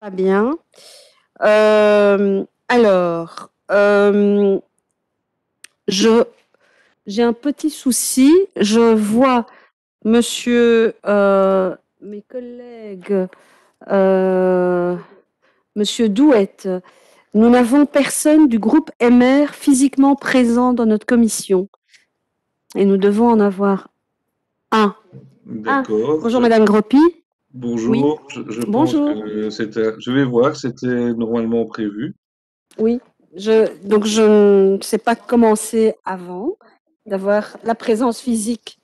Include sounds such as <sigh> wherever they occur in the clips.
Pas bien. Euh, alors, euh, je j'ai un petit souci. Je vois monsieur, euh, mes collègues, monsieur Douette. Nous n'avons personne du groupe MR physiquement présent dans notre commission. Et nous devons en avoir un. D'accord. bonjour Madame Gropi. Bonjour, je, je pense Bonjour. que c'était, je vais voir, c'était normalement prévu. Oui, je, donc je ne sais pas commencer avant d'avoir la présence physique.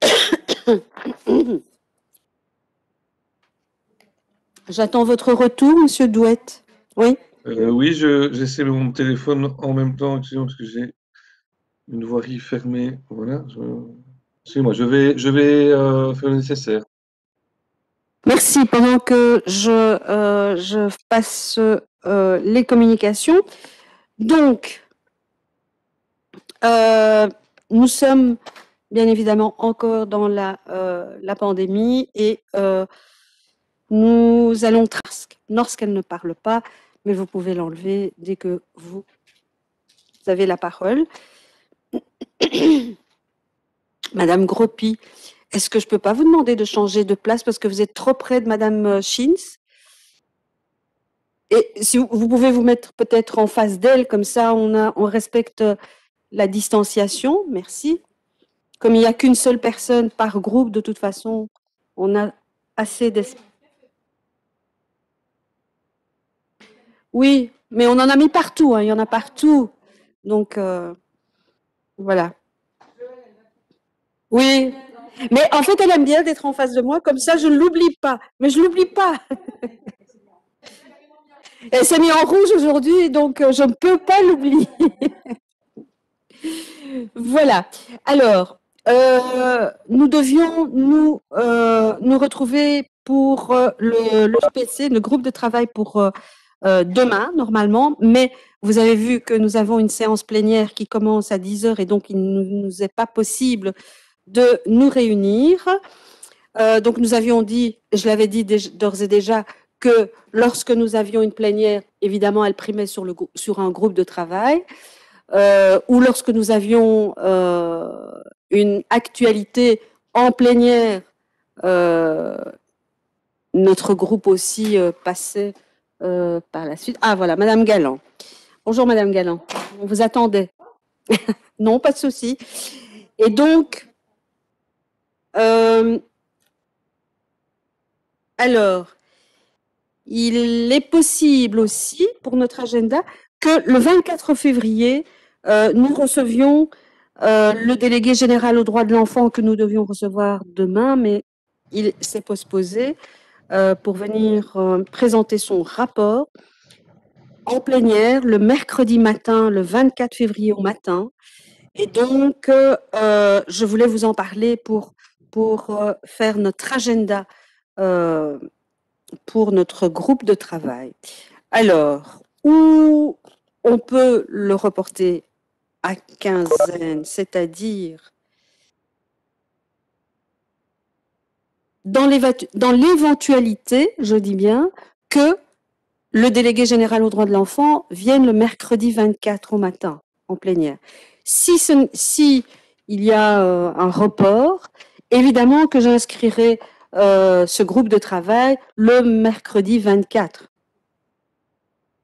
<coughs> J'attends votre retour, Monsieur Douette. Oui, Euh, oui, je, j'essaie mon téléphone en même temps, excusez-moi, parce que j'ai une voirie fermée. Voilà, je, excusez-moi, je vais, je vais euh, faire le nécessaire. merci. Pendant que je, euh, passe euh, les communications. Donc, euh, nous sommes bien évidemment encore dans la, euh, pandémie et euh, nous allons lorsqu'elle ne parle pas, mais vous pouvez l'enlever dès que vous avez la parole. <clears throat> Madame Gropi, est-ce que je peux pas vous demander de changer de place parce que vous êtes trop près de Madame euh, Schins Et si vous, pouvez vous mettre peut-être en face d'elle, comme ça on, respecte la distanciation. Merci. Comme il n'y a qu'une seule personne par groupe, de toute façon, on a assez d'espace. Oui, mais on en a mis partout, hein, il y en a partout. Donc, euh, voilà. Oui, mais en fait, elle aime bien d'être en face de moi, comme ça, je ne l'oublie pas. Mais je ne l'oublie pas. <laughs> Elle s'est mise en rouge aujourd'hui, donc euh, je ne peux pas l'oublier. <laughs> voilà. Alors, euh, nous devions nous, euh, retrouver pour le, le le groupe de travail pour demain, normalement, mais vous avez vu que nous avons une séance plénière qui commence à 10 heures et donc il ne nous est pas possible de nous réunir. Euh, donc nous avions dit, je l'avais dit d'ores et déjà, que lorsque nous avions une plénière, évidemment, elle primait sur, un groupe de travail, euh, ou lorsque nous avions euh, une actualité en plénière, notre groupe aussi passait par la suite. Ah voilà, Madame Galland. Bonjour Madame Galland, on vous attendait. <laughs> non, pas de souci. Et donc, euh, alors, il est possible aussi pour notre agenda que le 24 février, euh, nous recevions euh, le délégué général aux droits de l'enfant que nous devions recevoir demain, mais il s'est postposé pour venir présenter son rapport en plénière le mercredi matin, le 24 février au matin. Et donc, je voulais vous en parler pour, pour euh, faire notre agenda euh, pour notre groupe de travail. Alors, où on peut le reporter à quinzaine, c'est-à-dire dans l'éventualité, je dis bien, que le délégué général aux droits de l'enfant vienne le mercredi 24 au matin en plénière. Si, si il y a euh, un report, évidemment que j'inscrirai euh, ce groupe de travail le mercredi 24.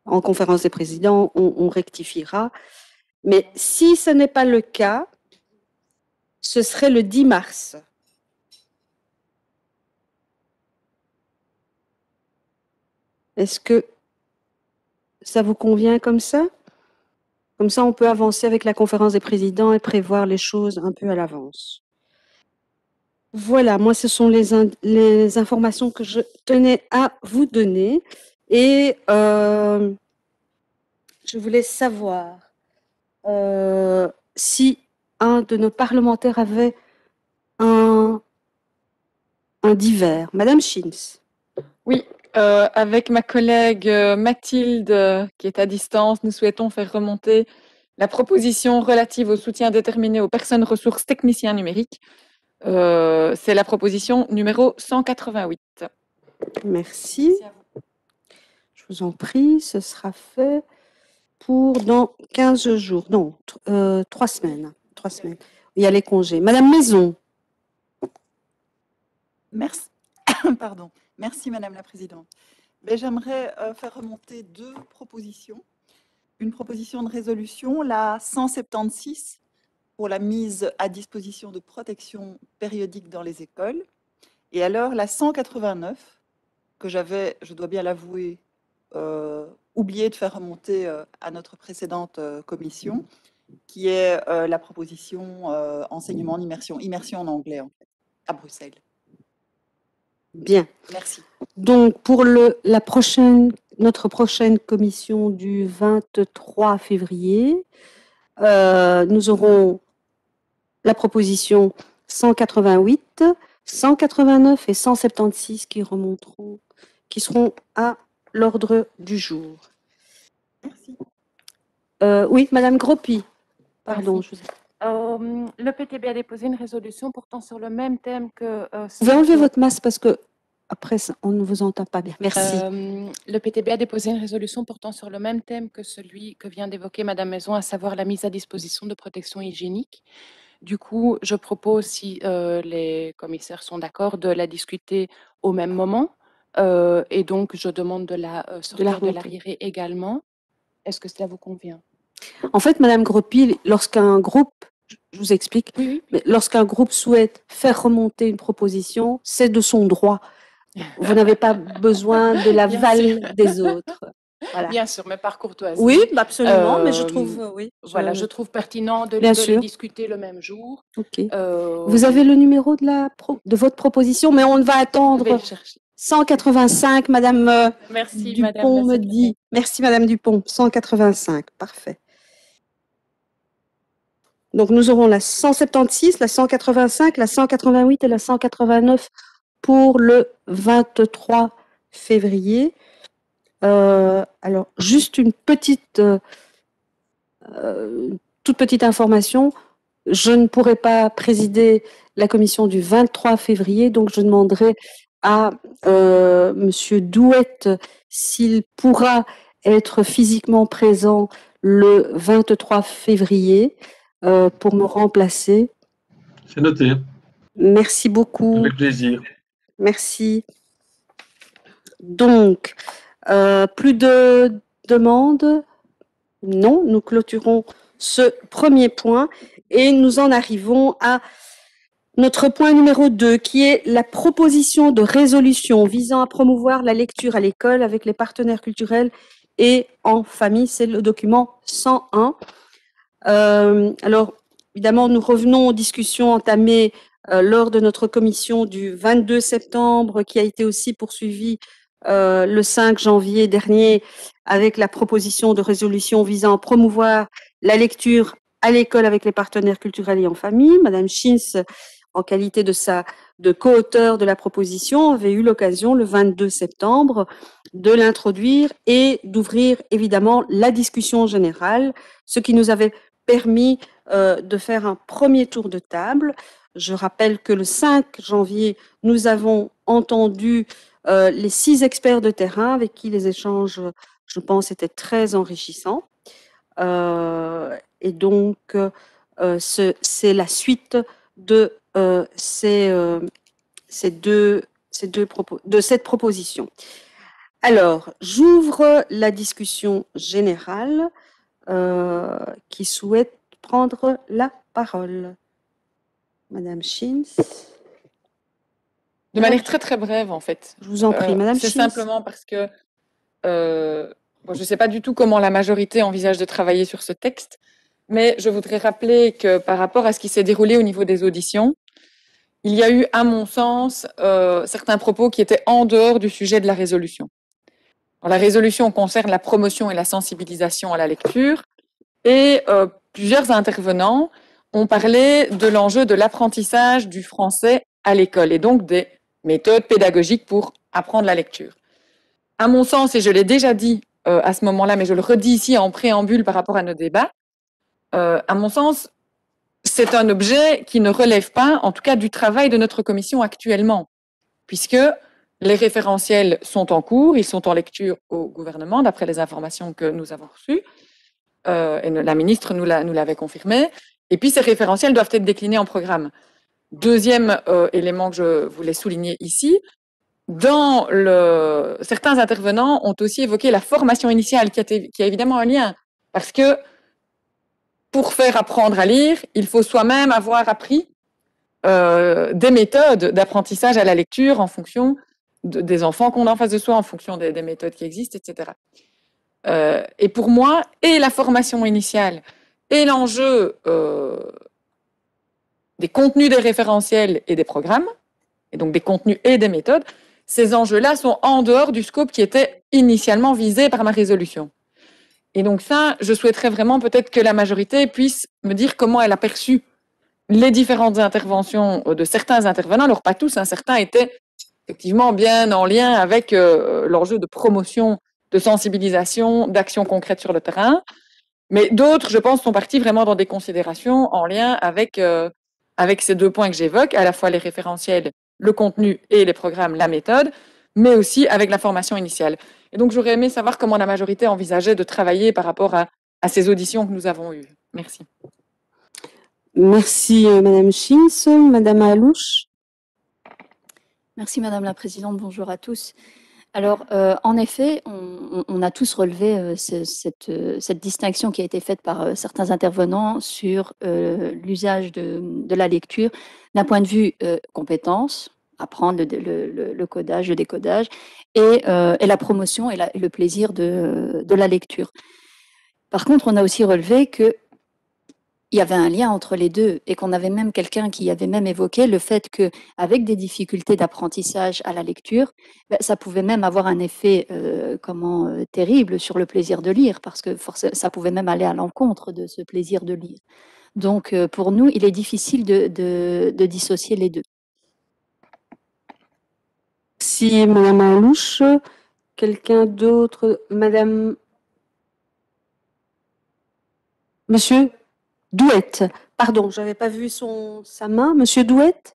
En conférence des présidents, on, on rectifiera. Mais si ce n'est pas le cas, ce serait le 10 mars. Est-ce que ça vous convient comme ça? Comme ça, on peut avancer avec la conférence des présidents et prévoir les choses un peu à l'avance. Voilà, moi, ce sont les, in- les informations que je tenais à vous donner. Et euh, je voulais savoir euh, si un de nos parlementaires avait un, divers. Madame Schins. Oui, euh, avec ma collègue Mathilde, qui est à distance, nous souhaitons faire remonter la proposition relative au soutien déterminé aux personnes ressources techniciens numériques. Euh, C'est la proposition numéro 188. Merci. Je vous en prie, ce sera fait pour dans 15 jours. Non, euh, trois semaines. Trois semaines. Il y a les congés. Madame Maison. Merci. <coughs> Pardon. Merci, Madame la Présidente. Ben, J'aimerais euh, faire remonter deux propositions. Une proposition de résolution, la 176, pour la mise à disposition de protection périodique dans les écoles. Et alors la 189, que j'avais, je dois bien l'avouer, euh, oublié de faire remonter euh, à notre précédente euh, commission, qui est euh, la proposition enseignement en immersion, immersion en anglais, en fait, à Bruxelles. Bien. Merci. Donc, pour le, la prochaine, notre prochaine commission du 23 février, nous aurons la proposition 188, 189 et 176 qui remonteront, qui seront à l'ordre du jour. Merci. Euh, oui, Madame Gropi. Pardon. Je vous... Euh, le PTB a déposé une résolution portant sur le même thème que. euh, Vous que- votre masque parce que après, on ne vous entend pas bien. Merci. Euh, le PTB a déposé une résolution portant sur le même thème que celui que vient d'évoquer Madame Maison, à savoir la mise à disposition de protection hygiénique. Du coup, je propose, si euh, les commissaires sont d'accord, de la discuter au même moment. Euh, et donc, je demande de la euh, sortir de l'arriéré également. Est-ce que cela vous convient? En fait, Madame Gropi, lorsqu'un groupe, je vous explique, Oui, oui. Mais lorsqu'un groupe souhaite faire remonter une proposition, c'est de son droit. <laughs> Vous n'avez pas besoin de l'aval des autres. Voilà. Bien sûr, mais par courtoisie. Oui, bah absolument, mais je trouve, euh, oui. Voilà, je trouve pertinent de, Bien de les discuter le même jour. Ok. Euh, Vous avez le numéro de, la pro- de votre proposition, mais on va je vais attendre le chercher. 185, Madame euh, Merci, Madame Dupont me dit. Merci, Madame Dupont. 185, parfait. Donc, nous aurons la 176, la 185, la 188 et la 189 pour le 23 février. Euh, alors, juste une petite, euh, euh, toute petite information. Je ne pourrai pas présider la commission du 23 février, donc je demanderai à euh, Monsieur Douette s'il pourra être physiquement présent le 23 février euh, pour me remplacer. C'est noté, Merci beaucoup. avec plaisir. Merci. Donc, euh, plus de demandes? Non, nous clôturons ce premier point et nous en arrivons à notre point numéro 2 qui est la proposition de résolution visant à promouvoir la lecture à l'école avec les partenaires culturels et en famille. C'est le document 101. Euh, alors, évidemment, nous revenons aux discussions entamées euh, lors de notre commission du 22 septembre, qui a été aussi poursuivie euh, le 5 janvier dernier avec la proposition de résolution visant à promouvoir la lecture à l'école avec les partenaires culturels et en famille. Madame Schins, en qualité de co-auteur de la proposition, avait eu l'occasion le 22 septembre de l'introduire et d'ouvrir évidemment la discussion générale, ce qui nous avait permis euh, de faire un premier tour de table. Je rappelle que le 5 janvier, nous avons entendu euh, les six experts de terrain avec qui les échanges, je pense, étaient très enrichissants. Euh, et donc, euh, ce- c'est la suite de, ces, deux, de cette proposition. Alors, j'ouvre la discussion générale. Qui souhaite prendre la parole. Madame Schins, De manière très très brève en fait. je vous en prie, Euh, Madame C'est simplement parce que euh, bon, je ne sais pas du tout comment la majorité envisage de travailler sur ce texte, mais je voudrais rappeler que par rapport à ce qui s'est déroulé au niveau des auditions, il y a eu, à mon sens, euh, certains propos qui étaient en dehors du sujet de la résolution. Alors, la résolution concerne la promotion et la sensibilisation à la lecture, et euh, plusieurs intervenants ont parlé de l'enjeu de l'apprentissage du français à l'école, et donc des méthodes pédagogiques pour apprendre la lecture. À mon sens, et je l'ai déjà dit euh, à ce moment-là, mais je le redis ici en préambule par rapport à nos débats, euh, à mon sens, c'est un objet qui ne relève pas, en tout cas, du travail de notre commission actuellement, puisque les référentiels sont en cours, ils sont en lecture au gouvernement, d'après les informations que nous avons reçues. Euh, et la ministre nous l'avait confirmé. Et puis, ces référentiels doivent être déclinés en programme. Deuxième euh, élément que je voulais souligner ici, dans le, certains intervenants ont aussi évoqué la formation initiale, qui a, évidemment un lien, parce que pour faire apprendre à lire, il faut soi-même avoir appris euh, des méthodes d'apprentissage à la lecture en fonction des enfants qu'on a en face de soi, en fonction des, méthodes qui existent, etc. Euh, et pour moi, et la formation initiale, et l'enjeu des contenus des référentiels et des programmes, et donc des contenus et des méthodes, ces enjeux-là sont en dehors du scope qui était initialement visé par ma résolution. Et donc ça, je souhaiterais vraiment peut-être que la majorité puisse me dire comment elle a perçu les différentes interventions de certains intervenants. Alors pas tous, hein, certains étaient effectivement bien en lien avec euh, l'enjeu de promotion, de sensibilisation, d'action concrète sur le terrain. Mais d'autres, je pense, sont partis vraiment dans des considérations en lien avec, euh, avec ces deux points que j'évoque, à la fois les référentiels, le contenu et les programmes, la méthode, mais aussi avec la formation initiale. Et donc, j'aurais aimé savoir comment la majorité envisageait de travailler par rapport à, à ces auditions que nous avons eues. Merci. Merci, euh, Madame Schins. Madame Alouche? Merci Madame la Présidente, bonjour à tous. Alors, euh, en effet, on, a tous relevé euh, cette, euh, cette, distinction qui a été faite par certains intervenants sur l'usage de, la lecture d'un point de vue compétence, apprendre le, codage, le décodage, et, la promotion et le plaisir de, la lecture. Par contre, on a aussi relevé que il y avait un lien entre les deux et qu'on avait même quelqu'un qui avait même évoqué le fait que avec des difficultés d'apprentissage à la lecture, ben, ça pouvait même avoir un effet euh, comment euh, terrible sur le plaisir de lire parce que ça pouvait même aller à l'encontre de ce plaisir de lire. Donc euh, pour nous, il est difficile de, de, dissocier les deux. Si Madame Alouche, quelqu'un d'autre, Madame, Monsieur? Douette. Pardon, je n'avais pas vu son, sa main. Monsieur Douette?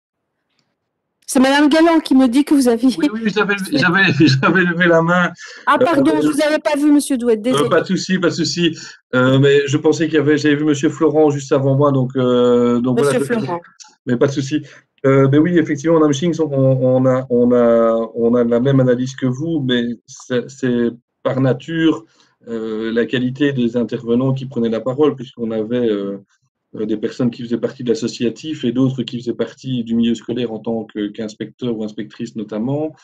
C'est Madame Galland qui me dit que vous aviez. Oui, oui j'avais <laughs> levé la main. Ah, pardon, euh, je ne vous avais pas vu, Monsieur Douette. Euh, désolé. pas de souci, pas de souci. Euh, mais je pensais qu'il y avait. J'avais vu Monsieur Florent juste avant moi, donc. donc Monsieur Florent. Mais pas de souci. mais oui, effectivement, Madame Ching, on, on, a, on, a, on a la même analyse que vous, mais c'est par nature euh, la qualité des intervenants qui prenaient la parole, puisqu'on avait euh, euh, des personnes qui faisaient partie de l'associatif et d'autres qui faisaient partie du milieu scolaire en tant qu'inspecteur ou inspectrice notamment.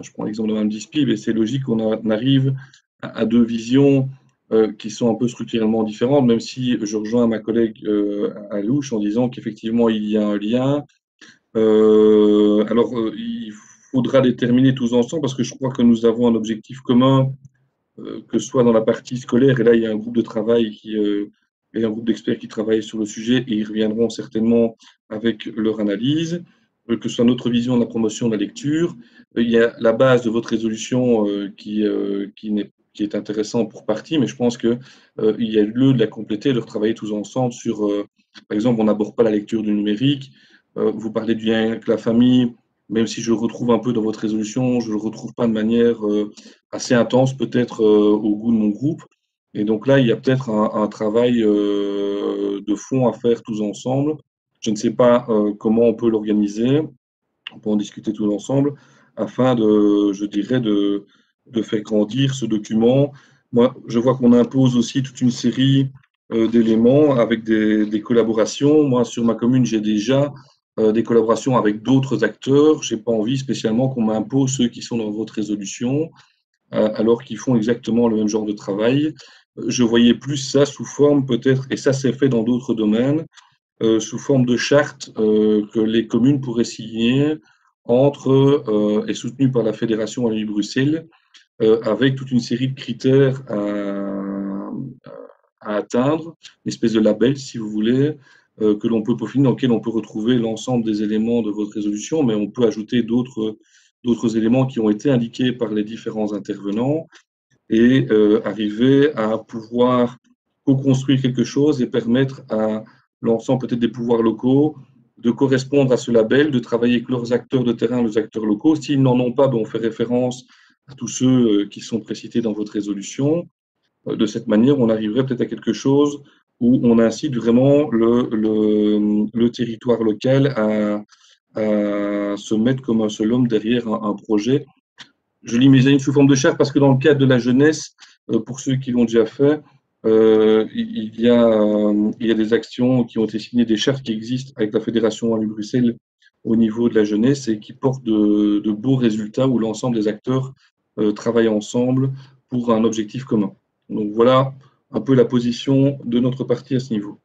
Je prends l'exemple de Mme Dispib et c'est logique qu'on arrive à, deux visions qui sont un peu structurellement différentes, même si je rejoins ma collègue à Louche en disant qu'effectivement il y a un lien. alors il faudra déterminer tous ensemble parce que je crois que nous avons un objectif commun euh, que ce soit dans la partie scolaire, et là il y a un groupe de travail qui euh, et un groupe d'experts qui travaillent sur le sujet et ils reviendront certainement avec leur analyse, euh, que ce soit notre vision de la promotion de la lecture. Il y a la base de votre résolution qui, qui, est, qui est intéressant pour partie, mais je pense qu'il il y a lieu de la compléter, de retravailler tous ensemble sur, par exemple, on n'aborde pas la lecture du numérique, vous parlez du lien avec la famille, même si je le retrouve un peu dans votre résolution, je ne le retrouve pas de manière euh, assez intense, peut-être euh, au goût de mon groupe. Et donc là, il y a peut-être un, travail euh, de fond à faire tous ensemble. Je ne sais pas comment on peut l'organiser. On peut en discuter tous ensemble afin de, je dirais, de, faire grandir ce document. Moi, je vois qu'on impose aussi toute une série d'éléments avec des, collaborations. Moi, sur ma commune, j'ai déjà euh, des collaborations avec d'autres acteurs. Je n'ai pas envie spécialement qu'on m'impose ceux qui sont dans votre résolution, euh, alors qu'ils font exactement le même genre de travail. Je voyais plus ça sous forme peut-être, et ça s'est fait dans d'autres domaines, euh, sous forme de charte que les communes pourraient signer entre et soutenues par la Fédération Wallonie-Bruxelles, avec toute une série de critères à, à atteindre, une espèce de label, si vous voulez, euh, que l'on peut peaufiner, dans lequel on peut retrouver l'ensemble des éléments de votre résolution, mais on peut ajouter d'autres d'autres éléments qui ont été indiqués par les différents intervenants et euh, arriver à pouvoir co-construire quelque chose et permettre à l'ensemble peut-être des pouvoirs locaux de correspondre à ce label, de travailler avec leurs acteurs de terrain, leurs acteurs locaux. S'ils n'en ont pas, ben, on fait référence à tous ceux qui sont précités dans votre résolution. De cette manière, on arriverait peut-être à quelque chose où on incite vraiment le, territoire local à, à, se mettre comme un seul homme derrière un, projet. Je l'imagine sous forme de charte parce que dans le cadre de la jeunesse, pour ceux qui l'ont déjà fait, euh, il, y a, euh, il y a des actions qui ont été signées, des chartes qui existent avec la Fédération Wallonie-Bruxelles au niveau de la jeunesse et qui portent de, beaux résultats où l'ensemble des acteurs euh, travaillent ensemble pour un objectif commun. Donc voilà un peu la position de notre parti à ce niveau.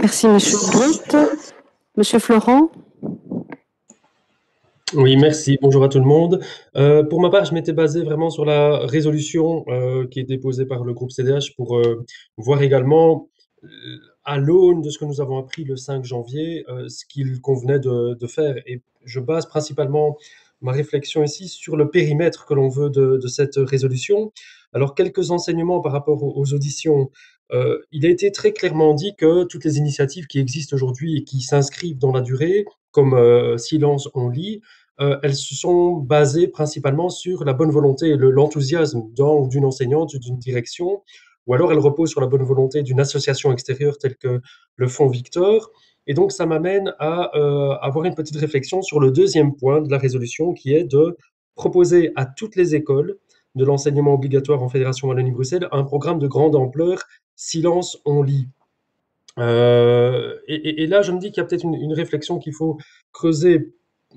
Merci, Monsieur Brut. Monsieur Florent oui, merci. Bonjour à tout le monde. Euh, pour ma part, je m'étais basé vraiment sur la résolution euh, qui est déposée par le groupe CDH pour euh, voir également, à l'aune de ce que nous avons appris le 5 janvier, ce qu'il convenait de, de, faire. Et je base principalement ma réflexion ici sur le périmètre que l'on veut de, de, cette résolution. Alors, quelques enseignements par rapport aux, auditions. il a été très clairement dit que toutes les initiatives qui existent aujourd'hui et qui s'inscrivent dans la durée, comme Silence on lit, euh, elles se sont basées principalement sur la bonne volonté et l'enthousiasme d'une enseignante, d'une direction, ou alors elles reposent sur la bonne volonté d'une association extérieure telle que le Fonds Victor. Et donc, ça m'amène à euh, avoir une petite réflexion sur le deuxième point de la résolution, qui est de proposer à toutes les écoles de l'enseignement obligatoire en Fédération Wallonie-Bruxelles un programme de grande ampleur, Silence, on lit. Euh, et, là, je me dis qu'il y a peut-être une, réflexion qu'il faut creuser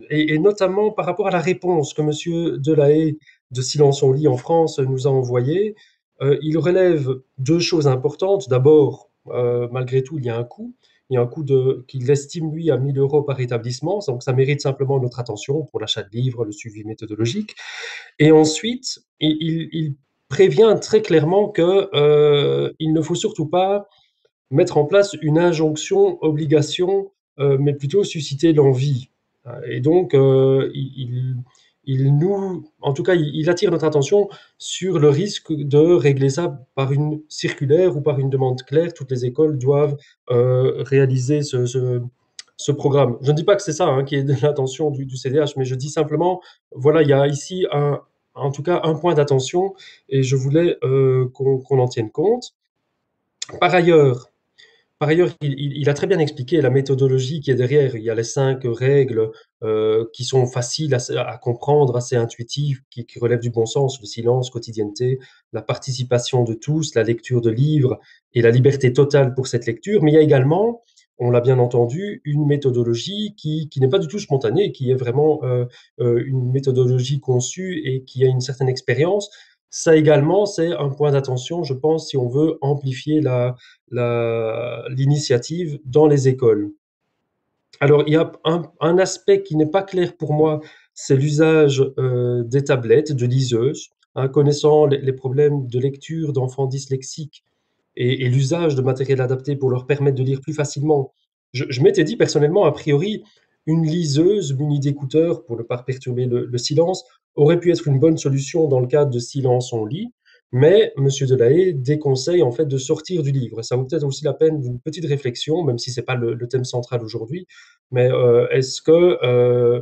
et, et, notamment par rapport à la réponse que M. Delahaye de Silence on lit en France nous a envoyée, euh, il relève deux choses importantes. D'abord, euh, malgré tout, il y a un coût. Il y a un coût qu'il estime, lui, à 1000 euros par établissement. Donc, ça mérite simplement notre attention pour l'achat de livres, le suivi méthodologique. Et ensuite, il, il, il prévient très clairement qu'il euh, ne faut surtout pas mettre en place une injonction, obligation, euh, mais plutôt susciter l'envie. Et donc, euh, il, il, nous, en tout cas, il, attire notre attention sur le risque de régler ça par une circulaire ou par une demande claire. Toutes les écoles doivent euh, réaliser ce, programme. Je ne dis pas que c'est ça hein, qui est l'intention du, du, CDH, mais je dis simplement, voilà, il y a ici un, en tout cas un point d'attention et je voulais euh, qu'on qu en tienne compte. Par ailleurs, par ailleurs, il, il, a très bien expliqué la méthodologie qui est derrière. Il y a les cinq règles euh, qui sont faciles à, comprendre, assez intuitives, qui, relèvent du bon sens, le silence, quotidienneté, la participation de tous, la lecture de livres et la liberté totale pour cette lecture. Mais il y a également, on l'a bien entendu, une méthodologie qui, n'est pas du tout spontanée, qui est vraiment euh, euh, une méthodologie conçue et qui a une certaine expérience ça également, c'est un point d'attention, je pense, si on veut amplifier l'initiative dans les écoles. Alors, il y a un, aspect qui n'est pas clair pour moi, c'est l'usage euh, des tablettes, de liseuses. Hein, connaissant les, problèmes de lecture d'enfants dyslexiques et, l'usage de matériel adapté pour leur permettre de lire plus facilement, je, m'étais dit personnellement, a priori, une liseuse munie d'écouteurs pour ne pas perturber le, le, silence aurait pu être une bonne solution dans le cadre de Silence on lit, mais M. Delahaye déconseille en fait de sortir du livre. Ça vaut peut-être aussi la peine d'une petite réflexion, même si ce n'est pas le, thème central aujourd'hui, mais euh, est-ce que euh,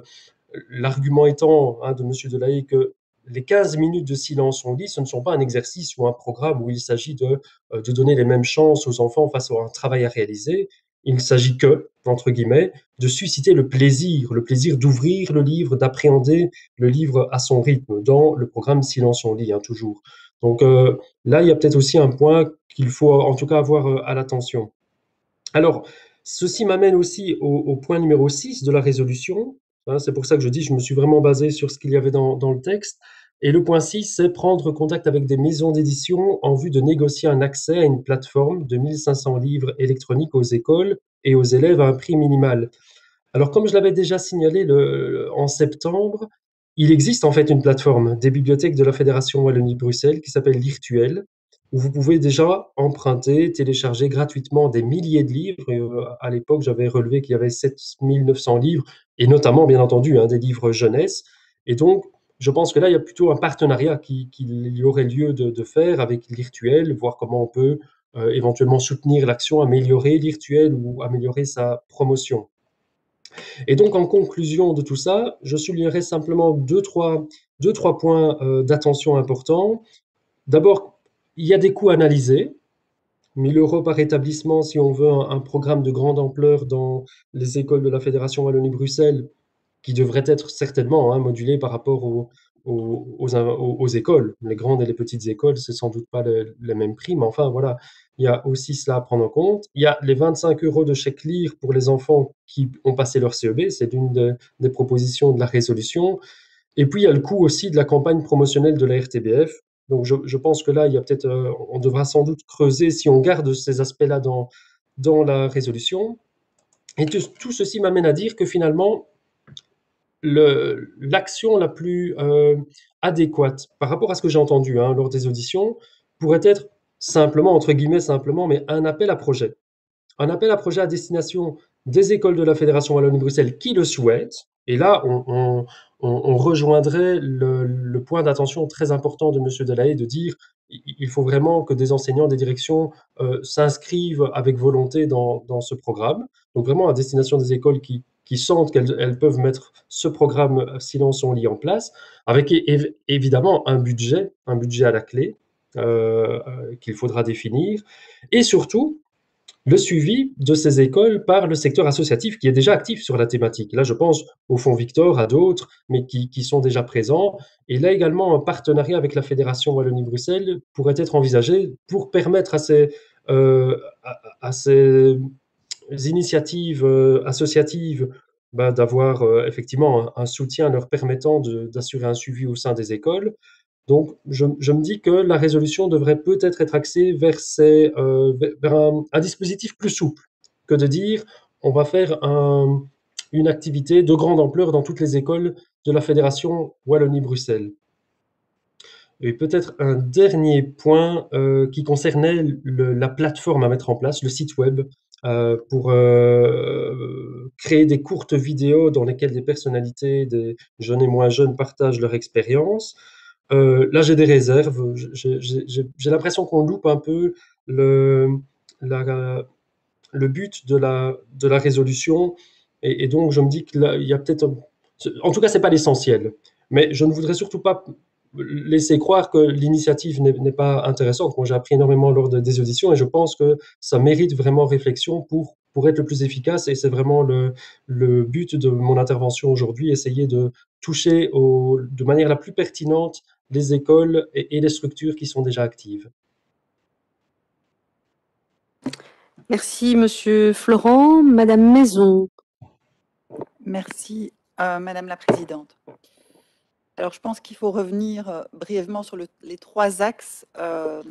l'argument étant hein, de M. Delahaye que les 15 minutes de silence on lit, ce ne sont pas un exercice ou un programme où il s'agit de, euh, de donner les mêmes chances aux enfants face à un travail à réaliser, il s'agit que, entre guillemets, de susciter le plaisir, le plaisir d'ouvrir le livre, d'appréhender le livre à son rythme, dans le programme Silence on lit, hein, toujours. Donc euh, là, il y a peut-être aussi un point qu'il faut en tout cas avoir euh, à l'attention. Alors, ceci m'amène aussi au, point numéro 6 de la résolution. Hein, c'est pour ça que je dis, je me suis vraiment basé sur ce qu'il y avait dans, le texte. Et le point 6, c'est prendre contact avec des maisons d'édition en vue de négocier un accès à une plateforme de 1500 livres électroniques aux écoles et aux élèves à un prix minimal. Alors, comme je l'avais déjà signalé en septembre, il existe en fait une plateforme des bibliothèques de la Fédération Wallonie-Bruxelles qui s'appelle Lirtuel, où vous pouvez déjà emprunter, télécharger gratuitement des milliers de livres. Et, euh, à l'époque, j'avais relevé qu'il y avait 7900 livres, et notamment, bien entendu, hein, des livres jeunesse. Et donc, je pense que là, il y a plutôt un partenariat qui, qui y aurait lieu de, faire avec Virtuel, voir comment on peut éventuellement soutenir l'action, améliorer l'irtuel ou améliorer sa promotion. Et donc, en conclusion de tout ça, je soulignerai simplement deux, trois, points d'attention importants. D'abord, il y a des coûts analysés. 1000 euros par établissement si on veut un, programme de grande ampleur dans les écoles de la Fédération Wallonie-Bruxelles, qui devrait être certainement hein, modulé par rapport aux, écoles. Les grandes et les petites écoles, c'est sans doute pas les mêmes prix, mais enfin voilà, il y a aussi cela à prendre en compte. Il y a les 25 euros de chèque lire pour les enfants qui ont passé leur CEB, c'est une des propositions de la résolution. Et puis il y a le coût aussi de la campagne promotionnelle de la RTBF. Donc je, pense que là, il y a peut-être, euh, on devra sans doute creuser si on garde ces aspects-là dans la résolution. Et tout ceci m'amène à dire que finalement, l'action la plus euh, adéquate par rapport à ce que j'ai entendu hein, lors des auditions pourrait être simplement, entre guillemets simplement, mais un appel à projet. Un appel à projet à destination des écoles de la Fédération Wallonie-Bruxelles qui le souhaitent. Et là, on, rejoindrait le, point d'attention très important de M. Delahaye de dire il faut vraiment que des enseignants, des directions euh, s'inscrivent avec volonté dans, ce programme. Donc vraiment à destination des écoles qui, sentent qu'elles peuvent mettre ce programme euh, Silence on lit en place, avec évidemment un budget, un budget à la clé euh, qu'il faudra définir, et surtout le suivi de ces écoles par le secteur associatif qui est déjà actif sur la thématique. Là, je pense au Fonds Victor, à d'autres, mais qui, qui, sont déjà présents. Et là également, un partenariat avec la Fédération Wallonie-Bruxelles pourrait être envisagé pour permettre à ces, à ces initiatives euh, associatives bah, d'avoir euh, effectivement un, soutien leur permettant d'assurer un suivi au sein des écoles. Donc, je, me dis que la résolution devrait peut-être être axée vers, euh, un, dispositif plus souple que de dire on va faire une activité de grande ampleur dans toutes les écoles de la Fédération Wallonie-Bruxelles. Et peut-être un dernier point qui concernait la plateforme à mettre en place, le site web euh, pour euh, créer des courtes vidéos dans lesquelles des personnalités, des jeunes et moins jeunes, partagent leur expérience. Euh, là, j'ai des réserves. J'ai l'impression qu'on loupe un peu le, le but de la, de la résolution. Et, donc, je me dis qu'il y a peut-être... En tout cas, ce n'est pas l'essentiel. Mais je ne voudrais surtout pas laisser croire que l'initiative n'est pas intéressante. Moi, j'ai appris énormément lors des auditions et je pense que ça mérite vraiment réflexion pour, pour être le plus efficace. Et c'est vraiment le, le, but de mon intervention aujourd'hui, essayer de toucher au, de manière la plus pertinente les écoles et, et les structures qui sont déjà actives. Merci, Monsieur Florent. Madame Maison. Merci, euh, Madame la Présidente. Alors, je pense qu'il faut revenir euh, brièvement sur les trois axes euh,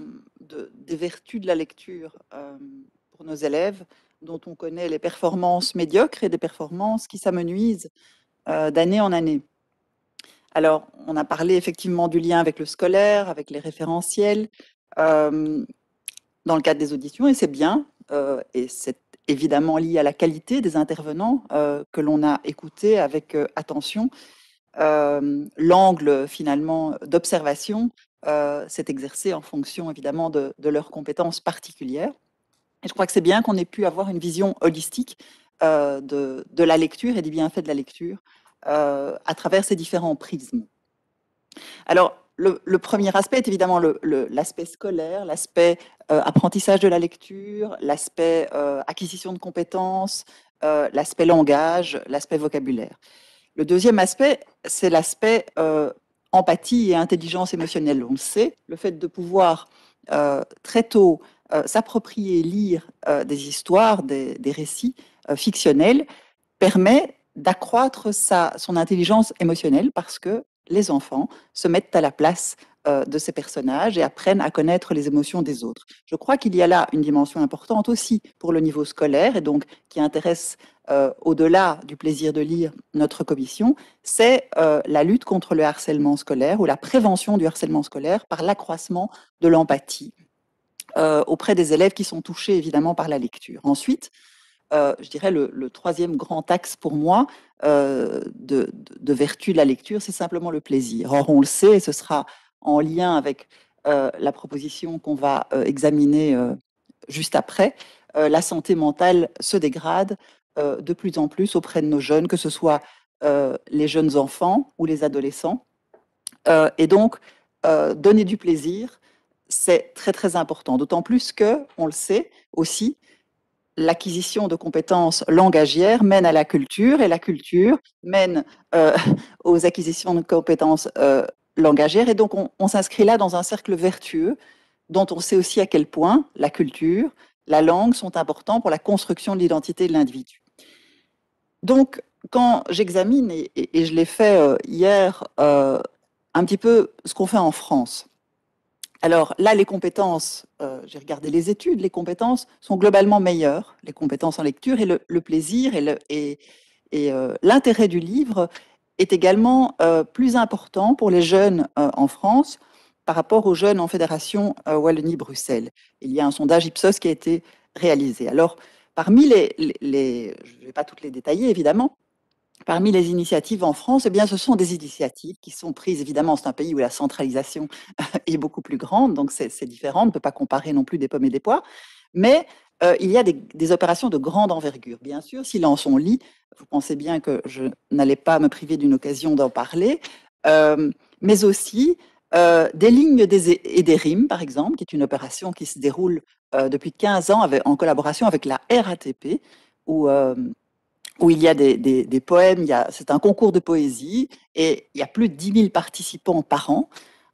des vertus de la lecture euh, pour nos élèves, dont on connaît les performances médiocres et des performances qui s'amenuisent d'année en année. Alors, on a parlé effectivement du lien avec le scolaire, avec les référentiels, dans le cadre des auditions, et c'est bien, et c'est évidemment lié à la qualité des intervenants que l'on a écoutés avec attention l'angle finalement d'observation s'est exercé en fonction évidemment de, leurs compétences particulières. Et je crois que c'est bien qu'on ait pu avoir une vision holistique de, la lecture et des bienfaits de la lecture à travers ces différents prismes. Alors, le, premier aspect est évidemment l'aspect scolaire, l'aspect apprentissage de la lecture, l'aspect acquisition de compétences, l'aspect langage, l'aspect vocabulaire. Le deuxième aspect, c'est l'aspect euh, empathie et intelligence émotionnelle. On le sait, le fait de pouvoir euh, très tôt euh, s'approprier, lire des histoires, des, récits fictionnels, permet d'accroître son intelligence émotionnelle parce que les enfants se mettent à la place de ces personnages et apprennent à connaître les émotions des autres. Je crois qu'il y a là une dimension importante aussi pour le niveau scolaire et donc qui intéresse euh, au-delà du plaisir de lire notre commission, c'est euh, la lutte contre le harcèlement scolaire ou la prévention du harcèlement scolaire par l'accroissement de l'empathie euh, auprès des élèves qui sont touchés évidemment par la lecture. Ensuite, je dirais le, troisième grand axe pour moi de, vertu de la lecture, c'est simplement le plaisir. Or, on le sait, et ce sera en lien avec la proposition qu'on va examiner juste après, la santé mentale se dégrade de plus en plus auprès de nos jeunes, que ce soit les jeunes enfants ou les adolescents. et donc, donner du plaisir, c'est très très important, d'autant plus que, on le sait aussi, l'acquisition de compétences langagières mène à la culture et la culture mène euh, <laughs> aux acquisitions de compétences euh, langagières. Et donc, on, s'inscrit là dans un cercle vertueux dont on sait aussi à quel point la culture, la langue sont importants pour la construction de l'identité de l'individu. Donc, quand j'examine, et, je l'ai fait euh, hier, un petit peu ce qu'on fait en France, alors là, les compétences, euh, j'ai regardé les études, les compétences sont globalement meilleures, les compétences en lecture et le, plaisir et, euh, l'intérêt du livre est également euh, plus important pour les jeunes en France par rapport aux jeunes en Fédération Wallonie-Bruxelles. Il y a un sondage Ipsos qui a été réalisé. Alors, parmi les, les je ne vais pas toutes les détailler évidemment, Parmi les initiatives en France, eh bien, ce sont des initiatives qui sont prises, évidemment, c'est un pays où la centralisation <laughs> est beaucoup plus grande, donc c'est différent, on ne peut pas comparer non plus des pommes et des pois, mais euh, il y a des, opérations de grande envergure. Bien sûr, en lit, vous pensez bien que je n'allais pas me priver d'une occasion d'en parler, euh, mais aussi euh, des lignes et des rimes, par exemple, qui est une opération qui se déroule depuis 15 ans en collaboration avec la RATP, où où il y a des, poèmes, c'est un concours de poésie et il y a plus de 10 000 participants par an.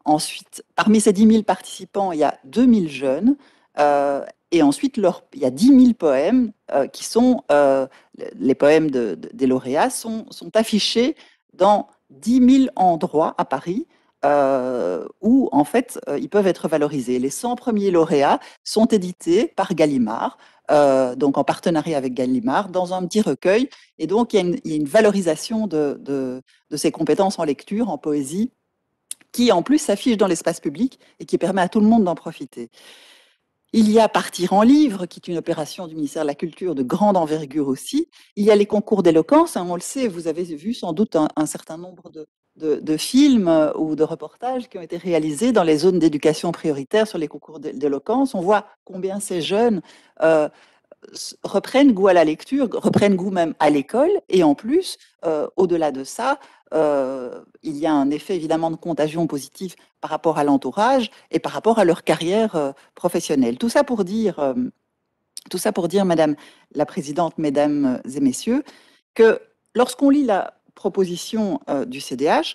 Ensuite, parmi ces 10 000 participants, il y a 2 000 jeunes. Euh, et ensuite, il y a 10 000 poèmes euh, qui sont, euh, les poèmes des lauréats sont, sont, affichés dans 10 000 endroits à Paris où, en fait, ils peuvent être valorisés. Les 100 premiers lauréats sont édités par Gallimard. Euh, donc en partenariat avec Gallimard, dans un petit recueil. Et donc, il y a une, valorisation de, de, ses compétences en lecture, en poésie, qui en plus s'affiche dans l'espace public et qui permet à tout le monde d'en profiter. Il y a Partir en livre, qui est une opération du ministère de la Culture de grande envergure aussi. Il y a les concours d'éloquence, hein, on le sait, vous avez vu sans doute un certain nombre de, de, films euh, ou de reportages qui ont été réalisés dans les zones d'éducation prioritaire sur les concours d'éloquence. On voit combien ces jeunes euh, reprennent goût à la lecture, reprennent goût même à l'école. Et en plus, euh, au-delà de ça, il y a un effet évidemment de contagion positive par rapport à l'entourage et par rapport à leur carrière professionnelle. Tout ça pour dire, tout ça pour dire, Madame la Présidente, Mesdames et Messieurs, que lorsqu'on lit la proposition euh, du CDH,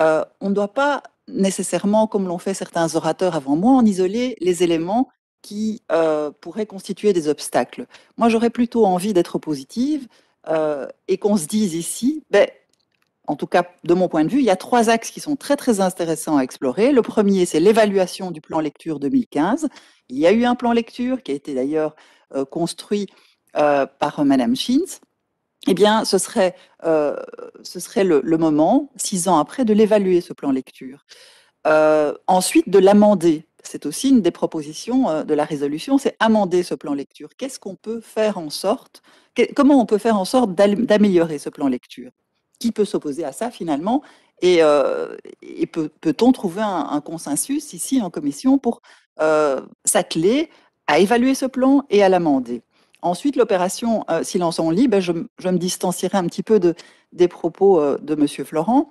euh, on ne doit pas nécessairement, comme l'ont fait certains orateurs avant moi, en isoler les éléments qui euh, pourraient constituer des obstacles. Moi, j'aurais plutôt envie d'être positive et qu'on se dise ici, ben, en tout cas de mon point de vue, il y a trois axes qui sont très très intéressants à explorer. Le premier, c'est l'évaluation du plan lecture 2015. Il y a eu un plan lecture qui a été d'ailleurs construit par Madame Schintz eh bien, ce serait, euh, ce serait le, moment, six ans après, de l'évaluer, ce plan lecture. Euh, ensuite, de l'amender. C'est aussi une des propositions euh, de la résolution, c'est amender ce plan lecture. Qu'est-ce qu'on peut faire en sorte, comment on peut faire en sorte d'améliorer ce plan lecture? Qui peut s'opposer à ça finalement? Et, peut-on trouver un, consensus ici en commission pour s'atteler à évaluer ce plan et à l'amender? Ensuite, l'opération euh, Silence en lit, ben, je, me distancierai un petit peu de, des propos euh, de M. Florent.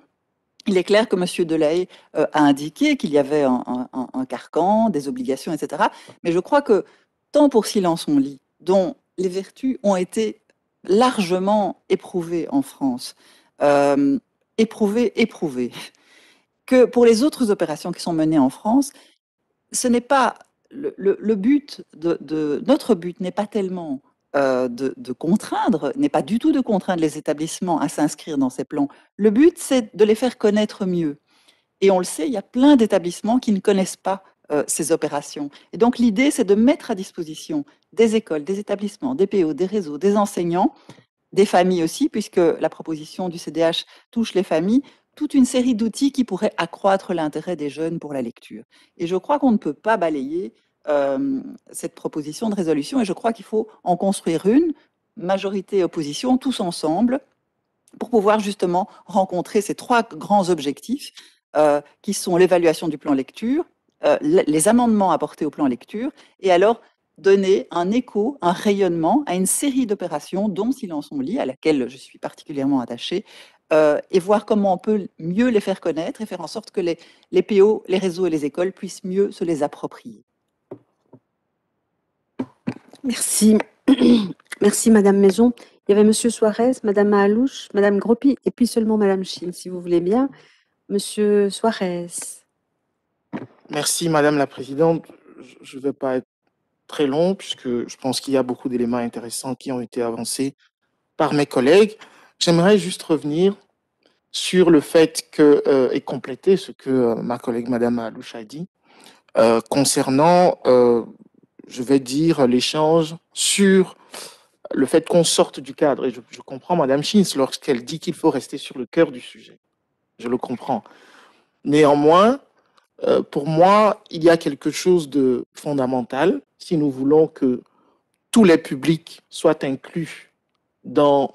Il est clair que M. Delahaye euh, a indiqué qu'il y avait un, carcan, des obligations, etc. Mais je crois que tant pour Silence en lit, dont les vertus ont été largement éprouvées en France, éprouvées, éprouvées, que pour les autres opérations qui sont menées en France, ce n'est pas le, but de, notre but n'est pas tellement euh, de, contraindre, n'est pas du tout de contraindre les établissements à s'inscrire dans ces plans. Le but, c'est de les faire connaître mieux. Et on le sait, il y a plein d'établissements qui ne connaissent pas euh, ces opérations. Et donc l'idée, c'est de mettre à disposition des écoles, des établissements, des PO, des réseaux, des enseignants, des familles aussi, puisque la proposition du CDH touche les familles, toute une série d'outils qui pourraient accroître l'intérêt des jeunes pour la lecture. Et je crois qu'on ne peut pas balayer cette proposition de résolution et je crois qu'il faut en construire une, majorité opposition, tous ensemble, pour pouvoir justement rencontrer ces trois grands objectifs euh, qui sont l'évaluation du plan lecture, euh, les amendements apportés au plan lecture et alors donner un écho, un rayonnement à une série d'opérations, dont Silence on lit, à laquelle je suis particulièrement attachée, euh, et voir comment on peut mieux les faire connaître et faire en sorte que les PO, les réseaux et les écoles puissent mieux se les approprier. Merci. <clears throat> Merci, Madame Maison. Il y avait Monsieur Suarez, Madame Alouche, Madame Gropi, et puis seulement Madame Chine, si vous voulez bien. Monsieur Suarez. Merci, Madame la Présidente. Je ne vais pas être très long, puisque je pense qu'il y a beaucoup d'éléments intéressants qui ont été avancés par mes collègues. J'aimerais juste revenir sur le fait que, euh, et compléter ce que euh, ma collègue Madame Alouche a dit, euh, concernant, je vais dire, l'échange sur le fait qu'on sorte du cadre. Et je, comprends Madame Schins lorsqu'elle dit qu'il faut rester sur le cœur du sujet. Je le comprends. Néanmoins, euh, pour moi, il y a quelque chose de fondamental si nous voulons que tous les publics soient inclus dans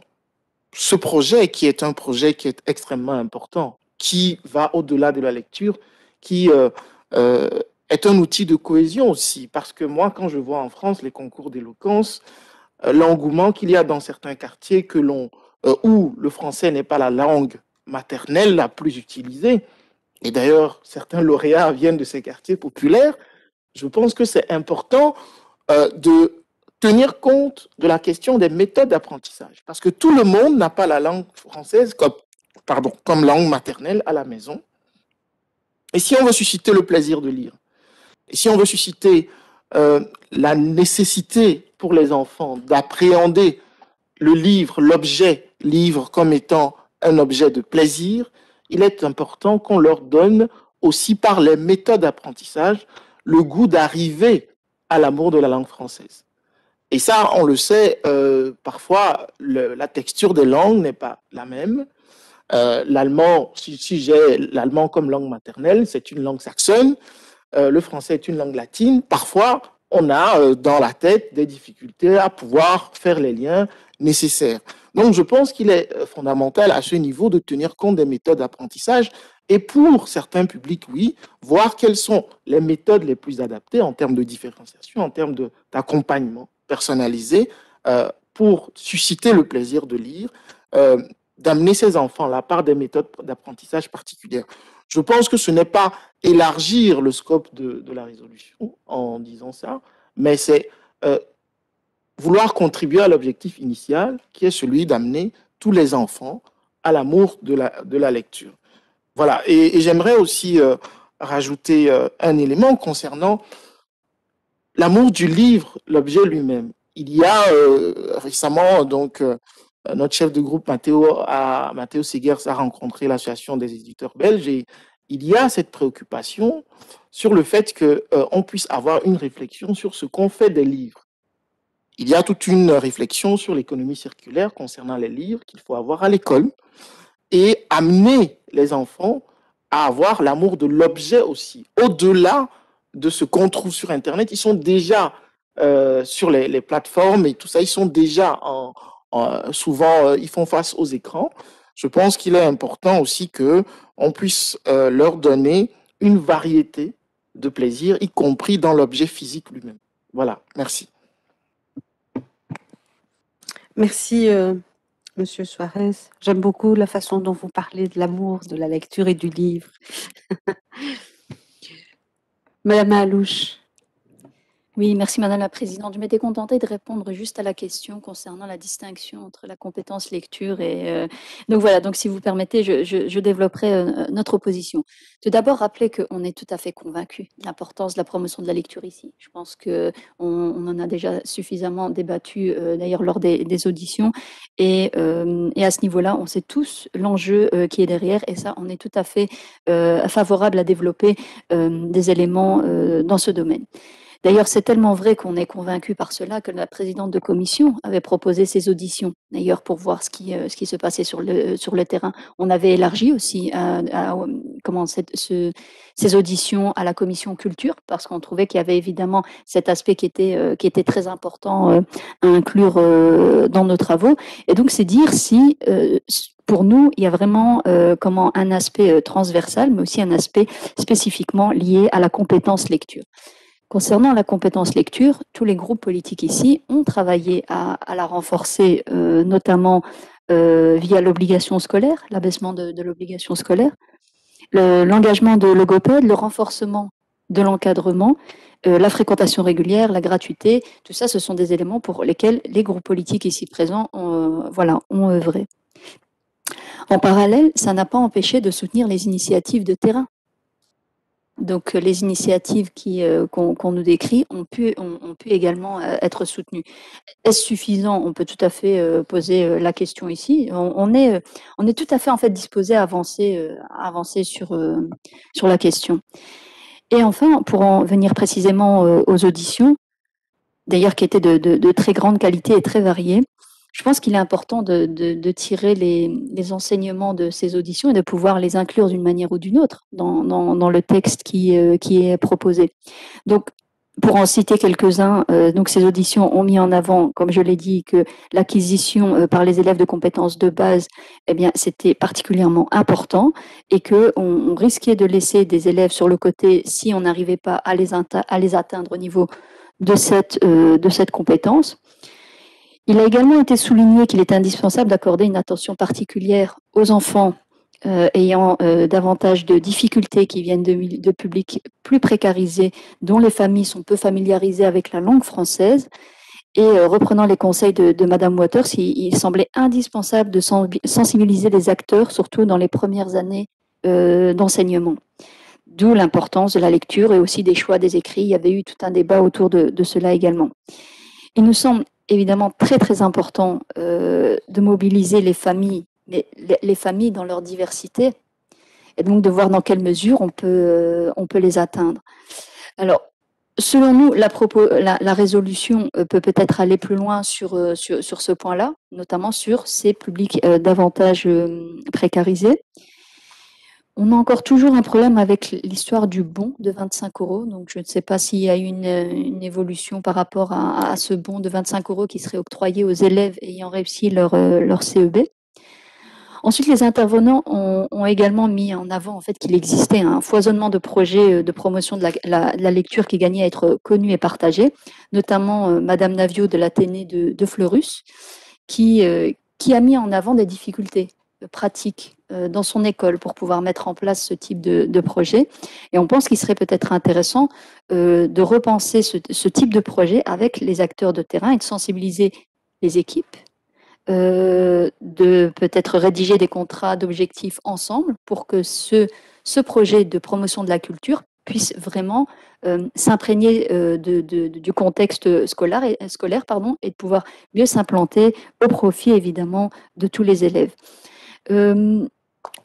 ce projet qui est un projet qui est extrêmement important, qui va au-delà de la lecture, qui euh, euh, est un outil de cohésion aussi. Parce que moi, quand je vois en France les concours d'éloquence, euh, l'engouement qu'il y a dans certains quartiers que l'on, euh, où le français n'est pas la langue maternelle la plus utilisée, et d'ailleurs certains lauréats viennent de ces quartiers populaires, je pense que c'est important euh, de tenir compte de la question des méthodes d'apprentissage. Parce que tout le monde n'a pas la langue française comme, comme langue maternelle à la maison. Et si on veut susciter le plaisir de lire, si on veut susciter euh, la nécessité pour les enfants d'appréhender le livre, l'objet livre comme étant un objet de plaisir, il est important qu'on leur donne aussi par les méthodes d'apprentissage le goût d'arriver à l'amour de la langue française. Et ça, on le sait, euh, parfois, la texture des langues n'est pas la même. Euh, l'allemand, si j'ai l'allemand comme langue maternelle, c'est une langue saxonne. Euh, le français est une langue latine. Parfois, on a euh, dans la tête des difficultés à pouvoir faire les liens nécessaires. Donc, je pense qu'il est euh, fondamental à ce niveau de tenir compte des méthodes d'apprentissage et pour certains publics, oui, voir quelles sont les méthodes les plus adaptées en termes de différenciation, en termes d'accompagnement personnalisé pour susciter le plaisir de lire, d'amener ces enfants-là par des méthodes d'apprentissage particulières. Je pense que ce n'est pas élargir le scope de, la résolution en disant ça, mais c'est euh, vouloir contribuer à l'objectif initial qui est celui d'amener tous les enfants à l'amour de la, lecture. Voilà, et, j'aimerais aussi euh, rajouter euh, un élément concernant l'amour du livre, l'objet lui-même. Il y a récemment, donc, notre chef de groupe, Matteo, a, Matteo Segers, a rencontré l'association des éditeurs belges et il y a cette préoccupation sur le fait qu'on euh, puisse avoir une réflexion sur ce qu'on fait des livres. Il y a toute une réflexion sur l'économie circulaire concernant les livres qu'il faut avoir à l'école et amener les enfants à avoir l'amour de l'objet aussi, au-delà de ce qu'on trouve sur Internet. Ils sont déjà euh, sur les, plateformes et tout ça, ils sont déjà en, en, souvent, euh, ils font face aux écrans. Je pense qu'il est important aussi que on puisse euh, leur donner une variété de plaisirs, y compris dans l'objet physique lui-même. Voilà, merci. Merci, euh, Monsieur Suarez. J'aime beaucoup la façon dont vous parlez de l'amour, de la lecture et du livre. <laughs> Madame Alouche. Oui, merci Madame la Présidente. Je m'étais contentée de répondre juste à la question concernant la distinction entre la compétence lecture et... Euh, donc voilà, donc si vous permettez, je, développerai euh, notre opposition. Tout d'abord, rappeler qu'on est tout à fait convaincu de l'importance de la promotion de la lecture ici. Je pense qu'on on en a déjà suffisamment débattu euh, d'ailleurs lors des, auditions et, à ce niveau-là, on sait tous l'enjeu qui est derrière et ça, on est tout à fait favorable à développer des éléments dans ce domaine. D'ailleurs, c'est tellement vrai qu'on est convaincu par cela que la présidente de commission avait proposé ces auditions, d'ailleurs, pour voir ce qui, euh, ce qui se passait sur le, sur le terrain. On avait élargi aussi à, comment, ce, ces auditions à la commission culture, parce qu'on trouvait qu'il y avait évidemment cet aspect qui était, euh, qui était très important euh, à inclure euh, dans nos travaux. Et donc, c'est dire si euh, pour nous, il y a vraiment euh, comment un aspect euh, transversal, mais aussi un aspect spécifiquement lié à la compétence lecture. Concernant la compétence lecture, tous les groupes politiques ici ont travaillé à, la renforcer, euh, notamment euh, via l'obligation scolaire, l'abaissement de, l'obligation scolaire, l'engagement de logopède, le renforcement de l'encadrement, euh, la fréquentation régulière, la gratuité, tout ça, ce sont des éléments pour lesquels les groupes politiques ici présents ont, voilà, ont œuvré. En parallèle, ça n'a pas empêché de soutenir les initiatives de terrain donc les initiatives euh, qu'on nous décrit ont pu, ont, pu également euh, être soutenues. Est-ce suffisant? On peut tout à fait euh, poser la question ici. On, est, on est tout à fait en fait disposé à avancer, à avancer sur, sur la question. Et enfin, pour en venir précisément aux auditions, d'ailleurs qui étaient de, de, très grande qualité et très variées, je pense qu'il est important de, tirer les, enseignements de ces auditions et de pouvoir les inclure d'une manière ou d'une autre dans, le texte qui, euh, qui, est proposé. Donc, pour en citer quelques-uns, euh, donc ces auditions ont mis en avant, comme je l'ai dit, que l'acquisition euh, par les élèves de compétences de base, eh bien, c'était particulièrement important et que on, risquait de laisser des élèves sur le côté si on n'arrivait pas à les, atteindre au niveau de cette compétence. Il a également été souligné qu'il est indispensable d'accorder une attention particulière aux enfants euh, ayant euh, davantage de difficultés qui viennent de, publics plus précarisés, dont les familles sont peu familiarisées avec la langue française. Et euh, reprenant les conseils de, Madame Waters, il, semblait indispensable de sensibiliser les acteurs, surtout dans les premières années d'enseignement. D'où l'importance de la lecture et aussi des choix des écrits. Il y avait eu tout un débat autour de, de cela également. Il nous semble évidemment très très important euh, de mobiliser les familles, mais les, familles dans leur diversité, et donc de voir dans quelle mesure on peut, euh, on peut les atteindre. Alors, selon nous, la, résolution euh, peut peut-être aller plus loin sur, sur, sur ce point-là, notamment sur ces publics davantage précarisés. On a encore toujours un problème avec l'histoire du bon de 25 euros. Donc, je ne sais pas s'il y a eu une, évolution par rapport à, ce bon de 25 euros qui serait octroyé aux élèves ayant réussi leur, euh, leur CEB. Ensuite, les intervenants ont, également mis en avant en fait qu'il existait un foisonnement de projets euh, de promotion de la, lecture qui gagnait à être connu et partagé, notamment euh, Madame Navio de l'Athénée de, Fleurus, qui, qui a mis en avant des difficultés pratiques euh, dans son école pour pouvoir mettre en place ce type de, projet. Et on pense qu'il serait peut-être intéressant euh, de repenser ce, type de projet avec les acteurs de terrain et de sensibiliser les équipes, euh, de peut-être rédiger des contrats d'objectifs ensemble pour que ce, ce projet de promotion de la culture puisse vraiment s'imprégner du contexte scolaire, et, scolaire pardon, et de pouvoir mieux s'implanter au profit évidemment de tous les élèves.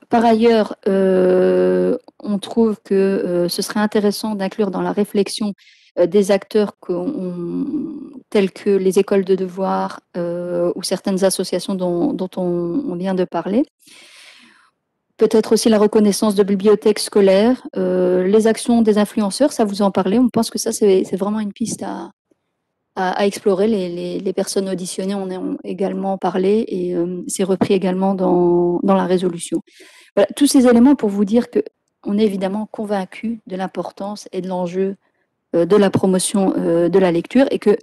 Par ailleurs, euh, on trouve que euh, ce serait intéressant d'inclure dans la réflexion euh, des acteurs tels que les écoles de devoir ou certaines associations dont, on, vient de parler. Peut-être aussi la reconnaissance de bibliothèques scolaires, les actions des influenceurs, ça vous en parlez? On pense que ça, c'est vraiment une piste à, explorer. Les, personnes auditionnées en ont également parlé et c'est repris également dans la résolution tous ces éléments pour vous dire qu'on est évidemment convaincu de l'importance et de l'enjeu euh, de la promotion euh, de la lecture et que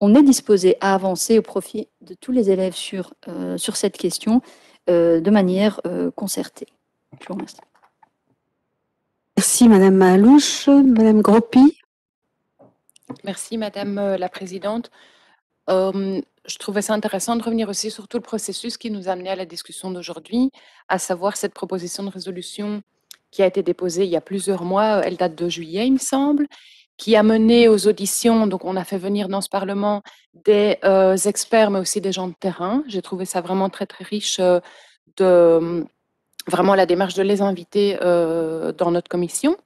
on est disposé à avancer au profit de tous les élèves sur, euh, sur cette question de manière concertée. Je vous remercie. Merci Madame Malouche. Madame Gropi. Merci Madame la Présidente je trouvais ça intéressant de revenir aussi sur tout le processus qui nous a amené à la discussion d'aujourd'hui, à savoir cette proposition de résolution qui a été déposée il y a plusieurs mois, elle date de juillet, il me semble, qui a mené aux auditions, donc on a fait venir dans ce Parlement des euh, experts, mais aussi des gens de terrain. J'ai trouvé ça vraiment très, très riche euh, de vraiment la démarche de les inviter euh, dans notre commission.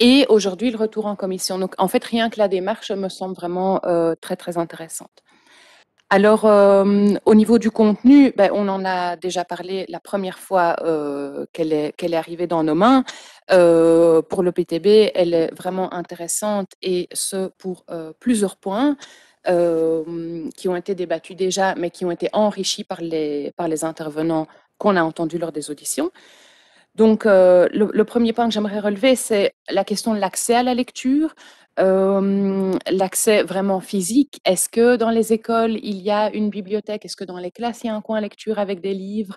Et aujourd'hui, le retour en commission. Donc, en fait, rien que la démarche me semble vraiment très, très intéressante. Alors, euh, au niveau du contenu, ben, on en a déjà parlé la première fois euh, qu'elle est, arrivée dans nos mains. Euh, pour le PTB, elle est vraiment intéressante et ce pour plusieurs points qui ont été débattus déjà, mais qui ont été enrichis par les intervenants qu'on a entendus lors des auditions. Donc, le, le, premier point que j'aimerais relever, c'est la question de l'accès à la lecture. Euh, l'accès vraiment physique. Est-ce que dans les écoles, il y a une bibliothèque? Est-ce que dans les classes, il y a un coin lecture avec des livres?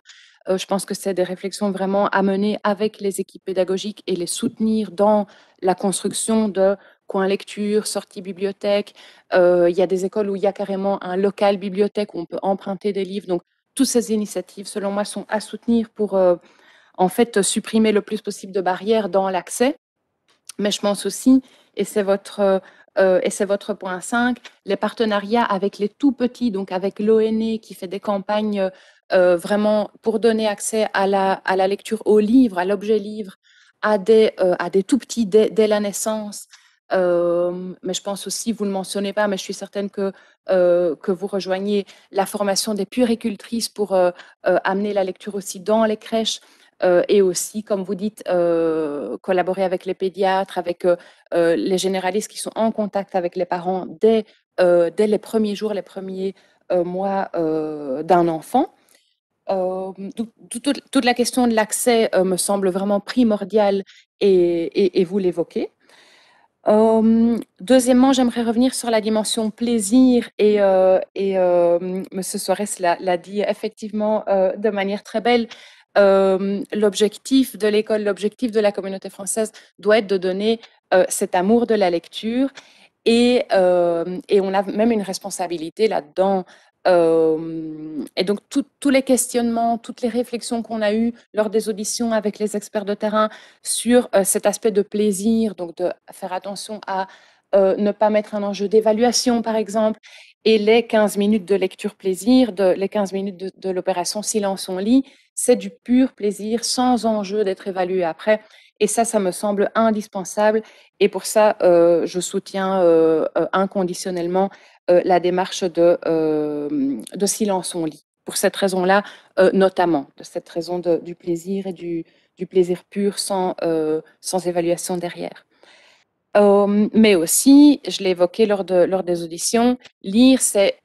Euh, Je pense que c'est des réflexions vraiment à mener avec les équipes pédagogiques et les soutenir dans la construction de coins lecture, sorties bibliothèque. Euh, il y a des écoles où il y a carrément un local bibliothèque où on peut emprunter des livres. Donc, toutes ces initiatives, selon moi, sont à soutenir pour en fait supprimer le plus possible de barrières dans l'accès. Mais je pense aussi et c'est votre, euh, et c'est votre point 5, les partenariats avec les tout petits, donc avec l'ONE qui fait des campagnes euh, vraiment pour donner accès à la, à la lecture au livre, à l'objet livre, à des, euh, à des tout petits dès, la naissance. mais je pense aussi, vous ne le mentionnez pas, mais je suis certaine que, que vous rejoignez la formation des puéricultrices pour amener la lecture aussi dans les crèches. Euh, et aussi, comme vous dites, euh, collaborer avec les pédiatres, avec euh, les généralistes qui sont en contact avec les parents dès, dès les premiers jours, les premiers mois d'un enfant. Toute, la question de l'accès me semble vraiment primordiale et, et, vous l'évoquez. deuxièmement, j'aimerais revenir sur la dimension plaisir et, et M. Soares l'a dit effectivement de manière très belle l'objectif de l'école, l'objectif de la communauté française doit être de donner cet amour de la lecture et, et on a même une responsabilité là-dedans. et donc, tous les questionnements, toutes les réflexions qu'on a eues lors des auditions avec les experts de terrain sur cet aspect de plaisir, donc de faire attention à ne pas mettre un enjeu d'évaluation, par exemple, et les 15 minutes de lecture plaisir, les 15 minutes de, l'opération silence on lit, c'est du pur plaisir sans enjeu d'être évalué après. Et ça, ça me semble indispensable. Et pour ça, euh, je soutiens euh, euh, inconditionnellement la démarche de, silence on lit. Pour cette raison-là, notamment, de cette raison du plaisir et du, plaisir pur sans évaluation derrière. Mais aussi, je l'ai évoqué lors, de, lors des auditions, lire, c'est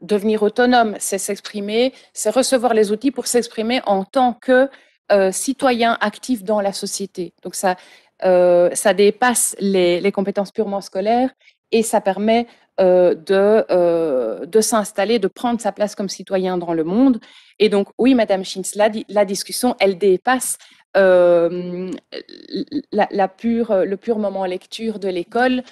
devenir autonome, c'est s'exprimer, c'est recevoir les outils pour s'exprimer en tant que citoyen actif dans la société. Donc ça, ça dépasse les, compétences purement scolaires et ça permet euh, de, de s'installer, de prendre sa place comme citoyen dans le monde. Et donc, oui, Madame Schintz, la, discussion, elle dépasse la, la pure, le pur moment lecture de l'école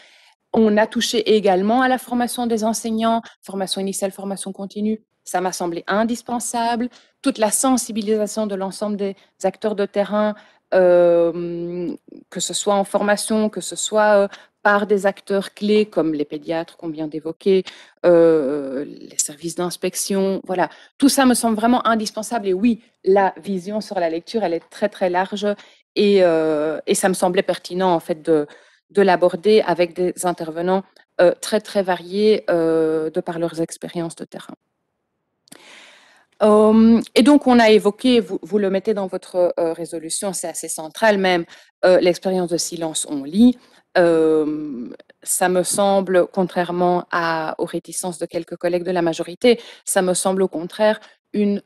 on a touché également à la formation des enseignants, formation initiale, formation continue. Ça m'a semblé indispensable. Toute la sensibilisation de l'ensemble des acteurs de terrain, euh, que ce soit en formation, que ce soit euh, par des acteurs clés comme les pédiatres qu'on vient d'évoquer, euh, les services d'inspection. Voilà, tout ça me semble vraiment indispensable. Et oui, la vision sur la lecture, elle est très très large et, et ça me semblait pertinent en fait de, de l'aborder avec des intervenants euh, très très variés euh, de par leurs expériences de terrain. Euh, et donc, on a évoqué, vous, le mettez dans votre résolution, c'est assez central même, l'expérience de silence on lit. Ça me semble, contrairement aux réticences de quelques collègues de la majorité, ça me semble au contraire une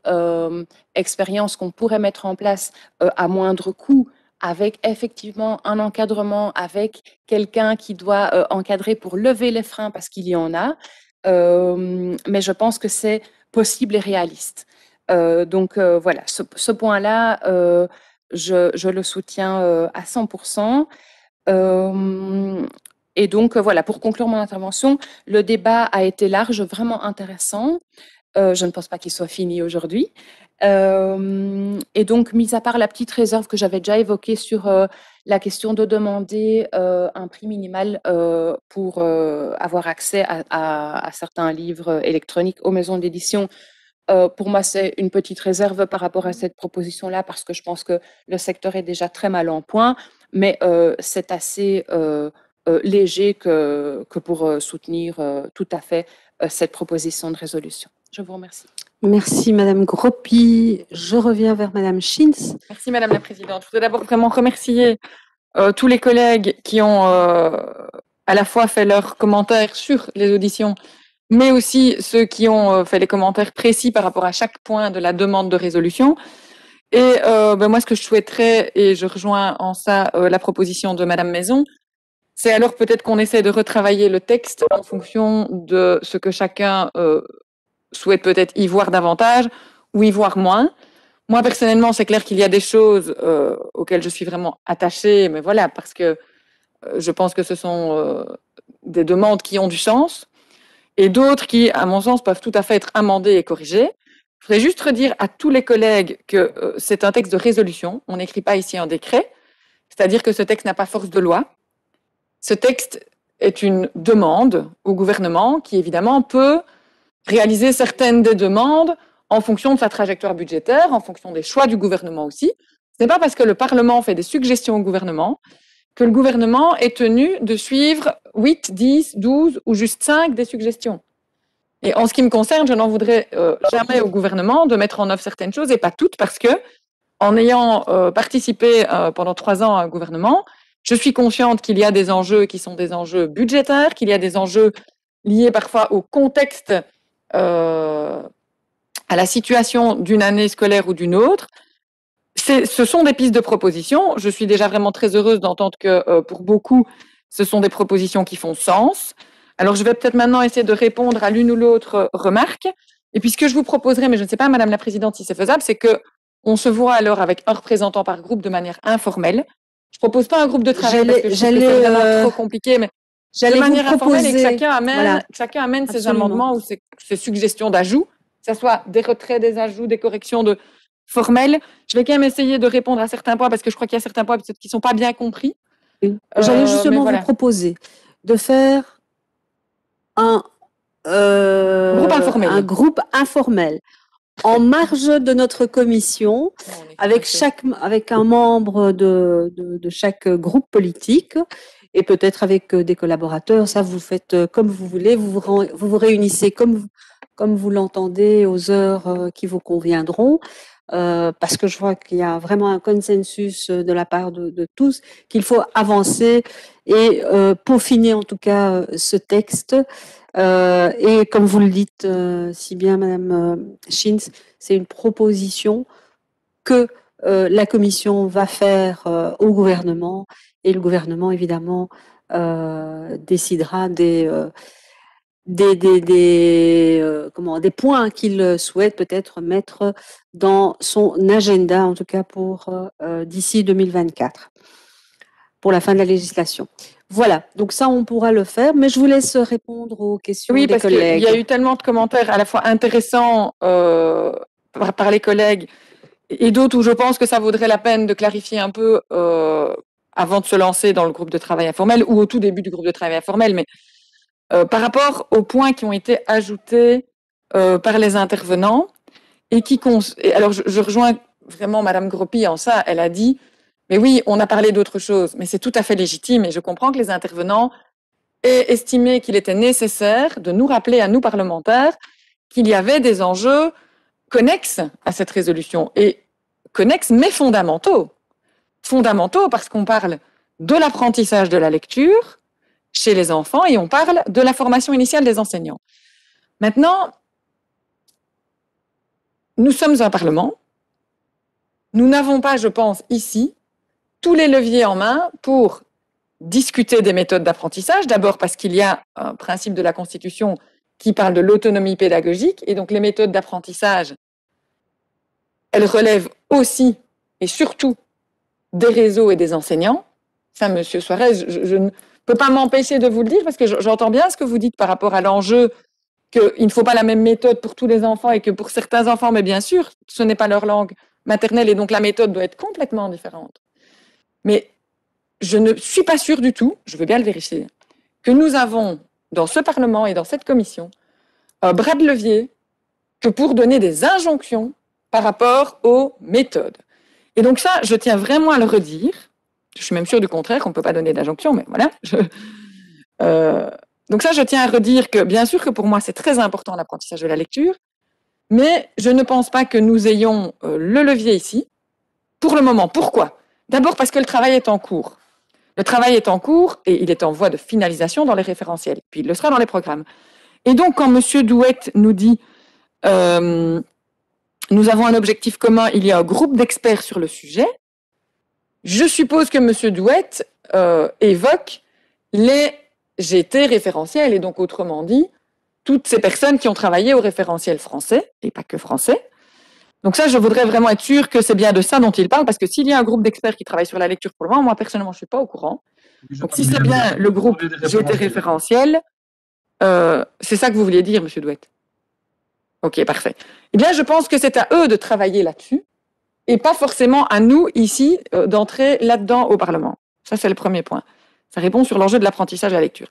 expérience qu'on pourrait mettre en place à moindre coût avec effectivement un encadrement, avec quelqu'un qui doit encadrer pour lever les freins parce qu'il y en a. Mais je pense que c'est possible et réaliste. Donc voilà, ce, point-là, je, le soutiens à 100%. Et donc voilà, pour conclure mon intervention, le débat a été large, vraiment intéressant. je ne pense pas qu'il soit fini aujourd'hui. Euh, et donc, mis à part la petite réserve que j'avais déjà évoquée sur euh, la question de demander euh, un prix minimal pour avoir accès à, certains livres électroniques aux maisons d'édition, pour moi, c'est une petite réserve par rapport à cette proposition-là, parce que je pense que le secteur est déjà très mal en point, mais c'est assez léger que, que pour soutenir tout à fait cette proposition de résolution. Je vous remercie. Merci Madame Groppi. Je reviens vers Madame Schintz. Merci Madame la Présidente. Je voudrais d'abord vraiment remercier euh, tous les collègues qui ont euh, à la fois fait leurs commentaires sur les auditions, mais aussi ceux qui ont euh, fait les commentaires précis par rapport à chaque point de la demande de résolution. Et euh, ben moi, ce que je souhaiterais, et je rejoins en ça euh, la proposition de Madame Maison, c'est alors peut-être qu'on essaie de retravailler le texte en fonction de ce que chacun euh, souhaite peut-être y voir davantage ou y voir moins. Moi, personnellement, c'est clair qu'il y a des choses auxquelles je suis vraiment attachée, mais voilà, parce que je pense que ce sont des demandes qui ont du sens et d'autres qui, à mon sens, peuvent tout à fait être amendées et corrigées. Je voudrais juste redire à tous les collègues que euh, c'est un texte de résolution. On n'écrit pas ici un décret, c'est-à-dire que ce texte n'a pas force de loi. Ce texte est une demande au gouvernement qui, évidemment, peut réaliser certaines des demandes en fonction de sa trajectoire budgétaire, en fonction des choix du gouvernement aussi. Ce n'est pas parce que le Parlement fait des suggestions au gouvernement que le gouvernement est tenu de suivre 8, 10, 12 ou juste 5 des suggestions. Et en ce qui me concerne, je n'en voudrais euh, jamais au gouvernement de mettre en œuvre certaines choses et pas toutes parce que, en ayant euh, participé euh, pendant trois ans à un gouvernement, je suis consciente qu'il y a des enjeux qui sont des enjeux budgétaires, qu'il y a des enjeux liés parfois au contexte, à la situation d'une année scolaire ou d'une autre. Ce sont des pistes de proposition. Je suis déjà vraiment très heureuse d'entendre que pour beaucoup, ce sont des propositions qui font sens. Alors, je vais peut-être maintenant essayer de répondre à l'une ou l'autre euh, remarque. Et puis, ce que je vous proposerai, mais je ne sais pas, Madame la Présidente, si c'est faisable, c'est que on se voit alors avec un représentant par groupe de manière informelle. Je propose pas un groupe de travail parce que je trouve que J'allais- c'est vraiment euh, trop compliqué, mais de manière informelle et que chacun amène, Voilà. que chacun amène ses amendements ou ses, ses suggestions d'ajout, que ce soit des retraits, des ajouts, des corrections de formelles. Je vais quand même essayer de répondre à certains points parce que je crois qu'il y a certains points qui sont pas bien compris. Oui. Euh, J'allais mais justement voilà. vous proposer de faire un, euh, Groupe informel. un groupe informel en marge de notre commission, est avec chaque, avec un membre de, de, de chaque groupe politique et peut-être avec euh, des collaborateurs. Ça, vous faites euh, comme vous voulez. Vous vous, vous, vous réunissez comme vous, comme vous l'entendez aux heures qui vous conviendront. Euh, parce que je vois qu'il y a vraiment un consensus euh, de la part de, tous qu'il faut avancer et euh, peaufiner en tout cas ce texte. Et comme vous le dites si bien, Madame Schintz, c'est une proposition que la Commission va faire au gouvernement et le gouvernement, évidemment, décidera des, des, des, des, euh, comment, des points qu'il souhaite peut-être mettre dans son agenda, en tout cas pour euh, euh, d'ici 2024, pour la fin de la législation. Voilà, donc ça, on pourra le faire, mais je vous laisse répondre aux questions Oui, des parce qu'il collègues. y a eu tellement de commentaires à la fois intéressants euh, par, par les collègues et d'autres où je pense que ça vaudrait la peine de clarifier un peu avant de se lancer dans le groupe de travail informel ou au tout début du groupe de travail informel. Mais euh, par rapport aux points qui ont été ajoutés euh, par les intervenants et qui... cons- et alors, je, rejoins vraiment Madame Gropi en ça. Elle a dit, mais oui, on a parlé d'autre chose, mais c'est tout à fait légitime et je comprends que les intervenants aient estimé qu'il était nécessaire de nous rappeler à nous parlementaires qu'il y avait des enjeux connexes à cette résolution et connexes mais fondamentaux. Fondamentaux parce qu'on parle de l'apprentissage de la lecture chez les enfants et on parle de la formation initiale des enseignants. Maintenant, nous sommes un parlement. Nous n'avons pas, je pense, ici, tous les leviers en main pour discuter des méthodes d'apprentissage. D'abord parce qu'il y a un principe de la Constitution qui parle de l'autonomie pédagogique et donc les méthodes d'apprentissage, elles relèvent aussi et surtout des réseaux et des enseignants. Ça, Monsieur Suarez, je, je peux pas m'empêcher de vous le dire parce que je- j'entends bien ce que vous dites par rapport à l'enjeu qu'il ne faut pas la même méthode pour tous les enfants et que pour certains enfants, mais bien sûr, ce n'est pas leur langue maternelle et donc la méthode doit être complètement différente. Mais je ne suis pas sûre du tout, je veux bien le vérifier, que nous avons dans ce Parlement et dans cette commission un bras de levier que pour donner des injonctions par rapport aux méthodes. Et donc ça, je tiens vraiment à le redire. Je suis même sûre du contraire qu'on ne peut pas donner d'injonction, mais voilà. euh, donc ça, je tiens à redire que bien sûr que pour moi, c'est très important l'apprentissage de la lecture, mais je ne pense pas que nous ayons euh, le levier ici pour le moment. Pourquoi? D'abord parce que le travail est en cours. Le travail est en cours et il est en voie de finalisation dans les référentiels, puis il le sera dans les programmes. Et donc, quand M. Douette nous dit euh, nous avons un objectif commun, il y a un groupe d'experts sur le sujet. Je suppose que M. Douette euh, évoque les GT référentiels, et donc autrement dit, toutes ces personnes qui ont travaillé au référentiel français, et pas que français. Donc ça, je voudrais vraiment être sûr que c'est bien de ça dont il parle, parce que s'il y a un groupe d'experts qui travaille sur la lecture pour le moment, moi personnellement, je ne suis pas au courant. Donc si c'est bien le groupe GT référentiel, euh, c'est ça que vous vouliez dire, M. Douette? Ok, parfait. Eh bien, je pense que c'est à eux de travailler là-dessus et pas forcément à nous, ici, euh, d'entrer là-dedans au Parlement. Ça, c'est le premier point. Ça répond sur l'enjeu de l'apprentissage à la lecture.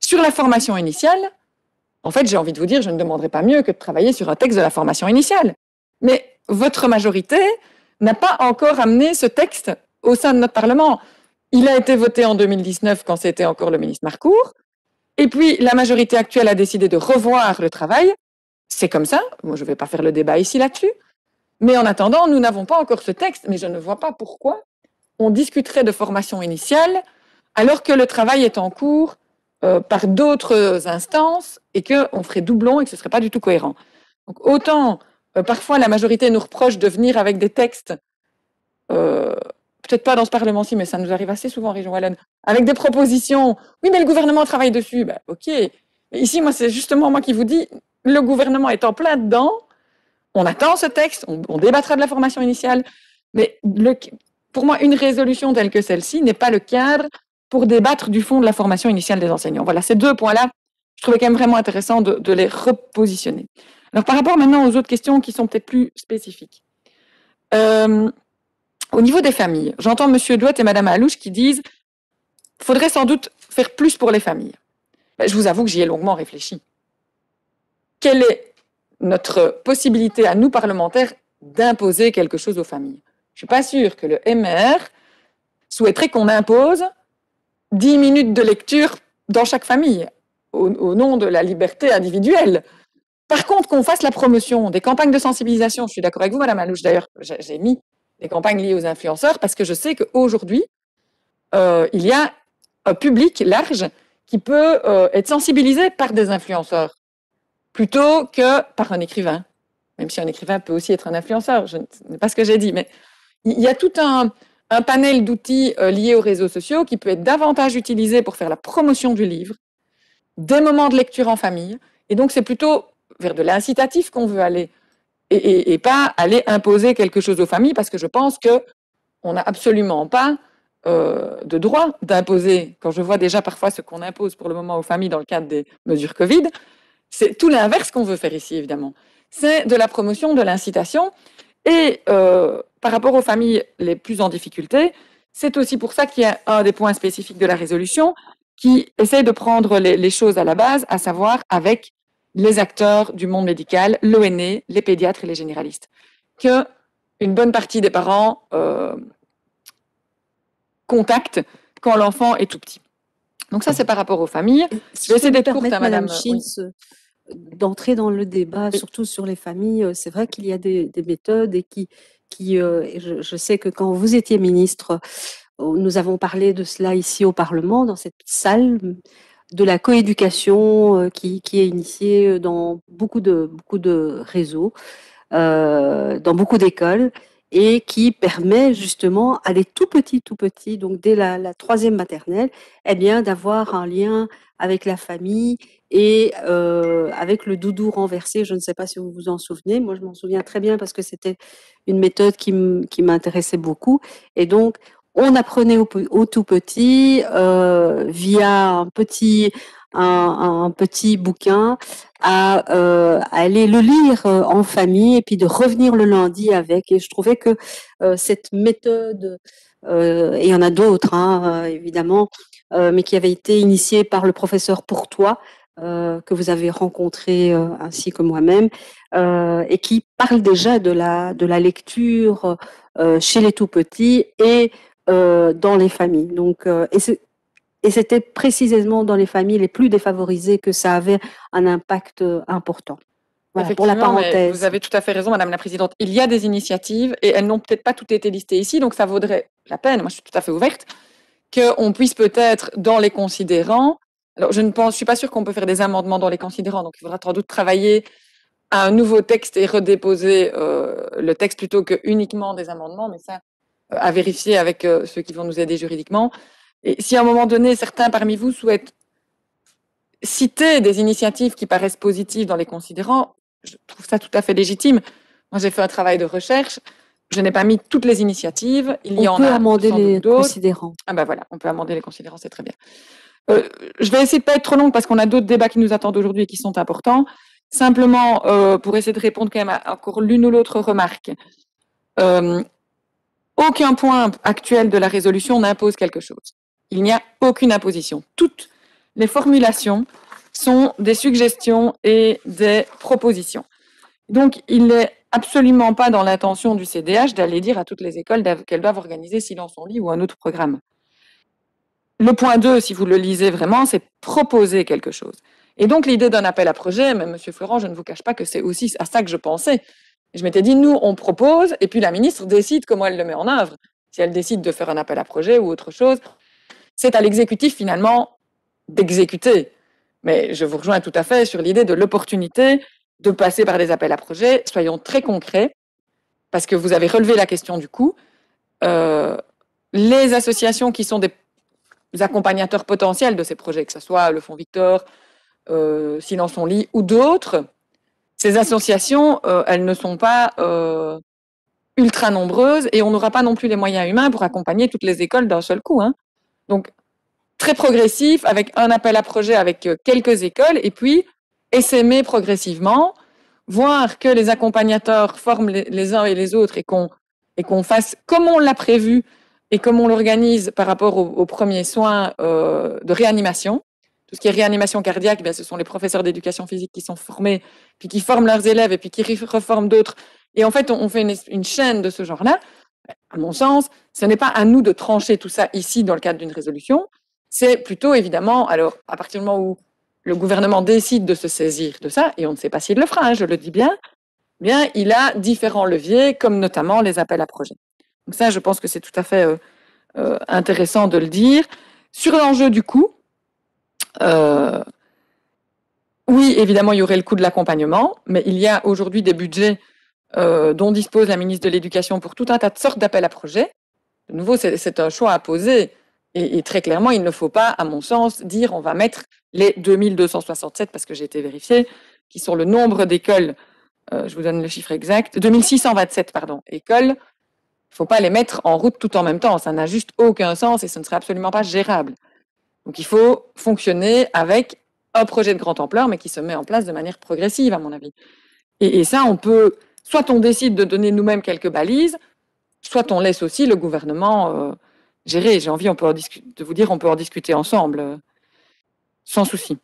Sur la formation initiale, en fait, j'ai envie de vous dire, je ne demanderai pas mieux que de travailler sur un texte de la formation initiale. Mais votre majorité n'a pas encore amené ce texte au sein de notre Parlement. Il a été voté en 2019 quand c'était encore le ministre Marcourt. Et puis, la majorité actuelle a décidé de revoir le travail. C'est comme ça. Moi, je ne vais pas faire le débat ici là-dessus. Mais en attendant, nous n'avons pas encore ce texte, mais je ne vois pas pourquoi on discuterait de formation initiale alors que le travail est en cours euh, par d'autres instances et qu'on ferait doublon et que ce ne serait pas du tout cohérent. Donc autant euh, parfois la majorité nous reproche de venir avec des textes, euh, peut-être pas dans ce Parlement-ci, mais ça nous arrive assez souvent en région Wallonne, avec des propositions. Oui, mais le gouvernement travaille dessus. Ben, ok. ici, moi, c'est justement moi qui vous dis, le gouvernement est en plein dedans on attend ce texte, on, débattra de la formation initiale, mais pour moi, une résolution telle que celle-ci n'est pas le cadre pour débattre du fond de la formation initiale des enseignants. Voilà, ces deux points-là, je trouvais quand même vraiment intéressant de, les repositionner. Alors, par rapport maintenant aux autres questions qui sont peut-être plus spécifiques. Euh, au niveau des familles, j'entends M. Douette et Mme Alouche qui disent faudrait sans doute faire plus pour les familles. Ben, je vous avoue que j'y ai longuement réfléchi. Quelle est notre possibilité à nous parlementaires d'imposer quelque chose aux familles. Je ne suis pas sûre que le MR souhaiterait qu'on impose 10 minutes de lecture dans chaque famille, au, nom de la liberté individuelle. Par contre, qu'on fasse la promotion des campagnes de sensibilisation, je suis d'accord avec vous, Madame Alouche, d'ailleurs, j'ai mis des campagnes liées aux influenceurs parce que je sais qu'aujourd'hui, euh, il y a un public large qui peut euh, être sensibilisé par des influenceurs plutôt que par un écrivain. Même si un écrivain peut aussi être un influenceur, ce n'est pas ce que j'ai dit, mais il y a tout un, panel d'outils euh, liés aux réseaux sociaux qui peut être davantage utilisé pour faire la promotion du livre, des moments de lecture en famille, et donc c'est plutôt vers de l'incitatif qu'on veut aller, et, pas aller imposer quelque chose aux familles, parce que je pense que on n'a absolument pas euh, de droit d'imposer, quand je vois déjà parfois ce qu'on impose pour le moment aux familles dans le cadre des mesures Covid, c'est tout l'inverse qu'on veut faire ici, évidemment. C'est de la promotion, de l'incitation. Et euh, par rapport aux familles les plus en difficulté, c'est aussi pour ça qu'il y a un des points spécifiques de la résolution qui essaie de prendre les, choses à la base, à savoir avec les acteurs du monde médical, l'ONE, les pédiatres et les généralistes. Que une bonne partie des parents euh, contactent quand l'enfant est tout petit. Donc ça, c'est par rapport aux familles. je vais essayer d'être courte, à Madame d'entrer dans le débat, surtout sur les familles. Euh, c'est vrai qu'il y a des, méthodes et qui, qui euh, je, sais que quand vous étiez ministre, euh, nous avons parlé de cela ici au Parlement, dans cette salle de la coéducation qui, qui, est initiée dans beaucoup de, beaucoup de réseaux, dans beaucoup d'écoles et qui permet justement à les tout petits, tout petits, donc dès la, troisième maternelle, eh bien d'avoir un lien avec la famille et euh, avec le doudou renversé. Je ne sais pas si vous vous en souvenez. Moi, je m'en souviens très bien parce que c'était une méthode qui m'intéressait beaucoup. Et donc, on apprenait au, au tout petit euh, via un petit un, un, petit bouquin à, euh, aller le lire euh, en famille et puis de revenir le lundi avec. Et je trouvais que euh, cette méthode, et il y en a d'autres hein, évidemment, mais qui avait été initiée par le professeur Pourtois, que vous avez rencontré ainsi que moi-même et qui parle déjà de la, de la lecture chez les tout petits et dans les familles. Donc, et c'était précisément dans les familles les plus défavorisées que ça avait un impact important. Voilà, pour la parenthèse. Vous avez tout à fait raison, Madame la Présidente. Il y a des initiatives et elles n'ont peut-être pas toutes été listées ici, donc ça vaudrait la peine, moi je suis tout à fait ouverte, qu'on puisse peut-être, dans les considérants, alors, je ne pense, je suis pas sûre qu'on peut faire des amendements dans les considérants, donc il faudra sans doute travailler à un nouveau texte et redéposer euh, le texte plutôt que uniquement des amendements, mais ça, euh, à vérifier avec euh, ceux qui vont nous aider juridiquement. Et si à un moment donné, certains parmi vous souhaitent citer des initiatives qui paraissent positives dans les considérants, je trouve ça tout à fait légitime. Moi, j'ai fait un travail de recherche. Je n'ai pas mis toutes les initiatives. Il y On en peut a amender sans doute les considérants. Ah ben voilà, on peut amender les considérants, c'est très bien. Euh, je vais essayer de pas être trop longue parce qu'on a d'autres débats qui nous attendent aujourd'hui et qui sont importants. Simplement, euh, pour essayer de répondre quand même à encore l'une ou l'autre remarque. Euh, aucun point actuel de la résolution n'impose quelque chose. Il n'y a aucune imposition. Toutes les formulations sont des suggestions et des propositions. Donc, il n'est absolument pas dans l'intention du CDH d'aller dire à toutes les écoles qu'elles doivent organiser Silence on lit ou un autre programme. Le point 2, si vous le lisez vraiment, c'est proposer quelque chose. Et donc, l'idée d'un appel à projet, mais Monsieur Florent, je ne vous cache pas que c'est aussi à ça que je pensais. Je m'étais dit, nous, on propose, et puis la ministre décide comment elle le met en œuvre. Si elle décide de faire un appel à projet ou autre chose, c'est à l'exécutif, finalement, d'exécuter. Mais je vous rejoins tout à fait sur l'idée de l'opportunité de passer par des appels à projets. Soyons très concrets, parce que vous avez relevé la question du coût. Euh, les associations qui sont des accompagnateurs potentiels de ces projets, que ce soit le Fonds Victor, euh, Silence on lit ou d'autres, ces associations, euh, elles ne sont pas ultra nombreuses et on n'aura pas non plus les moyens humains pour accompagner toutes les écoles d'un seul coup. hein. Donc, très progressif, avec un appel à projet avec euh, quelques écoles, et puis essaimer progressivement, voir que les accompagnateurs forment les, uns et les autres et qu'on fasse comme on l'a prévu et comme on l'organise par rapport aux, premiers soins euh, de réanimation. Tout ce qui est réanimation cardiaque, bien, ce sont les professeurs d'éducation physique qui sont formés, puis qui forment leurs élèves et puis qui re- reforment d'autres. Et en fait, on, on fait une, une chaîne de ce genre-là. À mon sens, ce n'est pas à nous de trancher tout ça ici dans le cadre d'une résolution. C'est plutôt évidemment, alors à partir du moment où le gouvernement décide de se saisir de ça, et on ne sait pas s'il le fera, hein, je le dis bien, eh bien, il a différents leviers, comme notamment les appels à projets. Donc ça, je pense que c'est tout à fait euh, euh, intéressant de le dire. Sur l'enjeu du coût, euh, oui, évidemment, il y aurait le coût de l'accompagnement, mais il y a aujourd'hui des budgets euh, dont dispose la ministre de l'Éducation pour tout un tas de sortes d'appels à projets. De nouveau, c'est un choix à poser. Et, très clairement, il ne faut pas, à mon sens, dire on va mettre les 2267, parce que j'ai été vérifié, qui sont le nombre d'écoles, euh, je vous donne le chiffre exact, 2627, pardon, écoles. Il ne faut pas les mettre en route tout en même temps. Ça n'a juste aucun sens et ce ne serait absolument pas gérable. Donc il faut fonctionner avec un projet de grande ampleur, mais qui se met en place de manière progressive, à mon avis. Et ça, on peut, soit on décide de donner nous-mêmes quelques balises, soit on laisse aussi le gouvernement euh, gérer. J'ai envie on peut en de vous dire, on peut en discuter ensemble, euh, sans souci.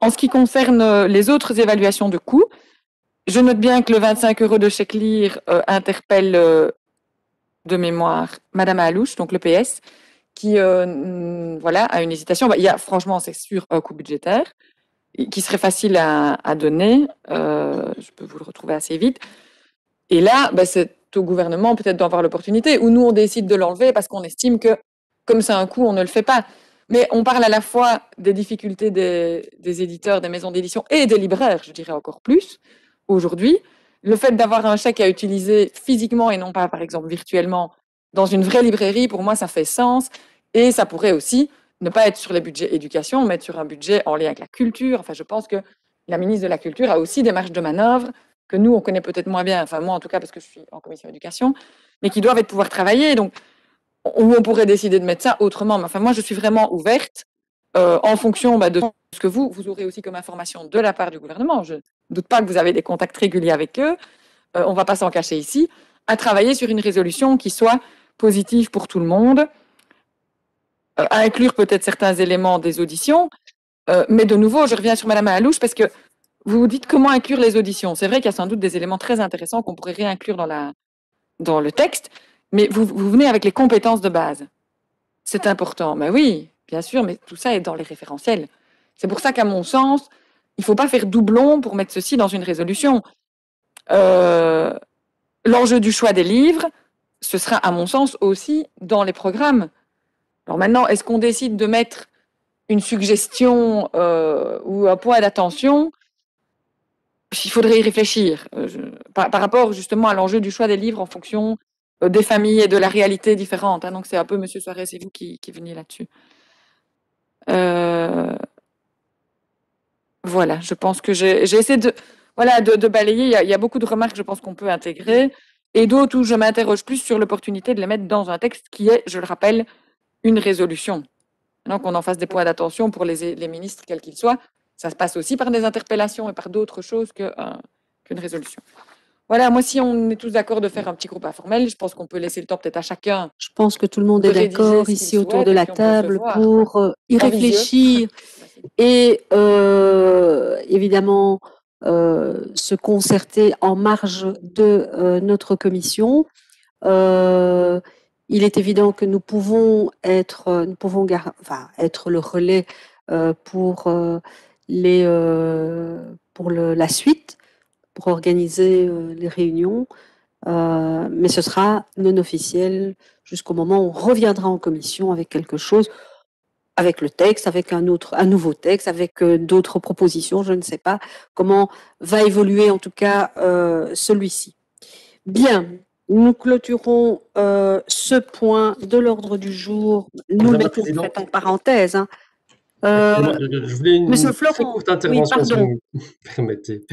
En ce qui concerne euh, les autres évaluations de coûts, je note bien que le 25 euros de chèque lire euh, interpelle de mémoire Madame Alouche, donc le PS, qui voilà, a une hésitation. Bah, il y a franchement, c'est sûr, un coût budgétaire qui serait facile à, donner. Je peux vous le retrouver assez vite. Et là, bah, c'est au gouvernement peut-être d'en avoir l'opportunité, ou nous, on décide de l'enlever parce qu'on estime que, comme c'est un coût, on ne le fait pas. Mais on parle à la fois des difficultés des, des éditeurs, des maisons d'édition et des libraires, je dirais encore plus, aujourd'hui. Le fait d'avoir un chèque à utiliser physiquement et non pas, par exemple, virtuellement, dans une vraie librairie, pour moi, ça fait sens. Et ça pourrait aussi ne pas être sur les budgets éducation, mais être sur un budget en lien avec la culture. Enfin, je pense que la ministre de la Culture a aussi des marges de manœuvre que nous, on connaît peut-être moins bien, enfin moi en tout cas parce que je suis en commission éducation, mais qui doivent être pouvoir travailler. Donc, où on pourrait décider de mettre ça autrement. Mais enfin, moi, je suis vraiment ouverte euh, en fonction bah, de ce que vous, vous aurez aussi comme information de la part du gouvernement. Je ne doute pas que vous avez des contacts réguliers avec eux. Euh, on ne va pas s'en cacher ici. À travailler sur une résolution qui soit positive pour tout le monde, euh, à inclure peut-être certains éléments des auditions. Mais de nouveau, je reviens sur Madame Alouche parce que vous vous dites comment inclure les auditions. C'est vrai qu'il y a sans doute des éléments très intéressants qu'on pourrait réinclure dans, la, dans le texte, mais vous, vous venez avec les compétences de base. C'est important. Mais oui, bien sûr, mais tout ça est dans les référentiels. C'est pour ça qu'à mon sens, il ne faut pas faire doublon pour mettre ceci dans une résolution. Euh, L'enjeu du choix des livres, ce sera à mon sens aussi dans les programmes. Alors maintenant, est-ce qu'on décide de mettre une suggestion euh, ou un point d'attention il faudrait y réfléchir. Euh, par, rapport justement à l'enjeu du choix des livres en fonction euh, des familles et de la réalité différente. Hein, donc c'est un peu, Monsieur Soares, c'est vous qui, venez là-dessus. Euh, voilà, je pense que j'ai essayé de, voilà, de, balayer. Il y, a, beaucoup de remarques, je pense qu'on peut intégrer, et d'autres où je m'interroge plus sur l'opportunité de les mettre dans un texte qui est, je le rappelle, une résolution. Donc on en fasse des points d'attention pour les, les ministres, quels qu'ils soient. Ça se passe aussi par des interpellations et par d'autres choses qu'une qu résolution. Voilà, moi, si on est tous d'accord de faire un petit groupe informel, je pense qu'on peut laisser le temps peut-être à chacun. Je pense que tout le monde est d'accord ici autour de la table pour euh, y réfléchir <laughs> et euh, évidemment euh, se concerter en marge de euh, notre commission. Euh, il est évident que nous pouvons être, nous pouvons enfin, être le relais pour les, pour le, la suite pour organiser euh, les réunions, euh, mais ce sera non officiel jusqu'au moment où on reviendra en commission avec quelque chose, avec le texte, avec un autre, un nouveau texte, avec euh, d'autres propositions. Je ne sais pas comment va évoluer en tout cas euh, celui-ci. Bien, nous clôturons euh, ce point de l'ordre du jour. Nous Madame le mettons en parenthèse. Hein. Euh, je voulais une Monsieur très Florent, courte intervention, oui, si vous me permettez.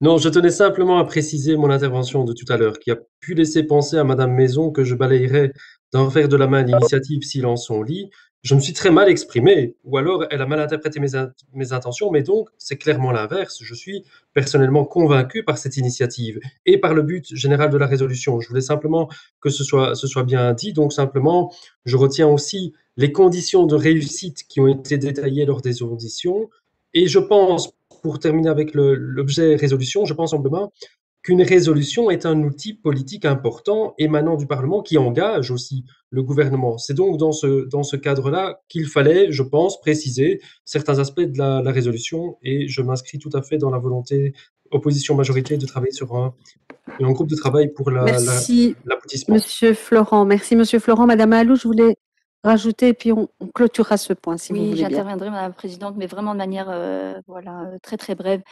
Non, je tenais simplement à préciser mon intervention de tout à l'heure, qui a pu laisser penser à Madame Maison que je balayerais d'un revers de la main l'initiative Silence on lit. Je me suis très mal exprimé, ou alors elle a mal interprété mes, in mes intentions, mais donc c'est clairement l'inverse. Je suis personnellement convaincu par cette initiative et par le but général de la résolution. Je voulais simplement que ce soit, ce soit bien dit, donc simplement, je retiens aussi les conditions de réussite qui ont été détaillées lors des auditions. Et je pense, pour terminer avec l'objet résolution, je pense simplement qu'une résolution est un outil politique important émanant du Parlement qui engage aussi le gouvernement. C'est donc dans ce, dans ce cadre-là qu'il fallait, je pense, préciser certains aspects de la, la résolution et je m'inscris tout à fait dans la volonté opposition-majorité de travailler sur un, un, groupe de travail pour l'aboutissement. La, Monsieur Florent, merci Monsieur Florent. Madame Alou, je voulais rajouter et puis on, on clôturera ce point si oui, vous voulez. Oui, j'interviendrai Madame la Présidente, mais vraiment de manière euh, voilà, très très brève.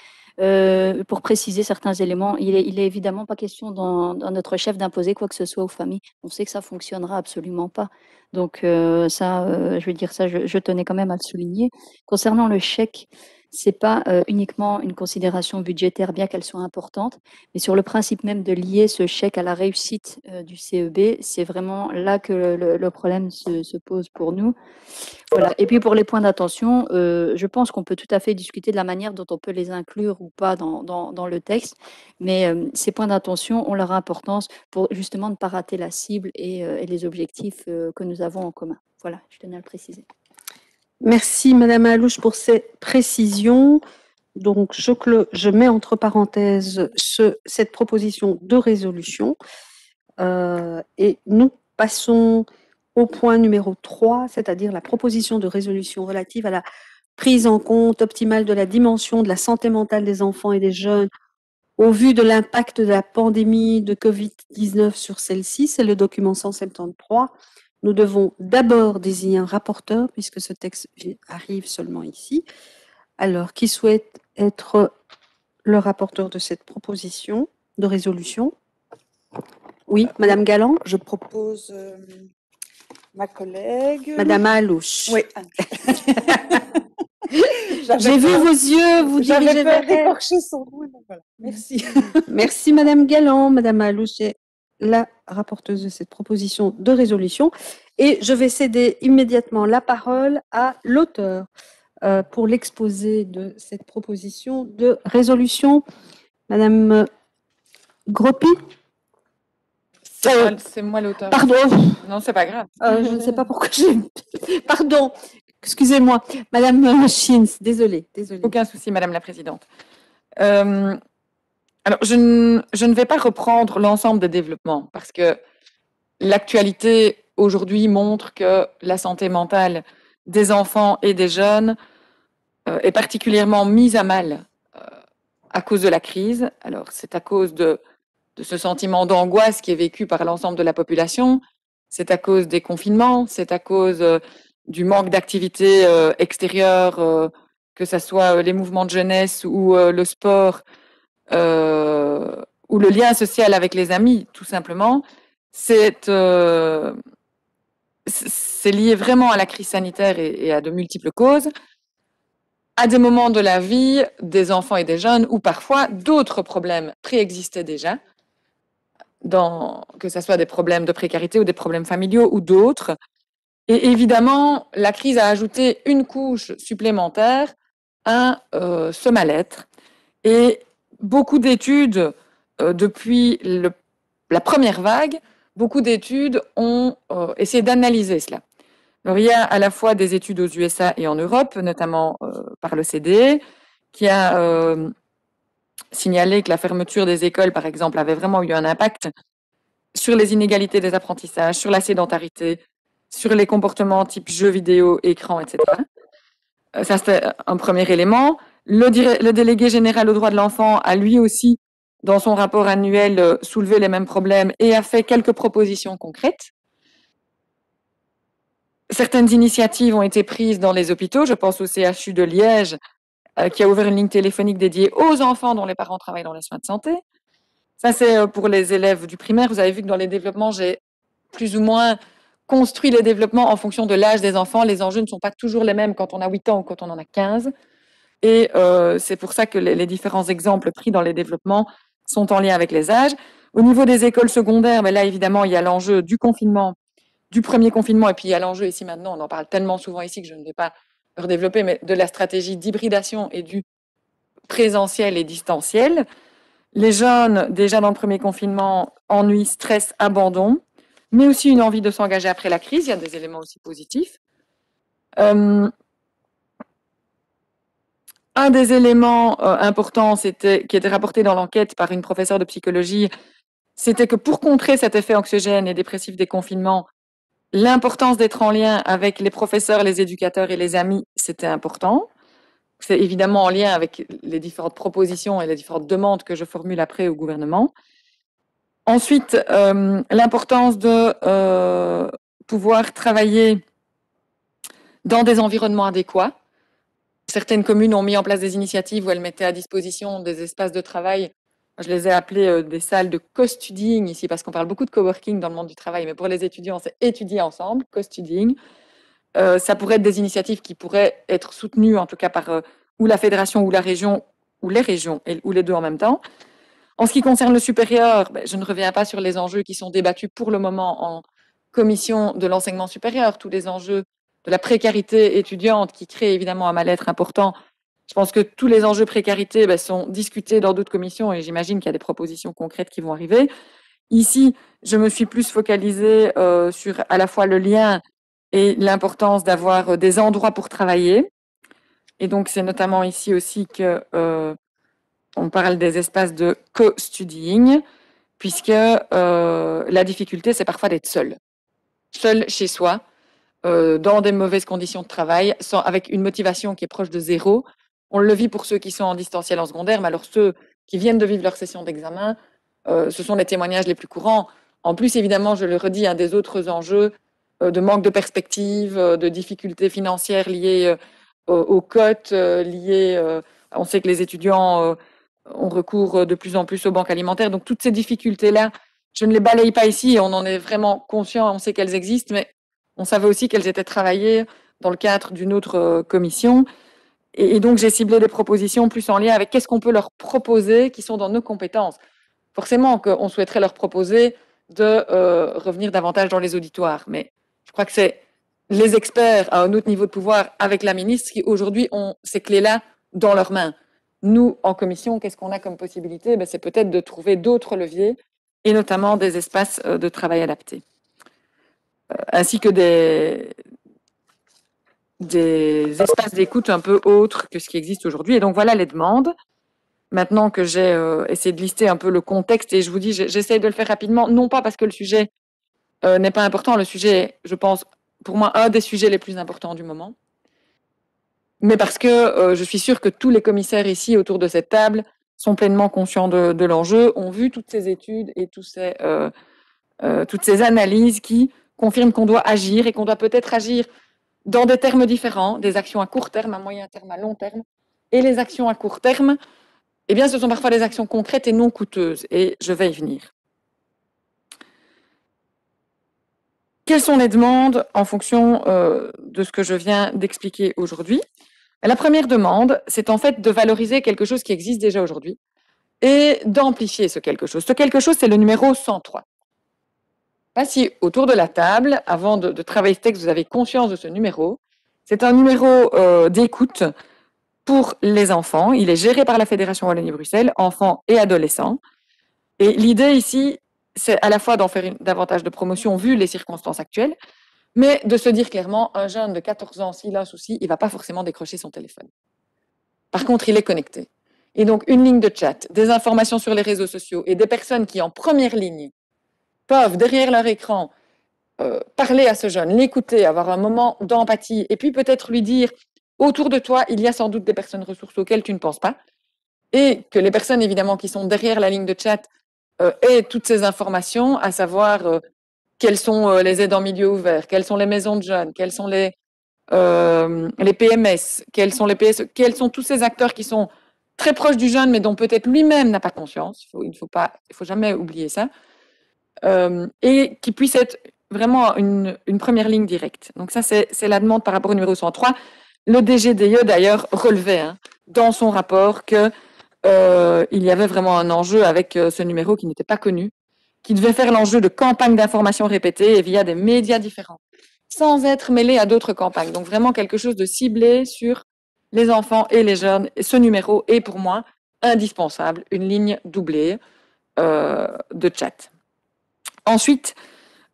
Euh, pour préciser certains éléments, il est, il est évidemment pas question dans, dans notre chef d'imposer quoi que ce soit aux familles. On sait que ça fonctionnera absolument pas. Donc euh, ça, euh, je veux dire ça, je, je, tenais quand même à le souligner. Concernant le chèque, c'est pas euh, uniquement une considération budgétaire, bien qu'elle soit importante, mais sur le principe même de lier ce chèque à la réussite euh, du CEB, c'est vraiment là que le, problème se, se, pose pour nous. Et puis pour les points d'attention, euh, je pense qu'on peut tout à fait discuter de la manière dont on peut les inclure ou pas dans, le texte, mais ces points d'attention ont leur importance pour justement ne pas rater la cible et les objectifs que nous avons en commun. Voilà, je tenais à le préciser. Merci Madame Alouche pour ces précisions. Donc, je, mets entre parenthèses ce, cette proposition de résolution euh, et nous passons au point numéro 3, c'est-à-dire la proposition de résolution relative à la prise en compte optimale de la dimension de la santé mentale des enfants et des jeunes au vu de l'impact de la pandémie de Covid-19 sur celle-ci. C'est le document 173 nous devons d'abord désigner un rapporteur, puisque ce texte arrive seulement ici. Alors, qui souhaite être le rapporteur de cette proposition de résolution? Oui, Madame Galland? Je propose euh, ma collègue. Madame Alouche. Oui. <laughs> J'ai vu vos yeux, vous dirigez vers elle. son. Voilà. Merci. <laughs> Merci Madame Galland. Madame Alouche est la rapporteuse de cette proposition de résolution. Et je vais céder immédiatement la parole à l'auteur euh, pour l'exposé de cette proposition de résolution. Madame Gropi? C'est moi l'auteur. Pardon. Non, c'est pas grave. Euh, je ne sais pas pourquoi j'ai... <laughs> Pardon. Excusez-moi. Madame Schins, désolée, désolée. Aucun souci, Madame la Présidente. Euh, alors, je ne, je ne vais pas reprendre l'ensemble des développements parce que l'actualité aujourd'hui montre que la santé mentale des enfants et des jeunes euh, est particulièrement mise à mal euh, à cause de la crise. Alors, c'est à cause de, ce sentiment d'angoisse qui est vécu par l'ensemble de la population, c'est à cause des confinements, c'est à cause euh, du manque d'activités extérieures, que ce soit les mouvements de jeunesse ou le sport euh, ou le lien social avec les amis, tout simplement, c'est euh, lié vraiment à la crise sanitaire et, à de multiples causes, à des moments de la vie des enfants et des jeunes où parfois d'autres problèmes préexistaient déjà, que ce soit des problèmes de précarité ou des problèmes familiaux ou d'autres. Et évidemment, la crise a ajouté une couche supplémentaire à euh, ce mal-être. Et beaucoup d'études, euh, depuis la première vague, beaucoup d'études ont euh, essayé d'analyser cela. Il y a à la fois des études aux USA et en Europe, notamment euh, par le CD, qui a signalé que la fermeture des écoles, par exemple, avait vraiment eu un impact sur les inégalités des apprentissages, sur la sédentarité, sur les comportements type jeux vidéo, écran, etc. Ça, c'était un premier élément. Le, délégué général aux droits de l'enfant a lui aussi, dans son rapport annuel, soulevé les mêmes problèmes et a fait quelques propositions concrètes. Certaines initiatives ont été prises dans les hôpitaux. Je pense au CHU de Liège, euh, qui a ouvert une ligne téléphonique dédiée aux enfants dont les parents travaillent dans les soins de santé. Ça, c'est euh, pour les élèves du primaire. Vous avez vu que dans les développements, j'ai plus ou moins construit les développements en fonction de l'âge des enfants. Les enjeux ne sont pas toujours les mêmes quand on a 8 ans ou quand on en a 15. Et euh, c'est pour ça que les, différents exemples pris dans les développements sont en lien avec les âges. Au niveau des écoles secondaires, mais là, évidemment, il y a l'enjeu du confinement du premier confinement, et puis il y a l'enjeu ici maintenant, on en parle tellement souvent ici que je ne vais pas redévelopper, mais de la stratégie d'hybridation et du présentiel et distanciel. Les jeunes, déjà dans le premier confinement, ennui, stress, abandon, mais aussi une envie de s'engager après la crise. Il y a des éléments aussi positifs. Euh, un des éléments euh, importants qui était rapporté dans l'enquête par une professeure de psychologie, c'était que pour contrer cet effet anxiogène et dépressif des confinements, L'importance d'être en lien avec les professeurs, les éducateurs et les amis, c'était important. C'est évidemment en lien avec les différentes propositions et les différentes demandes que je formule après au gouvernement. Ensuite, euh, l'importance de euh, pouvoir travailler dans des environnements adéquats. Certaines communes ont mis en place des initiatives où elles mettaient à disposition des espaces de travail je les ai appelés euh, des salles de co-studying ici parce qu'on parle beaucoup de coworking dans le monde du travail, mais pour les étudiants, c'est étudier ensemble, co-studying. Euh, ça pourrait être des initiatives qui pourraient être soutenues, en tout cas par euh, ou la fédération ou la région, ou les régions, ou les deux en même temps. En ce qui concerne le supérieur, ben, je ne reviens pas sur les enjeux qui sont débattus pour le moment en commission de l'enseignement supérieur, tous les enjeux de la précarité étudiante qui créent évidemment un mal-être important je pense que tous les enjeux précarité ben, sont discutés dans d'autres commissions et j'imagine qu'il y a des propositions concrètes qui vont arriver. Ici, je me suis plus focalisée euh, sur à la fois le lien et l'importance d'avoir euh, des endroits pour travailler. Et donc, c'est notamment ici aussi que euh, on parle des espaces de co-studying, puisque la difficulté, c'est parfois d'être seul, seul chez soi, euh, dans des mauvaises conditions de travail, sans, avec une motivation qui est proche de zéro, on le vit pour ceux qui sont en distanciel en secondaire, mais alors ceux qui viennent de vivre leur session d'examen, euh, ce sont les témoignages les plus courants. En plus, évidemment, je le redis, un des autres enjeux euh, de manque de perspective, euh, de difficultés financières liées aux, aux cotes, liées. on sait que les étudiants ont recours de plus en plus aux banques alimentaires. Donc, toutes ces difficultés-là, je ne les balaye pas ici. On en est vraiment conscient, on sait qu'elles existent, mais on savait aussi qu'elles étaient travaillées dans le cadre d'une autre commission. Et, donc, j'ai ciblé des propositions plus en lien avec qu'est-ce qu'on peut leur proposer qui sont dans nos compétences. Forcément qu'on souhaiterait leur proposer de euh, revenir davantage dans les auditoires. Mais je crois que c'est les experts à un autre niveau de pouvoir avec la ministre qui aujourd'hui ont ces clés-là dans leurs mains. Nous, en commission, qu'est-ce qu'on a comme possibilité? Ben, C'est peut-être de trouver d'autres leviers et notamment des espaces euh, de travail adaptés, euh, ainsi que des, espaces d'écoute un peu autres que ce qui existe aujourd'hui. Et donc voilà les demandes. Maintenant que j'ai euh, essayé de lister un peu le contexte, et je vous dis, j'essaie de le faire rapidement, non pas parce que le sujet euh, n'est pas important, le sujet est, je pense, pour moi, un des sujets les plus importants du moment, mais parce que euh, je suis sûre que tous les commissaires ici autour de cette table sont pleinement conscients de, de l'enjeu, ont vu toutes ces études et tous ces, toutes ces analyses qui confirment qu'on doit agir et qu'on doit peut-être agir dans des termes différents, des actions à court terme, à moyen terme, à long terme. Et les actions à court terme, eh bien, ce sont parfois des actions concrètes et non coûteuses, et je vais y venir. Quelles sont les demandes en fonction euh, de ce que je viens d'expliquer aujourd'hui? La première demande, c'est en fait de valoriser quelque chose qui existe déjà aujourd'hui et d'amplifier ce quelque chose. Ce quelque chose, c'est le numéro 103. Pas si autour de la table, avant de, travailler ce texte, vous avez conscience de ce numéro. C'est un numéro euh, d'écoute pour les enfants. Il est géré par la Fédération Wallonie-Bruxelles, enfants et adolescents. Et l'idée ici, c'est à la fois d'en faire davantage de promotion vu les circonstances actuelles, mais de se dire clairement, un jeune de 14 ans, s'il a un souci, il ne va pas forcément décrocher son téléphone. Par contre, il est connecté. Et donc, une ligne de chat, des informations sur les réseaux sociaux et des personnes qui, en première ligne, peuvent, derrière leur écran, euh, parler à ce jeune, l'écouter, avoir un moment d'empathie, et puis peut-être lui dire, autour de toi, il y a sans doute des personnes ressources auxquelles tu ne penses pas, et que les personnes, évidemment, qui sont derrière la ligne de chat euh, aient toutes ces informations, à savoir euh, quelles sont euh, les aides en milieu ouvert, quelles sont les maisons de jeunes, quels sont les, les PMS, quels sont les PSE, quels sont tous ces acteurs qui sont très proches du jeune, mais dont peut-être lui-même n'a pas conscience, il ne faut, pas, il faut jamais oublier ça, et qui puissent être vraiment une, première ligne directe. Donc ça, c'est la demande par rapport au numéro 103. Le DGDE, d'ailleurs, relevait hein, dans son rapport qu'il euh, y avait vraiment un enjeu avec euh, ce numéro qui n'était pas connu, qui devait faire l'enjeu de campagnes d'information répétées et via des médias différents, sans être mêlé à d'autres campagnes. Donc vraiment quelque chose de ciblé sur les enfants et les jeunes. Ce numéro est pour moi indispensable, une ligne doublée euh, de chat. Ensuite,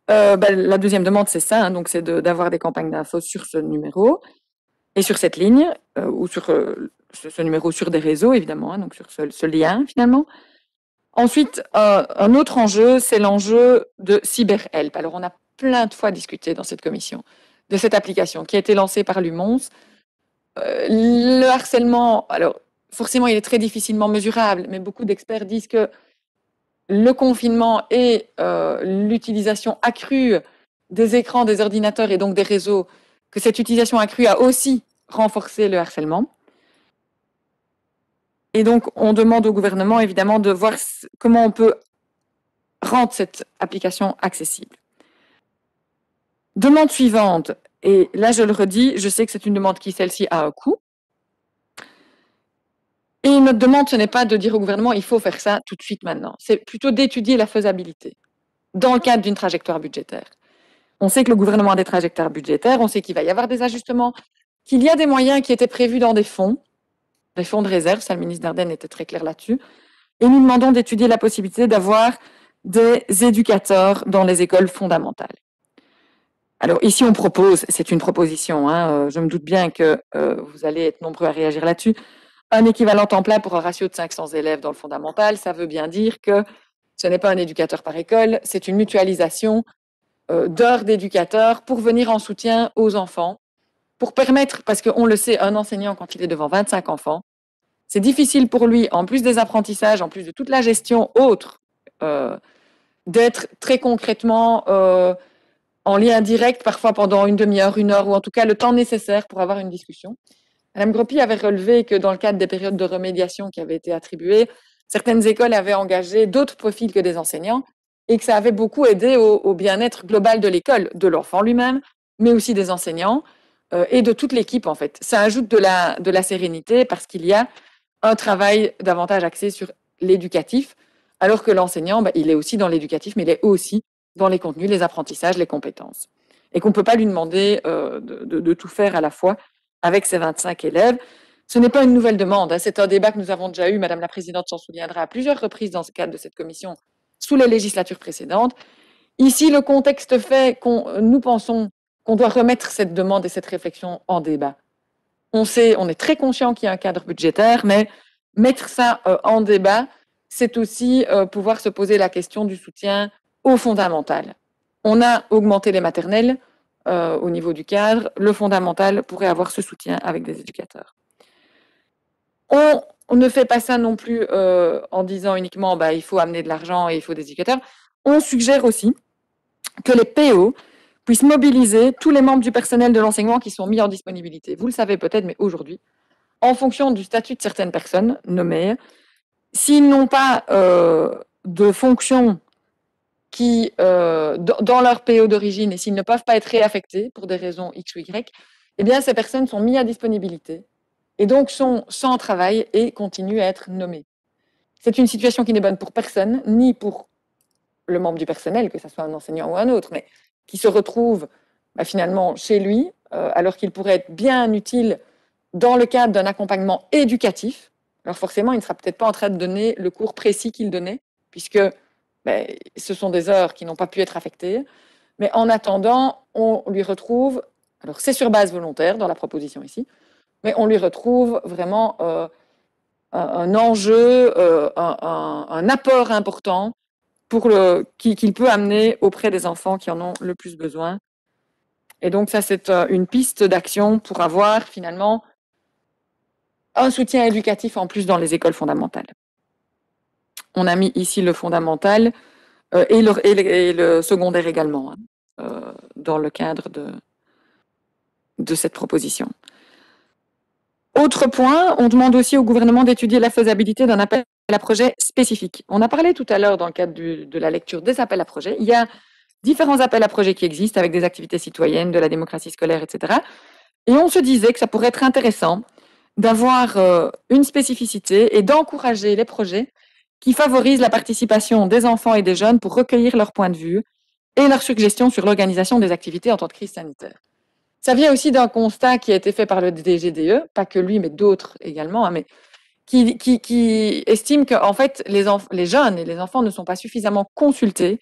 ben, la deuxième demande, c'est ça, hein, donc c'est d'avoir des campagnes d'infos sur ce numéro. Et sur cette ligne, euh, ou sur euh, ce, numéro sur des réseaux, évidemment, hein, donc sur ce, lien finalement. Ensuite, euh, un autre enjeu, c'est l'enjeu de CyberHelp. Alors, on a plein de fois discuté dans cette commission de cette application qui a été lancée par l'UMONS. le harcèlement, alors forcément, il est très difficilement mesurable, mais beaucoup d'experts disent que le confinement et l'utilisation accrue des écrans, des ordinateurs et donc des réseaux que cette utilisation accrue a aussi renforcé le harcèlement. Et donc, on demande au gouvernement, évidemment, de voir comment on peut rendre cette application accessible. Demande suivante, et là, je le redis, je sais que c'est une demande qui, celle-ci, a un coût. Et notre demande, ce n'est pas de dire au gouvernement, il faut faire ça tout de suite maintenant. C'est plutôt d'étudier la faisabilité dans le cadre d'une trajectoire budgétaire. On sait que le gouvernement a des trajectoires budgétaires, on sait qu'il va y avoir des ajustements, qu'il y a des moyens qui étaient prévus dans des fonds, des fonds de réserve, ça le ministre Dardenne était très clair là-dessus, et nous demandons d'étudier la possibilité d'avoir des éducateurs dans les écoles fondamentales. Alors ici, on propose, c'est une proposition, hein, euh, je me doute bien que euh, vous allez être nombreux à réagir là-dessus, un équivalent temps plein pour un ratio de 500 élèves dans le fondamental, ça veut bien dire que ce n'est pas un éducateur par école, c'est une mutualisation euh, d'heures d'éducateurs pour venir en soutien aux enfants, pour permettre, parce qu'on le sait, un enseignant, quand il est devant 25 enfants, c'est difficile pour lui, en plus des apprentissages, en plus de toute la gestion autre, euh, d'être très concrètement euh, en lien direct, parfois pendant une demi-heure, une heure, ou en tout cas le temps nécessaire pour avoir une discussion. Madame Gropi avait relevé que dans le cadre des périodes de remédiation qui avaient été attribuées, certaines écoles avaient engagé d'autres profils que des enseignants, et que ça avait beaucoup aidé au, bien-être global de l'école, de l'enfant lui-même, mais aussi des enseignants euh, et de toute l'équipe en fait. Ça ajoute de la, de la sérénité parce qu'il y a un travail davantage axé sur l'éducatif, alors que l'enseignant, bah, il est aussi dans l'éducatif, mais il est aussi dans les contenus, les apprentissages, les compétences. Et qu'on ne peut pas lui demander euh, de, de, tout faire à la fois avec ses 25 élèves. Ce n'est pas une nouvelle demande, hein. c'est un débat que nous avons déjà eu, Madame la Présidente s'en souviendra à plusieurs reprises dans ce cadre de cette commission sous les législatures précédentes. Ici, le contexte fait qu'on nous pensons qu'on doit remettre cette demande et cette réflexion en débat. On sait, on est très conscient qu'il y a un cadre budgétaire, mais mettre ça euh, en débat, c'est aussi euh, pouvoir se poser la question du soutien au fondamental. On a augmenté les maternelles euh, au niveau du cadre. Le fondamental pourrait avoir ce soutien avec des éducateurs. On ne fait pas ça non plus euh, en disant uniquement bah, il faut amener de l'argent et il faut des éducateurs. On suggère aussi que les PO puissent mobiliser tous les membres du personnel de l'enseignement qui sont mis en disponibilité. Vous le savez peut-être, mais aujourd'hui, en fonction du statut de certaines personnes nommées, s'ils n'ont pas euh, de fonction qui, euh, dans leur PO d'origine et s'ils ne peuvent pas être réaffectés pour des raisons X ou Y, eh bien, ces personnes sont mises à disponibilité et donc sont sans travail et continuent à être nommées. C'est une situation qui n'est bonne pour personne, ni pour le membre du personnel, que ce soit un enseignant ou un autre, mais qui se retrouve bah, finalement chez lui, euh, alors qu'il pourrait être bien utile dans le cadre d'un accompagnement éducatif. Alors forcément, il ne sera peut-être pas en train de donner le cours précis qu'il donnait, puisque ce sont des heures qui n'ont pas pu être affectées. Mais en attendant, on lui retrouve, alors c'est sur base volontaire dans la proposition ici, mais on lui retrouve vraiment euh, un, enjeu, euh, un, apport important pour le qu'il peut amener auprès des enfants qui en ont le plus besoin. Et donc ça, c'est euh, une piste d'action pour avoir finalement un soutien éducatif en plus dans les écoles fondamentales. On a mis ici le fondamental euh, et, le, secondaire également, hein, euh, dans le cadre de, cette proposition. Autre point, on demande aussi au gouvernement d'étudier la faisabilité d'un appel à projet spécifique. On a parlé tout à l'heure dans le cadre de la lecture des appels à projets. Il y a différents appels à projets qui existent avec des activités citoyennes, de la démocratie scolaire, etc. Et on se disait que ça pourrait être intéressant d'avoir euh, une spécificité et d'encourager les projets qui favorisent la participation des enfants et des jeunes pour recueillir leurs points de vue et leurs suggestions sur l'organisation des activités en temps de crise sanitaire. Ça vient aussi d'un constat qui a été fait par le DGDE, pas que lui, mais d'autres également, hein, mais qui, qui, qui estime qu'en fait, les, les jeunes et les enfants ne sont pas suffisamment consultés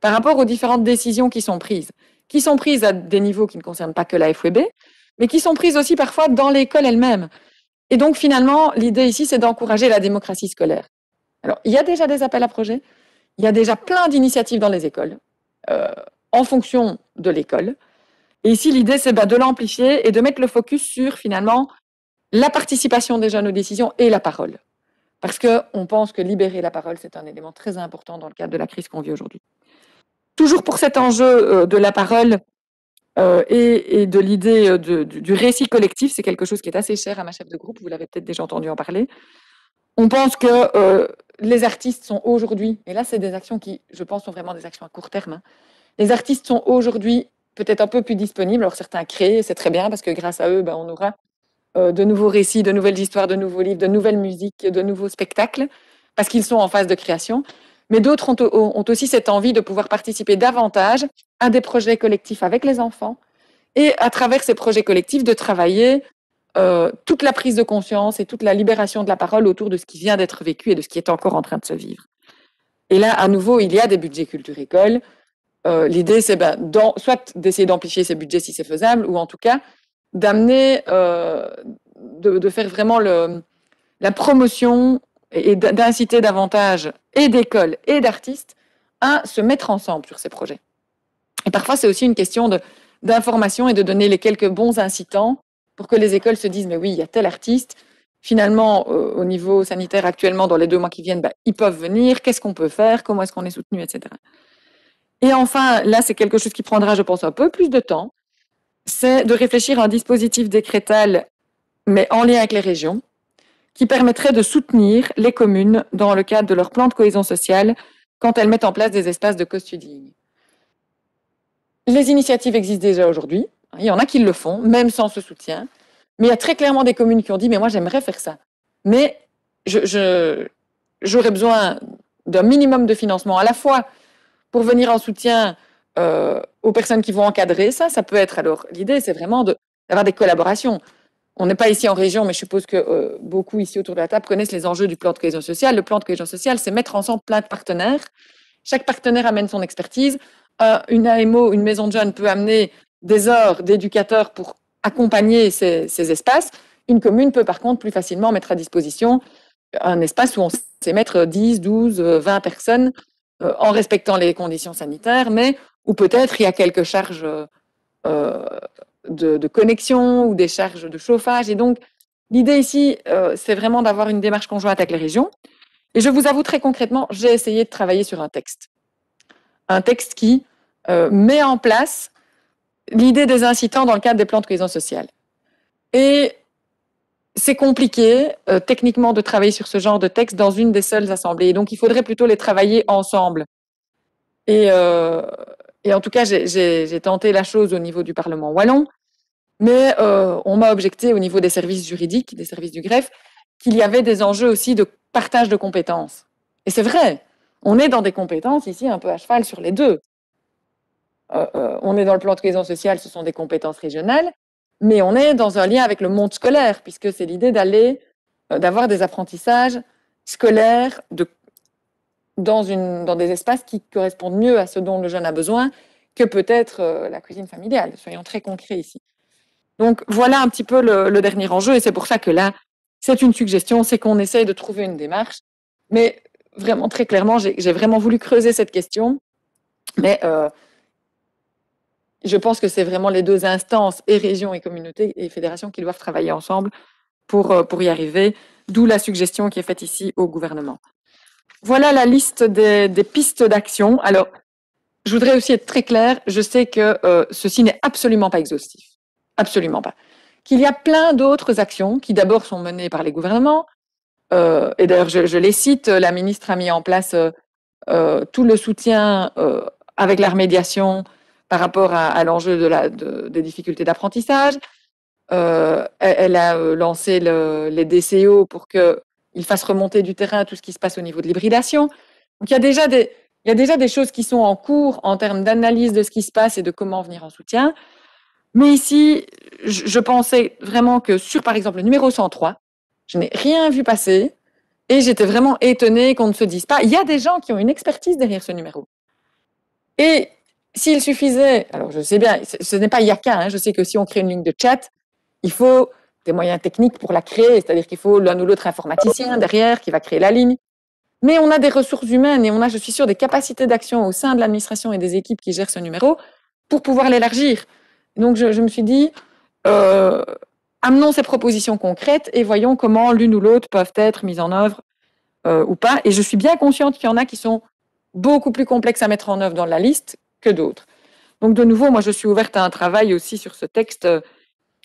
par rapport aux différentes décisions qui sont prises, qui sont prises à des niveaux qui ne concernent pas que la FWB, mais qui sont prises aussi parfois dans l'école elle-même. Et donc finalement, l'idée ici, c'est d'encourager la démocratie scolaire. Alors, il y a déjà des appels à projets, il y a déjà plein d'initiatives dans les écoles, euh, en fonction de l'école. Et ici, l'idée, c'est bah, de l'amplifier et de mettre le focus sur finalement la participation des jeunes aux décisions et la parole. Parce qu'on pense que libérer la parole, c'est un élément très important dans le cadre de la crise qu'on vit aujourd'hui. Toujours pour cet enjeu euh, de la parole euh, et, de l'idée du, récit collectif, c'est quelque chose qui est assez cher à ma chef de groupe, vous l'avez peut-être déjà entendu en parler. On pense que les artistes sont aujourd'hui, et là c'est des actions qui, je pense, sont vraiment des actions à court terme, hein. les artistes sont aujourd'hui peut-être un peu plus disponibles. Alors certains créent, c'est très bien, parce que grâce à eux, ben, on aura de nouveaux récits, de nouvelles histoires, de nouveaux livres, de nouvelles musiques, de nouveaux spectacles, parce qu'ils sont en phase de création mais d'autres ont, aussi cette envie de pouvoir participer davantage à des projets collectifs avec les enfants et à travers ces projets collectifs de travailler euh, toute la prise de conscience et toute la libération de la parole autour de ce qui vient d'être vécu et de ce qui est encore en train de se vivre. Et là, à nouveau, il y a des budgets culture-école. Euh, l'idée, c'est ben, soit d'essayer d'amplifier ces budgets si c'est faisable, ou en tout cas d'amener, euh, de, faire vraiment la promotion et d'inciter davantage et d'écoles et d'artistes à se mettre ensemble sur ces projets. Et parfois, c'est aussi une question d'information et de donner les quelques bons incitants pour que les écoles se disent, mais oui, il y a tel artiste, finalement, au niveau sanitaire actuellement, dans les deux mois qui viennent, bah, ils peuvent venir, qu'est-ce qu'on peut faire, comment est-ce qu'on est soutenu, etc. Et enfin, là, c'est quelque chose qui prendra, je pense, un peu plus de temps, c'est de réfléchir à un dispositif décrétal, mais en lien avec les régions, qui permettrait de soutenir les communes dans le cadre de leur plan de cohésion sociale quand elles mettent en place des espaces de co-studying. Les initiatives existent déjà aujourd'hui. Il y en a qui le font, même sans ce soutien. Mais il y a très clairement des communes qui ont dit, mais moi j'aimerais faire ça. Mais j'aurais besoin d'un minimum de financement à la fois pour venir en soutien euh, aux personnes qui vont encadrer ça. Ça peut être alors, l'idée c'est vraiment d'avoir des collaborations. On n'est pas ici en région, mais je suppose que euh, beaucoup ici autour de la table connaissent les enjeux du plan de cohésion sociale. Le plan de cohésion sociale, c'est mettre ensemble plein de partenaires. Chaque partenaire amène son expertise. Euh, une AMO, une maison de jeunes peut amener des heures d'éducateurs pour accompagner ces, espaces. Une commune peut par contre plus facilement mettre à disposition un espace où on sait mettre 10, 12, 20 personnes euh, en respectant les conditions sanitaires, mais où peut-être il y a quelques charges de, connexion ou des charges de chauffage. Et donc, l'idée ici, euh, c'est vraiment d'avoir une démarche conjointe avec les régions. Et je vous avoue très concrètement, j'ai essayé de travailler sur un texte. Un texte qui euh, met en place l'idée des incitants dans le cadre des plans de cohésion sociale. Et c'est compliqué euh, techniquement de travailler sur ce genre de texte dans une des seules assemblées. Donc, il faudrait plutôt les travailler ensemble. Et, euh, en tout cas, j'ai tenté la chose au niveau du Parlement wallon, mais euh, on m'a objecté au niveau des services juridiques, des services du greffe, qu'il y avait des enjeux aussi de partage de compétences. Et c'est vrai, on est dans des compétences ici un peu à cheval sur les deux. On est dans le plan de cohésion sociale, ce sont des compétences régionales, mais on est dans un lien avec le monde scolaire, puisque c'est l'idée d'aller, euh, d'avoir des apprentissages scolaires dans, des espaces qui correspondent mieux à ce dont le jeune a besoin que peut-être euh, la cuisine familiale. Soyons très concrets ici. Donc voilà un petit peu le, dernier enjeu, et c'est pour ça que là, c'est une suggestion, c'est qu'on essaye de trouver une démarche. Mais vraiment, très clairement, j'ai vraiment voulu creuser cette question. Mais euh, je pense que c'est vraiment les deux instances, et régions et communautés et fédérations, qui doivent travailler ensemble pour, euh, pour y arriver, d'où la suggestion qui est faite ici au gouvernement. Voilà la liste des, pistes d'action. Alors, je voudrais aussi être très clair, je sais que euh, ceci n'est absolument pas exhaustif, absolument pas. Qu'il y a plein d'autres actions qui d'abord sont menées par les gouvernements, euh, et d'ailleurs je, les cite, la ministre a mis en place tout le soutien avec la remédiation par rapport à, l'enjeu de des difficultés d'apprentissage. Euh, elle, a euh, lancé les DCO pour qu'ils fassent remonter du terrain tout ce qui se passe au niveau de l'hybridation. Donc il y, a déjà des, il y a déjà des choses qui sont en cours en termes d'analyse de ce qui se passe et de comment venir en soutien. Mais ici, je, je pensais vraiment que sur, par exemple, le numéro 103, je n'ai rien vu passer et j'étais vraiment étonnée qu'on ne se dise pas. Il y a des gens qui ont une expertise derrière ce numéro. Et s'il suffisait, alors je sais bien, ce n'est pas Yaka, hein, je sais que si on crée une ligne de chat, il faut des moyens techniques pour la créer, c'est-à-dire qu'il faut l'un ou l'autre informaticien derrière qui va créer la ligne. Mais on a des ressources humaines et on a, je suis sûre, des capacités d'action au sein de l'administration et des équipes qui gèrent ce numéro pour pouvoir l'élargir. Donc je, me suis dit, euh, amenons ces propositions concrètes et voyons comment l'une ou l'autre peuvent être mises en œuvre euh, ou pas. Et je suis bien consciente qu'il y en a qui sont beaucoup plus complexes à mettre en œuvre dans la liste que d'autres. Donc de nouveau, moi je suis ouverte à un travail aussi sur ce texte euh,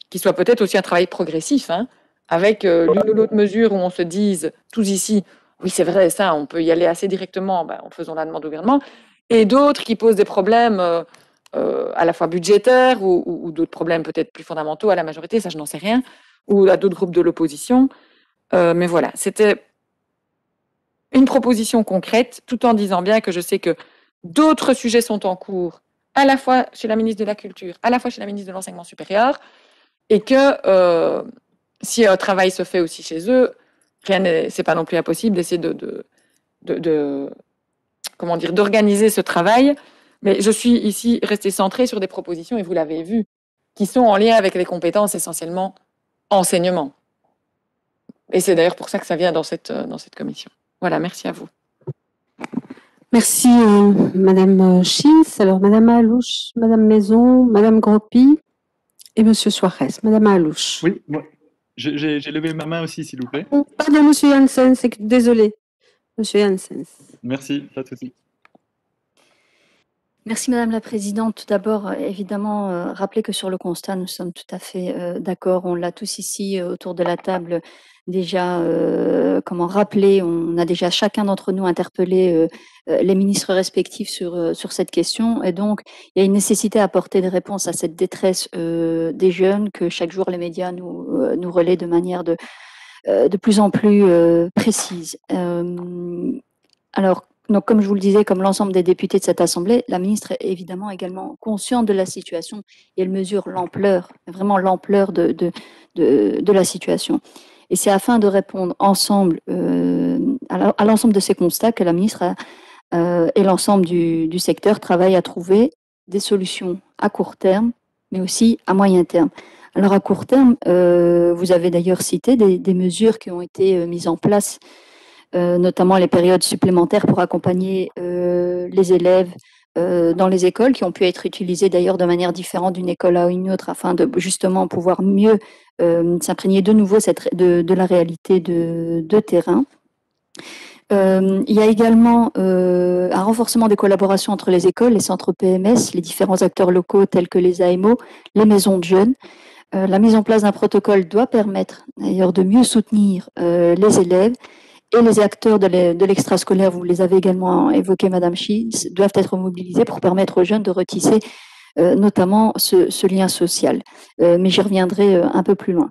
qui soit peut-être aussi un travail progressif, hein, avec euh, l'une ou l'autre mesure où on se dise tous ici, oui c'est vrai, ça, on peut y aller assez directement ben, en faisant la demande au gouvernement, et d'autres qui posent des problèmes euh, à la fois budgétaires ou, d'autres problèmes peut-être plus fondamentaux à la majorité, ça je n'en sais rien, ou à d'autres groupes de l'opposition. mais voilà, c'était une proposition concrète, tout en disant bien que je sais que D'autres sujets sont en cours, à la fois chez la ministre de la Culture, à la fois chez la ministre de l'Enseignement supérieur, et que euh, si un travail se fait aussi chez eux, rien n'est, pas non plus impossible d'essayer de, de, de, comment dire, d'organiser ce travail. Mais je suis ici restée centrée sur des propositions, et vous l'avez vu, qui sont en lien avec les compétences essentiellement enseignement. Et c'est d'ailleurs pour ça que ça vient dans cette, dans cette commission. Voilà, merci à vous. Merci, euh, Madame Schins. Alors, Madame Alouche, Madame Maison, Madame Gropi et Monsieur Suarez. Madame Alouche. Oui, moi, j'ai levé ma main aussi, s'il vous plaît. Pardon, Monsieur Janssen, c'est désolé. Monsieur Janssen. Merci, pas de souci. Merci Madame la Présidente. Tout d'abord, euh, évidemment, euh, rappeler que sur le constat, nous sommes tout à fait d'accord. On l'a tous ici autour de la table déjà euh, comment rappeler, on a déjà chacun d'entre nous interpellé euh, euh, les ministres respectifs sur, sur cette question. Et donc, il y a une nécessité à apporter des réponses à cette détresse des jeunes que chaque jour les médias nous, nous relaient de manière de, de plus en plus précise. alors, donc, comme je vous le disais, comme l'ensemble des députés de cette Assemblée, la ministre est évidemment également consciente de la situation et elle mesure l'ampleur, vraiment l'ampleur de, de, de, la situation. Et c'est afin de répondre ensemble euh, à l'ensemble de ces constats que la ministre euh, et l'ensemble du, du, secteur travaillent à trouver des solutions à court terme, mais aussi à moyen terme. Alors à court terme, euh, vous avez d'ailleurs cité des, mesures qui ont été mises en place, notamment les périodes supplémentaires pour accompagner euh, les élèves euh, dans les écoles, qui ont pu être utilisées d'ailleurs de manière différente d'une école à une autre, afin de justement pouvoir mieux euh, s'imprégner de nouveau de, la réalité de, terrain. Euh, il y a également euh, un renforcement des collaborations entre les écoles, les centres PMS, les différents acteurs locaux tels que les AMO, les maisons de jeunes, la mise en place d'un protocole doit permettre d'ailleurs de mieux soutenir les élèves et les acteurs de l'extrascolaire, vous les avez également évoqués, Madame Schiz, doivent être mobilisés pour permettre aux jeunes de retisser notamment ce, lien social. mais j'y reviendrai un peu plus loin.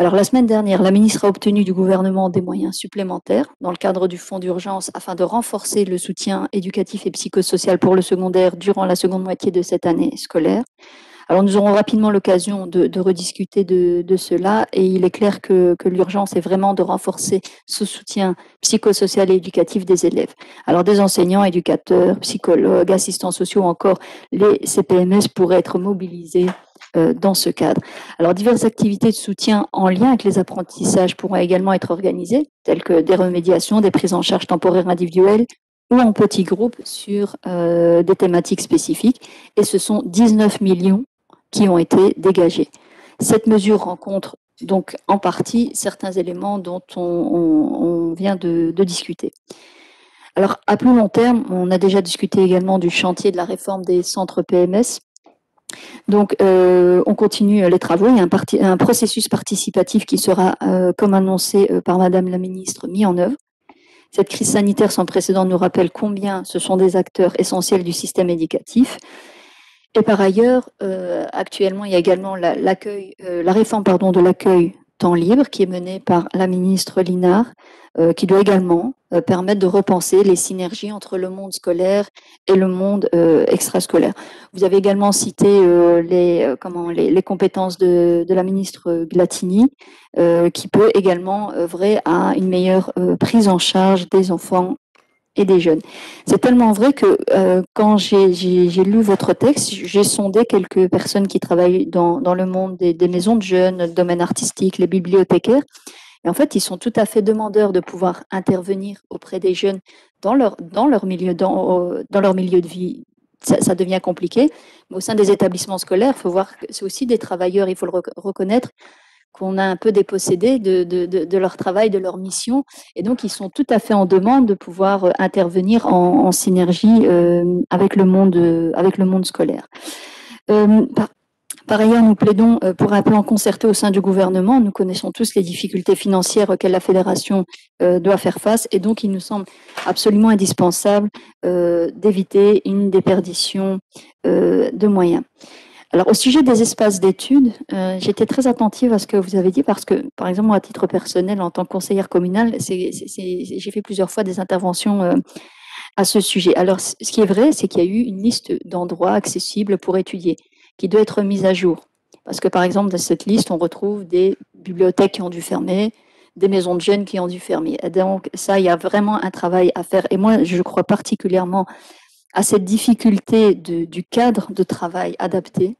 Alors la semaine dernière, la ministre a obtenu du gouvernement des moyens supplémentaires dans le cadre du fonds d'urgence afin de renforcer le soutien éducatif et psychosocial pour le secondaire durant la seconde moitié de cette année scolaire. Alors nous aurons rapidement l'occasion de, rediscuter de, cela et il est clair que, l'urgence est vraiment de renforcer ce soutien psychosocial et éducatif des élèves. Alors des enseignants, éducateurs, psychologues, assistants sociaux, encore les CPMS pourraient être mobilisés euh, dans ce cadre. Alors, diverses activités de soutien en lien avec les apprentissages pourront également être organisées, telles que des remédiations, des prises en charge temporaires individuelles ou en petits groupes sur euh, des thématiques spécifiques. Et ce sont 19 millions qui ont été dégagés. Cette mesure rencontre donc en partie certains éléments dont on, vient de, discuter. Alors, à plus long terme, on a déjà discuté également du chantier de la réforme des centres PMS. Donc, euh, on continue les travaux. Il y a un, processus participatif qui sera, euh, comme annoncé euh, par Madame la Ministre, mis en œuvre. Cette crise sanitaire sans précédent nous rappelle combien ce sont des acteurs essentiels du système éducatif. Et par ailleurs, actuellement, il y a également la, la réforme pardon, de l'accueil temps libre qui est menée par la ministre Linard, qui doit également euh, permettre de repenser les synergies entre le monde scolaire et le monde euh, extrascolaire. Vous avez également cité euh, les, comment, les, compétences de, de, la ministre Glatini, qui peut également œuvrer à une meilleure prise en charge des enfants et des jeunes. C'est tellement vrai que quand j'ai lu votre texte, j'ai sondé quelques personnes qui travaillent dans, le monde des, maisons de jeunes, le domaine artistique, les bibliothécaires, et en fait, ils sont tout à fait demandeurs de pouvoir intervenir auprès des jeunes dans leur, dans leur, milieu, dans, leur milieu de vie. Ça, devient compliqué. Mais au sein des établissements scolaires, il faut voir que c'est aussi des travailleurs, il faut le reconnaître, qu'on a un peu dépossédé de, de, de, leur travail, de leur mission. Et donc, ils sont tout à fait en demande de pouvoir euh, intervenir en, synergie euh, avec, le monde, euh, avec le monde scolaire. Par ailleurs, nous plaidons pour un plan concerté au sein du gouvernement. Nous connaissons tous les difficultés financières auxquelles la fédération doit faire face et donc il nous semble absolument indispensable d'éviter une déperdition de moyens. Alors, au sujet des espaces d'études, j'étais très attentive à ce que vous avez dit parce que, par exemple, à titre personnel, en tant que conseillère communale, j'ai fait plusieurs fois des interventions à ce sujet. Alors, ce qui est vrai, c'est qu'il y a eu une liste d'endroits accessibles pour étudier qui doit être mise à jour. Parce que par exemple, dans cette liste, on retrouve des bibliothèques qui ont dû fermer, des maisons de jeunes qui ont dû fermer. Et donc ça, il y a vraiment un travail à faire. Et moi, je crois particulièrement à cette difficulté du cadre de travail adapté.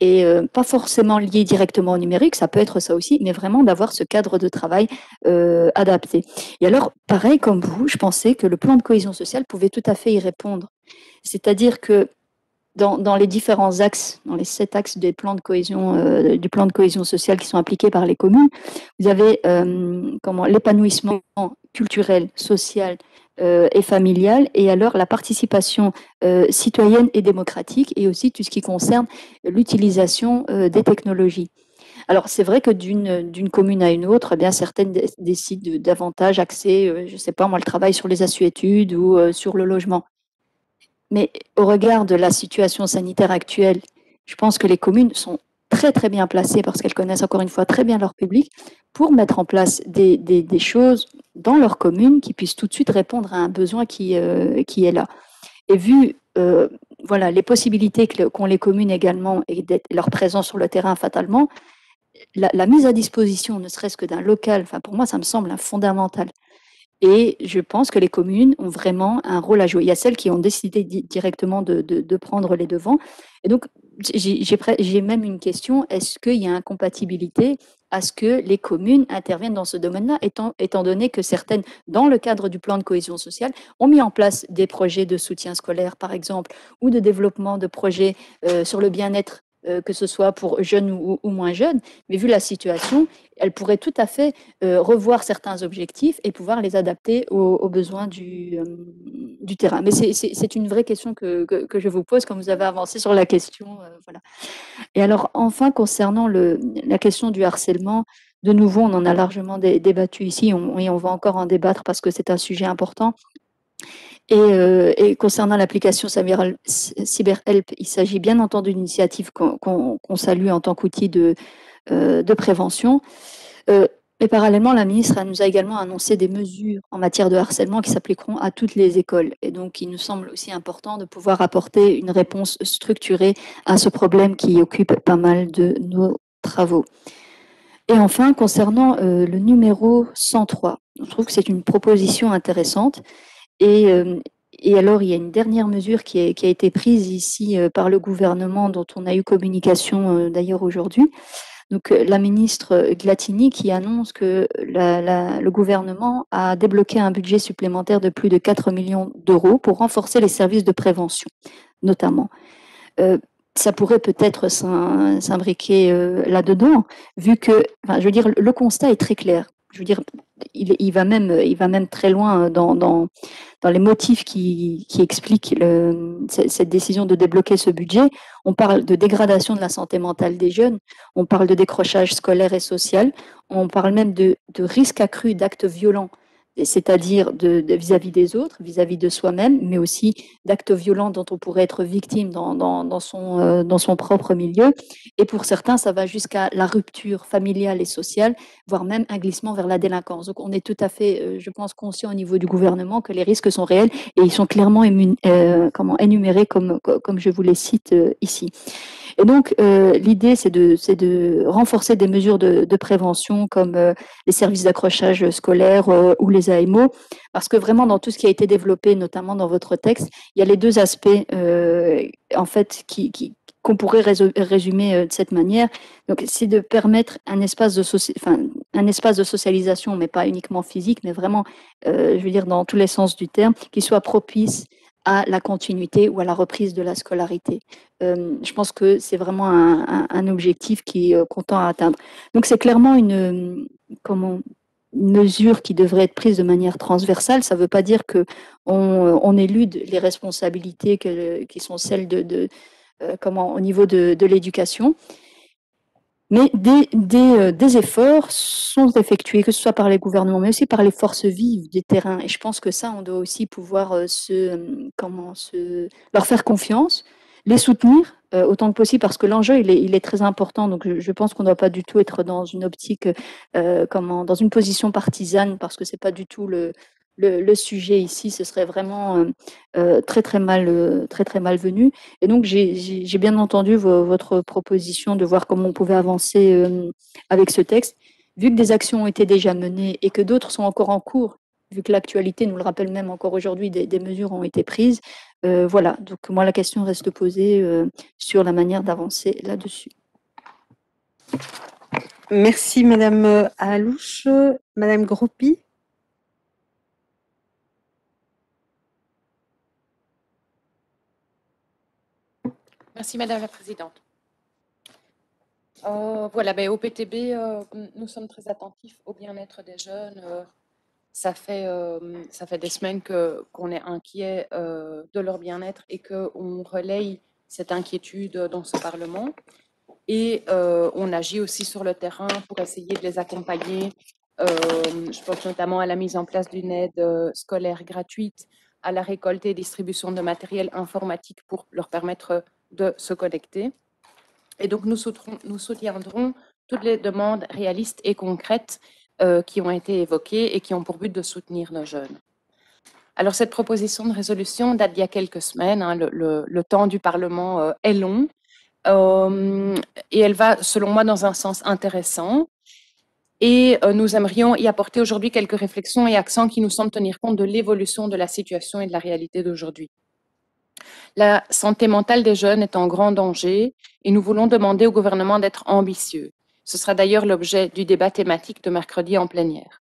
Et euh, pas forcément lié directement au numérique, ça peut être ça aussi, mais vraiment d'avoir ce cadre de travail euh, adapté. Et alors, pareil comme vous, je pensais que le plan de cohésion sociale pouvait tout à fait y répondre. C'est-à-dire que dans, les différents axes, dans les sept axes des plans de cohésion, euh, du plan de cohésion sociale qui sont appliqués par les communes, vous avez l'épanouissement culturel, social euh, et familial, et alors la participation citoyenne et démocratique, et aussi tout ce qui concerne l'utilisation des technologies. Alors, c'est vrai que d'une commune à une autre, eh bien, certaines décident davantage axer, je ne sais pas moi, le travail sur les assuétudes ou sur le logement. Mais au regard de la situation sanitaire actuelle, je pense que les communes sont très très bien placées parce qu'elles connaissent encore une fois très bien leur public pour mettre en place des, des, choses dans leur commune qui puissent tout de suite répondre à un besoin qui, euh, qui est là. Et vu euh, voilà, les possibilités qu'ont les communes également et leur présence sur le terrain fatalement, la, mise à disposition, ne serait-ce que d'un local, pour moi, ça me semble fondamental. Et je pense que les communes ont vraiment un rôle à jouer. Il y a celles qui ont décidé directement de, de, prendre les devants. Et donc, j'ai même une question. Est-ce qu'il y a incompatibilité à ce que les communes interviennent dans ce domaine-là, étant, étant donné que certaines, dans le cadre du plan de cohésion sociale, ont mis en place des projets de soutien scolaire, par exemple, ou de développement de projets euh, sur le bien-être euh, que ce soit pour jeunes ou, moins jeunes. Mais vu la situation, elle pourrait tout à fait euh, revoir certains objectifs et pouvoir les adapter aux, besoins du, du, terrain. Mais c'est une vraie question que, que, je vous pose quand vous avez avancé sur la question. voilà. Et alors, enfin, concernant le, la question du harcèlement, de nouveau, on en a largement débattu ici et on va encore en débattre parce que c'est un sujet important. Euh, et, concernant l'application CyberHelp, il s'agit bien entendu d'une initiative qu'on salue en tant qu'outil de, euh, prévention. Euh, mais parallèlement, la ministre nous a également annoncé des mesures en matière de harcèlement qui s'appliqueront à toutes les écoles. Et donc, il nous semble aussi important de pouvoir apporter une réponse structurée à ce problème qui occupe pas mal de nos travaux. Et enfin, concernant le numéro 103, je trouve que c'est une proposition intéressante et, euh, et, alors, il y a une dernière mesure qui, a été prise ici euh, par le gouvernement, dont on a eu communication euh, d'ailleurs aujourd'hui. Donc, la ministre Glatini qui annonce que le gouvernement a débloqué un budget supplémentaire de plus de 4 millions d'euros pour renforcer les services de prévention, notamment. Ça pourrait peut-être s'imbriquer là-dedans, vu que, enfin, je veux dire, le constat est très clair je veux dire, il, va, même, très loin dans, dans, les motifs qui, expliquent cette décision de débloquer ce budget. On parle de dégradation de la santé mentale des jeunes, on parle de décrochage scolaire et social, on parle même de, de risque accru d'actes violents c'est-à-dire vis-à-vis des autres, vis-à-vis de soi-même, mais aussi d'actes violents dont on pourrait être victime dans, son, euh, dans son propre milieu. Et pour certains, ça va jusqu'à la rupture familiale et sociale, voire même un glissement vers la délinquance. Donc on est tout à fait, euh, je pense, conscient au niveau du gouvernement que les risques sont réels et ils sont clairement euh, comment, énumérés comme, comme je vous les cite ici. Et donc, euh, l'idée, c'est de, de, renforcer des mesures de, de prévention comme euh, les services d'accrochage scolaire euh, ou les AMO, parce que vraiment, dans tout ce qui a été développé, notamment dans votre texte, il y a les deux aspects, en fait, qui, qui qu'on pourrait résumer de cette manière. Donc, c'est de permettre un espace de, enfin, un espace de socialisation, mais pas uniquement physique, mais vraiment, je veux dire, dans tous les sens du terme, qui soit propice à la continuité ou à la reprise de la scolarité. Euh, je pense que c'est vraiment un, objectif qui euh, content à atteindre. Donc c'est clairement une, mesure qui devrait être prise de manière transversale. Ça ne veut pas dire que on, élude les responsabilités qui sont celles de, euh, comment, au niveau de l'éducation. Mais des, euh, des, efforts sont effectués, que ce soit par les gouvernements, mais aussi par les forces vives des terrains. Et je pense que ça, on doit aussi pouvoir euh, se, euh, comment, se, leur faire confiance, les soutenir autant que possible, parce que l'enjeu, il est, il est, très important. Donc, je, pense qu'on ne doit pas du tout être dans une optique, comment, dans une position partisane, parce que c'est pas du tout le, le, sujet ici, ce serait vraiment euh, euh, très très mal euh, très très malvenu. Et donc j'ai bien entendu votre proposition de voir comment on pouvait avancer avec ce texte. Vu que des actions ont été déjà menées et que d'autres sont encore en cours, vu que l'actualité nous le rappelle même encore aujourd'hui, des, mesures ont été prises. voilà, donc moi la question reste posée sur la manière d'avancer là-dessus. Merci Madame Alouche. Madame Groupy. Merci Madame la Présidente. Euh, voilà, ben, au PTB, euh, nous sommes très attentifs au bien-être des jeunes. Euh, ça, fait, ça fait des semaines qu'on est inquiet de leur bien-être et qu'on relaye cette inquiétude dans ce Parlement. Et on agit aussi sur le terrain pour essayer de les accompagner. je pense notamment à la mise en place d'une aide scolaire gratuite, à la récolte et distribution de matériel informatique pour leur permettre de se connecter. Et donc, nous, soutiendrons toutes les demandes réalistes et concrètes euh, qui ont été évoquées et qui ont pour but de soutenir nos jeunes. Alors, cette proposition de résolution date d'il y a quelques semaines. Hein, le, temps du Parlement euh, est long euh, et elle va, selon moi, dans un sens intéressant. Et nous aimerions y apporter aujourd'hui quelques réflexions et accents qui nous semblent tenir compte de l'évolution de la situation et de la réalité d'aujourd'hui. La santé mentale des jeunes est en grand danger et nous voulons demander au gouvernement d'être ambitieux. Ce sera d'ailleurs l'objet du débat thématique de mercredi en plénière.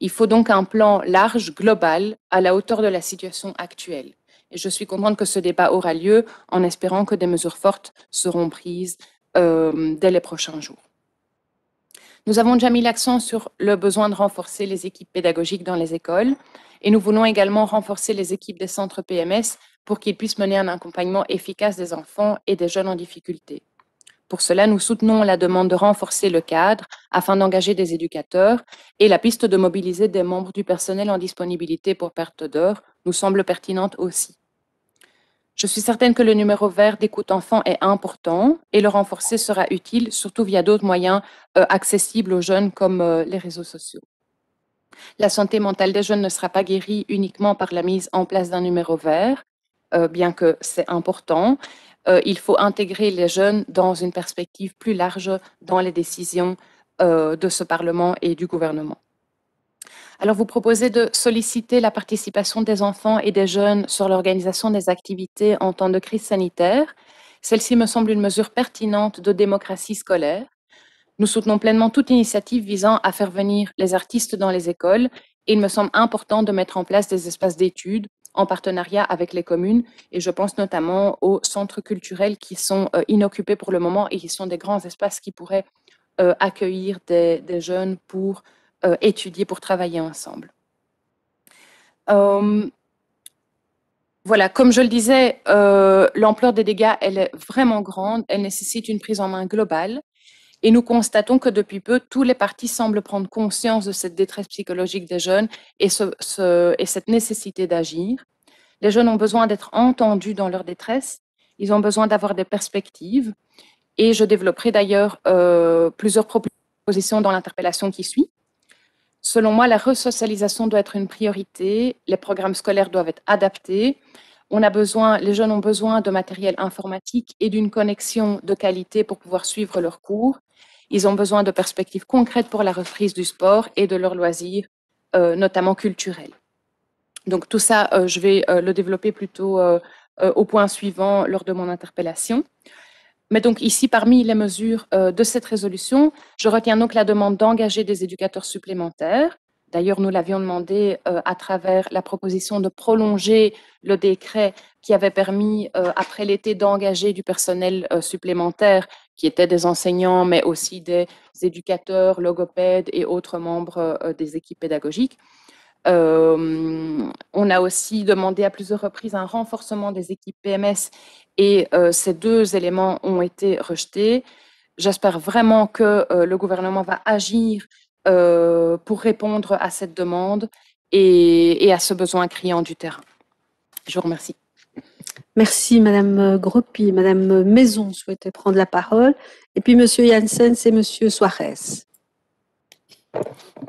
Il faut donc un plan large, global, à la hauteur de la situation actuelle, Et je suis contente que ce débat aura lieu en espérant que des mesures fortes seront prises euh, dès les prochains jours. Nous avons déjà mis l'accent sur le besoin de renforcer les équipes pédagogiques dans les écoles et nous voulons également renforcer les équipes des centres PMS pour qu'ils puissent mener un accompagnement efficace des enfants et des jeunes en difficulté. Pour cela, nous soutenons la demande de renforcer le cadre afin d'engager des éducateurs et la piste de mobiliser des membres du personnel en disponibilité pour perte d'heures nous semble pertinente aussi. Je suis certaine que le numéro vert d'écoute enfant est important et le renforcer sera utile, surtout via d'autres moyens euh, accessibles aux jeunes comme euh, les réseaux sociaux. La santé mentale des jeunes ne sera pas guérie uniquement par la mise en place d'un numéro vert, euh, bien que c'est important. Euh, il faut intégrer les jeunes dans une perspective plus large dans les décisions euh, de ce Parlement et du gouvernement. Alors, vous proposez de solliciter la participation des enfants et des jeunes sur l'organisation des activités en temps de crise sanitaire. Celle-ci me semble une mesure pertinente de démocratie scolaire. Nous soutenons pleinement toute initiative visant à faire venir les artistes dans les écoles il me semble important de mettre en place des espaces d'études en partenariat avec les communes et je pense notamment aux centres culturels qui sont euh, inoccupés pour le moment et qui sont des grands espaces qui pourraient euh, accueillir des, jeunes pour euh, étudier, pour travailler ensemble. voilà, comme je le disais, l'ampleur des dégâts, est vraiment grande, elle nécessite une prise en main globale. Et nous constatons que depuis peu, tous les partis semblent prendre conscience de cette détresse psychologique des jeunes et, et cette nécessité d'agir. Les jeunes ont besoin d'être entendus dans leur détresse, ils ont besoin d'avoir des perspectives. Et je développerai d'ailleurs euh, plusieurs propositions dans l'interpellation qui suit. Selon moi, la resocialisation doit être une priorité, les programmes scolaires doivent être adaptés, on a besoin, les jeunes ont besoin de matériel informatique et d'une connexion de qualité pour pouvoir suivre leurs cours. Ils ont besoin de perspectives concrètes pour la reprise du sport et de leurs loisirs, euh, notamment culturels. Donc tout ça, euh, je vais euh, le développer plutôt au point suivant lors de mon interpellation. Mais donc ici, parmi les mesures de cette résolution, je retiens donc la demande d'engager des éducateurs supplémentaires. D'ailleurs, nous l'avions demandé à travers la proposition de prolonger le décret qui avait permis, après l'été, d'engager du personnel supplémentaire qui étaient des enseignants, mais aussi des éducateurs, logopèdes et autres membres euh, des équipes pédagogiques. Euh, on a aussi demandé à plusieurs reprises un renforcement des équipes PMS et euh, ces deux éléments ont été rejetés. J'espère vraiment que le gouvernement va agir pour répondre à cette demande et, et à ce besoin criant du terrain. Je vous remercie. Merci Madame Gropi. Madame Maison souhaitait prendre la parole. Et puis Monsieur Janssen, c'est Monsieur Suarez.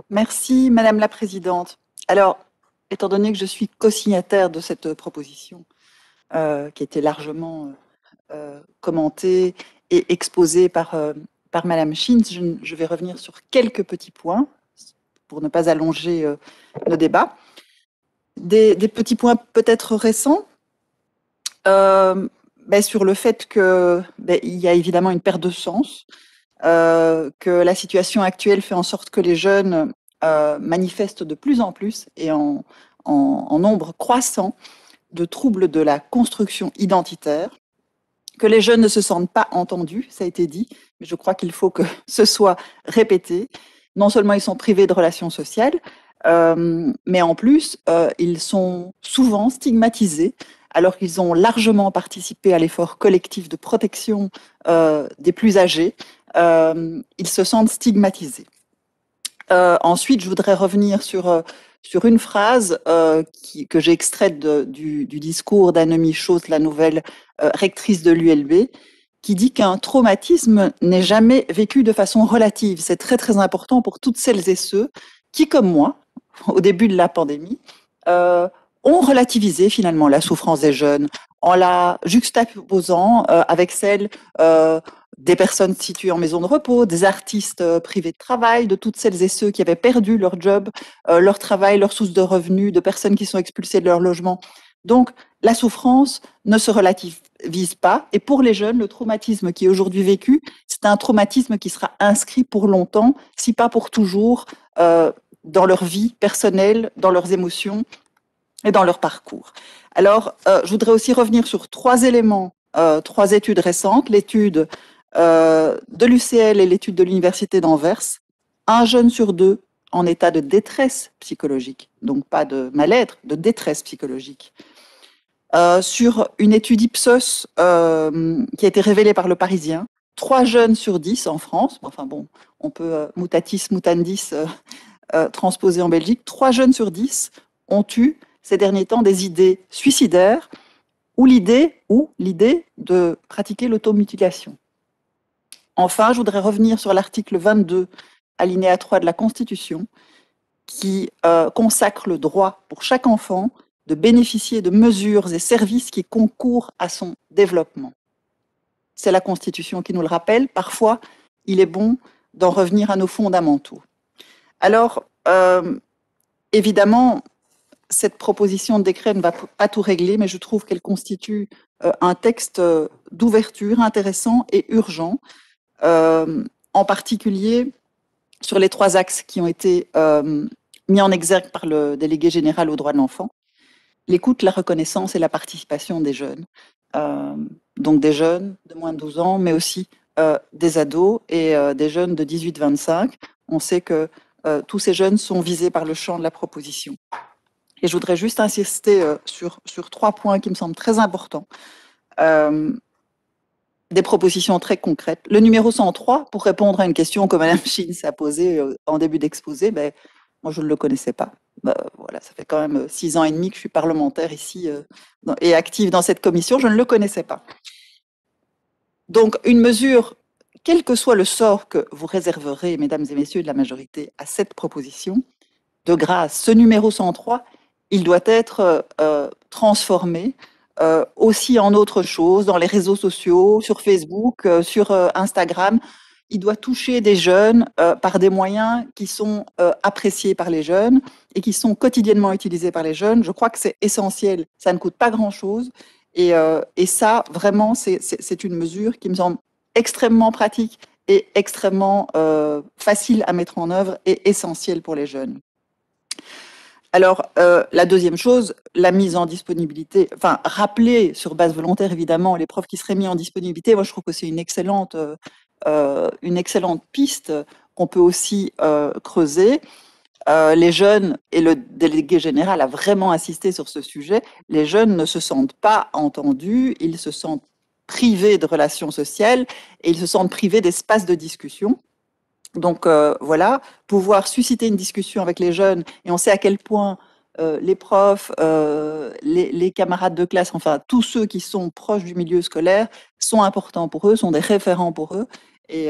Merci Madame la Présidente. Alors, étant donné que je suis co-signataire de cette proposition, euh, qui était largement euh, commentée et exposée par, euh, par Madame Schintz, je, vais revenir sur quelques petits points pour ne pas allonger nos débats. des petits points peut-être récents euh, ben, Sur le fait qu'il ben, y a évidemment une perte de sens, euh, que la situation actuelle fait en sorte que les jeunes euh, manifestent de plus en plus et en, nombre croissant de troubles de la construction identitaire, que les jeunes ne se sentent pas entendus, ça a été dit, mais je crois qu'il faut que <laughs> ce soit répété. Non seulement ils sont privés de relations sociales, euh, mais en plus, euh, ils sont souvent stigmatisés alors qu'ils ont largement participé à l'effort collectif de protection euh, des plus âgés, ils se sentent stigmatisés. Ensuite, je voudrais revenir sur, sur une phrase qui, que j'ai extraite du, discours d'Annemie Chose, la nouvelle rectrice de l'ULB, qui dit qu'un traumatisme n'est jamais vécu de façon relative. C'est très très important pour toutes celles et ceux qui, comme moi, au début de la pandémie, euh, ont relativisé finalement la souffrance des jeunes en la juxtaposant euh, avec celle euh, des personnes situées en maison de repos, des artistes euh, privés de travail, de toutes celles et ceux qui avaient perdu leur job, leur travail, leur source de revenus, de personnes qui sont expulsées de leur logement. Donc, la souffrance ne se relativise pas. Et pour les jeunes, le traumatisme qui est aujourd'hui vécu, c'est un traumatisme qui sera inscrit pour longtemps, si pas pour toujours, dans leur vie personnelle, dans leurs émotions et dans leur parcours. Alors, je voudrais aussi revenir sur trois éléments, trois études récentes, l'étude de l'UCL et l'étude de l'Université d'Anvers. Un jeune sur deux en état de détresse psychologique, donc pas de mal-être, de détresse psychologique. Euh, sur une étude Ipsos euh, qui a été révélée par le Parisien, trois jeunes sur dix en France, enfin bon, on peut euh, mutatis mutandis transposer en Belgique, trois jeunes sur dix ont eu ces derniers temps des idées suicidaires ou l'idée ou l'idée de pratiquer l'automutilation. Enfin, je voudrais revenir sur l'article 22 alinéa 3 de la Constitution, qui euh, consacre le droit pour chaque enfant de bénéficier de mesures et services qui concourent à son développement. C'est la Constitution qui nous le rappelle. Parfois, il est bon d'en revenir à nos fondamentaux. Alors, euh, évidemment, cette proposition de décret ne va pas tout régler, mais je trouve qu'elle constitue euh, un texte d'ouverture intéressant et urgent, en particulier sur les trois axes qui ont été euh, mis en exergue par le délégué général aux droits de l'enfant. L'écoute, la reconnaissance et la participation des jeunes. Euh, donc des jeunes de moins de 12 ans, mais aussi euh, des ados et des jeunes de 18-25. On sait que tous ces jeunes sont visés par le champ de la proposition. Et je voudrais juste insister sur, sur trois points qui me semblent très importants des propositions très concrètes. Le numéro 103, pour répondre à une question que Mme Chine s'est posée euh, en début d'exposé, ben, moi je ne le connaissais pas. Ben, voilà, ça fait quand même euh, six ans et demi que je suis parlementaire ici euh, et active dans cette commission, je ne le connaissais pas. Donc une mesure, quel que soit le sort que vous réserverez, mesdames et messieurs de la majorité, à cette proposition, de grâce, ce numéro 103, il doit être transformé euh, aussi en autre chose, dans les réseaux sociaux, sur Facebook, euh, sur euh, Instagram. Il doit toucher des jeunes par des moyens qui sont appréciés par les jeunes et qui sont quotidiennement utilisés par les jeunes. Je crois que c'est essentiel. Ça ne coûte pas grand-chose. Et, et, ça, vraiment, c'est une mesure qui me semble extrêmement pratique et extrêmement facile à mettre en œuvre et essentielle pour les jeunes. Alors, euh, la deuxième chose, la mise en disponibilité, enfin, rappeler sur base volontaire, évidemment, les profs qui seraient mis en disponibilité, moi, je trouve que c'est une excellente, euh, euh, une excellente piste qu'on peut aussi creuser. les jeunes, et le délégué général a vraiment insisté sur ce sujet, les jeunes ne se sentent pas entendus, ils se sentent privés de relations sociales et ils se sentent privés d'espace de discussion. Donc euh, voilà, pouvoir susciter une discussion avec les jeunes, et on sait à quel point euh, les profs, euh, les, camarades de classe, enfin tous ceux qui sont proches du milieu scolaire sont importants pour eux, sont des référents pour eux. Et,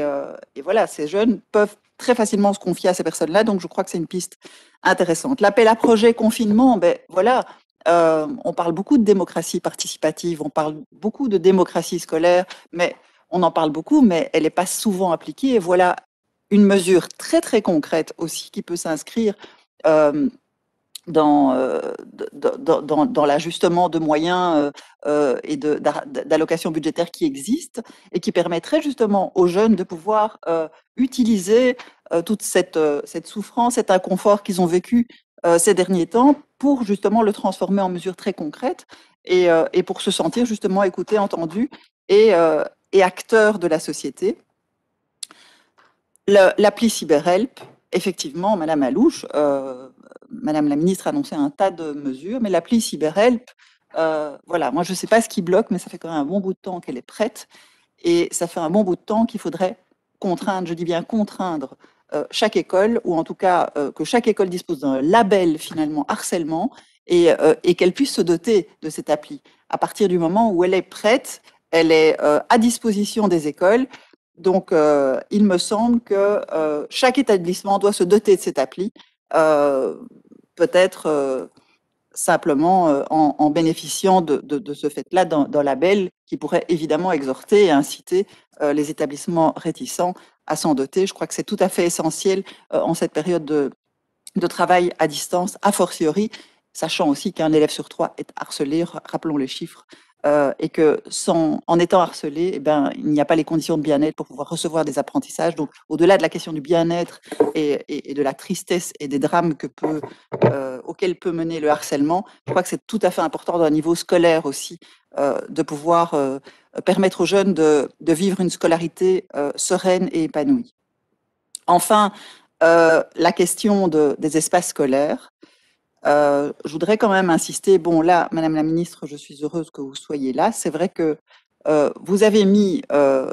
voilà, ces jeunes peuvent très facilement se confier à ces personnes-là, donc je crois que c'est une piste intéressante. L'appel à projet confinement, ben voilà, on parle beaucoup de démocratie participative, on parle beaucoup de démocratie scolaire, mais on en parle beaucoup, mais elle n'est pas souvent appliquée. Et voilà une mesure très très concrète aussi qui peut s'inscrire euh, dans, euh, dans, dans, l'ajustement de moyens euh, et d'allocations budgétaires qui existent et qui permettrait justement aux jeunes de pouvoir utiliser toute cette, cette souffrance, cet inconfort qu'ils ont vécu ces derniers temps pour justement le transformer en mesures très concrètes et, et pour se sentir justement écoutés, entendus et, et acteurs de la société. L'appli CyberHelp, effectivement, Madame Alouche, euh, Madame la ministre a annoncé un tas de mesures, mais l'appli CyberHelp, euh, voilà, moi je ne sais pas ce qui bloque, mais ça fait quand même un bon bout de temps qu'elle est prête, et ça fait un bon bout de temps qu'il faudrait contraindre, je dis bien contraindre, euh, chaque école, ou en tout cas que chaque école dispose d'un label finalement harcèlement, et, et qu'elle puisse se doter de cette appli. À partir du moment où elle est prête, elle est à disposition des écoles, donc, euh, il me semble que euh, chaque établissement doit se doter de cette appli, euh, peut-être simplement en, bénéficiant de, ce fait-là d'un label qui pourrait évidemment exhorter et inciter les établissements réticents à s'en doter. Je crois que c'est tout à fait essentiel en cette période de, de travail à distance, a fortiori, sachant aussi qu'un élève sur trois est harcelé, rappelons les chiffres euh, et que sans, en étant harcelé, eh ben, il n'y a pas les conditions de bien-être pour pouvoir recevoir des apprentissages. Donc, au-delà de la question du bien-être et, de la tristesse et des drames que peut, euh, auxquels peut mener le harcèlement, je crois que c'est tout à fait important dans un niveau scolaire aussi euh, de pouvoir permettre aux jeunes de, vivre une scolarité sereine et épanouie. Enfin, la question des espaces scolaires. Euh, je voudrais quand même insister. Bon, là, Madame la Ministre, je suis heureuse que vous soyez là. C'est vrai que euh, vous avez mis, euh,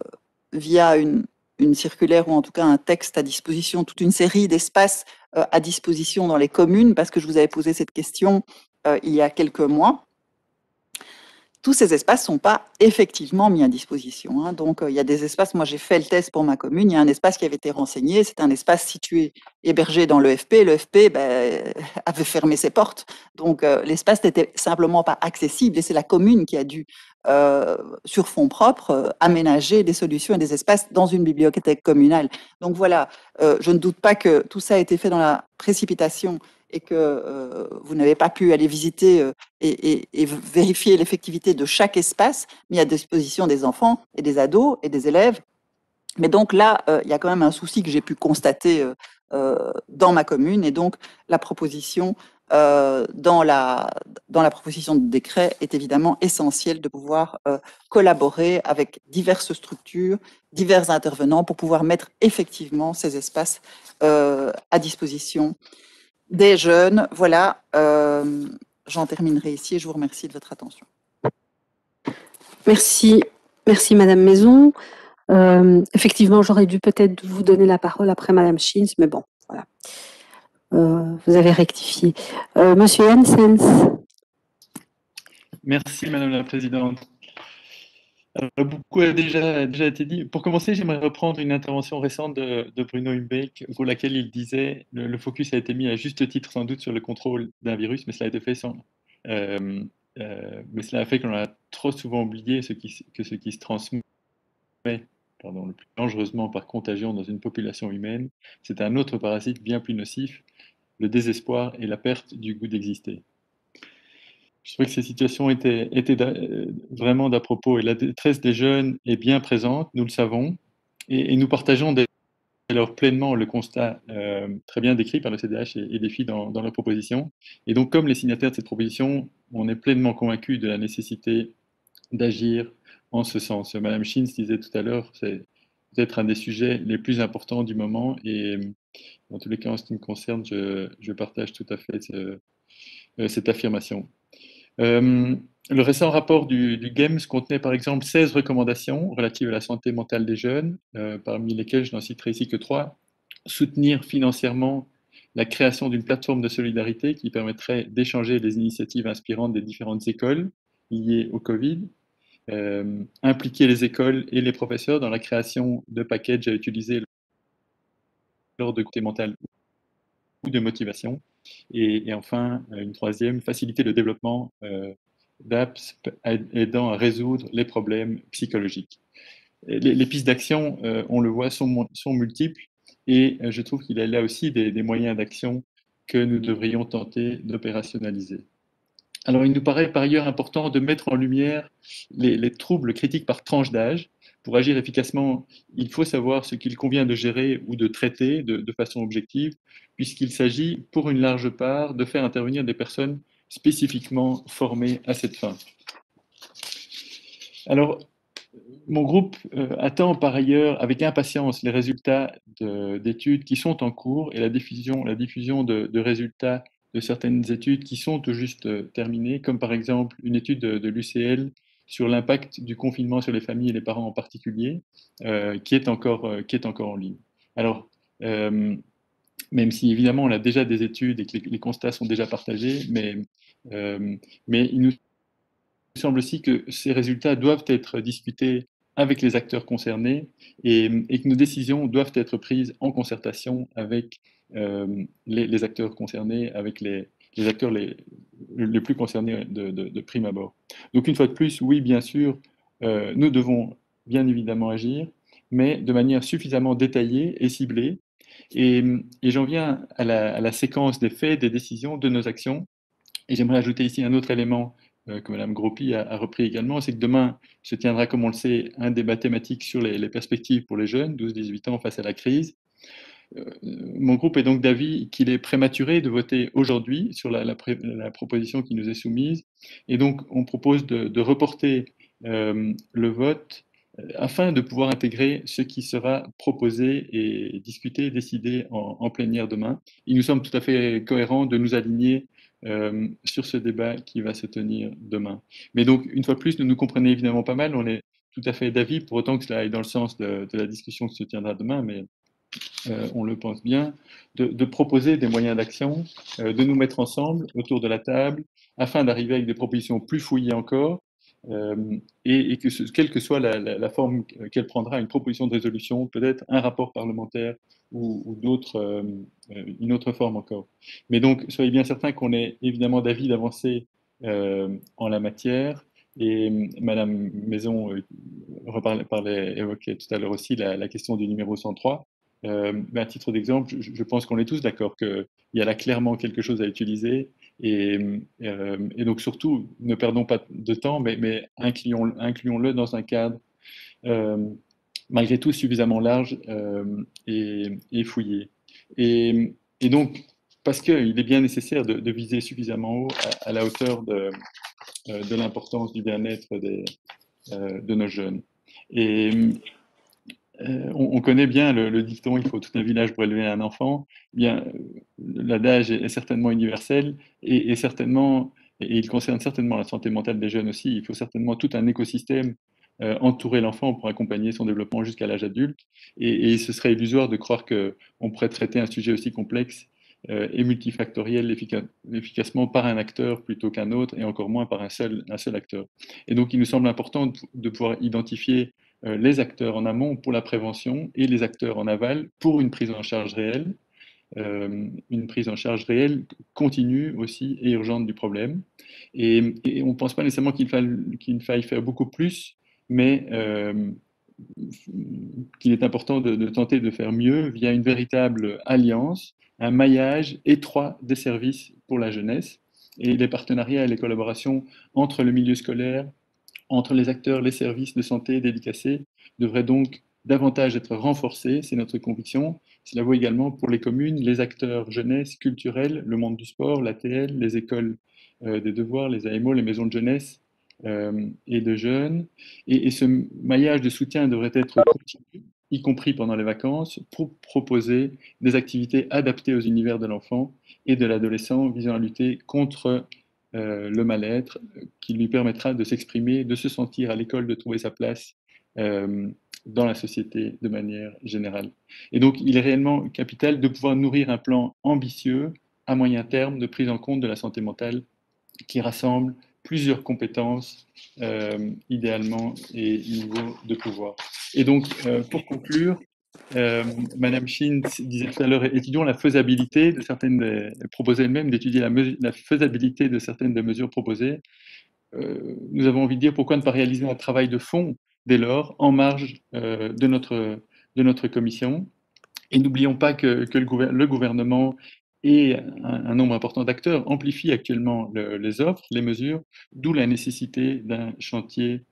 via une, une, circulaire ou en tout cas un texte à disposition, toute une série d'espaces à disposition dans les communes, parce que je vous avais posé cette question il y a quelques mois tous ces espaces sont pas effectivement mis à disposition. Hein. Donc, il y a des espaces, moi j'ai fait le test pour ma commune, il y a un espace qui avait été renseigné, c'est un espace situé, hébergé dans l'EFP. L'EFP ben, <laughs> avait fermé ses portes, donc l'espace n'était simplement pas accessible et c'est la commune qui a dû, sur fonds propres, aménager des solutions et des espaces dans une bibliothèque communale. Donc voilà, je ne doute pas que tout ça a été fait dans la précipitation et que euh, vous n'avez pas pu aller visiter euh, et, vérifier l'effectivité de chaque espace mis à disposition des enfants et des ados et des élèves. Mais donc là, euh, il y a quand même un souci que j'ai pu constater dans ma commune et donc la proposition dans, la, dans la proposition de décret est évidemment essentielle de pouvoir collaborer avec diverses structures, divers intervenants pour pouvoir mettre effectivement ces espaces à disposition des jeunes. Voilà, euh, j'en terminerai ici et je vous remercie de votre attention. Merci, merci Madame Maison. Euh, effectivement, j'aurais dû peut-être vous donner la parole après Madame Schins, mais bon, voilà. Euh, vous avez rectifié. Monsieur Hansens. Merci Madame la Présidente. Beaucoup a déjà, été dit? Pour commencer, j'aimerais reprendre une intervention récente de, Bruno Humbeck, pour laquelle il disait le, focus a été mis à juste titre sans doute sur le contrôle d'un virus, mais cela a été fait sans. Euh, euh, mais cela a fait qu'on a trop souvent oublié que ce qui se transmet le plus dangereusement par contagion dans une population humaine, c'est un autre parasite bien plus nocif, le désespoir et la perte du goût d'exister. Je trouvais que ces situations étaient, euh, vraiment d'à propos et la détresse des jeunes est bien présente, nous le savons, et, nous partageons alors pleinement le constat euh, très bien décrit par le CDH et, et des filles dans, dans leur proposition. Et donc, comme les signataires de cette proposition, on est pleinement convaincus de la nécessité d'agir en ce sens. Madame Schins disait tout à l'heure, c'est peut-être un des sujets les plus importants du moment et dans tous les cas, en ce qui me concerne, je, partage tout à fait euh, cette affirmation. Euh, le récent rapport du, du, GAMES contenait par exemple 16 recommandations relatives à la santé mentale des jeunes, euh, parmi lesquelles je n'en citerai ici que trois. Soutenir financièrement la création d'une plateforme de solidarité qui permettrait d'échanger des initiatives inspirantes des différentes écoles liées au Covid. Euh, impliquer les écoles et les professeurs dans la création de packages à utiliser lors de côté mental ou de motivation. Et, enfin, euh, une troisième, faciliter le développement euh, d'apps aidant à résoudre les problèmes psychologiques. Les, pistes d'action, euh, on le voit, sont, multiples et je trouve qu'il y a là aussi des, moyens d'action que nous devrions tenter d'opérationnaliser. Alors, il nous paraît par ailleurs important de mettre en lumière les troubles critiques par tranche d'âge, pour agir efficacement, il faut savoir ce qu'il convient de gérer ou de traiter de, façon objective, puisqu'il s'agit pour une large part de faire intervenir des personnes spécifiquement formées à cette fin. Alors, mon groupe euh, attend par ailleurs avec impatience les résultats d'études qui sont en cours et la diffusion, la diffusion de, résultats de certaines études qui sont tout juste euh, terminées, comme par exemple une étude de, de l'UCL sur l'impact du confinement sur les familles et les parents en particulier, euh, qui, est encore, euh, qui est encore en ligne. Alors, euh, même si évidemment on a déjà des études et que les, constats sont déjà partagés, mais, mais il nous semble aussi que ces résultats doivent être discutés avec les acteurs concernés et, que nos décisions doivent être prises en concertation avec les, acteurs concernés, avec les, les acteurs les, plus concernés de, prime abord. Donc une fois de plus, oui, bien sûr, euh, nous devons bien évidemment agir, mais de manière suffisamment détaillée et ciblée. Et, j'en viens à la, séquence des faits, des décisions, de nos actions. Et j'aimerais ajouter ici un autre élément que Mme Gropi a, a repris également, c'est que demain se tiendra, comme on le sait, un débat thématique sur les, les perspectives pour les jeunes, 12-18 ans, face à la crise. Euh, mon groupe est donc d'avis qu'il est prématuré de voter aujourd'hui sur la, proposition qui nous est soumise. Et donc, on propose de, reporter euh, le vote euh, afin de pouvoir intégrer ce qui sera proposé et discuté, décidé en, plénière demain. Il nous semble tout à fait cohérent de nous aligner sur ce débat qui va se tenir demain. Mais donc, une fois de plus, nous nous comprenez évidemment pas mal. On est tout à fait d'avis, pour autant que cela aille dans le sens de, de la discussion qui se tiendra demain, mais euh, on le pense bien, de, proposer des moyens d'action, euh, de nous mettre ensemble autour de la table afin d'arriver avec des propositions plus fouillées encore euh, et, quelle que soit la, forme qu'elle prendra, une proposition de résolution, peut-être un rapport parlementaire ou, d'autres, une autre forme encore. Mais donc, soyez bien certains qu'on est évidemment d'avis d'avancer en la matière. Et Madame Maison parlait, évoquait tout à l'heure aussi la, question du numéro 103. Euh, mais à titre d'exemple, je, pense qu'on est tous d'accord qu'il y a là clairement quelque chose à utiliser. Et, euh, donc surtout, ne perdons pas de temps, mais, incluons-le incluons dans un cadre euh, malgré tout suffisamment large et, fouillé. Et, donc, parce qu'il est bien nécessaire de, viser suffisamment haut à, la hauteur de, l'importance du bien-être de nos jeunes. Et, euh, on, on, connaît bien le, dicton il faut tout un village pour élever un enfant. Bien, l'adage est, est, certainement universel et, certainement, et il concerne certainement la santé mentale des jeunes aussi. Il faut certainement tout un écosystème euh, entourer l'enfant pour accompagner son développement jusqu'à l'âge adulte. Et, ce serait illusoire de croire qu'on pourrait traiter un sujet aussi complexe euh, et multifactoriel efficace, efficacement par un acteur plutôt qu'un autre, et encore moins par un seul, acteur. Et donc, il nous semble important de, pouvoir identifier euh, les acteurs en amont pour la prévention et les acteurs en aval pour une prise en charge réelle, euh, une prise en charge réelle continue aussi et urgente du problème. Et, on ne pense pas nécessairement qu'il faille, qu'il faille faire beaucoup plus, mais euh, qu'il est important de, de, tenter de faire mieux via une véritable alliance, un maillage étroit des services pour la jeunesse et les partenariats et les collaborations entre le milieu scolaire, entre les acteurs, les services de santé dédicacés devrait donc davantage être renforcé, c'est notre conviction. Cela vaut également pour les communes, les acteurs jeunesse, culturels, le monde du sport, l'ATL, les écoles euh, des devoirs, les AMO, les maisons de jeunesse euh, et de jeunes. Et, et, ce maillage de soutien devrait être continu, y compris pendant les vacances, pour proposer des activités adaptées aux univers de l'enfant et de l'adolescent visant à lutter contre euh, le mal-être, qui lui permettra de s'exprimer, de se sentir à l'école, de trouver sa place euh, dans la société de manière générale. Et donc, il est réellement capital de pouvoir nourrir un plan ambitieux à moyen terme de prise en compte de la santé mentale qui rassemble plusieurs compétences, euh, idéalement, et niveaux de pouvoir. Et donc, euh, pour conclure, euh, Madame Chin disait tout à l'heure, étudions la faisabilité de certaines, des, proposait elle-même d'étudier la, faisabilité de certaines des mesures proposées. Euh, nous avons envie de dire pourquoi ne pas réaliser un travail de fond dès lors en marge euh, de, notre, de notre commission. Et n'oublions pas que, que le, gouver le, gouvernement et un, nombre important d'acteurs amplifient actuellement le, les offres, les mesures, d'où la nécessité d'un chantier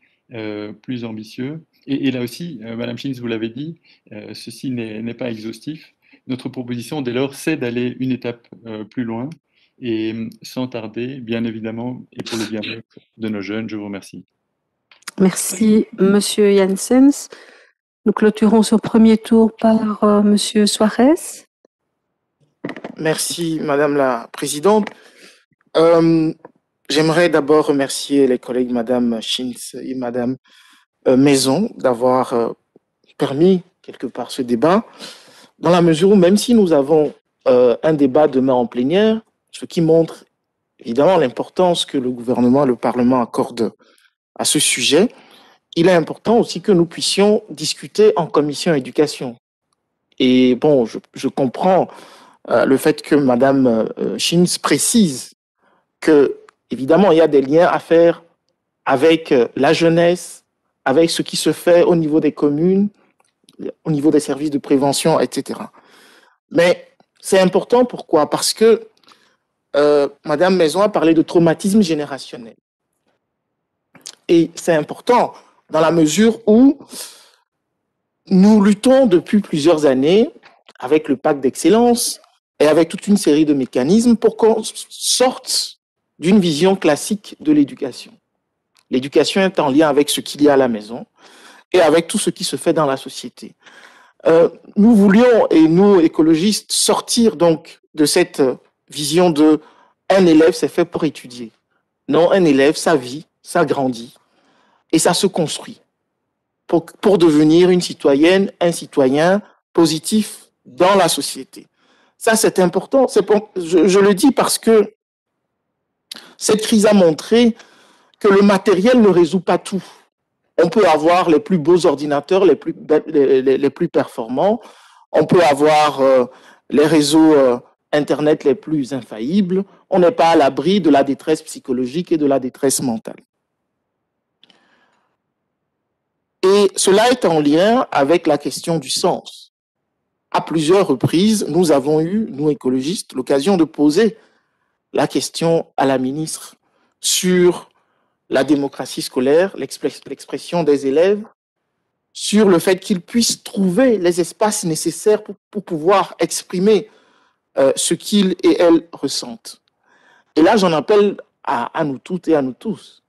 plus ambitieux. Et, et, là aussi, euh, Madame Chins, vous l'avez dit, euh, ceci n'est pas exhaustif. Notre proposition, dès lors, c'est d'aller une étape euh, plus loin et sans tarder, bien évidemment, et pour le bien-être de nos jeunes. Je vous remercie. Merci, Monsieur Janssens. Nous clôturons ce premier tour par euh, Monsieur Suarez. Merci, Madame la Présidente. Euh, J'aimerais d'abord remercier les collègues Madame Schintz et Madame euh, Maison d'avoir euh, permis quelque part ce débat, dans la mesure où même si nous avons euh, un débat demain en plénière, ce qui montre évidemment l'importance que le gouvernement et le Parlement accordent à ce sujet, il est important aussi que nous puissions discuter en commission éducation. Et bon, je, comprends euh, le fait que Madame euh, précise que Évidemment, il y a des liens à faire avec euh, la jeunesse, avec ce qui se fait au niveau des communes, au niveau des services de prévention, etc. Mais c'est important, pourquoi? Parce que euh, Madame Maison a parlé de traumatisme générationnel. Et c'est important dans la mesure où nous luttons depuis plusieurs années avec le pacte d'excellence et avec toute une série de mécanismes pour qu'on sorte d'une vision classique de l'éducation. L'éducation est en lien avec ce qu'il y a à la maison et avec tout ce qui se fait dans la société. Euh, nous voulions, et nous, écologistes, sortir donc de cette vision de un élève, c'est fait pour étudier. Non, un élève, ça vit, ça grandit et ça se construit pour, devenir une citoyenne, un citoyen positif dans la société. Ça, c'est important. Je le dis parce que cette crise a montré que le matériel ne résout pas tout. On peut avoir les plus beaux ordinateurs, les plus, performants. On peut avoir euh, les réseaux euh, Internet les plus infaillibles. On n'est pas à l'abri de la détresse psychologique et de la détresse mentale. Et cela est en lien avec la question du sens. À plusieurs reprises, nous avons eu, nous écologistes, l'occasion de poser la question à la ministre sur la démocratie scolaire, l'expression des élèves, sur le fait qu'ils puissent trouver les espaces nécessaires pour, pouvoir exprimer euh, ce qu'ils et elles ressentent. Et là, j'en appelle à, à, nous toutes et à nous tous.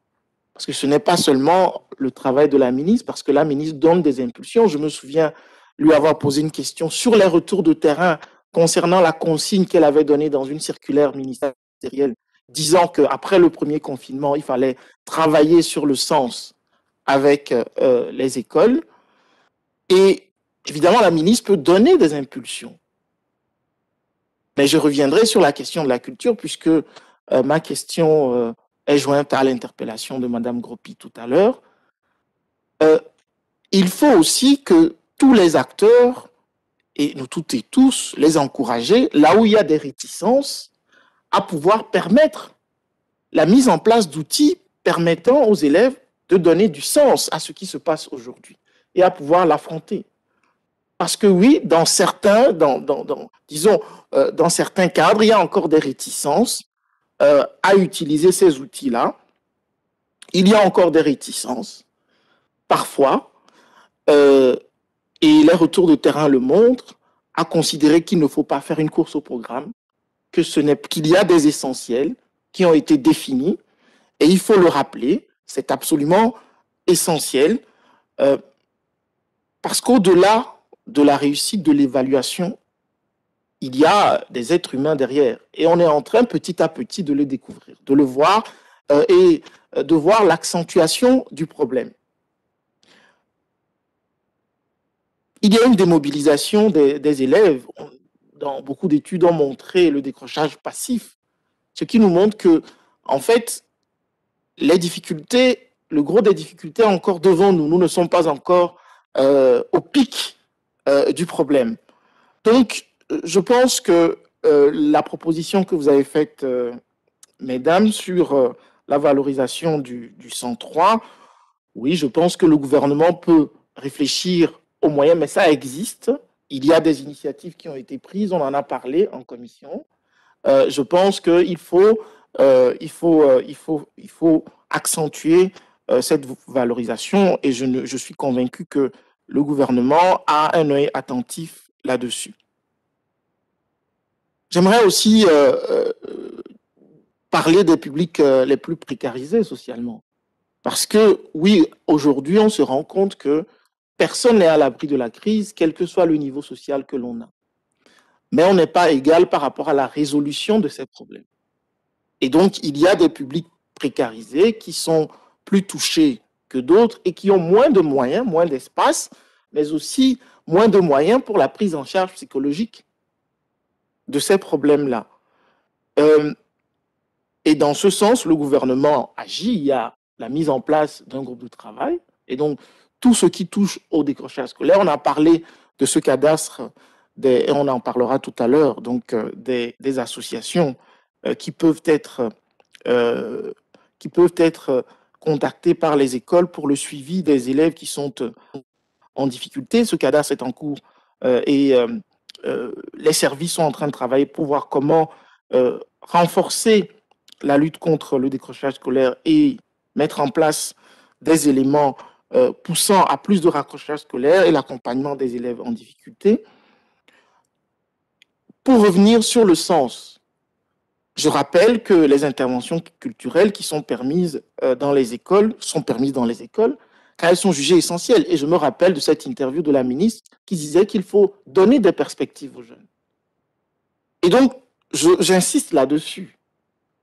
Parce que ce n'est pas seulement le travail de la ministre, parce que la ministre donne des impulsions. Je me souviens lui avoir posé une question sur les retours de terrain concernant la consigne qu'elle avait donnée dans une circulaire ministérielle disant qu'après le premier confinement, il fallait travailler sur le sens avec euh, les écoles. Et évidemment, la ministre peut donner des impulsions. Mais je reviendrai sur la question de la culture, puisque euh, ma question euh, est jointe à l'interpellation de Mme Gropi tout à l'heure. Il faut aussi que tous les acteurs, et nous toutes et tous, les encourager, là où il y a des réticences, à pouvoir permettre la mise en place d'outils permettant aux élèves de donner du sens à ce qui se passe aujourd'hui et à pouvoir l'affronter. Parce que oui, dans certains, disons, euh, dans certains cadres, il y a encore des réticences euh, à utiliser ces outils-là. Il y a encore des réticences, parfois, euh, et les retours de terrain le montrent, à considérer qu'il ne faut pas faire une course au programme, que ce n'est qu'il y a des essentiels qui ont été définis et il faut le rappeler, c'est absolument essentiel euh, parce qu'au-delà de la réussite de l'évaluation, il y a des êtres humains derrière et on est en train petit à petit de le découvrir, de le voir euh, et de voir l'accentuation du problème. Il y a une démobilisation des élèves dans beaucoup d'études ont montré le décrochage passif, ce qui nous montre que, en fait, les difficultés, le gros des difficultés est encore devant nous. Nous ne sommes pas encore euh, au pic euh, du problème. Donc, je pense que euh, la proposition que vous avez faite, mesdames, sur la valorisation du, du 103, oui, je pense que le gouvernement peut réfléchir aux moyens, mais ça existe. Il y a des initiatives qui ont été prises, on en a parlé en commission. Euh, je pense qu'il faut, euh, il faut, euh, il faut, il faut accentuer euh, cette valorisation et je, je suis convaincu que le gouvernement a un œil attentif là-dessus. J'aimerais aussi euh, parler des publics les plus précarisés socialement. Parce que oui, aujourd'hui, on se rend compte que Personne n'est à l'abri de la crise, quel que soit le niveau social que l'on a. Mais on n'est pas égal par rapport à la résolution de ces problèmes. Et donc, il y a des publics précarisés qui sont plus touchés que d'autres et qui ont moins de moyens, moins d'espace, mais aussi moins de moyens pour la prise en charge psychologique de ces problèmes-là. Euh, et dans ce sens, le gouvernement agit. Il y a la mise en place d'un groupe de travail. Et donc, tout ce qui touche au décrochage scolaire. On a parlé de ce cadastre, et on en parlera tout à l'heure, donc euh, des, associations euh, qui peuvent être euh, qui peuvent être contactées par les écoles pour le suivi des élèves qui sont en difficulté. Ce cadastre est en cours et les services sont en train de travailler pour voir comment renforcer la lutte contre le décrochage scolaire et mettre en place des éléments euh, poussant à plus de raccrochage scolaire et l'accompagnement des élèves en difficulté. Pour revenir sur le sens, je rappelle que les interventions culturelles qui sont permises euh, dans les écoles sont permises dans les écoles car elles sont jugées essentielles. Et je me rappelle de cette interview de la ministre qui disait qu'il faut donner des perspectives aux jeunes. Et donc, j'insiste là-dessus.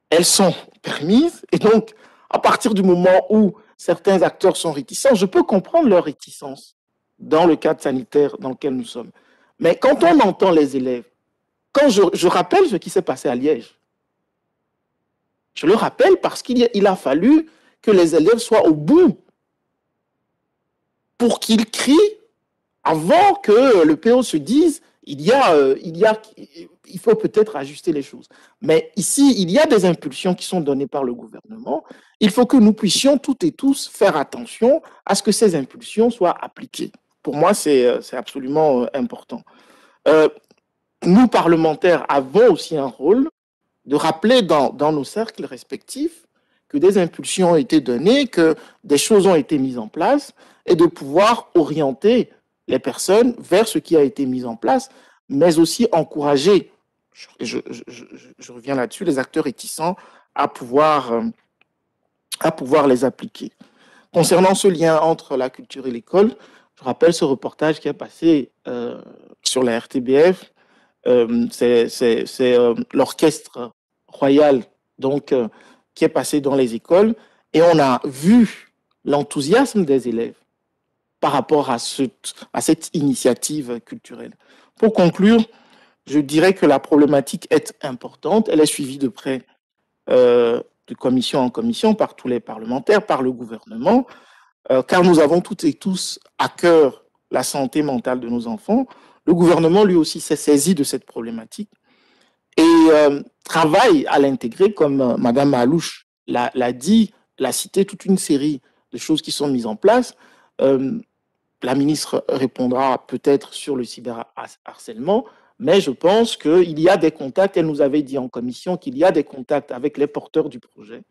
Elles sont permises et donc, à partir du moment où certains acteurs sont réticents, je peux comprendre leur réticence dans le cadre sanitaire dans lequel nous sommes. Mais quand on entend les élèves, quand je, rappelle ce qui s'est passé à Liège, je le rappelle parce qu'il a fallu que les élèves soient au bout pour qu'ils crient avant que le PO se dise il y a, euh, il y a, il faut peut-être ajuster les choses. Mais ici, il y a des impulsions qui sont données par le gouvernement. Il faut que nous puissions toutes et tous faire attention à ce que ces impulsions soient appliquées. Pour moi, c'est euh, absolument euh, important. nous, parlementaires, avons aussi un rôle de rappeler dans, dans nos cercles respectifs que des impulsions ont été données, que des choses ont été mises en place, et de pouvoir orienter les personnes vers ce qui a été mis en place, mais aussi encourager, je, reviens là-dessus, les acteurs réticents à pouvoir, euh, à pouvoir les appliquer. Concernant ce lien entre la culture et l'école, je rappelle ce reportage qui a passé euh, sur la RTBF. Euh, c'est l'orchestre royal donc, qui est passé dans les écoles et on a vu l'enthousiasme des élèves par rapport à, à cette initiative culturelle. Pour conclure, je dirais que la problématique est importante. Elle est suivie de près euh, de commission en commission par tous les parlementaires, par le gouvernement, euh, car nous avons toutes et tous à cœur la santé mentale de nos enfants. Le gouvernement, lui aussi, s'est saisi de cette problématique et euh, travaille à l'intégrer, comme Madame Alouche l'a dit, l'a cité, toute une série de choses qui sont mises en place la ministre répondra peut-être sur le cyberharcèlement, mais je pense qu'il y a des contacts, elle nous avait dit en commission qu'il y a des contacts avec les porteurs du projet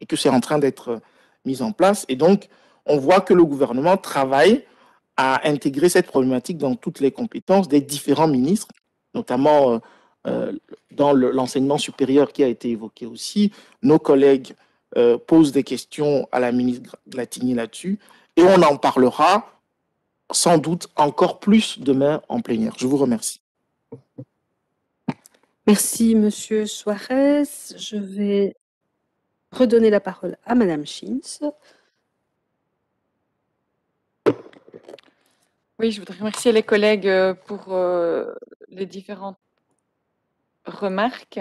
et que c'est en train d'être mis en place. Et donc, on voit que le gouvernement travaille à intégrer cette problématique dans toutes les compétences des différents ministres, notamment euh, euh, dans l'enseignement supérieur qui a été évoqué aussi. Nos collègues euh, posent des questions à la ministre Glatini là-dessus et on en parlera sans doute encore plus demain en plénière. Je vous remercie. Merci, Monsieur Suarez. Je vais redonner la parole à Madame Schintz. Oui, je voudrais remercier les collègues euh, pour euh, les différentes remarques.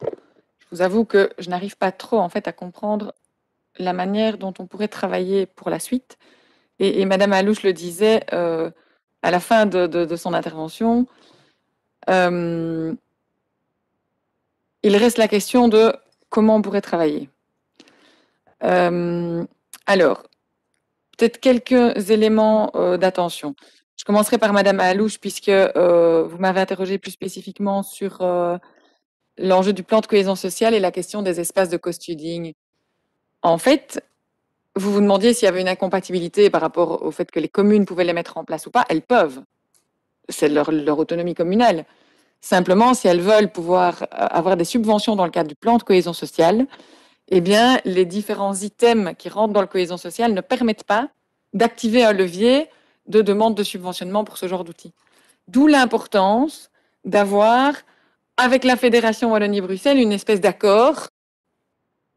Je vous avoue que je n'arrive pas trop en fait à comprendre la manière dont on pourrait travailler pour la suite. Et, Madame Alouche le disait euh, à la fin de, son intervention. Euh, il reste la question de comment on pourrait travailler. Euh, alors, peut-être quelques éléments d'attention. Je commencerai par Madame Alouche, puisque vous m'avez interrogé plus spécifiquement sur l'enjeu du plan de cohésion sociale et la question des espaces de co-studying. En fait, vous vous demandiez s'il y avait une incompatibilité par rapport au fait que les communes pouvaient les mettre en place ou pas. Elles peuvent. C'est leur, autonomie communale. Simplement, si elles veulent pouvoir euh, avoir des subventions dans le cadre du plan de cohésion sociale, eh bien, les différents items qui rentrent dans le cohésion sociale ne permettent pas d'activer un levier de demande de subventionnement pour ce genre d'outils. D'où l'importance d'avoir, avec la Fédération Wallonie-Bruxelles, une espèce d'accord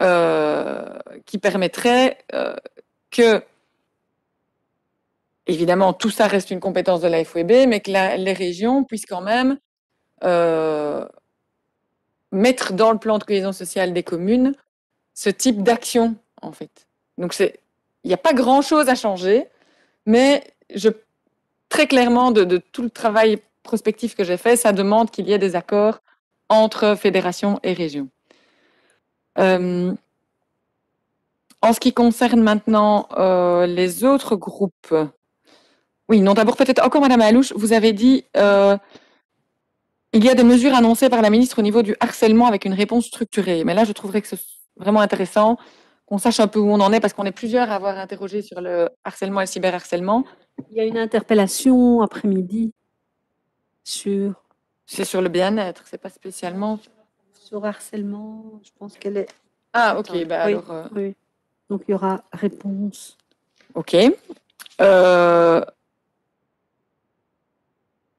euh, qui permettrait euh, que, évidemment, tout ça reste une compétence de la FWB, mais que les régions puissent quand même euh, mettre dans le plan de cohésion sociale des communes ce type d'action, en fait. Donc, il n'y a pas grand-chose à changer, mais je, très clairement, de, tout le travail prospectif que j'ai fait, ça demande qu'il y ait des accords entre fédérations et régions. Euh, en ce qui concerne maintenant euh, les autres groupes, oui, non, d'abord peut-être encore Madame Alouche, vous avez dit euh, il y a des mesures annoncées par la ministre au niveau du harcèlement avec une réponse structurée. Mais là, je trouverais que c'est vraiment intéressant qu'on sache un peu où on en est, parce qu'on est plusieurs à avoir interrogé sur le harcèlement et le cyberharcèlement. Il y a une interpellation après-midi sur, C'est sur le bien-être, c'est pas spécialement. sur harcèlement. Je pense qu'elle est. Ah, ok, Attends, bah oui, alors. euh, oui. Donc il y aura réponse. Ok. Euh,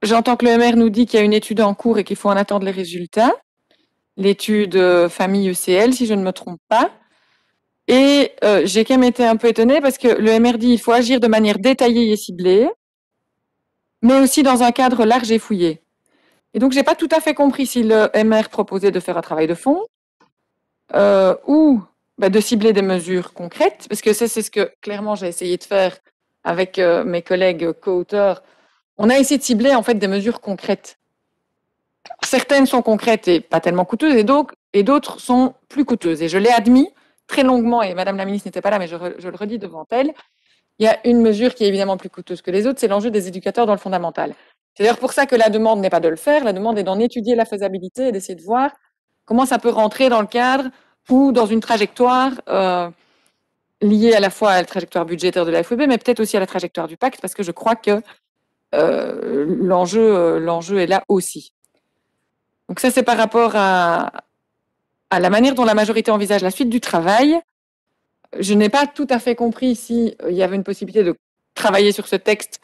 J'entends que le MR nous dit qu'il y a une étude en cours et qu'il faut en attendre les résultats. L'étude euh, famille ECL, si je ne me trompe pas. Et euh, j'ai quand même été un peu étonnée parce que le MR dit qu'il faut agir de manière détaillée et ciblée, mais aussi dans un cadre large et fouillé. Et donc, j'ai pas tout à fait compris si le MR proposait de faire un travail de fond euh, ou bah, de cibler des mesures concrètes, parce que c'est ce que clairement j'ai essayé de faire avec mes collègues co-auteurs. On a essayé de cibler en fait des mesures concrètes. Certaines sont concrètes et pas tellement coûteuses, et d'autres sont plus coûteuses. Et je l'ai admis très longuement, et Madame la ministre n'était pas là, mais je, le redis devant elle. Il y a une mesure qui est évidemment plus coûteuse que les autres, c'est l'enjeu des éducateurs dans le fondamental. C'est d'ailleurs pour ça que la demande n'est pas de le faire, la demande est d'en étudier la faisabilité et d'essayer de voir comment ça peut rentrer dans le cadre ou dans une trajectoire euh, liée à la fois à la trajectoire budgétaire de la FEB, mais peut-être aussi à la trajectoire du pacte, parce que je crois que l'enjeu euh, l'enjeu est là aussi. Donc ça, c'est par rapport à, la manière dont la majorité envisage la suite du travail. Je n'ai pas tout à fait compris si euh, y avait une possibilité de travailler sur ce texte,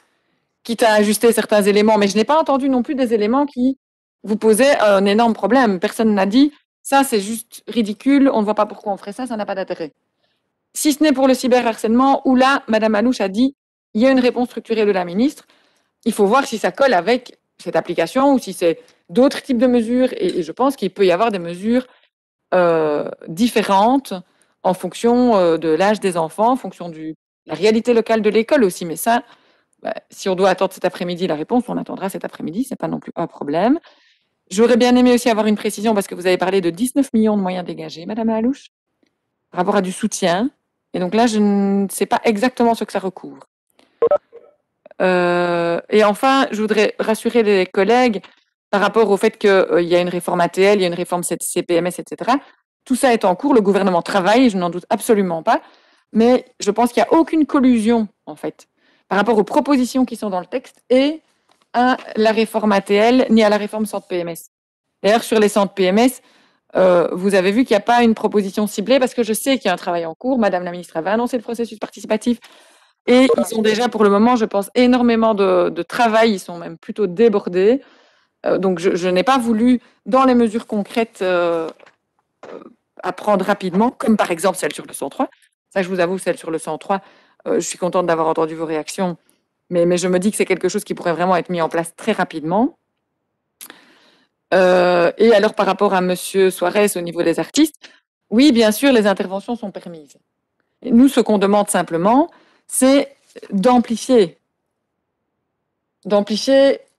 quitte à ajuster certains éléments, mais je n'ai pas entendu non plus des éléments qui vous posaient un énorme problème. Personne n'a dit ça, c'est juste ridicule, on ne voit pas pourquoi on ferait ça, ça n'a pas d'intérêt. Si ce n'est pour le cyberharcèlement, où là, Madame Alouche a dit il y a une réponse structurée de la ministre, il faut voir si ça colle avec cette application ou si c'est d'autres types de mesures. Et, je pense qu'il peut y avoir des mesures euh, différentes en fonction euh, de l'âge des enfants, en fonction de la réalité locale de l'école aussi. Mais ça, bah, si on doit attendre cet après-midi la réponse, on attendra cet après-midi, c'est pas non plus un problème. J'aurais bien aimé aussi avoir une précision parce que vous avez parlé de 19 millions de moyens dégagés, Madame Alouche, par rapport à du soutien. Et donc là, je ne sais pas exactement ce que ça recouvre. Euh, et enfin, je voudrais rassurer les collègues par rapport au fait qu'il y a une réforme ATL, il y a une réforme CPMS, etc. Tout ça est en cours, le gouvernement travaille, je n'en doute absolument pas, mais je pense qu'il n'y a aucune collusion, en fait, par rapport aux propositions qui sont dans le texte et à la réforme ATL, ni à la réforme centre PMS. D'ailleurs, sur les centres PMS, euh, vous avez vu qu'il n'y a pas une proposition ciblée parce que je sais qu'il y a un travail en cours. Madame la ministre avait annoncé le processus participatif et ils ont déjà, pour le moment, je pense, énormément de, travail. Ils sont même plutôt débordés. Euh, donc, je, n'ai pas voulu, dans les mesures concrètes, euh, euh, apprendre rapidement, comme par exemple celle sur le 103. Ça, je vous avoue, celle sur le 103, euh, je suis contente d'avoir entendu vos réactions, mais, je me dis que c'est quelque chose qui pourrait vraiment être mis en place très rapidement. Et alors, par rapport à Monsieur Suarez au niveau des artistes, oui, bien sûr, les interventions sont permises. Nous, ce qu'on demande simplement, c'est d'amplifier,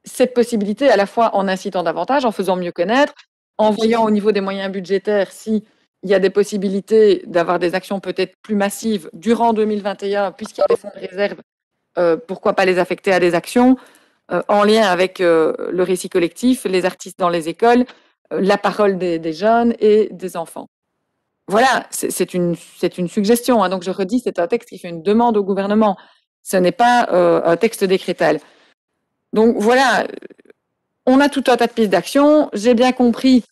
cette possibilité à la fois en incitant davantage, en faisant mieux connaître, en voyant au niveau des moyens budgétaires si il y a des possibilités d'avoir des actions peut-être plus massives durant 2021, puisqu'il y a des fonds de réserve, euh, pourquoi pas les affecter à des actions euh, en lien avec euh, le récit collectif, les artistes dans les écoles, la parole des jeunes et des enfants. Voilà, c'est une, suggestion. hein. donc je redis, c'est un texte qui fait une demande au gouvernement. Ce n'est pas euh, un texte décrétal. Donc voilà, on a tout un tas de pistes d'action. J'ai bien compris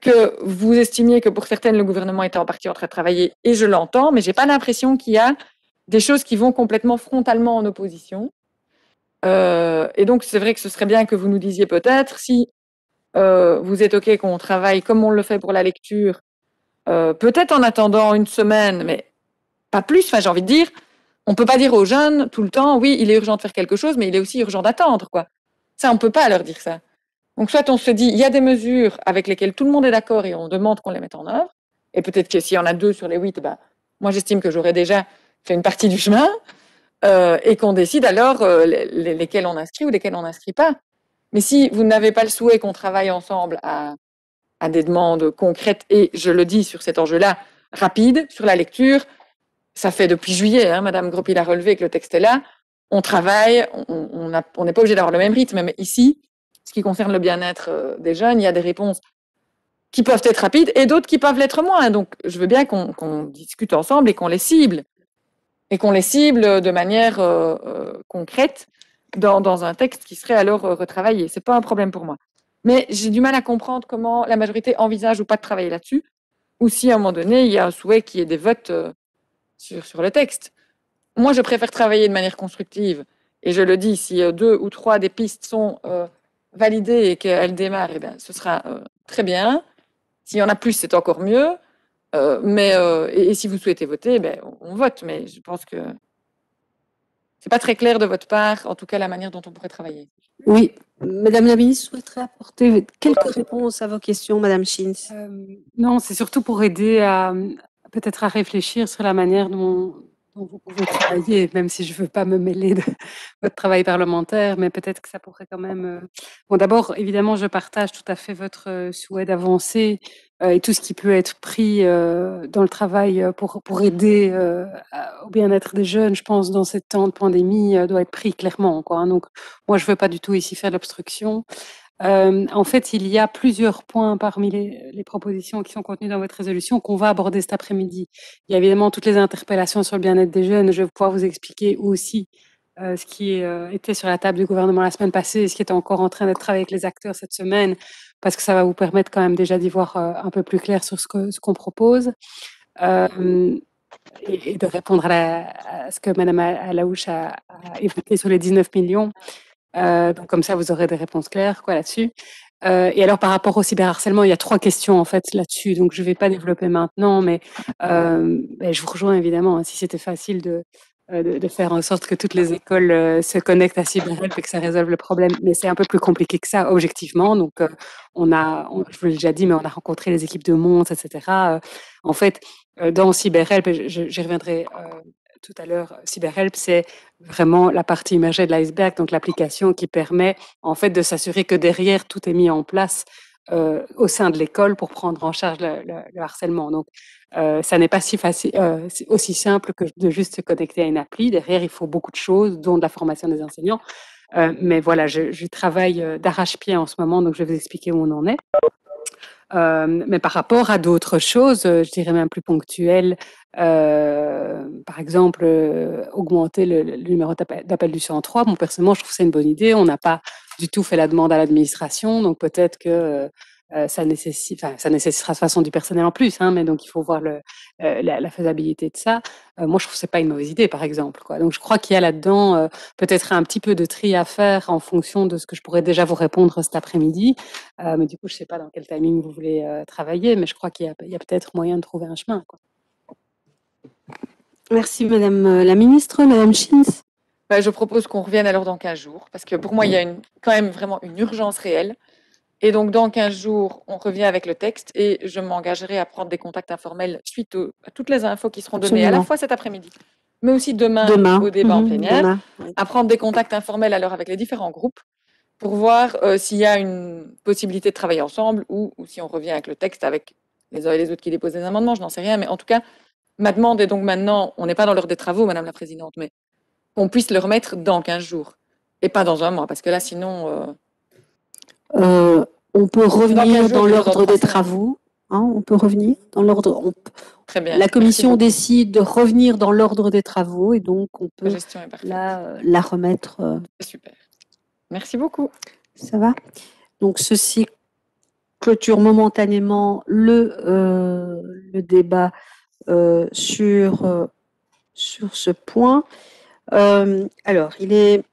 que vous estimiez que pour certaines, le gouvernement était en partie en train de travailler, et je l'entends, mais j'ai pas l'impression qu'il y a des choses qui vont complètement frontalement en opposition. Euh, et donc, c'est vrai que ce serait bien que vous nous disiez peut-être si euh, vous êtes OK qu'on travaille comme on le fait pour la lecture, euh, peut-être en attendant une semaine, mais pas plus. Enfin, j'ai envie de dire, on peut pas dire aux jeunes tout le temps, oui, il est urgent de faire quelque chose, mais il est aussi urgent d'attendre, quoi. Ça, on peut pas leur dire ça. Donc, soit on se dit, il y a des mesures avec lesquelles tout le monde est d'accord et on demande qu'on les mette en œuvre. Et peut-être que s'il y en a deux sur les huit, bah, moi, j'estime que j'aurais déjà fait une partie du chemin. euh, et qu'on décide alors euh, les- les- lesquels on inscrit ou lesquels on n'inscrit pas. Mais si vous n'avez pas le souhait qu'on travaille ensemble à, à des demandes concrètes, et je le dis sur cet enjeu-là, rapide, sur la lecture, ça fait depuis juillet, hein, Madame Gropil a relevé que le texte est là, on travaille, on n'est pas obligé d'avoir le même rythme, mais ici, ce qui concerne le bien-être euh, des jeunes, il y a des réponses qui peuvent être rapides et d'autres qui peuvent l'être moins. Donc, je veux bien qu'on discute ensemble et qu'on les cible. Et qu'on les cible de manière euh, euh, concrète dans, dans, un texte qui serait alors retravaillé. Ce n'est pas un problème pour moi. Mais j'ai du mal à comprendre comment la majorité envisage ou pas de travailler là-dessus, ou si à un moment donné, il y a un souhait qu'il y ait des votes sur, sur le texte. Moi, je préfère travailler de manière constructive. Et je le dis, si deux ou trois des pistes sont validées et qu'elles démarrent, eh ce sera très bien. S'il y en a plus, c'est encore mieux. Euh, mais euh, et, si vous souhaitez voter, ben, on, vote. Mais je pense que c'est pas très clair de votre part, en tout cas la manière dont on pourrait travailler. Oui, Madame la ministre souhaiterait apporter quelques réponses à vos questions, Madame Schins. Euh, non, c'est surtout pour aider à peut-être à réfléchir sur la manière dont, vous pouvez travailler, même si je ne veux pas me mêler de votre travail parlementaire, mais peut-être que ça pourrait quand même. Euh, bon, d'abord, évidemment, je partage tout à fait votre euh, souhait d'avancer euh, et tout ce qui peut être pris dans le travail pour, pour aider au bien-être des jeunes, je pense, dans ces temps de pandémie, doit être pris clairement. Quoi, hein. Donc, moi, je ne veux pas du tout ici faire l'obstruction. Euh, en fait, il y a plusieurs points parmi les, propositions qui sont contenues dans votre résolution qu'on va aborder cet après-midi. Il y a évidemment toutes les interpellations sur le bien-être des jeunes. Je vais pouvoir vous expliquer aussi euh, ce qui euh, était sur la table du gouvernement la semaine passée et ce qui est encore en train d'être travaillé avec les acteurs cette semaine, parce que ça va vous permettre quand même déjà d'y voir un peu plus clair sur ce qu'on ce qu'on propose. Et, de répondre à, ce que Mme Alaouche a, a évoqué sur les 19 millions. Euh, comme ça, vous aurez des réponses claires là-dessus. Euh, et alors par rapport au cyberharcèlement, il y a trois questions en fait là-dessus. Donc je ne vais pas développer maintenant, mais euh, ben, je vous rejoins évidemment. Hein, si c'était facile de, de, de, faire en sorte que toutes les écoles se connectent à CyberHelp et que ça résolve le problème, mais c'est un peu plus compliqué que ça objectivement. Donc on a, je vous l'ai déjà dit, mais on a rencontré les équipes de Mons, etc. en fait, dans CyberHelp, j'y reviendrai tout à l'heure, CyberHelp, c'est vraiment la partie immergée de l'iceberg, donc l'application qui permet en fait de s'assurer que derrière tout est mis en place euh, au sein de l'école pour prendre en charge le, harcèlement. Donc, euh, ça n'est pas si facile, euh, aussi simple que de juste se connecter à une appli. Derrière, il faut beaucoup de choses, dont de la formation des enseignants. mais voilà, je travaille d'arrache-pied en ce moment, donc je vais vous expliquer où on en est. Euh, mais par rapport à d'autres choses, euh, je dirais même plus ponctuelles, euh, par exemple, augmenter le, le numéro d'appel du 103. Bon, personnellement, je trouve que c'est une bonne idée. On n'a pas du tout fait la demande à l'administration, donc peut-être que euh, ça, nécessite, ça nécessitera de toute façon du personnel en plus, hein, mais donc il faut voir le, euh, la, faisabilité de ça. Euh, moi, je trouve que c'est pas une mauvaise idée, par exemple. Quoi. Donc, je crois qu'il y a là-dedans peut-être un petit peu de tri à faire en fonction de ce que je pourrais déjà vous répondre cet après-midi. mais du coup, je sais pas dans quel timing vous voulez travailler, mais je crois qu'il y a, a peut-être moyen de trouver un chemin. Quoi. Merci, Madame la Ministre. Madame Schins bah, Je propose qu'on revienne alors dans 15 jours, parce que pour moi, il y a une, quand même vraiment une urgence réelle. Et donc, dans 15 jours, on revient avec le texte et je m'engagerai à prendre des contacts informels suite à toutes les infos qui seront données à la fois cet après-midi, mais aussi demain, au débat en mhm, plénière, à prendre des contacts informels alors avec les différents groupes pour voir euh, s'il y a une possibilité de travailler ensemble ou, si on revient avec le texte avec les uns et les autres qui déposent des amendements, je n'en sais rien. Mais en tout cas, ma demande est donc maintenant, on n'est pas dans l'heure des travaux, Madame la Présidente, mais qu'on puisse le remettre dans 15 jours et pas dans un mois, parce que là, sinon... Euh, euh, on peut revenir dans l'ordre des travaux. Hein, on peut revenir dans l'ordre. Très bien. La commission décide de revenir dans l'ordre des travaux et donc on peut la, la, remettre. Euh, super. Merci beaucoup. Ça va? Donc ceci clôture momentanément le, euh, le débat sur, sur ce point. alors, il est,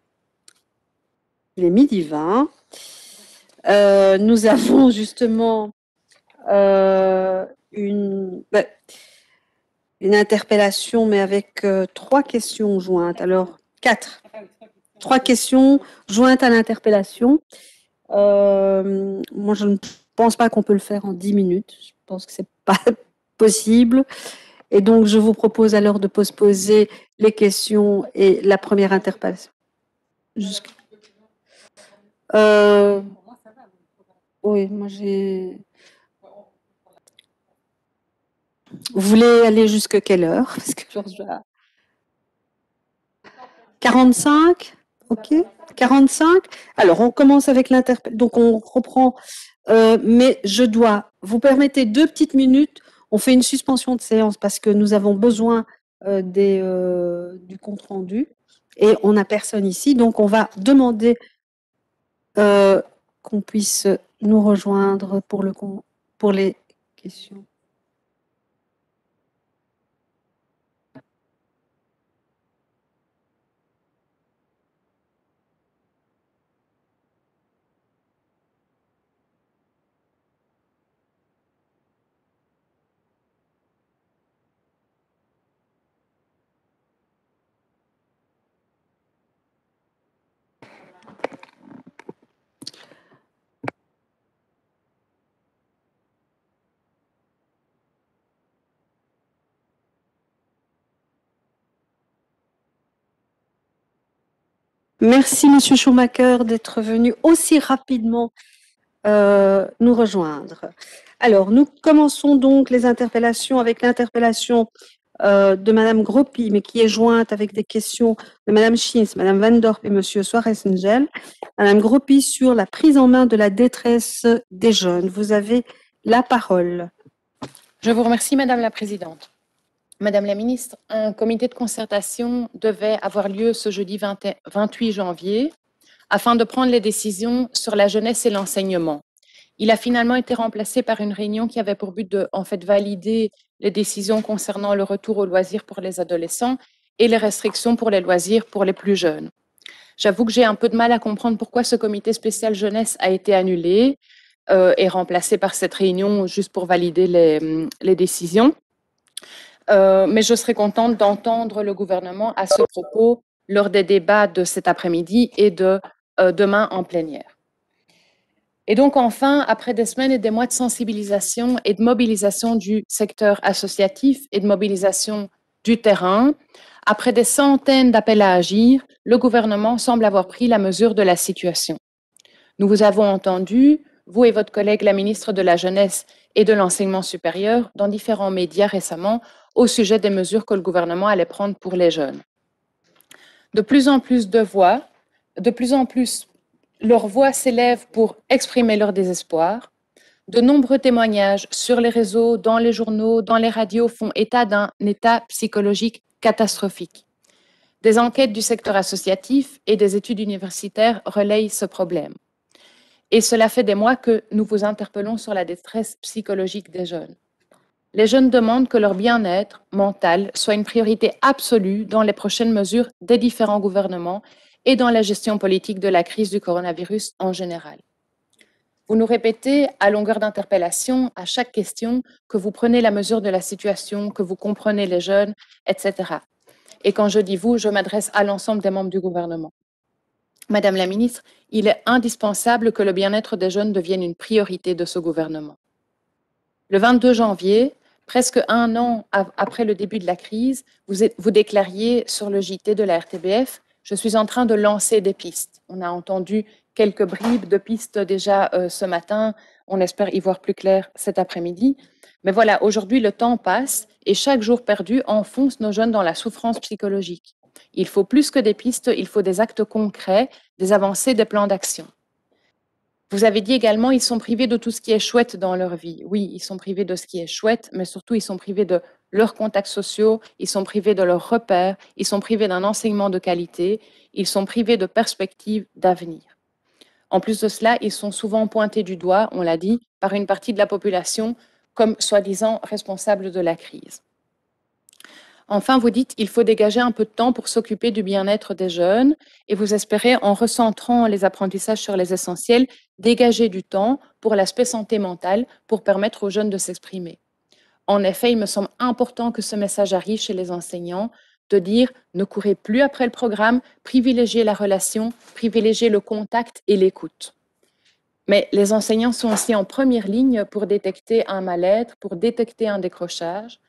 il est midi 20. Euh, nous avons justement euh, une, bah, une interpellation, mais avec euh, trois questions jointes. Alors, quatre. Trois questions jointes à l'interpellation. moi, je ne pense pas qu'on peut le faire en dix minutes. Je pense que c'est pas <laughs> possible. Et donc, je vous propose alors de postposer les questions et la première interpellation. Euh, oui, moi j'ai. Vous voulez aller jusqu'à quelle heure? Parce que 45 OK 45 Alors, on commence avec l'interpellation. Donc, on reprend. Euh, mais je dois vous permettez deux petites minutes. On fait une suspension de séance parce que nous avons besoin euh, des, euh, du compte rendu et on n'a personne ici. Donc, on va demander qu'on puisse nous rejoindre pour, le, pour les questions. Merci, Monsieur Schumacher, d'être venu aussi rapidement euh, nous rejoindre. Alors, nous commençons donc les interpellations avec l'interpellation euh, de Madame Gropi, mais qui est jointe avec des questions de Madame Schins, Madame Van Dorp et Monsieur Suarez-Ngel. Madame Gropi sur la prise en main de la détresse des jeunes. Vous avez la parole. Je vous remercie, Madame la Présidente. Madame la ministre, un comité de concertation devait avoir lieu ce jeudi 28 janvier afin de prendre les décisions sur la jeunesse et l'enseignement. Il a finalement été remplacé par une réunion qui avait pour but de en fait valider les décisions concernant le retour aux loisirs pour les adolescents et les restrictions pour les loisirs pour les plus jeunes. J'avoue que j'ai un peu de mal à comprendre pourquoi ce comité spécial jeunesse a été annulé euh, et remplacé par cette réunion juste pour valider les décisions. Euh, mais je serais contente d'entendre le gouvernement à ce propos lors des débats de cet après-midi et de euh, demain en plénière. Et donc enfin, après des semaines et des mois de sensibilisation et de mobilisation du secteur associatif et de mobilisation du terrain, après des centaines d'appels à agir, le gouvernement semble avoir pris la mesure de la situation. Nous vous avons entendu, vous et votre collègue la ministre de la Jeunesse et de l'Enseignement supérieur, dans différents médias récemment, au sujet des mesures que le gouvernement allait prendre pour les jeunes. De plus en plus de voix, de plus en plus, leurs voix s'élèvent pour exprimer leur désespoir. De nombreux témoignages sur les réseaux, dans les journaux, dans les radios font état d'un état psychologique catastrophique. Des enquêtes du secteur associatif et des études universitaires relayent ce problème. Et cela fait des mois que nous vous interpellons sur la détresse psychologique des jeunes. Les jeunes demandent que leur bien-être mental soit une priorité absolue dans les prochaines mesures des différents gouvernements et dans la gestion politique de la crise du coronavirus en général. Vous nous répétez à longueur d'interpellation, à chaque question, que vous prenez la mesure de la situation, que vous comprenez les jeunes, etc. Et quand je dis vous, je m'adresse à l'ensemble des membres du gouvernement. Madame la ministre, il est indispensable que le bien-être des jeunes devienne une priorité de ce gouvernement. Le 22 janvier, presque un an après le début de la crise, vous, déclariez sur le JT de la RTBF, je suis en train de lancer des pistes. On a entendu quelques bribes de pistes déjà euh, ce matin. On espère y voir plus clair cet après-midi. Mais voilà, aujourd'hui, le temps passe et chaque jour perdu enfonce nos jeunes dans la souffrance psychologique. Il faut plus que des pistes, il faut des actes concrets, des avancées, des plans d'action. Vous avez dit également, ils sont privés de tout ce qui est chouette dans leur vie. Oui, ils sont privés de ce qui est chouette, mais surtout, ils sont privés de leurs contacts sociaux, ils sont privés de leurs repères, ils sont privés d'un enseignement de qualité, ils sont privés de perspectives d'avenir. En plus de cela, ils sont souvent pointés du doigt, on l'a dit, par une partie de la population comme soi-disant responsables de la crise. Enfin, vous dites qu'il faut dégager un peu de temps pour s'occuper du bien-être des jeunes et vous espérez, en recentrant les apprentissages sur les essentiels, dégager du temps pour l'aspect santé mentale pour permettre aux jeunes de s'exprimer. En effet, il me semble important que ce message arrive chez les enseignants de dire ne courez plus après le programme, privilégiez la relation, privilégiez le contact et l'écoute. Mais les enseignants sont aussi en première ligne pour détecter un mal-être, pour détecter un décrochage.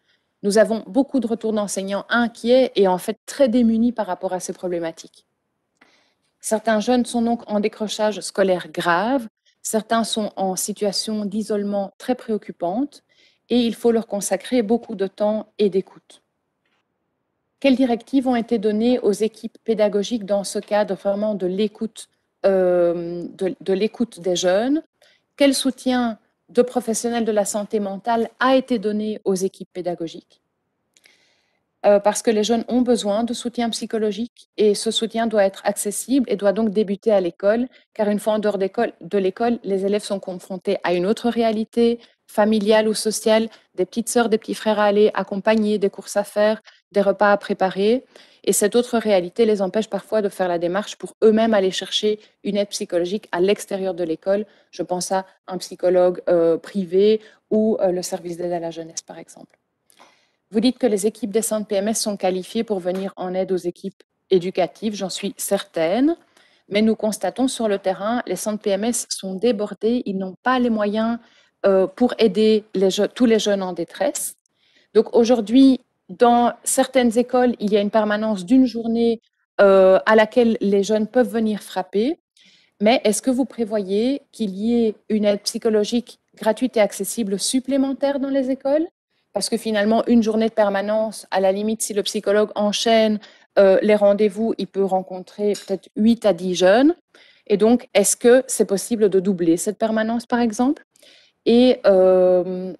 Nous avons beaucoup de retours d'enseignants inquiets et en fait très démunis par rapport à ces problématiques. Certains jeunes sont donc en décrochage scolaire grave, certains sont en situation d'isolement très préoccupante et il faut leur consacrer beaucoup de temps et d'écoute. quelles directives ont été données aux équipes pédagogiques dans ce cadre vraiment de l'écoute euh, de, l'écoute des jeunes? Quel soutien de professionnels de la santé mentale a été donné aux équipes pédagogiques. Euh, parce que les jeunes ont besoin de soutien psychologique et ce soutien doit être accessible et doit donc débuter à l'école, car une fois en dehors de l'école, les élèves sont confrontés à une autre réalité familiale ou sociale, des petites sœurs, des petits frères à aller accompagner, des courses à faire, des repas à préparer. Et cette autre réalité les empêche parfois de faire la démarche pour eux-mêmes aller chercher une aide psychologique à l'extérieur de l'école. Je pense à un psychologue euh, privé ou euh, le service d'aide à la jeunesse, par exemple. Vous dites que les équipes des centres PMS sont qualifiées pour venir en aide aux équipes éducatives, j'en suis certaine, mais nous constatons sur le terrain, les centres PMS sont débordés, ils n'ont pas les moyens euh, pour aider tous les jeunes en détresse. Donc aujourd'hui, dans certaines écoles, il y a une permanence d'une journée euh, à laquelle les jeunes peuvent venir frapper, mais est-ce que vous prévoyez qu'il y ait une aide psychologique gratuite et accessible supplémentaire dans les écoles? Parce que finalement, une journée de permanence, à la limite, si le psychologue enchaîne euh, les rendez-vous, il peut rencontrer peut-être 8 à 10 jeunes. Et donc, est-ce que c'est possible de doubler cette permanence, par exemple? Euh,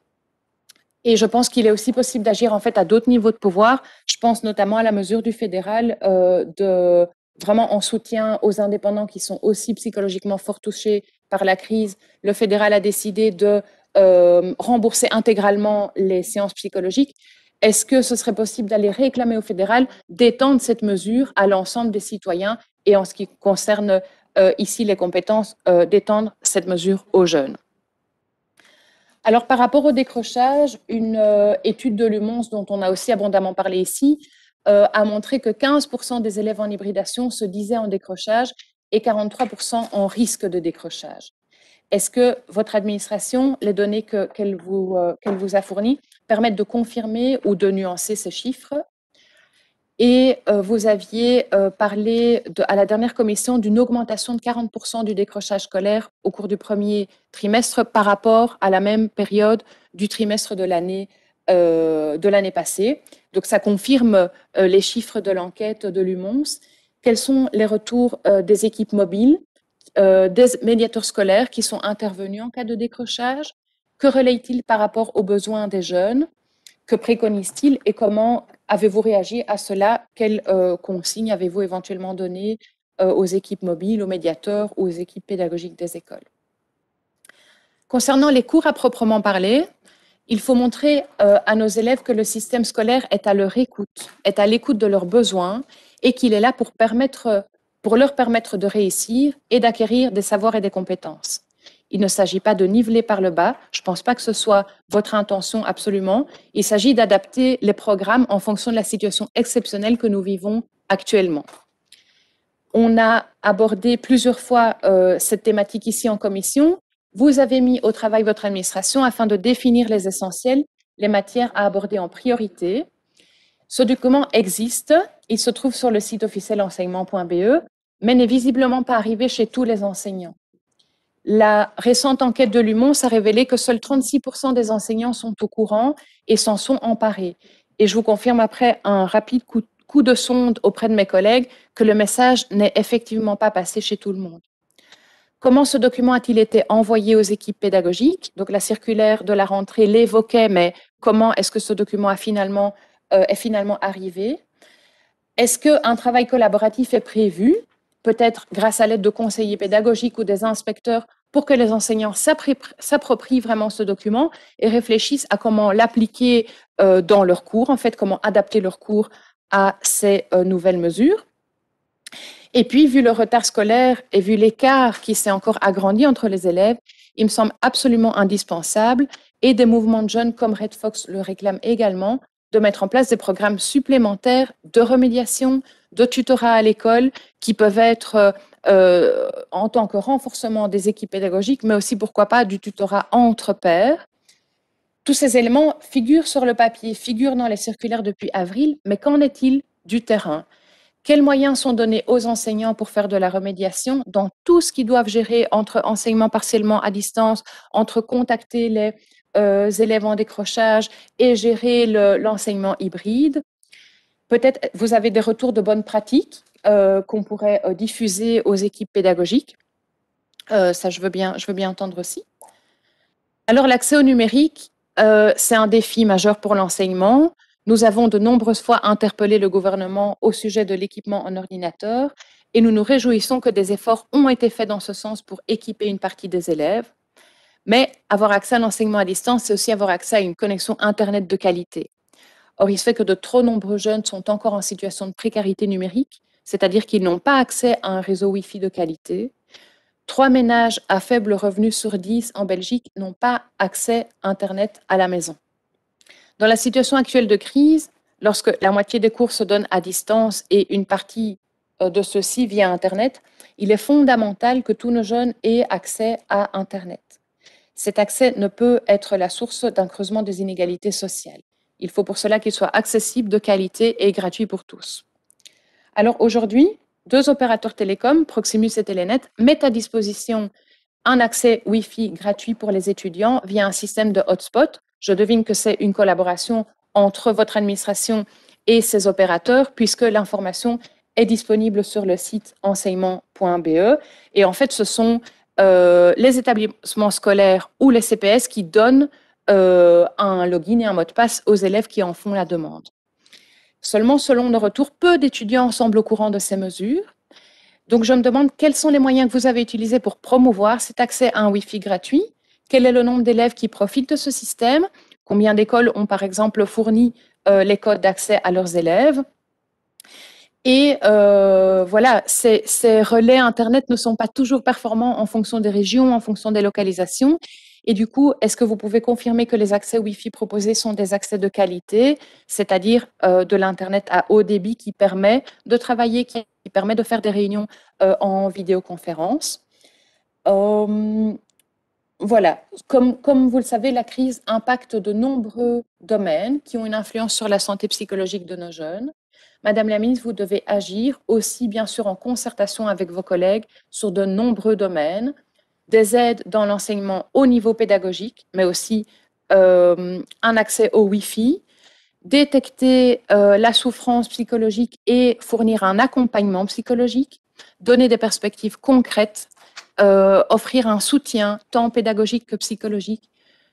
et je pense qu'il est aussi possible d'agir en fait à d'autres niveaux de pouvoir. Je pense notamment à la mesure du fédéral euh, de vraiment en soutien aux indépendants qui sont aussi psychologiquement fort touchés par la crise. Le fédéral a décidé de euh, rembourser intégralement les séances psychologiques, est-ce que ce serait possible d'aller réclamer au fédéral d'étendre cette mesure à l'ensemble des citoyens et en ce qui concerne euh, ici les compétences, d'étendre cette mesure aux jeunes? Alors, par rapport au décrochage, une étude de l'UMONS, dont on a aussi abondamment parlé ici, a montré que 15% des élèves en hybridation se disaient en décrochage et 43% en risque de décrochage. Est-ce que votre administration, les données euh, qu'elle vous, a fournies, permettent de confirmer ou de nuancer ces chiffres? Et euh, vous aviez euh, parlé à la dernière commission d'une augmentation de 40% du décrochage scolaire au cours du premier trimestre par rapport à la même période du trimestre de l'année de l'année passée. Donc ça confirme les chiffres de l'enquête de l'UMONS. Quels sont les retours des équipes mobiles euh, des médiateurs scolaires qui sont intervenus en cas de décrochage? Que relaye-t-il par rapport aux besoins des jeunes? Que préconise-t-il et comment avez-vous réagi à cela? Quelles euh, consignes avez-vous éventuellement données euh, aux équipes mobiles, aux médiateurs ou aux équipes pédagogiques des écoles? Concernant les cours à proprement parler, il faut montrer à nos élèves que le système scolaire est à leur écoute, est à l'écoute de leurs besoins et qu'il est là pour leur permettre de réussir et d'acquérir des savoirs et des compétences. Il ne s'agit pas de niveler par le bas, je ne pense pas que ce soit votre intention absolument. Il s'agit d'adapter les programmes en fonction de la situation exceptionnelle que nous vivons actuellement. On a abordé plusieurs fois euh, cette thématique ici en commission. Vous avez mis au travail votre administration afin de définir les essentiels, les matières à aborder en priorité. Ce document existe, il se trouve sur le site officiel enseignement.be, mais n'est visiblement pas arrivé chez tous les enseignants. La récente enquête de l'UMONS a révélé que seuls 36% des enseignants sont au courant et s'en sont emparés. Et je vous confirme après un rapide coup, de sonde auprès de mes collègues que le message n'est effectivement pas passé chez tout le monde. Comment ce document a-t-il été envoyé aux équipes pédagogiques? Donc la circulaire de la rentrée l'évoquait, mais comment est-ce que ce document euh, est finalement arrivé? Est-ce qu'un travail collaboratif est prévu? Peut-être grâce à l'aide de conseillers pédagogiques ou des inspecteurs, pour que les enseignants s'approprient vraiment ce document et réfléchissent à comment l'appliquer euh, dans leurs cours, en fait, comment adapter leurs cours à ces euh, nouvelles mesures. Et puis, vu le retard scolaire et vu l'écart qui s'est encore agrandi entre les élèves, il me semble absolument indispensable, et des mouvements de jeunes comme Red Fox le réclament également, de mettre en place des programmes supplémentaires de remédiation, de tutorat à l'école qui peuvent être euh, en tant que renforcement des équipes pédagogiques, mais aussi, pourquoi pas, du tutorat entre pairs. Tous ces éléments figurent sur le papier, figurent dans les circulaires depuis avril, mais qu'en est-il du terrain? Quels moyens sont donnés aux enseignants pour faire de la remédiation dans tout ce qu'ils doivent gérer entre enseignement partiellement à distance, entre contacter les euh, élèves en décrochage et gérer l'enseignement hybride? Peut-être vous avez des retours de bonnes pratiques? Qu'on pourrait euh, diffuser aux équipes pédagogiques. Euh, ça, je veux, bien, je veux bien entendre aussi. Alors, l'accès au numérique, c'est un défi majeur pour l'enseignement. Nous avons de nombreuses fois interpellé le gouvernement au sujet de l'équipement en ordinateur et nous nous réjouissons que des efforts ont été faits dans ce sens pour équiper une partie des élèves. Mais avoir accès à l'enseignement à distance, c'est aussi avoir accès à une connexion Internet de qualité. Or, il se fait que de trop nombreux jeunes sont encore en situation de précarité numérique, c'est-à-dire qu'ils n'ont pas accès à un réseau Wi-Fi de qualité. Trois ménages à faible revenu sur dix en Belgique n'ont pas accès Internet à la maison. Dans la situation actuelle de crise, lorsque la moitié des cours se donnent à distance et une partie euh, de ceux-ci via Internet, il est fondamental que tous nos jeunes aient accès à Internet. Cet accès ne peut être la source d'un creusement des inégalités sociales. Il faut pour cela qu'il soit accessible, de qualité et gratuit pour tous. Alors aujourd'hui, deux opérateurs télécoms, Proximus et Telenet, mettent à disposition un accès Wi-Fi gratuit pour les étudiants via un système de hotspot. Je devine que c'est une collaboration entre votre administration et ces opérateurs, puisque l'information est disponible sur le site enseignement.be. Et en fait, ce sont euh, les établissements scolaires ou les CPS qui donnent euh, un login et un mot de passe aux élèves qui en font la demande. Seulement, selon nos retours, peu d'étudiants semblent au courant de ces mesures. Donc, je me demande quels sont les moyens que vous avez utilisés pour promouvoir cet accès à un Wi-Fi gratuit. Quel est le nombre d'élèves qui profitent de ce système? Combien d'écoles ont, par exemple, fourni euh, les codes d'accès à leurs élèves? Et euh, voilà, ces, relais Internet ne sont pas toujours performants en fonction des régions, en fonction des localisations. Et du coup, est-ce que vous pouvez confirmer que les accès Wi-Fi proposés sont des accès de qualité, c'est-à-dire euh, de l'Internet à haut débit qui permet de travailler, qui, permet de faire des réunions euh, en vidéoconférence? Voilà, comme, comme vous le savez, la crise impacte de nombreux domaines qui ont une influence sur la santé psychologique de nos jeunes. Madame la ministre, vous devez agir aussi, bien sûr, en concertation avec vos collègues sur de nombreux domaines, des aides dans l'enseignement au niveau pédagogique, mais aussi euh, un accès au Wi-Fi, détecter euh, la souffrance psychologique et fournir un accompagnement psychologique, donner des perspectives concrètes, euh, offrir un soutien tant pédagogique que psychologique.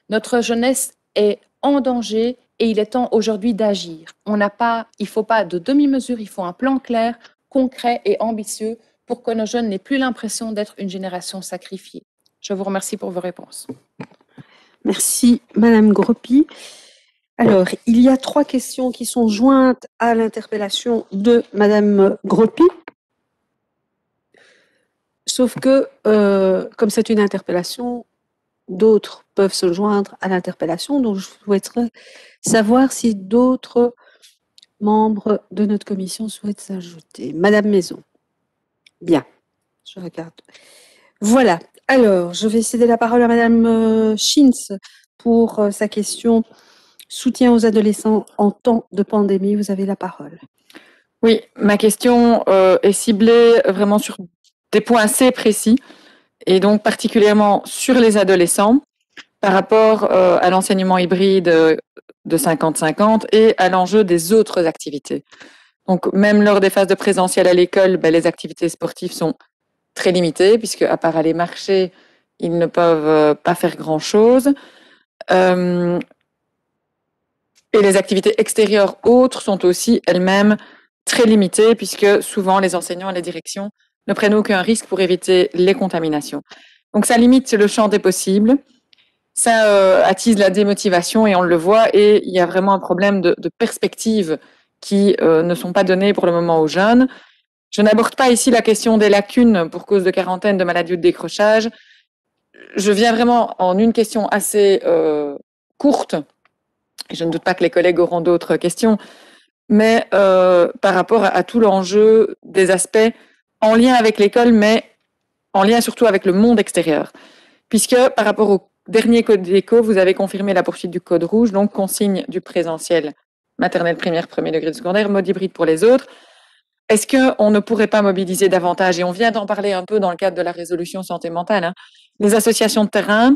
Notre jeunesse est en danger et il est temps aujourd'hui d'agir. On n'a pas, il faut pas de demi-mesure, il faut un plan clair, concret et ambitieux pour que nos jeunes n'aient plus l'impression d'être une génération sacrifiée. Je vous remercie pour vos réponses. Merci, Madame Gropi. Alors, il y a trois questions qui sont jointes à l'interpellation de Madame Gropi. Sauf que, euh, comme c'est une interpellation, d'autres peuvent se joindre à l'interpellation. Donc, je souhaiterais savoir si d'autres membres de notre commission souhaitent s'ajouter. Madame Maison. Bien, je regarde. Voilà. Alors, je vais céder la parole à Madame euh, Schintz pour euh, sa question soutien aux adolescents en temps de pandémie. Vous avez la parole. Oui, ma question euh, est ciblée vraiment sur des points assez précis et donc particulièrement sur les adolescents par rapport euh, à l'enseignement hybride de 50-50 et à l'enjeu des autres activités. Donc même lors des phases de présentiel à l'école, ben, les activités sportives sont très limitées puisque à part aller marcher, ils ne peuvent euh, pas faire grand-chose. et les activités extérieures autres sont aussi elles-mêmes très limitées puisque souvent les enseignants et les directions ne prennent aucun risque pour éviter les contaminations. Donc ça limite le champ des possibles ça euh, attise la démotivation et on le voit. Et il y a vraiment un problème de, perspectives qui euh, ne sont pas données pour le moment aux jeunes. Je n'aborde pas ici la question des lacunes pour cause de quarantaine, de maladie ou de décrochage. Je viens vraiment en une question assez euh, courte. Je ne doute pas que les collègues auront d'autres questions. Mais euh, par rapport à, tout l'enjeu des aspects en lien avec l'école, mais en lien surtout avec le monde extérieur. Puisque par rapport au Dernier code d'éco, vous avez confirmé la poursuite du code rouge, donc consigne du présentiel maternelle primaire, premier degré de secondaire, mode hybride pour les autres. Est-ce qu'on ne pourrait pas mobiliser davantage, et on vient d'en parler un peu dans le cadre de la résolution santé mentale, hein, les associations de terrain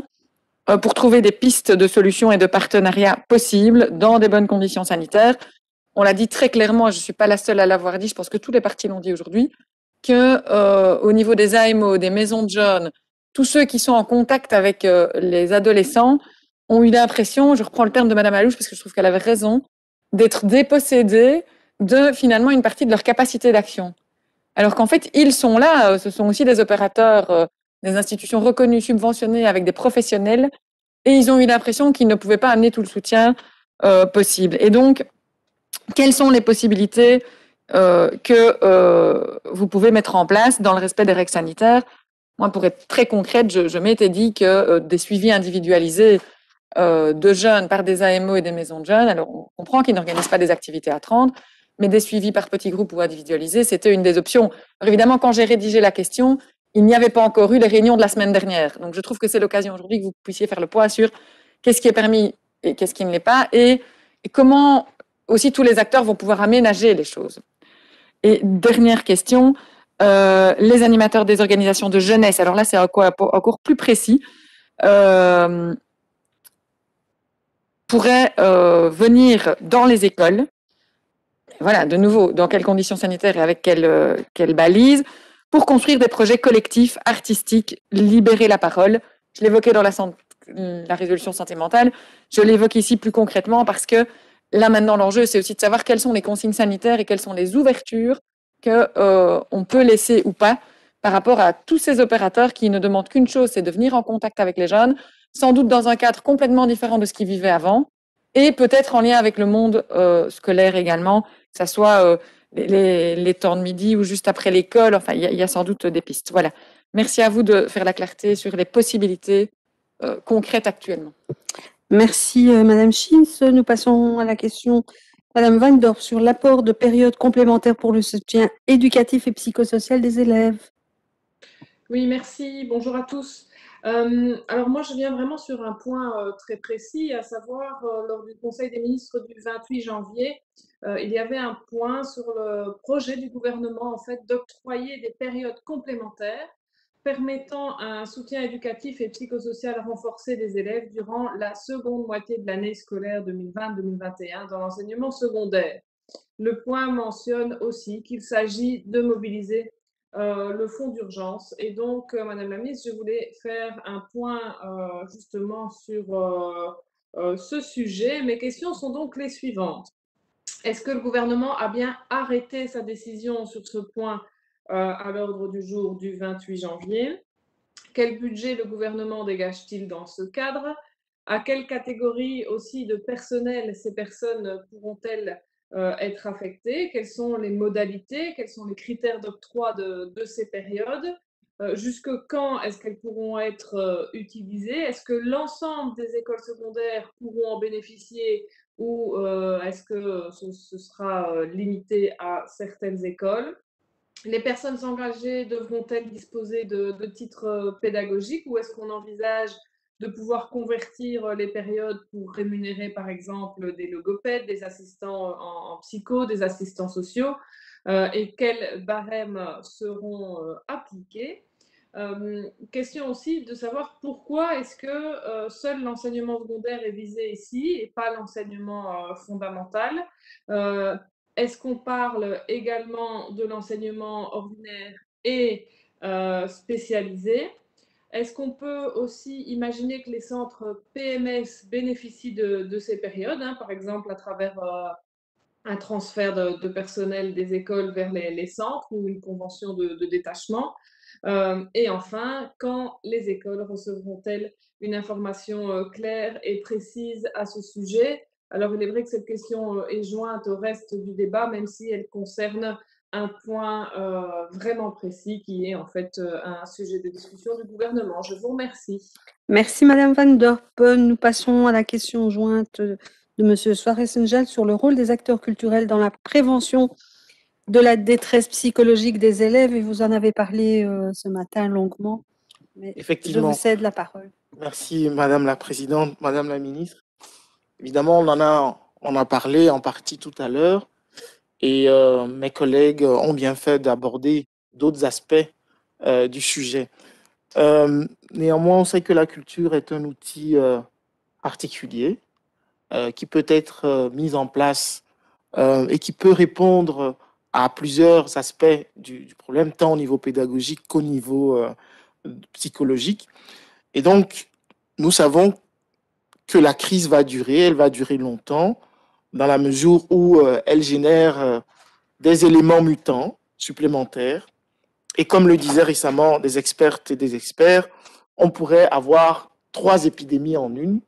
euh, pour trouver des pistes de solutions et de partenariats possibles dans des bonnes conditions sanitaires? On l'a dit très clairement, je ne suis pas la seule à l'avoir dit, je pense que tous les partis l'ont dit aujourd'hui, que euh, au niveau des AMO, des maisons de jeunes, tous ceux qui sont en contact avec euh, les adolescents ont eu l'impression, je reprends le terme de Madame Alouche parce que je trouve qu'elle avait raison, d'être dépossédés de finalement une partie de leur capacité d'action. Alors qu'en fait, ils sont là, euh, ce sont aussi des opérateurs, euh, des institutions reconnues, subventionnées avec des professionnels, et ils ont eu l'impression qu'ils ne pouvaient pas amener tout le soutien euh, possible. Et donc, quelles sont les possibilités que vous pouvez mettre en place dans le respect des règles sanitaires? Moi, pour être très concrète, je, je m'étais dit que des suivis individualisés de jeunes par des AMO et des maisons de jeunes, alors on comprend qu'ils n'organisent pas des activités à 30, mais des suivis par petits groupes ou individualisés, c'était une des options. Alors évidemment, quand j'ai rédigé la question, il n'y avait pas encore eu les réunions de la semaine dernière. Donc je trouve que c'est l'occasion aujourd'hui que vous puissiez faire le point sur qu'est-ce qui est permis et qu'est-ce qui ne l'est pas, et, comment aussi tous les acteurs vont pouvoir aménager les choses. Et dernière question, euh, les animateurs des organisations de jeunesse. Alors là, c'est encore, encore plus précis. Euh, pourraient euh, venir dans les écoles. Voilà, de nouveau, dans quelles conditions sanitaires et avec quelles euh, balises, pour construire des projets collectifs, artistiques, libérer la parole. Je l'évoquais dans la, la résolution santé mentale. Je l'évoque ici plus concrètement parce que là maintenant l'enjeu c'est aussi de savoir quelles sont les consignes sanitaires et quelles sont les ouvertures que euh, peut laisser ou pas par rapport à tous ces opérateurs qui ne demandent qu'une chose, c'est de venir en contact avec les jeunes, sans doute dans un cadre complètement différent de ce qu'ils vivaient avant, et peut-être en lien avec le monde euh, scolaire également, que ce soit euh, les, les- les temps de midi ou juste après l'école. Enfin, il y, a- il y a sans doute des pistes. Voilà. Merci à vous de faire la clarté sur les possibilités euh, concrètes actuellement. Merci, euh, Madame Schins. Nous passons à la question Madame Van Dorp sur l'apport de périodes complémentaires pour le soutien éducatif et psychosocial des élèves. Oui, merci. Bonjour à tous. Euh, alors moi, je viens vraiment sur un point euh, très précis, à savoir euh, lors du Conseil des ministres du 28 janvier, il y avait un point sur le projet du gouvernement en fait d'octroyer des périodes complémentaires permettant un soutien éducatif et psychosocial renforcé des élèves durant la seconde moitié de l'année scolaire 2020-2021 dans l'enseignement secondaire. Le point mentionne aussi qu'il s'agit de mobiliser euh, le fonds d'urgence. Et donc, euh, Madame la ministre, je voulais faire un point euh, justement sur ce sujet. Mes questions sont donc les suivantes. Est-ce que le gouvernement a bien arrêté sa décision sur ce point à l'ordre du jour du 28 janvier? Quel budget le gouvernement dégage-t-il dans ce cadre? À quelle catégorie aussi de personnel ces personnes pourront-elles euh, être affectées Quelles sont les modalités Quels sont les critères d'octroi de, ces périodes Euh, Jusque quand est-ce qu'elles pourront être euh, utilisées? Est-ce que l'ensemble des écoles secondaires pourront en bénéficier ou est-ce que ce, sera limité à certaines écoles? Les personnes engagées devront-elles disposer de, titres pédagogiques ou est-ce qu'on envisage de pouvoir convertir euh, les périodes pour rémunérer par exemple des logopèdes, des assistants en, en psycho, des assistants sociaux euh, et quels barèmes seront euh, appliqués. Euh, question aussi de savoir pourquoi est-ce que euh, seul l'enseignement secondaire est visé ici et pas l'enseignement euh, fondamental. Euh, est-ce qu'on parle également de l'enseignement ordinaire et euh, spécialisé? Est-ce qu'on peut aussi imaginer que les centres PMS bénéficient de, ces périodes, hein, par exemple à travers euh, un transfert de, personnel des écoles vers les, centres ou une convention de, détachement? Euh, Et enfin, quand les écoles recevront-elles une information euh, claire et précise à ce sujet? Alors, il est vrai que cette question est jointe au reste du débat, même si elle concerne un point euh, vraiment précis qui est en fait euh, un sujet de discussion du gouvernement. Je vous remercie. Merci, Madame Van Dorp. Nous passons à la question jointe de Monsieur Suarez-Senjal sur le rôle des acteurs culturels dans la prévention de la détresse psychologique des élèves. Et vous en avez parlé euh, ce matin longuement. Mais je Effectivement. vous cède la parole. Merci, Madame la Présidente, Madame la Ministre. Évidemment, on en a, on a parlé en partie tout à l'heure et euh, mes collègues ont bien fait d'aborder d'autres aspects euh, du sujet. Euh, néanmoins, on sait que la culture est un outil particulier qui peut être mis en place et qui peut répondre à plusieurs aspects du, problème, tant au niveau pédagogique qu'au niveau psychologique. Et donc, nous savons que la crise va durer, elle va durer longtemps, dans la mesure où euh, elle génère euh, des éléments mutants supplémentaires. Et comme le disaient récemment des expertes et des experts, on pourrait avoir trois épidémies en une.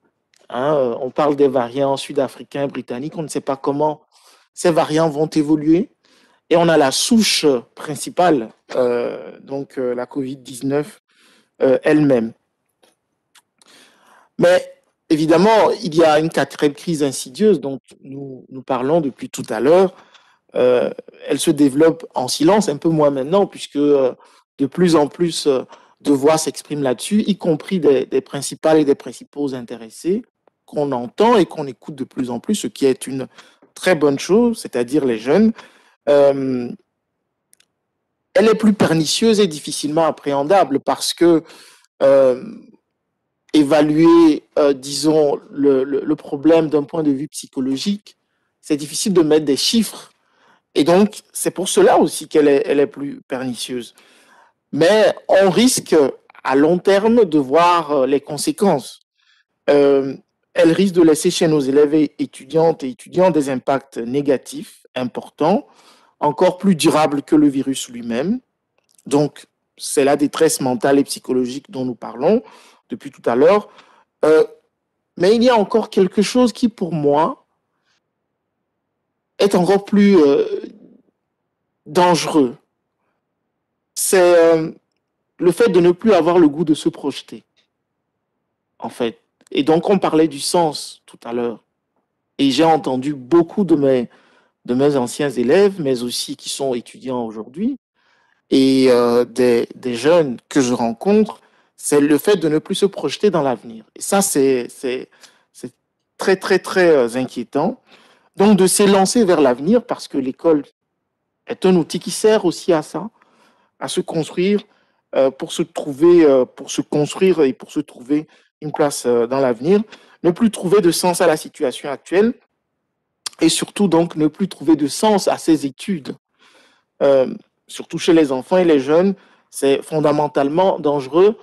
Hein, euh, on parle des variants sud-africains, britanniques, on ne sait pas comment ces variants vont évoluer. Et on a la souche principale, donc la COVID-19 euh, elle-même. Mais évidemment, il y a une quatrième crise insidieuse dont nous, parlons depuis tout à l'heure. Euh, elle se développe en silence, un peu moins maintenant, puisque euh, de plus en plus euh, de voix s'expriment là-dessus, y compris des, principales et des principaux intéressés, qu'on entend et qu'on écoute de plus en plus, ce qui est une très bonne chose, c'est-à-dire les jeunes. Elle est plus pernicieuse et difficilement appréhendable parce que évaluer, euh, disons, le, problème d'un point de vue psychologique, c'est difficile de mettre des chiffres. Et donc, c'est pour cela aussi qu'elle est, elle est plus pernicieuse. Mais on risque à long terme de voir euh, les conséquences. Euh, elle risque de laisser chez nos élèves et étudiantes et étudiants des impacts négatifs importants, encore plus durables que le virus lui-même. Donc, c'est la détresse mentale et psychologique dont nous parlons depuis tout à l'heure. Euh, mais il y a encore quelque chose qui, pour moi, est encore plus euh, dangereux. C'est euh, le fait de ne plus avoir le goût de se projeter, en fait. Et donc, on parlait du sens tout à l'heure. Et j'ai entendu beaucoup de mes, de mes anciens élèves, mais aussi qui sont étudiants aujourd'hui, et des, des jeunes que je rencontre, c'est le fait de ne plus se projeter dans l'avenir. Et ça, c'est très, très, très euh, inquiétant. Donc, de s'élancer vers l'avenir, parce que l'école est un outil qui sert aussi à ça, à se construire, euh, pour se trouver, euh, pour se construire et pour se trouver une place dans l'avenir. Ne plus trouver de sens à la situation actuelle et surtout donc ne plus trouver de sens à ses études. Surtout chez les enfants et les jeunes, c'est fondamentalement dangereux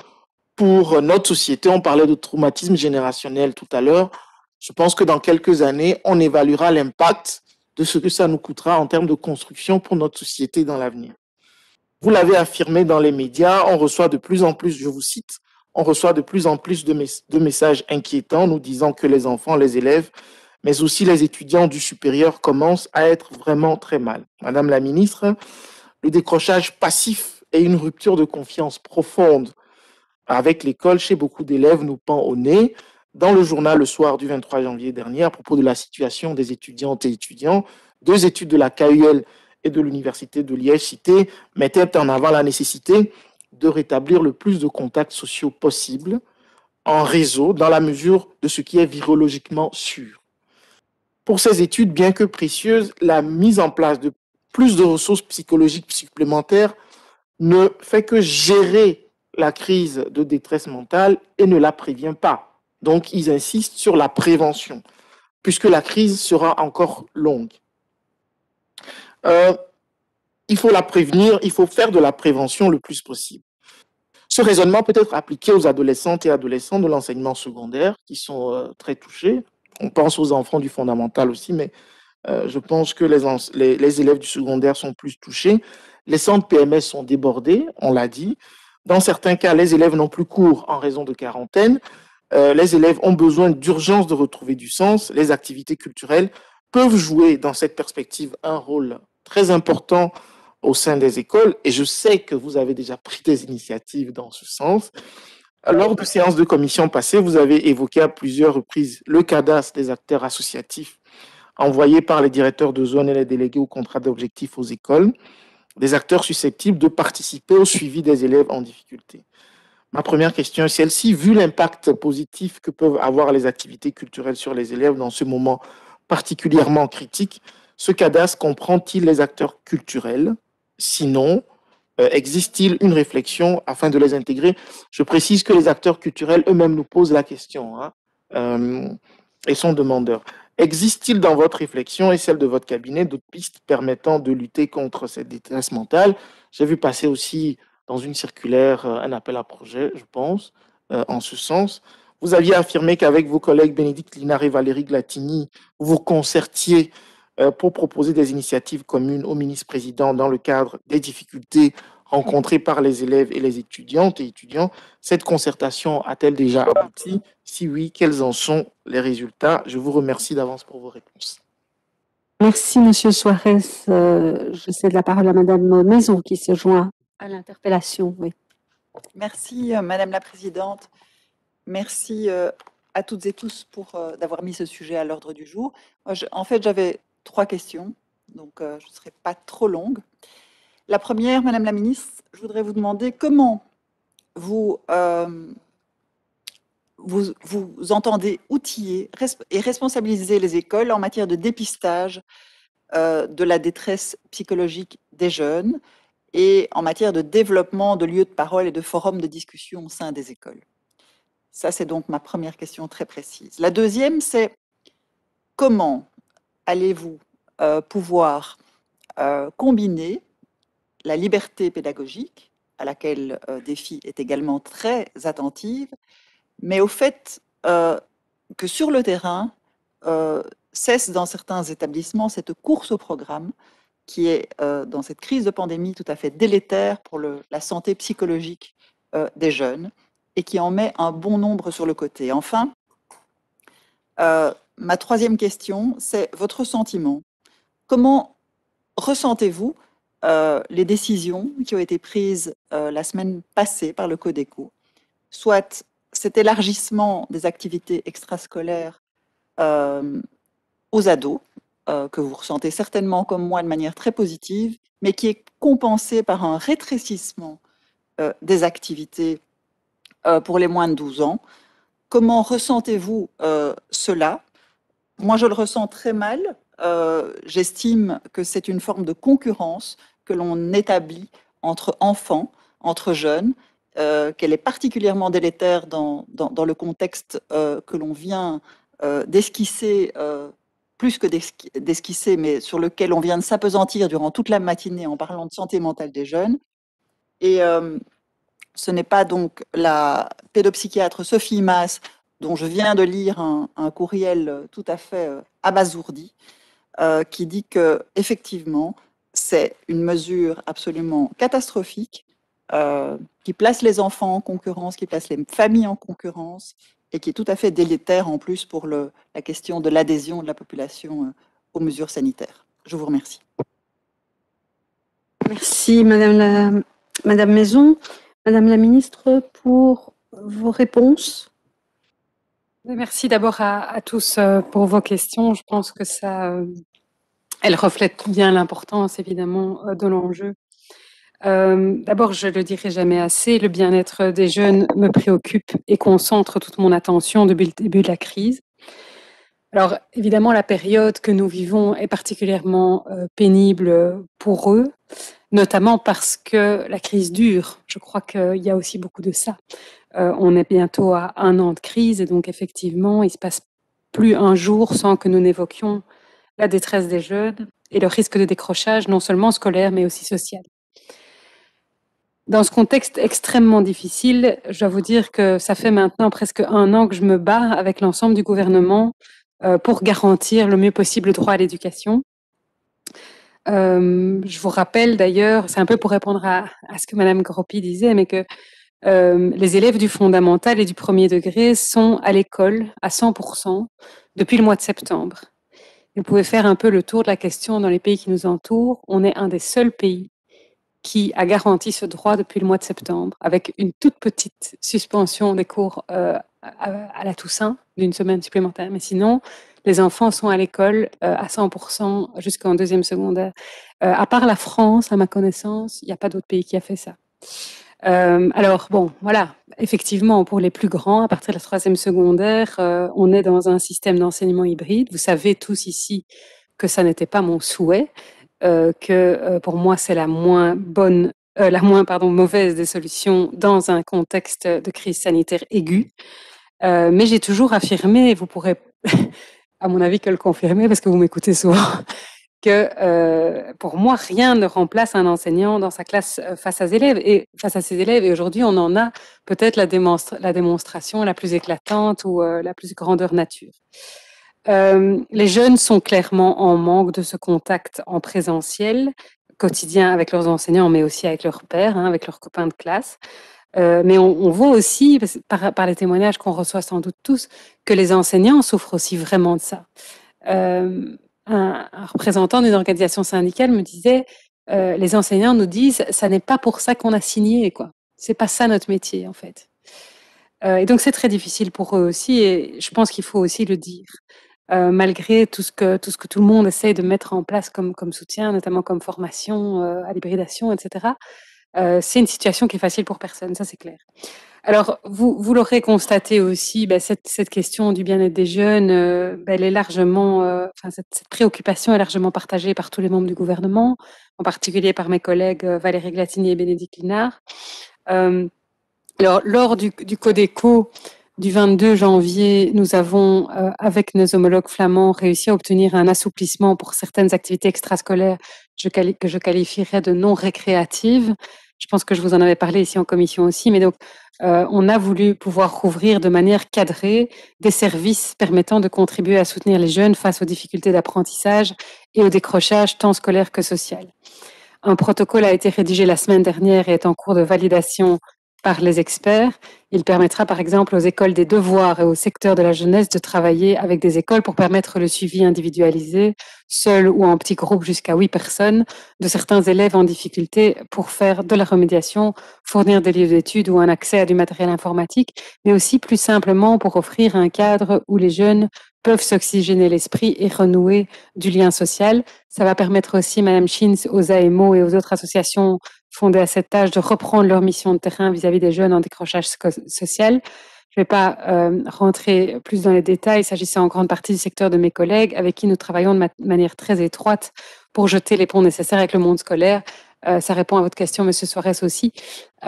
pour notre société. On parlait de traumatisme générationnel tout à l'heure. Je pense que dans quelques années, on évaluera l'impact de ce que ça nous coûtera en termes de construction pour notre société dans l'avenir. Vous l'avez affirmé dans les médias, on reçoit de plus en plus, je vous cite, on reçoit de plus en plus de messages inquiétants nous disant que les enfants, les élèves, mais aussi les étudiants du supérieur commencent à être vraiment très mal. Madame la ministre, le décrochage passif et une rupture de confiance profonde avec l'école chez beaucoup d'élèves nous pend au nez. Dans le journal le soir du 23 janvier dernier, à propos de la situation des étudiantes et étudiants, deux études de la KUL et de l'Université de Liège citées mettaient en avant la nécessité de rétablir le plus de contacts sociaux possible en réseau dans la mesure de ce qui est virologiquement sûr. Pour ces études, bien que précieuses, la mise en place de plus de ressources psychologiques supplémentaires ne fait que gérer la crise de détresse mentale et ne la prévient pas. Donc, ils insistent sur la prévention, puisque la crise sera encore longue. Euh, il faut la prévenir, il faut faire de la prévention le plus possible. Ce raisonnement peut être appliqué aux adolescentes et adolescents de l'enseignement secondaire qui sont euh, très touchés. On pense aux enfants du fondamental aussi, mais euh, je pense que les, les élèves du secondaire sont plus touchés. Les centres PMS sont débordés, on l'a dit. Dans certains cas, les élèves n'ont plus cours en raison de quarantaine. Euh, les élèves ont besoin d'urgence de retrouver du sens. Les activités culturelles peuvent jouer dans cette perspective un rôle très important au sein des écoles. Et je sais que vous avez déjà pris des initiatives dans ce sens. Lors de séances de commission passées, vous avez évoqué à plusieurs reprises le cadastre des acteurs associatifs envoyés par les directeurs de zone et les délégués au contrat d'objectifs aux écoles, des acteurs susceptibles de participer au suivi des élèves en difficulté. Ma première question est celle-ci. Vu l'impact positif que peuvent avoir les activités culturelles sur les élèves dans ce moment particulièrement critique, ce cadastre comprend-il les acteurs culturels? Sinon, euh, existe-t-il une réflexion afin de les intégrer? Je précise que les acteurs culturels eux-mêmes nous posent la question hein, euh, et sont demandeurs. Existe-t-il dans votre réflexion et celle de votre cabinet d'autres pistes permettant de lutter contre cette détresse mentale? J'ai vu passer aussi dans une circulaire un appel à projet, je pense, en ce sens. Vous aviez affirmé qu'avec vos collègues Bénédicte Linard et Valérie Glatini, vous concertiez pour proposer des initiatives communes au ministre-président dans le cadre des difficultés rencontrées par les élèves et les étudiantes et étudiants. Cette concertation a-t-elle déjà abouti? Si oui, quels en sont les résultats? Je vous remercie d'avance pour vos réponses. Merci, Monsieur Suarez. Euh, je cède la parole à Madame Maison qui se joint à l'interpellation. Oui. Merci, euh, Madame la Présidente. Merci euh, à toutes et tous pour d'avoir mis ce sujet à l'ordre du jour. en fait, j'avais trois questions, donc je ne serai pas trop longue. La première, Madame la Ministre, je voudrais vous demander comment vous, euh, vous, entendez outiller et responsabiliser les écoles en matière de dépistage euh, de la détresse psychologique des jeunes et en matière de développement de lieux de parole et de forums de discussion au sein des écoles. Ça, c'est donc ma première question très précise. La deuxième, c'est comment allez-vous euh, pouvoir combiner la liberté pédagogique, à laquelle euh, Défi est également très attentive, mais au fait euh, que sur le terrain, euh, cesse dans certains établissements cette course au programme qui est dans cette crise de pandémie tout à fait délétère pour la santé psychologique des jeunes et qui en met un bon nombre sur le côté. Enfin, ma troisième question, c'est votre sentiment. Comment ressentez-vous euh, les décisions qui ont été prises euh, la semaine passée par le Codeco, soit cet élargissement des activités extrascolaires euh, aux ados, que vous ressentez certainement comme moi de manière très positive, mais qui est compensé par un rétrécissement des activités pour les moins de 12 ans. Comment ressentez-vous cela? Moi, je le ressens très mal euh, j'estime que c'est une forme de concurrence que l'on établit entre enfants, entre jeunes, euh, qu'elle est particulièrement délétère dans, le contexte euh, que l'on vient d'esquisser, plus que d'esquisser, mais sur lequel on vient de s'apesantir durant toute la matinée en parlant de santé mentale des jeunes. Et ce n'est pas donc la pédopsychiatre Sophie Maas, dont je viens de lire un courriel tout à fait abasourdi, euh, qui dit que effectivement c'est une mesure absolument catastrophique euh, qui place les enfants en concurrence, qui place les familles en concurrence et qui est tout à fait délétère en plus pour le, la question de l'adhésion de la population euh, aux mesures sanitaires. Je vous remercie. Merci Madame la Madame Maison, Madame la Ministre pour vos réponses. Merci d'abord à, tous pour vos questions. Je pense que ça, elle reflète bien l'importance évidemment euh, de l'enjeu. Euh, d'abord, je le dirai jamais assez, le bien-être des jeunes me préoccupe et concentre toute mon attention depuis le début de la crise. Alors, évidemment, la période que nous vivons est particulièrement euh, pénible pour eux, notamment parce que la crise dure. Je crois qu'il y a aussi beaucoup de ça. on est bientôt à un an de crise et donc effectivement, il se passe plus un jour sans que nous n'évoquions la détresse des jeunes et le risque de décrochage, non seulement scolaire, mais aussi social. Dans ce contexte extrêmement difficile, je dois vous dire que ça fait maintenant presque un an que je me bats avec l'ensemble du gouvernement euh, pour garantir le mieux possible le droit à l'éducation. Euh, je vous rappelle d'ailleurs, c'est un peu pour répondre à, ce que Madame Groppi disait, mais que euh, les élèves du fondamental et du premier degré sont à l'école à 100% depuis le mois de septembre. Vous pouvez faire un peu le tour de la question dans les pays qui nous entourent. On est un des seuls pays qui a garanti ce droit depuis le mois de septembre, avec une toute petite suspension des cours euh, à, la Toussaint d'une semaine supplémentaire. Mais sinon, les enfants sont à l'école euh, à 100% jusqu'en deuxième secondaire. Euh, à part la France, à ma connaissance, il n'y a pas d'autre pays qui a fait ça. Euh, alors bon, voilà, effectivement, pour les plus grands, à partir de la troisième secondaire, euh, on est dans un système d'enseignement hybride. Vous savez tous ici que ça n'était pas mon souhait, euh, que pour moi c'est la moins bonne, la moins pardon mauvaise des solutions dans un contexte de crise sanitaire aiguë. mais j'ai toujours affirmé, et vous pourrez <laughs> à mon avis, que le confirmer parce que vous m'écoutez souvent. Que euh, pour moi, rien ne remplace un enseignant dans sa classe euh, face à ses élèves. Et aujourd'hui, on en a peut-être la, démonstration la plus éclatante ou euh, la plus grandeur nature. Les jeunes sont clairement en manque de ce contact en présentiel quotidien avec leurs enseignants, mais aussi avec leurs pères, hein, avec leurs copains de classe. Mais on, voit aussi, par, les témoignages qu'on reçoit sans doute tous, que les enseignants souffrent aussi vraiment de ça. Un, représentant d'une organisation syndicale me disait, euh, les enseignants nous disent, ça n'est pas pour ça qu'on a signé, quoi. C'est pas ça notre métier, en fait. Euh, et donc c'est très difficile pour eux aussi, et je pense qu'il faut aussi le dire. Euh, malgré tout ce, que, tout ce que tout le monde essaye de mettre en place comme, comme soutien, notamment comme formation à l'hybridation, etc., c'est une situation qui est facile pour personne, ça c'est clair. Alors, vous, l'aurez constaté aussi, bah, cette, question du bien-être des jeunes, euh, bah, est largement, euh, enfin, cette, préoccupation est largement partagée par tous les membres du gouvernement, en particulier par mes collègues Valérie Glatini et Bénédicte Linard. alors, lors du, du Codeco, du 22 janvier, nous avons, euh, avec nos homologues flamands, réussi à obtenir un assouplissement pour certaines activités extrascolaires que je qualifierais de non récréatives. Je pense que je vous en avais parlé ici en commission aussi, mais donc euh, on a voulu pouvoir rouvrir de manière cadrée des services permettant de contribuer à soutenir les jeunes face aux difficultés d'apprentissage et au décrochage tant scolaire que social. Un protocole a été rédigé la semaine dernière et est en cours de validation par les experts. Il permettra par exemple aux écoles des devoirs et au secteur de la jeunesse de travailler avec des écoles pour permettre le suivi individualisé, seul ou en petit groupe jusqu'à huit personnes, de certains élèves en difficulté pour faire de la remédiation, fournir des livres d'études ou un accès à du matériel informatique, mais aussi plus simplement pour offrir un cadre où les jeunes peuvent s'oxygéner l'esprit et renouer du lien social. Ça va permettre aussi, Madame Schins, aux AMO et aux autres associations fondées à cette tâche de reprendre leur mission de terrain vis-à-vis des jeunes en décrochage social. Je ne vais pas euh, rentrer plus dans les détails, s'agissant en grande partie du secteur de mes collègues, avec qui nous travaillons de ma manière très étroite pour jeter les ponts nécessaires avec le monde scolaire. Euh, ça répond à votre question, Monsieur Soares aussi.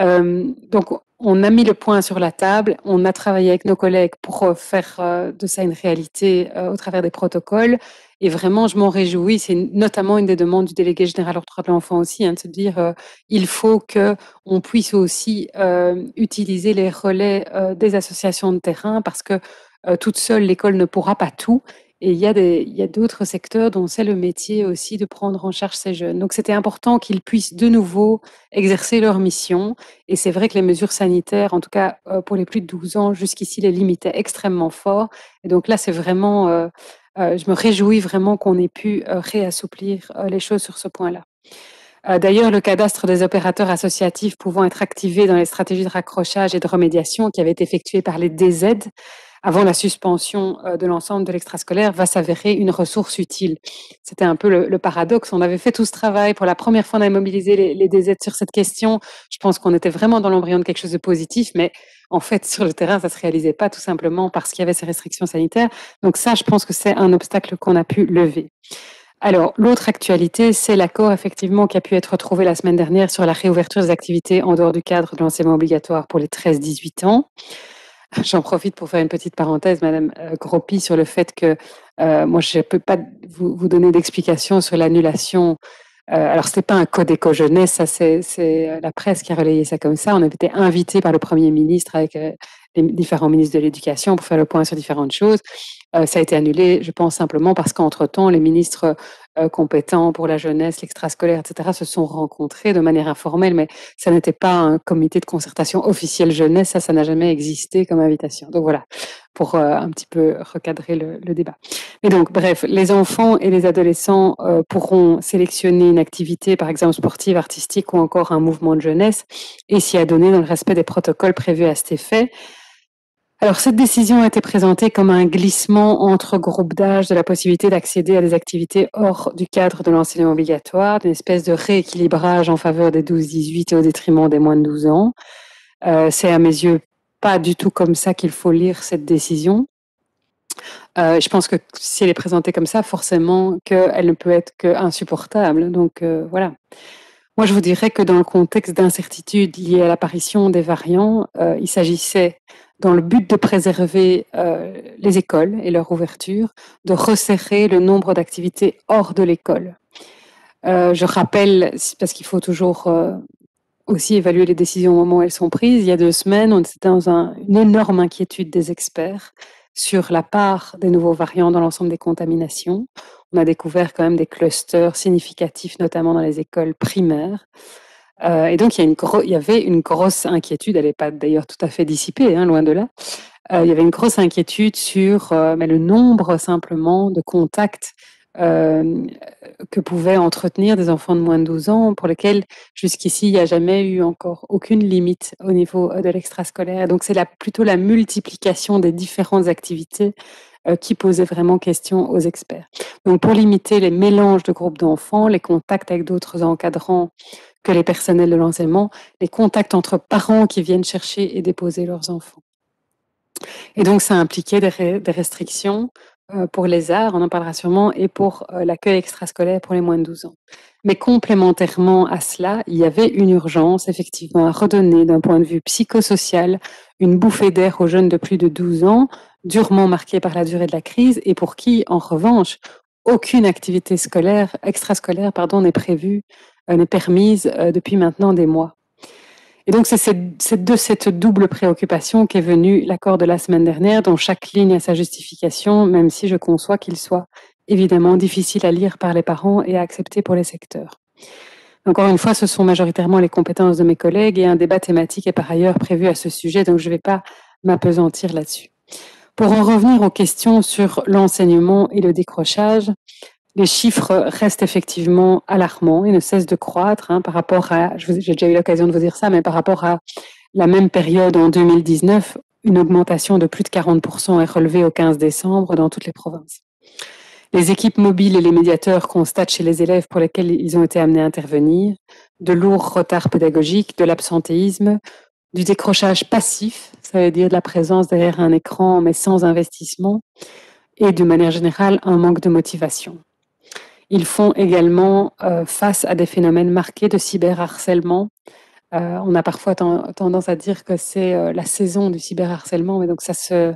Euh, donc, on a mis le point sur la table, on a travaillé avec nos collègues pour euh, faire de ça une réalité au travers des protocoles. Et vraiment, je m'en réjouis. C'est notamment une des demandes du délégué général au droit de l'enfant aussi, hein, de se dire euh, il faut que on puisse aussi utiliser les relais des associations de terrain parce que toute seule l'école ne pourra pas tout. Et il y a d'autres secteurs dont c'est le métier aussi de prendre en charge ces jeunes. Donc c'était important qu'ils puissent de nouveau exercer leur mission. Et c'est vrai que les mesures sanitaires, en tout cas euh, pour les plus de 12 ans, jusqu'ici les limitaient extrêmement fort. Et donc là, c'est vraiment, euh, euh, je me réjouis vraiment qu'on ait pu réassouplir les choses sur ce point-là. D'ailleurs, le cadastre des opérateurs associatifs pouvant être activé dans les stratégies de raccrochage et de remédiation qui avait été effectué par les DZ avant la suspension euh, de l'ensemble de l'extrascolaire va s'avérer une ressource utile. C'était un peu le, paradoxe. On avait fait tout ce travail. Pour la première fois, on a mobilisé les, les DZ sur cette question. Je pense qu'on était vraiment dans l'embryon de quelque chose de positif, mais en fait, sur le terrain, ça se réalisait pas tout simplement parce qu'il y avait ces restrictions sanitaires. Donc ça, je pense que c'est un obstacle qu'on a pu lever. Alors, l'autre actualité, c'est l'accord effectivement qui a pu être trouvé la semaine dernière sur la réouverture des activités en dehors du cadre de l'enseignement obligatoire pour les 13-18 ans. <laughs> J'en profite pour faire une petite parenthèse, Madame euh, Gropi, sur le fait que euh, moi, je ne peux pas vous, donner d'explication sur l'annulation. Euh, alors, ce n'était pas un code éco-jeunesse, c'est la presse qui a relayé ça comme ça. On avait été invité par le Premier ministre avec les différents ministres de l'Éducation pour faire le point sur différentes choses. Euh, ça a été annulé, je pense simplement parce qu'entre-temps, les ministres euh, compétents pour la jeunesse, l'extrascolaire, etc., se sont rencontrés de manière informelle, mais ça n'était pas un comité de concertation officiel jeunesse, ça, ça n'a jamais existé comme invitation. Donc voilà, pour euh, un petit peu recadrer le, le, débat. Mais donc, bref, les enfants et les adolescents pourront sélectionner une activité, par exemple sportive, artistique ou encore un mouvement de jeunesse, et s'y adonner dans le respect des protocoles prévus à cet effet. Alors, cette décision a été présentée comme un glissement entre groupes d'âge de la possibilité d'accéder à des activités hors du cadre de l'enseignement obligatoire, d'une espèce de rééquilibrage en faveur des 12-18 et au détriment des moins de 12 ans. Euh, C'est à mes yeux pas du tout comme ça qu'il faut lire cette décision. Euh, je pense que si elle est présentée comme ça, forcément qu'elle ne peut être qu'insupportable. Donc euh, voilà. Moi, je vous dirais que dans le contexte d'incertitude liée à l'apparition des variants, euh, il s'agissait, dans le but de préserver euh, les écoles et leur ouverture, de resserrer le nombre d'activités hors de l'école. Euh, je rappelle, parce qu'il faut toujours aussi évaluer les décisions au moment où elles sont prises, il y a deux semaines, on était dans un, une énorme inquiétude des experts sur la part des nouveaux variants dans l'ensemble des contaminations. On a découvert quand même des clusters significatifs, notamment dans les écoles primaires. Euh, et donc, il y, avait une grosse inquiétude, elle n'est pas d'ailleurs tout à fait dissipée, hein, loin de là. Euh, il y avait une grosse inquiétude sur euh, le nombre simplement de contacts euh, que pouvaient entretenir des enfants de moins de 12 ans, pour lesquels jusqu'ici il n'y a jamais eu encore aucune limite au niveau de l'extrascolaire. Donc c'est plutôt la multiplication des différentes activités euh, qui posait vraiment question aux experts. Donc pour limiter les mélanges de groupes d'enfants, les contacts avec d'autres encadrants que les personnels de l'enseignement, les contacts entre parents qui viennent chercher et déposer leurs enfants. Et donc ça impliquait des, restrictions euh, pour les arts, on en parlera sûrement, et pour euh, l'accueil extrascolaire pour les moins de 12 ans. Mais complémentairement à cela, il y avait une urgence, effectivement, à redonner d'un point de vue psychosocial une bouffée d'air aux jeunes de plus de 12 ans, durement marqués par la durée de la crise, et pour qui, en revanche, aucune activité scolaire, extrascolaire, pardon, n'est prévue, euh, n'est permise depuis maintenant des mois. Et donc, c'est de cette double préoccupation qu'est venu l'accord de la semaine dernière, dont chaque ligne a sa justification, même si je conçois qu'il soit évidemment difficile à lire par les parents et à accepter pour les secteurs. Encore une fois, ce sont majoritairement les compétences de mes collègues et un débat thématique est par ailleurs prévu à ce sujet, donc je ne vais pas m'apesantir là-dessus. Pour en revenir aux questions sur l'enseignement et le décrochage, les chiffres restent effectivement alarmants et ne cessent de croître hein, par rapport à, j'ai déjà eu l'occasion de vous dire ça, mais par rapport à la même période en 2019, une augmentation de plus de 40% est relevée au 15 décembre dans toutes les provinces. Les équipes mobiles et les médiateurs constatent chez les élèves pour lesquels ils ont été amenés à intervenir de lourds retards pédagogiques, de l'absentéisme, du décrochage passif, ça veut dire de la présence derrière un écran mais sans investissement, et de manière générale un manque de motivation. Ils font également euh, face à des phénomènes marqués de cyberharcèlement. Euh, on a parfois tendance à dire que c'est euh, la saison du cyberharcèlement, mais donc ça se,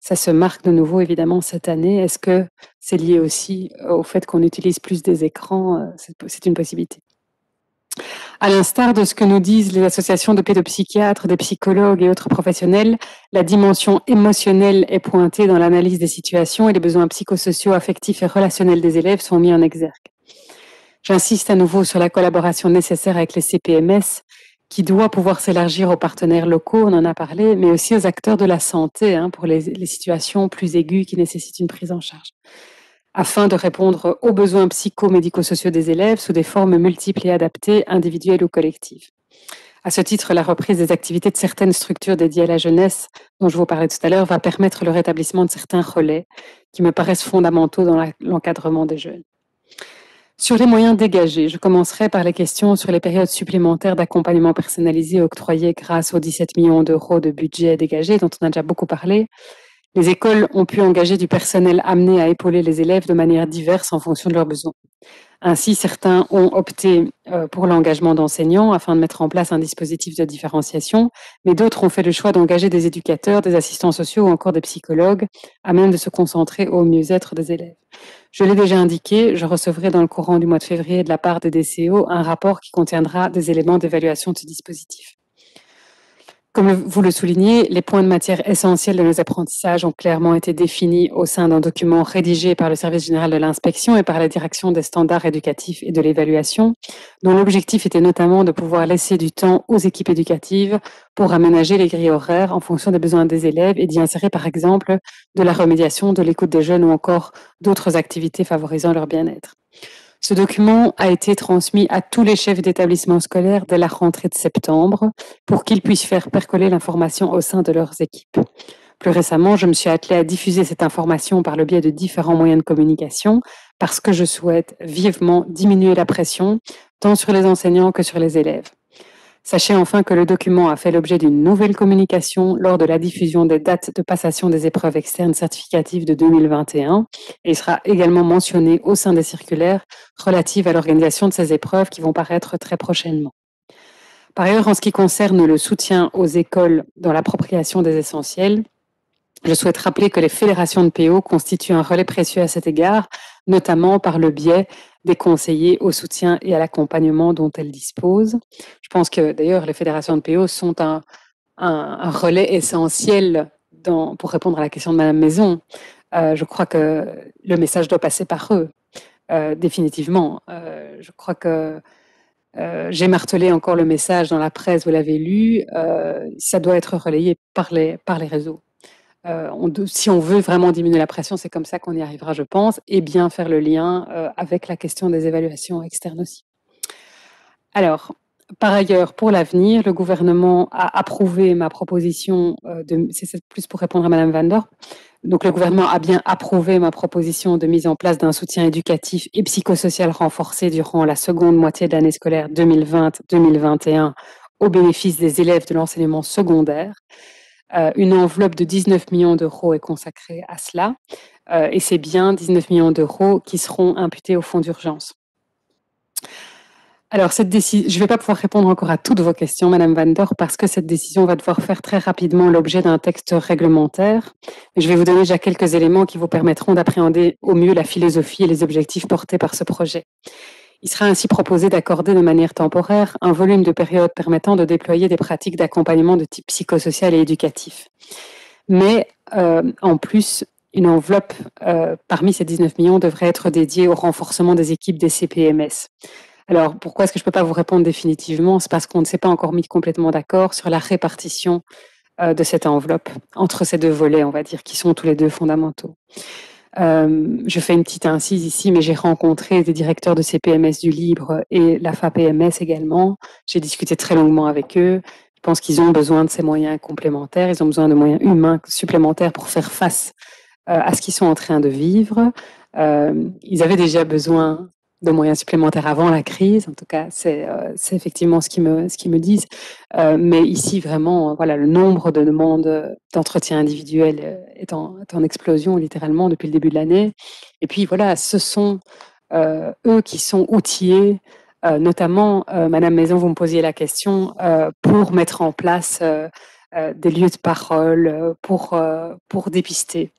ça se marque de nouveau évidemment cette année. Est-ce que c'est lié aussi au fait qu'on utilise plus des écrans? C'est une possibilité. À l'instar de ce que nous disent les associations de pédopsychiatres, des psychologues et autres professionnels, la dimension émotionnelle est pointée dans l'analyse des situations et les besoins psychosociaux, affectifs et relationnels des élèves sont mis en exergue. J'insiste à nouveau sur la collaboration nécessaire avec les CPMS qui doit pouvoir s'élargir aux partenaires locaux, on en a parlé, mais aussi aux acteurs de la santé hein, pour les, les situations plus aiguës qui nécessitent une prise en charge afin de répondre aux besoins psychomédico-sociaux des élèves sous des formes multiples et adaptées, individuelles ou collectives. À ce titre, la reprise des activités de certaines structures dédiées à la jeunesse, dont je vous parlais tout à l'heure, va permettre le rétablissement de certains relais qui me paraissent fondamentaux dans l'encadrement des jeunes. Sur les moyens dégagés, je commencerai par les questions sur les périodes supplémentaires d'accompagnement personnalisé octroyées grâce aux 17 millions d'euros de budget dégagé dont on a déjà beaucoup parlé les écoles ont pu engager du personnel amené à épauler les élèves de manière diverse en fonction de leurs besoins. Ainsi, certains ont opté euh, pour l'engagement d'enseignants afin de mettre en place un dispositif de différenciation, mais d'autres ont fait le choix d'engager des éducateurs, des assistants sociaux ou encore des psychologues à même de se concentrer au mieux-être des élèves. Je l'ai déjà indiqué, je recevrai dans le courant du mois de février de la part des DCO un rapport qui contiendra des éléments d'évaluation de ce dispositif. Comme vous le soulignez, les points de matière essentiels de nos apprentissages ont clairement été définis au sein d'un document rédigé par le Service général de l'inspection et par la Direction des standards éducatifs et de l'évaluation, dont l'objectif était notamment de pouvoir laisser du temps aux équipes éducatives pour aménager les grilles horaires en fonction des besoins des élèves et d'y insérer par exemple de la remédiation, de l'écoute des jeunes ou encore d'autres activités favorisant leur bien-être. Ce document a été transmis à tous les chefs d'établissement scolaire dès la rentrée de septembre pour qu'ils puissent faire percoler l'information au sein de leurs équipes. Plus récemment, je me suis attelée à diffuser cette information par le biais de différents moyens de communication parce que je souhaite vivement diminuer la pression tant sur les enseignants que sur les élèves. Sachez enfin que le document a fait l'objet d'une nouvelle communication lors de la diffusion des dates de passation des épreuves externes certificatives de 2021 et sera également mentionné au sein des circulaires relatives à l'organisation de ces épreuves qui vont paraître très prochainement. Par ailleurs, en ce qui concerne le soutien aux écoles dans l'appropriation des essentiels, je souhaite rappeler que les fédérations de PO constituent un relais précieux à cet égard, notamment par le biais des conseillers au soutien et à l'accompagnement dont elles disposent. Je pense que d'ailleurs les fédérations de PO sont un, relais essentiel pour répondre à la question de Madame Maison. Euh, je crois que le message doit passer par eux, euh, définitivement. Euh, je crois que j'ai martelé encore le message dans la presse, vous l'avez lu, ça doit être relayé par les réseaux. Euh, on, si on veut vraiment diminuer la pression, c'est comme ça qu'on y arrivera, je pense, et bien faire le lien euh, avec la question des évaluations externes aussi. Alors, par ailleurs, pour l'avenir, le gouvernement a approuvé ma proposition, euh, c'est plus pour répondre à Madame Van donc le gouvernement a bien approuvé ma proposition de mise en place d'un soutien éducatif et psychosocial renforcé durant la seconde moitié de l'année scolaire 2020-2021 au bénéfice des élèves de l'enseignement secondaire. Euh, une enveloppe de 19 millions d'euros est consacrée à cela. Euh, et c'est bien 19 millions d'euros qui seront imputés au fonds d'urgence. Alors, cette décision, je ne vais pas pouvoir répondre encore à toutes vos questions, Madame Van Dor, parce que cette décision va devoir faire très rapidement l'objet d'un texte réglementaire. Je vais vous donner déjà quelques éléments qui vous permettront d'appréhender au mieux la philosophie et les objectifs portés par ce projet. Il sera ainsi proposé d'accorder de manière temporaire un volume de période permettant de déployer des pratiques d'accompagnement de type psychosocial et éducatif. Mais euh, en plus, une enveloppe euh, parmi ces 19 millions devrait être dédiée au renforcement des équipes des CPMS. Alors, pourquoi est-ce que je ne peux pas vous répondre définitivement? C'est parce qu'on ne s'est pas encore mis complètement d'accord sur la répartition euh, de cette enveloppe entre ces deux volets, on va dire, qui sont tous les deux fondamentaux. Euh, je fais une petite incise ici, mais j'ai rencontré des directeurs de CPMS du Libre et la FAPMS également. J'ai discuté très longuement avec eux. Je pense qu'ils ont besoin de ces moyens complémentaires. Ils ont besoin de moyens humains supplémentaires pour faire face euh, à ce qu'ils sont en train de vivre. Euh, ils avaient déjà besoin de moyens supplémentaires avant la crise. En tout cas, c'est euh, effectivement ce qu'ils me, me disent. Euh, mais ici, vraiment, voilà, le nombre de demandes d'entretien individuel euh, est en, est en, explosion littéralement depuis le début de l'année. Et puis, voilà, ce sont eux qui sont outillés, notamment, Madame Maison, vous me posiez la question, pour mettre en place des lieux de parole, pour, pour dépister.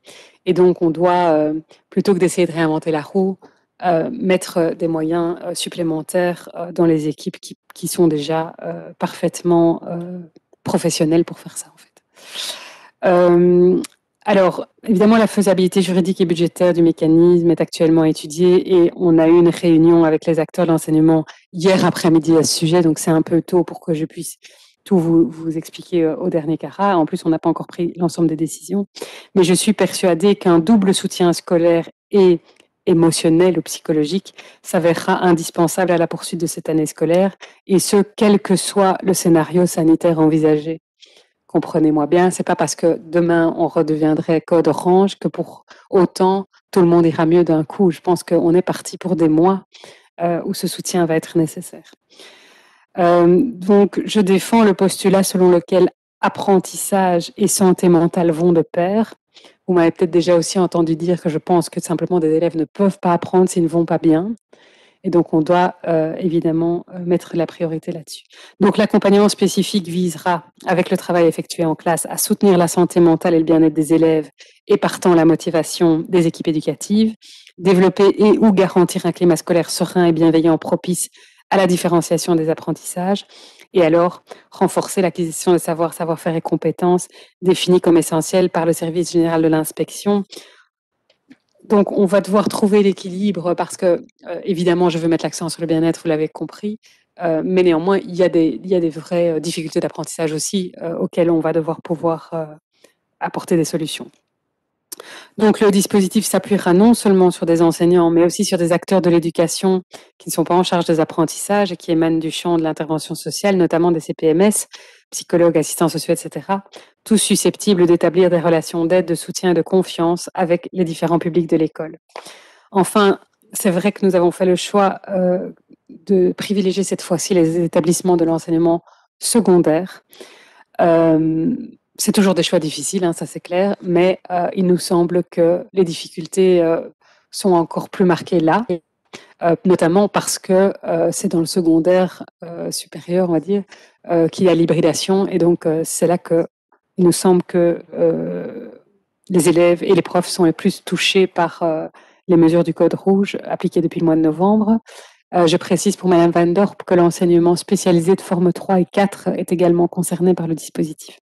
Et donc, on doit, plutôt que d'essayer de réinventer la roue, euh, mettre des moyens euh, supplémentaires euh, dans les équipes qui, sont déjà euh, parfaitement euh, professionnelles pour faire ça, en fait. Euh, alors, évidemment, la faisabilité juridique et budgétaire du mécanisme est actuellement étudiée et on a eu une réunion avec les acteurs de l'enseignement hier après-midi à ce sujet, donc c'est un peu tôt pour que je puisse tout vous, vous expliquer au dernier carat. En plus, on n'a pas encore pris l'ensemble des décisions. Mais je suis persuadée qu'un double soutien scolaire et émotionnel ou psychologique s'avérera indispensable à la poursuite de cette année scolaire, et ce, quel que soit le scénario sanitaire envisagé. Comprenez-moi bien, c'est pas parce que demain on redeviendrait code orange que pour autant tout le monde ira mieux d'un coup. Je pense qu'on est parti pour des mois euh, où ce soutien va être nécessaire. Euh, donc, je défends le postulat selon lequel apprentissage et santé mentale vont de pair. Vous m'avez peut-être déjà aussi entendu dire que je pense que simplement des élèves ne peuvent pas apprendre s'ils ne vont pas bien. Et donc, on doit euh, évidemment euh, mettre la priorité là-dessus. Donc, l'accompagnement spécifique visera, avec le travail effectué en classe, à soutenir la santé mentale et le bien-être des élèves et partant la motivation des équipes éducatives, développer et ou garantir un climat scolaire serein et bienveillant propice à la différenciation des apprentissages, et alors renforcer l'acquisition de savoir, savoir-faire et compétences définis comme essentiels par le service général de l'inspection. Donc, on va devoir trouver l'équilibre parce que, euh, évidemment, je veux mettre l'accent sur le bien-être, vous l'avez compris, euh, mais néanmoins, il y a des, vraies euh, difficultés d'apprentissage aussi auxquelles on va devoir pouvoir apporter des solutions. Donc le dispositif s'appuiera non seulement sur des enseignants, mais aussi sur des acteurs de l'éducation qui ne sont pas en charge des apprentissages et qui émanent du champ de l'intervention sociale, notamment des CPMS, psychologues, assistants sociaux, etc., tous susceptibles d'établir des relations d'aide, de soutien et de confiance avec les différents publics de l'école. Enfin, c'est vrai que nous avons fait le choix euh, de privilégier cette fois-ci les établissements de l'enseignement secondaire. Euh, c'est toujours des choix difficiles, hein, ça c'est clair, mais euh, il nous semble que les difficultés euh, sont encore plus marquées là, notamment parce que c'est dans le secondaire supérieur, on va dire, qu'il y a l'hybridation, et donc c'est là que il nous semble que les élèves et les profs sont les plus touchés par les mesures du Code rouge appliquées depuis le mois de novembre. je précise pour Mme Van Dorp que l'enseignement spécialisé de forme 3 et 4 est également concerné par le dispositif.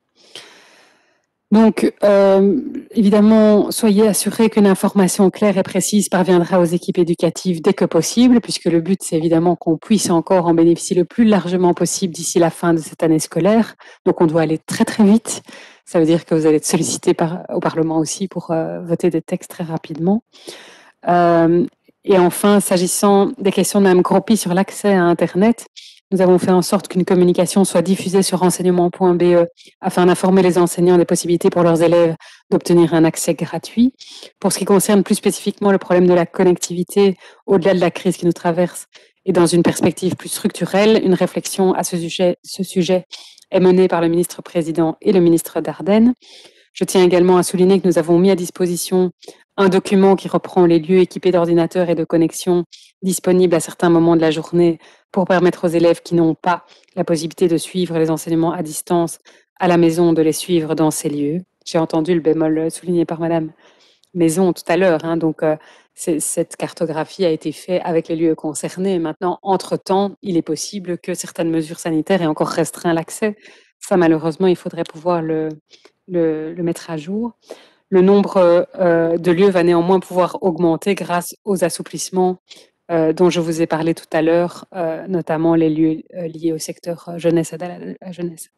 Donc, euh, évidemment, soyez assurés qu'une information claire et précise parviendra aux équipes éducatives dès que possible, puisque le but, c'est évidemment qu'on puisse encore en bénéficier le plus largement possible d'ici la fin de cette année scolaire. Donc, on doit aller très, très vite. Ça veut dire que vous allez être sollicité par, au Parlement aussi pour euh, voter des textes très rapidement. Euh, et enfin, s'agissant des questions de Mme Gropi sur l'accès à Internet, nous avons fait en sorte qu'une communication soit diffusée sur renseignement.be afin d'informer les enseignants des possibilités pour leurs élèves d'obtenir un accès gratuit. Pour ce qui concerne plus spécifiquement le problème de la connectivité au-delà de la crise qui nous traverse et dans une perspective plus structurelle, une réflexion à ce sujet, ce sujet est menée par le ministre président et le ministre Dardenne. Je tiens également à souligner que nous avons mis à disposition un document qui reprend les lieux équipés d'ordinateurs et de connexions disponibles à certains moments de la journée pour permettre aux élèves qui n'ont pas la possibilité de suivre les enseignements à distance à la maison de les suivre dans ces lieux. J'ai entendu le bémol souligné par Madame Maison tout à l'heure. Hein, donc, euh, cette cartographie a été faite avec les lieux concernés. Maintenant, entre-temps, il est possible que certaines mesures sanitaires aient encore restreint l'accès. Ça, malheureusement, il faudrait pouvoir le, mettre à jour. Le nombre euh, de lieux va néanmoins pouvoir augmenter grâce aux assouplissements euh, dont je vous ai parlé tout à l'heure, euh, notamment les lieux liés au secteur jeunesse à la jeunesse.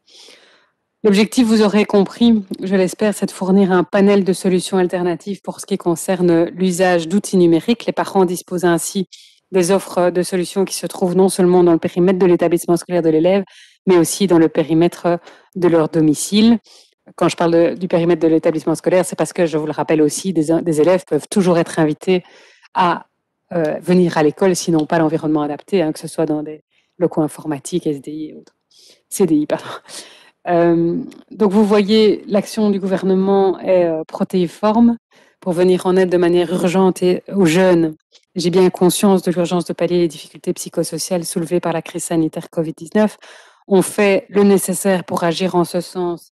L'objectif, vous aurez compris, je l'espère, c'est de fournir un panel de solutions alternatives pour ce qui concerne l'usage d'outils numériques. Les parents disposent ainsi des offres de solutions qui se trouvent non seulement dans le périmètre de l'établissement scolaire de l'élève, mais aussi dans le périmètre de leur domicile. Quand je parle du périmètre de l'établissement scolaire, c'est parce que, je vous le rappelle aussi, des, élèves peuvent toujours être invités à euh, venir à l'école, sinon pas l'environnement adapté, hein, que ce soit dans des locaux informatiques, SDI et autres. CDI, pardon. Euh, donc vous voyez, l'action du gouvernement est euh, protéiforme pour venir en aide de manière urgente aux jeunes. J'ai bien conscience de l'urgence de pallier les difficultés psychosociales soulevées par la crise sanitaire Covid-19. On fait le nécessaire pour agir en ce sens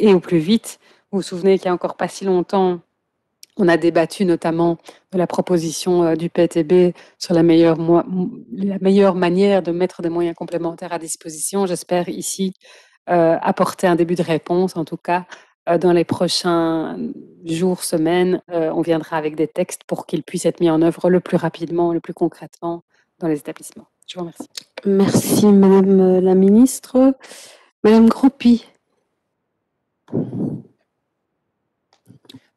et au plus vite. Vous vous souvenez qu'il n'y a encore pas si longtemps, on a débattu notamment de la proposition euh, du PTB sur la meilleure, la meilleure manière de mettre des moyens complémentaires à disposition. J'espère ici euh, apporter un début de réponse, en tout cas. Euh, dans les prochains jours, semaines, on viendra avec des textes pour qu'ils puissent être mis en œuvre le plus rapidement, le plus concrètement dans les établissements. Je vous remercie. Merci, Madame la Ministre. Madame Groupie.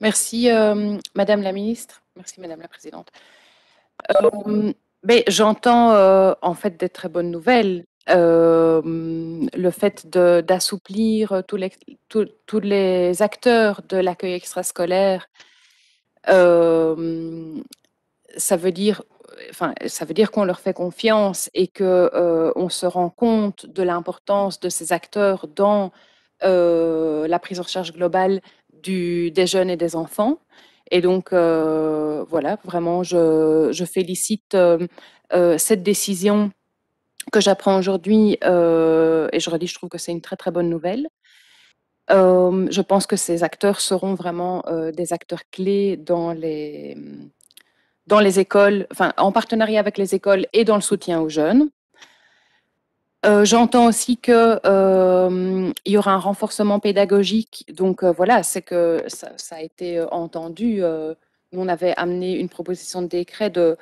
Merci, euh, Madame la Ministre. Merci, Madame la Présidente. Euh, ben, j'entends euh, en fait des très bonnes nouvelles. le fait d'assouplir tous les, acteurs de l'accueil extrascolaire, ça veut dire, enfin, ça veut dire qu'on leur fait confiance et que on se rend compte de l'importance de ces acteurs dans la prise en charge globale des jeunes et des enfants. Et donc, euh, voilà, vraiment, je, je félicite euh, cette décision que j'apprends aujourd'hui. et je redis, je trouve que c'est une très, très bonne nouvelle. je pense que ces acteurs seront vraiment des acteurs clés dans les, dans les écoles, enfin, en partenariat avec les écoles et dans le soutien aux jeunes. Euh, j'entends aussi qu'il euh, y aura un renforcement pédagogique. Donc euh, voilà, c'est que ça, a été entendu. on avait amené une proposition de décret de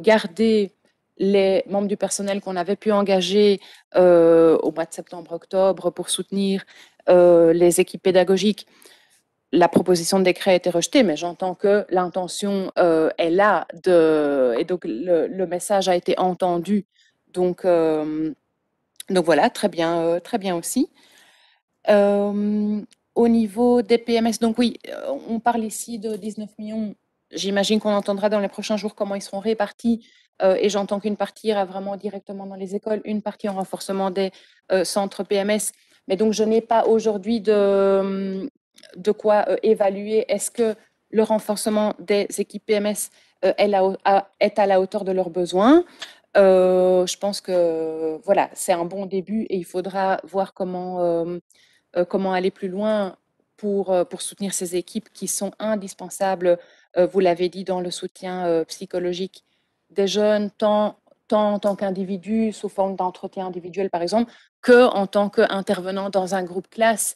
garder les membres du personnel qu'on avait pu engager au mois de septembre-octobre pour soutenir les équipes pédagogiques. La proposition de décret a été rejetée, mais j'entends que l'intention est là et donc le, message a été entendu donc, euh, donc voilà, très bien, euh, très bien aussi. Euh, au niveau des PMS, donc oui, on parle ici de 19 millions. J'imagine qu'on entendra dans les prochains jours comment ils seront répartis et j'entends qu'une partie ira vraiment directement dans les écoles, une partie en renforcement des centres PMS. Mais donc, je n'ai pas aujourd'hui de, de quoi évaluer est-ce que le renforcement des équipes PMS est à la hauteur de leurs besoins? Je pense que voilà, c'est un bon début et il faudra voir comment, comment aller plus loin pour, pour soutenir ces équipes qui sont indispensables, vous l'avez dit, dans le soutien psychologique des jeunes, tant, tant en tant qu'individu, sous forme d'entretien individuel par exemple, que en tant qu'intervenant dans un groupe classe.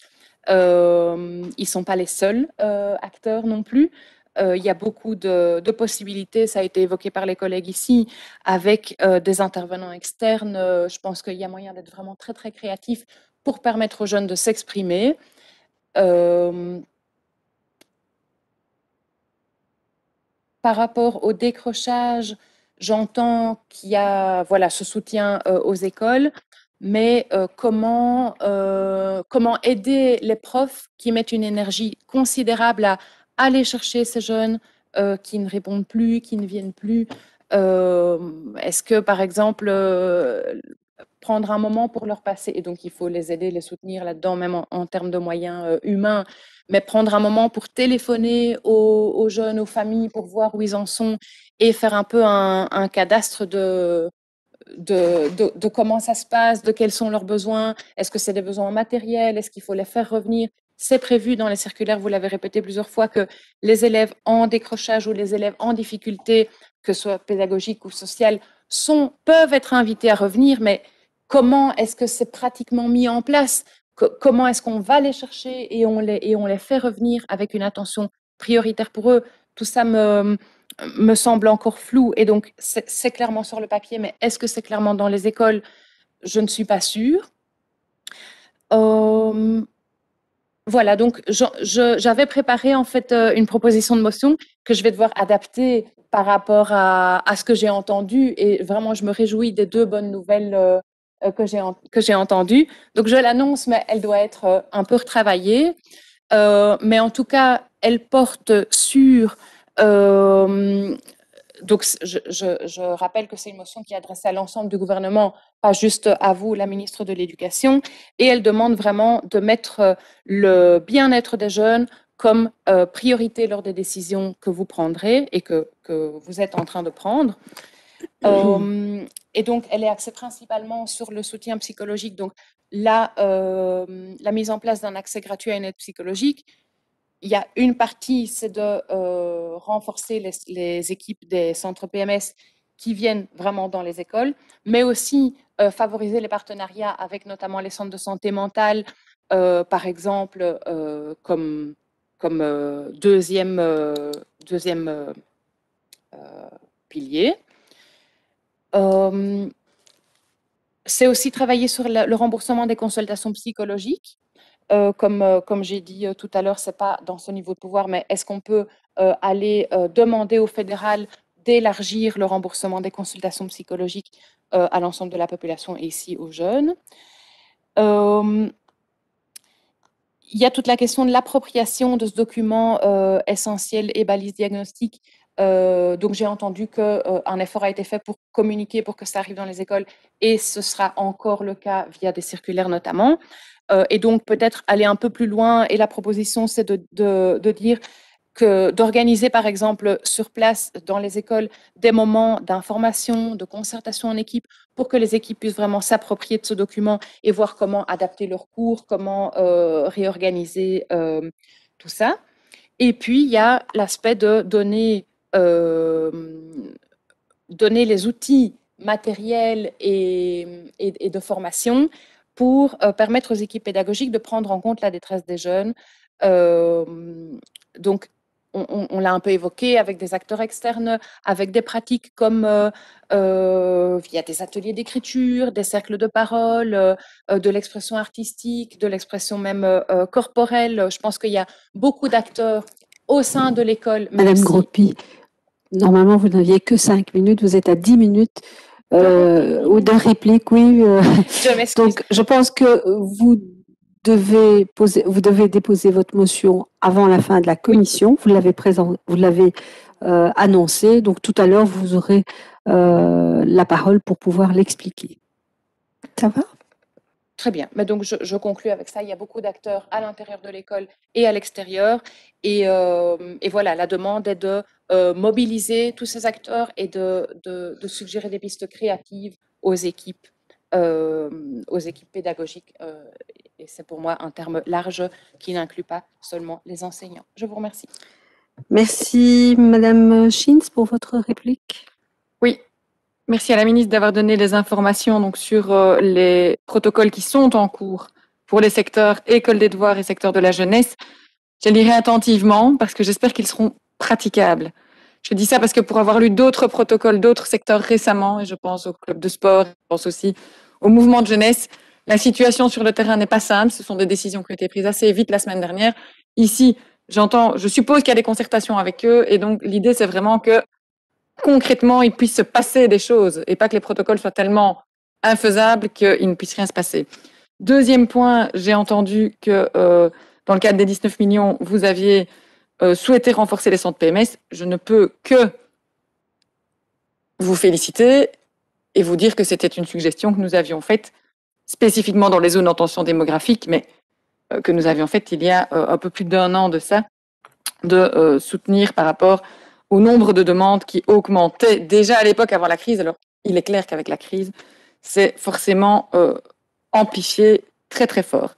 Euh, ils ne sont pas les seuls euh, acteurs non plus. Euh, il y a beaucoup de, possibilités, ça a été évoqué par les collègues ici, avec des intervenants externes. je pense qu'il y a moyen d'être vraiment très, très créatif pour permettre aux jeunes de s'exprimer. par rapport au décrochage, j'entends qu'il y a voilà, ce soutien aux écoles mais euh, comment, euh, comment aider les profs qui mettent une énergie considérable à aller chercher ces jeunes euh, qui ne répondent plus, qui ne viennent plus Est-ce que, par exemple, prendre un moment pour leur passer, et donc il faut les aider, les soutenir là-dedans, même en, termes de moyens humains, mais prendre un moment pour téléphoner aux, jeunes, aux familles, pour voir où ils en sont et faire un peu un cadastre de, de, comment ça se passe, de quels sont leurs besoins, est-ce que c'est des besoins matériels, est-ce qu'il faut les faire revenir? C'est prévu dans les circulaires, vous l'avez répété plusieurs fois, que les élèves en décrochage ou les élèves en difficulté, que ce soit pédagogique ou social, sont, peuvent être invités à revenir, mais comment est-ce que c'est pratiquement mis en place? Comment est-ce qu'on va les chercher et on les, et on les fait revenir avec une attention prioritaire pour eux? Tout ça me, me semble encore flou. Et donc, c'est clairement sur le papier, mais est-ce que c'est clairement dans les écoles? Je ne suis pas sûre. Euh, voilà, donc j'avais préparé en fait euh, une proposition de motion que je vais devoir adapter par rapport à, ce que j'ai entendu. Et vraiment, je me réjouis des deux bonnes nouvelles euh, que j'ai entendues. Donc, je l'annonce, mais elle doit être un peu retravaillée. mais en tout cas, elle porte sur euh, donc, je, rappelle que c'est une motion qui est adressée à l'ensemble du gouvernement, pas juste à vous, la ministre de l'Éducation, et elle demande vraiment de mettre le bien-être des jeunes comme euh, priorité lors des décisions que vous prendrez et que, que vous êtes en train de prendre. Euh, et donc, elle est axée principalement sur le soutien psychologique. Donc, la, la mise en place d'un accès gratuit à une aide psychologique, il y a une partie, c'est de euh, renforcer les, équipes des centres PMS qui viennent vraiment dans les écoles, mais aussi euh, favoriser les partenariats avec notamment les centres de santé mentale, euh, par exemple, comme, deuxième, deuxième pilier. c'est aussi travailler sur le remboursement des consultations psychologiques euh, comme, euh, comme j'ai dit euh, tout à l'heure, ce n'est pas dans ce niveau de pouvoir, mais est-ce qu'on peut aller demander au fédéral d'élargir le remboursement des consultations psychologiques à l'ensemble de la population et ici aux jeunes? Il y a toute la question de l'appropriation de ce document essentiel et balise diagnostique. donc j'ai entendu qu'un effort a été fait pour communiquer, pour que ça arrive dans les écoles, et ce sera encore le cas via des circulaires notamment. Euh, et donc peut-être aller un peu plus loin. Et la proposition, c'est de, de, dire que d'organiser par exemple sur place dans les écoles des moments d'information, de concertation en équipe pour que les équipes puissent vraiment s'approprier de ce document et voir comment adapter leurs cours, comment euh, réorganiser euh, tout ça. Et puis il y a l'aspect de donner, donner les outils matériels et, et de formation pour euh, permettre aux équipes pédagogiques de prendre en compte la détresse des jeunes. Euh, donc, on, l'a un peu évoqué avec des acteurs externes, avec des pratiques comme euh, via des ateliers d'écriture, des cercles de parole, de l'expression artistique, de l'expression même corporelle. Je pense qu'il y a beaucoup d'acteurs au sein de l'école. Madame Gropi, normalement, vous n'aviez que cinq minutes, vous êtes à dix minutes euh, ou d'un réplique, oui. Euh. Je donc, je pense que vous devez poser, vous devez déposer votre motion avant la fin de la commission. Vous l'avez présent, vous l'avez euh, annoncé. Donc, tout à l'heure, vous aurez la parole pour pouvoir l'expliquer. Ça va? Très bien. Mais donc, je, je, conclue avec ça. Il y a beaucoup d'acteurs à l'intérieur de l'école et à l'extérieur. Et, euh, et, voilà, la demande est de euh, mobiliser tous ces acteurs et de, de, de, suggérer des pistes créatives aux équipes, euh, aux équipes pédagogiques. Et c'est pour moi un terme large qui n'inclut pas seulement les enseignants. Je vous remercie. Merci, Madame Schins, pour votre réplique. Oui, Merci à la ministre d'avoir donné les informations donc, sur euh, les protocoles qui sont en cours pour les secteurs école des devoirs et secteur de la jeunesse. Je lirai attentivement parce que j'espère qu'ils seront praticables. Je dis ça parce que pour avoir lu d'autres protocoles, d'autres secteurs récemment, et je pense au club de sport, je pense aussi au mouvement de jeunesse, la situation sur le terrain n'est pas simple. Ce sont des décisions qui ont été prises assez vite la semaine dernière. Ici, j'entends, je suppose qu'il y a des concertations avec eux, et donc l'idée c'est vraiment que concrètement, il puisse se passer des choses et pas que les protocoles soient tellement infaisables qu'il ne puisse rien se passer. Deuxième point, j'ai entendu que euh, dans le cadre des 19 millions, vous aviez euh, souhaité renforcer les centres PMS. Je ne peux que vous féliciter et vous dire que c'était une suggestion que nous avions faite spécifiquement dans les zones en tension démographique, mais euh, que nous avions faite il y a un peu plus d'un an de ça, de soutenir par rapport au nombre de demandes qui augmentait déjà à l'époque avant la crise. Alors, il est clair qu'avec la crise, c'est forcément euh, amplifié très très fort.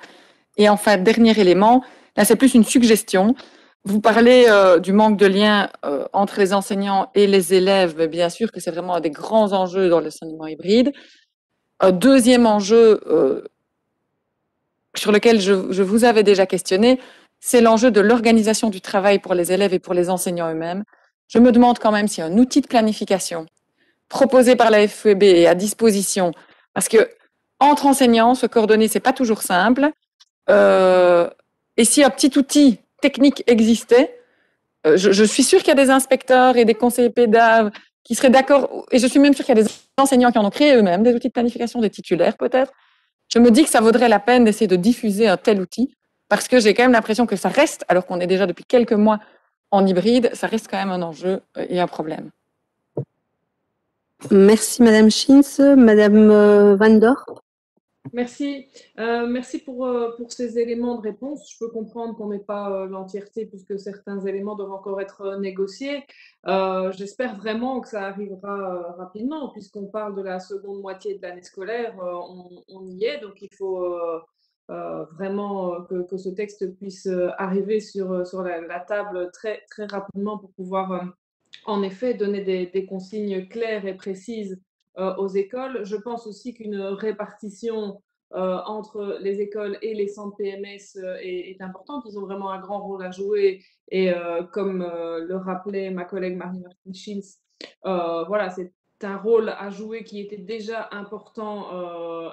Et enfin, dernier élément, là c'est plus une suggestion. Vous parlez euh, du manque de lien euh, entre les enseignants et les élèves, mais bien sûr que c'est vraiment un des grands enjeux dans l'enseignement hybride. Un deuxième enjeu euh, sur lequel je, je vous avais déjà questionné, c'est l'enjeu de l'organisation du travail pour les élèves et pour les enseignants eux-mêmes je me demande quand même si un outil de planification proposé par la FEB est à disposition, parce que entre enseignants, se coordonner, c'est pas toujours simple. Euh, et si un petit outil technique existait, euh, je, suis sûre qu'il y a des inspecteurs et des conseillers pédagogues qui seraient d'accord, et je suis même sûre qu'il y a des enseignants qui en ont créé eux-mêmes, des outils de planification, des titulaires peut-être. Je me dis que ça vaudrait la peine d'essayer de diffuser un tel outil, parce que j'ai quand même l'impression que ça reste, alors qu'on est déjà depuis quelques mois en hybride, ça reste quand même un enjeu euh, et un problème. Merci Madame Schins. Madame euh, Van Dorp. Merci. Euh, merci pour, euh, pour ces éléments de réponse. Je peux comprendre qu'on n'ait pas euh, l'entièreté puisque certains éléments doivent encore être négociés. J'espère vraiment que ça arrivera rapidement puisqu'on parle de la seconde moitié de l'année scolaire. On, on, y est, donc il faut euh, vraiment euh, que, ce texte puisse euh, arriver sur, sur la, table très, très rapidement pour pouvoir en effet donner des, consignes claires et précises aux écoles. Je pense aussi qu'une répartition entre les écoles et les centres PMS est, importante. Ils ont vraiment un grand rôle à jouer. Et comme le rappelait ma collègue Marie-Martine Schins, voilà, c'est un rôle à jouer qui était déjà important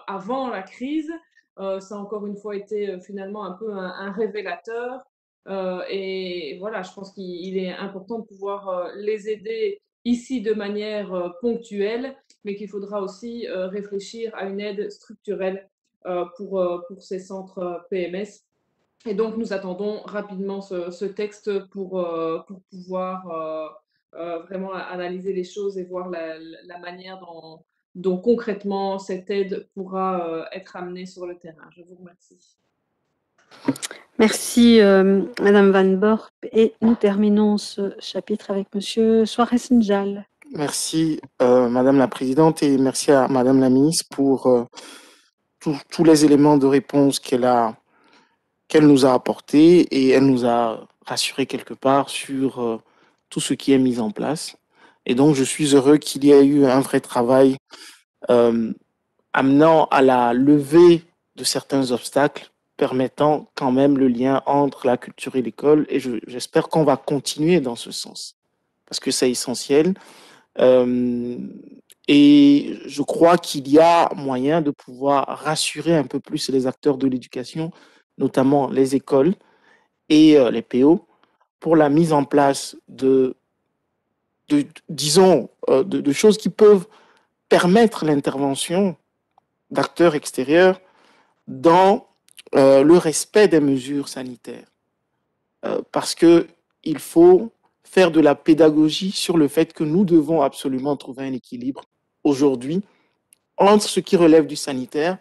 avant la crise. Euh, ça a encore une fois été euh, finalement un peu un, révélateur. Euh, et voilà, je pense qu'il est important de pouvoir les aider ici de manière ponctuelle, mais qu'il faudra aussi réfléchir à une aide structurelle pour, pour ces centres PMS. Et donc, nous attendons rapidement ce, texte pour, pour pouvoir vraiment analyser les choses et voir la manière dont, donc concrètement, cette aide pourra euh, être amenée sur le terrain. Je vous remercie. Merci, euh, Madame Van Borp. Et nous terminons ce chapitre avec Monsieur Suarez Njal. Merci, euh, Madame la Présidente, et merci à Madame la Ministre pour euh, tous les éléments de réponse qu'elle a qu'elle nous a apportés et elle nous a rassuré quelque part sur euh, tout ce qui est mis en place. Et donc, je suis heureux qu'il y ait eu un vrai travail euh, amenant à la levée de certains obstacles, permettant quand même le lien entre la culture et l'école. Et j'espère qu'on va continuer dans ce sens, parce que c'est essentiel. Euh, et je crois qu'il y a moyen de pouvoir rassurer un peu plus les acteurs de l'éducation, notamment les écoles et euh, les PO, pour la mise en place de de, disons, euh, de, choses qui peuvent permettre l'intervention d'acteurs extérieurs dans euh, le respect des mesures sanitaires. Euh, parce que il faut faire de la pédagogie sur le fait que nous devons absolument trouver un équilibre aujourd'hui entre ce qui relève du sanitaire,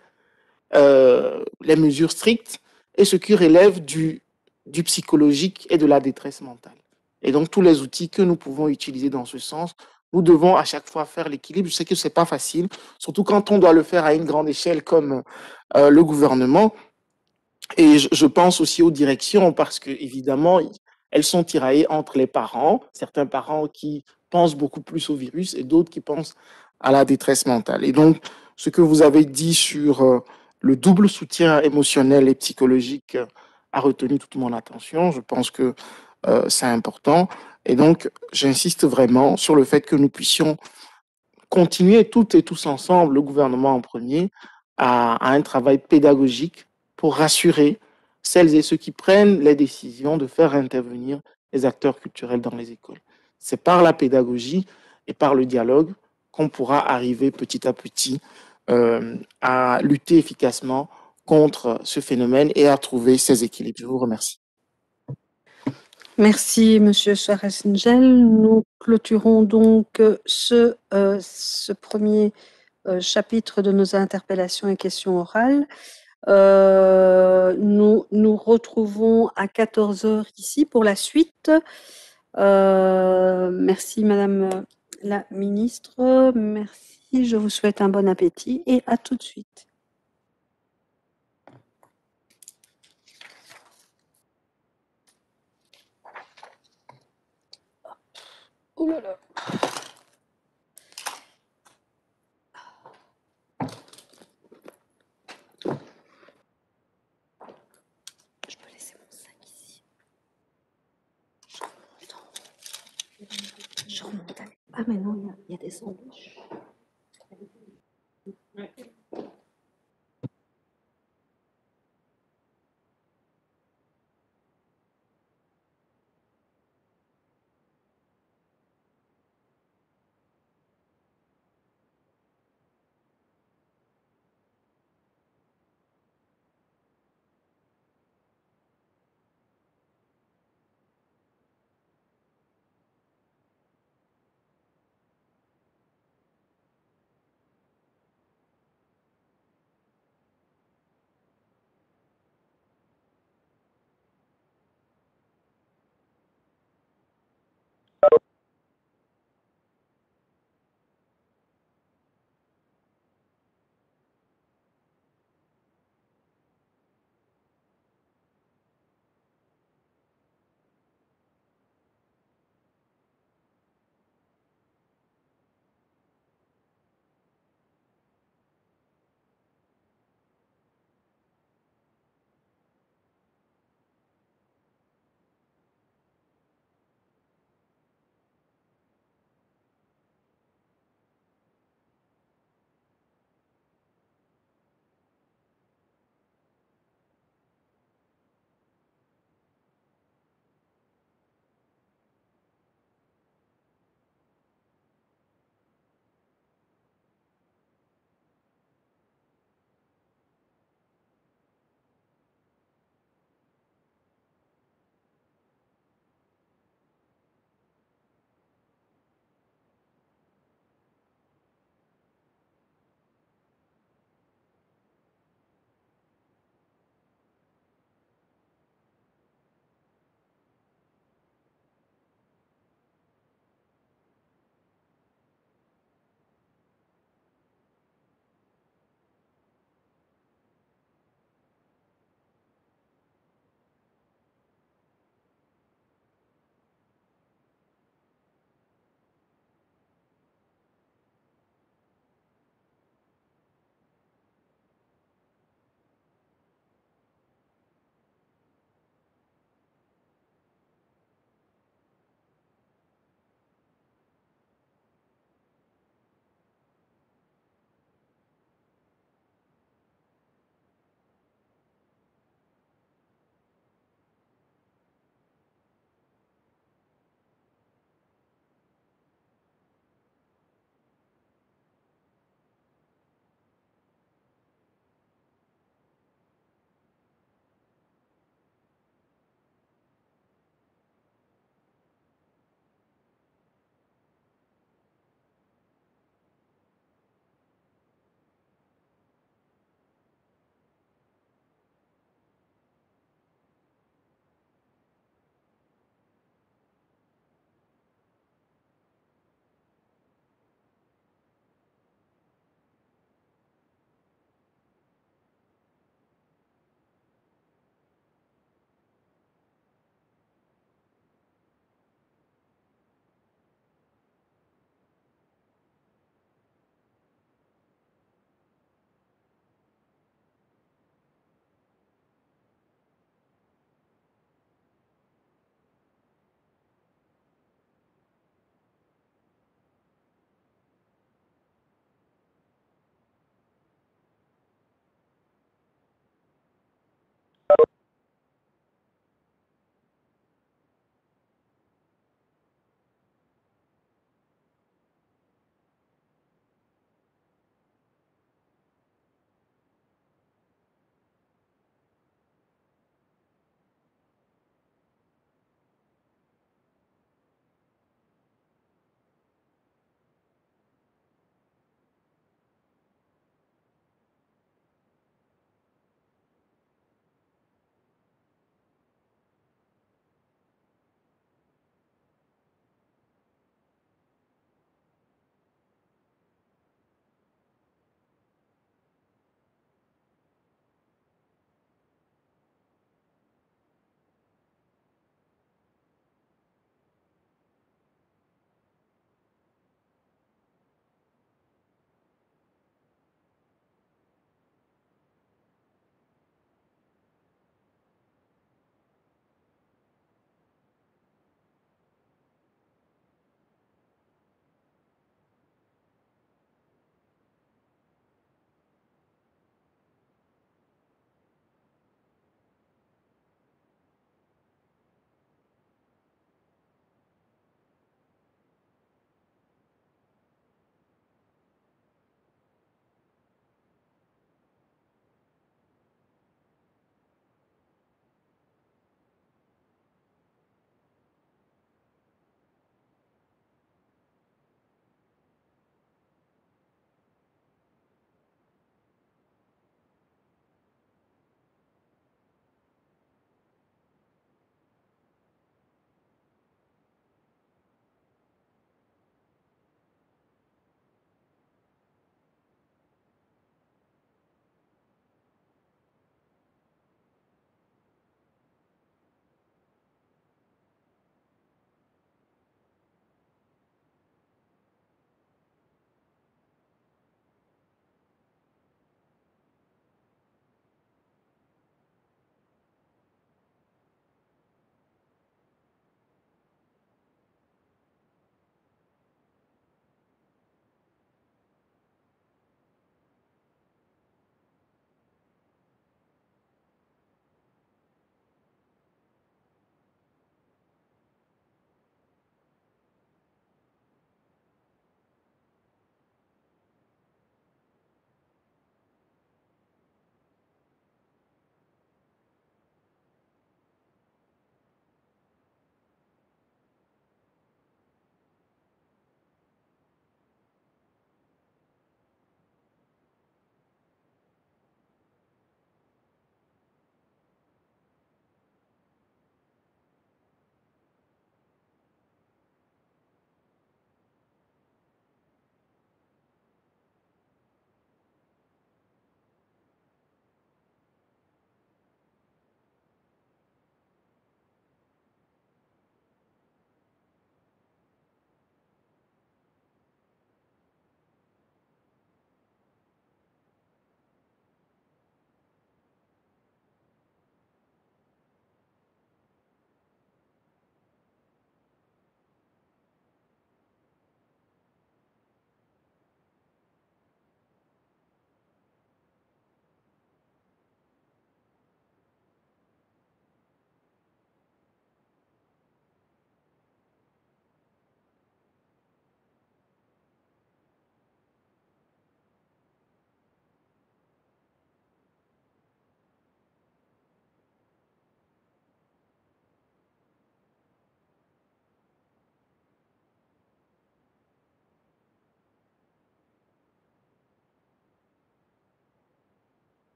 euh, les mesures strictes, et ce qui relève du, du psychologique et de la détresse mentale. Et donc, tous les outils que nous pouvons utiliser dans ce sens, nous devons à chaque fois faire l'équilibre. Je sais que ce n'est pas facile, surtout quand on doit le faire à une grande échelle comme euh, le gouvernement. Et je, pense aussi aux directions parce que, évidemment, elles sont tiraillées entre les parents, certains parents qui pensent beaucoup plus au virus et d'autres qui pensent à la détresse mentale. Et donc, ce que vous avez dit sur euh, le double soutien émotionnel et psychologique a retenu toute mon attention. Je pense que c'est important. Et donc, j'insiste vraiment sur le fait que nous puissions continuer toutes et tous ensemble, le gouvernement en premier, à, à un travail pédagogique pour rassurer celles et ceux qui prennent les décisions de faire intervenir les acteurs culturels dans les écoles. C'est par la pédagogie et par le dialogue qu'on pourra arriver petit à petit euh, à lutter efficacement contre ce phénomène et à trouver ces équilibres. Je vous remercie. Merci, Monsieur Suarez-Ngel. Nous clôturons donc ce, euh, premier euh, chapitre de nos interpellations et questions orales. Euh, nous nous retrouvons à 14 heures ici pour la suite. Merci, Madame la Ministre. Merci. Je vous souhaite un bon appétit et à tout de suite. Oh là là. Je peux laisser mon sac ici. Je remonte. Je remonte. avec- Ah mais non, il y a, des sandwichs.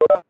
Well,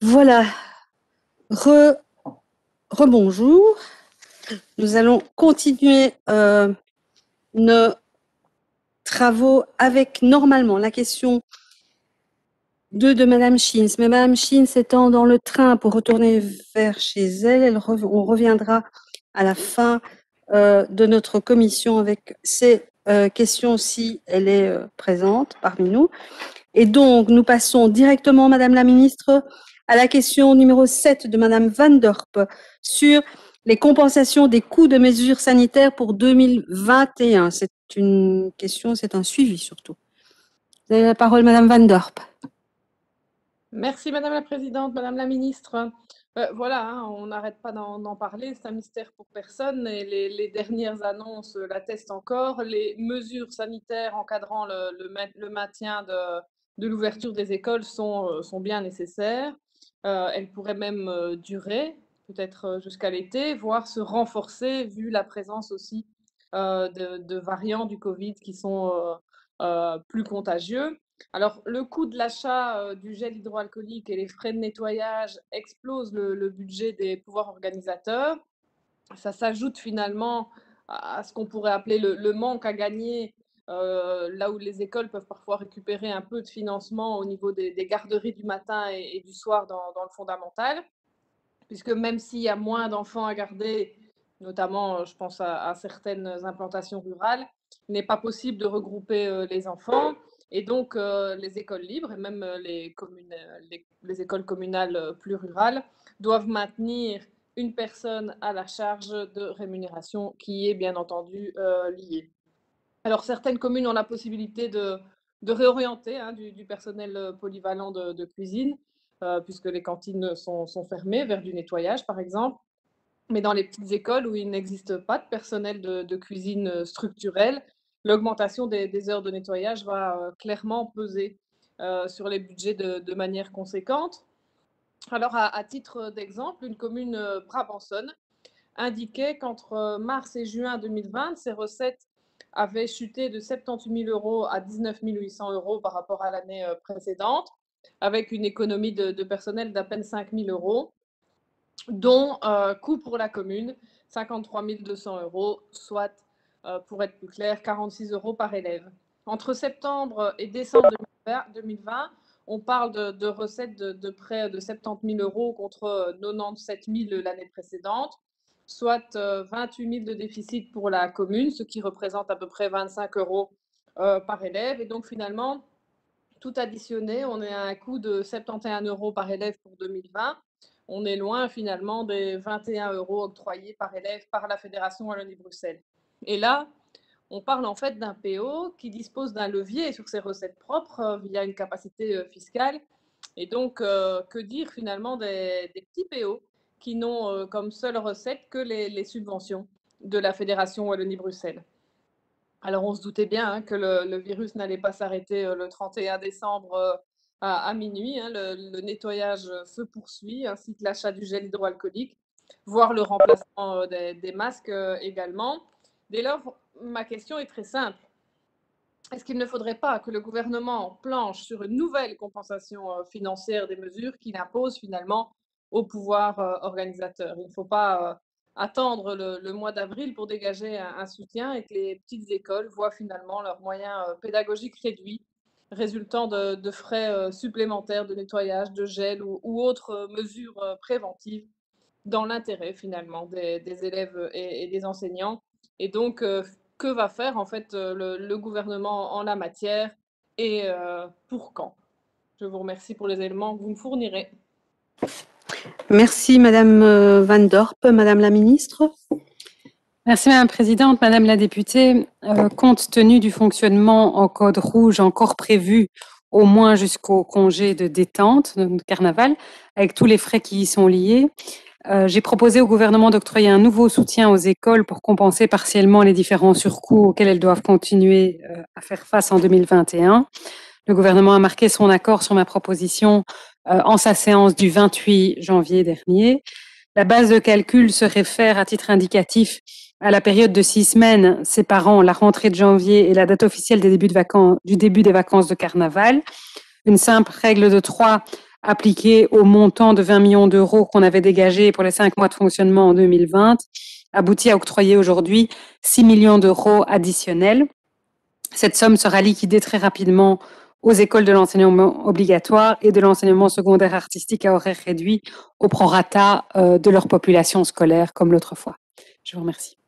Voilà. Re, rebonjour. Nous allons continuer euh, nos travaux avec normalement la question 2 de Madame Schins. Mais Madame Schins étant dans le train pour retourner vers chez elle, elle on reviendra à la fin euh, de notre commission avec ces euh, questions si elle est présente parmi nous. Et donc, nous passons directement, Madame la Ministre, à la question numéro 7 de Madame Van Dorp sur les compensations des coûts de mesures sanitaires pour 2021. C'est une question, c'est un suivi surtout. Vous avez la parole, Madame Van Dorp. Merci Madame la Présidente, Madame la Ministre. Euh, voilà, hein, on n'arrête pas d'en parler, c'est un mystère pour personne et les, dernières annonces l'attestent encore. Les mesures sanitaires encadrant le maintien de, de l'ouverture des écoles sont, euh, sont bien nécessaires. Euh, elles pourraient même euh, durer, peut-être jusqu'à l'été, voire se renforcer vu la présence aussi de, variants du Covid qui sont plus contagieux. Alors, le coût de l'achat du gel hydroalcoolique et les frais de nettoyage explosent le, budget des pouvoirs organisateurs. Ça s'ajoute finalement à ce qu'on pourrait appeler le, le manque à gagner, euh, là où les écoles peuvent parfois récupérer un peu de financement au niveau des, garderies du matin et, du soir dans, le fondamental. Puisque même s'il y a moins d'enfants à garder, notamment euh, je pense à, certaines implantations rurales, il n'est pas possible de regrouper euh, les enfants. Et donc, les écoles libres et même les, écoles communales plus rurales doivent maintenir une personne à la charge de rémunération qui est bien entendu liée. Alors, certaines communes ont la possibilité de, de réorienter hein, du, personnel euh, polyvalent de, cuisine, euh, puisque les cantines sont, fermées, vers du nettoyage par exemple. Mais dans les petites écoles où il n'existe pas de personnel de, cuisine euh, structurel, l'augmentation des, heures de nettoyage va clairement peser sur les budgets de, manière conséquente. Alors, à, à titre d'exemple, une commune brabançonne indiquait qu'entre mars et juin 2020, ses recettes avaient chuté de 78 000 euros à 19 800 euros par rapport à l'année euh, précédente, avec une économie de, personnel d'à peine 5 000 euros dont euh, coût pour la commune 53 200 euros, soit, euh, pour être plus clair, 46 euros par élève. Entre septembre et décembre 2020, 2020, on parle de, recettes de, près de 70 000 euros contre euh, 97 000 l'année précédente, soit euh, 28 000 de déficit pour la commune, ce qui représente à peu près 25 euros euh, par élève. Et donc finalement, tout additionné, on est à un coût de 71 euros par élève pour 2020 on est loin finalement des 21 euros octroyés par élève par la Fédération Wallonie-Bruxelles. Et là, on parle en fait d'un PO qui dispose d'un levier sur ses recettes propres euh, via une capacité euh, fiscale. Et donc, euh, que dire finalement des, des petits PO qui n'ont euh, comme seule recette que les, subventions de la Fédération Wallonie-Bruxelles alors, on se doutait bien hein, que le, virus n'allait pas s'arrêter euh, le 31 décembre euh, à, minuit. hein. Le, nettoyage se poursuit, ainsi que l'achat du gel hydroalcoolique, voire le remplacement des, des masques également. Dès lors, ma question est très simple. Est-ce qu'il ne faudrait pas que le gouvernement planche sur une nouvelle compensation financière des mesures qu'il impose finalement au pouvoir euh, organisateur Il ne faut pas euh, attendre le, mois d'avril pour dégager un, soutien et que les petites écoles voient finalement leurs moyens euh, pédagogiques réduits, résultant de, frais supplémentaires de nettoyage, de gel ou, autres mesures préventives dans l'intérêt finalement des, élèves et, des enseignants. Et donc, que va faire en fait le, gouvernement en la matière et pour quand? Je vous remercie pour les éléments que vous me fournirez. Merci, Madame euh, Van Dorp. Madame la Ministre. Merci Madame la Présidente, Madame la députée. Euh, compte tenu du fonctionnement en code rouge encore prévu au moins jusqu'au congé de détente de carnaval, avec tous les frais qui y sont liés, euh, j'ai proposé au gouvernement d'octroyer un nouveau soutien aux écoles pour compenser partiellement les différents surcoûts auxquels elles doivent continuer à faire face en 2021. Le gouvernement a marqué son accord sur ma proposition en sa séance du 28 janvier dernier. La base de calcul se réfère à titre indicatif à la période de six semaines séparant la rentrée de janvier et la date officielle du début des vacances de carnaval. une simple règle de 3 appliquée au montant de 20 millions d'euros qu'on avait dégagé pour les cinq mois de fonctionnement en 2020 aboutit à octroyer aujourd'hui 6 millions d'euros additionnels. Cette somme sera liquidée très rapidement aux écoles de l'enseignement obligatoire et de l'enseignement secondaire artistique à horaire réduit au prorata euh, de leur population scolaire comme l'autre fois. Je vous remercie.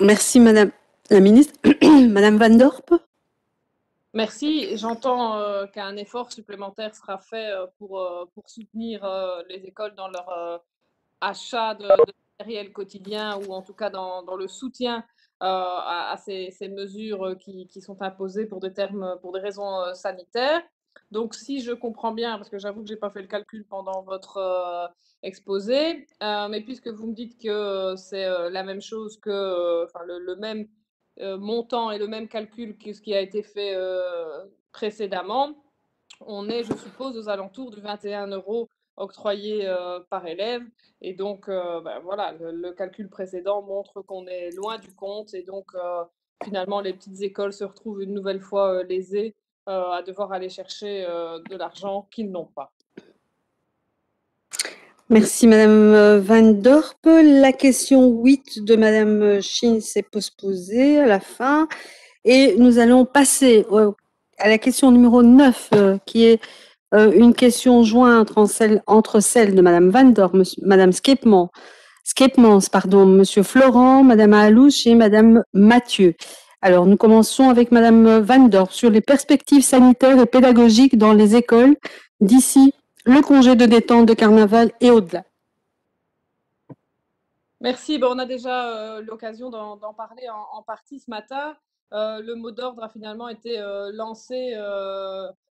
Merci Madame la Ministre. <clears throat> Madame Van Dorp Merci. J'entends euh, qu'un effort supplémentaire sera fait euh, pour, pour soutenir les écoles dans leur achat de, de, matériel quotidien ou en tout cas dans, dans le soutien euh, à, ces, mesures qui, sont imposées pour des, raisons euh, sanitaires. Donc, si je comprends bien, parce que j'avoue que je n'ai pas fait le calcul pendant votre euh, exposé, mais puisque vous me dites que c'est la même chose que enfin, le, même montant et le même calcul que ce qui a été fait précédemment, on est, je suppose, aux alentours de 21 euros octroyés par élève. Et donc, ben voilà, le, calcul précédent montre qu'on est loin du compte. Et donc, finalement, les petites écoles se retrouvent une nouvelle fois lésées à devoir aller chercher de l'argent qu'ils n'ont pas. Merci Madame Van Dorp. La question 8 de Madame Chin s'est posposée à la fin. Et nous allons passer à la question numéro 9 qui est euh, une question jointe entre celle, de Madame Van Dor, Madame Skepmans, pardon, Monsieur Florent, Madame Alouche et Madame Mathieu. Alors, nous commençons avec Madame Van Dorp sur les perspectives sanitaires et pédagogiques dans les écoles d'ici le congé de détente de carnaval et au-delà. Merci. Bon, on a déjà euh, l'occasion d'en parler en, partie ce matin. Euh, le mot d'ordre a finalement été lancé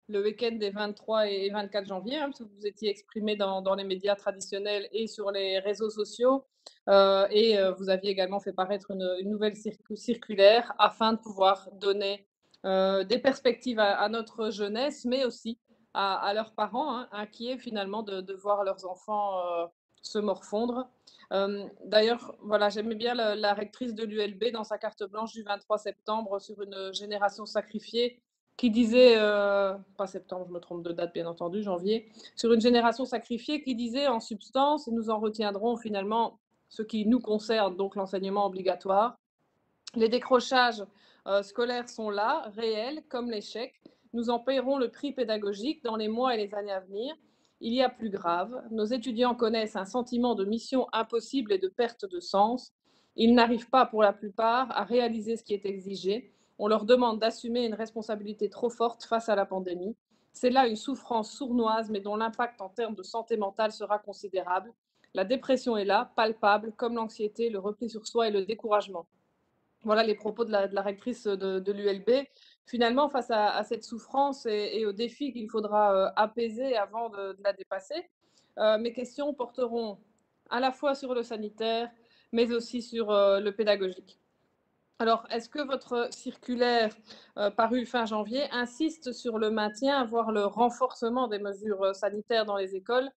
le week-end des 23 et 24 janvier, hein, vous étiez exprimé dans, les médias traditionnels et sur les réseaux sociaux. Euh, et euh, vous aviez également fait paraître une, nouvelle circulaire afin de pouvoir donner euh, des perspectives à, notre jeunesse, mais aussi à, leurs parents, hein, inquiets finalement de, voir leurs enfants se morfondre. D'ailleurs, voilà, j'aimais bien la rectrice de l'ULB dans sa carte blanche du 23 septembre sur une génération sacrifiée qui disait, euh, pas septembre, je me trompe de date bien entendu, janvier, sur une génération sacrifiée qui disait en substance, nous en retiendrons finalement ce qui nous concerne, donc l'enseignement obligatoire, les décrochages euh, scolaires sont là, réels, comme l'échec. Nous en paierons le prix pédagogique dans les mois et les années à venir. Il y a plus grave. Nos étudiants connaissent un sentiment de mission impossible et de perte de sens. Ils n'arrivent pas, pour la plupart, à réaliser ce qui est exigé on leur demande d'assumer une responsabilité trop forte face à la pandémie. C'est là une souffrance sournoise, mais dont l'impact en termes de santé mentale sera considérable. La dépression est là, palpable, comme l'anxiété, le repli sur soi et le découragement. Voilà les propos de la, rectrice de, l'ULB. Finalement, face à, cette souffrance et, aux défis qu'il faudra euh, apaiser avant de, la dépasser, euh, mes questions porteront à la fois sur le sanitaire, mais aussi sur euh, le pédagogique. Alors, est-ce que votre circulaire euh, paru fin janvier insiste sur le maintien, voire le renforcement des mesures euh, sanitaires dans les écoles,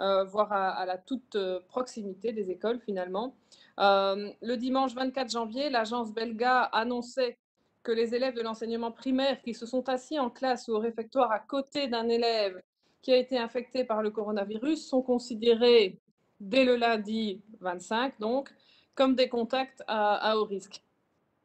euh, voire à, la toute proximité des écoles finalement? Le dimanche 24 janvier, l'agence Belga annonçait que les élèves de l'enseignement primaire qui se sont assis en classe ou au réfectoire à côté d'un élève qui a été infecté par le coronavirus sont considérés dès le lundi 25, donc, comme des contacts à haut risque.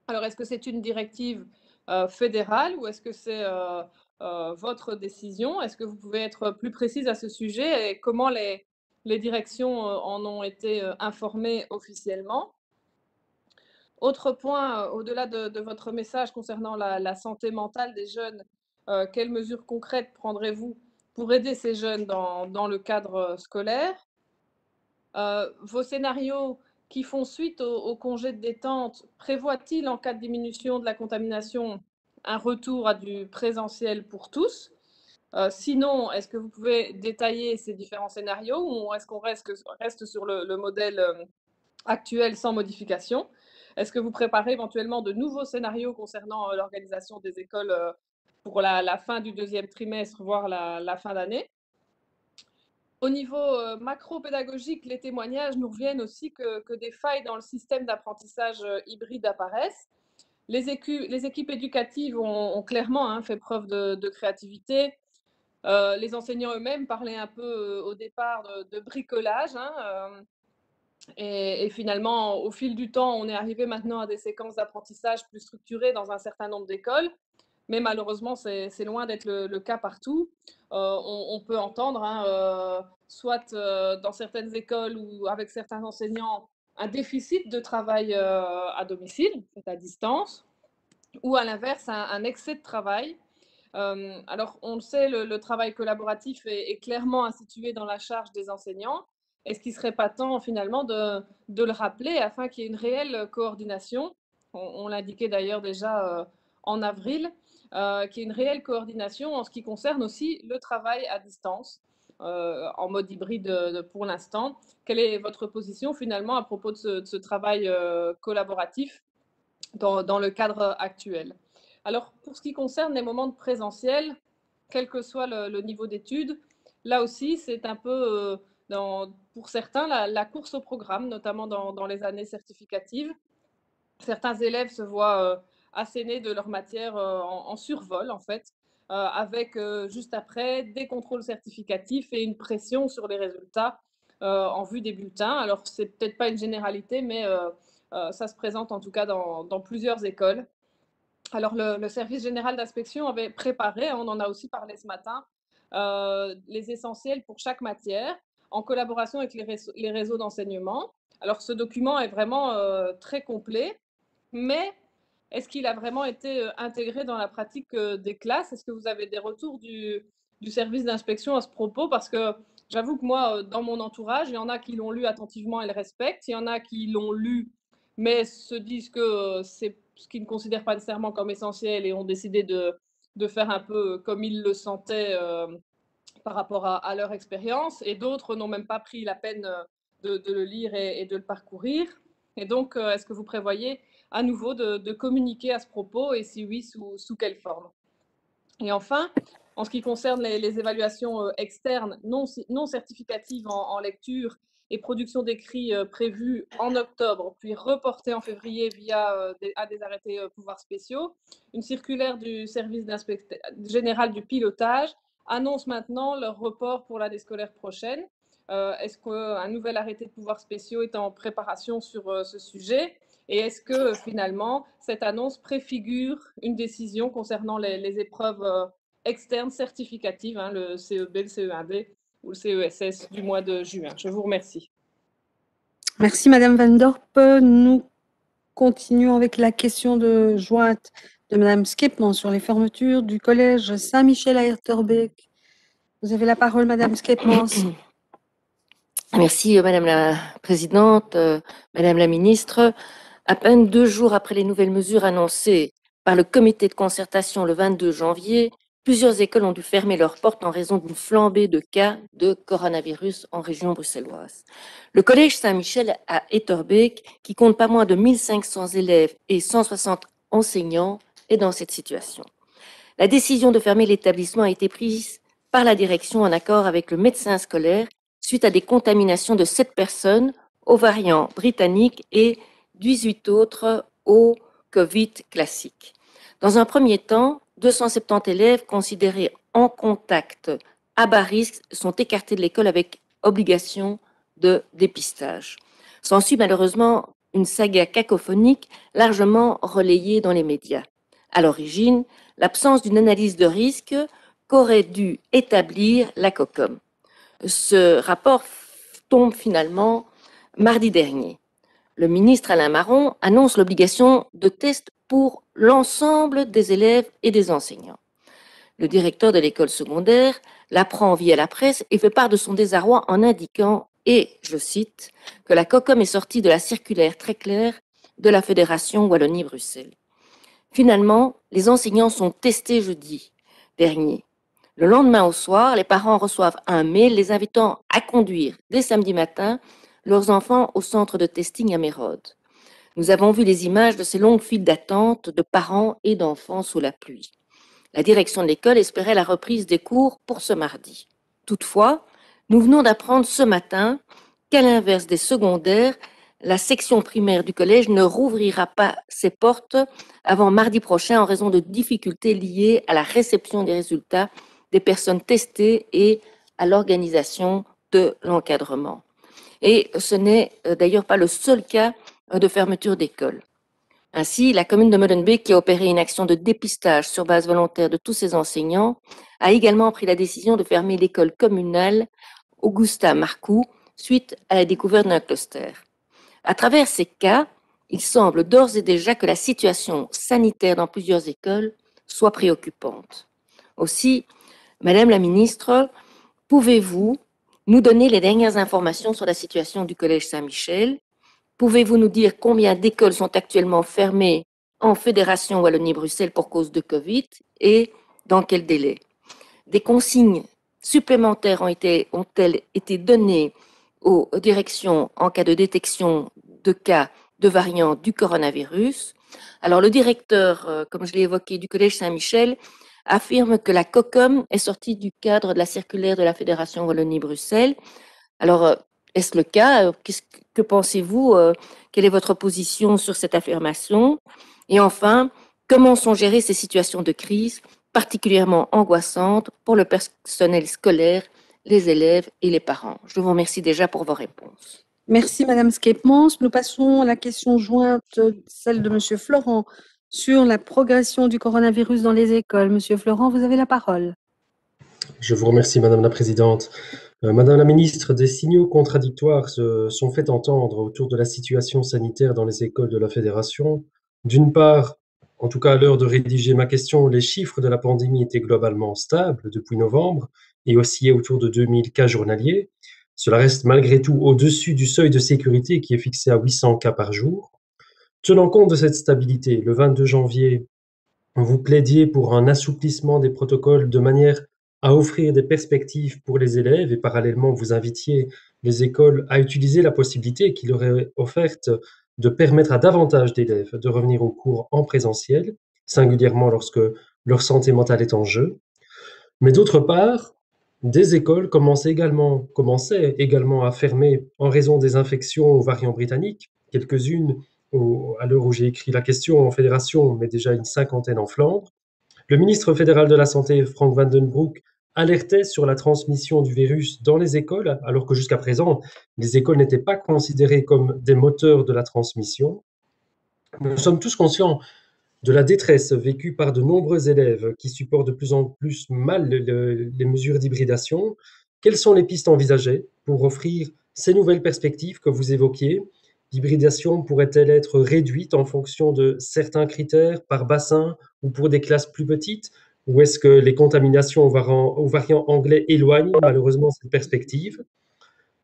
Alors, est-ce que c'est une directive euh, fédérale ou est-ce que c'est euh, euh, votre décision? Est-ce que vous pouvez être plus précise à ce sujet et comment les, directions en ont été informées officiellement? Autre point, au-delà de, votre message concernant la, santé mentale des jeunes, quelles mesures concrètes prendrez-vous pour aider ces jeunes dans le cadre scolaire? Vos scénarios qui font suite au, congé de détente, prévoit-il en cas de diminution de la contamination un retour à du présentiel pour tous? Euh, Sinon, est-ce que vous pouvez détailler ces différents scénarios ou est-ce qu'on reste, sur le, modèle euh, actuel sans modification? Est-ce que vous préparez éventuellement de nouveaux scénarios concernant euh, l'organisation des écoles pour la, fin du deuxième trimestre, voire la fin d'année? Au niveau euh, macro-pédagogique, les témoignages nous reviennent aussi que, des failles dans le système d'apprentissage euh, hybride apparaissent. Les, équipes éducatives ont, clairement hein, fait preuve de, créativité. les enseignants eux-mêmes parlaient un peu au départ de, bricolage. Hein, et, finalement, au fil du temps, on est arrivé maintenant à des séquences d'apprentissage plus structurées dans un certain nombre d'écoles. Mais malheureusement, c'est loin d'être le, cas partout. Euh, on, peut entendre, hein, euh, soit euh, dans certaines écoles ou avec certains enseignants, un déficit de travail à domicile, à distance, ou à l'inverse, un, excès de travail. alors, on le sait, le, travail collaboratif est, clairement institué dans la charge des enseignants, est-ce qu'il ne serait pas temps finalement de, le rappeler afin qu'il y ait une réelle coordination? On, l'indiquait d'ailleurs déjà en avril, euh, qu'il y ait une réelle coordination en ce qui concerne aussi le travail à distance. Euh, en mode hybride pour l'instant. Quelle est votre position finalement à propos de ce, travail collaboratif dans, le cadre actuel? Alors, pour ce qui concerne les moments de présentiel, quel que soit le niveau d'études, là aussi, c'est un peu pour certains, la, course au programme, notamment dans, les années certificatives. Certains élèves se voient euh, asséner de leur matière euh, en, survol, en fait, euh, avec juste après des contrôles certificatifs et une pression sur les résultats en vue des bulletins. Alors, c'est peut-être pas une généralité, mais ça se présente en tout cas dans, plusieurs écoles. Alors, le, service général d'inspection avait préparé, on en a aussi parlé ce matin, les essentiels pour chaque matière en collaboration avec les réseaux, d'enseignement. Alors, ce document est vraiment euh, très complet, mais est-ce qu'il a vraiment été euh, intégré dans la pratique euh, des classes? Est-ce que vous avez des retours du, service d'inspection à ce propos? Parce que j'avoue que moi, dans mon entourage, il y en a qui l'ont lu attentivement et le respectent. Il y en a qui l'ont lu, mais se disent que c'est ce qu'ils ne considèrent pas nécessairement comme essentiel et ont décidé de, faire un peu comme ils le sentaient par rapport à, leur expérience, et d'autres n'ont même pas pris la peine euh, de, le lire et, de le parcourir. Et donc, euh, est-ce que vous prévoyez à nouveau de, communiquer à ce propos, et si oui, sous, quelle forme Et enfin, en ce qui concerne les, évaluations euh, externes non, certificatives en, lecture et production d'écrits prévues en octobre, puis reportées en février via des, à des arrêtés pouvoirs spéciaux, une circulaire du service général du pilotage annonce maintenant leur report pour l'année scolaire prochaine. Euh, est-ce qu'un nouvel arrêté de pouvoirs spéciaux est en préparation sur euh, ce sujet? Et est-ce que finalement, cette annonce préfigure une décision concernant les, épreuves euh, externes certificatives, hein, le CEB, le CE1D ou le CESS du mois de juin? Je vous remercie. Merci Madame Van Dorp. Nous continuons avec la question de jointe de Madame Skepman sur les fermetures du collège Saint-Michel à Herterbeek. Vous avez la parole, Madame Skepman. Merci, euh, Madame la Présidente, euh, Madame la Ministre. À peine deux jours après les nouvelles mesures annoncées par le comité de concertation le 22 janvier, plusieurs écoles ont dû fermer leurs portes en raison d'une flambée de cas de coronavirus en région bruxelloise. Le collège Saint-Michel à Etterbeek, qui compte pas moins de 1500 élèves et 160 enseignants, dans cette situation. La décision de fermer l'établissement a été prise par la direction en accord avec le médecin scolaire suite à des contaminations de sept personnes au variant britannique et 18 autres au Covid classique. Dans un premier temps, 270 élèves considérés en contact à bas risque sont écartés de l'école avec obligation de dépistage. S'ensuit malheureusement une saga cacophonique largement relayée dans les médias à l'origine l'absence d'une analyse de risque qu'aurait dû établir la COCOM. Ce rapport tombe finalement mardi dernier. Le ministre Alain Marron annonce l'obligation de test pour l'ensemble des élèves et des enseignants. Le directeur de l'école secondaire l'apprend via la presse et fait part de son désarroi en indiquant, et je cite, que la COCOM est sortie de la circulaire très claire de la Fédération Wallonie-Bruxelles. Finalement, les enseignants sont testés jeudi dernier. Le lendemain au soir, les parents reçoivent un mail les invitant à conduire dès samedi matin leurs enfants au centre de testing à Mérode. Nous avons vu les images de ces longues files d'attente de parents et d'enfants sous la pluie. La direction de l'école espérait la reprise des cours pour ce mardi. Toutefois, nous venons d'apprendre ce matin qu'à l'inverse des secondaires, la section primaire du collège ne rouvrira pas ses portes avant mardi prochain en raison de difficultés liées à la réception des résultats des personnes testées et à l'organisation de l'encadrement. Et ce n'est euh, d'ailleurs pas le seul cas euh, de fermeture d'école. Ainsi, la commune de Molenbeek, qui a opéré une action de dépistage sur base volontaire de tous ses enseignants, a également pris la décision de fermer l'école communale Augusta Marcoux suite à la découverte d'un cluster. À travers ces cas, il semble d'ores et déjà que la situation sanitaire dans plusieurs écoles soit préoccupante. Aussi, Madame la Ministre, pouvez-vous nous donner les dernières informations sur la situation du Collège Saint-Michel. Pouvez-vous nous dire combien d'écoles sont actuellement fermées en Fédération Wallonie-Bruxelles pour cause de Covid et dans quel délai? Des consignes supplémentaires ont-elles été données aux directions en cas de détection de cas de variants du coronavirus? Alors, le directeur, euh, comme je l'ai évoqué, du Collège Saint-Michel affirme que la COCOM est sortie du cadre de la circulaire de la Fédération Wallonie-Bruxelles. Alors, euh, est-ce le cas? Que pensez-vous euh, Quelle est votre position sur cette affirmation? Et enfin, comment sont gérées ces situations de crise particulièrement angoissantes pour le personnel scolaire, les élèves et les parents? Je vous remercie déjà pour vos réponses. Merci, Madame Skepmans. Nous passons à la question jointe, celle de Monsieur Florent, sur la progression du coronavirus dans les écoles. Monsieur Florent, vous avez la parole. Je vous remercie, Madame la Présidente. Euh, Madame la ministre, des signaux contradictoires se sont fait entendre autour de la situation sanitaire dans les écoles de la Fédération. D'une part, en tout cas à l'heure de rédiger ma question, les chiffres de la pandémie étaient globalement stables depuis novembre et oscillaient autour de 2000 cas journaliers. Cela reste malgré tout au-dessus du seuil de sécurité qui est fixé à 800 cas par jour. Tenant compte de cette stabilité, le 22 janvier, vous plaidiez pour un assouplissement des protocoles de manière à offrir des perspectives pour les élèves et parallèlement vous invitiez les écoles à utiliser la possibilité qui leur est offerte de permettre à davantage d'élèves de revenir au cours en présentiel, singulièrement lorsque leur santé mentale est en jeu. Mais d'autre part, des écoles commençaient également, commençaient également à fermer en raison des infections aux variants britanniques, quelques-unes à l'heure où j'ai écrit la question en fédération, mais déjà une cinquantaine en Flandre. Le ministre fédéral de la Santé, Frank Vandenbroek, alertait sur la transmission du virus dans les écoles, alors que jusqu'à présent, les écoles n'étaient pas considérées comme des moteurs de la transmission. Nous sommes tous conscients de la détresse vécue par de nombreux élèves qui supportent de plus en plus mal les mesures d'hybridation. Quelles sont les pistes envisagées pour offrir ces nouvelles perspectives que vous évoquiez? L'hybridation pourrait-elle être réduite en fonction de certains critères par bassin ou pour des classes plus petites? Ou est-ce que les contaminations aux variants, anglais éloignent malheureusement cette perspective?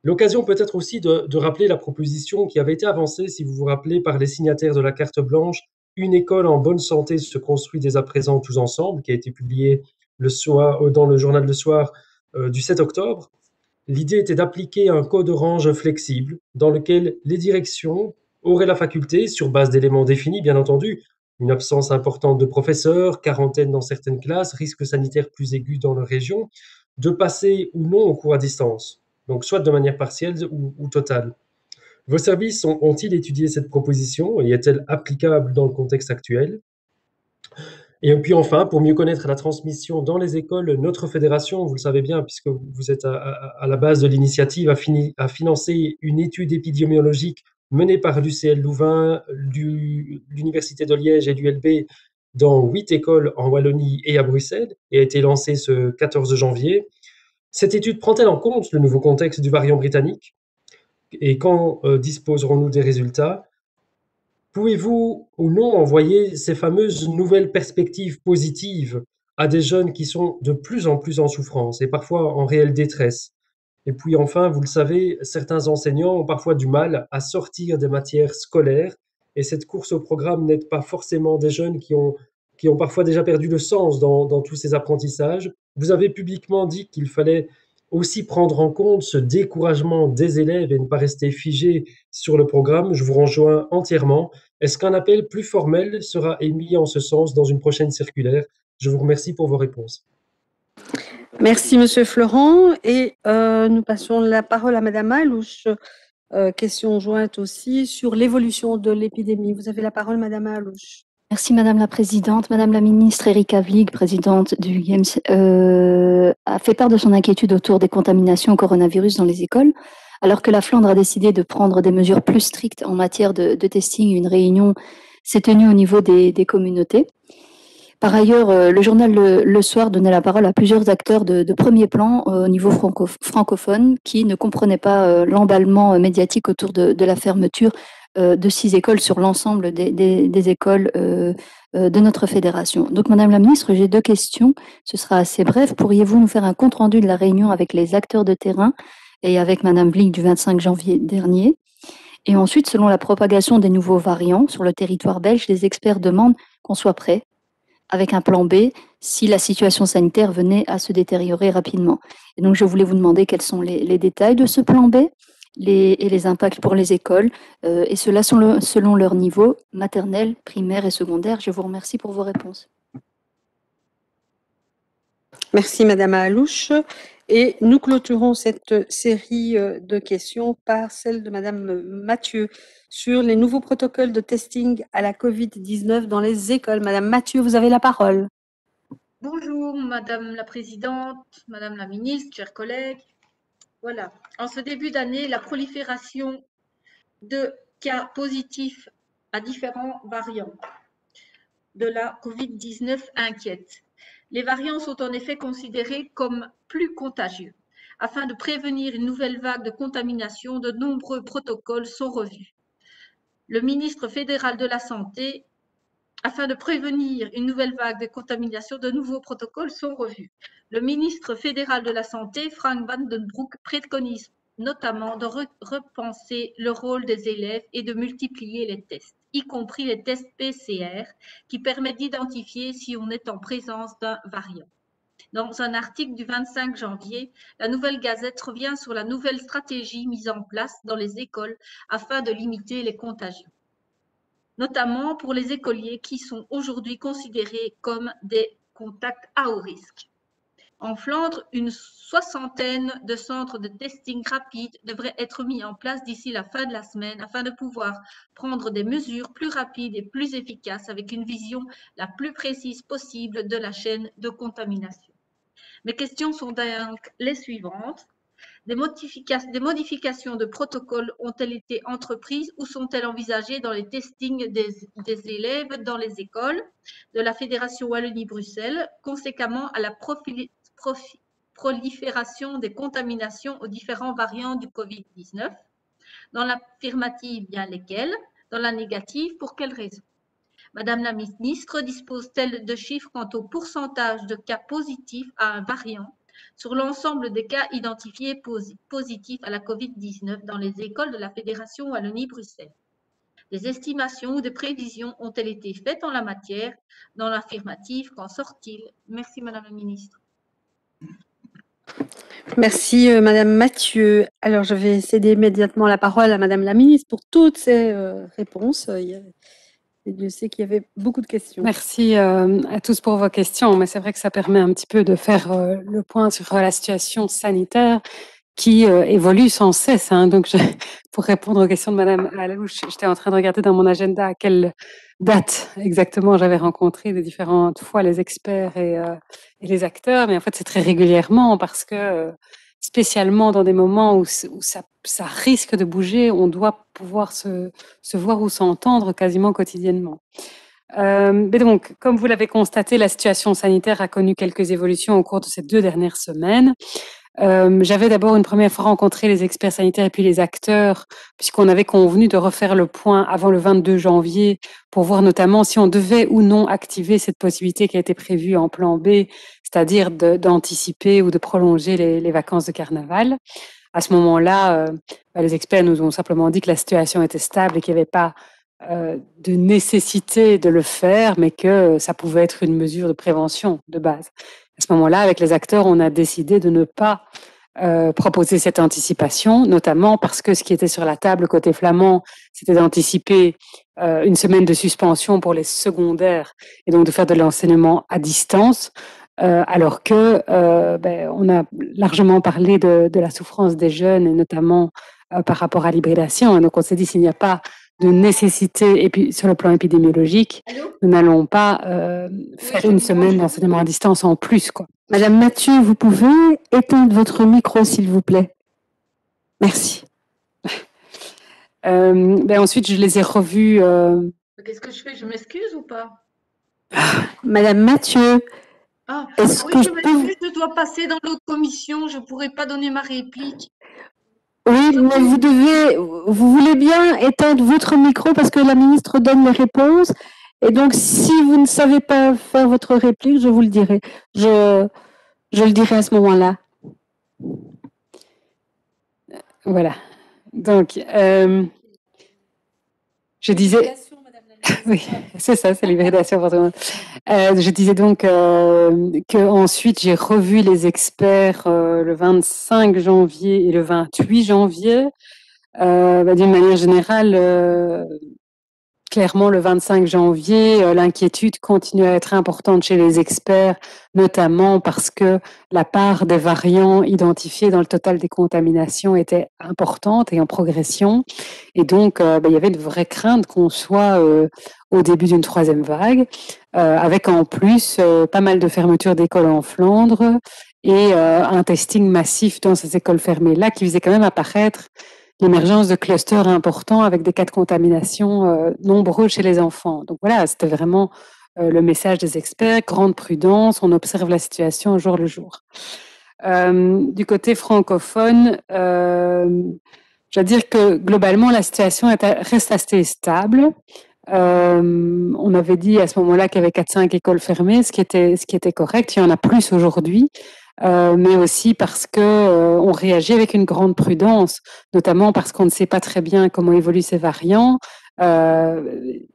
L'occasion peut-être aussi de, rappeler la proposition qui avait été avancée, si vous vous rappelez, par les signataires de la carte blanche, Une école en bonne santé se construit dès à présent tous ensemble, qui a été publiée le soir, euh, dans le journal de soir euh, du 7 octobre. L'idée était d'appliquer un code orange flexible dans lequel les directions auraient la faculté, sur base d'éléments définis bien entendu, une absence importante de professeurs, quarantaine dans certaines classes, risque sanitaire plus aigu dans leur région, de passer ou non au cours à distance, donc soit de manière partielle ou, totale. Vos services ont-ils étudié cette proposition et est-elle applicable dans le contexte actuel? Et puis enfin, pour mieux connaître la transmission dans les écoles, notre fédération, vous le savez bien, puisque vous êtes à, la base de l'initiative, a, financé une étude épidémiologique menée par l'UCL Louvain, l'Université de Liège et l'ULB dans huit écoles en Wallonie et à Bruxelles et a été lancée ce 14 janvier. Cette étude prend-elle en compte le nouveau contexte du variant britannique? Et quand euh, disposerons-nous des résultats? Pouvez-vous ou non envoyer ces fameuses nouvelles perspectives positives à des jeunes qui sont de plus en plus en souffrance et parfois en réelle détresse? Et puis enfin, vous le savez, certains enseignants ont parfois du mal à sortir des matières scolaires et cette course au programme n'aide pas forcément des jeunes qui ont, qui ont parfois déjà perdu le sens dans, dans tous ces apprentissages. Vous avez publiquement dit qu'il fallait aussi prendre en compte ce découragement des élèves et ne pas rester figé sur le programme. Je vous rejoins entièrement. Est-ce qu'un appel plus formel sera émis en ce sens dans une prochaine circulaire? Je vous remercie pour vos réponses. Merci, Monsieur Florent. Et euh, nous passons la parole à Madame Alouche. Euh, question jointe aussi sur l'évolution de l'épidémie. Vous avez la parole, Madame Alouche. Merci Madame la Présidente. Madame la Ministre, Erika Vlig, présidente du GAMES, euh, a fait part de son inquiétude autour des contaminations au coronavirus dans les écoles. Alors que la Flandre a décidé de prendre des mesures plus strictes en matière de, testing, une réunion s'est tenue au niveau des, communautés. Par ailleurs, euh, le journal le, Soir donnait la parole à plusieurs acteurs de, premier plan euh, au niveau franco francophone qui ne comprenaient pas euh, l'emballement médiatique autour de, la fermeture de six écoles sur l'ensemble des, écoles de notre fédération. Donc, Madame la Ministre, j'ai deux questions. Ce sera assez bref. Pourriez-vous nous faire un compte-rendu de la réunion avec les acteurs de terrain et avec Madame Vlick du 25 janvier dernier et ensuite, selon la propagation des nouveaux variants sur le territoire belge, les experts demandent qu'on soit prêt avec un plan B si la situation sanitaire venait à se détériorer rapidement. Et donc, je voulais vous demander quels sont les, détails de ce plan B et les impacts pour les écoles, euh, et cela selon, selon leur niveau maternel, primaire et secondaire. Je vous remercie pour vos réponses. Merci, Madame Alouche. Et nous clôturons cette série de questions par celle de Madame Mathieu sur les nouveaux protocoles de testing à la Covid-19 dans les écoles. Madame Mathieu, vous avez la parole. Bonjour, Madame la Présidente, Madame la Ministre, chers collègues. Voilà, en ce début d'année, la prolifération de cas positifs à différents variants de la Covid-19 inquiète. Les variants sont en effet considérés comme plus contagieux. Afin de prévenir une nouvelle vague de contamination, de nombreux protocoles sont revus. Le ministre fédéral de la Santé, afin de prévenir une nouvelle vague de contamination, de nouveaux protocoles sont revus. Le ministre fédéral de la Santé, Frank Van den Broek, préconise notamment de re repenser le rôle des élèves et de multiplier les tests y compris les tests PCR, qui permettent d'identifier si on est en présence d'un variant. Dans un article du 25 janvier, la Nouvelle Gazette revient sur la nouvelle stratégie mise en place dans les écoles afin de limiter les contagions, notamment pour les écoliers qui sont aujourd'hui considérés comme des contacts à haut risque. En Flandre, une soixantaine de centres de testing rapide devraient être mis en place d'ici la fin de la semaine afin de pouvoir prendre des mesures plus rapides et plus efficaces avec une vision la plus précise possible de la chaîne de contamination. Mes questions sont donc les suivantes. Des, modifications, de protocole ont-elles été entreprises ou sont-elles envisagées dans les testings des, des, élèves dans les écoles de la Fédération Wallonie-Bruxelles, conséquemment à la prolifération des contaminations aux différents variants du Covid-19 Dans l'affirmative, bien lesquelles Dans la négative, pour quelles raisons? Madame la ministre dispose-t-elle de chiffres quant au pourcentage de cas positifs à un variant sur l'ensemble des cas identifiés positifs à la COVID-19 dans les écoles de la Fédération Wallonie-Bruxelles? Des estimations ou des prévisions ont-elles été faites en la matière? Dans l'affirmative, qu'en sort-il? Merci Madame la ministre. Merci, euh, Madame Mathieu. Alors, je vais céder immédiatement la parole à Madame la ministre pour toutes ces euh, réponses. A, je sais qu'il y avait beaucoup de questions. Merci euh, à tous pour vos questions, mais c'est vrai que ça permet un petit peu de faire euh, le point sur la situation sanitaire qui euh, évolue sans cesse. Hein. Donc, <laughs> pour répondre aux questions de Madame Alouche, j'étais en train de regarder dans mon agenda à quelle date exactement j'avais rencontré des différentes fois les experts et, euh, et, les acteurs, mais en fait c'est très régulièrement parce que euh, spécialement dans des moments où, ça, risque de bouger, on doit pouvoir se, voir ou s'entendre quasiment quotidiennement. Mais donc, comme vous l'avez constaté, la situation sanitaire a connu quelques évolutions au cours de ces deux dernières semaines. Euh, J'avais d'abord une première fois rencontré les experts sanitaires et puis les acteurs, puisqu'on avait convenu de refaire le point avant le 22 janvier pour voir notamment si on devait ou non activer cette possibilité qui a été prévue en plan B, c'est-à-dire d'anticiper ou de prolonger les, vacances de carnaval. À ce moment-là, euh, bah, les experts nous ont simplement dit que la situation était stable et qu'il n'y avait pas euh, de nécessité de le faire, mais que ça pouvait être une mesure de prévention de base. À ce moment-là, avec les acteurs, on a décidé de ne pas euh, proposer cette anticipation, notamment parce que ce qui était sur la table côté flamand, c'était d'anticiper euh, une semaine de suspension pour les secondaires et donc de faire de l'enseignement à distance, euh, alors que ben, on a largement parlé de, la souffrance des jeunes et notamment par rapport à l'hybridation. Donc on s'est dit s'il n'y a pas de nécessité, et puis sur le plan épidémiologique, nous n'allons pas euh, faire une semaine d'enseignement à distance en plus. Quoi. Madame Mathieu, vous pouvez éteindre votre micro, s'il vous plaît? Merci. <laughs> Euh, ben ensuite, je les ai revus. euh, Qu'est-ce que je fais? Je m'excuse ou pas? Madame Mathieu, Ah, Est-ce oui, que je je peux- m'excuse, je dois passer dans l'autre commission, je ne pourrai pas donner ma réplique. Oui, mais vous devez, vous voulez bien éteindre votre micro parce que la ministre donne les réponses. Et donc, si vous ne savez pas faire votre réplique, je vous le dirai. Je, je le dirai à ce moment-là. Voilà. Donc, euh, je disais. <laughs> Oui, c'est ça, c'est l'hybridation pour tout le monde. Euh, je disais donc euh, que j'ai revu les experts euh, le 25 janvier et le 28 janvier. Euh, bah, D'une manière générale, euh, clairement le 25 janvier, euh, l'inquiétude continue à être importante chez les experts, notamment parce que la part des variants identifiés dans le total des contaminations était importante et en progression. Et donc, euh, ben, il y avait de vraies craintes qu'on soit euh, au début d'une troisième vague, avec en plus pas mal de fermetures d'écoles en Flandre et un testing massif dans ces écoles fermées-là qui faisait quand même apparaître l'émergence de clusters importants avec des cas de contamination euh, nombreux chez les enfants. Donc voilà, c'était vraiment euh, le message des experts, grande prudence, on observe la situation au jour le jour. Euh, du côté francophone, je veux dire que globalement, la situation est, reste assez stable. On avait dit à ce moment-là qu'il y avait 4-5 écoles fermées, ce qui était, ce qui était correct. Il y en a plus aujourd'hui, euh, mais aussi parce que euh, on réagit avec une grande prudence, notamment parce qu'on ne sait pas très bien comment évoluent ces variants. Euh,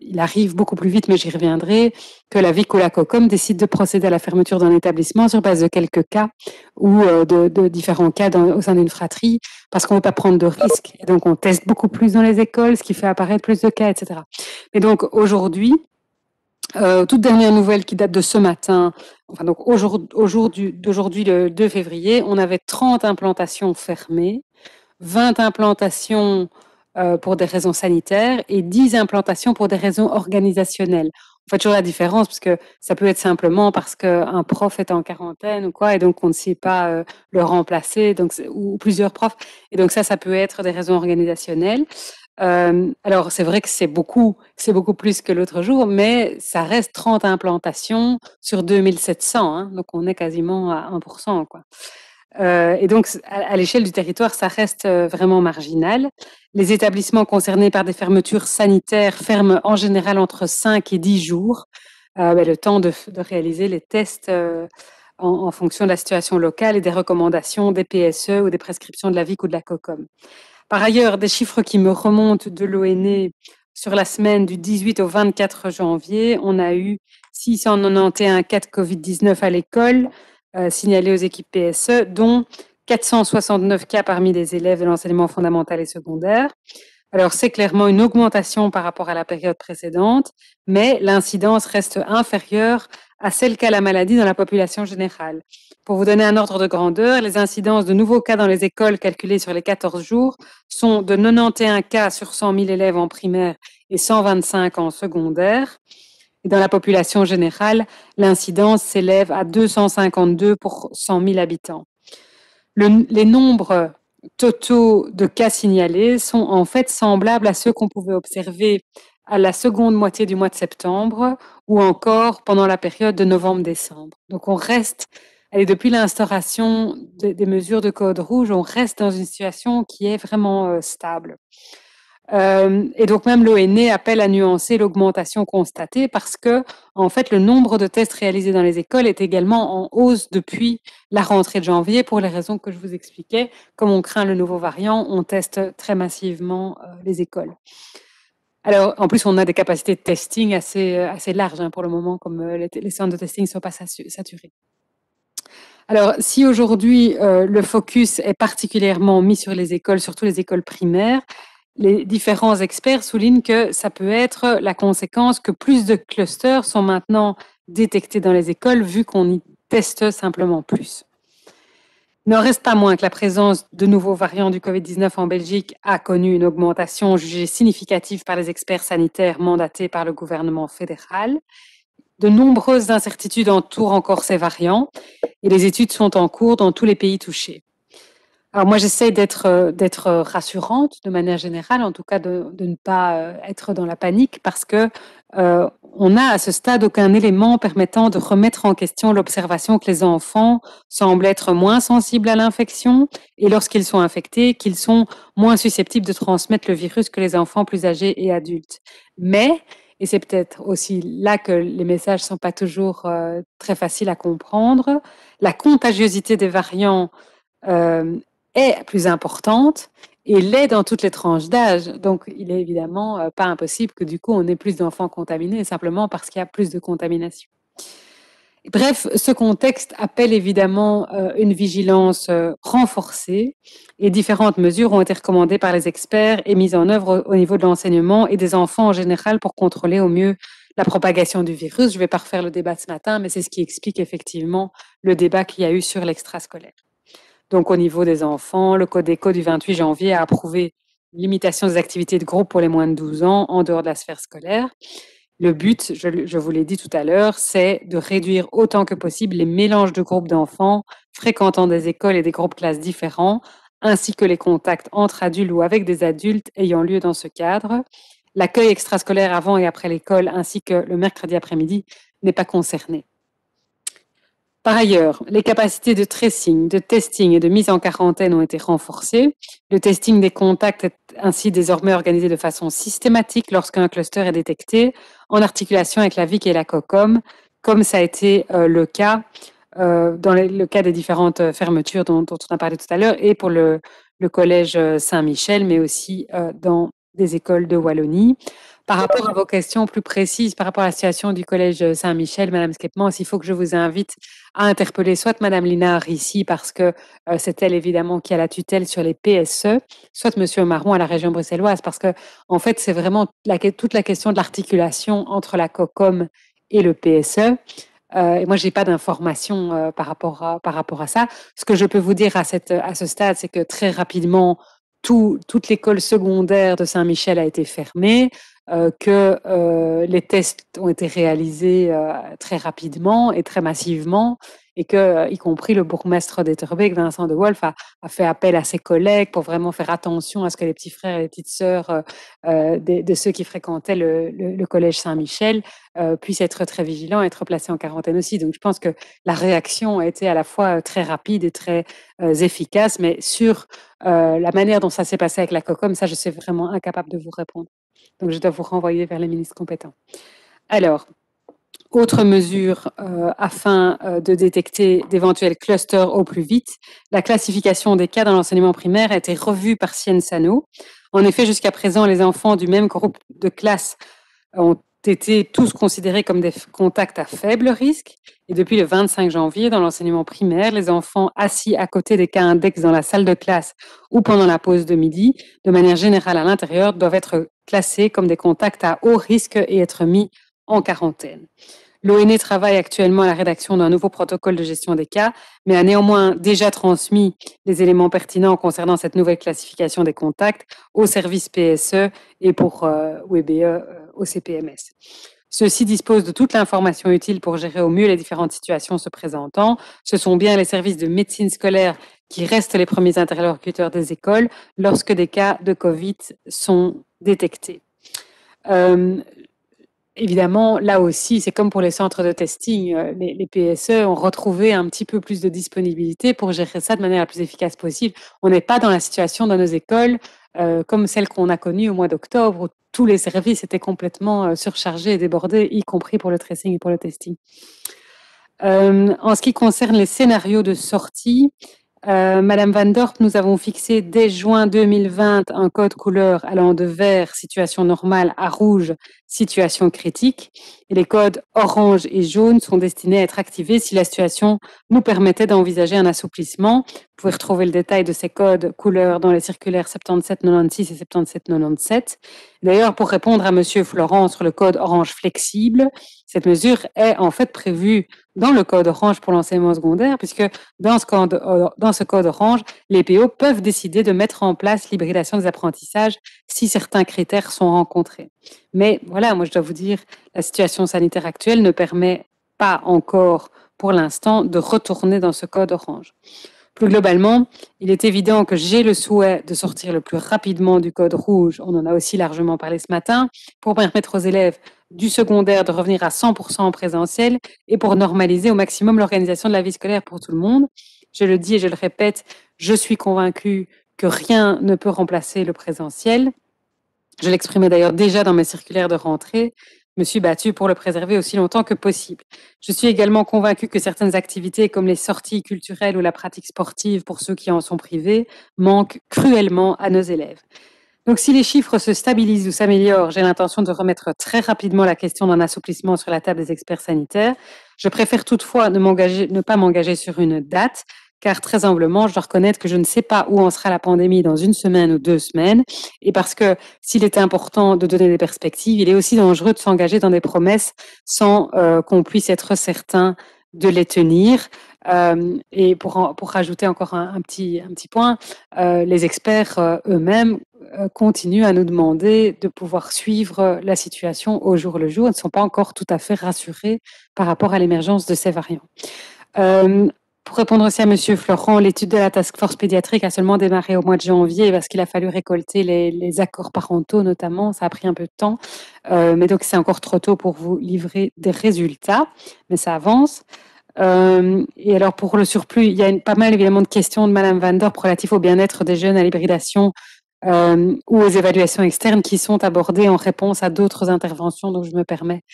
il arrive beaucoup plus vite, mais j'y reviendrai, que la VIC ou la COCOM décide de procéder à la fermeture d'un établissement sur base de quelques cas ou euh, de, de différents cas dans, au sein d'une fratrie, parce qu'on ne veut pas prendre de risques. Donc, on teste beaucoup plus dans les écoles, ce qui fait apparaître plus de cas, etc. Et donc, aujourd'hui, euh, toute dernière nouvelle qui date de ce matin, enfin donc au jour, au jour du- d'aujourd'hui, le 2 février, on avait 30 implantations fermées, 20 implantations euh, pour des raisons sanitaires et 10 implantations pour des raisons organisationnelles. On fait toujours la différence parce que ça peut être simplement parce qu'un prof est en quarantaine ou quoi et donc on ne sait pas euh, le remplacer donc, ou plusieurs profs. Et donc ça, ça peut être des raisons organisationnelles. Euh, alors c'est vrai que c'est beaucoup, c'est beaucoup plus que l'autre jour, mais ça reste 30 implantations sur 2700, hein, donc on est quasiment à 1%. Quoi. Euh, et donc, à, l'échelle du territoire, ça reste euh, vraiment marginal. Les établissements concernés par des fermetures sanitaires ferment en général entre 5 et 10 jours, ben, le temps de, réaliser les tests en fonction de la situation locale et des recommandations des PSE ou des prescriptions de la VIC ou de la COCOM. Par ailleurs, des chiffres qui me remontent de l'ONE sur la semaine du 18 au 24 janvier, on a eu 691 cas de Covid-19 à l'école euh, signalés aux équipes PSE, dont 469 cas parmi les élèves de l'enseignement fondamental et secondaire. Alors, c'est clairement une augmentation par rapport à la période précédente, mais l'incidence reste inférieure à celle qu'a la maladie dans la population générale. Pour vous donner un ordre de grandeur, les incidences de nouveaux cas dans les écoles calculées sur les 14 jours sont de 91 cas sur 100 000 élèves en primaire et 125 en secondaire. Dans la population générale, l'incidence s'élève à 252 pour 100 000 habitants. Le- les nombres totaux de cas signalés sont en fait semblables à ceux qu'on pouvait observer à la seconde moitié du mois de septembre ou encore pendant la période de novembre-décembre. Donc on reste, allez, depuis l'instauration des, des mesures de code rouge, on reste dans une situation qui est vraiment euh, stable. Euh, et donc même l'ONE appelle à nuancer l'augmentation constatée parce que en fait le nombre de tests réalisés dans les écoles est également en hausse depuis la rentrée de janvier pour les raisons que je vous expliquais. Comme on craint le nouveau variant, on teste très massivement euh, les écoles. Alors, en plus, on a des capacités de testing assez, euh, assez larges hein, pour le moment, comme les, les centres de testing ne sont pas satu- saturés. Alors, si aujourd'hui le focus est particulièrement mis sur les écoles, surtout les écoles primaires, les différents experts soulignent que ça peut être la conséquence que plus de clusters sont maintenant détectés dans les écoles vu qu'on y teste simplement plus. N'en reste pas moins que la présence de nouveaux variants du Covid-19 en Belgique a connu une augmentation jugée significative par les experts sanitaires mandatés par le gouvernement fédéral. De nombreuses incertitudes entourent encore ces variants et les études sont en cours dans tous les pays touchés. Alors moi, j'essaie d'être euh, d'être rassurante de manière générale, en tout cas de, ne pas euh, être dans la panique, parce que euh, on n'a à ce stade aucun élément permettant de remettre en question l'observation que les enfants semblent être moins sensibles à l'infection et lorsqu'ils sont infectés, qu'ils sont moins susceptibles de transmettre le virus que les enfants plus âgés et adultes. Mais et c'est peut-être aussi là que les messages sont pas toujours euh, très faciles à comprendre. La contagiosité des variants euh, est plus importante et l'est dans toutes les tranches d'âge. Donc, il est évidemment euh, pas impossible que du coup, on ait plus d'enfants contaminés simplement parce qu'il y a plus de contamination. Bref, ce contexte appelle évidemment euh, une vigilance euh, renforcée et différentes mesures ont été recommandées par les experts et mises en œuvre au, au niveau de l'enseignement et des enfants en général pour contrôler au mieux la propagation du virus. Je ne vais pas refaire le débat ce matin, mais c'est ce qui explique effectivement le débat qu'il y a eu sur l'extrascolaire. Donc, au niveau des enfants, le Code éco du 28 janvier a approuvé l'imitation des activités de groupe pour les moins de 12 ans en dehors de la sphère scolaire. Le but, je, je vous l'ai dit tout à l'heure, c'est de réduire autant que possible les mélanges de groupes d'enfants fréquentant des écoles et des groupes classes différents, ainsi que les contacts entre adultes ou avec des adultes ayant lieu dans ce cadre. L'accueil extrascolaire avant et après l'école, ainsi que le mercredi après-midi, n'est pas concerné. Par ailleurs, les capacités de tracing, de testing et de mise en quarantaine ont été renforcées. Le testing des contacts est ainsi désormais organisé de façon systématique lorsqu'un cluster est détecté, en articulation avec la VIC et la COCOM, comme ça a été euh, le cas euh, dans le cas des différentes fermetures dont, on a parlé tout à l'heure, et pour le, collège Saint-Michel, mais aussi euh, dans des écoles de Wallonie. Par rapport à vos questions plus précises, par rapport à la situation du Collège Saint-Michel, Madame Skepmans, il faut que je vous invite à interpeller soit Madame Linard ici, parce que euh, c'est elle évidemment qui a la tutelle sur les PSE, soit Monsieur Marron à la région bruxelloise, parce que en fait, c'est vraiment toute la question de l'articulation entre la COCOM et le PSE. Euh, et moi, j'ai pas d'informations euh, par rapport à par rapport à ça. Ce que je peux vous dire à cette à ce stade, c'est que très rapidement, tout, toute l'école secondaire de Saint-Michel a été fermée euh, que euh, les tests ont été réalisés euh, très rapidement et très massivement et que, y compris le bourgmestre d'Etterbeek, Vincent de Wolf, a, fait appel à ses collègues pour vraiment faire attention à ce que les petits frères et les petites sœurs de, ceux qui fréquentaient le, collège Saint-Michel puissent être très vigilants, être placés en quarantaine aussi. Donc, je pense que la réaction a été à la fois très rapide et très efficace, mais sur la manière dont ça s'est passé avec la COCOM, ça, je suis vraiment incapable de vous répondre. Donc, je dois vous renvoyer vers les ministres compétents. Alors, autre mesure euh, afin euh, de détecter d'éventuels clusters au plus vite, la classification des cas dans l'enseignement primaire a été revue par Sano. En effet, jusqu'à présent, les enfants du même groupe de classe ont été tous considérés comme des contacts à faible risque. Et depuis le 25 janvier, dans l'enseignement primaire, les enfants assis à côté des cas index dans la salle de classe ou pendant la pause de midi, de manière générale à l'intérieur, doivent être classés comme des contacts à haut risque et être mis en quarantaine. L'ONE travaille actuellement à la rédaction d'un nouveau protocole de gestion des cas, mais a néanmoins déjà transmis les éléments pertinents concernant cette nouvelle classification des contacts au service PSE et pour euh, WBE au CPMS. Ceux-ci disposent de toute l'information utile pour gérer au mieux les différentes situations se présentant. Ce sont bien les services de médecine scolaire qui restent les premiers interlocuteurs des écoles lorsque des cas de Covid sont détectés. Euh, évidemment, là aussi, c'est comme pour les centres de testing, euh, les, les, PSE ont retrouvé un petit peu plus de disponibilité pour gérer ça de manière la plus efficace possible. On n'est pas dans la situation dans nos écoles euh, comme celle qu'on a connue au mois d'octobre, où tous les services étaient complètement euh, surchargés et débordés, y compris pour le tracing et pour le testing. Euh, en ce qui concerne les scénarios de sortie, Madame Van Dorp, nous avons fixé dès juin 2020 un code couleur allant de vert, situation normale, à rouge, situation critique. Et les codes orange et jaune sont destinés à être activés si la situation nous permettait d'envisager un assouplissement. Vous pouvez retrouver le détail de ces codes couleurs dans les circulaires 7796 et 7797. D'ailleurs, pour répondre à Monsieur Florent sur le code orange flexible, cette mesure est en fait prévue dans le code orange pour l'enseignement secondaire, puisque dans ce, code, dans ce code orange, les PO peuvent décider de mettre en place l'hybridation des apprentissages si certains critères sont rencontrés. Mais voilà, moi je dois vous dire, la situation sanitaire actuelle ne permet pas encore pour l'instant de retourner dans ce code orange. Plus globalement, il est évident que j'ai le souhait de sortir le plus rapidement du code rouge, on en a aussi largement parlé ce matin, pour permettre aux élèves du secondaire de revenir à 100% en présentiel et pour normaliser au maximum l'organisation de la vie scolaire pour tout le monde. Je le dis et je le répète, je suis convaincue que rien ne peut remplacer le présentiel. Je l'exprimais d'ailleurs déjà dans mes circulaires de rentrée me suis battue pour le préserver aussi longtemps que possible. Je suis également convaincue que certaines activités comme les sorties culturelles ou la pratique sportive pour ceux qui en sont privés manquent cruellement à nos élèves. Donc si les chiffres se stabilisent ou s'améliorent, j'ai l'intention de remettre très rapidement la question d'un assouplissement sur la table des experts sanitaires. Je préfère toutefois ne, ne pas m'engager sur une date, car très humblement, je dois reconnaître que je ne sais pas où en sera la pandémie dans une semaine ou deux semaines, et parce que s'il est important de donner des perspectives, il est aussi dangereux de s'engager dans des promesses sans euh, qu'on puisse être certain de les tenir. Euh, et pour, pour rajouter encore un, petit, un petit point, euh, les experts eux-mêmes continuent à nous demander de pouvoir suivre la situation au jour le jour. Ils ne sont pas encore tout à fait rassurés par rapport à l'émergence de ces variants. Pour répondre aussi à Monsieur Florent, l'étude de la task force pédiatrique a seulement démarré au mois de janvier parce qu'il a fallu récolter les, accords parentaux notamment. Ça a pris un peu de temps, euh, mais donc c'est encore trop tôt pour vous livrer des résultats, mais ça avance. Euh, et alors pour le surplus, il y a pas mal évidemment de questions de Madame Van Dorp relatifs au bien-être des jeunes à l'hybridation euh, ou aux évaluations externes qui sont abordées en réponse à d'autres interventions. Donc je me permets,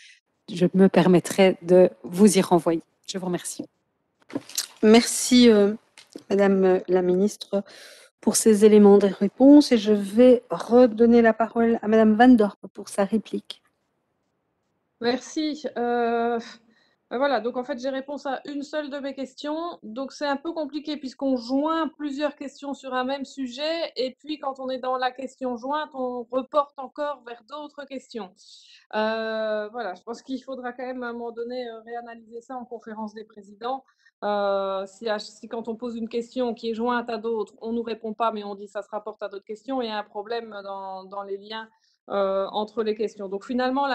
je me permettrai de vous y renvoyer. Je vous remercie. Merci, euh, Madame la Ministre, pour ces éléments de réponse et je vais redonner la parole à Madame Van Dorp pour sa réplique. Merci. Euh, voilà, donc en fait, j'ai réponse à une seule de mes questions. Donc c'est un peu compliqué puisqu'on joint plusieurs questions sur un même sujet et puis quand on est dans la question jointe, on reporte encore vers d'autres questions. Euh, voilà, je pense qu'il faudra quand même à un moment donné réanalyser ça en conférence des présidents. Euh, si, quand on pose une question qui est jointe à d'autres, on ne nous répond pas, mais on dit ça se rapporte à d'autres questions, il y a un problème dans, les liens entre les questions. Donc finalement,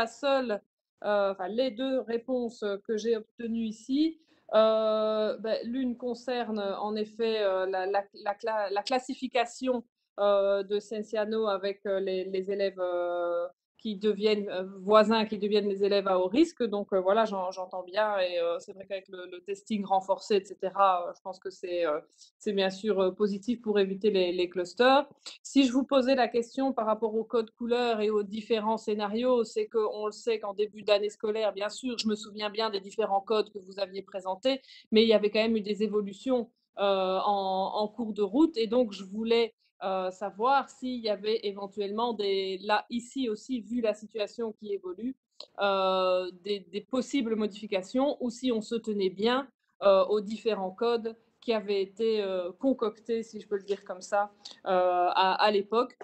euh, les deux réponses que j'ai obtenues ici, euh, ben, l'une concerne en effet euh, la, la, classification de Cienciano avec les élèves qui deviennent euh, voisins, qui deviennent les élèves à haut risque. Donc euh, voilà, j'entends bien. Et euh, c'est vrai qu'avec le, testing renforcé, etc., je pense que c'est bien sûr positif pour éviter les, clusters. Si je vous posais la question par rapport au code couleur et aux différents scénarios, c'est qu'on le sait qu'en début d'année scolaire, bien sûr, je me souviens bien des différents codes que vous aviez présentés, mais il y avait quand même eu des évolutions en, cours de route. Et donc, je voulais euh, savoir s'il y avait éventuellement des, là, ici aussi, vu la situation qui évolue, euh, des, possibles modifications ou si on se tenait bien euh, aux différents codes qui avaient été concoctés, si je peux le dire comme ça, à, l'époque.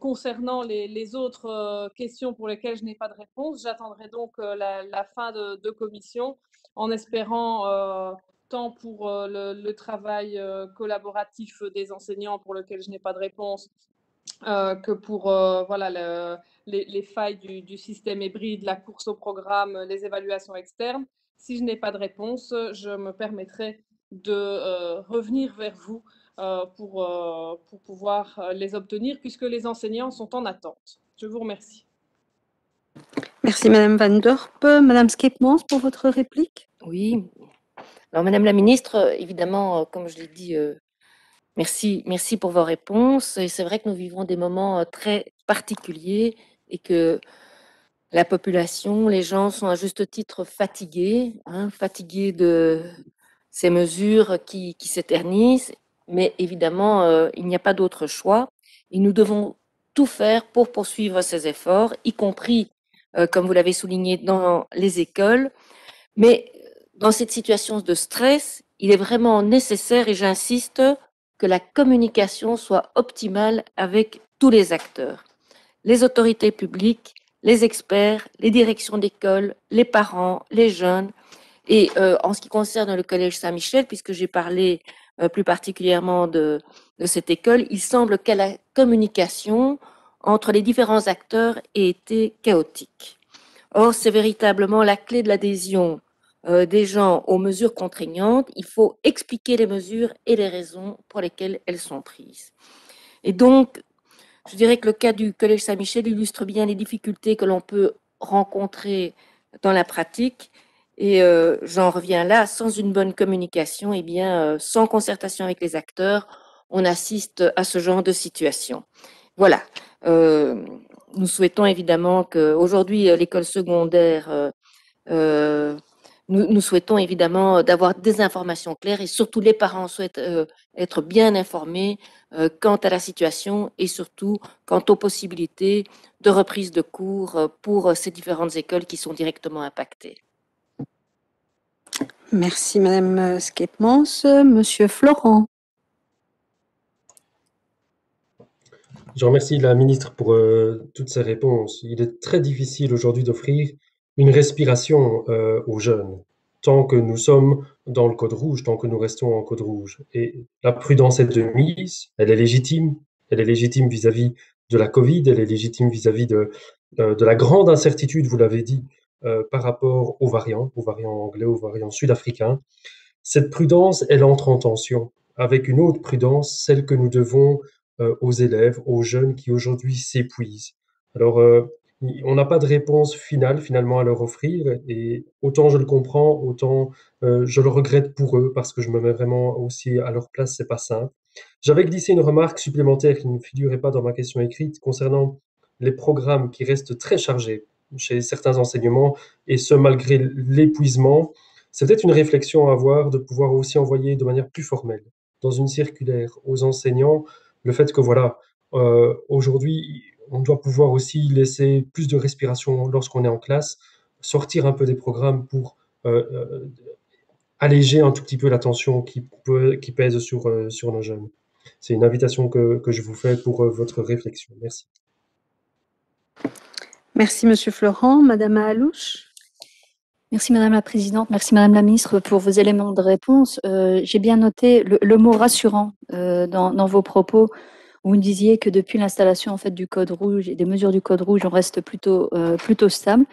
concernant les, autres questions pour lesquelles je n'ai pas de réponse, j'attendrai donc la, fin de, de, commission en espérant tant pour euh, le, travail euh, collaboratif des enseignants pour lequel je n'ai pas de réponse, euh, que pour voilà, les, failles du, système hybride, la course au programme, les évaluations externes. Si je n'ai pas de réponse, je me permettrai de revenir vers vous pour, pour pouvoir les obtenir, puisque les enseignants sont en attente. Je vous remercie. Merci Madame Van Dorp. Madame Skepmans pour votre réplique. Oui, alors, Madame la Ministre, euh, évidemment, euh, comme je l'ai dit, euh, merci, merci pour vos réponses. C'est vrai que nous vivons des moments très particuliers et que la population, les gens sont à juste titre fatigués, hein, fatigués de ces mesures qui s'éternisent. Mais évidemment, il n'y a pas d'autre choix. Et nous devons tout faire pour poursuivre ces efforts, y compris comme vous l'avez souligné, dans les écoles. Mais dans cette situation de stress, il est vraiment nécessaire, et j'insiste, que la communication soit optimale avec tous les acteurs, les autorités publiques, les experts, les directions d'école, les parents, les jeunes. Et euh, en ce qui concerne le Collège Saint-Michel, puisque j'ai parlé euh, plus particulièrement de, de, cette école, il semble que la communication entre les différents acteurs ait été chaotique. Or, c'est véritablement la clé de l'adhésion euh, des gens aux mesures contraignantes. Il faut expliquer les mesures et les raisons pour lesquelles elles sont prises. Et donc, je dirais que le cas du Collège Saint-Michel illustre bien les difficultés que l'on peut rencontrer dans la pratique. Et euh, j'en reviens là, sans une bonne communication, et eh bien, euh, sans concertation avec les acteurs, on assiste à ce genre de situation. Voilà. Nous souhaitons évidemment qu'aujourd'hui, l'école secondaire nous, souhaitons évidemment d'avoir des informations claires et surtout les parents souhaitent euh, être bien informés euh, quant à la situation et surtout quant aux possibilités de reprise de cours euh, pour ces différentes écoles qui sont directement impactées. Merci Madame Skepmans. Monsieur Florent. Je remercie la ministre pour toutes ces réponses. Il est très difficile aujourd'hui d'offrir une respiration euh, aux jeunes, tant que nous sommes dans le code rouge, tant que nous restons en code rouge. Et la prudence est de mise, elle est légitime, elle est légitime vis-à-vis de la Covid, elle est légitime vis-à-vis de, euh, de la grande incertitude, vous l'avez dit, euh, par rapport aux variants, aux variants anglais, aux variants sud-africains. Cette prudence, elle entre en tension avec une autre prudence, celle que nous devons aux élèves, aux jeunes qui aujourd'hui s'épuisent. Alors, on n'a pas de réponse finale finalement à leur offrir et autant je le comprends, autant euh, je le regrette pour eux parce que je me mets vraiment aussi à leur place, c'est pas simple. J'avais glissé une remarque supplémentaire qui ne figurait pas dans ma question écrite concernant les programmes qui restent très chargés chez certains enseignements et ce malgré l'épuisement. C'est peut-être une réflexion à avoir de pouvoir aussi envoyer de manière plus formelle dans une circulaire aux enseignants le fait que voilà, euh, aujourd'hui on doit pouvoir aussi laisser plus de respiration lorsqu'on est en classe, sortir un peu des programmes pour euh, euh, alléger un tout petit peu la tension qui, qui pèse sur, euh, sur nos jeunes. C'est une invitation que, je vous fais pour votre réflexion. Merci. Merci, Monsieur Florent. Madame Alouche? Merci Madame la Présidente, merci Madame la Ministre pour vos éléments de réponse. J'ai bien noté le, mot rassurant dans, dans, vos propos. Vous me disiez que depuis l'installation en fait du code rouge et des mesures du code rouge, on reste plutôt, euh, plutôt stable.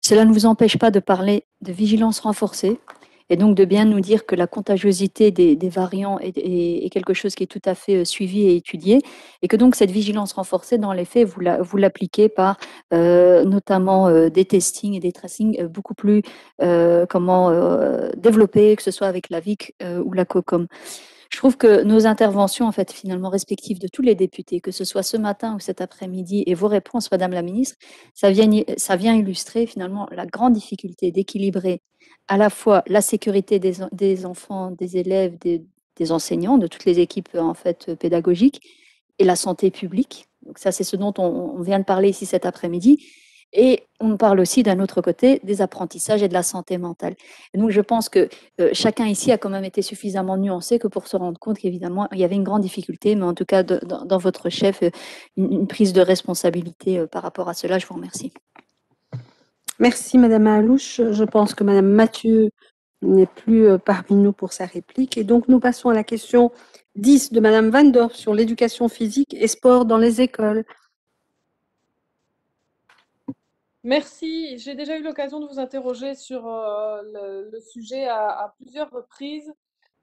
Cela ne vous empêche pas de parler de vigilance renforcée et donc de bien nous dire que la contagiosité des, variants est, quelque chose qui est tout à fait euh, suivi et étudié et que donc cette vigilance renforcée, dans les faits, vous l'appliquez par euh, notamment des testings et des tracings beaucoup plus comment développés, que ce soit avec la VIC ou la COCOM. Je trouve que nos interventions, en fait, finalement respectives de tous les députés, que ce soit ce matin ou cet après-midi, et vos réponses, Madame la Ministre, ça vient, illustrer finalement la grande difficulté d'équilibrer à la fois la sécurité des, enfants, des élèves, des, enseignants, de toutes les équipes en fait pédagogiques, et la santé publique. Donc ça, c'est ce dont on vient de parler ici cet après-midi. Et on parle aussi d'un autre côté des apprentissages et de la santé mentale. Donc je pense que euh, chacun ici a quand même été suffisamment nuancé que pour se rendre compte qu'évidemment il y avait une grande difficulté, mais en tout cas dans, votre chef, euh, une, prise de responsabilité euh, par rapport à cela. Je vous remercie. Merci Madame Alouche. Je pense que Madame Mathieu n'est plus parmi nous pour sa réplique. Et donc nous passons à la question 10 de Madame Van Dorp sur l'éducation physique et sport dans les écoles. Merci. J'ai déjà eu l'occasion de vous interroger sur euh, le, sujet à, plusieurs reprises.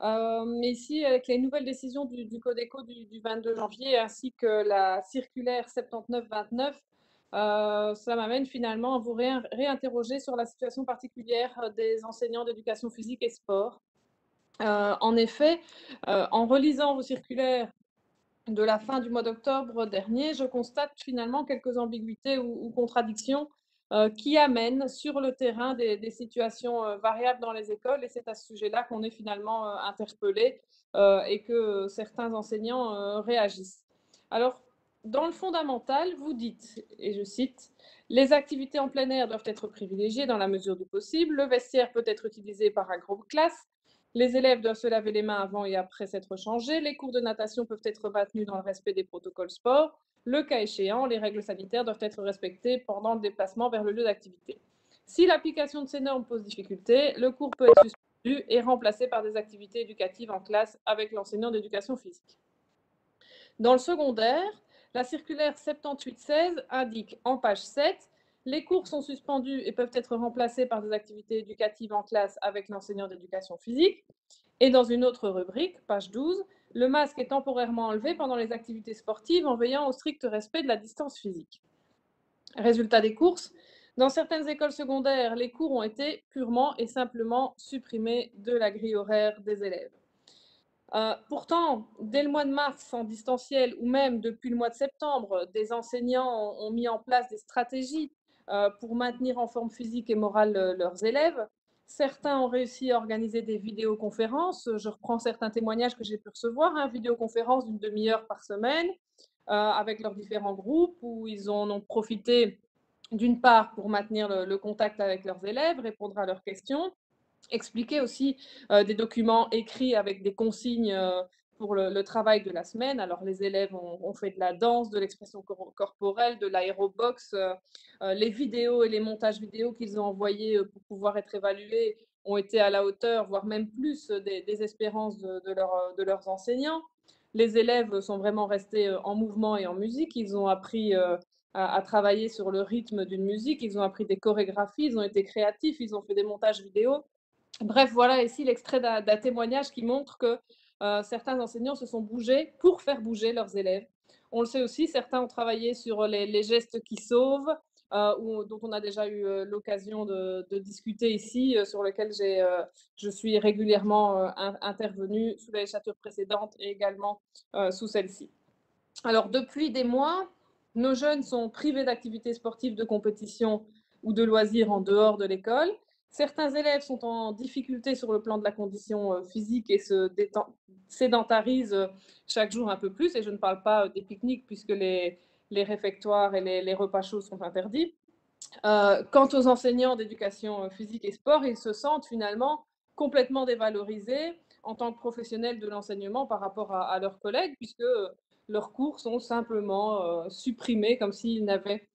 Euh, mais ici, avec les nouvelles décisions du, du Codeco du, 22 janvier ainsi que la circulaire 79-29, euh, ça m'amène finalement à vous réinterroger sur la situation particulière des enseignants d'éducation physique et sport. en effet, en relisant vos circulaires de la fin du mois d'octobre dernier, je constate finalement quelques ambiguïtés ou contradictions euh, qui amène sur le terrain des, situations euh, variables dans les écoles. Et c'est à ce sujet-là qu'on est finalement euh, interpellé et que certains enseignants réagissent. Alors, dans le fondamental, vous dites, et je cite, Les activités en plein air doivent être privilégiées dans la mesure du possible. Le vestiaire peut être utilisé par un groupe classe. Les élèves doivent se laver les mains avant et après s'être changés. Les cours de natation peuvent être maintenus dans le respect des protocoles sport. Le cas échéant, les règles sanitaires doivent être respectées pendant le déplacement vers le lieu d'activité. Si l'application de ces normes pose difficulté, le cours peut être suspendu et remplacé par des activités éducatives en classe avec l'enseignant d'éducation physique. Dans le secondaire, la circulaire 7816 indique en page 7 les cours sont suspendus et peuvent être remplacés par des activités éducatives en classe avec l'enseignant d'éducation physique. Et dans une autre rubrique, page 12, le masque est temporairement enlevé pendant les activités sportives en veillant au strict respect de la distance physique. Résultat des courses, dans certaines écoles secondaires, les cours ont été purement et simplement supprimés de la grille horaire des élèves. Euh, pourtant, dès le mois de mars, en distanciel, ou même depuis le mois de septembre, des enseignants ont mis en place des stratégies euh, pour maintenir en forme physique et morale euh, leurs élèves. Certains ont réussi à organiser des vidéoconférences. Je reprends certains témoignages que j'ai pu recevoir, hein, vidéoconférence d'une demi-heure par semaine avec leurs différents groupes où ils en ont profité d'une part pour maintenir le, contact avec leurs élèves, répondre à leurs questions, expliquer aussi euh, des documents écrits avec des consignes euh, pour le, travail de la semaine. Alors, les élèves ont, fait de la danse, de l'expression corporelle, de l'aérobox. Euh, les vidéos et les montages vidéo qu'ils ont envoyés pour pouvoir être évalués ont été à la hauteur, voire même plus, des, espérances de, leurs enseignants. Les élèves sont vraiment restés en mouvement et en musique. Ils ont appris à, travailler sur le rythme d'une musique. Ils ont appris des chorégraphies, ils ont été créatifs, ils ont fait des montages vidéo. Bref, voilà ici l'extrait d'un témoignage qui montre que euh, certains enseignants se sont bougés pour faire bouger leurs élèves. On le sait aussi, certains ont travaillé sur les, gestes qui sauvent, euh, dont on a déjà eu euh, l'occasion de, discuter ici, sur lesquels je suis régulièrement intervenue sous la législature précédente et également sous celle-ci. Alors, depuis des mois, nos jeunes sont privés d'activités sportives de compétition ou de loisirs en dehors de l'école. Certains élèves sont en difficulté sur le plan de la condition euh, physique et se sédentarisent euh, chaque jour un peu plus. Et je ne parle pas euh, des pique-niques puisque les, réfectoires et les, repas chauds sont interdits. quant aux enseignants d'éducation physique et sport, ils se sentent finalement complètement dévalorisés en tant que professionnels de l'enseignement par rapport à, à, leurs collègues puisque leurs cours sont simplement supprimés comme s'ils n'avaient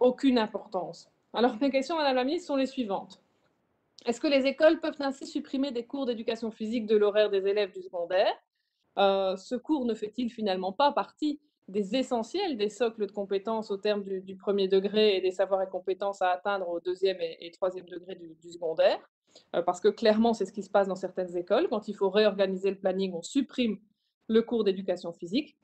aucune importance. Alors mes questions, Madame la Ministre, sont les suivantes. Est-ce que les écoles peuvent ainsi supprimer des cours d'éducation physique de l'horaire des élèves du secondaire? Euh, Ce cours ne fait-il finalement pas partie des essentiels des socles de compétences au terme du, premier degré et des savoirs et compétences à atteindre au deuxième et, troisième degré du, secondaire? Euh, Parce que clairement, c'est ce qui se passe dans certaines écoles. Quand il faut réorganiser le planning, on supprime le cours d'éducation physique.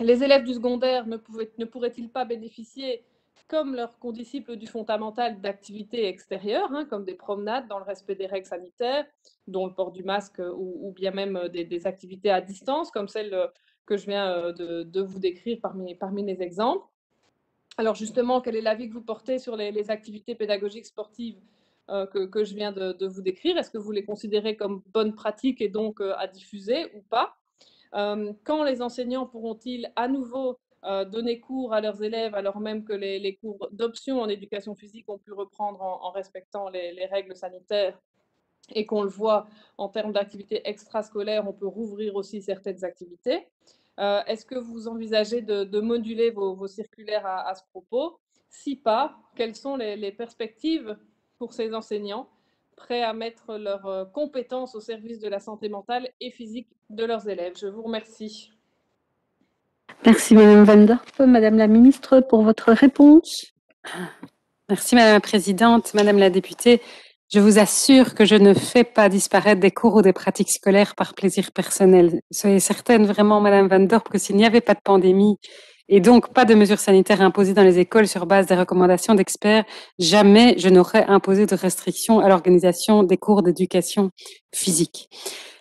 Les élèves du secondaire ne, ne pourraient-ils pas bénéficier comme leurs condisciples du fondamental d'activités extérieures, hein, comme des promenades dans le respect des règles sanitaires, dont le port du masque ou, bien même euh, des, activités à distance, comme celles euh, que je viens euh, de, vous décrire parmi, parmi les exemples. Alors justement, quel est l'avis que vous portez sur les, activités pédagogiques sportives que, je viens de, vous décrire? Est-ce que vous les considérez comme bonnes pratiques et donc à diffuser ou pas? Quand les enseignants pourront-ils à nouveau euh, donner cours à leurs élèves alors même que les, cours d'option en éducation physique ont pu reprendre en, respectant les, règles sanitaires et qu'on le voit en termes d'activités extrascolaires, on peut rouvrir aussi certaines activités. Euh, est-ce que vous envisagez de, moduler vos, circulaires à, ce propos? Si pas, quelles sont les, perspectives pour ces enseignants prêts à mettre leurs euh, compétences au service de la santé mentale et physique de leurs élèves? Je vous remercie. Merci Madame Van Dorp. Madame la Ministre, pour votre réponse. Merci Madame la Présidente, Madame la députée. Je vous assure que je ne fais pas disparaître des cours ou des pratiques scolaires par plaisir personnel. Soyez certaine vraiment, Madame Van Dorp, que s'il n'y avait pas de pandémie et donc pas de mesures sanitaires imposées dans les écoles sur base des recommandations d'experts, jamais je n'aurais imposé de restrictions à l'organisation des cours d'éducation physique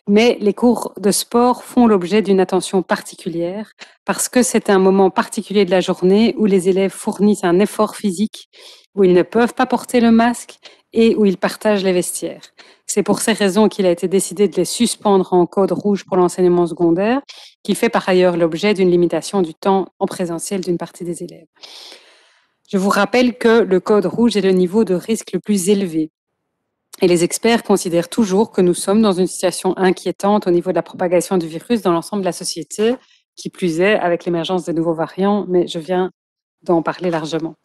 mais les cours de sport font l'objet d'une attention particulière parce que c'est un moment particulier de la journée où les élèves fournissent un effort physique, où ils ne peuvent pas porter le masque et où ils partagent les vestiaires. C'est pour ces raisons qu'il a été décidé de les suspendre en code rouge pour l'enseignement secondaire, qui fait par ailleurs l'objet d'une limitation du temps en présentiel d'une partie des élèves. Je vous rappelle que le code rouge est le niveau de risque le plus élevé. Et les experts considèrent toujours que nous sommes dans une situation inquiétante au niveau de la propagation du virus dans l'ensemble de la société, qui plus est avec l'émergence de nouveaux variants, mais je viens d'en parler largement.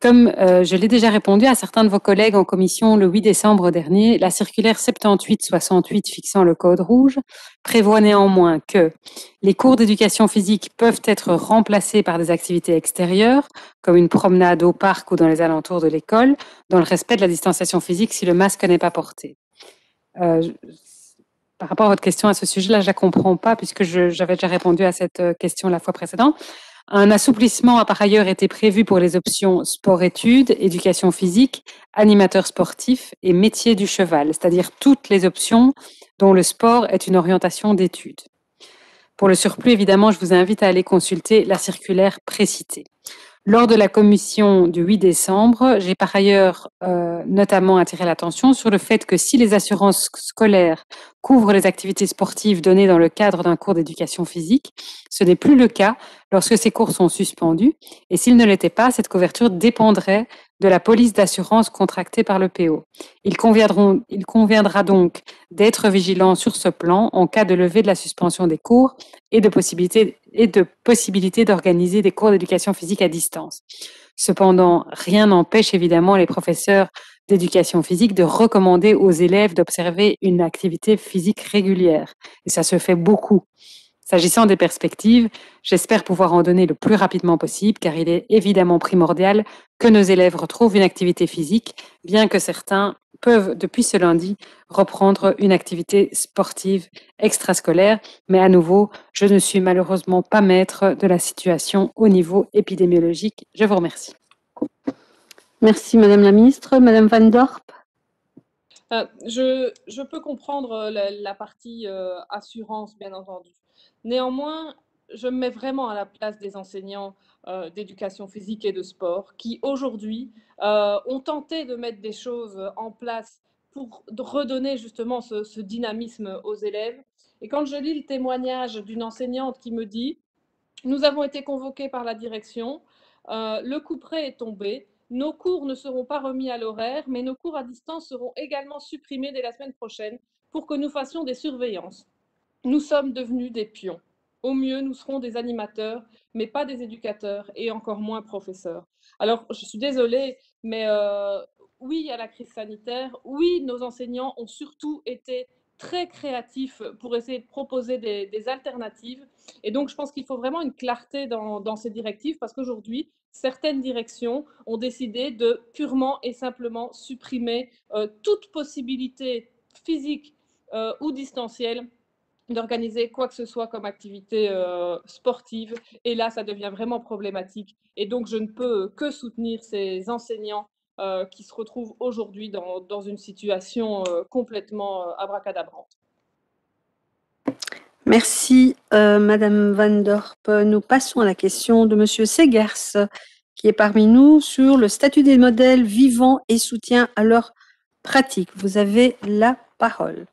Comme euh, je l'ai déjà répondu à certains de vos collègues en commission le 8 décembre dernier, la circulaire 78-68 fixant le code rouge prévoit néanmoins que les cours d'éducation physique peuvent être remplacés par des activités extérieures, comme une promenade au parc ou dans les alentours de l'école, dans le respect de la distanciation physique si le masque n'est pas porté. Euh, par rapport à votre question à ce sujet-là, je la comprends pas puisque j'avais déjà répondu à cette euh, question la fois précédente. Un assouplissement a par ailleurs été prévu pour les options sport-études, éducation physique, animateur sportif et métier du cheval, c'est-à-dire toutes les options dont le sport est une orientation d'études. Pour le surplus, évidemment, je vous invite à aller consulter la circulaire précitée. Lors de la commission du 8 décembre, j'ai par ailleurs euh, notamment attiré l'attention sur le fait que si les assurances scolaires couvrent les activités sportives données dans le cadre d'un cours d'éducation physique, ce n'est plus le cas lorsque ces cours sont suspendus. Et s'ils ne l'étaient pas, cette couverture dépendrait de la police d'assurance contractée par le PO. Il, conviendra donc d'être vigilant sur ce plan en cas de levée de la suspension des cours et de possibilité, et de possibilité d'organiser des cours d'éducation physique à distance. Cependant, rien n'empêche évidemment les professeurs d'éducation physique de recommander aux élèves d'observer une activité physique régulière. Et ça se fait beaucoup. S'agissant des perspectives, j'espère pouvoir en donner le plus rapidement possible, car il est évidemment primordial que nos élèves retrouvent une activité physique, bien que certains peuvent, depuis ce lundi, reprendre une activité sportive extrascolaire. Mais à nouveau, je ne suis malheureusement pas maître de la situation au niveau épidémiologique. Je vous remercie. Merci, Madame la Ministre. Madame Van Dorp. Euh, je, je, peux comprendre la, la partie euh, assurance, bien entendu. Néanmoins, je me mets vraiment à la place des enseignants euh, d'éducation physique et de sport qui, aujourd'hui, euh, ont tenté de mettre des choses en place pour redonner justement ce, dynamisme aux élèves. Et quand je lis le témoignage d'une enseignante qui me dit, nous avons été convoqués par la direction, euh, le coup près est tombé, nos cours ne seront pas remis à l'horaire, mais nos cours à distance seront également supprimés dès la semaine prochaine pour que nous fassions des surveillances nous sommes devenus des pions. Au mieux, nous serons des animateurs, mais pas des éducateurs et encore moins professeurs. Alors, je suis désolée, mais euh, oui, a la crise sanitaire. Oui, nos enseignants ont surtout été très créatifs pour essayer de proposer des, alternatives. Et donc, je pense qu'il faut vraiment une clarté dans, ces directives parce qu'aujourd'hui, certaines directions ont décidé de purement et simplement supprimer euh, toute possibilité physique euh, ou distancielle d'organiser quoi que ce soit comme activité euh, sportive. Et là, ça devient vraiment problématique. Et donc, je ne peux que soutenir ces enseignants euh, qui se retrouvent aujourd'hui dans, dans, une situation euh, complètement abracadabrante. Merci, Madame Van Dorp. Nous passons à la question de Monsieur Segers, qui est parmi nous sur le statut des modèles vivants et soutien à leur pratique. Vous avez la parole.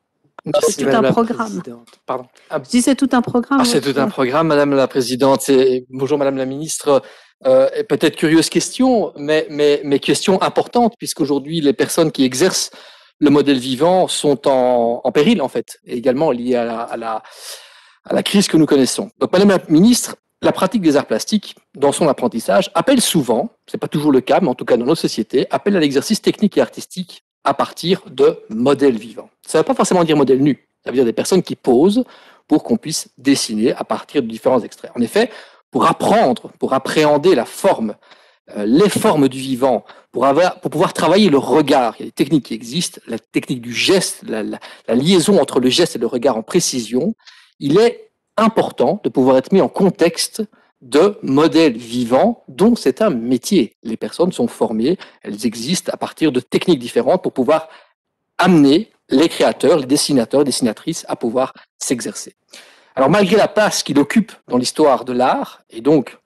C'est tout un programme. Pardon. Ah, si c'est tout un programme. Ah, c'est tout un programme, Madame la Présidente. bonjour, Madame la Ministre. Euh, peut-être curieuse question, mais, mais, mais question importante, puisqu'aujourd'hui, les personnes qui exercent le modèle vivant sont en, en péril, en fait, et également liées à la, à, la, à la crise que nous connaissons. Donc, Madame la Ministre, la pratique des arts plastiques, dans son apprentissage, appelle souvent, c'est pas toujours le cas, mais en tout cas dans nos sociétés, appelle à l'exercice technique et artistique à partir de modèles vivants. Ça ne veut pas forcément dire modèles nus, ça veut dire des personnes qui posent pour qu'on puisse dessiner à partir de différents extraits. En effet, pour apprendre, pour appréhender la forme, euh, les formes du vivant, pour, pouvoir travailler le regard, il y a des techniques qui existent, la technique du geste, la liaison entre le geste et le regard en précision, il est important de pouvoir être mis en contexte de modèles vivants dont c'est un métier. Les personnes sont formées, elles existent à partir de techniques différentes pour pouvoir amener les créateurs, les dessinateurs, les dessinatrices à pouvoir s'exercer. Alors malgré la place qu'il occupe dans l'histoire de l'art, et donc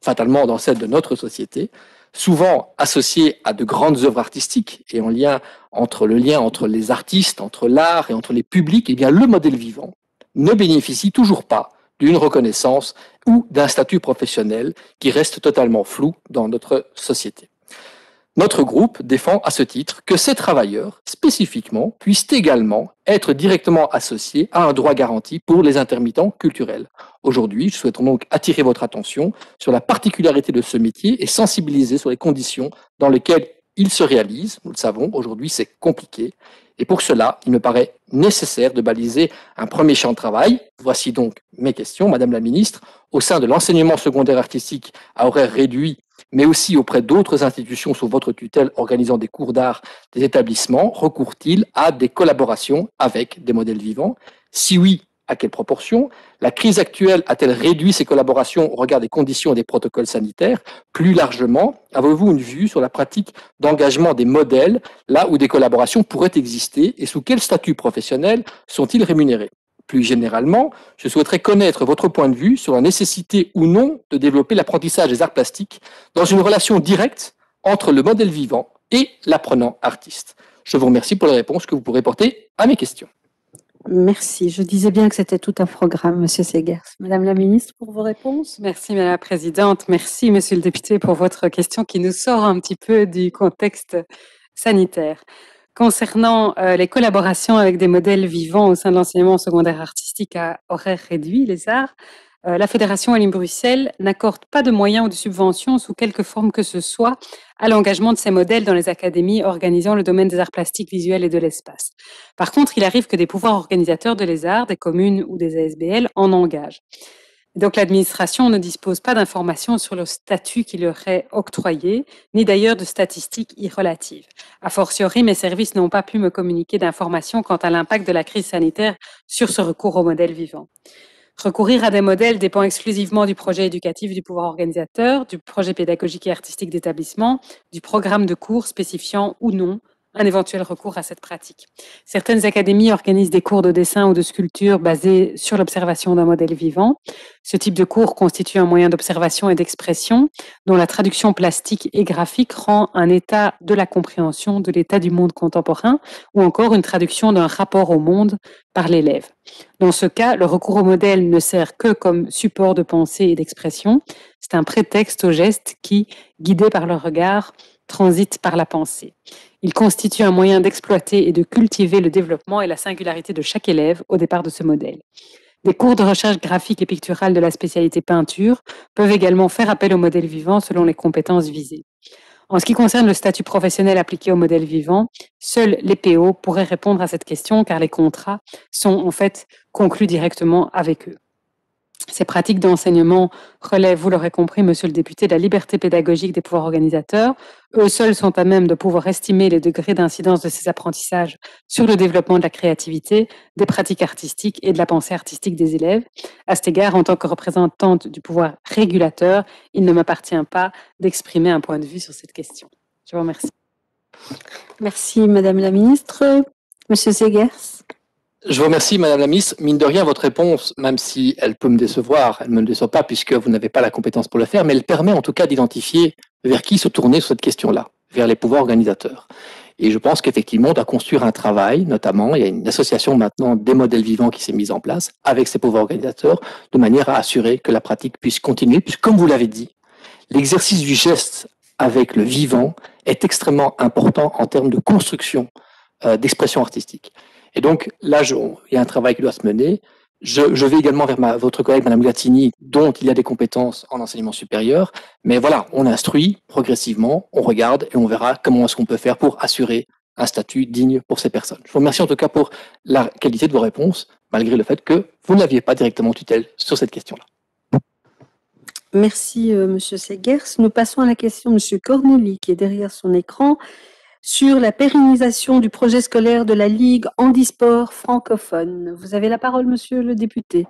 fatalement dans celle de notre société, souvent associé à de grandes œuvres artistiques et en lien entre le lien entre les artistes, entre l'art et entre les publics, eh le modèle vivant ne bénéficie toujours pas d'une reconnaissance ou d'un statut professionnel qui reste totalement flou dans notre société. Notre groupe défend à ce titre que ces travailleurs, spécifiquement, puissent également être directement associés à un droit garanti pour les intermittents culturels. Aujourd'hui, je souhaite donc attirer votre attention sur la particularité de ce métier et sensibiliser sur les conditions dans lesquelles il se réalise. Nous le savons, aujourd'hui, c'est compliqué. Et pour cela, il me paraît nécessaire de baliser un premier champ de travail. Voici donc mes questions, Madame la Ministre. Au sein de l'enseignement secondaire artistique à horaire réduit, mais aussi auprès d'autres institutions sous votre tutelle organisant des cours d'art des établissements, recourt-il à des collaborations avec des modèles vivants? Si oui, à quelle proportion La crise actuelle a-t-elle réduit ces collaborations au regard des conditions et des protocoles sanitaires? Plus largement, avez-vous une vue sur la pratique d'engagement des modèles là où des collaborations pourraient exister et sous quel statut professionnel sont-ils rémunérés? Plus généralement, je souhaiterais connaître votre point de vue sur la nécessité ou non de développer l'apprentissage des arts plastiques dans une relation directe entre le modèle vivant et l'apprenant artiste. Je vous remercie pour les réponses que vous pourrez porter à mes questions. Merci. Je disais bien que c'était tout un programme, Monsieur Segers. Madame la ministre, pour vos réponses. Merci, Madame la Présidente. Merci, Monsieur le député, pour votre question qui nous sort un petit peu du contexte sanitaire. Concernant euh, les collaborations avec des modèles vivants au sein de l'enseignement secondaire artistique à horaire réduit, les arts, la Fédération Wallonie-Bruxelles n'accorde pas de moyens ou de subventions sous quelque forme que ce soit à l'engagement de ces modèles dans les académies organisant le domaine des arts plastiques visuels et de l'espace. Par contre, il arrive que des pouvoirs organisateurs de les arts, des communes ou des ASBL en engagent. Donc l'administration ne dispose pas d'informations sur le statut qui leur est octroyé, ni d'ailleurs de statistiques y relatives. A fortiori, mes services n'ont pas pu me communiquer d'informations quant à l'impact de la crise sanitaire sur ce recours au modèle vivant. Recourir à des modèles dépend exclusivement du projet éducatif du pouvoir organisateur, du projet pédagogique et artistique d'établissement, du programme de cours spécifiant ou non un éventuel recours à cette pratique. Certaines académies organisent des cours de dessin ou de sculpture basés sur l'observation d'un modèle vivant. Ce type de cours constitue un moyen d'observation et d'expression dont la traduction plastique et graphique rend un état de la compréhension de l'état du monde contemporain ou encore une traduction d'un rapport au monde par l'élève. Dans ce cas, le recours au modèle ne sert que comme support de pensée et d'expression. C'est un prétexte au geste qui, guidé par le regard, transite par la pensée. Il constitue un moyen d'exploiter et de cultiver le développement et la singularité de chaque élève au départ de ce modèle. Des cours de recherche graphique et picturale de la spécialité peinture peuvent également faire appel au modèle vivant selon les compétences visées. En ce qui concerne le statut professionnel appliqué au modèle vivant, seuls les PO pourraient répondre à cette question car les contrats sont en fait conclus directement avec eux. Ces pratiques d'enseignement relèvent, vous l'aurez compris, monsieur le député, de la liberté pédagogique des pouvoirs organisateurs. Eux seuls sont à même de pouvoir estimer les degrés d'incidence de ces apprentissages sur le développement de la créativité, des pratiques artistiques et de la pensée artistique des élèves. À cet égard, en tant que représentante du pouvoir régulateur, il ne m'appartient pas d'exprimer un point de vue sur cette question. Je vous remercie. Merci, madame la ministre. Monsieur Segers. Je vous remercie, Madame la Ministre. Mine de rien, votre réponse, même si elle peut me décevoir, elle ne me déçoit pas puisque vous n'avez pas la compétence pour le faire, mais elle permet en tout cas d'identifier vers qui se tourner sur cette question-là, vers les pouvoirs organisateurs. Et je pense qu'effectivement, on doit construire un travail, notamment, il y a une association maintenant des modèles vivants qui s'est mise en place avec ces pouvoirs organisateurs, de manière à assurer que la pratique puisse continuer, puisque comme vous l'avez dit, l'exercice du geste avec le vivant est extrêmement important en termes de construction euh, d'expression artistique. Et donc là, il y a un travail qui doit se mener. Je, vais également vers votre collègue, Madame Gattini, dont il y a des compétences en enseignement supérieur. Mais voilà, on instruit progressivement, on regarde et on verra comment est-ce qu'on peut faire pour assurer un statut digne pour ces personnes. Je vous remercie en tout cas pour la qualité de vos réponses, malgré le fait que vous n'aviez pas directement tutelle sur cette question-là. Merci, euh, Monsieur Segers. Nous passons à la question de Monsieur Corneli, qui est derrière son écran sur la pérennisation du projet scolaire de la Ligue handisport francophone. Vous avez la parole, monsieur le député.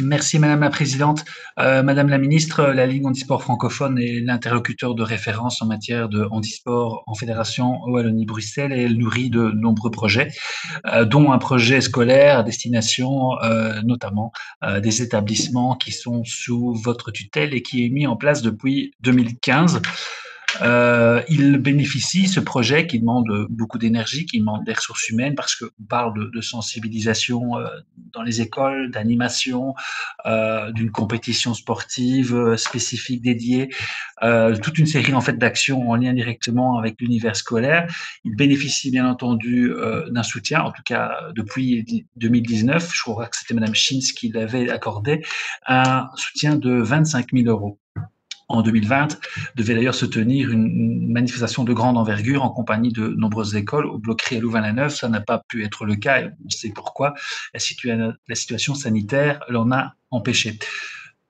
Merci Madame la Présidente. Euh, Madame la Ministre, la Ligue handisport francophone est l'interlocuteur de référence en matière de handisport en Fédération Wallonie-Bruxelles et elle nourrit de nombreux projets, euh, dont un projet scolaire à destination euh, notamment des établissements qui sont sous votre tutelle et qui est mis en place depuis 2015. Euh, il bénéficie, ce projet qui demande beaucoup d'énergie, qui demande des ressources humaines, parce qu'on parle de, sensibilisation euh, dans les écoles, d'animation, euh, d'une compétition sportive euh, spécifique dédiée, toute une série en fait d'actions en lien directement avec l'univers scolaire. Il bénéficie bien entendu d'un soutien, en tout cas depuis 2019. Je crois que c'était Madame Schins qui l'avait accordé, un soutien de 25 000 euros en 2020 devait d'ailleurs se tenir une manifestation de grande envergure en compagnie de nombreuses écoles au Bloquerie à Louvain-la-Neuve. Ça n'a pas pu être le cas et on sait pourquoi. La, la situation sanitaire l'en a empêché.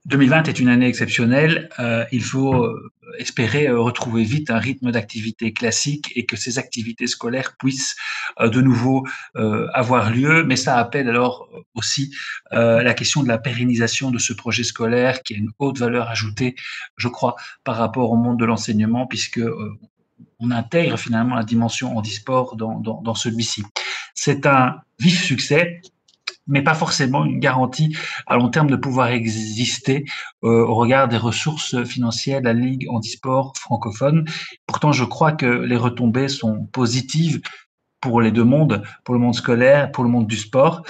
2020 est une année exceptionnelle. Euh, il faut euh, espérer euh, retrouver vite un rythme d'activité classique et que ces activités scolaires puissent euh, de nouveau euh, avoir lieu. Mais ça appelle alors aussi la question de la pérennisation de ce projet scolaire qui a une haute valeur ajoutée, je crois, par rapport au monde de l'enseignement, puisque on intègre finalement la dimension handisport dans, dans, dans celui-ci. C'est un vif succès mais pas forcément une garantie à long terme de pouvoir exister euh, au regard des ressources financières de la Ligue handisport francophone. Pourtant, je crois que les retombées sont positives pour les deux mondes, pour le monde scolaire, pour le monde du sport.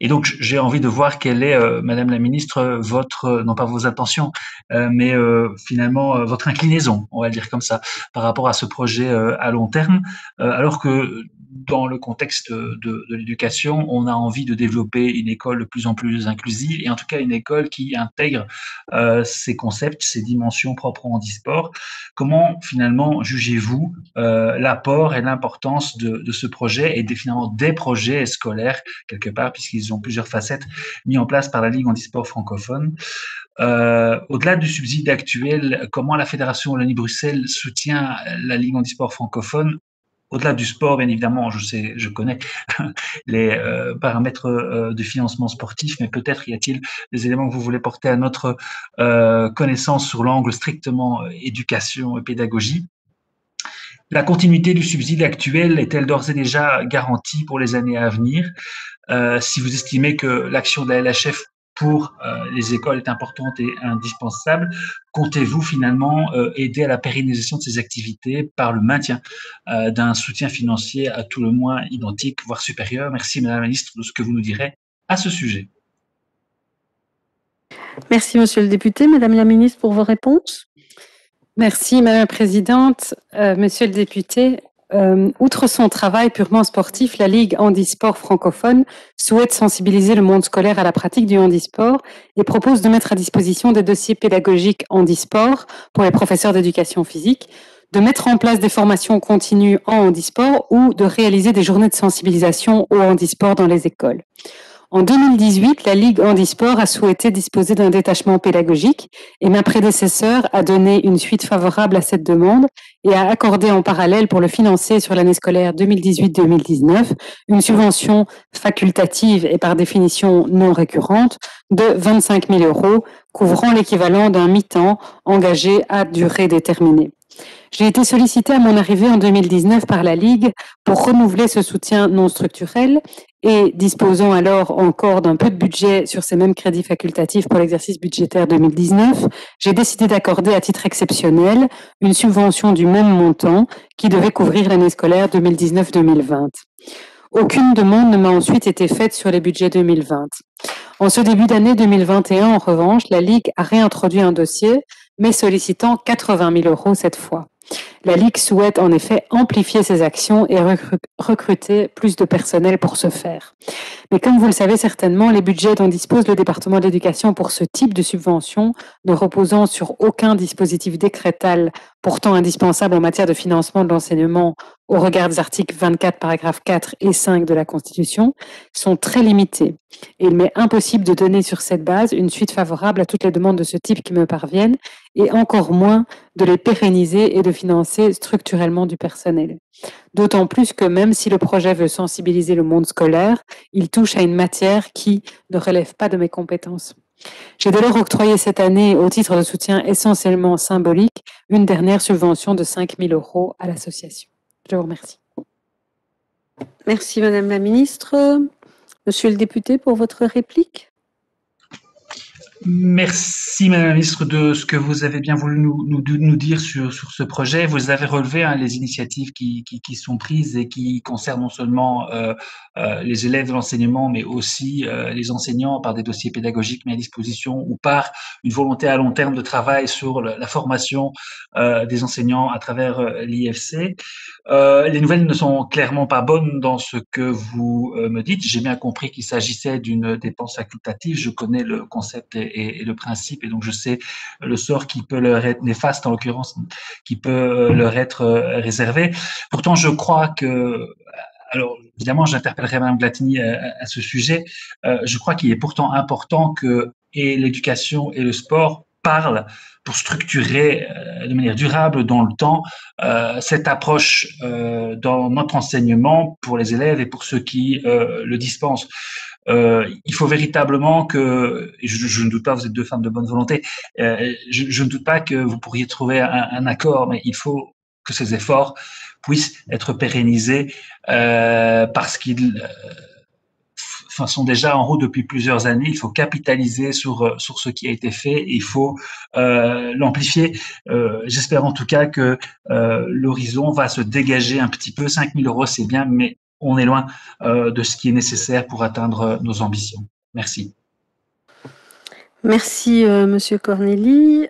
Et donc, j'ai envie de voir quelle est, euh, Madame la Ministre, votre, non pas vos intentions, euh, mais euh, finalement euh, votre inclinaison, on va le dire comme ça, par rapport à ce projet euh, à long terme, euh, alors que dans le contexte de, l'éducation, on a envie de développer une école de plus en plus inclusive et en tout cas une école qui intègre euh, ces concepts, ces dimensions propres au handisport. Comment finalement jugez-vous euh, l'apport et l'importance de, de, ce projet et des, finalement des projets scolaires quelque part, puisqu'ils ont plusieurs facettes mis en place par la Ligue handisport francophone? Euh, Au-delà du subside actuel, comment la Fédération Wallonie-Bruxelles soutient la Ligue handisport francophone au-delà du sport, bien évidemment, je connais <laughs> les euh, paramètres euh, de financement sportif, mais peut-être y a-t-il des éléments que vous voulez porter à notre euh, connaissance sur l'angle strictement euh, éducation et pédagogie. La continuité du subside actuel est-elle d'ores et déjà garantie pour les années à venir? Si vous estimez que l'action de la LHF pour euh, les écoles est importante et indispensable. Comptez-vous finalement euh, aider à la pérennisation de ces activités par le maintien euh, d'un soutien financier à tout le moins identique, voire supérieur? Merci Madame la Ministre de ce que vous nous direz à ce sujet. Merci Monsieur le député. Madame la Ministre pour vos réponses. Merci Madame la Présidente. Euh, monsieur le député, euh, outre son travail purement sportif, la Ligue handisport francophone souhaite sensibiliser le monde scolaire à la pratique du handisport et propose de mettre à disposition des dossiers pédagogiques handisport pour les professeurs d'éducation physique, de mettre en place des formations continues en handisport ou de réaliser des journées de sensibilisation au handisport dans les écoles. En 2018, la Ligue handisport a souhaité disposer d'un détachement pédagogique et ma prédécesseur a donné une suite favorable à cette demande et a accordé en parallèle pour le financer sur l'année scolaire 2018-2019 une subvention facultative et par définition non récurrente de 25 000 euros couvrant l'équivalent d'un mi-temps engagé à durée déterminée. J'ai été sollicitée à mon arrivée en 2019 par la Ligue pour renouveler ce soutien non structurel et disposant alors encore d'un peu de budget sur ces mêmes crédits facultatifs pour l'exercice budgétaire 2019, j'ai décidé d'accorder à titre exceptionnel une subvention du même montant qui devait couvrir l'année scolaire 2019-2020. Aucune demande ne m'a ensuite été faite sur les budgets 2020. En ce début d'année 2021, en revanche, la Ligue a réintroduit un dossier, mais sollicitant 80 000 euros cette fois. La Ligue souhaite en effet amplifier ses actions et recruter plus de personnel pour ce faire. Mais comme vous le savez certainement, les budgets dont dispose le département de l'éducation pour ce type de subvention, ne reposant sur aucun dispositif décrétal pourtant indispensable en matière de financement de l'enseignement au regard des articles 24, paragraphes 4 et 5 de la Constitution, sont très limités. Il m'est impossible de donner sur cette base une suite favorable à toutes les demandes de ce type qui me parviennent, et encore moins de les pérenniser et de financer structurellement du personnel. D'autant plus que même si le projet veut sensibiliser le monde scolaire, il touche à une matière qui ne relève pas de mes compétences. J'ai dès lors octroyé cette année, au titre de soutien essentiellement symbolique, une dernière subvention de 5 000 euros à l'association. Je vous remercie. Merci Madame la Ministre. Monsieur le député, pour votre réplique. Merci, Madame la Ministre, de ce que vous avez bien voulu nous, dire sur, ce projet. Vous avez relevé hein, les initiatives qui, sont prises et qui concernent non seulement euh, euh, les élèves de l'enseignement, mais aussi euh, les enseignants par des dossiers pédagogiques mis à disposition ou par une volonté à long terme de travail sur la, la formation des enseignants à travers l'IFC. Les nouvelles ne sont clairement pas bonnes dans ce que vous me dites. J'ai bien compris qu'il s'agissait d'une dépense facultative. Je connais le concept et, et, le principe, et donc je sais le sort qui peut leur être néfaste, en l'occurrence, qui peut leur être réservé. Pourtant, je crois que alors évidemment, j'interpellerai Mme Glatini à, ce sujet. Euh, je crois qu'il est pourtant important que et l'éducation et le sport parlent pour structurer euh, de manière durable dans le temps euh, cette approche euh, dans notre enseignement pour les élèves et pour ceux qui le dispensent. Il faut véritablement que, je, je, ne doute pas, vous êtes deux femmes de bonne volonté, je, je, ne doute pas que vous pourriez trouver un, un accord, mais il faut que ces efforts puissent être pérennisés euh, parce qu'ils enfin, sont déjà en route depuis plusieurs années. Il faut capitaliser sur, sur ce qui a été fait et il faut euh, l'amplifier. Euh, J'espère en tout cas que l'horizon va se dégager un petit peu. 5 000 euros, c'est bien, mais on est loin de ce qui est nécessaire pour atteindre nos ambitions. Merci. Merci, Monsieur Corneli.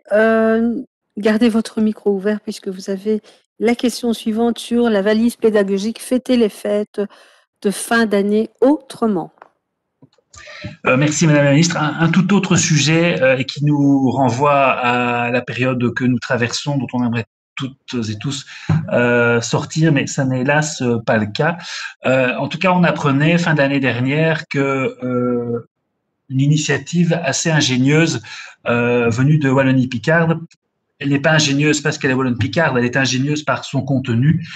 gardez votre micro ouvert puisque vous avez la question suivante sur la valise pédagogique Fêter les fêtes de fin d'année autrement. Euh, merci Madame la Ministre. Un, un tout autre sujet euh, et qui nous renvoie à la période que nous traversons, dont on aimerait toutes et tous euh, sortir, mais ça n'est hélas pas le cas. Euh, en tout cas, on apprenait fin d'année dernière que euh, initiative assez ingénieuse venue de Wallonie-Picarde elle n'est pas ingénieuse parce qu'elle est wallonne picarde, elle est ingénieuse par son contenu,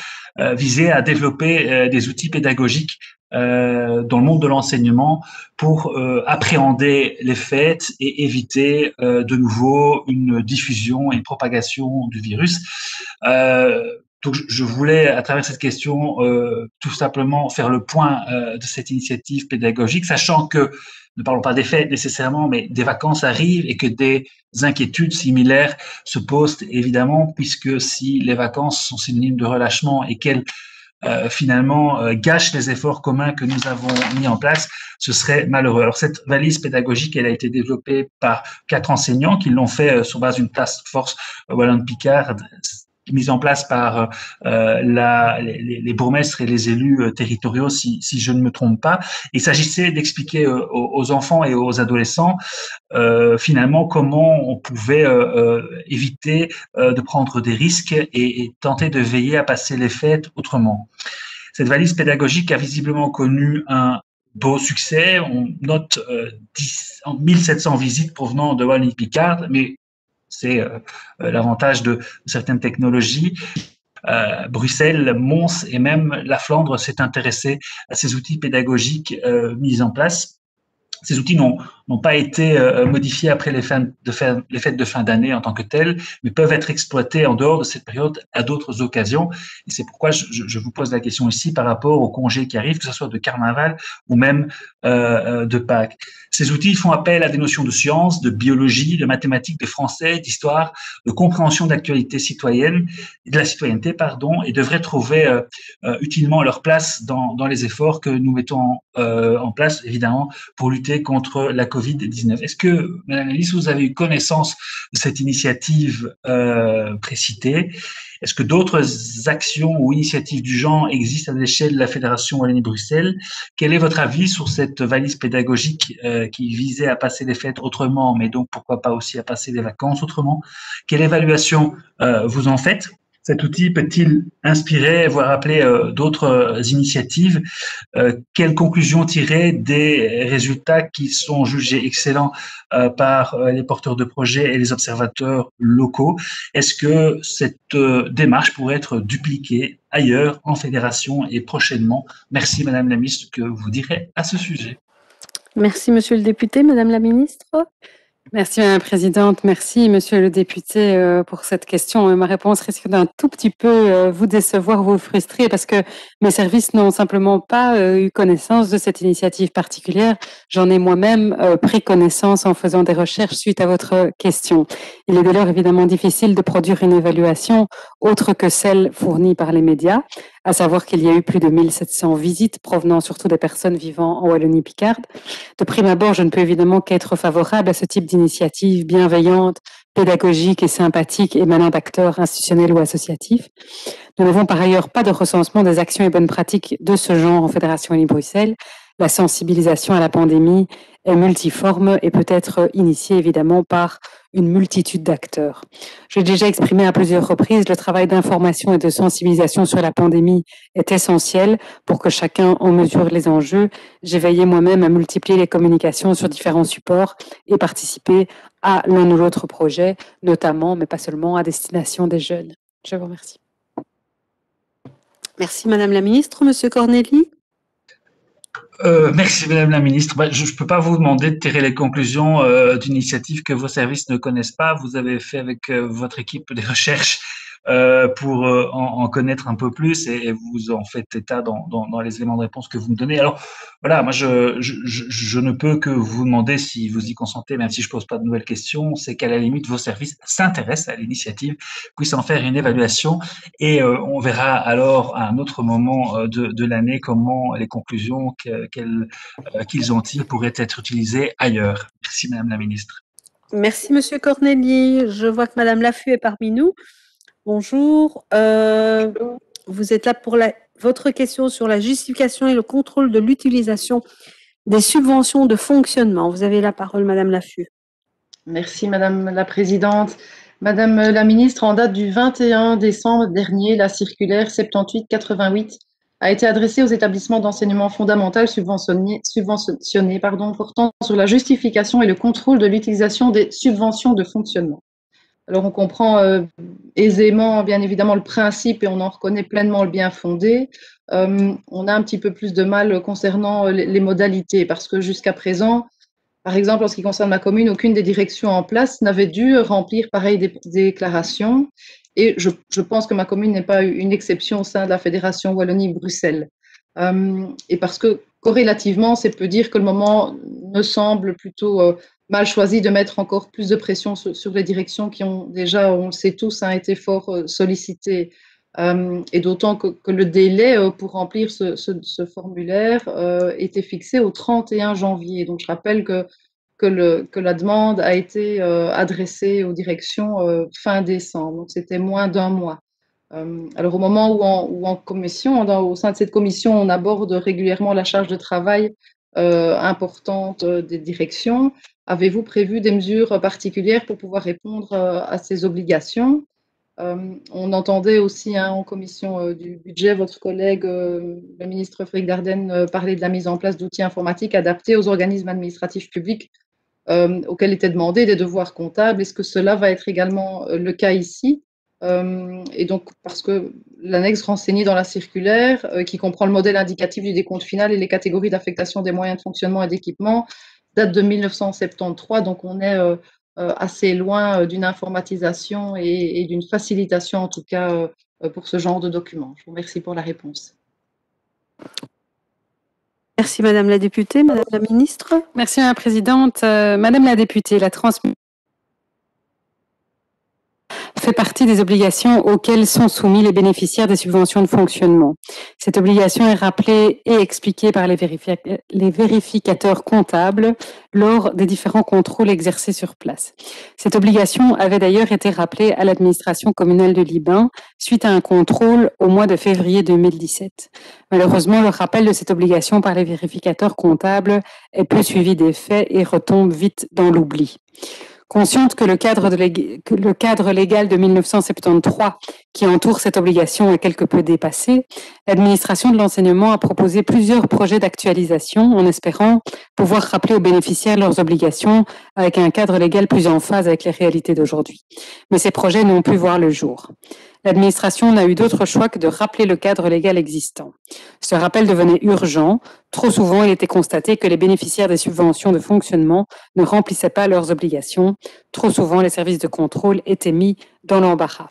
euh, visé à développer euh, des outils pédagogiques euh, dans le monde de l'enseignement pour appréhender les fêtes et éviter de nouveau une diffusion et une propagation du virus. Donc, je voulais, à travers cette question, tout simplement faire le point de cette initiative pédagogique, sachant que ne parlons pas des fêtes nécessairement, mais des vacances arrivent et que des inquiétudes similaires se posent évidemment, puisque si les vacances sont synonymes de relâchement et qu'elles euh, finalement euh, gâchent les efforts communs que nous avons mis en place, ce serait malheureux. Alors cette valise pédagogique, elle a été développée par quatre enseignants qui l'ont fait euh, sur base d'une task force Wallon Picard mise en place par euh, la, les, bourgmestres et les élus euh, territoriaux, si, je ne me trompe pas. Il s'agissait d'expliquer euh, aux, enfants et aux adolescents euh, finalement comment on pouvait euh, éviter de prendre des risques et, tenter de veiller à passer les fêtes autrement. Cette valise pédagogique a visiblement connu un, beau succès. On note euh, 10, 1700 visites provenant de Wallonie-Picard, mais c'est euh, l'avantage de, certaines technologies. Euh, Bruxelles, Mons et même la Flandre s'est intéressé à ces outils pédagogiques euh, mis en place. Ces outils n'ont pas été euh, modifiés après les, de fin, les fêtes de fin d'année en tant que telles, mais peuvent être exploités en dehors de cette période à d'autres occasions. Et c'est pourquoi je, vous pose la question ici par rapport aux congés qui arrivent, que ce soit de carnaval ou même euh, de Pâques. Ces outils font appel à des notions de sciences, de biologie, de mathématiques, de français, d'histoire, de compréhension d'actualité citoyenne, de la citoyenneté, pardon, et devraient trouver euh, euh, utilement leur place dans, dans, les efforts que nous mettons euh, en place, évidemment, pour lutter contre la COVID-19. Est-ce que, Madame Alice, vous avez eu connaissance de cette initiative euh, précitée? Est-ce que d'autres actions ou initiatives du genre existent à l'échelle de la Fédération Wallonie-Bruxelles? Quel est votre avis sur cette valise pédagogique euh, qui visait à passer les fêtes autrement, mais donc pourquoi pas aussi à passer les vacances autrement? Quelle évaluation euh, vous en faites? Cet outil peut-il inspirer, voire appeler euh, d'autres euh, initiatives? Euh, Quelles conclusions tirer des résultats qui sont jugés excellents par les porteurs de projets et les observateurs locaux? Est-ce que cette démarche pourrait être dupliquée ailleurs, en fédération et prochainement? Merci Madame la Ministre, que vous direz à ce sujet. Merci Monsieur le député, Madame la Ministre? Merci Madame la Présidente, merci Monsieur le député euh, pour cette question. Ma réponse risque d'un tout petit peu euh, vous décevoir, vous frustrer parce que mes services n'ont simplement pas euh, eu connaissance de cette initiative particulière. J'en ai moi-même pris connaissance en faisant des recherches suite à votre question. Il est dès lors évidemment difficile de produire une évaluation autre que celle fournie par les médias à savoir qu'il y a eu plus de 1700 visites provenant surtout des personnes vivant en Wallonie-Picarde. De prime abord, je ne peux évidemment qu'être favorable à ce type d'initiative bienveillante, pédagogique et sympathique émanant d'acteurs institutionnels ou associatifs. Nous n'avons par ailleurs pas de recensement des actions et bonnes pratiques de ce genre en Fédération Wallonie-Bruxelles. La sensibilisation à la pandémie est multiforme et peut être initiée évidemment par une multitude d'acteurs. J'ai déjà exprimé à plusieurs reprises le travail d'information et de sensibilisation sur la pandémie est essentiel pour que chacun en mesure les enjeux. J'ai veillé moi-même à multiplier les communications sur différents supports et participer à l'un ou l'autre projet, notamment, mais pas seulement, à destination des jeunes. Je vous remercie. Merci Madame la Ministre. Monsieur Corneli? Euh, merci Madame la Ministre. Bah, je ne peux pas vous demander de tirer les conclusions euh, d'une initiative que vos services ne connaissent pas. Vous avez fait avec euh, votre équipe des recherches pour euh, en, en, connaître un peu plus et, vous en faites état dans, les éléments de réponse que vous me donnez. Alors voilà, moi je, ne peux que vous demander si vous y consentez, même si je pose pas de nouvelles questions, c'est qu'à la limite vos services s'intéressent à l'initiative, puissent en faire une évaluation et euh, on verra alors à un autre moment de, l'année comment les conclusions qu'ils ont tirées pourraient être utilisées ailleurs. Merci Madame la Ministre. Merci Monsieur Corneli. Je vois que Madame Laffu est parmi nous. Bonjour. Euh, vous êtes là pour la, votre question sur la justification et le contrôle de l'utilisation des subventions de fonctionnement. Vous avez la parole, Madame Laffu. Merci, Madame la Présidente. Madame la Ministre, en date du 21 décembre dernier, la circulaire 78-88 a été adressée aux établissements d'enseignement fondamental subventionnés, subventionnés pardon, portant sur la justification et le contrôle de l'utilisation des subventions de fonctionnement. Alors on comprend euh, aisément, bien évidemment, le principe et on en reconnaît pleinement le bien fondé. Euh, on a un petit peu plus de mal concernant euh, les, modalités parce que jusqu'à présent, par exemple, en ce qui concerne ma commune, aucune des directions en place n'avait dû remplir pareil des déclarations. Et je, je pense que ma commune n'est pas une exception au sein de la Fédération Wallonie-Bruxelles. et parce que corrélativement, c'est peut dire que le moment me semble plutôt mal choisi de mettre encore plus de pression sur, les directions qui ont déjà, on le sait tous, hein, été fort euh, sollicitées. Euh, et d'autant que, le délai euh, pour remplir ce, formulaire était fixé au 31 janvier. Donc, je rappelle que, que, la demande a été adressée aux directions fin décembre. Donc, c'était moins d'un mois. alors, au moment où en, où en commission, au sein de cette commission, on aborde régulièrement la charge de travail importante des directions, Avez-vous prévu des mesures particulières pour pouvoir répondre euh, à ces obligations? Euh, On entendait aussi hein, en commission euh, du budget votre collègue, le ministre Frédéric Dardenne, parler de la mise en place d'outils informatiques adaptés aux organismes administratifs publics auxquels étaient demandés des devoirs comptables. Est-ce que cela va être également le cas ici? Et donc, parce que l'annexe renseignée dans la circulaire, qui comprend le modèle indicatif du décompte final et les catégories d'affectation des moyens de fonctionnement et d'équipement, date de 1973, donc on est euh, euh, assez loin euh, d'une informatisation et, d'une facilitation, en tout cas, pour ce genre de documents. Je vous remercie pour la réponse. Merci Madame la députée. Madame la ministre. Merci Madame la Présidente. Madame la députée, la transmission fait partie des obligations auxquelles sont soumis les bénéficiaires des subventions de fonctionnement. Cette obligation est rappelée et expliquée par les, vérificateurs comptables lors des différents contrôles exercés sur place. Cette obligation avait d'ailleurs été rappelée à l'administration communale de Liban suite à un contrôle au mois de février 2017. Malheureusement, le rappel de cette obligation par les vérificateurs comptables est peu suivi des faits et retombe vite dans l'oubli. Consciente que le cadre, de légal de 1973 qui entoure cette obligation est quelque peu dépassé, l'administration de l'enseignement a proposé plusieurs projets d'actualisation en espérant pouvoir rappeler aux bénéficiaires leurs obligations avec un cadre légal plus en phase avec les réalités d'aujourd'hui. Mais ces projets n'ont pu voir le jour. L'administration n'a eu d'autre choix que de rappeler le cadre légal existant. Ce rappel devenait urgent. Trop souvent, il était constaté que les bénéficiaires des subventions de fonctionnement ne remplissaient pas leurs obligations. Trop souvent, les services de contrôle étaient mis dans l'embarras.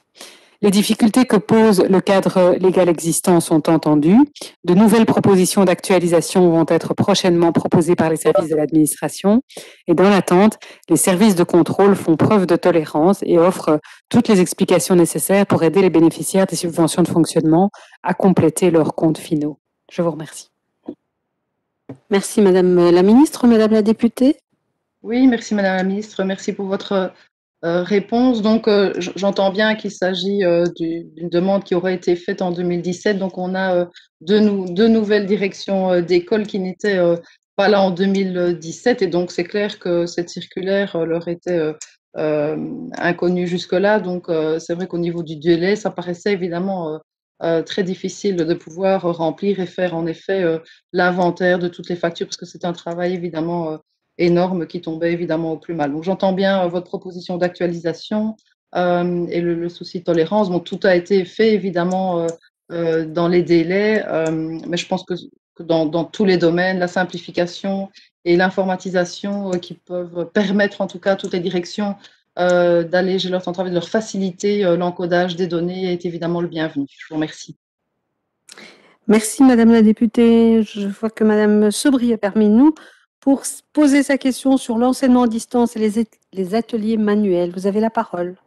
Les difficultés que pose le cadre légal existant sont entendues. De nouvelles propositions d'actualisation vont être prochainement proposées par les services de l'administration. Et dans l'attente, les services de contrôle font preuve de tolérance et offrent toutes les explications nécessaires pour aider les bénéficiaires des subventions de fonctionnement à compléter leurs comptes finaux. Je vous remercie. Merci Madame la Ministre. Madame la députée Oui, merci Madame la Ministre. Merci pour votre euh, réponse. Donc, euh, j'entends bien qu'il s'agit euh, d'une demande qui aurait été faite en 2017. Donc, on a deux, deux, nouvelles directions d'école qui n'étaient pas là en 2017. Et donc, c'est clair que cette circulaire leur était inconnue jusque-là. Donc, c'est vrai qu'au niveau du délai, ça paraissait évidemment très difficile de pouvoir remplir et faire en effet l'inventaire de toutes les factures, parce que c'est un travail évidemment énorme qui tombait évidemment au plus mal. Donc j'entends bien euh, votre proposition d'actualisation euh, et le, souci de tolérance. Bon, tout a été fait évidemment euh, dans les délais, mais je pense que, dans, tous les domaines, la simplification et l'informatisation qui peuvent permettre en tout cas à toutes les directions d'alléger leur temps de travail, de leur faciliter l'encodage des données est évidemment le bienvenu. Je vous remercie. Merci Madame la députée. Je vois que Madame Sobry est parmi nous pour poser sa question sur l'enseignement à distance et les, les ateliers manuels. Vous avez la parole.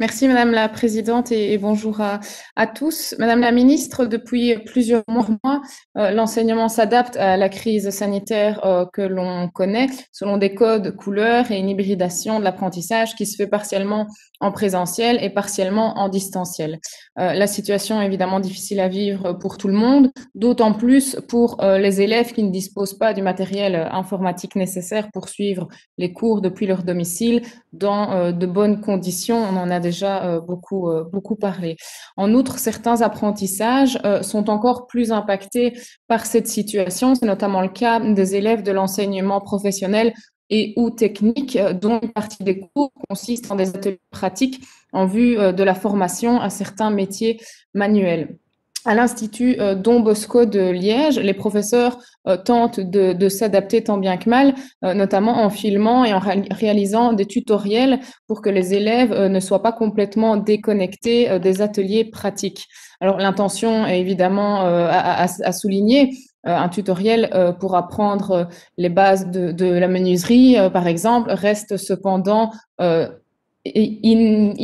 Merci Madame la Présidente et, bonjour à, tous. Madame la Ministre, depuis plusieurs mois, euh, l'enseignement s'adapte à la crise sanitaire euh, que l'on connaît selon des codes couleurs et une hybridation de l'apprentissage qui se fait partiellement en présentiel et partiellement en distanciel. Euh, la situation est évidemment difficile à vivre pour tout le monde, d'autant plus pour les élèves qui ne disposent pas du matériel informatique nécessaire pour suivre les cours depuis leur domicile dans de bonnes conditions. On en a déjà euh, beaucoup, euh, beaucoup parlé. En outre, certains apprentissages euh, sont encore plus impactés par cette situation. C'est notamment le cas des élèves de l'enseignement professionnel et ou technique, dont une partie des cours consiste en des ateliers pratiques en vue de la formation à certains métiers manuels à l'Institut euh, Don Bosco de Liège, les professeurs euh, tentent de, s'adapter tant bien que mal, euh, notamment en filmant et en réalisant des tutoriels pour que les élèves ne soient pas complètement déconnectés des ateliers pratiques. Alors l'intention est évidemment à, souligner. un tutoriel pour apprendre les bases de, la menuiserie, par exemple, reste cependant in,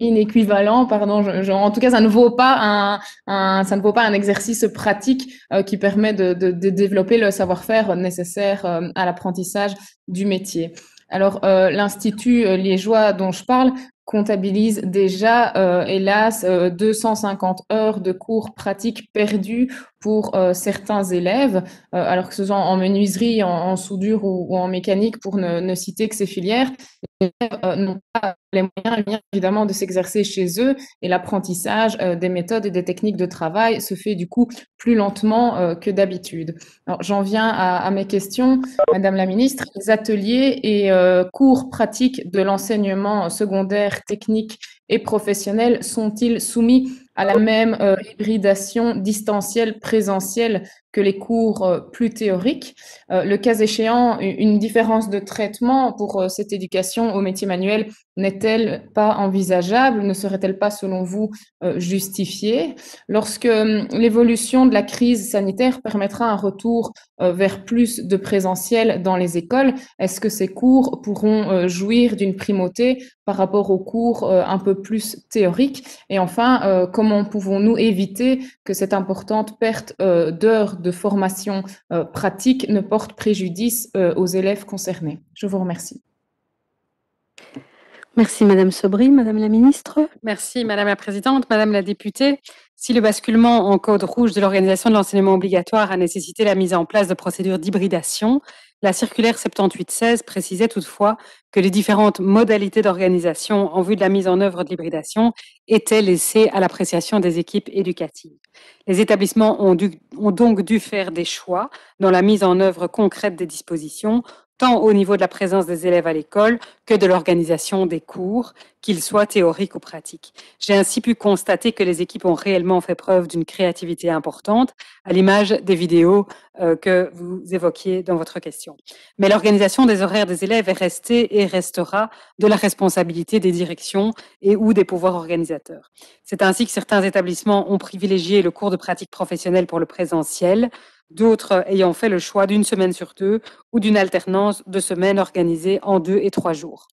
inéquivalent, pardon. en tout cas, ça ne vaut pas un, ça ne vaut pas un exercice pratique euh, qui permet de, développer le savoir-faire nécessaire euh, à l'apprentissage du métier. Alors, euh, l'Institut liégeois dont je parle comptabilise déjà, euh, hélas, 250 euh, heures de cours pratiques perdus pour certains élèves, alors que ce soit en menuiserie, en, soudure ou, en mécanique, pour ne, citer que ces filières, n'ont pas les moyens évidemment de s'exercer chez eux et l'apprentissage des méthodes et des techniques de travail se fait du coup plus lentement que d'habitude. J'en viens à, mes questions, Madame la Ministre. Les ateliers et cours pratiques de l'enseignement secondaire techniques et professionnels sont-ils soumis à la même euh, hybridation distancielle présentielle que les cours euh, plus théoriques. Euh, le cas échéant, une différence de traitement pour cette éducation au métier manuel n'est-elle pas envisageable? Ne serait-elle pas, selon vous, justifiée? Lorsque hum, l'évolution de la crise sanitaire permettra un retour vers plus de présentiel dans les écoles, est-ce que ces cours pourront jouir d'une primauté par rapport aux cours un peu plus théoriques? Et enfin, comment pouvons-nous éviter que cette importante perte euh, d'heures de formation euh, pratique ne porte préjudice euh, aux élèves concernés? Je vous remercie. Merci Madame Sobry. Madame la Ministre? Merci Madame la Présidente. Madame la députée, si le basculement en code rouge de l'organisation de l'enseignement obligatoire a nécessité la mise en place de procédures d'hybridation, la circulaire 7816 précisait toutefois que les différentes modalités d'organisation en vue de la mise en œuvre de l'hybridation étaient laissées à l'appréciation des équipes éducatives. Les établissements ont, ont donc dû faire des choix dans la mise en œuvre concrète des dispositions tant au niveau de la présence des élèves à l'école que de l'organisation des cours, qu'ils soient théoriques ou pratiques. J'ai ainsi pu constater que les équipes ont réellement fait preuve d'une créativité importante, à l'image des vidéos euh, que vous évoquiez dans votre question. Mais l'organisation des horaires des élèves est restée et restera de la responsabilité des directions et ou des pouvoirs organisateurs. C'est ainsi que certains établissements ont privilégié le cours de pratique professionnelle pour le présentiel, d'autres ayant fait le choix d'une semaine sur deux ou d'une alternance de semaines organisée en deux et trois jours.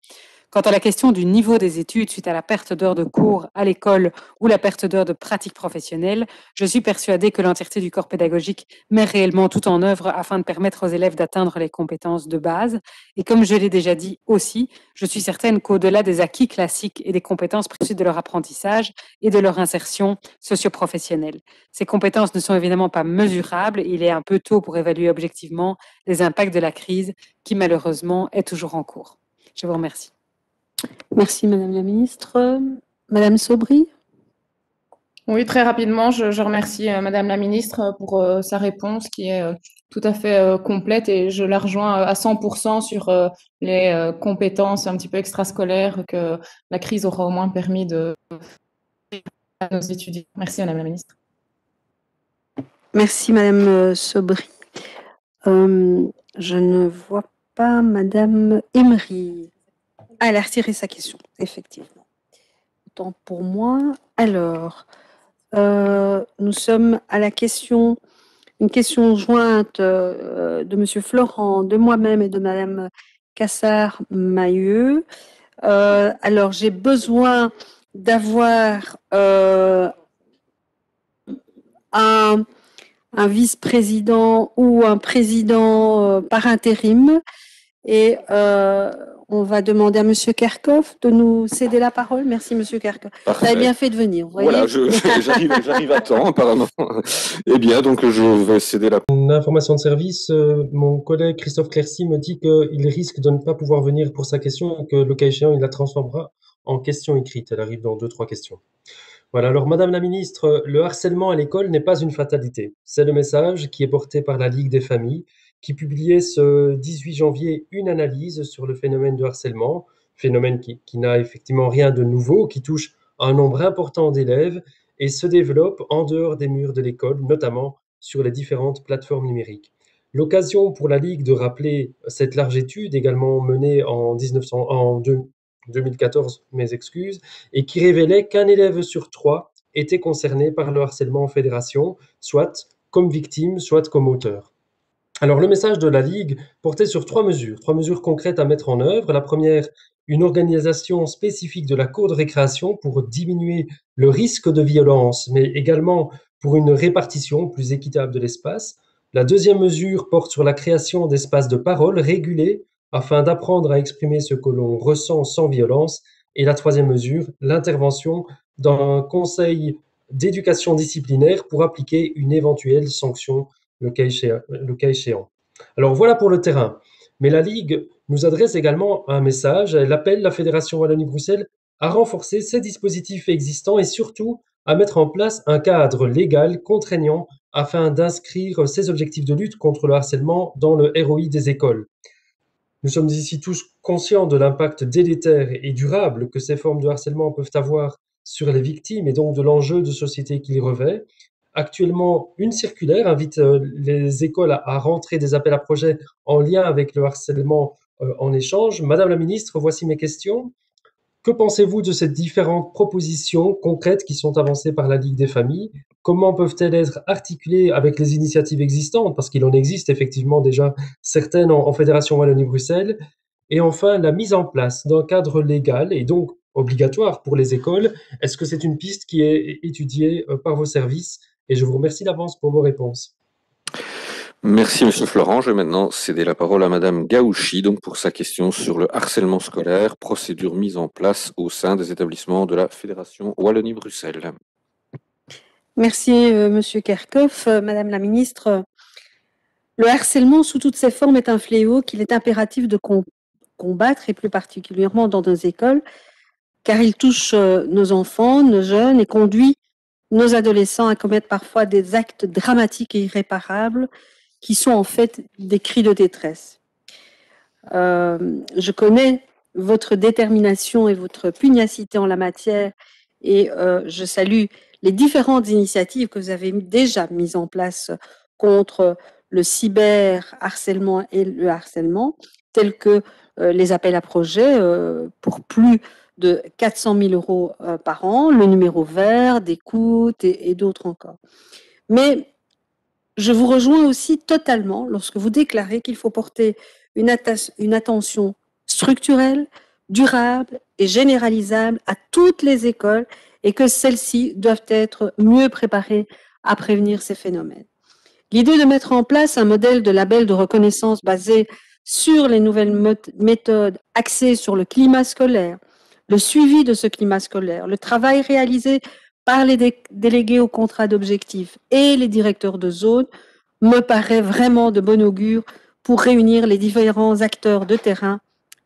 Quant à la question du niveau des études suite à la perte d'heures de cours à l'école ou la perte d'heures de pratique professionnelle, je suis persuadée que l'entièreté du corps pédagogique met réellement tout en œuvre afin de permettre aux élèves d'atteindre les compétences de base. Et comme je l'ai déjà dit aussi, je suis certaine qu'au-delà des acquis classiques et des compétences précieuses de leur apprentissage et de leur insertion socio-professionnelle, ces compétences ne sont évidemment pas mesurables. Il est un peu tôt pour évaluer objectivement les impacts de la crise qui malheureusement est toujours en cours. Je vous remercie. Merci Madame la Ministre. Madame Sobry Oui, très rapidement, je, je remercie euh, Madame la Ministre pour euh, sa réponse qui est euh, tout à fait euh, complète et je la rejoins euh, à 100% sur euh, les euh, compétences un petit peu extrascolaires que la crise aura au moins permis de à nos étudiants. Merci Madame la Ministre. Merci Madame euh, Sobry. Euh, je ne vois pas Madame Emery. Elle a retiré sa question, effectivement. Autant pour moi. Alors, euh, nous sommes à la question, une question jointe euh, de Monsieur Florent, de moi-même et de Madame Cassard-Mailleux. Euh, alors, j'ai besoin d'avoir un, vice-président ou un président par intérim. Et euh, on va demander à Monsieur Kerkhoff de nous céder la parole. Merci, Monsieur Kerkhoff. Vous avez bien fait de venir. Voyez Voilà, <laughs> j'arrive j'arrive à temps, apparemment. Eh bien, donc, je vais céder la Une information de service, euh, mon collègue Christophe Clercy me dit qu'il risque de ne pas pouvoir venir pour sa question et que le cas échéant, il la transformera en question écrite. Elle arrive dans deux, trois questions. Voilà, alors Madame la Ministre, le harcèlement à l'école n'est pas une fatalité. C'est le message qui est porté par la Ligue des familles, qui publiait ce 18 janvier une analyse sur le phénomène de harcèlement, phénomène qui, n'a effectivement rien de nouveau, qui touche un nombre important d'élèves et se développe en dehors des murs de l'école, notamment sur les différentes plateformes numériques. L'occasion pour la Ligue de rappeler cette large étude, également menée en, 1900, en deux- 2014, mes excuses, et qui révélait qu'un élève sur trois était concerné par le harcèlement en fédération, soit comme victime, soit comme auteur. Alors le message de la Ligue portait sur trois mesures, trois mesures concrètes à mettre en œuvre. La première, une organisation spécifique de la cour de récréation pour diminuer le risque de violence, mais également pour une répartition plus équitable de l'espace. La deuxième mesure porte sur la création d'espaces de parole régulés afin d'apprendre à exprimer ce que l'on ressent sans violence. Et la troisième mesure, l'intervention d'un conseil d'éducation disciplinaire pour appliquer une éventuelle sanction le cas, échéant. Alors voilà pour le terrain. Mais la Ligue nous adresse également un message. Elle appelle la Fédération Wallonie-Bruxelles à renforcer ces dispositifs existants et surtout à mettre en place un cadre légal contraignant afin d'inscrire ces objectifs de lutte contre le harcèlement dans le ROI des écoles. Nous sommes ici tous conscients de l'impact délétère et durable que ces formes de harcèlement peuvent avoir sur les victimes et donc de l'enjeu de société qu'il revêt. Actuellement, une circulaire invite euh, les écoles à, rentrer des appels à projets en lien avec le harcèlement euh, en échange. Madame la ministre, voici mes questions. Que pensez-vous de ces différentes propositions concrètes qui sont avancées par la Ligue des familles? Comment peuvent-elles être articulées avec les initiatives existantes? Parce qu'il en existe effectivement déjà certaines en, en Fédération Wallonie-Bruxelles. Et enfin, la mise en place d'un cadre légal et donc obligatoire pour les écoles. Est-ce que c'est une piste qui est étudiée euh, par vos services? Et je vous remercie d'avance pour vos réponses. Merci, Monsieur Florent. Je vais maintenant céder la parole à Madame Gaouchi, donc pour sa question sur le harcèlement scolaire, procédure mise en place au sein des établissements de la Fédération Wallonie-Bruxelles. Merci, euh, Monsieur Kerkhoff. Euh, Madame la Ministre, le harcèlement sous toutes ses formes est un fléau qu'il est impératif de com- combattre, et plus particulièrement dans nos écoles, car il touche euh, nos enfants, nos jeunes, et conduit nos adolescents à commettre parfois des actes dramatiques et irréparables qui sont en fait des cris de détresse. Euh, je connais votre détermination et votre pugnacité en la matière et euh, je salue les différentes initiatives que vous avez déjà mises en place contre le cyberharcèlement et le harcèlement, tels que euh, les appels à projets pour plus de 400 000 euros euh, par an, le numéro vert, d'écoute et, et d'autres encore. Mais je vous rejoins aussi totalement lorsque vous déclarez qu'il faut porter une, une attention structurelle, durable et généralisable à toutes les écoles et que celles-ci doivent être mieux préparées à prévenir ces phénomènes. L'idée de mettre en place un modèle de label de reconnaissance basé sur les nouvelles méthodes axées sur le climat scolaire, le suivi de ce climat scolaire, le travail réalisé par les dé- délégués au contrat d'objectifs et les directeurs de zone me paraît vraiment de bon augure pour réunir les différents acteurs de terrain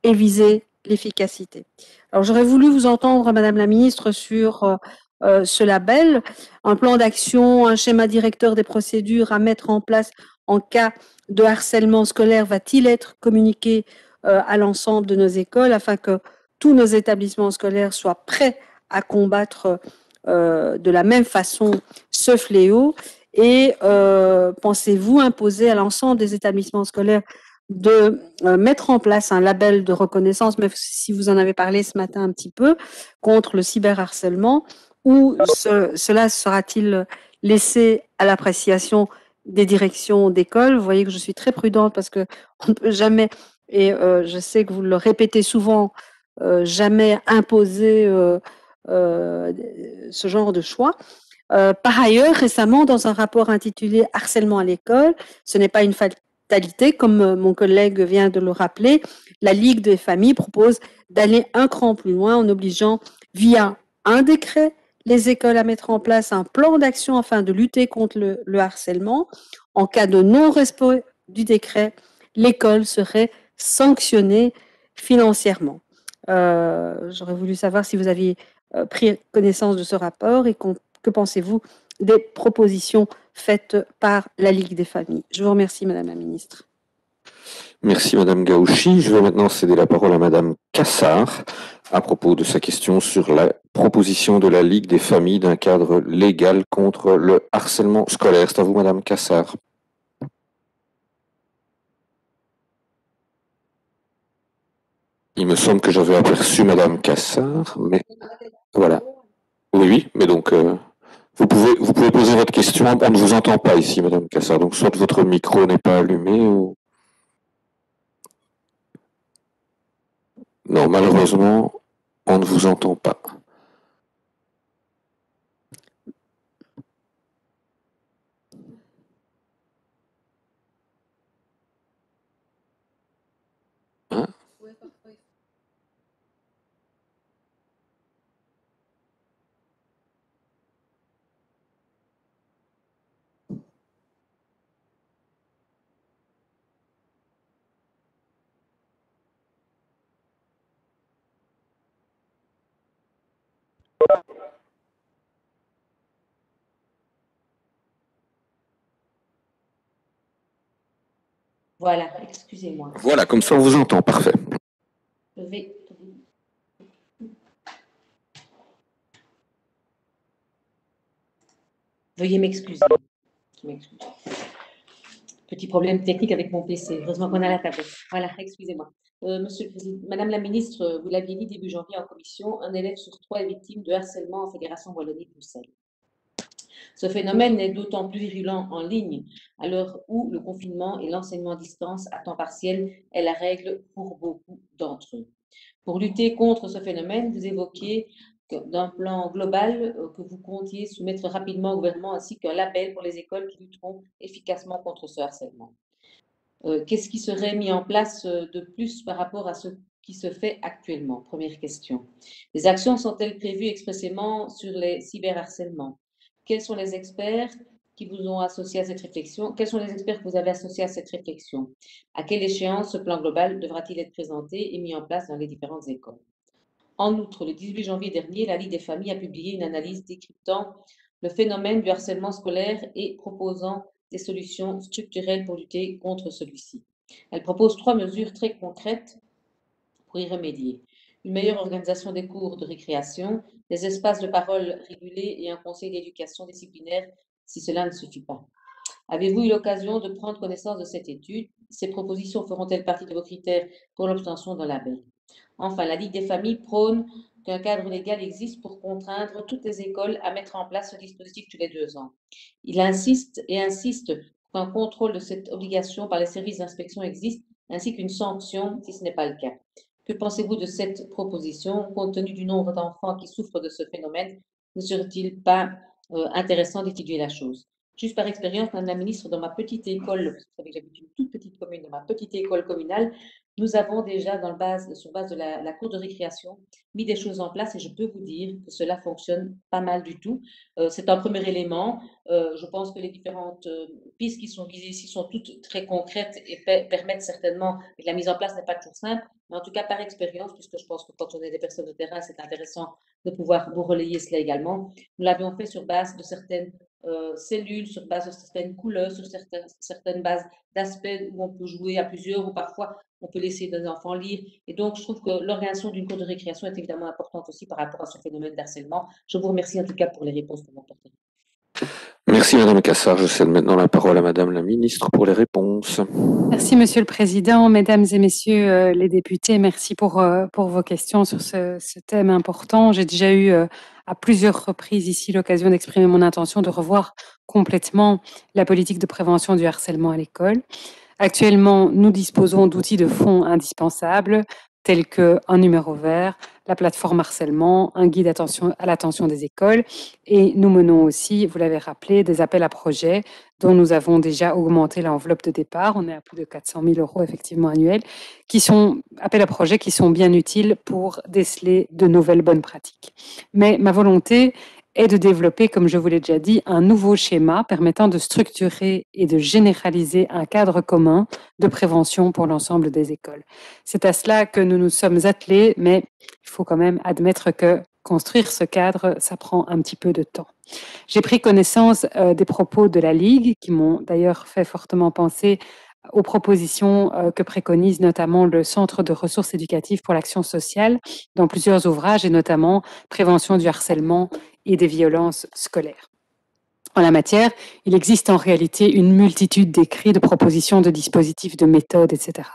et viser l'efficacité. Alors j'aurais voulu vous entendre, Madame la Ministre, sur euh, euh, ce label, un plan d'action, un schéma directeur des procédures à mettre en place en cas de harcèlement scolaire va-t-il être communiqué euh, à l'ensemble de nos écoles afin que tous nos établissements scolaires soient prêts à combattre euh, de la même façon ce fléau. Et euh, pensez-vous imposer à l'ensemble des établissements scolaires de euh, mettre en place un label de reconnaissance, même si vous en avez parlé ce matin un petit peu, contre le cyberharcèlement, ou ce- cela sera-t-il laissé à l'appréciation des directions d'école? Vous voyez que je suis très prudente parce que on ne peut jamais, et je sais que vous le répétez souvent, jamais imposer euh, euh, ce genre de choix. Euh, par ailleurs, récemment, dans un rapport intitulé Harcèlement à l'école, ce n'est pas une fatalité, comme euh, mon collègue vient de le rappeler, la Ligue des familles propose d'aller un cran plus loin en obligeant, via un décret, les écoles à mettre en place un plan d'action afin de lutter contre le, le harcèlement. En cas de non-respect du décret, l'école serait sanctionnée financièrement. Euh, J'aurais voulu savoir si vous aviez euh, pris connaissance de ce rapport et qu'on- que pensez-vous des propositions faites par la Ligue des familles? Je vous remercie, Madame la Ministre. Merci Madame Gaouchi. Je vais maintenant céder la parole à Madame Cassard à propos de sa question sur la proposition de la Ligue des familles d'un cadre légal contre le harcèlement scolaire. C'est à vous Madame Cassard. Il me semble que j'avais aperçu Madame Cassard, mais voilà. Oui, oui, mais donc euh, vous pouvez vous pouvez poser votre question. On ne vous entend pas ici, Madame Cassard. Donc soit votre micro n'est pas allumé ou non, malheureusement, on ne vous entend pas. Voilà, excusez-moi. Voilà, comme ça on vous entend, parfait. Je vais. Veuillez m'excuser. Petit problème technique avec mon PC. Heureusement qu'on a la tablette. Voilà, excusez-moi. Euh, Madame la Ministre, euh, vous l'aviez dit début janvier en commission, un élève sur trois est victime de harcèlement en Fédération Wallonie-Bruxelles. Ce phénomène est d'autant plus virulent en ligne à l'heure où le confinement et l'enseignement à distance à temps partiel est la règle pour beaucoup d'entre eux. Pour lutter contre ce phénomène, vous évoquez que- d'un plan global euh, que vous comptiez soumettre rapidement au gouvernement ainsi qu'un label pour les écoles qui lutteront efficacement contre ce harcèlement. Euh, Qu'est-ce qui serait mis en place euh, de plus par rapport à ce qui se fait actuellement? Première question. Les actions sont-elles prévues expressément sur les cyberharcèlements? Quels sont les experts qui vous ont associé à cette réflexion? Quels sont les experts que vous avez associés à cette réflexion? À quelle échéance ce plan global devra-t-il être présenté et mis en place dans les différentes écoles? En outre, le 18 janvier dernier, la Ligue des familles a publié une analyse décryptant le phénomène du harcèlement scolaire et proposant des solutions structurelles pour lutter contre celui-ci. Elle propose trois mesures très concrètes pour y remédier. Une meilleure organisation des cours de récréation, des espaces de parole régulés et un conseil d'éducation disciplinaire si cela ne suffit pas. Avez-vous eu l'occasion de prendre connaissance de cette étude? Ces propositions feront-elles partie de vos critères pour l'obtention d'un label? Enfin, la Ligue des familles prône qu'un cadre légal existe pour contraindre toutes les écoles à mettre en place ce dispositif tous les deux ans. Il insiste et insiste qu'un contrôle de cette obligation par les services d'inspection existe, ainsi qu'une sanction si ce n'est pas le cas. Que pensez-vous de cette proposition Compte tenu du nombre d'enfants qui souffrent de ce phénomène, ne serait-il pas euh, intéressant d'étudier la chose? Juste par expérience, Madame la Ministre, dans ma petite école, vous savez que j'habite une toute petite commune, dans ma petite école communale, nous avons déjà, sur base de la, cour de récréation, mis des choses en place et je peux vous dire que cela fonctionne pas mal du tout. Euh, c'est un premier élément. Euh, je pense que les différentes euh, pistes qui sont visées ici sont toutes très concrètes et permettent certainement, et la mise en place n'est pas toujours simple, mais en tout cas par expérience, puisque je pense que quand on est des personnes de terrain, c'est intéressant de pouvoir vous relayer cela également. Nous l'avions fait sur base de certaines cellules, sur base de certaines couleurs, sur certaines, certaines bases d'aspects où on peut jouer à plusieurs ou parfois on peut laisser des enfants lire. Et donc, je trouve que l'organisation d'une cour de récréation est évidemment importante aussi par rapport à ce phénomène d'harcèlement. Je vous remercie en tout cas pour les réponses que vous m'apportez. Merci Madame Cassard. Je cède maintenant la parole à Madame la Ministre pour les réponses. Merci Monsieur le Président, Mesdames et Messieurs euh, les députés. Merci pour, euh, pour vos questions sur ce, ce thème important. J'ai déjà eu euh, à plusieurs reprises ici l'occasion d'exprimer mon intention de revoir complètement la politique de prévention du harcèlement à l'école. Actuellement, nous disposons d'outils de fonds indispensables tels qu'un numéro vert, la plateforme harcèlement, un guide à l'attention des écoles. Et nous menons aussi, vous l'avez rappelé, des appels à projets dont nous avons déjà augmenté l'enveloppe de départ. On est à plus de 400 000 euros effectivement annuels, qui sont appels à projets qui sont bien utiles pour déceler de nouvelles bonnes pratiques. Mais ma volonté est de développer, comme je vous l'ai déjà dit, un nouveau schéma permettant de structurer et de généraliser un cadre commun de prévention pour l'ensemble des écoles. C'est à cela que nous nous sommes attelés, mais il faut quand même admettre que construire ce cadre, ça prend un petit peu de temps. J'ai pris connaissance euh, des propos de la Ligue, qui m'ont d'ailleurs fait fortement penser aux propositions euh, que préconise notamment le Centre de ressources éducatives pour l'action sociale dans plusieurs ouvrages et notamment prévention du harcèlement et des violences scolaires. En la matière, il existe en réalité une multitude d'écrits, de propositions, de dispositifs, de méthodes, etc.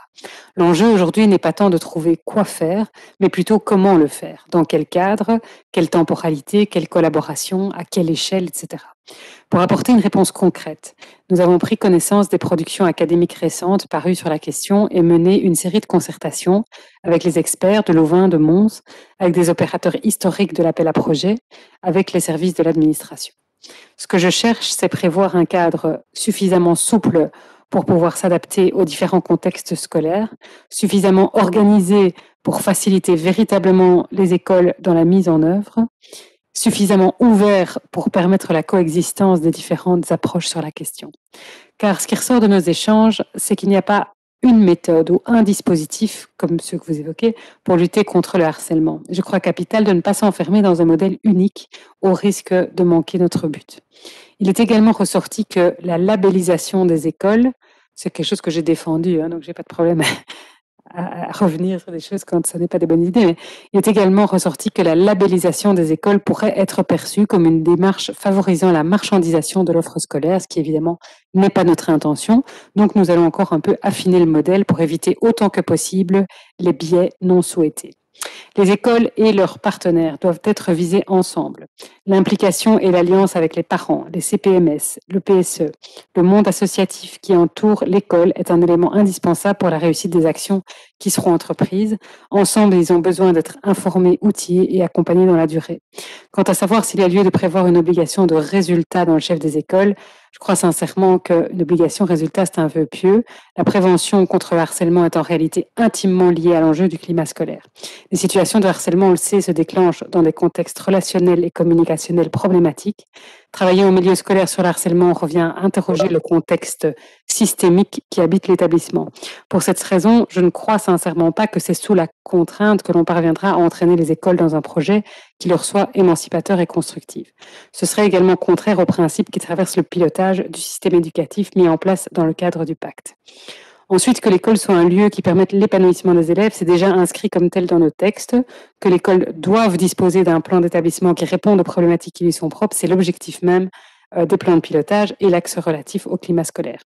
L'enjeu aujourd'hui n'est pas tant de trouver quoi faire, mais plutôt comment le faire, dans quel cadre, quelle temporalité, quelle collaboration, à quelle échelle, etc. Pour apporter une réponse concrète, nous avons pris connaissance des productions académiques récentes parues sur la question et mené une série de concertations avec les experts de Louvain, de Mons, avec des opérateurs historiques de l'appel à projet, avec les services de l'administration. Ce que je cherche, c'est prévoir un cadre suffisamment souple pour pouvoir s'adapter aux différents contextes scolaires, suffisamment organisé pour faciliter véritablement les écoles dans la mise en œuvre, suffisamment ouvert pour permettre la coexistence des différentes approches sur la question. Car ce qui ressort de nos échanges, c'est qu'il n'y a pas une méthode ou un dispositif, comme ceux que vous évoquez, pour lutter contre le harcèlement. Je crois capital de ne pas s'enfermer dans un modèle unique au risque de manquer notre but. Il est également ressorti que la labellisation des écoles, c'est quelque chose que j'ai défendu, hein, donc j'ai pas de problème à, revenir sur des choses quand ce n'est pas des bonnes idées, mais il est également ressorti que la labellisation des écoles pourrait être perçue comme une démarche favorisant la marchandisation de l'offre scolaire, ce qui évidemment n'est pas notre intention. Donc nous allons encore un peu affiner le modèle pour éviter autant que possible les biais non souhaités. Les écoles et leurs partenaires doivent être visés ensemble. L'implication et l'alliance avec les parents, les CPMS, le PSE, le monde associatif qui entoure l'école est un élément indispensable pour la réussite des actions qui seront entreprises. Ensemble, ils ont besoin d'être informés, outillés et accompagnés dans la durée. Quant à savoir s'il y a lieu de prévoir une obligation de résultat dans le chef des écoles, je crois sincèrement qu'une obligation résultat, c'est un vœu pieux. La prévention contre le harcèlement est en réalité intimement liée à l'enjeu du climat scolaire. Les situations de harcèlement, on le sait, se déclenchent dans des contextes relationnels et communicationnels problématiques. Travailler au milieu scolaire sur le harcèlement revient à interroger le contexte systémique qui habite l'établissement. Pour cette raison, je ne crois sincèrement pas que c'est sous la contrainte que l'on parviendra à entraîner les écoles dans un projet qui leur soit émancipateur et constructif. Ce serait également contraire aux principes qui traversent le pilotage du système éducatif mis en place dans le cadre du pacte. Ensuite, que l'école soit un lieu qui permette l'épanouissement des élèves, c'est déjà inscrit comme tel dans nos textes. Que l'école doive disposer d'un plan d'établissement qui réponde aux problématiques qui lui sont propres, c'est l'objectif même euh, des plans de pilotage et l'axe relatif au climat scolaire.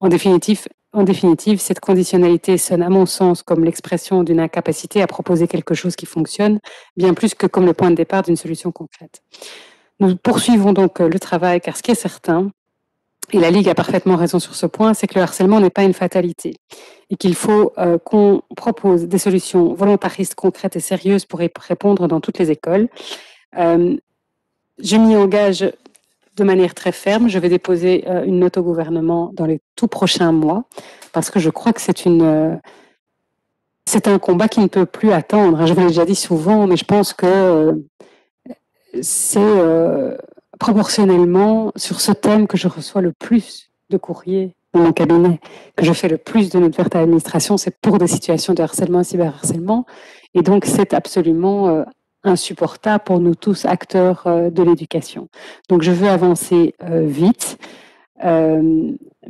En définitive, en définitive, cette conditionnalité sonne à mon sens comme l'expression d'une incapacité à proposer quelque chose qui fonctionne, bien plus que comme le point de départ d'une solution concrète. Nous poursuivons donc euh, le travail, car ce qui est certain, et la Ligue a parfaitement raison sur ce point, c'est que le harcèlement n'est pas une fatalité et qu'il faut euh, qu'on propose des solutions volontaristes, concrètes et sérieuses pour y répondre dans toutes les écoles. Euh, je m'y engage de manière très ferme. Je vais déposer euh, une note au gouvernement dans les tout prochains mois parce que je crois que c'est une c'est un combat qui ne peut plus attendre. Je vous l'ai déjà dit souvent, mais je pense que c'est proportionnellement sur ce thème que je reçois le plus de courriers dans mon cabinet, que je fais le plus de notes vertes à l'administration, c'est pour des situations de harcèlement et cyberharcèlement. Et donc, c'est absolument euh, insupportable pour nous tous, acteurs euh, de l'éducation. Donc, je veux avancer euh, vite.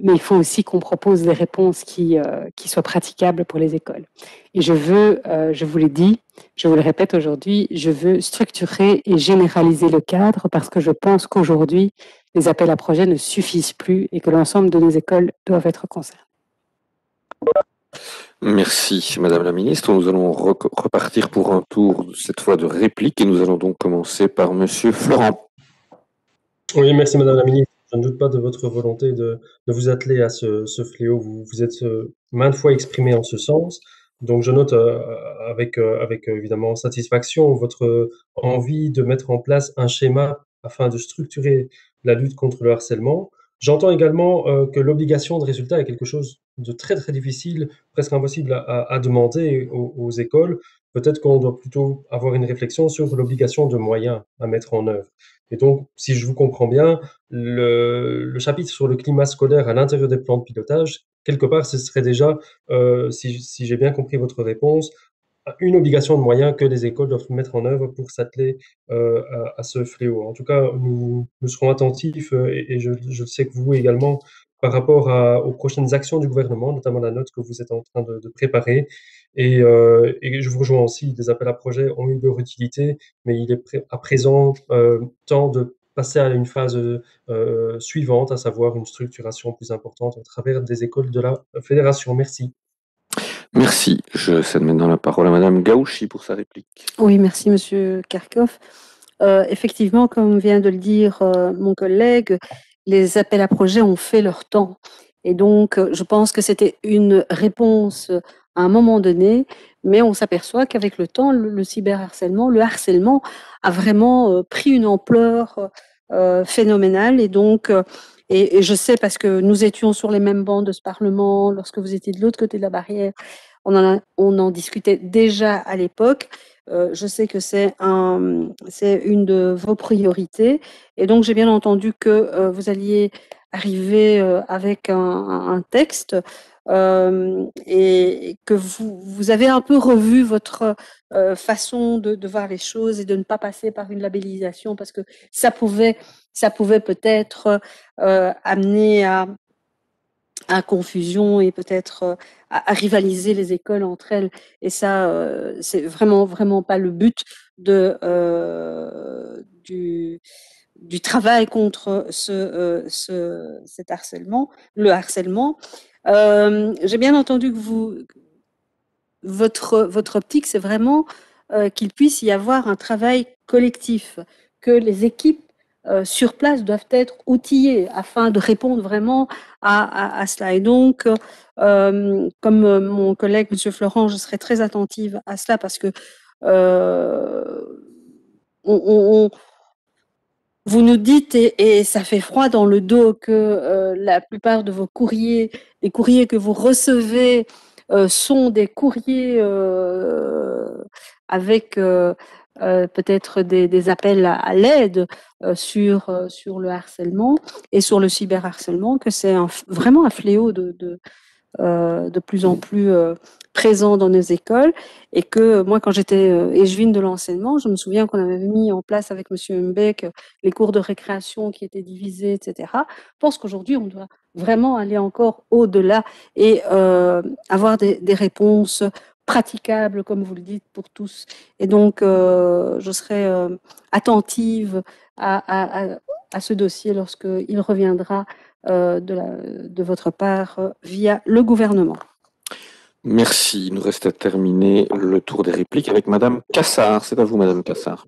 Mais il faut aussi qu'on propose des réponses qui, euh, qui soient praticables pour les écoles. Et je veux, euh, je vous l'ai dit, je vous le répète aujourd'hui, je veux structurer et généraliser le cadre parce que je pense qu'aujourd'hui, les appels à projets ne suffisent plus et que l'ensemble de nos écoles doivent être concernées. Merci, Madame la Ministre. Nous allons re- repartir pour un tour, cette fois de réplique, et nous allons donc commencer par Monsieur Florent. Oui, merci Madame la Ministre. Je ne doute pas de votre volonté de, de vous atteler à ce, fléau. Vous vous êtes euh, maintes fois exprimé en ce sens. Donc, je note euh, avec, euh, avec évidemment satisfaction votre envie de mettre en place un schéma afin de structurer la lutte contre le harcèlement. J'entends également que l'obligation de résultat est quelque chose de très très difficile, presque impossible à, demander aux écoles. Peut-être qu'on doit plutôt avoir une réflexion sur l'obligation de moyens à mettre en œuvre. Et donc, si je vous comprends bien, le, chapitre sur le climat scolaire à l'intérieur des plans de pilotage, quelque part, ce serait déjà, euh, si, j'ai bien compris votre réponse, une obligation de moyens que les écoles doivent mettre en œuvre pour s'atteler euh, à, ce fléau. En tout cas, nous, serons attentifs euh, et, je, sais que vous également, par rapport aux prochaines actions du gouvernement, notamment la note que vous êtes en train de préparer. Et, euh, et je vous rejoins aussi, des appels à projets ont eu leur utilité, mais il est pré- à présent euh, temps de passer à une phase euh, suivante, à savoir une structuration plus importante à travers des écoles de la fédération. Merci. Merci. Je cède maintenant la parole à Madame Gaouchi pour sa réplique. Oui, merci Monsieur Karkov. Euh, effectivement, comme vient de le dire euh, mon collègue, les appels à projets ont fait leur temps. Et donc, je pense que c'était une réponse à un moment donné, mais on s'aperçoit qu'avec le temps, le, le cyberharcèlement, le harcèlement a vraiment euh, pris une ampleur euh, phénoménale. Et donc, euh, et, je sais parce que nous étions sur les mêmes bancs de ce Parlement lorsque vous étiez de l'autre côté de la barrière, on en, on en discutait déjà à l'époque. Je sais que c'est un, c'est une de vos priorités. Et donc, j'ai bien entendu que vous alliez arriver avec un texte euh, et que vous, vous avez un peu revu votre euh, façon de, voir les choses et de ne pas passer par une labellisation parce que ça pouvait, ça pouvait peut-être euh, amener à, à confusion et peut-être à, rivaliser les écoles entre elles. Et ça, c'est vraiment, vraiment pas le but de, du, travail contre ce, ce, cet harcèlement, le harcèlement. Euh, J'ai bien entendu que votre, votre optique, c'est vraiment euh, qu'il puisse y avoir un travail collectif, que les équipes euh, sur place doivent être outillées afin de répondre vraiment à, cela. Et donc, comme mon collègue M. Florent, je serai très attentive à cela parce que on- vous nous dites, et, ça fait froid dans le dos, que euh, la plupart de vos courriers, les courriers que vous recevez, euh, sont des courriers euh, avec euh, peut-être des, appels à, l'aide sur, sur le harcèlement et sur le cyberharcèlement, que c'est vraiment un fléau de, de, de plus en plus euh, présent dans nos écoles et que moi, quand j'étais euh, échevine de l'enseignement, je me souviens qu'on avait mis en place avec Monsieur Humbeck les cours de récréation qui étaient divisés, etc. Je pense qu'aujourd'hui, on doit vraiment aller encore au-delà et euh, avoir des, réponses praticables, comme vous le dites, pour tous. Et donc, euh, je serai euh, attentive à, à, ce dossier lorsqu'il reviendra euh, de, la, de votre part euh, via le gouvernement. Merci. Il nous reste à terminer le tour des répliques avec Madame Cassard. C'est à vous, Madame Cassard.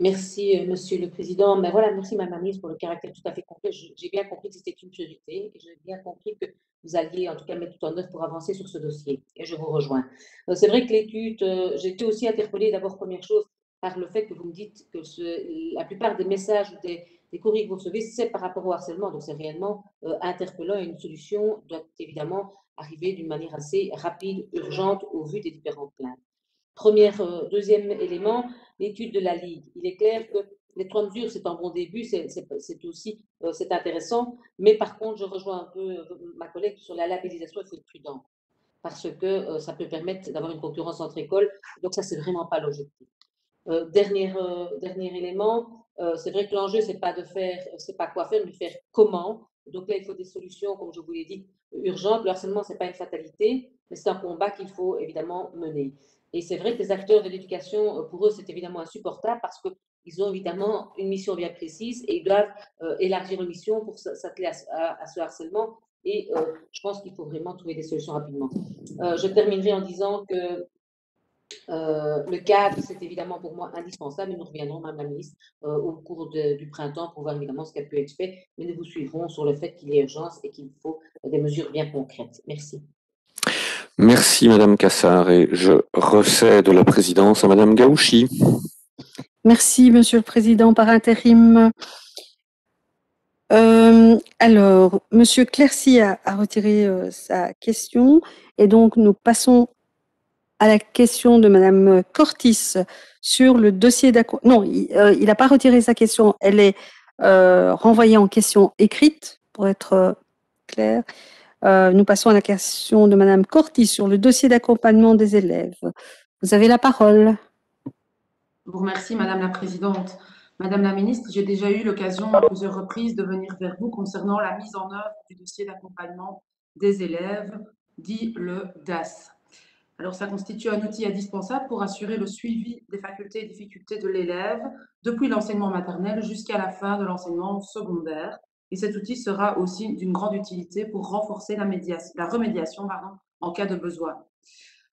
Merci, euh, Monsieur le Président. Mais voilà, merci, Madame la Ministre, pour le caractère tout à fait complet. J'ai bien compris que c'était une priorité et j'ai bien compris que vous alliez, en tout cas, mettre tout en œuvre pour avancer sur ce dossier. Et je vous rejoins. Euh, C'est vrai que l'étude, euh, j'ai été aussi interpellée d'abord, première chose, par le fait que vous me dites que ce- la plupart des messages ou des, des courriers que vous recevez, c'est par rapport au harcèlement. Donc, c'est réellement euh, interpellant et une solution doit évidemment arriver d'une manière assez rapide, urgente, au vu des différentes plaintes. Première, euh, deuxième élément, l'étude de la Ligue. Il est clair que les trois mesures, c'est un bon début, c'est aussi euh, intéressant, mais par contre, je rejoins un peu ma collègue sur la labellisation, il faut être prudent, parce que ça peut permettre d'avoir une concurrence entre écoles, donc ça, c'est vraiment pas l'objectif. Dernier, dernier élément, euh, c'est vrai que l'enjeu, c'est pas de faire, c'est pas quoi faire, mais faire comment. Donc là, il faut des solutions, comme je vous l'ai dit, urgentes. Le harcèlement, c'est pas une fatalité, mais c'est un combat qu'il faut évidemment mener. Et c'est vrai que les acteurs de l'éducation, euh, pour eux, c'est évidemment insupportable parce qu'ils ont évidemment une mission bien précise et ils doivent euh, élargir leur mission pour s'atteler à, ce- harcèlement. Et je pense qu'il faut vraiment trouver des solutions rapidement. Je terminerai en disant que euh, le cadre, c'est évidemment pour moi indispensable et nous reviendrons, Madame la Ministre, euh, au cours de- du printemps pour voir évidemment ce qui a pu être fait, mais nous vous suivrons sur le fait qu'il y ait urgence et qu'il faut des mesures bien concrètes. Merci. Merci, Madame Cassard. Et je recède la présidence à Madame Gaouchi. Merci, Monsieur le Président, par intérim. Euh, alors, Monsieur Clercy a, a retiré euh, sa question et donc nous passons à la question de Madame Cortis sur le dossier d'accord. Non, il euh, n'a pas retiré sa question. Elle est euh, renvoyée en question écrite pour être euh, clair. Euh, nous passons à la question de Madame Cortis sur le dossier d'accompagnement des élèves. Vous avez la parole. Je vous remercie, Madame la Présidente. Madame la Ministre, j'ai déjà eu l'occasion à plusieurs reprises de venir vers vous concernant la mise en œuvre du dossier d'accompagnement des élèves, dit le DAS. Alors, ça constitue un outil indispensable pour assurer le suivi des facultés et difficultés de l'élève depuis l'enseignement maternel jusqu'à la fin de l'enseignement secondaire. Et cet outil sera aussi d'une grande utilité pour renforcer la, médiation, la remédiation en cas de besoin.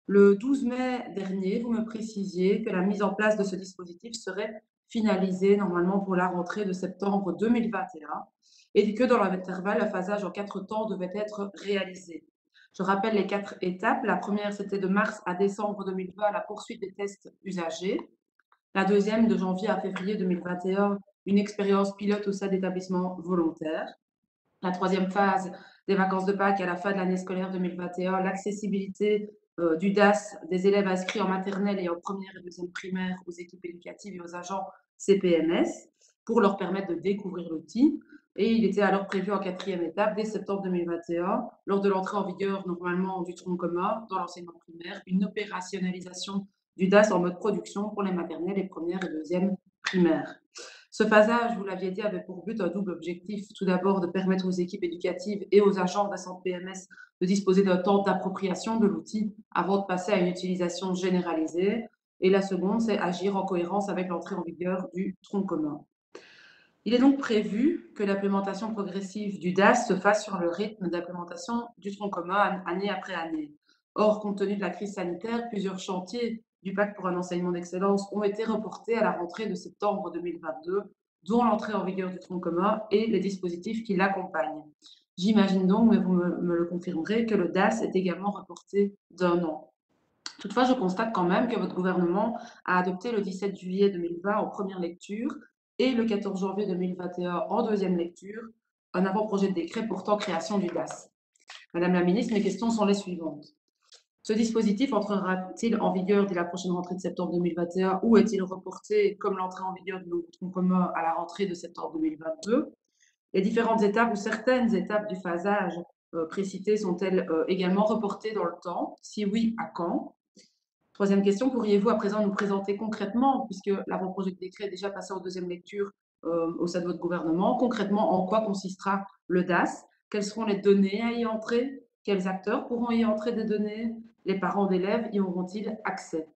Le 12 mai dernier, vous me précisiez que la mise en place de ce dispositif serait finalisée normalement pour la rentrée de septembre 2021 et que dans l'intervalle, le phasage en quatre temps devait être réalisé. Je rappelle les quatre étapes. La première, c'était de mars à décembre 2020, la poursuite des tests usagés. La deuxième, de janvier à février 2021, une expérience pilote au sein d'établissements volontaires. La troisième phase des vacances de Pâques à la fin de l'année scolaire 2021, l'accessibilité euh, du DAS des élèves inscrits en maternelle et en première et deuxième primaire aux équipes éducatives et aux agents CPMS pour leur permettre de découvrir l'outil. Et il était alors prévu en quatrième étape, dès septembre 2021, lors de l'entrée en vigueur normalement du tronc commun dans l'enseignement primaire, une opérationnalisation du DAS en mode production pour les maternelles et première et deuxième primaires. Ce phasage, vous l'aviez dit, avait pour but un double objectif. Tout d'abord, de permettre aux équipes éducatives et aux agents centre PMS de disposer d'un temps d'appropriation de l'outil avant de passer à une utilisation généralisée. Et la seconde, c'est agir en cohérence avec l'entrée en vigueur du tronc commun. Il est donc prévu que l'implémentation progressive du DAS se fasse sur le rythme d'implémentation du tronc commun année après année. Or, compte tenu de la crise sanitaire, plusieurs chantiers du pacte pour un enseignement d'excellence ont été reportés à la rentrée de septembre 2022, dont l'entrée en vigueur du tronc commun et les dispositifs qui l'accompagnent. J'imagine donc, mais vous me, le confirmerez, que le DAS est également reporté d'un an. Toutefois, je constate quand même que votre gouvernement a adopté le 17 juillet 2020 en première lecture et le 14 janvier 2021 en deuxième lecture un avant-projet de décret portant création du DAS. Madame la ministre, mes questions sont les suivantes. Ce dispositif entrera-t-il en vigueur dès la prochaine rentrée de septembre 2021 ou est-il reporté comme l'entrée en vigueur du tronc commun à la rentrée de septembre 2022 Les différentes étapes ou certaines étapes du phasage euh, précitées sont-elles euh, également reportées dans le temps? Si oui, à quand? Troisième question, pourriez-vous à présent nous présenter concrètement, puisque l'avant-projet de décret est déjà passé en deuxième lecture euh, au sein de votre gouvernement, concrètement en quoi consistera le DAS? Quelles seront les données à y entrer? Quels acteurs pourront y entrer des données? Les parents d'élèves y auront-ils accès?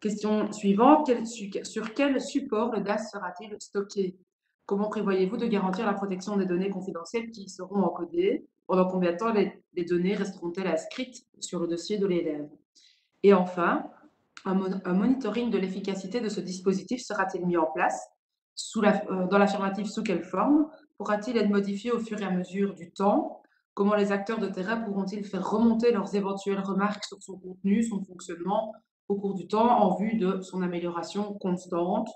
Question suivante, sur quel support le DAS sera-t-il stocké? Comment prévoyez-vous de garantir la protection des données confidentielles qui y seront encodées? Pendant combien de temps les données resteront-elles inscrites sur le dossier de l'élève? Et enfin, un, monitoring de l'efficacité de ce dispositif sera-t-il mis en place sous la, euh, Dans l'affirmative, sous quelle forme? Pourra-t-il être modifié au fur et à mesure du temps? Comment les acteurs de terrain pourront-ils faire remonter leurs éventuelles remarques sur son contenu, son fonctionnement au cours du temps en vue de son amélioration constante?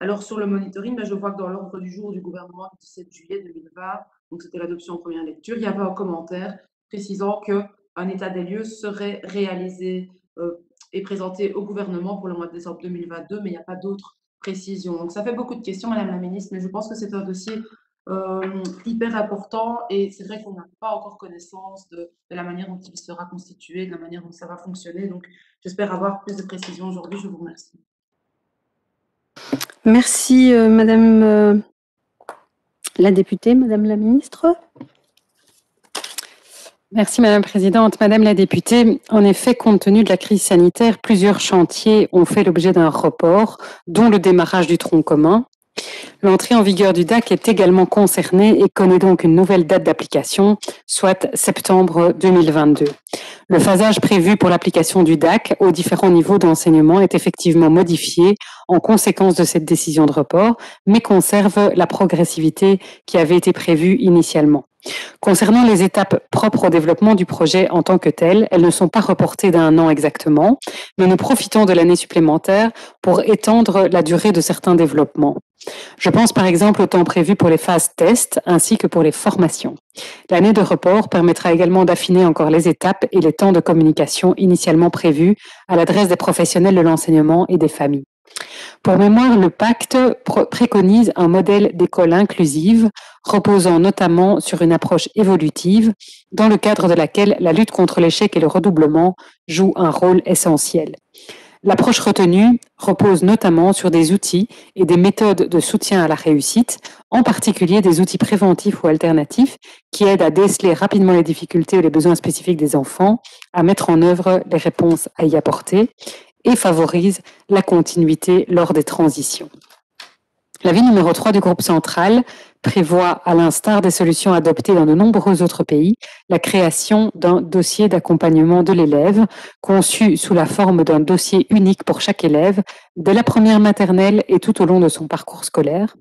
Alors sur le monitoring, je vois que dans l'ordre du jour du gouvernement du 17 juillet 2020, donc c'était l'adoption en première lecture, il y avait un commentaire précisant qu'un état des lieux serait réalisé est présenté au gouvernement pour le mois de décembre 2022, mais il n'y a pas d'autres précisions. Donc, ça fait beaucoup de questions, Madame la Ministre, mais je pense que c'est un dossier euh, hyper important et c'est vrai qu'on n'a pas encore connaissance de, la manière dont il sera constitué, de la manière dont ça va fonctionner. Donc, j'espère avoir plus de précisions aujourd'hui. Je vous remercie. Merci, euh, Madame la députée, Madame la Ministre. Merci Madame la Présidente. Madame la députée, en effet, compte tenu de la crise sanitaire, plusieurs chantiers ont fait l'objet d'un report, dont le démarrage du tronc commun. L'entrée en vigueur du DAC est également concernée et connaît donc une nouvelle date d'application, soit septembre 2022. Le phasage prévu pour l'application du DAC aux différents niveaux d'enseignement est effectivement modifié en conséquence de cette décision de report, mais conserve la progressivité qui avait été prévue initialement. Concernant les étapes propres au développement du projet en tant que tel, elles ne sont pas reportées d'un an exactement, mais nous profitons de l'année supplémentaire pour étendre la durée de certains développements. Je pense par exemple au temps prévu pour les phases tests ainsi que pour les formations. L'année de report permettra également d'affiner encore les étapes et les temps de communication initialement prévus à l'adresse des professionnels de l'enseignement et des familles. Pour mémoire, le pacte préconise un modèle d'école inclusive reposant notamment sur une approche évolutive dans le cadre de laquelle la lutte contre l'échec et le redoublement joue un rôle essentiel. L'approche retenue repose notamment sur des outils et des méthodes de soutien à la réussite, en particulier des outils préventifs ou alternatifs qui aident à déceler rapidement les difficultés ou les besoins spécifiques des enfants, à mettre en œuvre les réponses à y apporter et favorise la continuité lors des transitions. L'avis numéro 3 du groupe central prévoit, à l'instar des solutions adoptées dans de nombreux autres pays, la création d'un dossier d'accompagnement de l'élève, conçu sous la forme d'un dossier unique pour chaque élève, dès la première maternelle et tout au long de son parcours scolaire,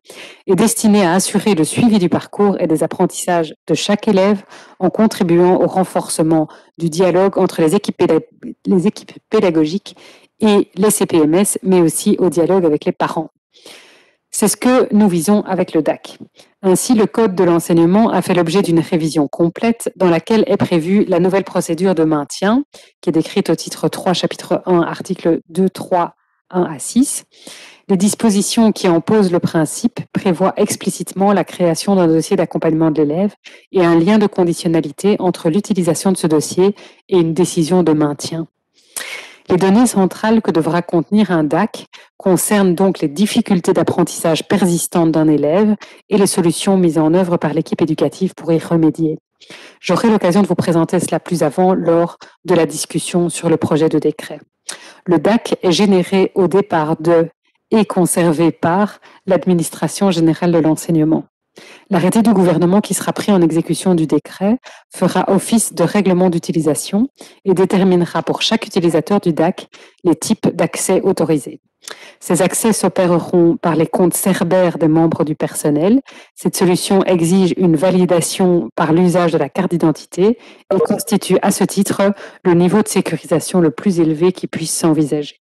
et destiné à assurer le suivi du parcours et des apprentissages de chaque élève en contribuant au renforcement du dialogue entre les équipes, pédagogiques et les CPMS, mais aussi au dialogue avec les parents. C'est ce que nous visons avec le DAC. Ainsi, le Code de l'enseignement a fait l'objet d'une révision complète dans laquelle est prévue la nouvelle procédure de maintien, qui est décrite au titre 3, chapitre 1, article 2, 3, 1 à 6. Les dispositions qui en posent le principe prévoient explicitement la création d'un dossier d'accompagnement de l'élève et un lien de conditionnalité entre l'utilisation de ce dossier et une décision de maintien. Les données centrales que devra contenir un DAC concernent donc les difficultés d'apprentissage persistantes d'un élève et les solutions mises en œuvre par l'équipe éducative pour y remédier. J'aurai l'occasion de vous présenter cela plus avant lors de la discussion sur le projet de décret. Le DAC est généré au départ de et conservé par l'administration générale de l'enseignement. L'arrêté du gouvernement qui sera pris en exécution du décret fera office de règlement d'utilisation et déterminera pour chaque utilisateur du DAC les types d'accès autorisés. Ces accès s'opéreront par les comptes Cerber des membres du personnel. Cette solution exige une validation par l'usage de la carte d'identité et constitue à ce titre le niveau de sécurisation le plus élevé qui puisse s'envisager.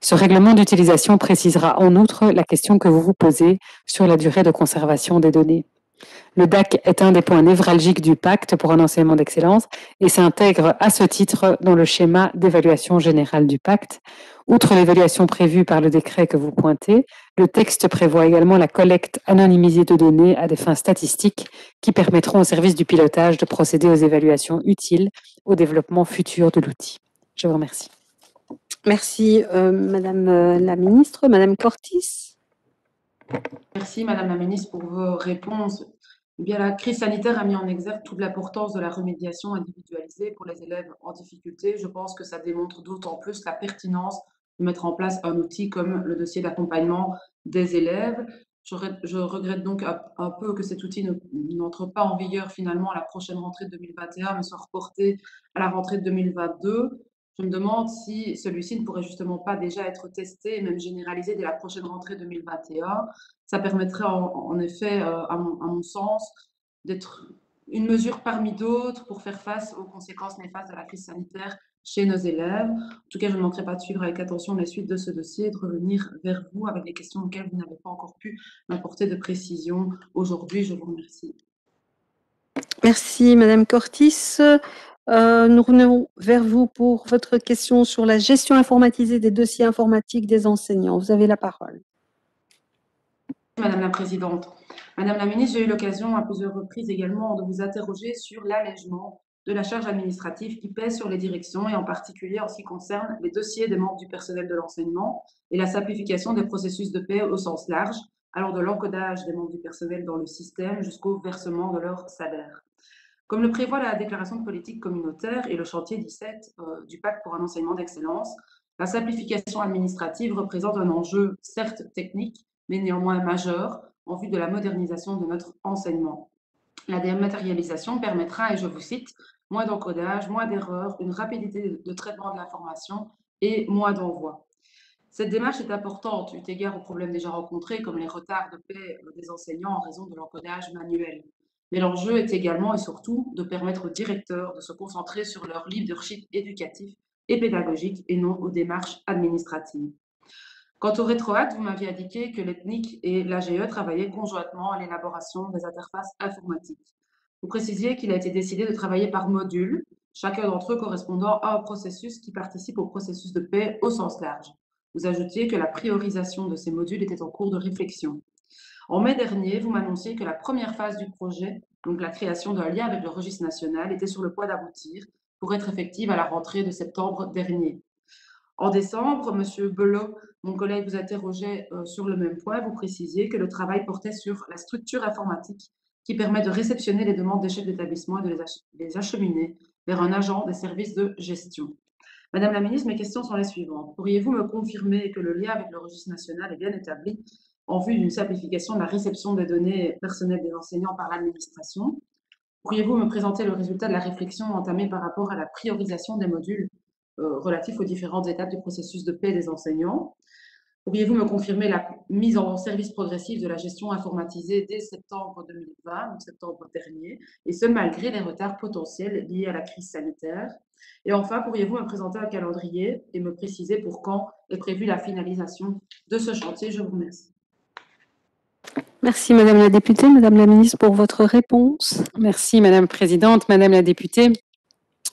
Ce règlement d'utilisation précisera en outre la question que vous vous posez sur la durée de conservation des données. Le DAC est un des points névralgiques du pacte pour un enseignement d'excellence et s'intègre à ce titre dans le schéma d'évaluation générale du pacte. Outre l'évaluation prévue par le décret que vous pointez, le texte prévoit également la collecte anonymisée de données à des fins statistiques qui permettront au service du pilotage de procéder aux évaluations utiles au développement futur de l'outil. Je vous remercie. Merci, euh, Madame euh, la Ministre. Madame Cortis. Merci, Madame la Ministre, pour vos réponses. Eh bien, la crise sanitaire a mis en exergue toute l'importance de la remédiation individualisée pour les élèves en difficulté. Je pense que ça démontre d'autant plus la pertinence de mettre en place un outil comme le dossier d'accompagnement des élèves. Je, regrette donc un, peu que cet outil n'entre pas en vigueur finalement à la prochaine rentrée de 2021, mais soit reporté à la rentrée de 2022. Je me demande si celui-ci ne pourrait justement pas déjà être testé et même généralisé dès la prochaine rentrée 2021. Ça permettrait en, effet, euh, à, mon, sens, d'être une mesure parmi d'autres pour faire face aux conséquences néfastes de la crise sanitaire chez nos élèves. En tout cas, je ne manquerai pas de suivre avec attention les suites de ce dossier et de revenir vers vous avec des questions auxquelles vous n'avez pas encore pu m'apporter de précision aujourd'hui. Je vous remercie. Merci, Madame Cortis. Euh, nous revenons vers vous pour votre question sur la gestion informatisée des dossiers informatiques des enseignants. Vous avez la parole. Madame la Présidente. Madame la Ministre, j'ai eu l'occasion à plusieurs reprises également de vous interroger sur l'allègement de la charge administrative qui pèse sur les directions et en particulier en ce qui concerne les dossiers des membres du personnel de l'enseignement et la simplification des processus de paie au sens large, alors de l'encodage des membres du personnel dans le système jusqu'au versement de leur salaire. Comme le prévoit la déclaration de politique communautaire et le chantier 17 euh, du pacte pour un enseignement d'excellence, la simplification administrative représente un enjeu certes technique, mais néanmoins majeur en vue de la modernisation de notre enseignement. La dématérialisation permettra, et je vous cite, moins d'encodage, moins d'erreurs, une rapidité de traitement de l'information et moins d'envoi. Cette démarche est importante, eu égard aux problèmes déjà rencontrés, comme les retards de paie des enseignants en raison de l'encodage manuel. Mais l'enjeu est également et surtout de permettre aux directeurs de se concentrer sur leur leadership éducatif et pédagogique et non aux démarches administratives. Quant au rétroacte, vous m'aviez indiqué que l'ETNIC et l'AGE travaillaient conjointement à l'élaboration des interfaces informatiques. Vous précisiez qu'il a été décidé de travailler par module, chacun d'entre eux correspondant à un processus qui participe au processus de paix au sens large. Vous ajoutiez que la priorisation de ces modules était en cours de réflexion. En mai dernier, vous m'annonciez que la première phase du projet, donc la création d'un lien avec le registre national, était sur le point d'aboutir pour être effective à la rentrée de septembre dernier. En décembre, M. Belot, mon collègue, vous interrogeait euh, sur le même point. Vous précisiez que le travail portait sur la structure informatique qui permet de réceptionner les demandes des chefs d'établissement et de les acheminer vers un agent des services de gestion. Madame la ministre, mes questions sont les suivantes. Pourriez-vous me confirmer que le lien avec le registre national est bien établi en vue d'une simplification de la réception des données personnelles des enseignants par l'administration. Pourriez-vous me présenter le résultat de la réflexion entamée par rapport à la priorisation des modules euh, relatifs aux différentes étapes du processus de paix des enseignants? Pourriez-vous me confirmer la mise en service progressive de la gestion informatisée dès septembre 2020, donc septembre dernier, et ce malgré les retards potentiels liés à la crise sanitaire? Et enfin, pourriez-vous me présenter un calendrier et me préciser pour quand est prévue la finalisation de ce chantier? Je vous remercie. Merci Madame la députée. Madame la ministre, pour votre réponse. Merci Madame la Présidente. Madame la députée,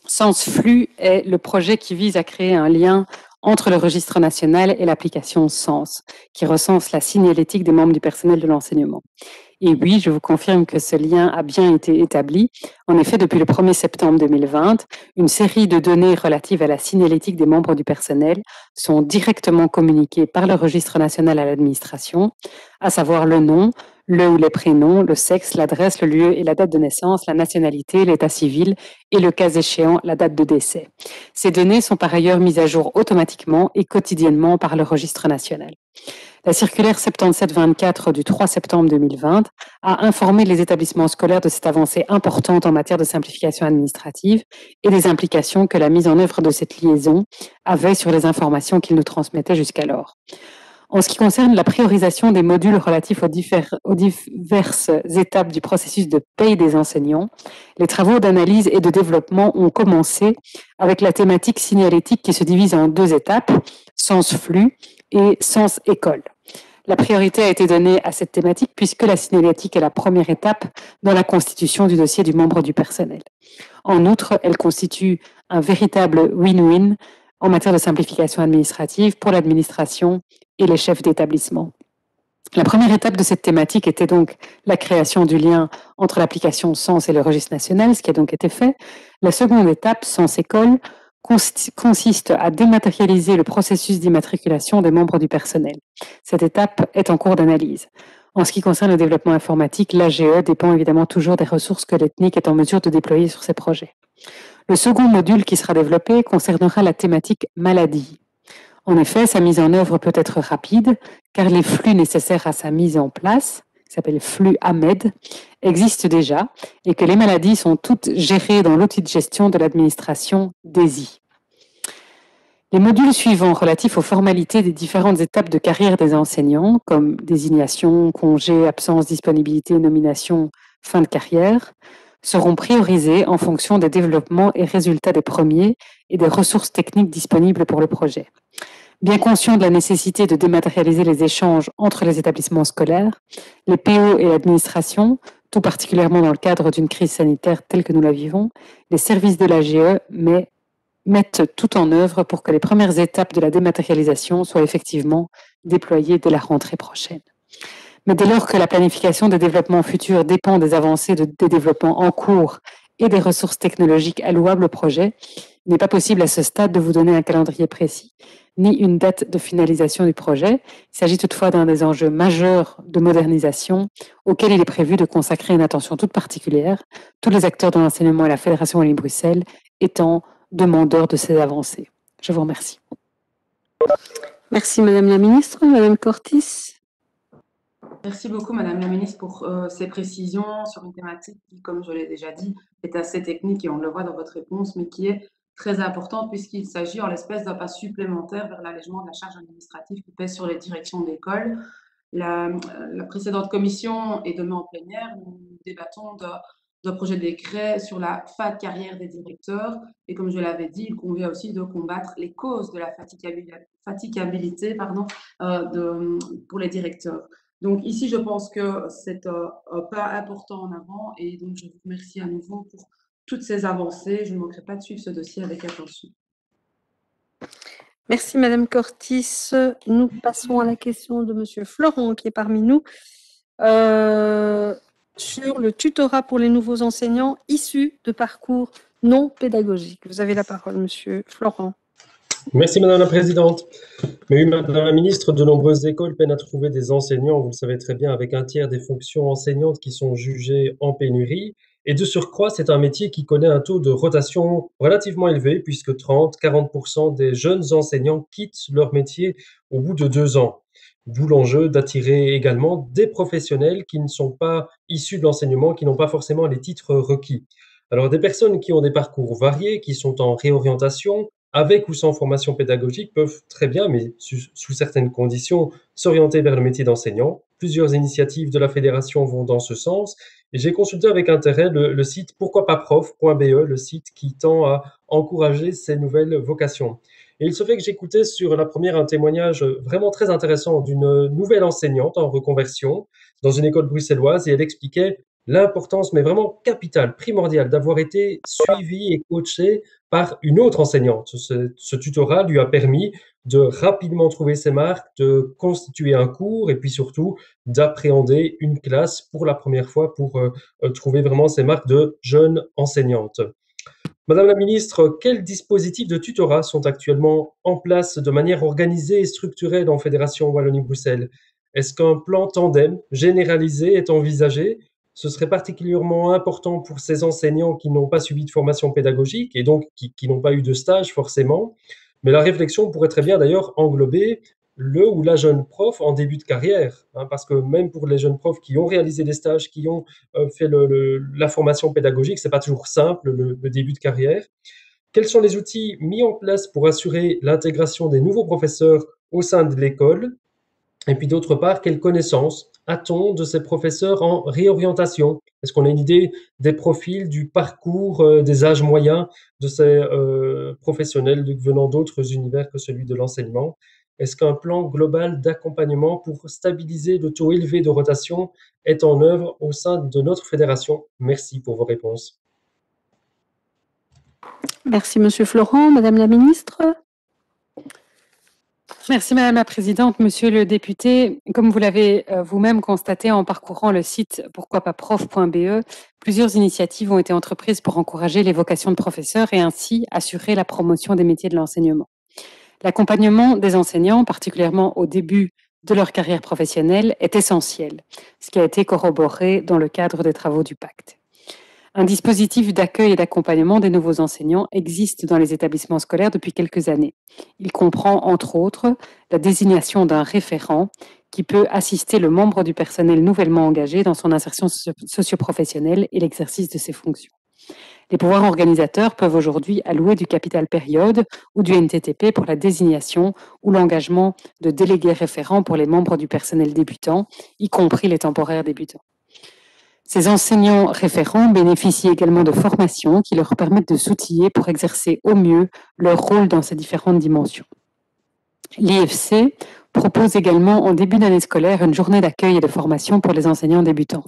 Sens Flux est le projet qui vise à créer un lien entre le registre national et l'application Sens, qui recense la signalétique des membres du personnel de l'enseignement. Et oui, je vous confirme que ce lien a bien été établi. En effet, depuis le 1er septembre 2020, une série de données relatives à la signalétique des membres du personnel sont directement communiquées par le registre national à l'administration, à savoir le nom, le ou les prénoms, le sexe, l'adresse, le lieu et la date de naissance, la nationalité, l'état civil et le cas échéant, la date de décès. Ces données sont par ailleurs mises à jour automatiquement et quotidiennement par le registre national. La circulaire 7724 du 3 septembre 2020 a informé les établissements scolaires de cette avancée importante en matière de simplification administrative et des implications que la mise en œuvre de cette liaison avait sur les informations qu'ils nous transmettaient jusqu'alors. En ce qui concerne la priorisation des modules relatifs aux, aux, diverses étapes du processus de paye des enseignants, les travaux d'analyse et de développement ont commencé avec la thématique signalétique qui se divise en deux étapes, sens flux et sens école. la priorité a été donnée à cette thématique puisque la signalétique est la première étape dans la constitution du dossier du membre du personnel. En outre, elle constitue un véritable win-win en matière de simplification administrative pour l'administration et les chefs d'établissement. La première étape de cette thématique était donc la création du lien entre l'application Sens et le registre national, ce qui a donc été fait. La seconde étape, Sens École, consiste à dématérialiser le processus d'immatriculation des membres du personnel. Cette étape est en cours d'analyse. En ce qui concerne le développement informatique, l'AGE dépend évidemment toujours des ressources que l'ethnique est en mesure de déployer sur ses projets. Le second module qui sera développé concernera la thématique maladie. En effet, sa mise en œuvre peut être rapide car les flux nécessaires à sa mise en place, qui s'appelle flux AMED, existent déjà et que les maladies sont toutes gérées dans l'outil de gestion de l'administration DESI. Les modules suivants relatifs aux formalités des différentes étapes de carrière des enseignants, comme désignation, congé, absence, disponibilité, nomination, fin de carrière, seront priorisés en fonction des développements et résultats des premiers et des ressources techniques disponibles pour le projet. Bien conscient de la nécessité de dématérialiser les échanges entre les établissements scolaires, les PO et l'administration, tout particulièrement dans le cadre d'une crise sanitaire telle que nous la vivons, les services de l'AGE mettent tout en œuvre pour que les premières étapes de la dématérialisation soient effectivement déployées dès la rentrée prochaine. Mais dès lors que la planification des développements futurs dépend des avancées de, des développements en cours et des ressources technologiques allouables au projet, il n'est pas possible à ce stade de vous donner un calendrier précis ni une date de finalisation du projet. Il s'agit toutefois d'un des enjeux majeurs de modernisation auquel il est prévu de consacrer une attention toute particulière, tous les acteurs de l'enseignement et la Fédération Wallonie-Bruxelles étant demandeurs de ces avancées. Je vous remercie. Merci Madame la Ministre. Madame Cortis. Merci beaucoup, Madame la Ministre, pour euh, ces précisions sur une thématique qui, comme je l'ai déjà dit, est assez technique et on le voit dans votre réponse, mais qui est très importante puisqu'il s'agit en l'espèce d'un pas supplémentaire vers l'allègement de la charge administrative qui pèse sur les directions d'école. La, la, précédente commission et demain en plénière, nous débattons d'un projet de décret sur la fin de carrière des directeurs. Et comme je l'avais dit, il convient aussi de combattre les causes de la fatigabilité, pardon, euh, de, pour les directeurs. Donc ici, je pense que c'est un, un, pas important en avant et donc je vous remercie à nouveau pour toutes ces avancées. Je ne manquerai pas de suivre ce dossier avec attention. Merci Madame Cortis. Nous passons à la question de Monsieur Florent qui est parmi nous euh, sur le tutorat pour les nouveaux enseignants issus de parcours non pédagogiques. Vous avez la parole, Monsieur Florent. Merci Madame la Présidente. Mais oui, Madame la Ministre, de nombreuses écoles peinent à trouver des enseignants, vous le savez très bien, avec un tiers des fonctions enseignantes qui sont jugées en pénurie. Et de surcroît, c'est un métier qui connaît un taux de rotation relativement élevé, puisque 30-40% des jeunes enseignants quittent leur métier au bout de deux ans. D'où l'enjeu d'attirer également des professionnels qui ne sont pas issus de l'enseignement, qui n'ont pas forcément les titres requis. Alors des personnes qui ont des parcours variés, qui sont en réorientation, avec ou sans formation pédagogique, peuvent très bien, mais sous certaines conditions, s'orienter vers le métier d'enseignant. Plusieurs initiatives de la fédération vont dans ce sens. J'ai consulté avec intérêt le, site pourquoipaprof.be, le site qui tend à encourager ces nouvelles vocations. Et il se fait que j'écoutais sur la première un témoignage vraiment très intéressant d'une nouvelle enseignante en reconversion dans une école bruxelloise et elle expliquait l'importance, mais vraiment capitale, primordiale, d'avoir été suivi et coaché par une autre enseignante. Ce, tutorat lui a permis de rapidement trouver ses marques, de constituer un cours et puis surtout d'appréhender une classe pour la première fois pour euh, trouver vraiment ses marques de jeune enseignante. Madame la ministre, quels dispositifs de tutorat sont actuellement en place de manière organisée et structurée dans Fédération Wallonie-Bruxelles? Est-ce qu'un plan tandem généralisé est envisagé? Ce serait particulièrement important pour ces enseignants qui n'ont pas suivi de formation pédagogique et donc qui n'ont pas eu de stage forcément. Mais la réflexion pourrait très bien d'ailleurs englober le ou la jeune prof en début de carrière, hein, parce que même pour les jeunes profs qui ont réalisé des stages, qui ont euh, fait la formation pédagogique, c'est pas toujours simple le, le début de carrière. Quels sont les outils mis en place pour assurer l'intégration des nouveaux professeurs au sein de l'école? Et puis d'autre part, quelles connaissances a-t-on de ces professeurs en réorientation? Est-ce qu'on a une idée des profils, du parcours, euh, des âges moyens de ces euh, professionnels venant d'autres univers que celui de l'enseignement? Est-ce qu'un plan global d'accompagnement pour stabiliser le taux élevé de rotation est en œuvre au sein de notre fédération? Merci pour vos réponses. Merci, Monsieur Florent. Madame la ministre? Merci Madame la Présidente. Monsieur le député, comme vous l'avez euh, vous-même constaté en parcourant le site pourquoipaprof.be, plusieurs initiatives ont été entreprises pour encourager les vocations de professeurs et ainsi assurer la promotion des métiers de l'enseignement. L'accompagnement des enseignants, particulièrement au début de leur carrière professionnelle, est essentiel, ce qui a été corroboré dans le cadre des travaux du pacte. Un dispositif d'accueil et d'accompagnement des nouveaux enseignants existe dans les établissements scolaires depuis quelques années. Il comprend, entre autres, la désignation d'un référent qui peut assister le membre du personnel nouvellement engagé dans son insertion socio-professionnelle et l'exercice de ses fonctions. Les pouvoirs organisateurs peuvent aujourd'hui allouer du capital période ou du NTTP pour la désignation ou l'engagement de délégués référents pour les membres du personnel débutant, y compris les temporaires débutants. Ces enseignants référents bénéficient également de formations qui leur permettent de s'outiller pour exercer au mieux leur rôle dans ces différentes dimensions. L'IFC propose également en début d'année scolaire une journée d'accueil et de formation pour les enseignants débutants.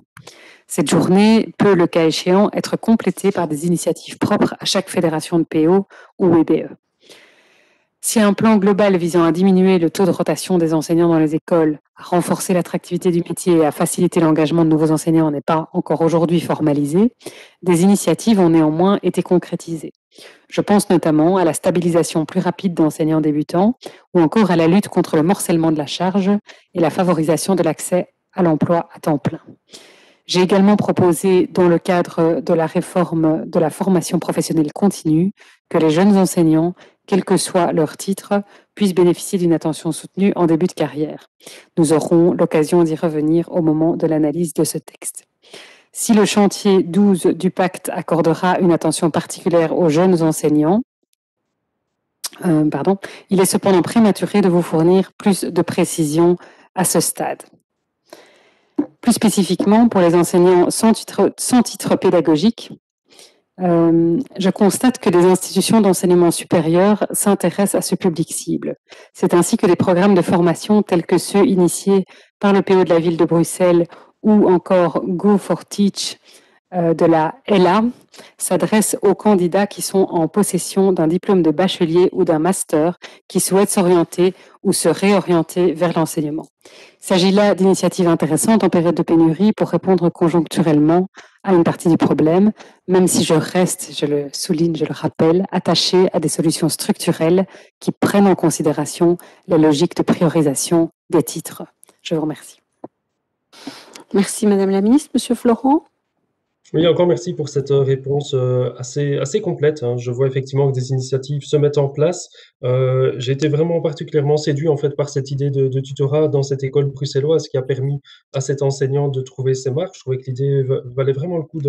Cette journée peut, le cas échéant, être complétée par des initiatives propres à chaque fédération de PO ou EBE. Si un plan global visant à diminuer le taux de rotation des enseignants dans les écoles, à renforcer l'attractivité du métier et à faciliter l'engagement de nouveaux enseignants n'est pas encore aujourd'hui formalisé, des initiatives ont néanmoins été concrétisées. Je pense notamment à la stabilisation plus rapide d'enseignants débutants ou encore à la lutte contre le morcellement de la charge et la favorisation de l'accès à l'emploi à temps plein. J'ai également proposé, dans le cadre de la réforme de la formation professionnelle continue, que les jeunes enseignants quel que soit leur titre, puissent bénéficier d'une attention soutenue en début de carrière. Nous aurons l'occasion d'y revenir au moment de l'analyse de ce texte. Si le chantier 12 du pacte accordera une attention particulière aux jeunes enseignants, euh, il est cependant prématuré de vous fournir plus de précisions à ce stade. Plus spécifiquement, pour les enseignants sans titre pédagogique, euh, je constate que des institutions d'enseignement supérieur s'intéressent à ce public cible. C'est ainsi que des programmes de formation tels que ceux initiés par le PO de la ville de Bruxelles ou encore Go for Teach euh, de la LA s'adressent aux candidats qui sont en possession d'un diplôme de bachelier ou d'un master qui souhaitent s'orienter ou se réorienter vers l'enseignement. Il s'agit là d'initiatives intéressantes en période de pénurie pour répondre conjoncturellement à une partie du problème, même si je reste, je le souligne, je le rappelle, attaché à des solutions structurelles qui prennent en considération la logique de priorisation des titres. Je vous remercie. Merci Madame la Ministre. Monsieur Florent? Oui, encore merci pour cette euh, réponse euh, assez, assez complète. Hein. Je vois effectivement que des initiatives se mettent en place. Euh, j'ai été vraiment particulièrement séduit en fait par cette idée de, tutorat dans cette école bruxelloise qui a permis à cet enseignant de trouver ses marques. Je trouvais que l'idée valait vraiment le coup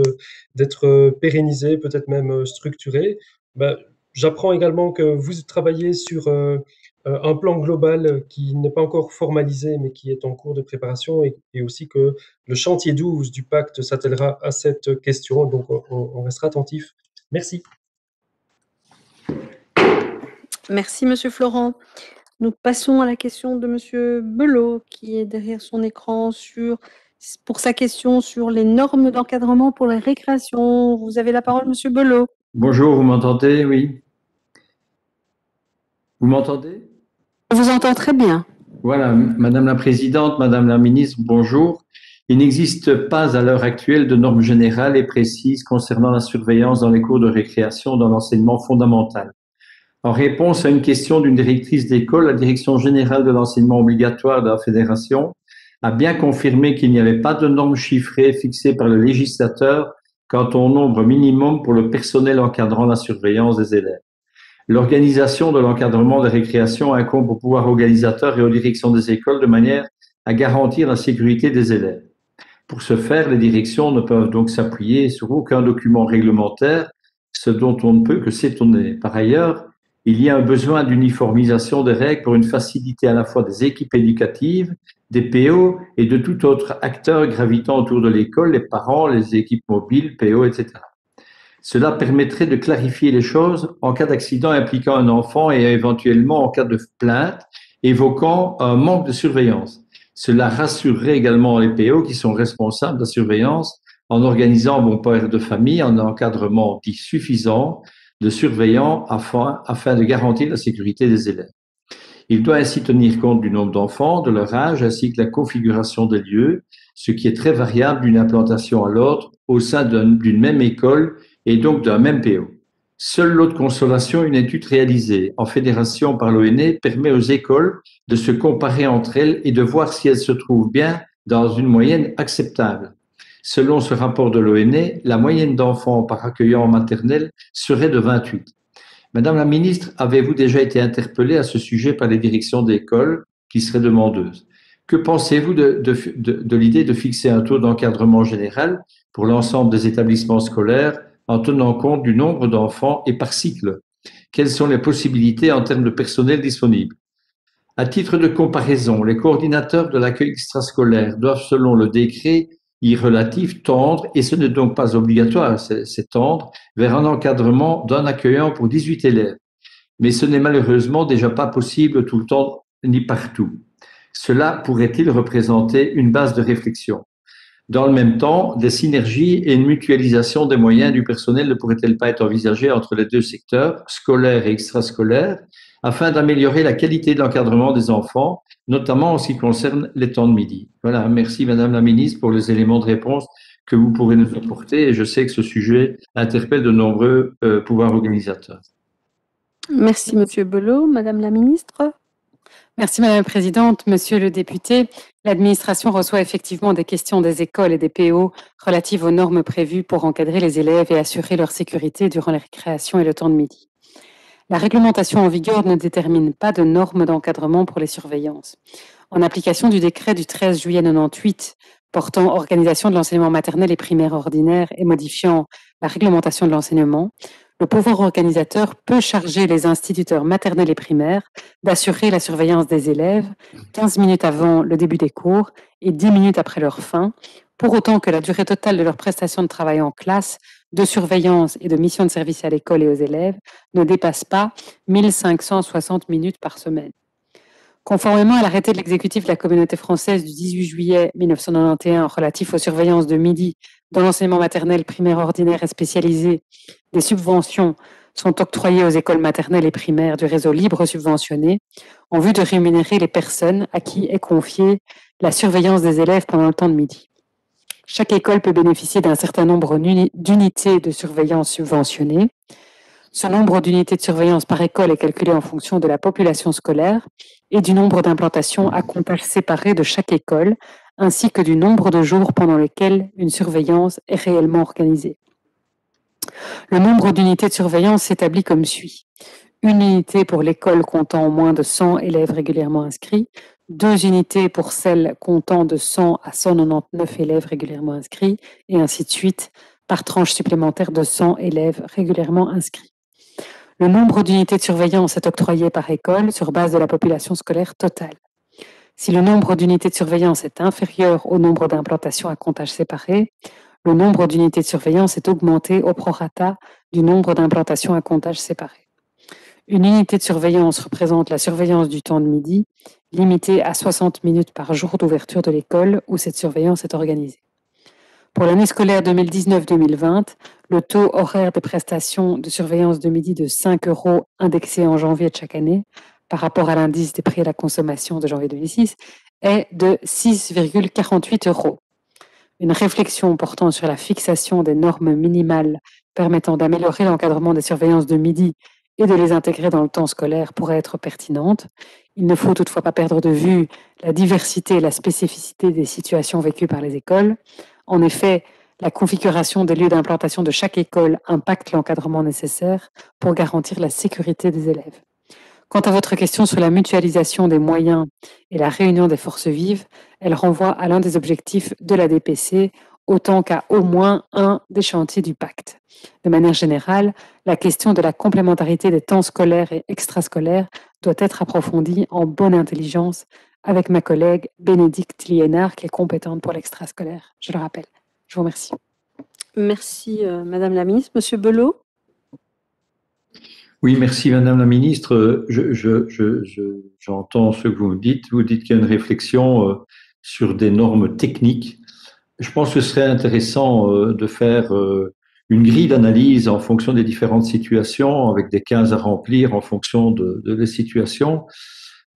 d'être pérennisée, peut-être même structurée. Ben, J'apprends également que vous travaillez sur euh, un plan global qui n'est pas encore formalisé, mais qui est en cours de préparation, et, aussi que le chantier 12 du pacte s'attellera à cette question. Donc, on, restera attentif. Merci. Merci, Monsieur Florent. Nous passons à la question de Monsieur Belot, qui est derrière son écran sur, pour sa question sur les normes d'encadrement pour les récréations. Vous avez la parole, Monsieur Belot. Bonjour, vous m'entendez? Oui. Vous m'entendez? Vous entends très bien. Voilà, Madame la Présidente, Madame la Ministre, bonjour. Il n'existe pas à l'heure actuelle de normes générales et précises concernant la surveillance dans les cours de récréation dans l'enseignement fondamental. En réponse à une question d'une directrice d'école, la Direction générale de l'enseignement obligatoire de la Fédération a bien confirmé qu'il n'y avait pas de normes chiffrées fixées par le législateur quant au nombre minimum pour le personnel encadrant la surveillance des élèves. L'organisation de l'encadrement des récréations incombe au pouvoir organisateur et aux directions des écoles de manière à garantir la sécurité des élèves. Pour ce faire, les directions ne peuvent donc s'appuyer sur aucun document réglementaire, ce dont on ne peut que s'étonner. Par ailleurs, il y a un besoin d'uniformisation des règles pour une facilité à la fois des équipes éducatives, des PO et de tout autre acteur gravitant autour de l'école, les parents, les équipes mobiles, PO, etc. Cela permettrait de clarifier les choses en cas d'accident impliquant un enfant et éventuellement en cas de plainte évoquant un manque de surveillance. Cela rassurerait également les PO qui sont responsables de la surveillance en organisant bon père de famille un encadrement dit suffisant de surveillants afin, afin de garantir la sécurité des élèves. Il doit ainsi tenir compte du nombre d'enfants, de leur âge, ainsi que la configuration des lieux, ce qui est très variable d'une implantation à l'autre au sein d'une même école et donc d'un même PO. Seule l'autre consolation, une étude réalisée en fédération par l'ONE permet aux écoles de se comparer entre elles et de voir si elles se trouvent bien dans une moyenne acceptable. Selon ce rapport de l'ONE, la moyenne d'enfants par accueillant en maternelle serait de 28. Madame la ministre, avez-vous déjà été interpellée à ce sujet par les directions d'école qui seraient demandeuses? Que pensez-vous de, de, l'idée de fixer un taux d'encadrement général pour l'ensemble des établissements scolaires en tenant compte du nombre d'enfants et par cycle Quelles sont les possibilités en termes de personnel disponible? À titre de comparaison, les coordinateurs de l'accueil extrascolaire doivent, selon le décret relatif tendre, et ce n'est donc pas obligatoire, c'est tendre, vers un encadrement d'un accueillant pour 18 élèves. Mais ce n'est malheureusement déjà pas possible tout le temps ni partout. Cela pourrait-il représenter une base de réflexion? Dans le même temps, des synergies et une mutualisation des moyens du personnel ne pourraient-elles pas être envisagées entre les deux secteurs, scolaire et extrascolaire, afin d'améliorer la qualité de l'encadrement des enfants, notamment en ce qui concerne les temps de midi? Voilà, merci Madame la Ministre pour les éléments de réponse que vous pourrez nous apporter et je sais que ce sujet interpelle de nombreux euh, pouvoirs organisateurs. Merci Monsieur Belot. Madame la Ministre? Merci Madame la Présidente. Monsieur le député, l'administration reçoit effectivement des questions des écoles et des PO relatives aux normes prévues pour encadrer les élèves et assurer leur sécurité durant les récréations et le temps de midi. La réglementation en vigueur ne détermine pas de normes d'encadrement pour les surveillances. En application du décret du 13 juillet 98 portant organisation de l'enseignement maternel et primaire ordinaire et modifiant la réglementation de l'enseignement, le pouvoir organisateur peut charger les instituteurs maternels et primaires d'assurer la surveillance des élèves 15 minutes avant le début des cours et 10 minutes après leur fin, pour autant que la durée totale de leur prestation de travail en classe de surveillance et de mission de service à l'école et aux élèves ne dépasse pas 1560 minutes par semaine. Conformément à l'arrêté de l'exécutif de la communauté française du 18 juillet 1991 relatif aux surveillances de midi dans l'enseignement maternel, primaire, ordinaire et spécialisé, des subventions sont octroyées aux écoles maternelles et primaires du réseau libre subventionné en vue de rémunérer les personnes à qui est confiée la surveillance des élèves pendant le temps de midi. Chaque école peut bénéficier d'un certain nombre d'unités de surveillance subventionnées. Ce nombre d'unités de surveillance par école est calculé en fonction de la population scolaire et du nombre d'implantations à comptage séparé de chaque école, ainsi que du nombre de jours pendant lesquels une surveillance est réellement organisée. Le nombre d'unités de surveillance s'établit comme suit. Une unité pour l'école comptant moins de 100 élèves régulièrement inscrits, deux unités pour celles comptant de 100 à 199 élèves régulièrement inscrits, et ainsi de suite, par tranche supplémentaire de 100 élèves régulièrement inscrits. Le nombre d'unités de surveillance est octroyé par école sur base de la population scolaire totale. Si le nombre d'unités de surveillance est inférieur au nombre d'implantations à comptage séparé, le nombre d'unités de surveillance est augmenté au prorata du nombre d'implantations à comptage séparé. Une unité de surveillance représente la surveillance du temps de midi, limitée à 60 minutes par jour d'ouverture de l'école où cette surveillance est organisée. Pour l'année scolaire 2019-2020, le taux horaire des prestations de surveillance de midi de 5 euros indexé en janvier de chaque année par rapport à l'indice des prix à la consommation de janvier 2006 est de 6,48 euros. Une réflexion portant sur la fixation des normes minimales permettant d'améliorer l'encadrement des surveillances de midi et de les intégrer dans le temps scolaire pourrait être pertinente. Il ne faut toutefois pas perdre de vue la diversité et la spécificité des situations vécues par les écoles. En effet, la configuration des lieux d'implantation de chaque école impacte l'encadrement nécessaire pour garantir la sécurité des élèves. Quant à votre question sur la mutualisation des moyens et la réunion des forces vives, elle renvoie à l'un des objectifs de la DPC autant qu'à au moins un des chantiers du pacte. De manière générale, la question de la complémentarité des temps scolaires et extrascolaires doit être approfondie en bonne intelligence avec ma collègue Bénédicte Liénard, qui est compétente pour l'extrascolaire, je le rappelle. Je vous remercie. Merci, euh, Madame la Ministre. Monsieur Belot Oui, merci Madame la Ministre. Je, je, je, j'entends ce que vous me dites. Vous dites qu'il y a une réflexion euh, sur des normes techniques. Je pense que ce serait intéressant euh, de faire euh, une grille d'analyse en fonction des différentes situations, avec des 15 à remplir en fonction de, de les situations.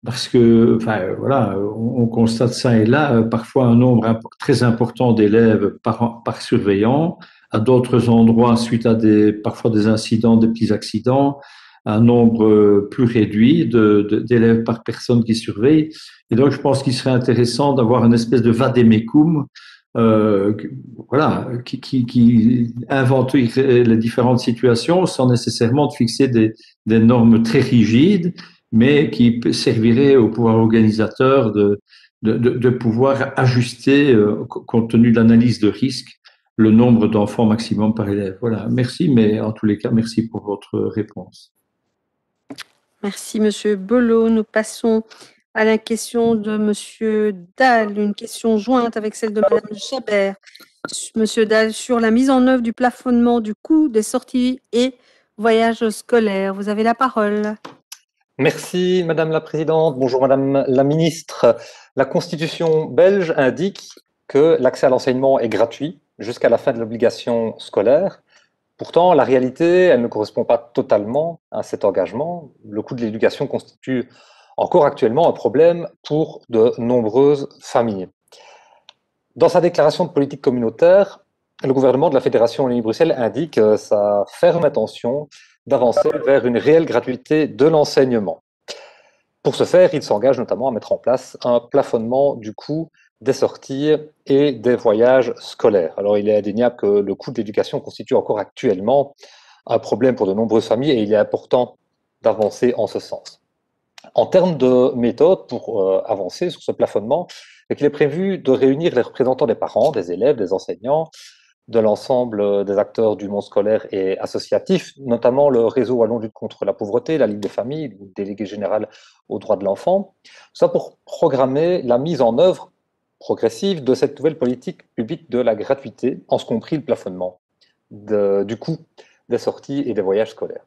Parce que, enfin, voilà, on, constate ça et là, parfois un nombre très important d'élèves par, par surveillant, à d'autres endroits suite à des, parfois des incidents, des petits accidents, un nombre euh, plus réduit d'élèves de, par personne qui surveille. Et donc, je pense qu'il serait intéressant d'avoir une espèce de vademecum, euh, voilà, qui, qui, qui invente les différentes situations sans nécessairement fixer des, des normes très rigides, mais qui servirait au pouvoir organisateur de, de, pouvoir ajuster, euh, compte tenu de l'analyse de risque, le nombre d'enfants maximum par élève. Voilà, merci, mais en tous les cas, merci pour votre réponse. Merci, Monsieur Belot. Nous passons à la question de Monsieur Dahl, une question jointe avec celle de Madame Chabert. Monsieur Dahl, sur la mise en œuvre du plafonnement du coût des sorties et voyages scolaires. Vous avez la parole. Merci, Madame la Présidente. Bonjour, Madame la Ministre. La Constitution belge indique que l'accès à l'enseignement est gratuit jusqu'à la fin de l'obligation scolaire Pourtant, la réalité, elle ne correspond pas totalement à cet engagement. Le coût de l'éducation constitue encore actuellement un problème pour de nombreuses familles. Dans sa déclaration de politique communautaire, le gouvernement de la Fédération Wallonie-Bruxelles indique sa ferme intention d'avancer vers une réelle gratuité de l'enseignement. Pour ce faire, il s'engage notamment à mettre en place un plafonnement du coût des sorties et des voyages scolaires. Alors, il est indéniable que le coût de l'éducation constitue encore actuellement un problème pour de nombreuses familles et il est important d'avancer en ce sens. En termes de méthode pour euh, avancer sur ce plafonnement, il est prévu de réunir les représentants des parents, des élèves, des enseignants, de l'ensemble des acteurs du monde scolaire et associatif, notamment le réseau Wallon lutte contre la pauvreté, la Ligue des familles, le délégué général aux droits de l'enfant, ça pour programmer la mise en œuvre progressive de cette nouvelle politique publique de la gratuité, en ce compris le plafonnement du coût des sorties et des voyages scolaires.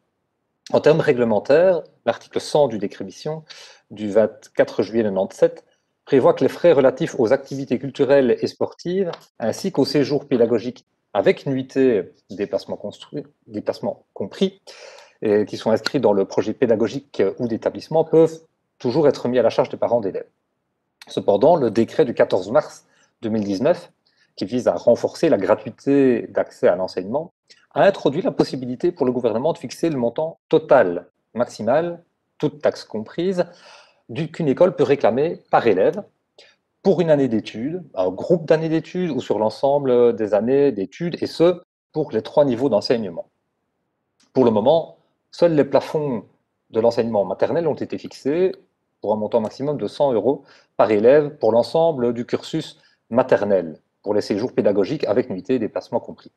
En termes réglementaires, l'article 100 du décret mission du 24 juillet 1997 prévoit que les frais relatifs aux activités culturelles et sportives, ainsi qu'aux séjours pédagogiques avec nuitée déplacement, construit, déplacement compris, qui sont inscrits dans le projet pédagogique ou d'établissement, peuvent toujours être mis à la charge des parents d'élèves. Cependant, le décret du 14 mars 2019, qui vise à renforcer la gratuité d'accès à l'enseignement, a introduit la possibilité pour le gouvernement de fixer le montant total maximal, toute taxe comprise, qu'une école peut réclamer par élève pour une année d'études, un groupe d'années d'études ou sur l'ensemble des années d'études, et ce, pour les trois niveaux d'enseignement. Pour le moment, seuls les plafonds de l'enseignement maternel ont été fixés pour un montant maximum de 100 euros par élève pour l'ensemble du cursus maternel, pour les séjours pédagogiques avec nuitée et déplacement compris.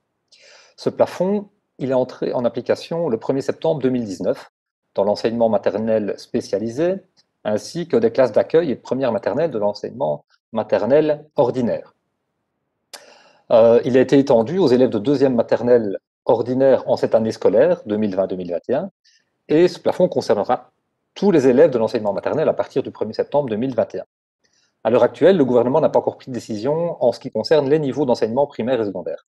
Ce plafond, il est entré en application le 1er septembre 2019 dans l'enseignement maternel spécialisé, ainsi que des classes d'accueil et de première maternelle de l'enseignement maternel ordinaire. Euh, il a été étendu aux élèves de deuxième maternelle ordinaire en cette année scolaire 2020-2021, et ce plafond concernera tous les élèves de l'enseignement maternel à partir du 1er septembre 2021. À l'heure actuelle, le gouvernement n'a pas encore pris de décision en ce qui concerne les niveaux d'enseignement primaire et secondaire.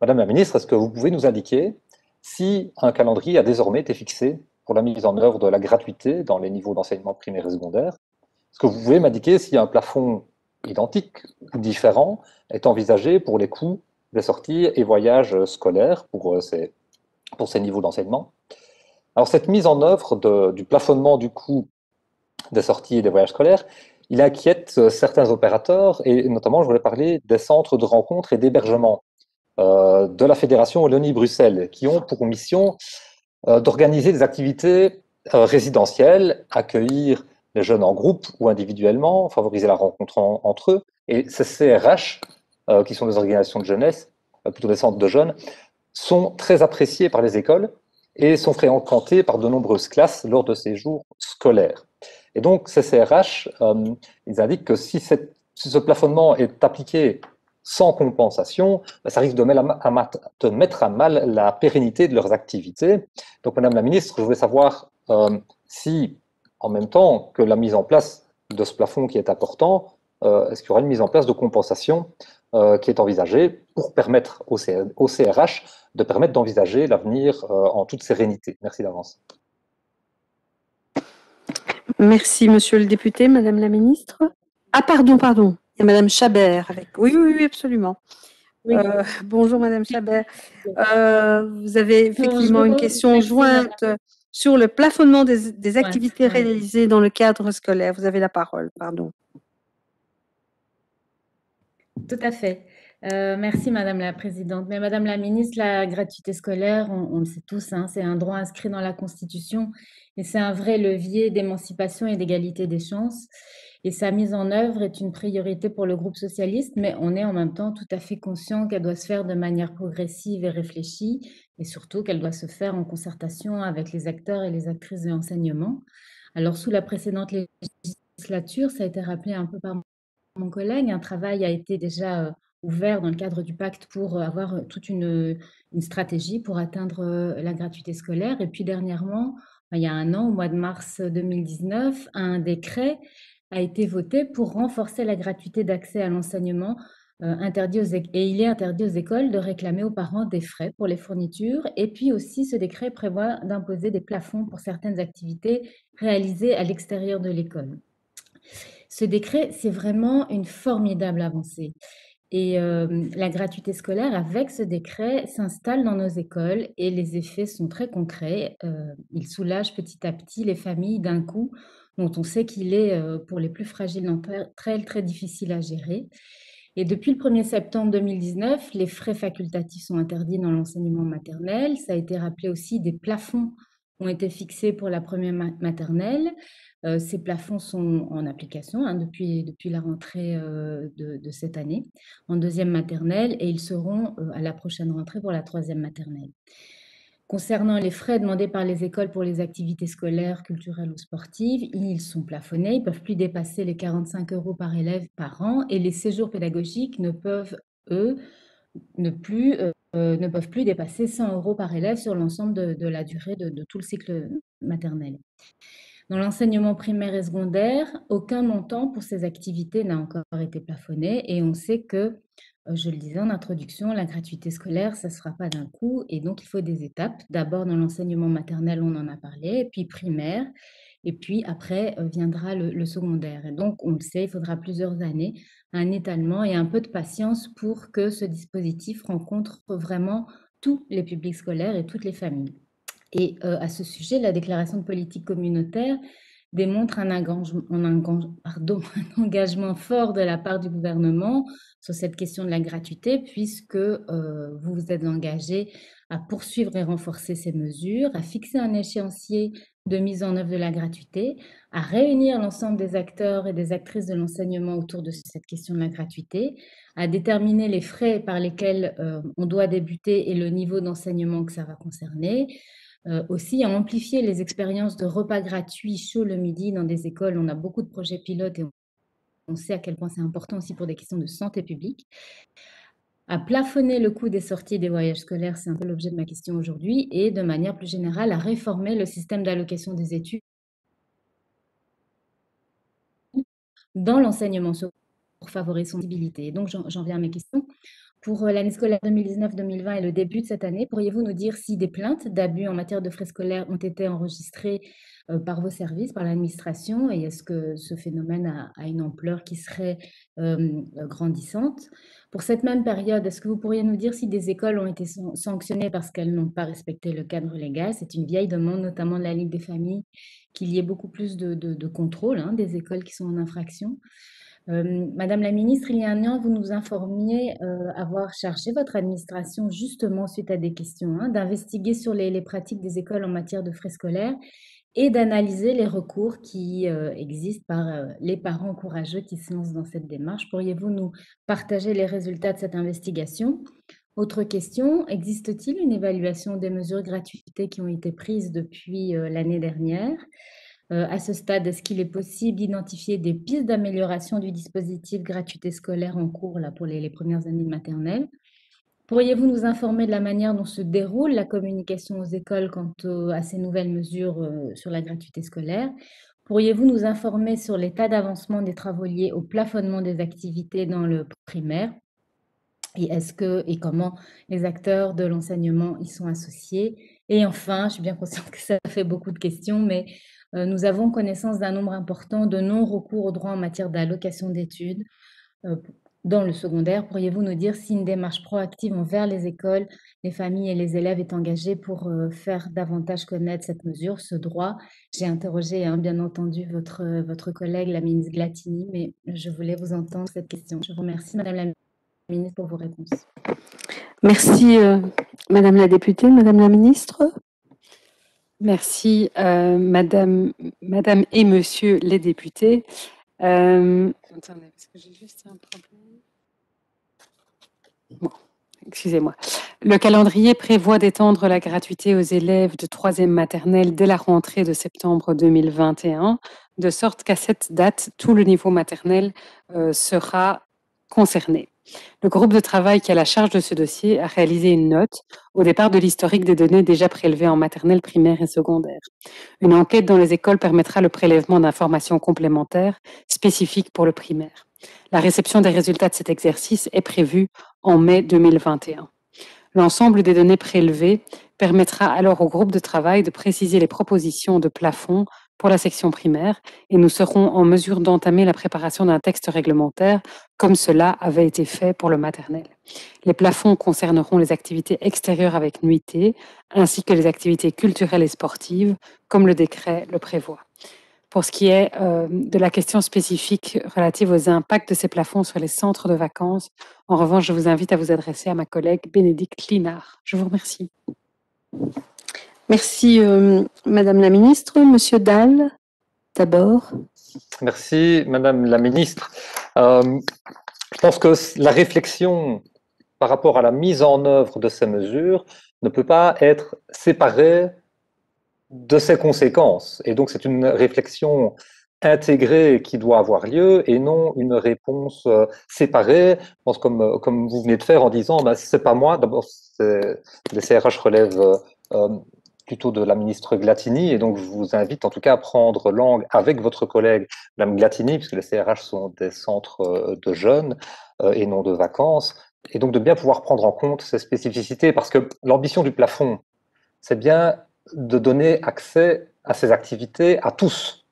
Madame la ministre, est-ce que vous pouvez nous indiquer si un calendrier a désormais été fixé pour la mise en œuvre de la gratuité dans les niveaux d'enseignement primaire et secondaire. Est-ce que vous pouvez m'indiquer si un plafond identique ou différent est envisagé pour les coûts des sorties et voyages scolaires pour euh, ces, pour ces niveaux d'enseignement. Alors cette mise en œuvre du plafonnement du coût des sorties et des voyages scolaires, il inquiète euh, certains opérateurs, et notamment je voulais parler des centres de rencontres et d'hébergement euh, de la Fédération Wallonie-Bruxelles, qui ont pour mission d'organiser des activités résidentielles, accueillir les jeunes en groupe ou individuellement, favoriser la rencontre entre eux. Et ces CRH, qui sont des organisations de jeunesse, plutôt des centres de jeunes, sont très appréciés par les écoles et sont fréquentés par de nombreuses classes lors de ces jours scolaires. Et donc, ces CRH, euh, ils indiquent que si, ce plafonnement est appliqué sans compensation, ben, ça risque de mettre à mal la pérennité de leurs activités. Donc, Madame la Ministre, je voulais savoir euh, si, en même temps que la mise en place de ce plafond qui est important, euh, est-ce qu'il y aura une mise en place de compensation euh, qui est envisagée pour permettre au, CRH de permettre d'envisager l'avenir en toute sérénité? Merci d'avance. Merci, monsieur le député. Madame la ministre Ah, pardon, pardon. Il y a Madame Chabert avec. Oui, oui, oui, absolument. Euh, bonjour Madame Chabert. Euh, vous avez effectivement une question jointe sur le plafonnement des, activités réalisées dans le cadre scolaire. Vous avez la parole, pardon. Tout à fait. Euh, merci Madame la Présidente. Mais Madame la Ministre, la gratuité scolaire, on, le sait tous, hein, c'est un droit inscrit dans la Constitution et c'est un vrai levier d'émancipation et d'égalité des chances. Et sa mise en œuvre est une priorité pour le groupe socialiste, mais on est en même temps tout à fait conscient qu'elle doit se faire de manière progressive et réfléchie, et surtout qu'elle doit se faire en concertation avec les acteurs et les actrices de l'enseignement. Alors, sous la précédente législature, ça a été rappelé un peu par mon collègue, un travail a été déjà euh, ouvert dans le cadre du pacte pour avoir toute une, une stratégie pour atteindre euh, la gratuité scolaire. Et puis dernièrement, il y a un an, au mois de mars 2019, un décret a été voté pour renforcer la gratuité d'accès à l'enseignement euh, interdit aux et il est interdit aux écoles de réclamer aux parents des frais pour les fournitures. Et puis aussi, ce décret prévoit d'imposer des plafonds pour certaines activités réalisées à l'extérieur de l'école. Ce décret, c'est vraiment une formidable avancée. Et euh, la gratuité scolaire, avec ce décret, s'installe dans nos écoles et les effets sont très concrets. Euh, il soulage petit à petit les familles d'un coup dont on sait qu'il est, euh, pour les plus fragiles d'entre elles, très, très difficile à gérer. Et depuis le 1er septembre 2019, les frais facultatifs sont interdits dans l'enseignement maternel. Ça a été rappelé aussi, des plafonds ont été fixés pour la première maternelle. Euh, ces plafonds sont en application hein, depuis, depuis la rentrée euh, de, de, cette année en deuxième maternelle et ils seront à la prochaine rentrée pour la troisième maternelle. Concernant les frais demandés par les écoles pour les activités scolaires, culturelles ou sportives, ils sont plafonnés, ils ne peuvent plus dépasser les 45 euros par élève par an et les séjours pédagogiques ne peuvent, eux, ne, plus, euh, ne peuvent plus dépasser 100 euros par élève sur l'ensemble de, la durée de, de, tout le cycle maternel. Dans l'enseignement primaire et secondaire, aucun montant pour ces activités n'a encore été plafonné et on sait que euh, je le disais en introduction, la gratuité scolaire, ça ne se fera pas d'un coup et donc il faut des étapes. D'abord dans l'enseignement maternel, on en a parlé, puis primaire, et puis après euh, viendra le, secondaire. Et donc, on le sait, il faudra plusieurs années, un étalement et un peu de patience pour que ce dispositif rencontre vraiment tous les publics scolaires et toutes les familles. Et euh, à ce sujet, la déclaration de politique communautaire démontre <laughs> un, engagement fort de la part du gouvernement sur cette question de la gratuité, puisque euh, vous vous êtes engagé à poursuivre et renforcer ces mesures, à fixer un échéancier de mise en œuvre de la gratuité, à réunir l'ensemble des acteurs et des actrices de l'enseignement autour de cette question de la gratuité, à déterminer les frais par lesquels euh, on doit débuter et le niveau d'enseignement que ça va concerner, euh, aussi à amplifier les expériences de repas gratuits chaud le midi dans des écoles. On a beaucoup de projets pilotes et on, sait à quel point c'est important aussi pour des questions de santé publique. À plafonner le coût des sorties des voyages scolaires, c'est un peu l'objet de ma question aujourd'hui, et de manière plus générale, à réformer le système d'allocation des études dans l'enseignement pour favoriser son visibilité. Donc, j'en viens à mes questions. Pour euh, l'année scolaire 2019-2020 et le début de cette année, pourriez-vous nous dire si des plaintes d'abus en matière de frais scolaires ont été enregistrées euh, par vos services, par l'administration, et est-ce que ce phénomène a, une ampleur qui serait euh, grandissante? Pour cette même période, est-ce que vous pourriez nous dire si des écoles ont été sanctionnées parce qu'elles n'ont pas respecté le cadre légal? C'est une vieille demande, notamment de la Ligue des familles, qu'il y ait beaucoup plus de, contrôle hein, des écoles qui sont en infraction. Euh, Madame la ministre, il y a un an, vous nous informiez euh, avoir chargé votre administration, justement suite à des questions, hein, d'investiguer sur les, pratiques des écoles en matière de frais scolaires et d'analyser les recours qui euh, existent par les parents courageux qui se lancent dans cette démarche. Pourriez-vous nous partager les résultats de cette investigation? Autre question, existe-t-il une évaluation des mesures de gratuité qui ont été prises depuis l'année dernière? Euh, à ce stade, est-ce qu'il est possible d'identifier des pistes d'amélioration du dispositif gratuité scolaire en cours là, pour les, premières années de maternelle? Pourriez-vous nous informer de la manière dont se déroule la communication aux écoles quant à ces nouvelles mesures euh, sur la gratuité scolaire? Pourriez-vous nous informer sur l'état d'avancement des travaux liés au plafonnement des activités dans le primaire? Et est-ce que et comment les acteurs de l'enseignement y sont associés? Et enfin, je suis bien consciente que ça fait beaucoup de questions, mais nous avons connaissance d'un nombre important de non-recours au droit en matière d'allocation d'études euh, dans le secondaire. Pourriez-vous nous dire si une démarche proactive envers les écoles, les familles et les élèves est engagée pour euh, faire davantage connaître cette mesure, ce droit? J'ai interrogé hein, bien entendu votre, votre collègue, la ministre Glatini, mais je voulais vous entendre cette question. Je vous remercie, Madame la ministre, pour vos réponses. Merci, Madame la députée. Madame la ministre Merci, euh, madame, madame et monsieur les députés. Euh, attendez, parce que j'ai juste un problème. Bon, excusez-moi. Le calendrier prévoit d'étendre la gratuité aux élèves de troisième maternelle dès la rentrée de septembre 2021, de sorte qu'à cette date, tout le niveau maternel euh, sera concerné. Le groupe de travail qui a la charge de ce dossier a réalisé une note au départ de l'historique des données déjà prélevées en maternelle, primaire et secondaire. Une enquête dans les écoles permettra le prélèvement d'informations complémentaires spécifiques pour le primaire. La réception des résultats de cet exercice est prévue en mai 2021. L'ensemble des données prélevées permettra alors au groupe de travail de préciser les propositions de plafond pour la section primaire et nous serons en mesure d'entamer la préparation d'un texte réglementaire comme cela avait été fait pour le maternel. Les plafonds concerneront les activités extérieures avec nuitée ainsi que les activités culturelles et sportives comme le décret le prévoit. Pour ce qui est euh, de la question spécifique relative aux impacts de ces plafonds sur les centres de vacances, en revanche, je vous invite à vous adresser à ma collègue Bénédicte Linard. Je vous remercie. Merci, euh, Madame la Ministre. Monsieur Dahl, d'abord. Merci, Madame la Ministre. Euh, je pense que la réflexion par rapport à la mise en œuvre de ces mesures ne peut pas être séparée de ses conséquences. Et donc, c'est une réflexion intégrée qui doit avoir lieu et non une réponse euh, séparée. Je pense comme, vous venez de faire en disant, bah, c'est pas moi, d'abord, les CRH relèvent plutôt de la ministre Glatini. Et donc, je vous invite en tout cas à prendre langue avec votre collègue, Mme Glatini, puisque les CRH sont des centres euh, de jeunes euh, et non de vacances. Et donc, de bien pouvoir prendre en compte ces spécificités, parce que l'ambition du plafond, c'est bien de donner accès à ces activités à tous,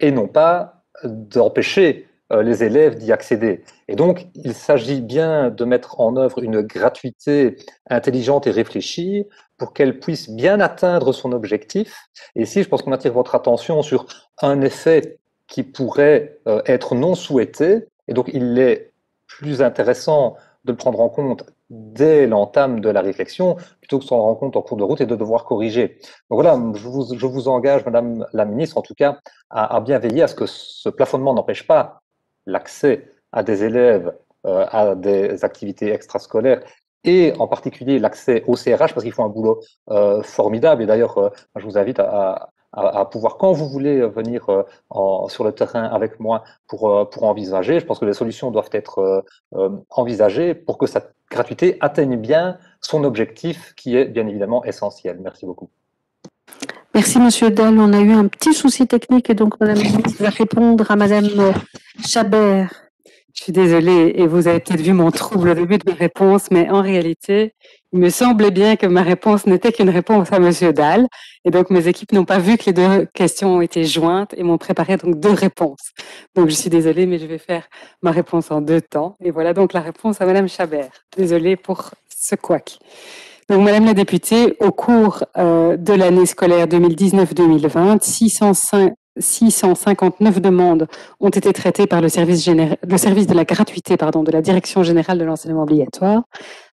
et non pas d'empêcher les élèves d'y accéder. Et donc, il s'agit bien de mettre en œuvre une gratuité intelligente et réfléchie pour qu'elle puisse bien atteindre son objectif. Et ici, je pense qu'on attire votre attention sur un effet qui pourrait euh, être non souhaité. Et donc, il est plus intéressant de le prendre en compte dès l'entame de la réflexion, plutôt que de s'en rendre compte en cours de route et de devoir corriger. Donc voilà, je vous, je vous engage, Madame la Ministre, en tout cas, à, à bien veiller à ce que ce plafonnement n'empêche pas l'accès à des élèves euh, à des activités extrascolaires et en particulier l'accès au CRH parce qu'ils font un boulot euh, formidable. Et d'ailleurs, euh, je vous invite à, pouvoir, quand vous voulez venir sur le terrain avec moi pour envisager, je pense que les solutions doivent être envisagées pour que cette gratuité atteigne bien son objectif qui est bien évidemment essentiel. Merci beaucoup. Merci, Monsieur Dahl. On a eu un petit souci technique et donc Madame ministre va répondre à Madame Chabert. Je suis désolée, et vous avez peut-être vu mon trouble au début de ma réponse, mais en réalité, il me semblait bien que ma réponse n'était qu'une réponse à Monsieur Dahl, et donc mes équipes n'ont pas vu que les deux questions ont été jointes et m'ont préparé donc deux réponses. Donc je suis désolée, mais je vais faire ma réponse en deux temps. Et voilà donc la réponse à Madame Chabert. Désolée pour ce couac. Donc, Madame la députée, au cours euh, de l'année scolaire 2019-2020, 605 659 demandes ont été traitées par le service, de la gratuité de la Direction générale de l'enseignement obligatoire,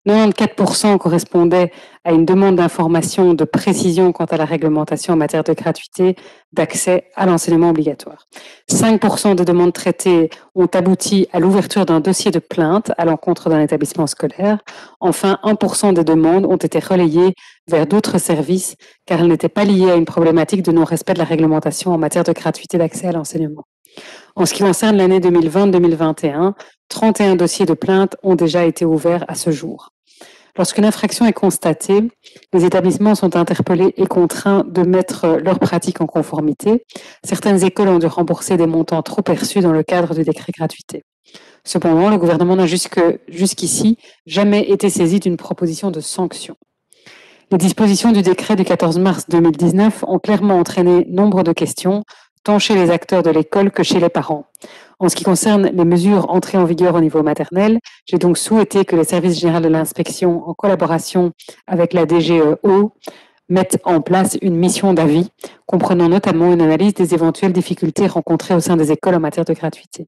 94% correspondaient à une demande d'information de précision quant à la réglementation en matière de gratuité d'accès à l'enseignement obligatoire. 5% des demandes traitées ont abouti à l'ouverture d'un dossier de plainte à l'encontre d'un établissement scolaire. Enfin, 1% des demandes ont été relayées vers d'autres services car elles n'étaient pas liées à une problématique de non-respect de la réglementation en matière de gratuité d'accès à l'enseignement. En ce qui concerne l'année 2020-2021, 31 dossiers de plainte ont déjà été ouverts à ce jour. Lorsqu'une infraction est constatée, les établissements sont interpellés et contraints de mettre leurs pratiques en conformité. Certaines écoles ont dû rembourser des montants trop perçus dans le cadre du décret gratuité. Cependant, le gouvernement n'a jusqu'ici jamais été saisi d'une proposition de sanction. Les dispositions du décret du 14 mars 2019 ont clairement entraîné nombre de questions, tant chez les acteurs de l'école que chez les parents. En ce qui concerne les mesures entrées en vigueur au niveau maternel, j'ai donc souhaité que le service général de l'inspection, en collaboration avec la DGEO, mette en place une mission d'avis comprenant notamment une analyse des éventuelles difficultés rencontrées au sein des écoles en matière de gratuité.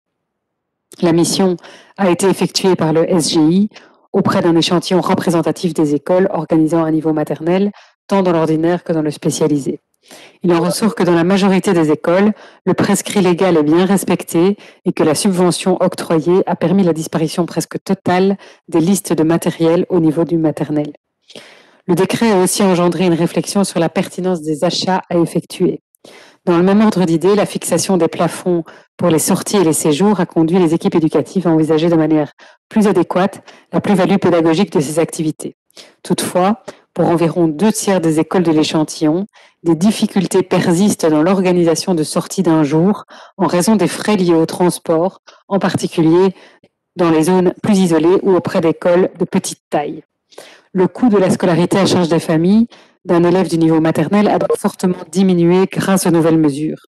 La mission a été effectuée par le SGI auprès d'un échantillon représentatif des écoles organisant un niveau maternel, tant dans l'ordinaire que dans le spécialisé. Il en ressort que dans la majorité des écoles, le prescrit légal est bien respecté et que la subvention octroyée a permis la disparition presque totale des listes de matériel au niveau du maternel. Le décret a aussi engendré une réflexion sur la pertinence des achats à effectuer. Dans le même ordre d'idée, la fixation des plafonds pour les sorties et les séjours a conduit les équipes éducatives à envisager de manière plus adéquate la plus-value pédagogique de ces activités. Toutefois, pour environ deux tiers des écoles de l'échantillon, des difficultés persistent dans l'organisation de sorties d'un jour en raison des frais liés au transport, en particulier dans les zones plus isolées ou auprès d'écoles de petite taille. Le coût de la scolarité à charge des familles d'un élève du niveau maternel a donc fortement diminué grâce aux nouvelles mesures.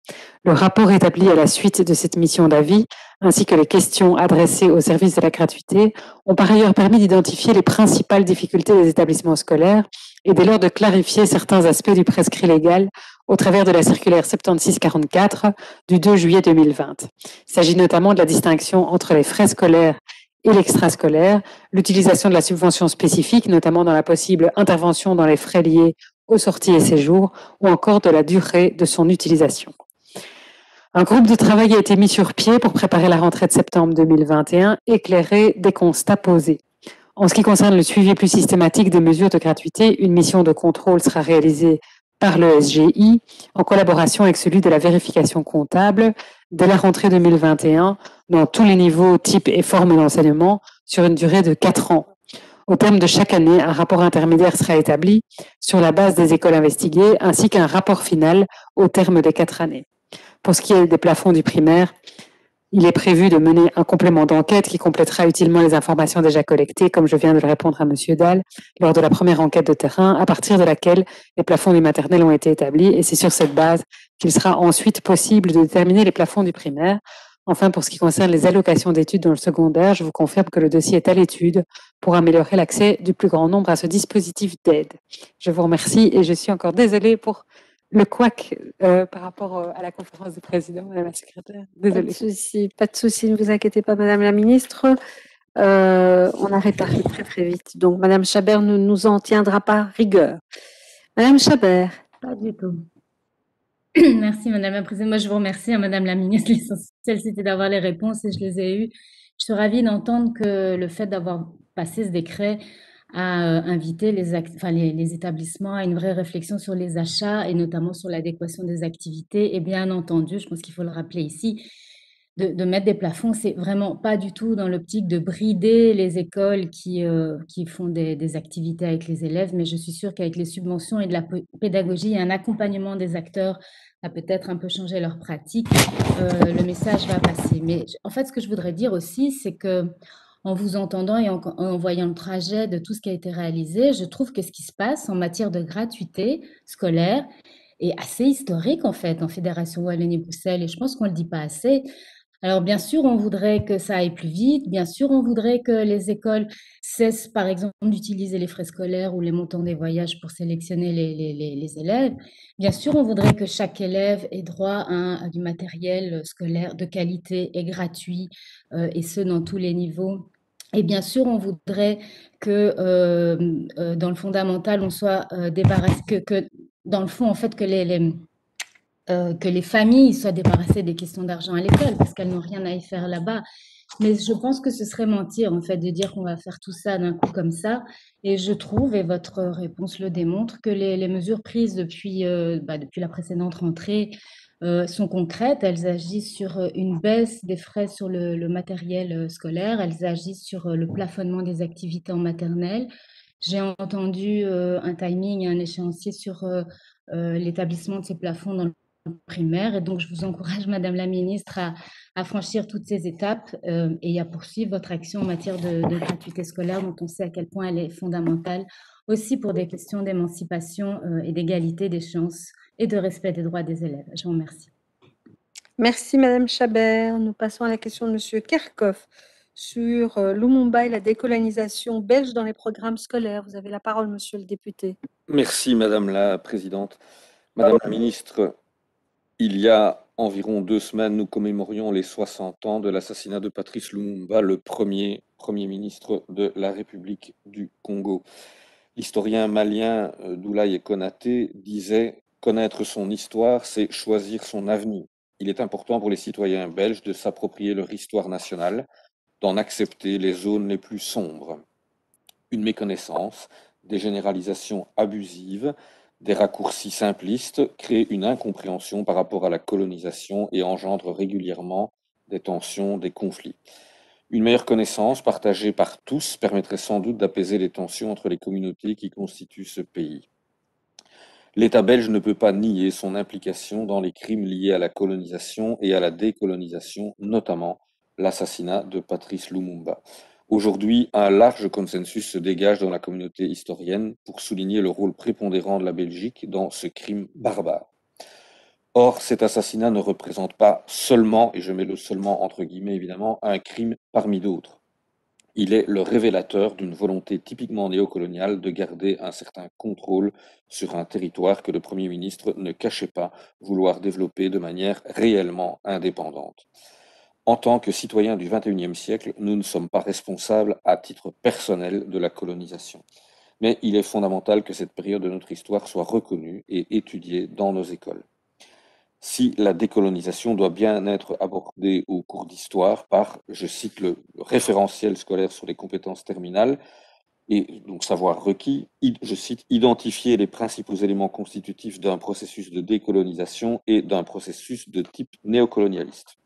Le rapport établi à la suite de cette mission d'avis, ainsi que les questions adressées au service de la gratuité, ont par ailleurs permis d'identifier les principales difficultés des établissements scolaires et dès lors de clarifier certains aspects du prescrit légal au travers de la circulaire 7644 du 2 juillet 2020. Il s'agit notamment de la distinction entre les frais scolaires et l'extrascolaire, l'utilisation de la subvention spécifique, notamment dans la possible intervention dans les frais liés aux sorties et séjours, ou encore de la durée de son utilisation. Un groupe de travail a été mis sur pied pour préparer la rentrée de septembre 2021, éclairer des constats posés. En ce qui concerne le suivi plus systématique des mesures de gratuité, une mission de contrôle sera réalisée par le SGI en collaboration avec celui de la vérification comptable dès la rentrée 2021 dans tous les niveaux, types et formes d'enseignement sur une durée de quatre ans. Au terme de chaque année, un rapport intermédiaire sera établi sur la base des écoles investiguées ainsi qu'un rapport final au terme des quatre années. Pour ce qui est des plafonds du primaire, il est prévu de mener un complément d'enquête qui complétera utilement les informations déjà collectées, comme je viens de le répondre à Monsieur Dahl, lors de la première enquête de terrain, à partir de laquelle les plafonds du maternel ont été établis, et c'est sur cette base qu'il sera ensuite possible de déterminer les plafonds du primaire. Enfin, pour ce qui concerne les allocations d'études dans le secondaire, je vous confirme que le dossier est à l'étude pour améliorer l'accès du plus grand nombre à ce dispositif d'aide. Je vous remercie et je suis encore désolée pour le couac euh, par rapport euh, à la conférence du président, Madame la secrétaire. Désolée. Pas de souci, pas de souci, ne vous inquiétez pas, Madame la ministre. Euh, on a réparé très très vite. Donc, Madame Chabert ne nous en tiendra pas rigueur. Madame Chabert. Pas du tout. <clears throat> Merci, Madame la Présidente. Moi, je vous remercie, hein, Madame la Ministre. <laughs> L'essentiel, c'était d'avoir les réponses et je les ai eues. Je suis ravie d'entendre que le fait d'avoir passé ce décret à euh, inviter les, établissements à une vraie réflexion sur les achats et notamment sur l'adéquation des activités. Et bien entendu, je pense qu'il faut le rappeler ici, de, mettre des plafonds, c'est vraiment pas du tout dans l'optique de brider les écoles qui, euh, font des, activités avec les élèves, mais je suis sûre qu'avec les subventions et de la pédagogie et un accompagnement des acteurs à peut-être un peu changer leurs pratiques, euh, le message va passer. Mais en fait, ce que je voudrais dire aussi, c'est que en vous entendant et en, voyant le trajet de tout ce qui a été réalisé, je trouve que ce qui se passe en matière de gratuité scolaire est assez historique en fait en Fédération Wallonie-Bruxelles et je pense qu'on ne le dit pas assez. Alors bien sûr, on voudrait que ça aille plus vite, bien sûr, on voudrait que les écoles cessent par exemple d'utiliser les frais scolaires ou les montants des voyages pour sélectionner les, élèves. Bien sûr, on voudrait que chaque élève ait droit à, du matériel scolaire de qualité et gratuit, euh, et ce, dans tous les niveaux Et bien sûr, on voudrait que euh, euh, dans le fondamental, on soit euh, débarrassé, que, que, dans le fond, en fait, que les, les que les familles soient débarrassées des questions d'argent à l'école parce qu'elles n'ont rien à y faire là-bas. Mais je pense que ce serait mentir, en fait, de dire qu'on va faire tout ça d'un coup comme ça. Et je trouve, et votre réponse le démontre, que les, mesures prises depuis, bah, depuis la précédente rentrée euh, sont concrètes. Elles agissent sur euh, une baisse des frais sur le, matériel euh, scolaire. Elles agissent sur le plafonnement des activités en maternelle. J'ai entendu un timing, un échéancier sur l'établissement de ces plafonds dans le primaire. Et donc, je vous encourage, Madame la Ministre, à, franchir toutes ces étapes et à poursuivre votre action en matière de, de, gratuité scolaire, dont on sait à quel point elle est fondamentale, aussi pour des questions d'émancipation et d'égalité des chances et de respect des droits des élèves. Je vous remercie. Merci Madame Chabert. Nous passons à la question de Monsieur Kerkhoff sur euh, Lumumba et la décolonisation belge dans les programmes scolaires. Vous avez la parole, Monsieur le député. Merci Madame la Présidente. Madame la Ministre, il y a environ deux semaines, nous commémorions les 60 ans de l'assassinat de Patrice Lumumba, le premier Premier ministre de la République du Congo. L'historien malien euh, Doulaye Konaté disait Connaître son histoire, c'est choisir son avenir. Il est important pour les citoyens belges de s'approprier leur histoire nationale, d'en accepter les zones les plus sombres. Une méconnaissance, des généralisations abusives, des raccourcis simplistes créent une incompréhension par rapport à la colonisation et engendrent régulièrement des tensions, des conflits. Une meilleure connaissance partagée par tous permettrait sans doute d'apaiser les tensions entre les communautés qui constituent ce pays. L'État belge ne peut pas nier son implication dans les crimes liés à la colonisation et à la décolonisation, notamment l'assassinat de Patrice Lumumba. Aujourd'hui, un large consensus se dégage dans la communauté historienne pour souligner le rôle prépondérant de la Belgique dans ce crime barbare. Or, cet assassinat ne représente pas seulement, et je mets le seulement entre guillemets évidemment, un crime parmi d'autres. Il est le révélateur d'une volonté typiquement néocoloniale de garder un certain contrôle sur un territoire que le Premier ministre ne cachait pas vouloir développer de manière réellement indépendante. En tant que citoyens du XXIe siècle, nous ne sommes pas responsables à titre personnel de la colonisation. Mais il est fondamental que cette période de notre histoire soit reconnue et étudiée dans nos écoles si la décolonisation doit bien être abordée au cours d'histoire par, je cite le référentiel scolaire sur les compétences terminales, et donc savoir requis, je cite, identifier les principaux éléments constitutifs d'un processus de décolonisation et d'un processus de type néocolonialiste.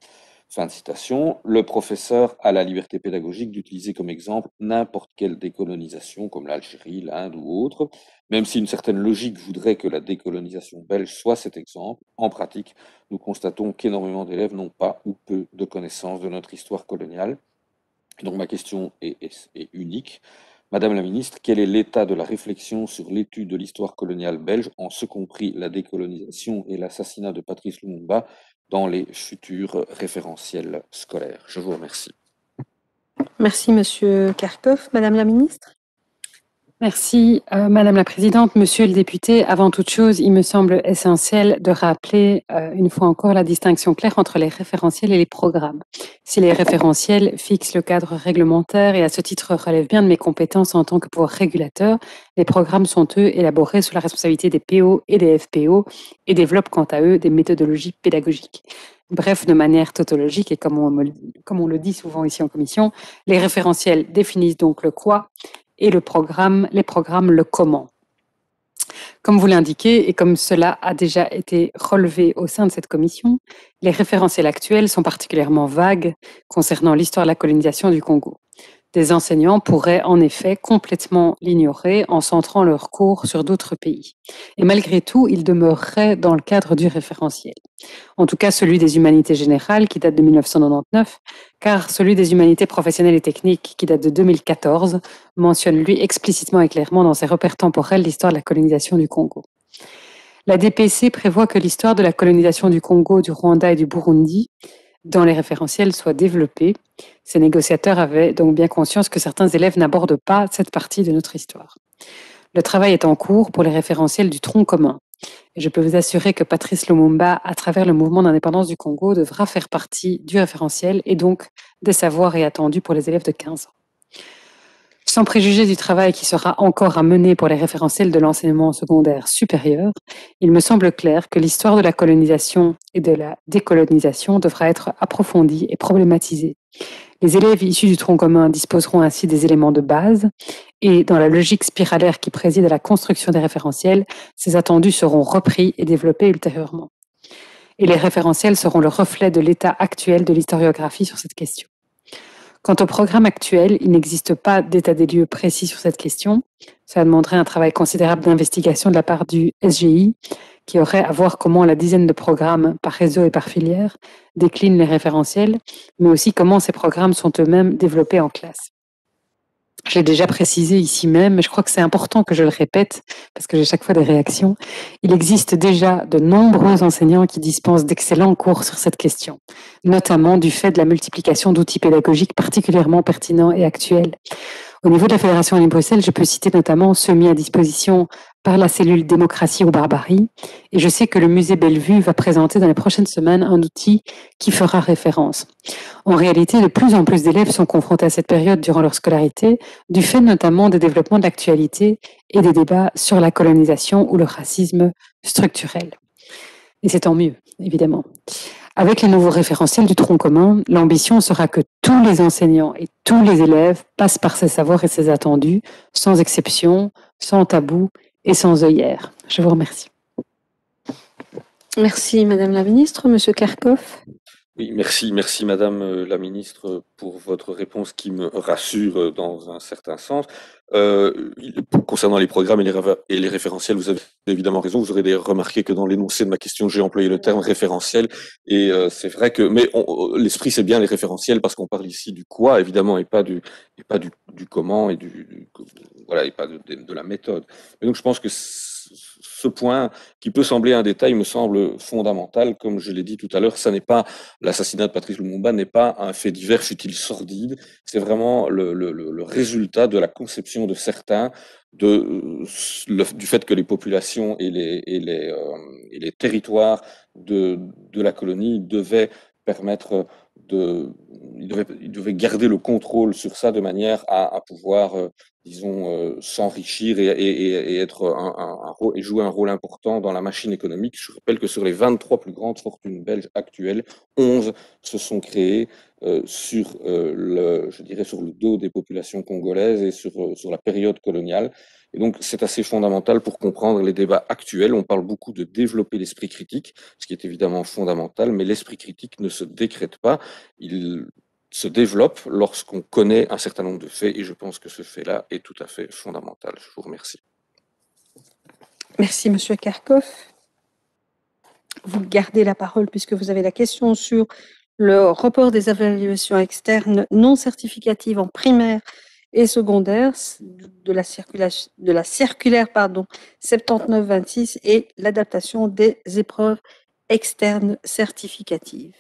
Fin de citation. Le professeur a la liberté pédagogique d'utiliser comme exemple n'importe quelle décolonisation, comme l'Algérie, l'Inde ou autre, même si une certaine logique voudrait que la décolonisation belge soit cet exemple. En pratique, nous constatons qu'énormément d'élèves n'ont pas ou peu de connaissances de notre histoire coloniale. Donc ma question est, est unique. Madame la ministre, quel est l'état de la réflexion sur l'étude de l'histoire coloniale belge, en ce compris la décolonisation et l'assassinat de Patrice Lumumba, dans les futurs référentiels scolaires. Je vous remercie. Merci, Monsieur Karkov. Madame la ministre? Merci, euh, Madame la Présidente. Monsieur le député, avant toute chose, il me semble essentiel de rappeler euh, une fois encore la distinction claire entre les référentiels et les programmes. Si les référentiels fixent le cadre réglementaire et à ce titre relèvent bien de mes compétences en tant que pouvoir régulateur, les programmes sont eux élaborés sous la responsabilité des PO et des FPO et développent quant à eux des méthodologies pédagogiques. Bref, de manière tautologique et comme on, comme on le dit souvent ici en commission, les référentiels définissent donc le quoi et le programme, les programmes le comment. Comme vous l'indiquez et comme cela a déjà été relevé au sein de cette commission, les référentiels actuels sont particulièrement vagues concernant l'histoire de la colonisation du Congo. Des enseignants pourraient en effet complètement l'ignorer en centrant leurs cours sur d'autres pays. Et malgré tout, ils demeureraient dans le cadre du référentiel. En tout cas, celui des humanités générales qui date de 1999, car celui des humanités professionnelles et techniques qui date de 2014 mentionne lui explicitement et clairement dans ses repères temporels l'histoire de la colonisation du Congo. La DPC prévoit que l'histoire de la colonisation du Congo, du Rwanda et du Burundi dans les référentiels soit développée. Ces négociateurs avaient donc bien conscience que certains élèves n'abordent pas cette partie de notre histoire. Le travail est en cours pour les référentiels du tronc commun. Et je peux vous assurer que Patrice Lumumba, à travers le mouvement d'indépendance du Congo, devra faire partie du référentiel et donc des savoirs et attendus pour les élèves de 15 ans. Sans préjuger du travail qui sera encore à mener pour les référentiels de l'enseignement secondaire supérieur, il me semble clair que l'histoire de la colonisation et de la décolonisation devra être approfondie et problématisée. Les élèves issus du tronc commun disposeront ainsi des éléments de base et dans la logique spiralaire qui préside à la construction des référentiels, ces attendus seront repris et développés ultérieurement. Et les référentiels seront le reflet de l'état actuel de l'historiographie sur cette question. Quant au programme actuel, il n'existe pas d'état des lieux précis sur cette question. Ça demanderait un travail considérable d'investigation de la part du SGI, qui aurait à voir comment la dizaine de programmes par réseau et par filière déclinent les référentiels, mais aussi comment ces programmes sont eux-mêmes développés en classe. Je l'ai déjà précisé ici même, mais je crois que c'est important que je le répète parce que j'ai chaque fois des réactions. Il existe déjà de nombreux enseignants qui dispensent d'excellents cours sur cette question, notamment du fait de la multiplication d'outils pédagogiques particulièrement pertinents et actuels. Au niveau de la Fédération Wallonie-Bruxelles, je peux citer notamment ceux mis à disposition par la cellule Démocratie ou Barbarie. Et je sais que le musée Bellevue va présenter dans les prochaines semaines un outil qui fera référence. En réalité, de plus en plus d'élèves sont confrontés à cette période durant leur scolarité, du fait notamment des développements de l'actualité et des débats sur la colonisation ou le racisme structurel. Et c'est tant mieux, évidemment. Avec les nouveaux référentiels du tronc commun, l'ambition sera que tous les enseignants et tous les élèves passent par ces savoirs et ces attendus, sans exception, sans tabou et sans œillère. Je vous remercie. Merci, Madame la Ministre. Monsieur Kerkhoff. Oui, merci, merci Madame euh, la Ministre pour votre réponse qui me rassure euh, dans un certain sens. Euh, concernant les programmes et les, référentiels, vous avez évidemment raison. Vous aurez remarqué que dans l'énoncé de ma question, j'ai employé le terme référentiel. Et euh, c'est vrai que, mais l'esprit, c'est bien les référentiels parce qu'on parle ici du quoi, évidemment, et pas du, et pas du comment et du, voilà, et pas de, de, la méthode. Et donc, je pense que ce point qui peut sembler un détail me semble fondamental. Comme je l'ai dit tout à l'heure, ça n'est pas l'assassinat de Patrice Lumumba n'est pas un fait divers, fut-il sordide. C'est vraiment le, résultat de la conception de certains de, du fait que les populations et les, euh, territoires de la colonie devaient permettre de, il devait, garder le contrôle sur ça de manière à, pouvoir, euh, disons, euh, s'enrichir et, être un, et jouer un rôle important dans la machine économique. Je rappelle que sur les 23 plus grandes fortunes belges actuelles, 11 se sont créées euh, sur le, dos des populations congolaises et sur, sur la période coloniale. Et donc, c'est assez fondamental pour comprendre les débats actuels. On parle beaucoup de développer l'esprit critique, ce qui est évidemment fondamental, mais l'esprit critique ne se décrète pas. Il se développe lorsqu'on connaît un certain nombre de faits, et je pense que ce fait-là est tout à fait fondamental. Je vous remercie. Merci, Monsieur Karkov. Vous gardez la parole puisque vous avez la question sur le report des évaluations externes non certificatives en primaire et secondaire de la, circulaire pardon, 79-26 et l'adaptation des épreuves externes certificatives.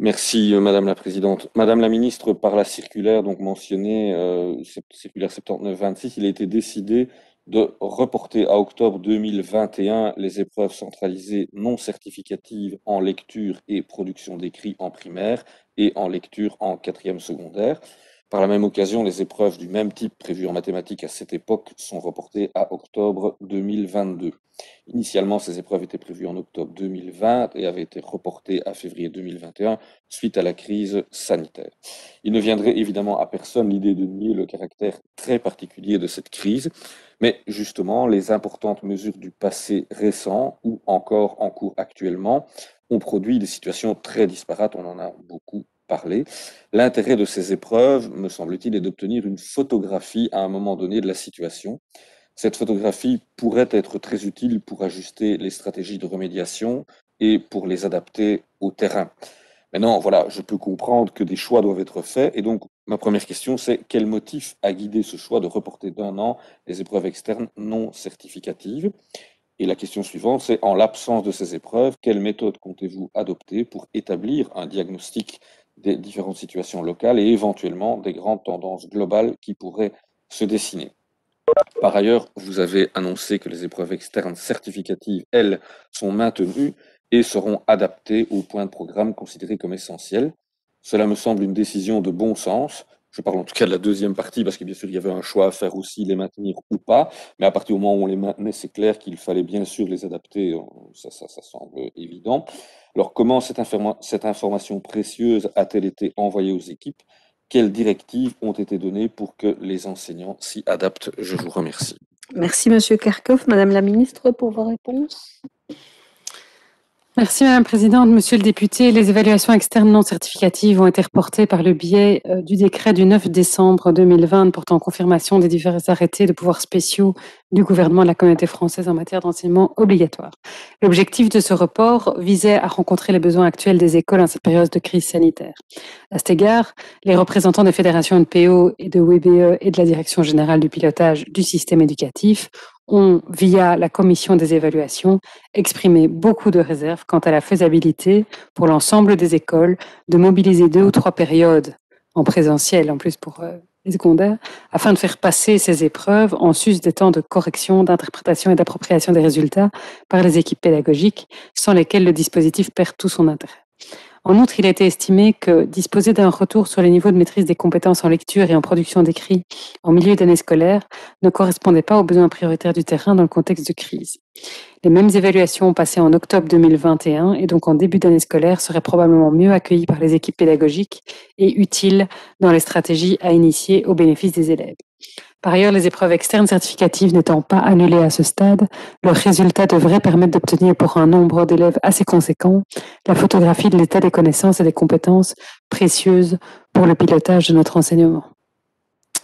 Merci, euh, Madame la Présidente. Madame la Ministre, par la circulaire donc mentionnée, euh, circulaire 79-26, il a été décidé de reporter à octobre 2021 les épreuves centralisées non certificatives en lecture et production d'écrit en primaire et en lecture en quatrième secondaire. Par la même occasion, les épreuves du même type prévues en mathématiques à cette époque sont reportées à octobre 2022. Initialement, ces épreuves étaient prévues en octobre 2020 et avaient été reportées à février 2021 suite à la crise sanitaire. Il ne viendrait évidemment à personne l'idée de nier le caractère très particulier de cette crise, mais justement, les importantes mesures du passé récent ou encore en cours actuellement ont produit des situations très disparates, on en a beaucoup parler. L'intérêt de ces épreuves, me semble-t-il, est d'obtenir une photographie à un moment donné de la situation. Cette photographie pourrait être très utile pour ajuster les stratégies de remédiation et pour les adapter au terrain. Maintenant, voilà, je peux comprendre que des choix doivent être faits. Et donc, ma première question, c'est quel motif a guidé ce choix de reporter d'un an les épreuves externes non certificatives? Et la question suivante, c'est en l'absence de ces épreuves, quelle méthode comptez-vous adopter pour établir un diagnostic des différentes situations locales et éventuellement des grandes tendances globales qui pourraient se dessiner. Par ailleurs, vous avez annoncé que les épreuves externes certificatives, elles, sont maintenues et seront adaptées aux points de programme considérés comme essentiels. Cela me semble une décision de bon sens, je parle en tout cas de la deuxième partie, parce que bien sûr, il y avait un choix à faire aussi, les maintenir ou pas. Mais à partir du moment où on les maintenait, c'est clair qu'il fallait bien sûr les adapter. euh, Ça, ça, ça semble évident. Alors, comment cette, informa- cette information précieuse a-t-elle été envoyée aux équipes? Quelles directives ont été données pour que les enseignants s'y adaptent? Je vous remercie. Merci, Monsieur Kerkhoff. Madame la ministre, pour vos réponses. Merci Madame la Présidente. Monsieur le député, les évaluations externes non certificatives ont été reportées par le biais euh, du décret du 9 décembre 2020 portant confirmation des divers arrêtés de pouvoirs spéciaux du gouvernement de la communauté française en matière d'enseignement obligatoire. L'objectif de ce report visait à rencontrer les besoins actuels des écoles en cette période de crise sanitaire. À cet égard, les représentants des fédérations NPO et de WBE et de la Direction générale du pilotage du système éducatif ont, via la commission des évaluations, exprimé beaucoup de réserves quant à la faisabilité pour l'ensemble des écoles de mobiliser deux ou trois périodes en présentiel, en plus pour euh, les secondaires, afin de faire passer ces épreuves en sus des temps de correction, d'interprétation et d'appropriation des résultats par les équipes pédagogiques, sans lesquelles le dispositif perd tout son intérêt. En outre, il a été estimé que disposer d'un retour sur les niveaux de maîtrise des compétences en lecture et en production d'écrit en milieu d'année scolaire ne correspondait pas aux besoins prioritaires du terrain dans le contexte de crise. Les mêmes évaluations passées en octobre 2021 et donc en début d'année scolaire seraient probablement mieux accueillies par les équipes pédagogiques et utiles dans les stratégies à initier au bénéfice des élèves. Par ailleurs, les épreuves externes certificatives n'étant pas annulées à ce stade, leurs résultats devraient permettre d'obtenir pour un nombre d'élèves assez conséquent la photographie de l'état des connaissances et des compétences précieuses pour le pilotage de notre enseignement.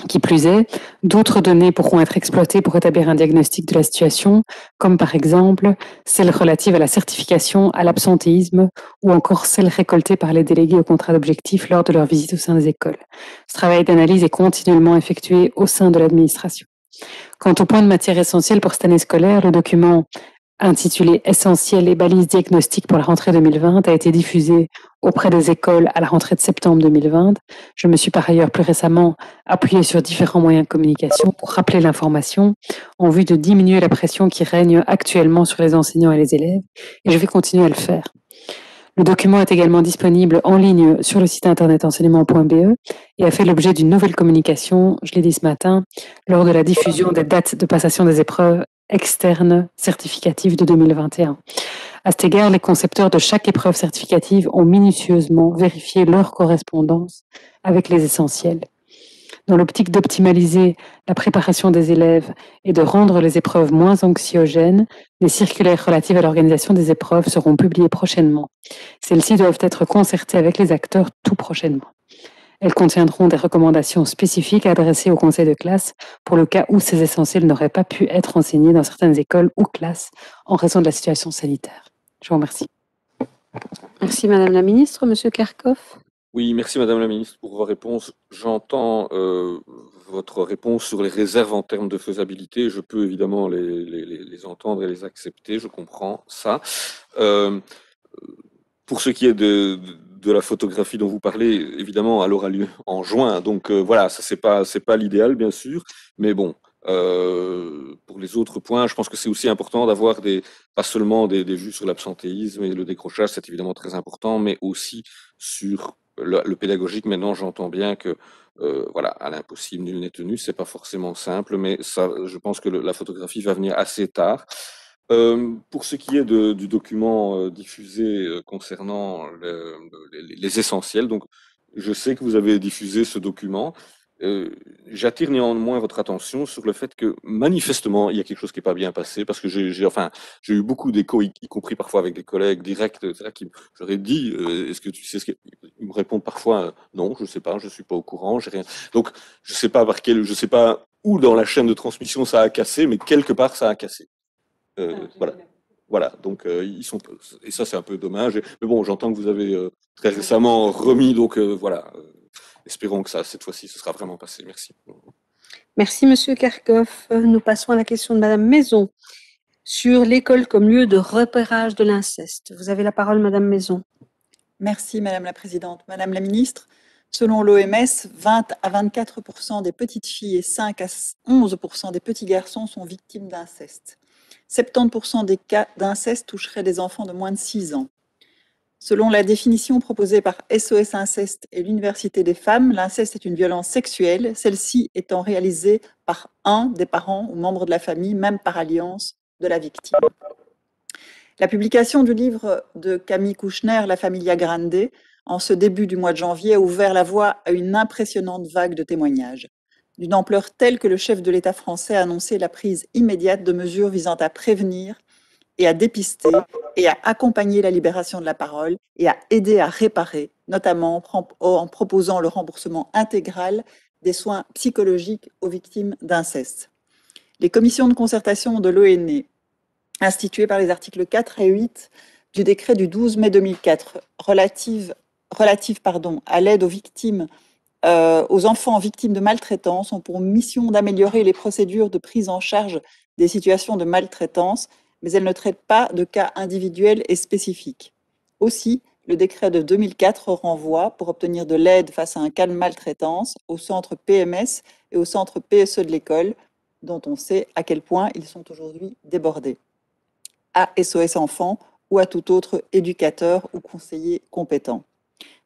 Qui plus est, d'autres données pourront être exploitées pour établir un diagnostic de la situation, comme par exemple celles relatives à la certification, à l'absentéisme ou encore celles récoltées par les délégués au contrat d'objectif lors de leur visite au sein des écoles. Ce travail d'analyse est continuellement effectué au sein de l'administration. Quant au point de matière essentielle pour cette année scolaire, le document intitulé Essentiel et balises diagnostiques pour la rentrée 2020 a été diffusé auprès des écoles à la rentrée de septembre 2020. Je me suis par ailleurs plus récemment appuyée sur différents moyens de communication pour rappeler l'information en vue de diminuer la pression qui règne actuellement sur les enseignants et les élèves et je vais continuer à le faire. Le document est également disponible en ligne sur le site internet enseignement.be et a fait l'objet d'une nouvelle communication, je l'ai dit ce matin, lors de la diffusion des dates de passation des épreuves externes certificatives de 2021. À cet égard, les concepteurs de chaque épreuve certificative ont minutieusement vérifié leur correspondance avec les essentiels. Dans l'optique d'optimaliser la préparation des élèves et de rendre les épreuves moins anxiogènes, les circulaires relatives à l'organisation des épreuves seront publiées prochainement. Celles-ci doivent être concertées avec les acteurs tout prochainement. Elles contiendront des recommandations spécifiques adressées au conseil de classe pour le cas où ces essentiels n'auraient pas pu être enseignés dans certaines écoles ou classes en raison de la situation sanitaire. Je vous remercie. Merci, Madame la ministre. Monsieur Kerkhoff. Oui, merci Madame la Ministre pour vos réponses. J'entends euh, votre réponse sur les réserves en termes de faisabilité. Je peux évidemment les, les- les- les entendre et les accepter, je comprends ça. Euh, pour ce qui est de, de la photographie dont vous parlez, évidemment, elle aura lieu en juin. Donc euh, voilà, ça c'est pas pas l'idéal bien sûr, mais bon. euh, pour les autres points, je pense que c'est aussi important d'avoir pas seulement des, des vues sur l'absentéisme et le décrochage, c'est évidemment très important, mais aussi sur le, pédagogique. Maintenant, j'entends bien que euh, voilà, à l'impossible, nul n'est tenu. C'est pas forcément simple, mais ça, je pense que la photographie va venir assez tard. Euh, pour ce qui est de- du document euh, diffusé euh, concernant le- le- les, essentiels, donc je sais que vous avez diffusé ce document. Euh, J'attire néanmoins votre attention sur le fait que manifestement il y a quelque chose qui n'est pas bien passé parce que j'ai enfin j'ai eu beaucoup d'échos, y, compris parfois avec des collègues directs, etc., qui j'aurais dit euh, est-ce que tu sais ce qu'ils me répondent parfois non, je sais pas, je suis pas au courant, j'ai rien. Donc je sais pas par quel, je sais pas où dans la chaîne de transmission ça a cassé, mais quelque part ça a cassé. Euh, voilà. Voilà, donc euh, ils sont et ça c'est un peu dommage. Mais bon, j'entends que vous avez euh, très récemment remis, donc euh, voilà. Euh, espérons que ça cette fois-ci ce sera vraiment passé. Merci. Merci, Monsieur Kerkhoff. Nous passons à la question de Madame Maison sur l'école comme lieu de repérage de l'inceste. Vous avez la parole, Madame Maison. Merci, Madame la Présidente. Madame la Ministre, selon l'OMS, 20 à 24% des petites filles et 5 à 11% des petits garçons sont victimes d'inceste. 70% des cas d'inceste toucheraient des enfants de moins de 6 ans. Selon la définition proposée par SOS Inceste et l'Université des femmes, l'inceste est une violence sexuelle, celle-ci étant réalisée par un des parents ou membres de la famille, même par alliance de la victime. La publication du livre de Camille Kouchner, La Familia Grande, en ce début du mois de janvier, a ouvert la voie à une impressionnante vague de témoignages, d'une ampleur telle que le chef de l'État français a annoncé la prise immédiate de mesures visant à prévenir et à dépister et à accompagner la libération de la parole et à aider à réparer, notamment en proposant le remboursement intégral des soins psychologiques aux victimes d'inceste. Les commissions de concertation de l'ONE instituée par les articles 4 et 8 du décret du 12 mai 2004 relative, à l'aide aux victimes, euh, aux enfants victimes de maltraitance ont pour mission d'améliorer les procédures de prise en charge des situations de maltraitance, mais elles ne traitent pas de cas individuels et spécifiques. Aussi, le décret de 2004 renvoie, pour obtenir de l'aide face à un cas de maltraitance, au centre PMS et au centre PSE de l'école, dont on sait à quel point ils sont aujourd'hui débordés à SOS Enfants ou à tout autre éducateur ou conseiller compétent.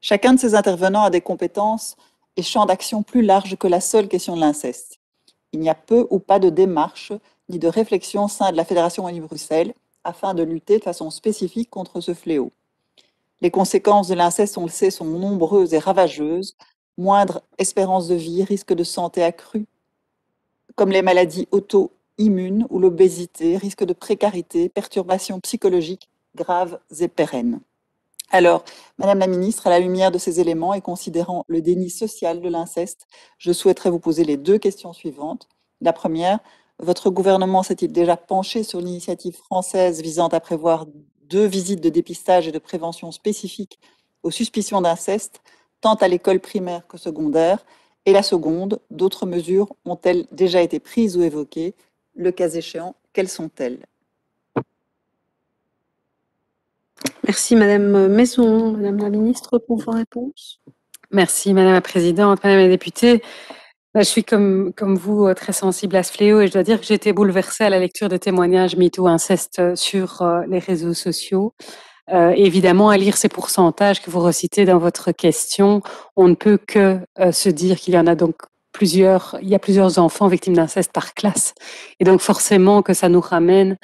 Chacun de ces intervenants a des compétences et champs d'action plus larges que la seule question de l'inceste. Il n'y a peu ou pas de démarche ni de réflexion au sein de la Fédération Wallonie-Bruxelles afin de lutter de façon spécifique contre ce fléau. Les conséquences de l'inceste, on le sait, sont nombreuses et ravageuses. Moindre espérance de vie, risque de santé accru, comme les maladies auto immune ou l'obésité, risque de précarité, perturbations psychologiques graves et pérennes. Alors, Madame la Ministre, à la lumière de ces éléments et considérant le déni social de l'inceste, je souhaiterais vous poser les deux questions suivantes. La première, votre gouvernement s'est-il déjà penché sur l'initiative française visant à prévoir deux visites de dépistage et de prévention spécifiques aux suspicions d'inceste, tant à l'école primaire que secondaire? Et la seconde, d'autres mesures ont-elles déjà été prises ou évoquées? Le cas échéant, quelles sont-elles? Merci Madame Maison. Madame la Ministre, pour vos réponses. Merci Madame la Présidente, Madame la députée. Je suis comme, comme vous euh, très sensible à ce fléau et je dois dire que j'ai été bouleversée à la lecture des témoignages MeToo inceste euh, sur euh, les réseaux sociaux. Évidemment, à lire ces pourcentages que vous recitez dans votre question, on ne peut que se dire qu'il y en a donc plusieurs, il y a plusieurs enfants victimes d'inceste par classe. Et donc forcément que ça nous ramène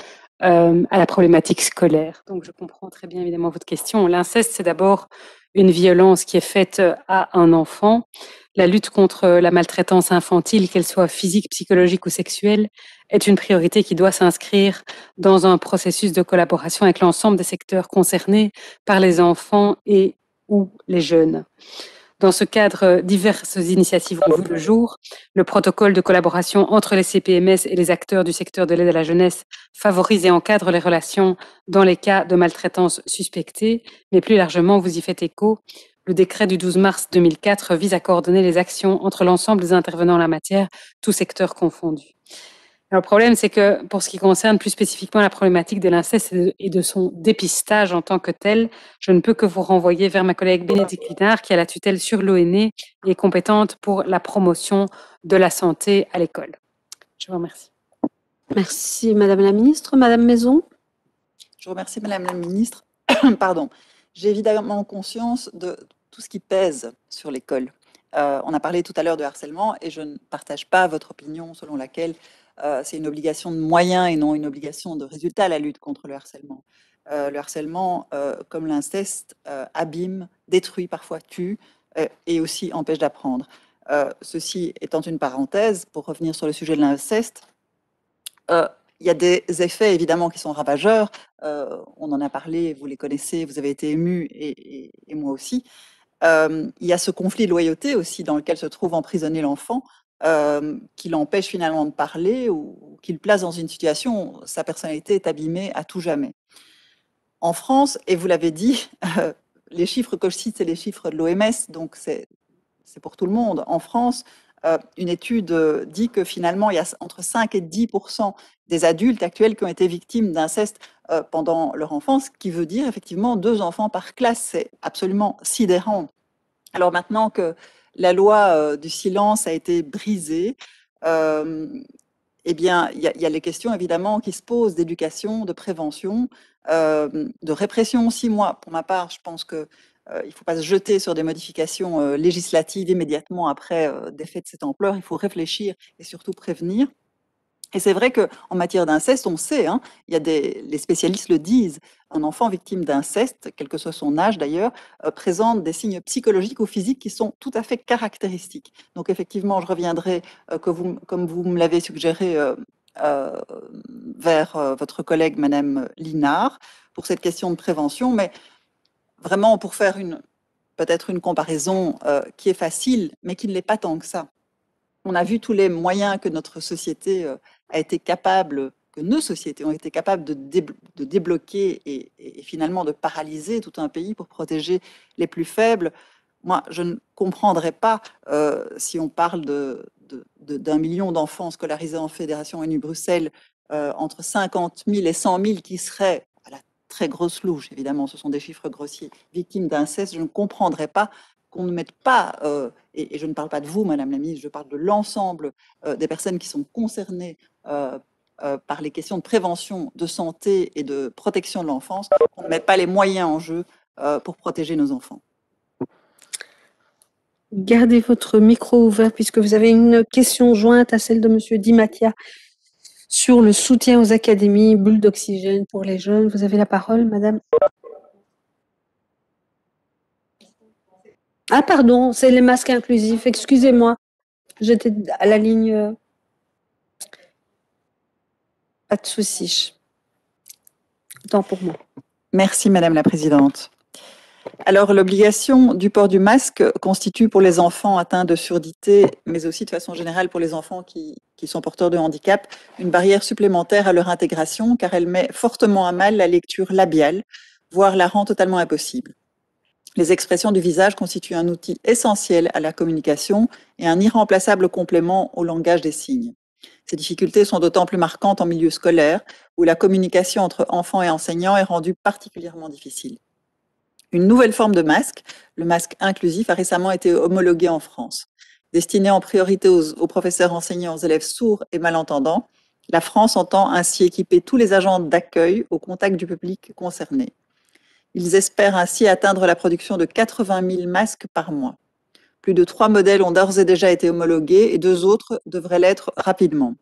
euh, à la problématique scolaire. Donc je comprends très bien évidemment votre question. L'inceste, c'est d'abord une violence qui est faite à un enfant. La lutte contre la maltraitance infantile, qu'elle soit physique, psychologique ou sexuelle, est une priorité qui doit s'inscrire dans un processus de collaboration avec l'ensemble des secteurs concernés par les enfants et ou les jeunes. Dans ce cadre, diverses initiatives ont vu le jour. Le protocole de collaboration entre les CPMS et les acteurs du secteur de l'aide à la jeunesse favorise et encadre les relations dans les cas de maltraitance suspectée, mais plus largement, vous y faites écho. Le décret du 12 mars 2004 vise à coordonner les actions entre l'ensemble des intervenants en la matière, tous secteurs confondus le problème, c'est que pour ce qui concerne plus spécifiquement la problématique de l'inceste et de son dépistage en tant que tel, je ne peux que vous renvoyer vers ma collègue Bénédicte Linard, qui a la tutelle sur l'ONE et est compétente pour la promotion de la santé à l'école. Je vous remercie. Merci, Madame la Ministre. Madame Maison? Je vous remercie, Madame la Ministre. <coughs> Pardon. J'ai évidemment conscience de tout ce qui pèse sur l'école. Euh, on a parlé tout à l'heure de harcèlement et je ne partage pas votre opinion selon laquelle c'est une obligation de moyens et non une obligation de résultat, la lutte contre le harcèlement. Euh, le harcèlement, euh, comme l'inceste, abîme, détruit, parfois tue et aussi empêche d'apprendre. ceci étant une parenthèse, pour revenir sur le sujet de l'inceste, il y a des effets évidemment qui sont ravageurs. on en a parlé, vous les connaissez, vous avez été ému et moi aussi. il y a ce conflit de loyauté aussi dans lequel se trouve emprisonné l'enfant euh, qui l'empêche finalement de parler ou, qui le place dans une situation où sa personnalité est abîmée à tout jamais. En France, et vous l'avez dit, <laughs> les chiffres que je cite, c'est les chiffres de l'OMS, donc c'est pour tout le monde. En France, euh, une étude euh, dit que finalement, il y a entre 5 et 10 des adultes actuels qui ont été victimes d'inceste pendant leur enfance, ce qui veut dire effectivement deux enfants par classe. C'est absolument sidérant. Alors maintenant que la loi du silence a été brisée. eh bien, il y, a, les questions évidemment qui se posent d'éducation, de prévention, euh, de répression aussi. Moi, pour ma part, je pense que euh, il ne faut pas se jeter sur des modifications euh, législatives immédiatement après euh, des faits de cette ampleur. Il faut réfléchir et surtout prévenir. Et c'est vrai qu'en matière d'inceste, on sait, hein, y a des, les spécialistes le disent, un enfant victime d'inceste, quel que soit son âge d'ailleurs, euh, présente des signes psychologiques ou physiques qui sont tout à fait caractéristiques. Donc effectivement, je reviendrai, euh, que vous, comme vous me l'avez suggéré, euh, vers votre collègue Madame Linard pour cette question de prévention, mais vraiment pour faire une peut-être une comparaison qui est facile, mais qui ne l'est pas tant que ça. On a vu tous les moyens que notre société a été capable, que nos sociétés ont été capables de, de débloquer et, finalement de paralyser tout un pays pour protéger les plus faibles. Moi, je ne comprendrais pas euh, si on parle de, d'un million d'enfants scolarisés en Fédération ONU-Bruxelles, euh, entre 50 000 et 100 000 qui seraient, à la très grosse louche, évidemment, ce sont des chiffres grossiers, victimes d'inceste. Je ne comprendrais pas qu'on ne mette pas, euh, et, je ne parle pas de vous, Madame la ministre, je parle de l'ensemble euh, des personnes qui sont concernées euh, par les questions de prévention, de santé et de protection de l'enfance, qu'on ne mette pas les moyens en jeu pour protéger nos enfants. Gardez votre micro ouvert puisque vous avez une question jointe à celle de Monsieur Di Mattia sur le soutien aux académies, bulle d'oxygène pour les jeunes. Vous avez la parole, Madame. Ah pardon, c'est les masques inclusifs. Excusez-moi, j'étais à la ligne. euh, Pas de souci. Tant pour moi. Merci, Madame la Présidente. Alors, l'obligation du port du masque constitue pour les enfants atteints de surdité, mais aussi de façon générale pour les enfants qui, qui sont porteurs de handicap, une barrière supplémentaire à leur intégration, car elle met fortement à mal la lecture labiale, voire la rend totalement impossible. Les expressions du visage constituent un outil essentiel à la communication et un irremplaçable complément au langage des signes. Ces difficultés sont d'autant plus marquantes en milieu scolaire, où la communication entre enfants et enseignants est rendue particulièrement difficile. Une nouvelle forme de masque, le masque inclusif, a récemment été homologué en France. Destiné en priorité aux, professeurs enseignants aux élèves sourds et malentendants, la France entend ainsi équiper tous les agents d'accueil au contact du public concerné. Ils espèrent ainsi atteindre la production de 80 000 masques par mois. Plus de trois modèles ont d'ores et déjà été homologués et deux autres devraient l'être rapidement.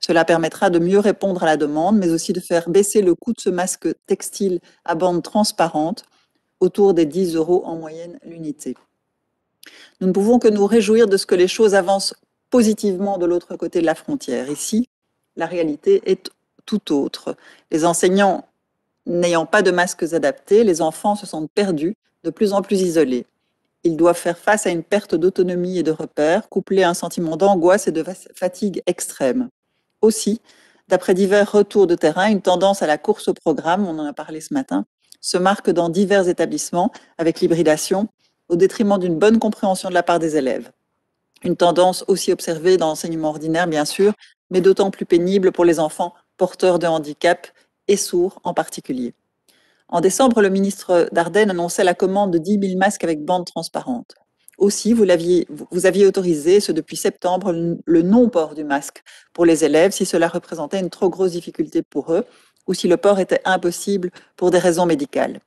Cela permettra de mieux répondre à la demande, mais aussi de faire baisser le coût de ce masque textile à bande transparente, autour des 10 euros en moyenne l'unité. Nous ne pouvons que nous réjouir de ce que les choses avancent positivement de l'autre côté de la frontière. Ici, la réalité est tout autre. Les enseignants n'ayant pas de masques adaptés, les enfants se sentent perdus, de plus en plus isolés. Ils doivent faire face à une perte d'autonomie et de repères, couplée à un sentiment d'angoisse et de fa- fatigue extrême. Aussi, d'après divers retours de terrain, une tendance à la course au programme, on en a parlé ce matin, se marque dans divers établissements avec l'hybridation, au détriment d'une bonne compréhension de la part des élèves. Une tendance aussi observée dans l'enseignement ordinaire, bien sûr, mais d'autant plus pénible pour les enfants porteurs de handicap et sourds en particulier. En décembre, le ministre Dardenne annonçait la commande de 10 000 masques avec bande transparente. Aussi, vous, aviez autorisé, ce depuis septembre, le non-port du masque pour les élèves si cela représentait une trop grosse difficulté pour eux ou si le port était impossible pour des raisons médicales.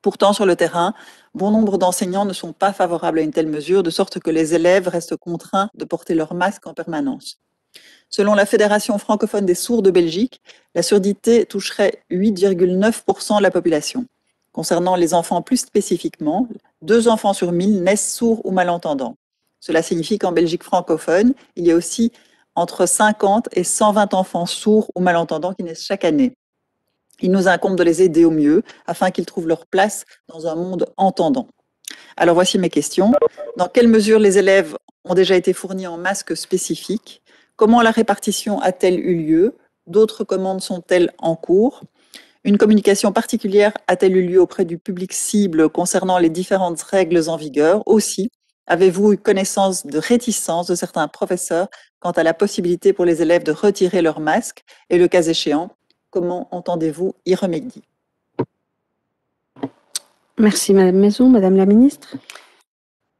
Pourtant, sur le terrain, bon nombre d'enseignants ne sont pas favorables à une telle mesure, de sorte que les élèves restent contraints de porter leur masque en permanence. Selon la Fédération francophone des sourds de Belgique, la surdité toucherait 8,9% de la population. Concernant les enfants plus spécifiquement, deux enfants sur mille naissent sourds ou malentendants. Cela signifie qu'en Belgique francophone, il y a aussi entre 50 et 120 enfants sourds ou malentendants qui naissent chaque année. Il nous incombe de les aider au mieux afin qu'ils trouvent leur place dans un monde entendant. Alors voici mes questions. Dans quelle mesure les élèves ont déjà été fournis en masques spécifiques? Comment la répartition a-t-elle eu lieu? D'autres commandes sont-elles en cours? Une communication particulière a-t-elle eu lieu auprès du public cible concernant les différentes règles en vigueur? Aussi, avez-vous eu connaissance de réticence de certains professeurs quant à la possibilité pour les élèves de retirer leur masque Et le cas échéant, comment entendez-vous y remédier? Merci, Madame Maison. Madame la ministre?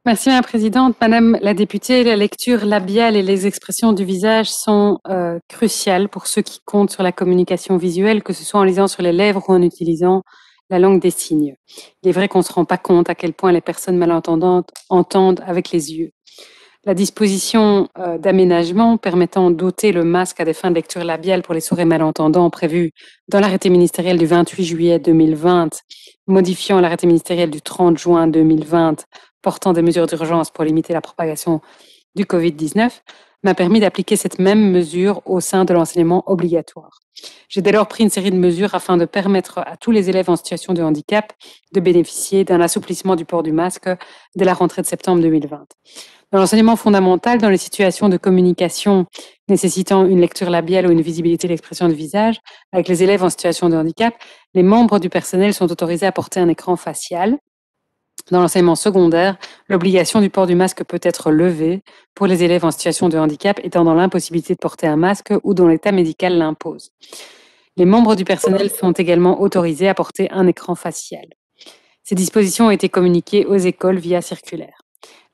Merci, Madame la Présidente. Madame la députée, la lecture labiale et les expressions du visage sont euh, cruciales pour ceux qui comptent sur la communication visuelle, que ce soit en lisant sur les lèvres ou en utilisant la langue des signes. Il est vrai qu'on ne se rend pas compte à quel point les personnes malentendantes entendent avec les yeux. La disposition euh, d'aménagement permettant d'ôter le masque à des fins de lecture labiale pour les sourds malentendants prévue dans l'arrêté ministériel du 28 juillet 2020, modifiant l'arrêté ministériel du 30 juin 2020 portant des mesures d'urgence pour limiter la propagation du Covid-19, m'a permis d'appliquer cette même mesure au sein de l'enseignement obligatoire. J'ai dès lors pris une série de mesures afin de permettre à tous les élèves en situation de handicap de bénéficier d'un assouplissement du port du masque dès la rentrée de septembre 2020. Dans l'enseignement fondamental, dans les situations de communication nécessitant une lecture labiale ou une visibilité de l'expression du visage, avec les élèves en situation de handicap, les membres du personnel sont autorisés à porter un écran facial dans l'enseignement secondaire, l'obligation du port du masque peut être levée pour les élèves en situation de handicap étant dans l'impossibilité de porter un masque ou dont l'état médical l'impose. Les membres du personnel sont également autorisés à porter un écran facial. Ces dispositions ont été communiquées aux écoles via circulaire.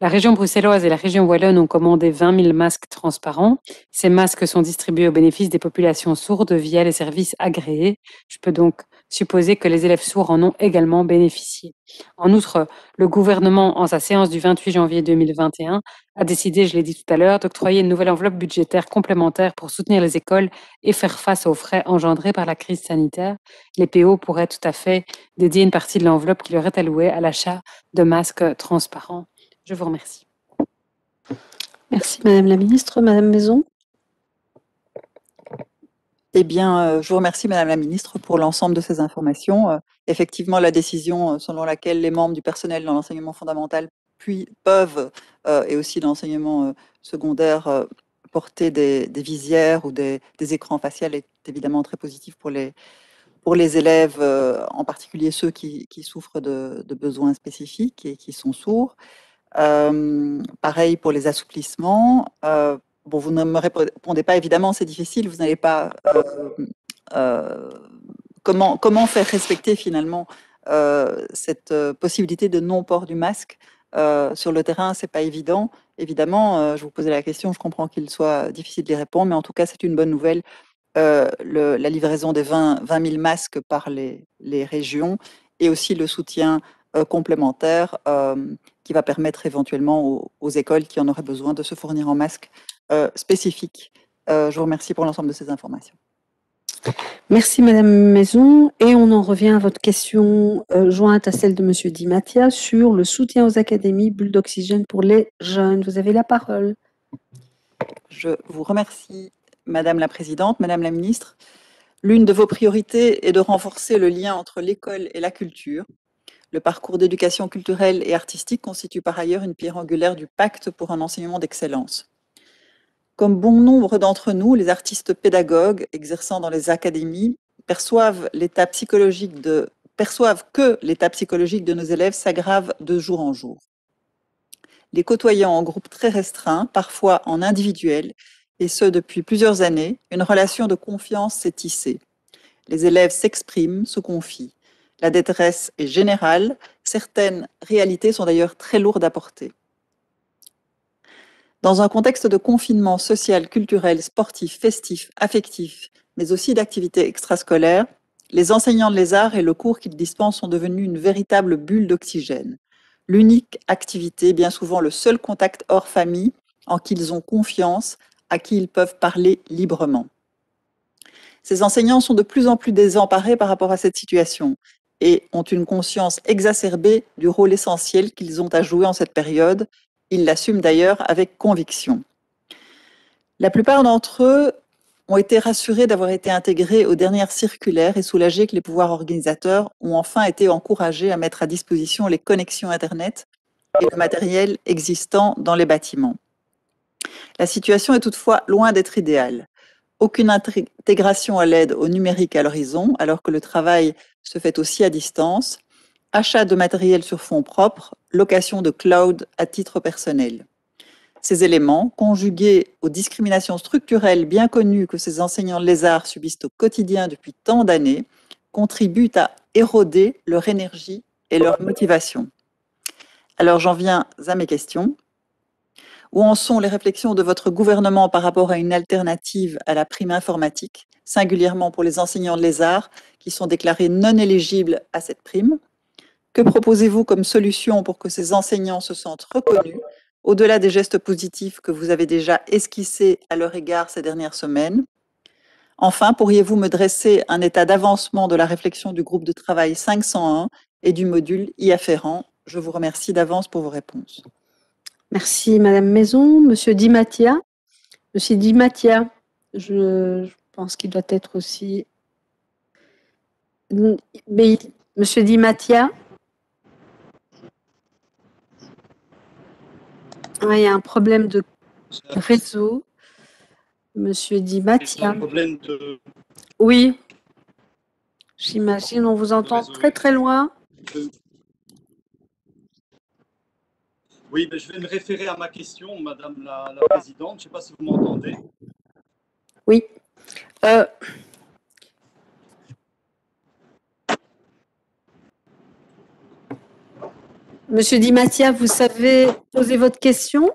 La région bruxelloise et la région wallonne ont commandé 20 000 masques transparents. Ces masques sont distribués au bénéfice des populations sourdes via les services agréés. Je peux donc supposer que les élèves sourds en ont également bénéficié. En outre, le gouvernement, en sa séance du 28 janvier 2021, a décidé, je l'ai dit tout à l'heure, d'octroyer une nouvelle enveloppe budgétaire complémentaire pour soutenir les écoles et faire face aux frais engendrés par la crise sanitaire. Les PO pourraient tout à fait dédier une partie de l'enveloppe qui leur est allouée à l'achat de masques transparents. Je vous remercie. Merci Madame la Ministre. Madame Maison? Eh bien, euh, je vous remercie, Madame la Ministre, pour l'ensemble de ces informations. Euh, effectivement, la décision euh, selon laquelle les membres du personnel dans l'enseignement fondamental puis, peuvent, et aussi dans l'enseignement secondaire, porter des, visières ou des, écrans faciaux est évidemment très positif pour les, pour les élèves, en particulier ceux qui, souffrent de, besoins spécifiques et qui sont sourds. pareil pour les assouplissements. Bon, vous ne me répondez pas, évidemment, c'est difficile, vous n'allez pas... Euh, euh, comment, faire respecter finalement euh, cette possibilité de non-port du masque sur le terrain, c'est pas évident. Évidemment, je vous posais la question, je comprends qu'il soit difficile d'y répondre, mais en tout cas, c'est une bonne nouvelle. la livraison des 20, 20 000 masques par les, les, régions et aussi le soutien complémentaire qui va permettre éventuellement aux, aux, écoles qui en auraient besoin de se fournir en masques euh, spécifiques. Euh, je vous remercie pour l'ensemble de ces informations. Merci Madame Maison. Et on en revient à votre question euh, jointe à celle de Monsieur Di Mattia sur le soutien aux académies bulles d'oxygène pour les jeunes. Vous avez la parole. Je vous remercie Madame la Présidente, Madame la Ministre. L'une de vos priorités est de renforcer le lien entre l'école et la culture. Le parcours d'éducation culturelle et artistique constitue par ailleurs une pierre angulaire du pacte pour un enseignement d'excellence. Comme bon nombre d'entre nous, les artistes pédagogues exerçant dans les académies perçoivent que l'état psychologique de nos élèves s'aggrave de jour en jour. Les côtoyant en groupe très restreint, parfois en individuel, et ce depuis plusieurs années, une relation de confiance s'est tissée. Les élèves s'expriment, se confient. La détresse est générale, certaines réalités sont d'ailleurs très lourdes à porter. Dans un contexte de confinement social, culturel, sportif, festif, affectif, mais aussi d'activités extrascolaires, les enseignants de les arts et le cours qu'ils dispensent sont devenus une véritable bulle d'oxygène. L'unique activité, bien souvent le seul contact hors famille en qui ils ont confiance, à qui ils peuvent parler librement. Ces enseignants sont de plus en plus désemparés par rapport à cette situation et ont une conscience exacerbée du rôle essentiel qu'ils ont à jouer en cette période ils l'assument d'ailleurs avec conviction. La plupart d'entre eux ont été rassurés d'avoir été intégrés aux dernières circulaires et soulagés que les pouvoirs organisateurs ont enfin été encouragés à mettre à disposition les connexions Internet et le matériel existant dans les bâtiments. La situation est toutefois loin d'être idéale. Aucune intégration à l'aide au numérique à l'horizon, alors que le travail se fait aussi à distance, achat de matériel sur fonds propres, location de cloud à titre personnel. Ces éléments, conjugués aux discriminations structurelles bien connues que ces enseignants lézards subissent au quotidien depuis tant d'années, contribuent à éroder leur énergie et leur motivation. Alors j'en viens à mes questions. Où en sont les réflexions de votre gouvernement par rapport à une alternative à la prime informatique, singulièrement pour les enseignants de les arts qui sont déclarés non éligibles à cette prime? Que proposez-vous comme solution pour que ces enseignants se sentent reconnus, au-delà des gestes positifs que vous avez déjà esquissés à leur égard ces dernières semaines? Enfin, pourriez-vous me dresser un état d'avancement de la réflexion du groupe de travail 501 et du module y afférent? Je vous remercie d'avance pour vos réponses. Merci Madame Maison. Monsieur Di Mattia. Monsieur Di Mattia, je, pense qu'il doit être aussi. Mais, Monsieur Di Mattia. Il y a un problème de réseau. Monsieur Di Mattia. Un problème de... Oui. J'imagine, on vous entend très très loin. Oui, mais je vais me référer à ma question, Madame la, la Présidente. Je ne sais pas si vous m'entendez. Oui. Euh, Monsieur Di Mattia, vous savez poser votre question?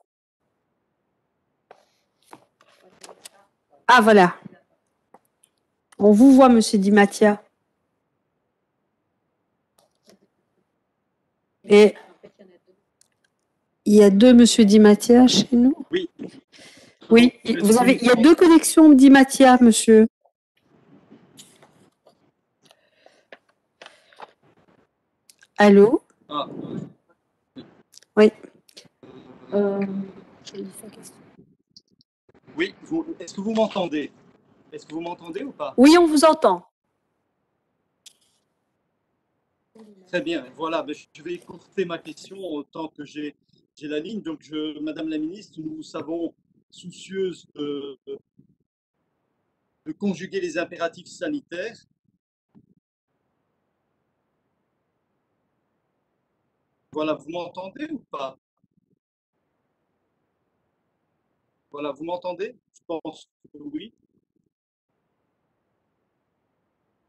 Ah, voilà. On vous voit, Monsieur Di Mattia. Et il y a deux Monsieur Di Mattia chez nous? Oui. Oui, vous avez, il y a deux connexions Di Mattia, monsieur. Allô? Ah, Oui. oui, vous- est-ce que vous m'entendez? Est-ce que vous m'entendez ou pas? Oui, on vous entend. Très bien, voilà, ben, je vais écourter ma question autant que j'ai j'ai la ligne. Donc, je, Madame la Ministre, nous savons soucieuse de, de conjuguer les impératifs sanitaires. Voilà, vous m'entendez ou pas? Voilà, vous m'entendez? Je pense que oui.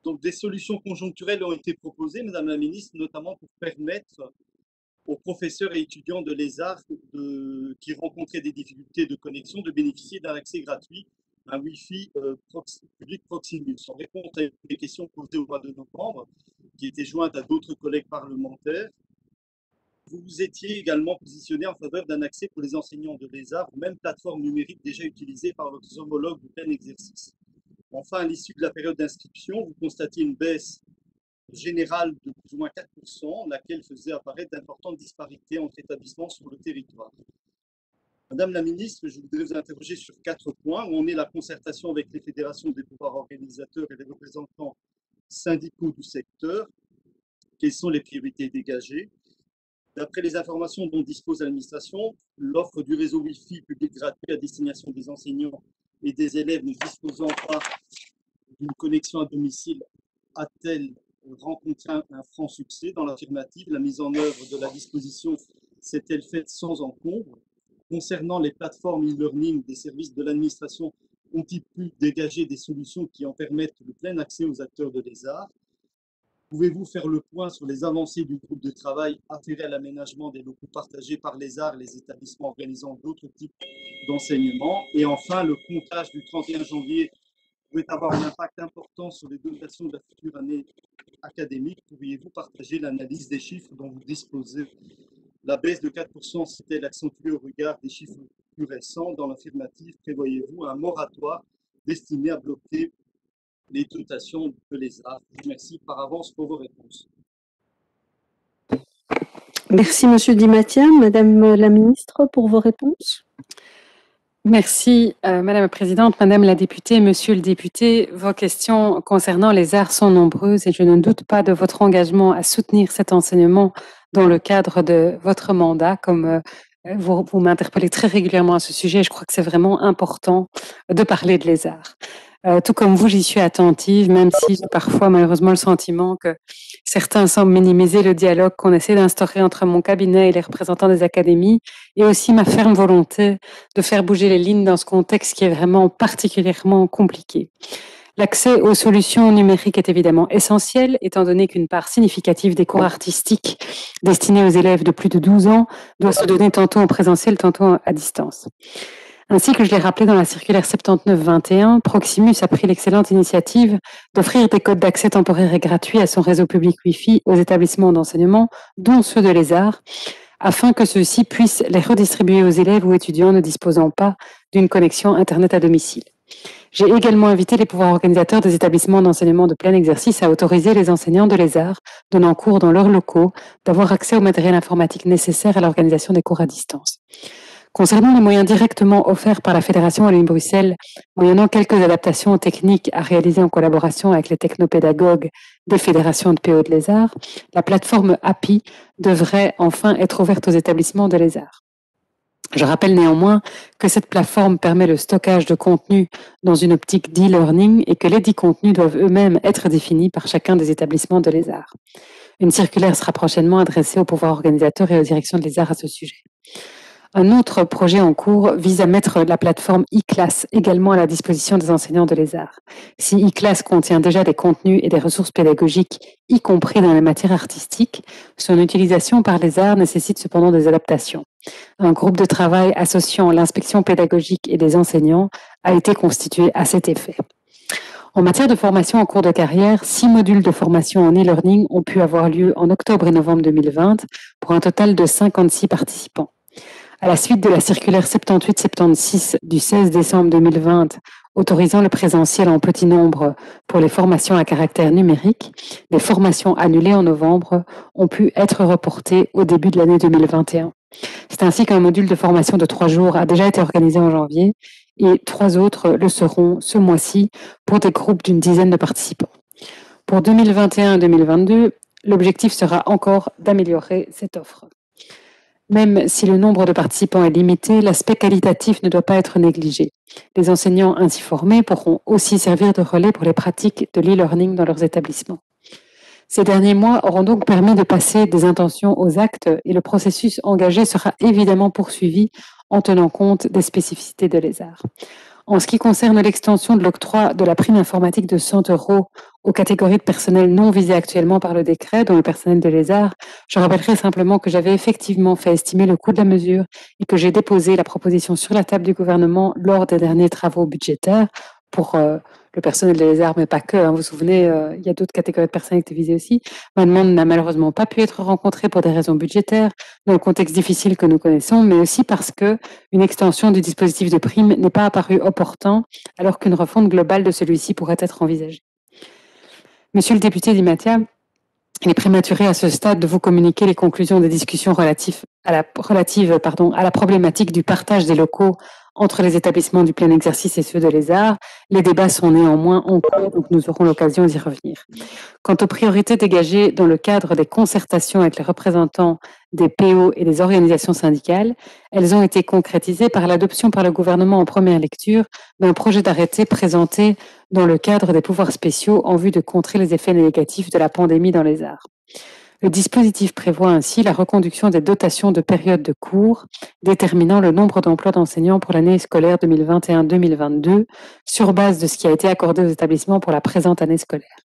Donc, des solutions conjoncturelles ont été proposées, Madame la Ministre, notamment pour permettre aux professeurs et étudiants de l'ESAR qui rencontraient des difficultés de connexion de bénéficier d'un accès gratuit à un Wi-Fi euh, public Proximus. En réponse à des questions posées au mois de novembre, qui étaient jointes à d'autres collègues parlementaires, vous vous étiez également positionné en faveur d'un accès pour les enseignants de l'ESAR aux mêmes plateformes numériques déjà utilisées par leurs homologues de plein exercice. Enfin, à l'issue de la période d'inscription, vous constatiez une baisse générale de plus ou moins 4%, laquelle faisait apparaître d'importantes disparités entre établissements sur le territoire. Madame la ministre, je voudrais vous interroger sur quatre points où on est la concertation avec les fédérations des pouvoirs organisateurs et les représentants syndicaux du secteur. Quelles sont les priorités dégagées? D'après les informations dont dispose l'administration, l'offre du réseau Wi-Fi public gratuit à destination des enseignants et des élèves ne disposant pas d'une connexion à domicile a-t-elle rencontré un, franc succès dans l'affirmative? La mise en œuvre de la disposition s'est-elle faite sans encombre? Concernant les plateformes e-learning des services de l'administration, ont-ils pu dégager des solutions qui en permettent le plein accès aux acteurs de l'ESAR Pouvez-vous faire le point sur les avancées du groupe de travail afféré à l'aménagement des locaux partagés par les arts et les établissements organisant d'autres types d'enseignement Et enfin, le comptage du 31 janvier pourrait avoir un impact important sur les dotations de la future année académique. Pourriez-vous partager l'analyse des chiffres dont vous disposez? La baisse de 4% s'est-elle accentuée au regard des chiffres plus récents Dans l'affirmative, prévoyez-vous un moratoire destiné à bloquer les dotations de l'ESA Je vous remercie par avance pour vos réponses. Merci, Monsieur Di Mattia. Madame la ministre, pour vos réponses. Merci, euh, Madame la Présidente, Madame la députée, Monsieur le député. Vos questions concernant les arts sont nombreuses et je ne doute pas de votre engagement à soutenir cet enseignement dans le cadre de votre mandat. Comme euh, vous, vous m'interpellez très régulièrement à ce sujet, je crois que c'est vraiment important de parler de les arts. Euh, tout comme vous, j'y suis attentive, même si j'ai parfois malheureusement le sentiment que certains semblent minimiser le dialogue qu'on essaie d'instaurer entre mon cabinet et les représentants des académies, et aussi ma ferme volonté de faire bouger les lignes dans ce contexte qui est vraiment particulièrement compliqué. L'accès aux solutions numériques est évidemment essentiel, étant donné qu'une part significative des cours artistiques destinés aux élèves de plus de 12 ans doit se donner tantôt en présentiel, tantôt à distance. Ainsi que je l'ai rappelé dans la circulaire 79-21, Proximus a pris l'excellente initiative d'offrir des codes d'accès temporaires et gratuits à son réseau public Wi-Fi aux établissements d'enseignement, dont ceux de l'ESAR, afin que ceux-ci puissent les redistribuer aux élèves ou étudiants ne disposant pas d'une connexion Internet à domicile. J'ai également invité les pouvoirs organisateurs des établissements d'enseignement de plein exercice à autoriser les enseignants de l'ESAR donnant cours dans leurs locaux d'avoir accès au matériel informatique nécessaire à l'organisation des cours à distance. Concernant les moyens directement offerts par la Fédération Wallonie-Bruxelles, moyennant quelques adaptations techniques à réaliser en collaboration avec les technopédagogues des fédérations de PO de l'ESAR, la plateforme API devrait enfin être ouverte aux établissements de l'ESAR. Je rappelle néanmoins que cette plateforme permet le stockage de contenu dans une optique d'e-learning et que les dix contenus doivent eux-mêmes être définis par chacun des établissements de l'ESAR. Une circulaire sera prochainement adressée aux pouvoirs organisateurs et aux directions de l'ESAR à ce sujet. Un autre projet en cours vise à mettre la plateforme e-class également à la disposition des enseignants de l'ESAR. Si e-class contient déjà des contenus et des ressources pédagogiques, y compris dans les matières artistiques, son utilisation par l'ESAR nécessite cependant des adaptations. Un groupe de travail associant l'inspection pédagogique et les enseignants a été constitué à cet effet. En matière de formation en cours de carrière, six modules de formation en e-learning ont pu avoir lieu en octobre et novembre 2020 pour un total de 56 participants. À la suite de la circulaire 78-76 du 16 décembre 2020 autorisant le présentiel en petit nombre pour les formations à caractère numérique, les formations annulées en novembre ont pu être reportées au début de l'année 2021. C'est ainsi qu'un module de formation de trois jours a déjà été organisé en janvier et trois autres le seront ce mois-ci pour des groupes d'une dizaine de participants. Pour 2021-2022, l'objectif sera encore d'améliorer cette offre. Même si le nombre de participants est limité, l'aspect qualitatif ne doit pas être négligé. Les enseignants ainsi formés pourront aussi servir de relais pour les pratiques de l'e-learning dans leurs établissements. Ces derniers mois auront donc permis de passer des intentions aux actes et le processus engagé sera évidemment poursuivi en tenant compte des spécificités de l'ESAR. En ce qui concerne l'extension de l'octroi de la prime informatique de 100 euros aux catégories de personnel non visées actuellement par le décret, dont le personnel de l'ESAR, je rappellerai simplement que j'avais effectivement fait estimer le coût de la mesure et que j'ai déposé la proposition sur la table du gouvernement lors des derniers travaux budgétaires pour euh, le personnel de l'ESAR, mais pas que. Hein, vous vous souvenez, euh, il y a d'autres catégories de personnel qui étaient visées aussi. Ma demande n'a malheureusement pas pu être rencontrée pour des raisons budgétaires, dans le contexte difficile que nous connaissons, mais aussi parce que une extension du dispositif de prime n'est pas apparue opportun, alors qu'une refonte globale de celui-ci pourrait être envisagée. Monsieur le député Dimatia, il est prématuré à ce stade de vous communiquer les conclusions des discussions relatives à la, à la problématique du partage des locaux entre les établissements du plein exercice et ceux de l'ESAR. Les débats sont néanmoins en cours, donc nous aurons l'occasion d'y revenir. Quant aux priorités dégagées dans le cadre des concertations avec les représentants des PO et des organisations syndicales, elles ont été concrétisées par l'adoption par le gouvernement en première lecture d'un projet d'arrêté présenté dans le cadre des pouvoirs spéciaux en vue de contrer les effets négatifs de la pandémie dans les arts. Le dispositif prévoit ainsi la reconduction des dotations de période de cours, déterminant le nombre d'emplois d'enseignants pour l'année scolaire 2021-2022 sur base de ce qui a été accordé aux établissements pour la présente année scolaire.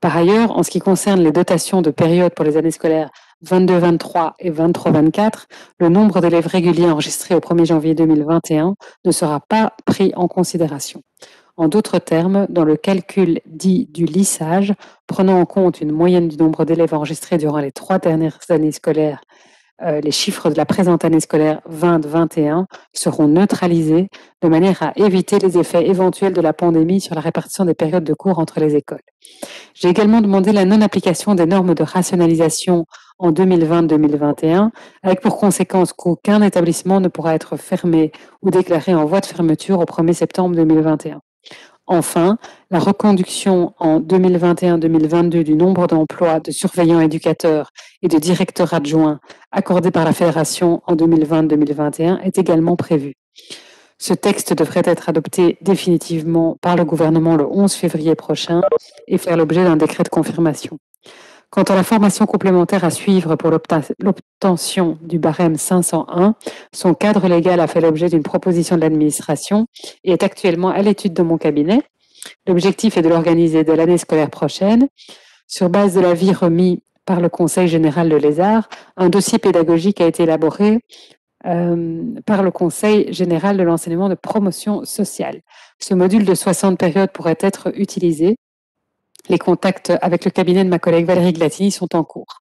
Par ailleurs, en ce qui concerne les dotations de période pour les années scolaires 22-23 et 23-24, le nombre d'élèves réguliers enregistrés au 1er janvier 2021 ne sera pas pris en considération. En d'autres termes, dans le calcul dit du lissage, prenant en compte une moyenne du nombre d'élèves enregistrés durant les trois dernières années scolaires, euh, les chiffres de la présente année scolaire 20-21 seront neutralisés de manière à éviter les effets éventuels de la pandémie sur la répartition des périodes de cours entre les écoles. J'ai également demandé la non-application des normes de rationalisation en 2020-2021, avec pour conséquence qu'aucun établissement ne pourra être fermé ou déclaré en voie de fermeture au 1er septembre 2021. Enfin, la reconduction en 2021-2022 du nombre d'emplois de surveillants éducateurs et de directeurs adjoints accordés par la Fédération en 2020-2021 est également prévue. Ce texte devrait être adopté définitivement par le gouvernement le 11 février prochain et faire l'objet d'un décret de confirmation. Quant à la formation complémentaire à suivre pour l'obtention du barème 501, son cadre légal a fait l'objet d'une proposition de l'administration et est actuellement à l'étude de mon cabinet. L'objectif est de l'organiser de l'année scolaire prochaine. Sur base de l'avis remis par le Conseil général de l'ESAR, un dossier pédagogique a été élaboré euh, par le Conseil général de l'enseignement de promotion sociale. Ce module de 60 périodes pourrait être utilisé. Les contacts avec le cabinet de ma collègue Valérie Glatini sont en cours.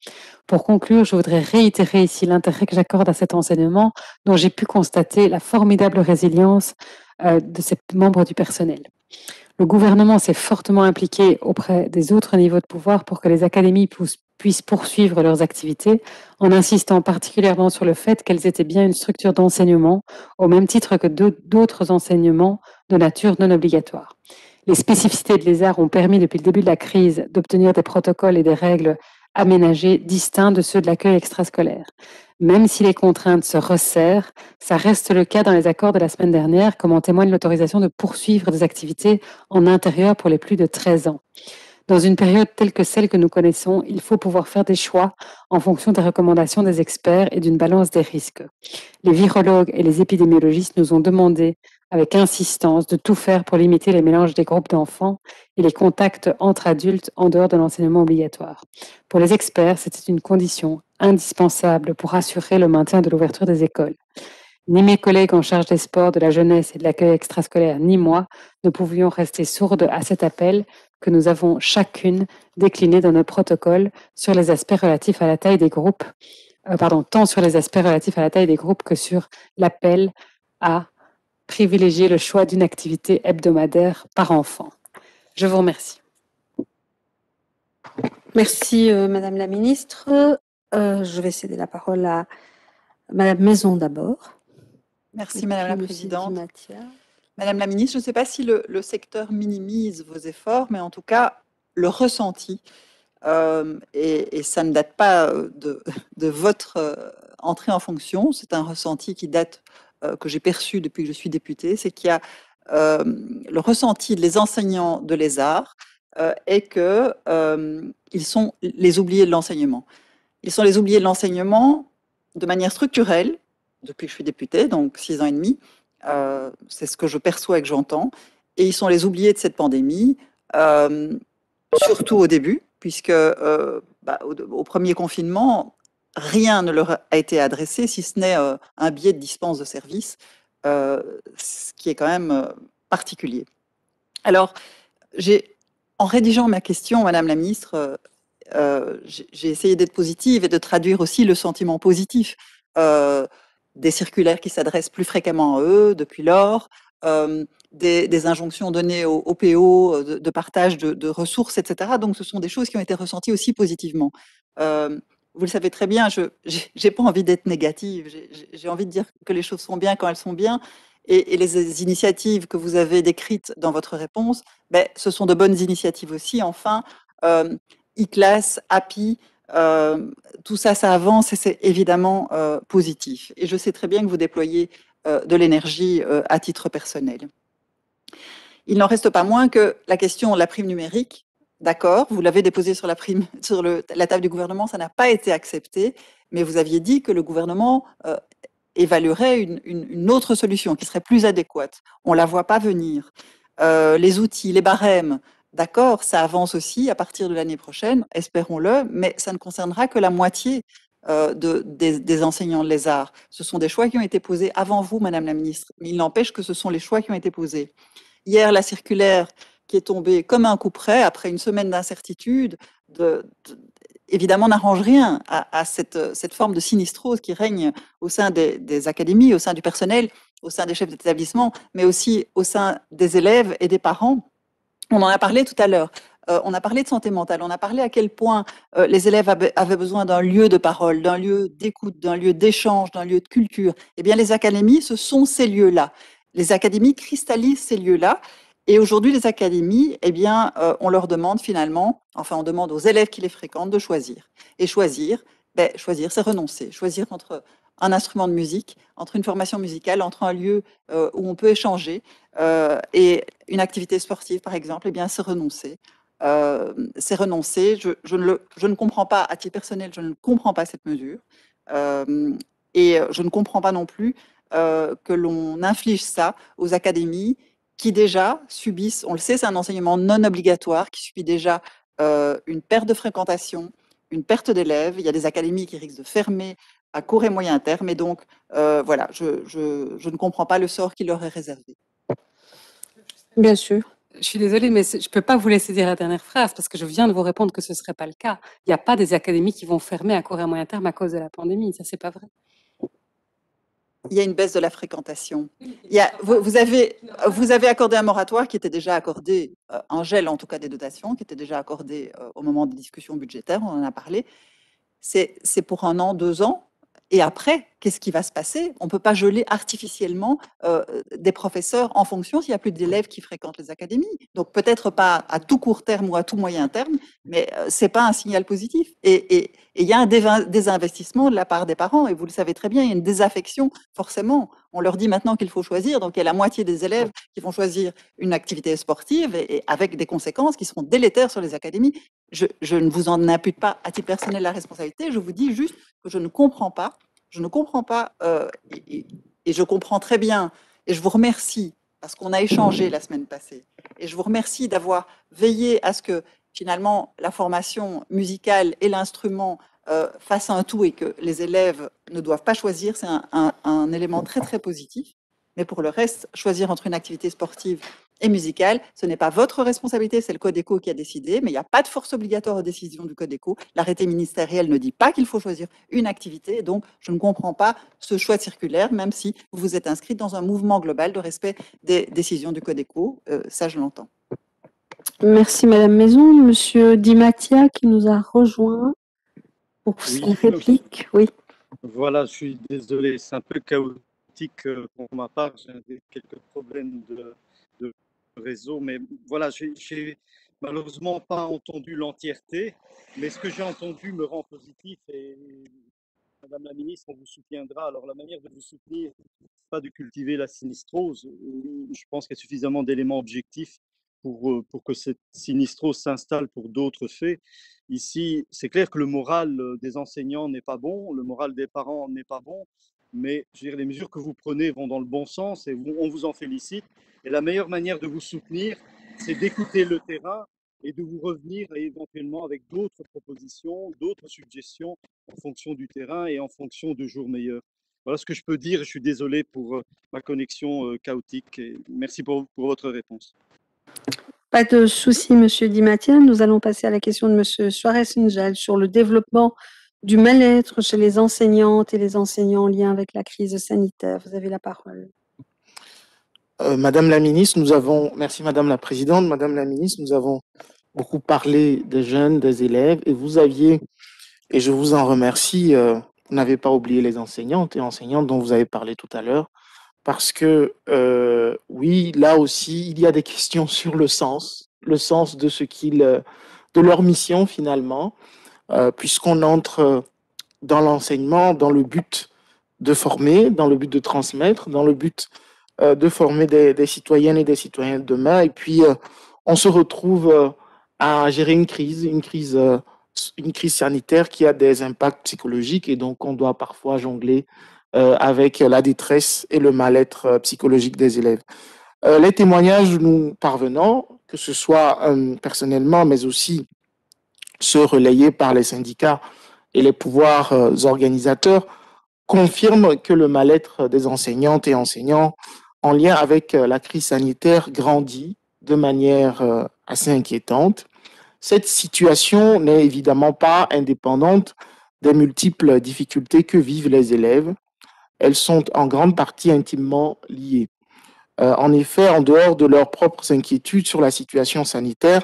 Pour conclure, je voudrais réitérer ici l'intérêt que j'accorde à cet enseignement dont j'ai pu constater la formidable résilience euh, de ces membres du personnel. Le gouvernement s'est fortement impliqué auprès des autres niveaux de pouvoir pour que les académies puissent poursuivre leurs activités, en insistant particulièrement sur le fait qu'elles étaient bien une structure d'enseignement, au même titre que d'autres enseignements de nature non obligatoire. Les spécificités de l'ESAR ont permis depuis le début de la crise d'obtenir des protocoles et des règles aménagés distincts de ceux de l'accueil extrascolaire. Même si les contraintes se resserrent, ça reste le cas dans les accords de la semaine dernière, comme en témoigne l'autorisation de poursuivre des activités en intérieur pour les plus de 13 ans. Dans une période telle que celle que nous connaissons, il faut pouvoir faire des choix en fonction des recommandations des experts et d'une balance des risques. Les virologues et les épidémiologistes nous ont demandé avec insistance de tout faire pour limiter les mélanges des groupes d'enfants et les contacts entre adultes en dehors de l'enseignement obligatoire. Pour les experts, c'était une condition indispensable pour assurer le maintien de l'ouverture des écoles. Ni mes collègues en charge des sports, de la jeunesse et de l'accueil extrascolaire, ni moi ne pouvions rester sourdes à cet appel que nous avons chacune décliné dans nos protocoles sur les aspects relatifs à la taille des groupes, euh, pardon, tant sur les aspects relatifs à la taille des groupes que sur l'appel à privilégier le choix d'une activité hebdomadaire par enfant. Je vous remercie. Merci, euh, Madame la Ministre. Euh, je vais céder la parole à Madame Maison d'abord. Merci, Madame la Présidente. Madame la Ministre, je ne sais pas si le, secteur minimise vos efforts, mais en tout cas, le ressenti, euh, et, ça ne date pas de, <laughs> de votre entrée en fonction, c'est un ressenti qui date que j'ai perçu depuis que je suis députée, c'est qu'il y a euh, le ressenti des enseignants de l'ESAR euh, est que ils sont les oubliés de l'enseignement. Ils sont les oubliés de l'enseignement de manière structurelle depuis que je suis députée, donc six ans et demi. c'est ce que je perçois et que j'entends. Et ils sont les oubliés de cette pandémie, surtout au début, puisque bah, au, premier confinement, rien ne leur a été adressé, si ce n'est euh, un biais de dispense de service, euh, ce qui est quand même euh, particulier. Alors, en rédigeant ma question, Madame la Ministre, j'ai essayé d'être positive et de traduire aussi le sentiment positif des circulaires qui s'adressent plus fréquemment à eux depuis lors, des, injonctions données au, PO de, partage de, ressources, etc. Donc, ce sont des choses qui ont été ressenties aussi positivement vous le savez très bien, je n'ai pas envie d'être négative. J'ai envie de dire que les choses sont bien quand elles sont bien. Et, les initiatives que vous avez décrites dans votre réponse, ben, ce sont de bonnes initiatives aussi. Enfin, euh, e-class, API, euh, tout ça, ça avance et c'est évidemment euh, positif. Et je sais très bien que vous déployez de l'énergie à titre personnel. Il n'en reste pas moins que la question de la prime numérique, D'accord, vous l'avez déposé sur <laughs> la table du gouvernement, ça n'a pas été accepté, mais vous aviez dit que le gouvernement euh, évaluerait une, autre solution qui serait plus adéquate. On ne la voit pas venir. Euh, les outils, les barèmes, d'accord, ça avance aussi à partir de l'année prochaine, espérons-le, mais ça ne concernera que la moitié euh, des, enseignants de les. Ce sont des choix qui ont été posés avant vous, Madame la Ministre, mais il n'empêche que ce sont les choix qui ont été posés. Hier, la circulaire qui est tombé comme un coup près après une semaine d'incertitude, évidemment n'arrange rien à, cette, cette, forme de sinistrose qui règne au sein des, académies, au sein du personnel, au sein des chefs d'établissement, mais aussi au sein des élèves et des parents. On en a parlé tout à l'heure. Euh, on a parlé de santé mentale, on a parlé à quel point euh, les élèves avaient besoin d'un lieu de parole, d'un lieu d'écoute, d'un lieu d'échange, d'un lieu de culture. Eh bien, les académies, ce sont ces lieux-là. Les académies cristallisent ces lieux-là et aujourd'hui, les académies, eh bien, euh, on leur demande finalement, enfin, on demande aux élèves qui les fréquentent de choisir. Et choisir, ben, choisir, c'est renoncer. Choisir entre un instrument de musique, entre une formation musicale, entre un lieu euh, où on peut échanger euh, et une activité sportive, par exemple, eh bien, c'est renoncer. c'est renoncer. Je, ne le, je, ne comprends pas, à titre personnel, je ne comprends pas cette mesure. et je ne comprends pas non plus que l'on inflige ça aux académies qui déjà subissent, on le sait, c'est un enseignement non obligatoire, qui subit déjà euh, une perte de fréquentation, une perte d'élèves. Il y a des académies qui risquent de fermer à court et moyen terme. Et donc, euh, voilà, je, je, je ne comprends pas le sort qui leur est réservé. Bien sûr. Je suis désolée, mais je ne peux pas vous laisser dire la dernière phrase parce que je viens de vous répondre que ce ne serait pas le cas. Il n'y a pas des académies qui vont fermer à court et moyen terme à cause de la pandémie. Ça, c'est pas vrai. Il y a une baisse de la fréquentation. Il y a, vous, vous avez, <laughs> vous avez accordé un moratoire qui était déjà accordé, euh, un gel en tout cas des dotations, qui était déjà accordé euh, au moment des discussions budgétaires, on en a parlé. C'est pour un an, deux ans? Et après, qu'est-ce qui va se passer? On ne peut pas geler artificiellement euh, des professeurs en fonction s'il n'y a plus d'élèves qui fréquentent les académies. Donc peut-être pas à tout court terme ou à tout moyen terme, mais euh, c'est pas un signal positif. Et il y a un désinvestissement de la part des parents, et vous le savez très bien, il y a une désaffection forcément. On leur dit maintenant qu'il faut choisir, donc il y a la moitié des élèves qui vont choisir une activité sportive et, et avec des conséquences qui seront délétères sur les académies. Je, ne vous en impute pas à titre personnel la responsabilité, je vous dis juste que je ne comprends pas je ne comprends pas, euh, et, je comprends très bien, et je vous remercie, parce qu'on a échangé la semaine passée, et je vous remercie d'avoir veillé à ce que finalement la formation musicale et l'instrument euh, fassent un tout et que les élèves ne doivent pas choisir, c'est un, un élément très très positif. Mais pour le reste, choisir entre une activité sportive et musicale, ce n'est pas votre responsabilité, c'est le Code éco qui a décidé, mais il n'y a pas de force obligatoire aux décisions du Code éco. L'arrêté ministériel ne dit pas qu'il faut choisir une activité, donc je ne comprends pas ce choix circulaire, même si vous vous êtes inscrit dans un mouvement global de respect des décisions du Code éco. Euh, ça, je l'entends. Merci Madame Maison. Monsieur Di Mattia qui nous a rejoint pour Oui. sa réplique. Oui. Voilà, je suis désolé, c'est un peu chaotique euh, pour ma part, j'ai quelques problèmes de réseau, mais voilà, j'ai- malheureusement pas entendu l'entièreté, mais ce que j'ai entendu me rend positif et Madame la ministre, on vous soutiendra. Alors la manière de vous soutenir, pas de cultiver la sinistrose. Je pense qu'il y a suffisamment d'éléments objectifs pour, euh, pour que cette sinistrose s'installe pour d'autres faits. Ici, c'est clair que le moral euh, des enseignants n'est pas bon, le moral des parents n'est pas bon, mais je veux dire, les mesures que vous prenez vont dans le bon sens et on vous en félicite. Et la meilleure manière de vous soutenir, c'est d'écouter le terrain et de vous revenir éventuellement avec d'autres propositions, d'autres suggestions en fonction du terrain et en fonction de jours meilleurs. Voilà ce que je peux dire. Je suis désolé pour euh, ma connexion euh, chaotique merci pour, votre réponse. Pas de souci, Monsieur Di Mattia. Nous allons passer à la question de Monsieur Suarez Injal sur le développement du mal-être chez les enseignantes et les enseignants en lien avec la crise sanitaire. Vous avez la parole. Euh, Madame la ministre, nous avons, merci Madame la présidente, Madame la ministre, nous avons beaucoup parlé des jeunes, des élèves, et vous aviez, et je vous en remercie, euh, vous n'avez pas oublié les enseignantes et enseignantes dont vous avez parlé tout à l'heure, parce que euh, oui, là aussi, il y a des questions sur le sens, le sens de ce qu'ils, euh, de leur mission finalement, puisqu'on entre dans l'enseignement dans le but de former, dans le but de transmettre, dans le but de former des, citoyennes et des citoyens de demain. Et puis, euh, on se retrouve euh, à gérer une crise, une crise, euh, une crise sanitaire qui a des impacts psychologiques et donc on doit parfois jongler euh, avec la détresse et le mal-être euh, psychologique des élèves. Euh, les témoignages nous parvenant, que ce soit euh, personnellement, mais aussi ceux relayés par les syndicats et les pouvoirs euh, organisateurs, confirment que le mal-être des enseignantes et enseignants en lien avec euh, la crise sanitaire grandit de manière euh, assez inquiétante. Cette situation n'est évidemment pas indépendante des multiples difficultés que vivent les élèves. Elles sont en grande partie intimement liées. Euh, en effet, en dehors de leurs propres inquiétudes sur la situation sanitaire,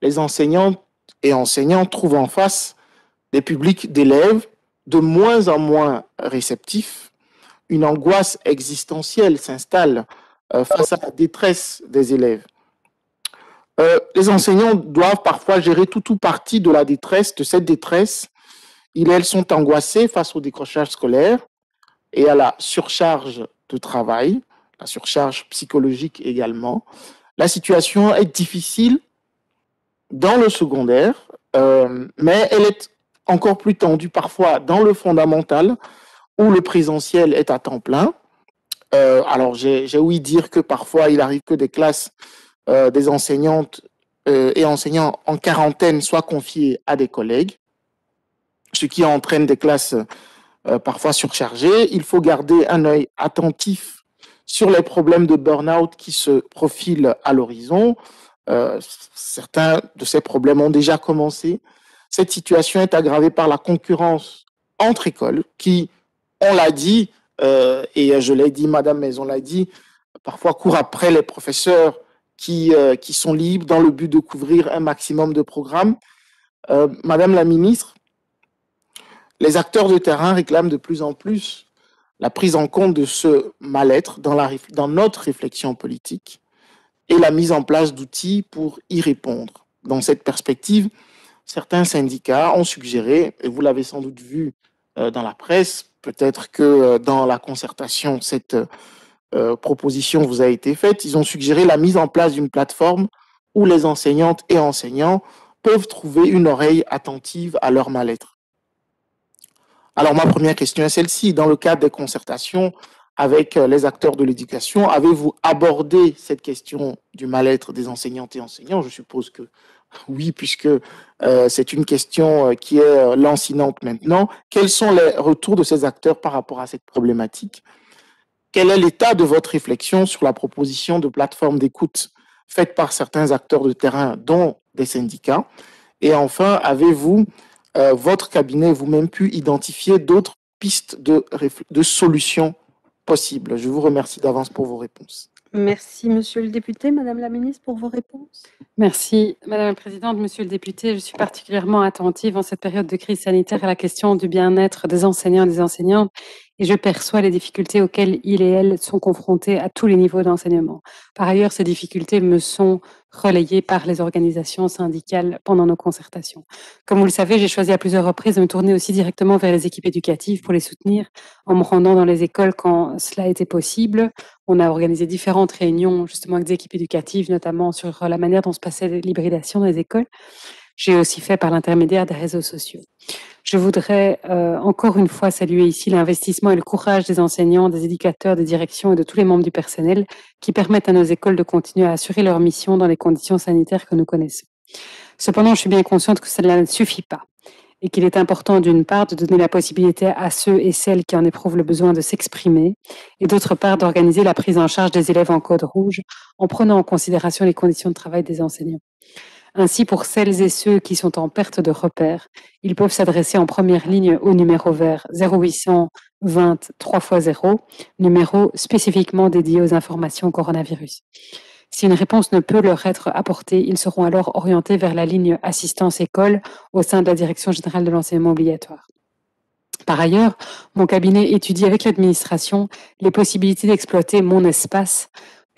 les enseignantes et enseignants trouvent en face des publics d'élèves de moins en moins réceptifs. Une angoisse existentielle s'installe euh, face à la détresse des élèves. Euh, les enseignants doivent parfois gérer tout ou partie de la détresse, de cette détresse. Ils, elles sont angoissés face au décrochage scolaire et à la surcharge de travail, la surcharge psychologique également. La situation est difficile dans le secondaire, euh, mais elle est encore plus tendue parfois dans le fondamental, où le présentiel est à temps plein Euh, alors, j'ai ouï dire que parfois, il arrive que des classes, euh, des enseignantes euh, et enseignants en quarantaine soient confiés à des collègues, ce qui entraîne des classes parfois surchargées. Il faut garder un œil attentif sur les problèmes de burn-out qui se profilent à l'horizon. Certains de ces problèmes ont déjà commencé. Cette situation est aggravée par la concurrence entre écoles qui, on l'a dit, euh, et je l'ai dit, Madame Maison l'a dit, parfois courent après les professeurs qui, euh, qui sont libres dans le but de couvrir un maximum de programmes. Euh, Madame la ministre, les acteurs de terrain réclament de plus en plus la prise en compte de ce mal-être dans, dans notre réflexion politique et la mise en place d'outils pour y répondre. Dans cette perspective, certains syndicats ont suggéré, et vous l'avez sans doute vu dans la presse, peut-être que euh, dans la concertation, cette euh, proposition vous a été faite, ils ont suggéré la mise en place d'une plateforme où les enseignantes et enseignants peuvent trouver une oreille attentive à leur mal-être. Alors ma première question est celle-ci. Dans le cadre des concertations avec euh, les acteurs de l'éducation, avez-vous abordé cette question du mal-être des enseignantes et enseignants? Je suppose que oui, puisque euh, c'est une question euh, qui est euh, lancinante maintenant. Quels sont les retours de ces acteurs par rapport à cette problématique? Quel est l'état de votre réflexion sur la proposition de plateforme d'écoute faite par certains acteurs de terrain, dont des syndicats? Et enfin, avez-vous votre cabinet vous-même pu identifier d'autres pistes de solutions possibles? Je vous remercie d'avance pour vos réponses. Merci, monsieur le député. Madame la ministre, pour vos réponses. Merci, Madame la Présidente. Monsieur le député, je suis particulièrement attentive en cette période de crise sanitaire à la question du bien-être des enseignants et des enseignantes et je perçois les difficultés auxquelles ils et elles sont confrontés à tous les niveaux d'enseignement. Par ailleurs, ces difficultés me sont relayées par les organisations syndicales pendant nos concertations. Comme vous le savez, j'ai choisi à plusieurs reprises de me tourner aussi directement vers les équipes éducatives pour les soutenir en me rendant dans les écoles quand cela était possible. On a organisé différentes réunions justement avec des équipes éducatives, notamment sur la manière dont se passait l'hybridation dans les écoles. J'ai aussi fait par l'intermédiaire des réseaux sociaux. Je voudrais euh, encore une fois saluer ici l'investissement et le courage des enseignants, des éducateurs, des directions et de tous les membres du personnel qui permettent à nos écoles de continuer à assurer leur mission dans les conditions sanitaires que nous connaissons. Cependant, je suis bien consciente que cela ne suffit pas et qu'il est important d'une part de donner la possibilité à ceux et celles qui en éprouvent le besoin de s'exprimer et d'autre part d'organiser la prise en charge des élèves en code rouge en prenant en considération les conditions de travail des enseignants. Ainsi, pour celles et ceux qui sont en perte de repères, ils peuvent s'adresser en première ligne au numéro vert 0800 20 3 x 0, numéro spécifiquement dédié aux informations coronavirus. Si une réponse ne peut leur être apportée, ils seront alors orientés vers la ligne assistance école au sein de la Direction générale de l'enseignement obligatoire. Par ailleurs, mon cabinet étudie avec l'administration les possibilités d'exploiter mon espace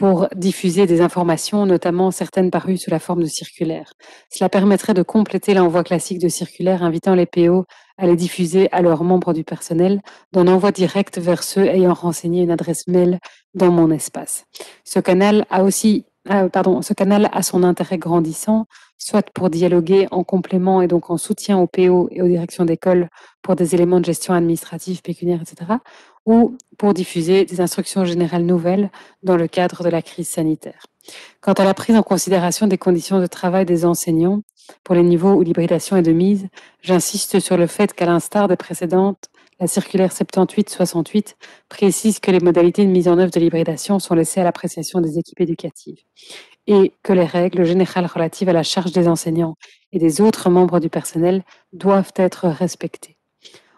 pour diffuser des informations, notamment certaines parues sous la forme de circulaires. Cela permettrait de compléter l'envoi classique de circulaires invitant les PO à les diffuser à leurs membres du personnel d'un envoi direct vers ceux ayant renseigné une adresse mail dans mon espace. Ce canal a aussi euh, pardon, ce canal a son intérêt grandissant, soit pour dialoguer en complément et donc en soutien aux PO et aux directions d'école pour des éléments de gestion administrative, pécuniaire, etc., ou pour diffuser des instructions générales nouvelles dans le cadre de la crise sanitaire. Quant à la prise en considération des conditions de travail des enseignants pour les niveaux où l'hybridation est de mise, j'insiste sur le fait qu'à l'instar des précédentes, la circulaire 78-68 précise que les modalités de mise en œuvre de l'hybridation sont laissées à l'appréciation des équipes éducatives et que les règles générales relatives à la charge des enseignants et des autres membres du personnel doivent être respectées.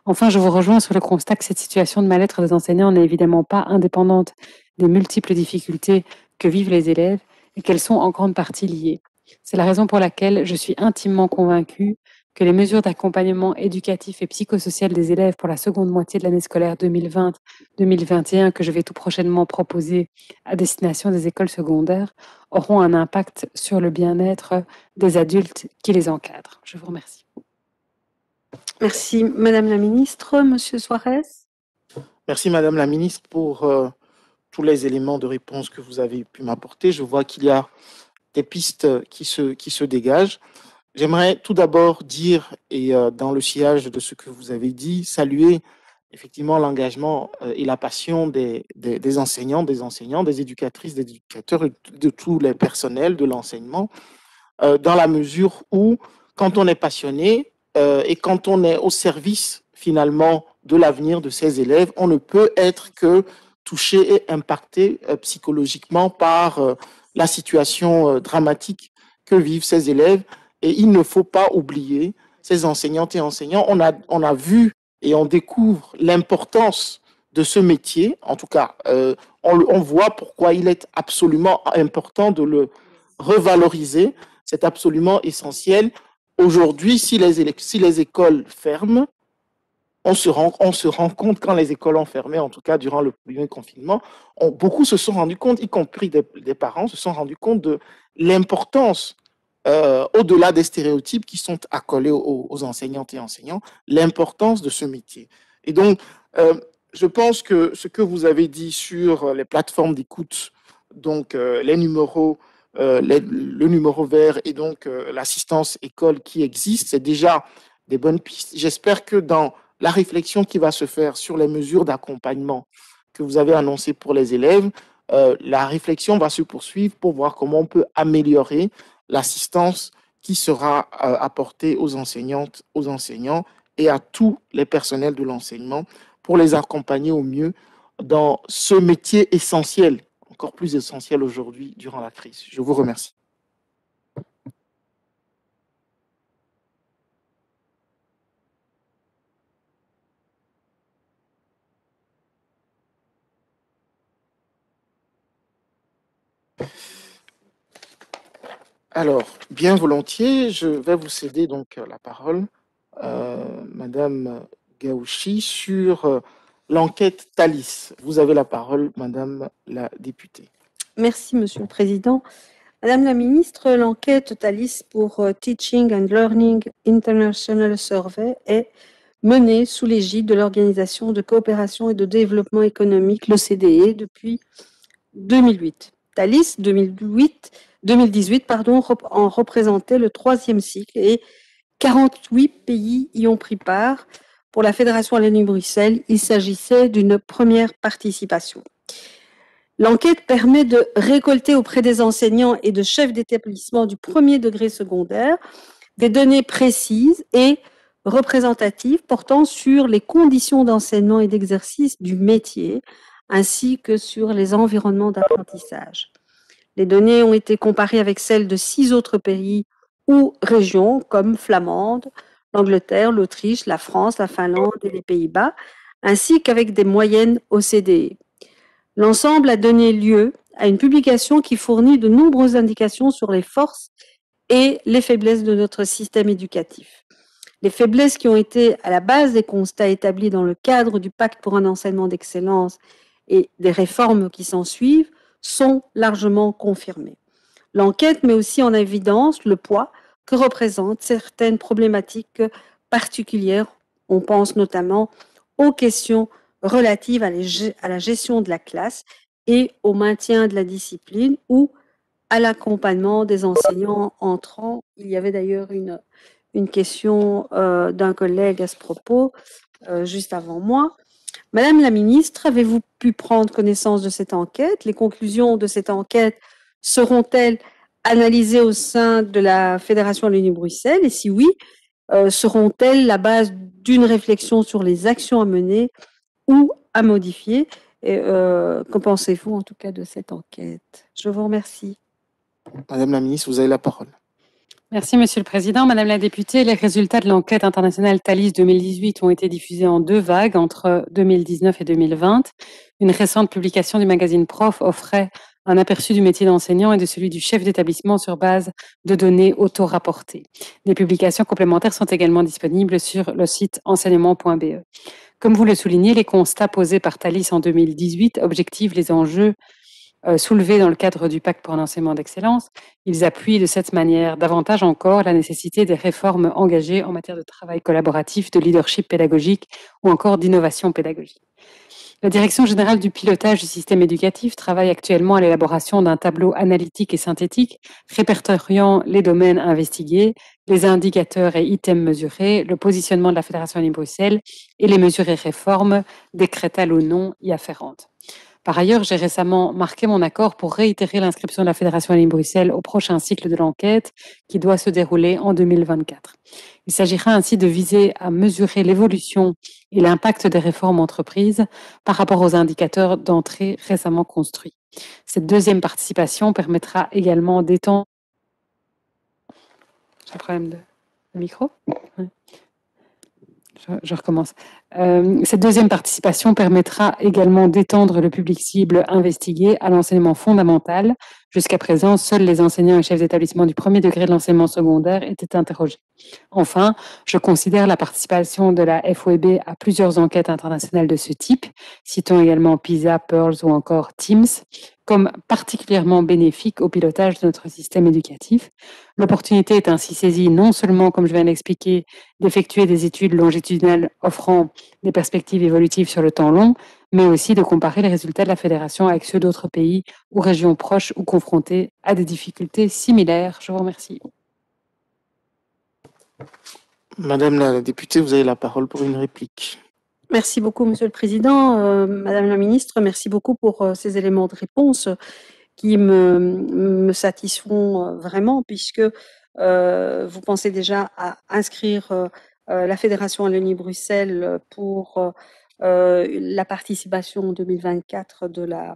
Enfin, je vous rejoins sur le constat que cette situation de mal-être des enseignants n'est évidemment pas indépendante des multiples difficultés que vivent les élèves et qu'elles sont en grande partie liées. C'est la raison pour laquelle je suis intimement convaincue que les mesures d'accompagnement éducatif et psychosocial des élèves pour la seconde moitié de l'année scolaire 2020-2021 que je vais tout prochainement proposer à destination des écoles secondaires auront un impact sur le bien-être des adultes qui les encadrent. Je vous remercie. Merci, Madame la Ministre. Monsieur Suarez Merci, Madame la Ministre, pour euh, tous les éléments de réponse que vous avez pu m'apporter. Je vois qu'il y a des pistes qui se, qui se dégagent. J'aimerais tout d'abord dire, et euh, dans le sillage de ce que vous avez dit, saluer effectivement l'engagement euh, et la passion des, des, enseignants, des enseignants, des éducatrices, des éducateurs de tous les personnels de l'enseignement, dans la mesure où, quand on est passionné euh, et quand on est au service finalement de l'avenir de ses élèves, on ne peut être que touché et impacté euh, psychologiquement par euh, la situation dramatique que vivent ces élèves. Et il ne faut pas oublier ces enseignantes et enseignants. On a, on a vu et on découvre l'importance de ce métier. En tout cas, on, voit pourquoi il est absolument important de le revaloriser. C'est absolument essentiel. Aujourd'hui, si les, écoles ferment, on se, rend, compte quand les écoles ont fermé, en tout cas durant le premier confinement, on, beaucoup se sont rendus compte, y compris des, parents, se sont rendus compte de l'importance, euh, au-delà des stéréotypes qui sont accolés aux, enseignantes et enseignants, l'importance de ce métier. Et donc, euh, je pense que ce que vous avez dit sur les plateformes d'écoute, donc euh, les numéros, le numéro vert et donc l'assistance école qui existe, c'est déjà des bonnes pistes. J'espère que dans la réflexion qui va se faire sur les mesures d'accompagnement que vous avez annoncées pour les élèves, euh, la réflexion va se poursuivre pour voir comment on peut améliorer l'assistance qui sera euh, apportée aux enseignantes, aux enseignants et à tous les personnels de l'enseignement pour les accompagner au mieux dans ce métier essentiel, encore plus essentiel aujourd'hui durant la crise. Je vous remercie. Alors, bien volontiers, je vais vous céder donc la parole, euh, Madame Gaouchi, sur euh, l'enquête Thalys. Vous avez la parole, Madame la députée. Merci, Monsieur le Président. Madame la Ministre, l'enquête Thalys pour uh, Teaching and Learning International Survey est menée sous l'égide de l'Organisation de coopération et de développement économique, l'OCDE, depuis 2008. Thalys 2008 2018 pardon, en représentait le troisième cycle et 48 pays y ont pris part. Pour la Fédération Wallonie-Bruxelles, il s'agissait d'une première participation. L'enquête permet de récolter auprès des enseignants et de chefs d'établissement du premier degré secondaire des données précises et représentatives portant sur les conditions d'enseignement et d'exercice du métier, ainsi que sur les environnements d'apprentissage. Les données ont été comparées avec celles de six autres pays ou régions comme Flamande, l'Angleterre, l'Autriche, la France, la Finlande et les Pays-Bas, ainsi qu'avec des moyennes OCDE. L'ensemble a donné lieu à une publication qui fournit de nombreuses indications sur les forces et les faiblesses de notre système éducatif. Les faiblesses qui ont été à la base des constats établis dans le cadre du pacte pour un enseignement d'excellence et des réformes qui s'en suivent sont largement confirmées. L'enquête met aussi en évidence le poids que représentent certaines problématiques particulières. On pense notamment aux questions relatives à, la gestion de la classe et au maintien de la discipline ou à l'accompagnement des enseignants entrants. Il y avait d'ailleurs une, une question euh, d'un collègue à ce propos euh, juste avant moi. Madame la ministre, avez-vous pu prendre connaissance de cette enquête? Les conclusions de cette enquête seront-elles analysées au sein de la Fédération Wallonie-Bruxelles Et si oui, euh, seront-elles la base d'une réflexion sur les actions à mener ou à modifier? Et, euh, Qu'en pensez-vous en tout cas de cette enquête? Je vous remercie. Madame la ministre, vous avez la parole. Merci, Monsieur le Président. Madame la députée, les résultats de l'enquête internationale Thalys 2018 ont été diffusés en deux vagues entre 2019 et 2020. Une récente publication du magazine Prof offrait un aperçu du métier d'enseignant et de celui du chef d'établissement sur base de données auto-rapportées. Des publications complémentaires sont également disponibles sur le site enseignement.be. Comme vous le soulignez, les constats posés par Thalys en 2018 objectivent les enjeux euh, soulevés dans le cadre du pacte pour un enseignement d'excellence. Ils appuient de cette manière davantage encore la nécessité des réformes engagées en matière de travail collaboratif, de leadership pédagogique ou encore d'innovation pédagogique. La Direction générale du pilotage du système éducatif travaille actuellement à l'élaboration d'un tableau analytique et synthétique répertoriant les domaines investigués, les indicateurs et items mesurés, le positionnement de la Fédération Wallonie-Bruxelles et les mesures et réformes, décrétales ou non, y afférentes. Par ailleurs, j'ai récemment marqué mon accord pour réitérer l'inscription de la Fédération Wallonie-Bruxelles au prochain cycle de l'enquête qui doit se dérouler en 2024. Il s'agira ainsi de viser à mesurer l'évolution et l'impact des réformes entreprises par rapport aux indicateurs d'entrée récemment construits. Cette deuxième participation permettra également d'étendre. J'ai un problème de micro? Je, recommence. Euh, cette deuxième participation permettra également d'étendre le public cible investigué à l'enseignement fondamental. Jusqu'à présent, seuls les enseignants et chefs d'établissement du premier degré de l'enseignement secondaire étaient interrogés. Enfin, je considère la participation de la FOEB à plusieurs enquêtes internationales de ce type, citons également PISA, Pearls ou encore Teams, comme particulièrement bénéfique au pilotage de notre système éducatif. L'opportunité est ainsi saisie non seulement, comme je viens d'expliquer, d'effectuer des études longitudinales offrant des perspectives évolutives sur le temps long, mais aussi de comparer les résultats de la fédération avec ceux d'autres pays ou régions proches ou confrontés à des difficultés similaires. Je vous remercie. Madame la députée, vous avez la parole pour une réplique. Merci beaucoup, Monsieur le Président. Euh, Madame la Ministre, merci beaucoup pour euh, ces éléments de réponse qui me, me satisfont euh, vraiment, puisque vous pensez déjà à inscrire la Fédération Wallonie-Bruxelles pour la participation en 2024 de, la,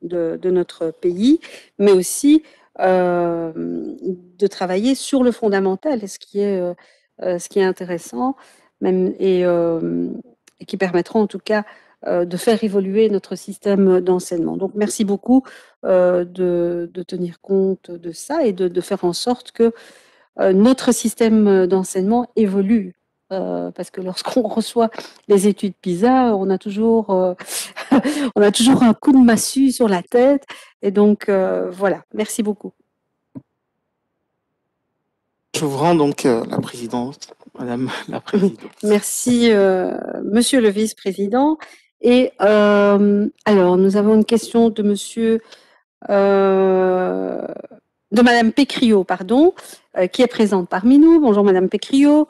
de, de notre pays, mais aussi de travailler sur le fondamental, ce qui est, ce qui est intéressant. Même, et, et qui permettront en tout cas euh, de faire évoluer notre système d'enseignement. Donc merci beaucoup euh, de, tenir compte de ça et de, faire en sorte que euh, notre système d'enseignement évolue. Parce que lorsqu'on <laughs> reçoit les études PISA, on a toujours, <laughs> on a toujours un coup de massue sur la tête. Et donc, voilà, merci beaucoup. Je vous rends donc la présidente. Madame <laughs> la Présidente. Merci, euh, Monsieur le Vice-président. Et euh, alors, nous avons une question de Monsieur, euh, de Madame Pécriot, pardon, euh, qui est présente parmi nous. Bonjour, Madame Pécriot.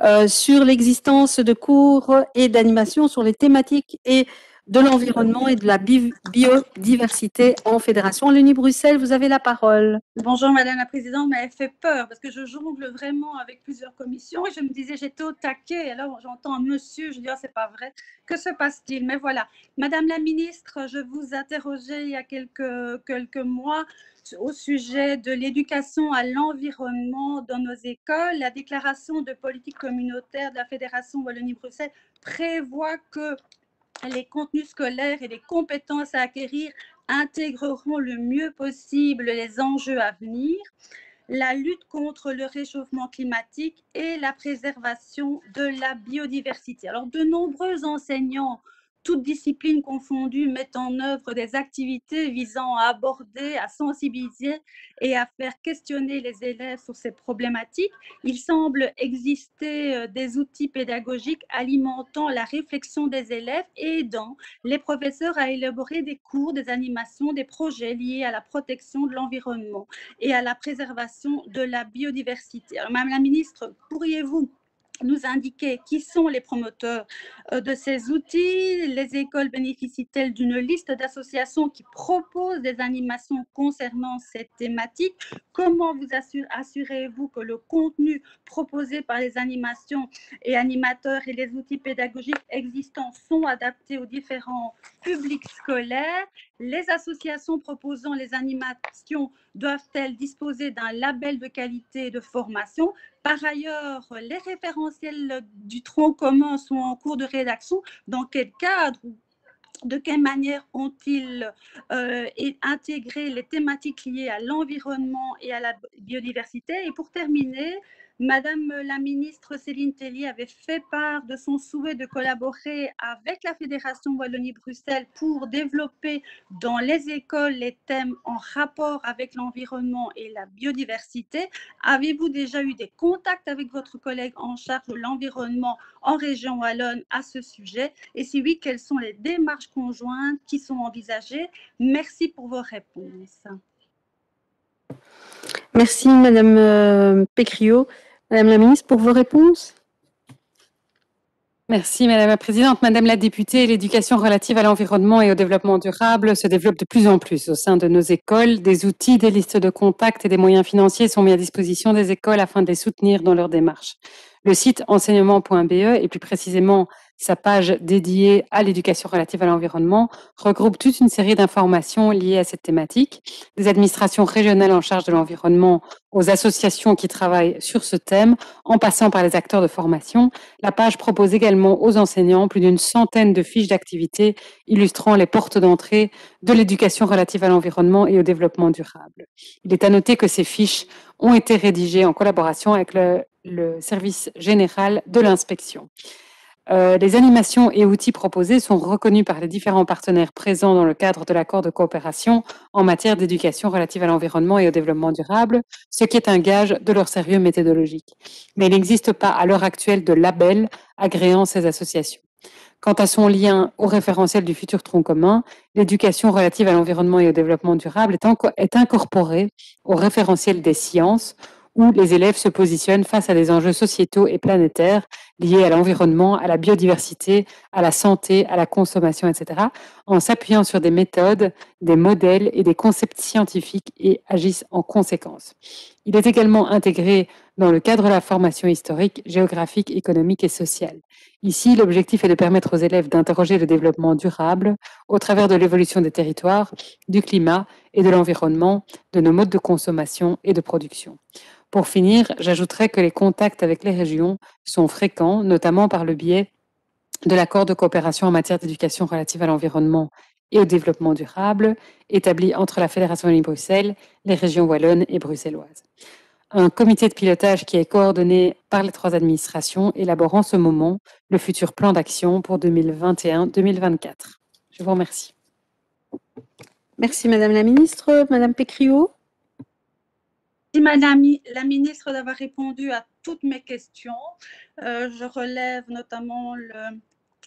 Euh, sur l'existence de cours et d'animation sur les thématiques et de l'environnement et de la biodiversité en Fédération Wallonie-Bruxelles. Vous avez la parole. Bonjour Madame la Présidente, mais elle fait peur parce que je jongle vraiment avec plusieurs commissions et je me disais j'étais au taquet. Alors j'entends monsieur, je dis oh, c'est pas vrai. Que se passe-t-il? Mais voilà, Madame la Ministre, je vous interrogeais il y a quelques mois au sujet de l'éducation à l'environnement dans nos écoles. La déclaration de politique communautaire de la Fédération Wallonie-Bruxelles prévoit que les contenus scolaires et les compétences à acquérir intégreront le mieux possible les enjeux à venir, la lutte contre le réchauffement climatique et la préservation de la biodiversité. Alors, de nombreux enseignants toutes disciplines confondues, mettent en œuvre des activités visant à aborder, à sensibiliser et à faire questionner les élèves sur ces problématiques. Il semble exister euh, des outils pédagogiques alimentant la réflexion des élèves et aidant les professeurs à élaborer des cours, des animations, des projets liés à la protection de l'environnement et à la préservation de la biodiversité. Alors, Madame la ministre, pourriez-vous nous indiquer qui sont les promoteurs euh, de ces outils. Les écoles bénéficient-elles d'une liste d'associations qui proposent des animations concernant cette thématique Comment vous assurez-vous que le contenu proposé par les animations et animateurs et les outils pédagogiques existants sont adaptés aux différents publics scolaires? Les associations proposant les animations doivent-elles disposer d'un label de qualité de formation? Par ailleurs, les référentiels du tronc commun sont en cours de rédaction. Dans quel cadre de quelle manière ont-ils euh, intégré les thématiques liées à l'environnement et à la biodiversité? Et pour terminer, Madame la ministre Céline Tellier avait fait part de son souhait de collaborer avec la Fédération Wallonie-Bruxelles pour développer dans les écoles les thèmes en rapport avec l'environnement et la biodiversité. Avez-vous déjà eu des contacts avec votre collègue en charge de l'environnement en région wallonne à ce sujet? Et si oui, quelles sont les démarches conjointes qui sont envisagées? Merci pour vos réponses. Merci, Madame euh, Pécriot. Madame la ministre, pour vos réponses. Merci Madame la Présidente. Madame la députée, l'éducation relative à l'environnement et au développement durable se développe de plus en plus au sein de nos écoles. Des outils, des listes de contacts et des moyens financiers sont mis à disposition des écoles afin de les soutenir dans leur démarche. Le site enseignement.be et plus précisément sa page dédiée à l'éducation relative à l'environnement regroupe toute une série d'informations liées à cette thématique, des administrations régionales en charge de l'environnement aux associations qui travaillent sur ce thème, en passant par les acteurs de formation. La page propose également aux enseignants plus d'une centaine de fiches d'activités illustrant les portes d'entrée de l'éducation relative à l'environnement et au développement durable. Il est à noter que ces fiches ont été rédigées en collaboration avec le, le service général de l'inspection. Euh, les animations et outils proposés sont reconnus par les différents partenaires présents dans le cadre de l'accord de coopération en matière d'éducation relative à l'environnement et au développement durable, ce qui est un gage de leur sérieux méthodologique. Mais il n'existe pas à l'heure actuelle de label agréant ces associations. Quant à son lien au référentiel du futur tronc commun, l'éducation relative à l'environnement et au développement durable est, est incorporée au référentiel des sciences où les élèves se positionnent face à des enjeux sociétaux et planétaires liés à l'environnement, à la biodiversité, à la santé, à la consommation, etc., en s'appuyant sur des méthodes, des modèles et des concepts scientifiques et agissent en conséquence. Il est également intégré dans le cadre de la formation historique, géographique, économique et sociale. Ici, l'objectif est de permettre aux élèves d'interroger le développement durable au travers de l'évolution des territoires, du climat et de l'environnement, de nos modes de consommation et de production. Pour finir, j'ajouterai que les contacts avec les régions sont fréquents, notamment par le biais de l'accord de coopération en matière d'éducation relative à l'environnement et au développement durable, établi entre la Fédération Wallonie-Bruxelles, les régions wallonnes et bruxelloises. Un comité de pilotage qui est coordonné par les trois administrations élabore en ce moment le futur plan d'action pour 2021-2024. Je vous remercie. Merci Madame la Ministre. Madame Pécriot Merci Madame la Ministre d'avoir répondu à toutes mes questions. Euh, je relève notamment le,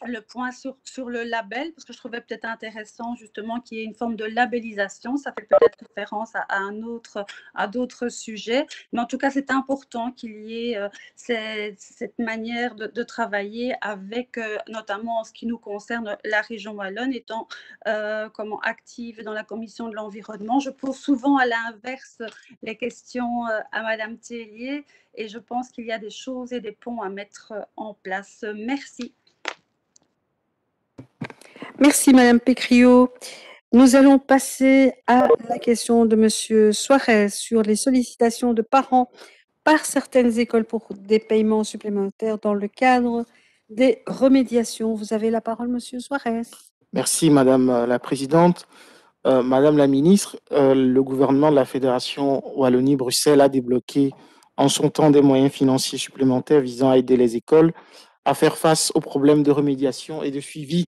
le point sur, sur le label, parce que je trouvais peut-être intéressant justement qu'il y ait une forme de labellisation. Ça fait peut-être référence à, à d'autres sujets. Mais en tout cas, c'est important qu'il y ait euh, cette, manière de, travailler avec, euh, notamment en ce qui nous concerne, la région Wallonne étant euh, comment active dans la commission de l'environnement. Je pose souvent à l'inverse les questions à Madame Tellier et je pense qu'il y a des choses et des ponts à mettre en place. Merci. Merci Madame Pécriot. Nous allons passer à la question de Monsieur Suarez sur les sollicitations de parents par certaines écoles pour des paiements supplémentaires dans le cadre des remédiations. Vous avez la parole, Monsieur Suarez. Merci Madame la Présidente. Euh, Madame la Ministre, euh, le gouvernement de la Fédération Wallonie-Bruxelles a débloqué en son temps des moyens financiers supplémentaires visant à aider les écoles à faire face aux problèmes de remédiation et de suivi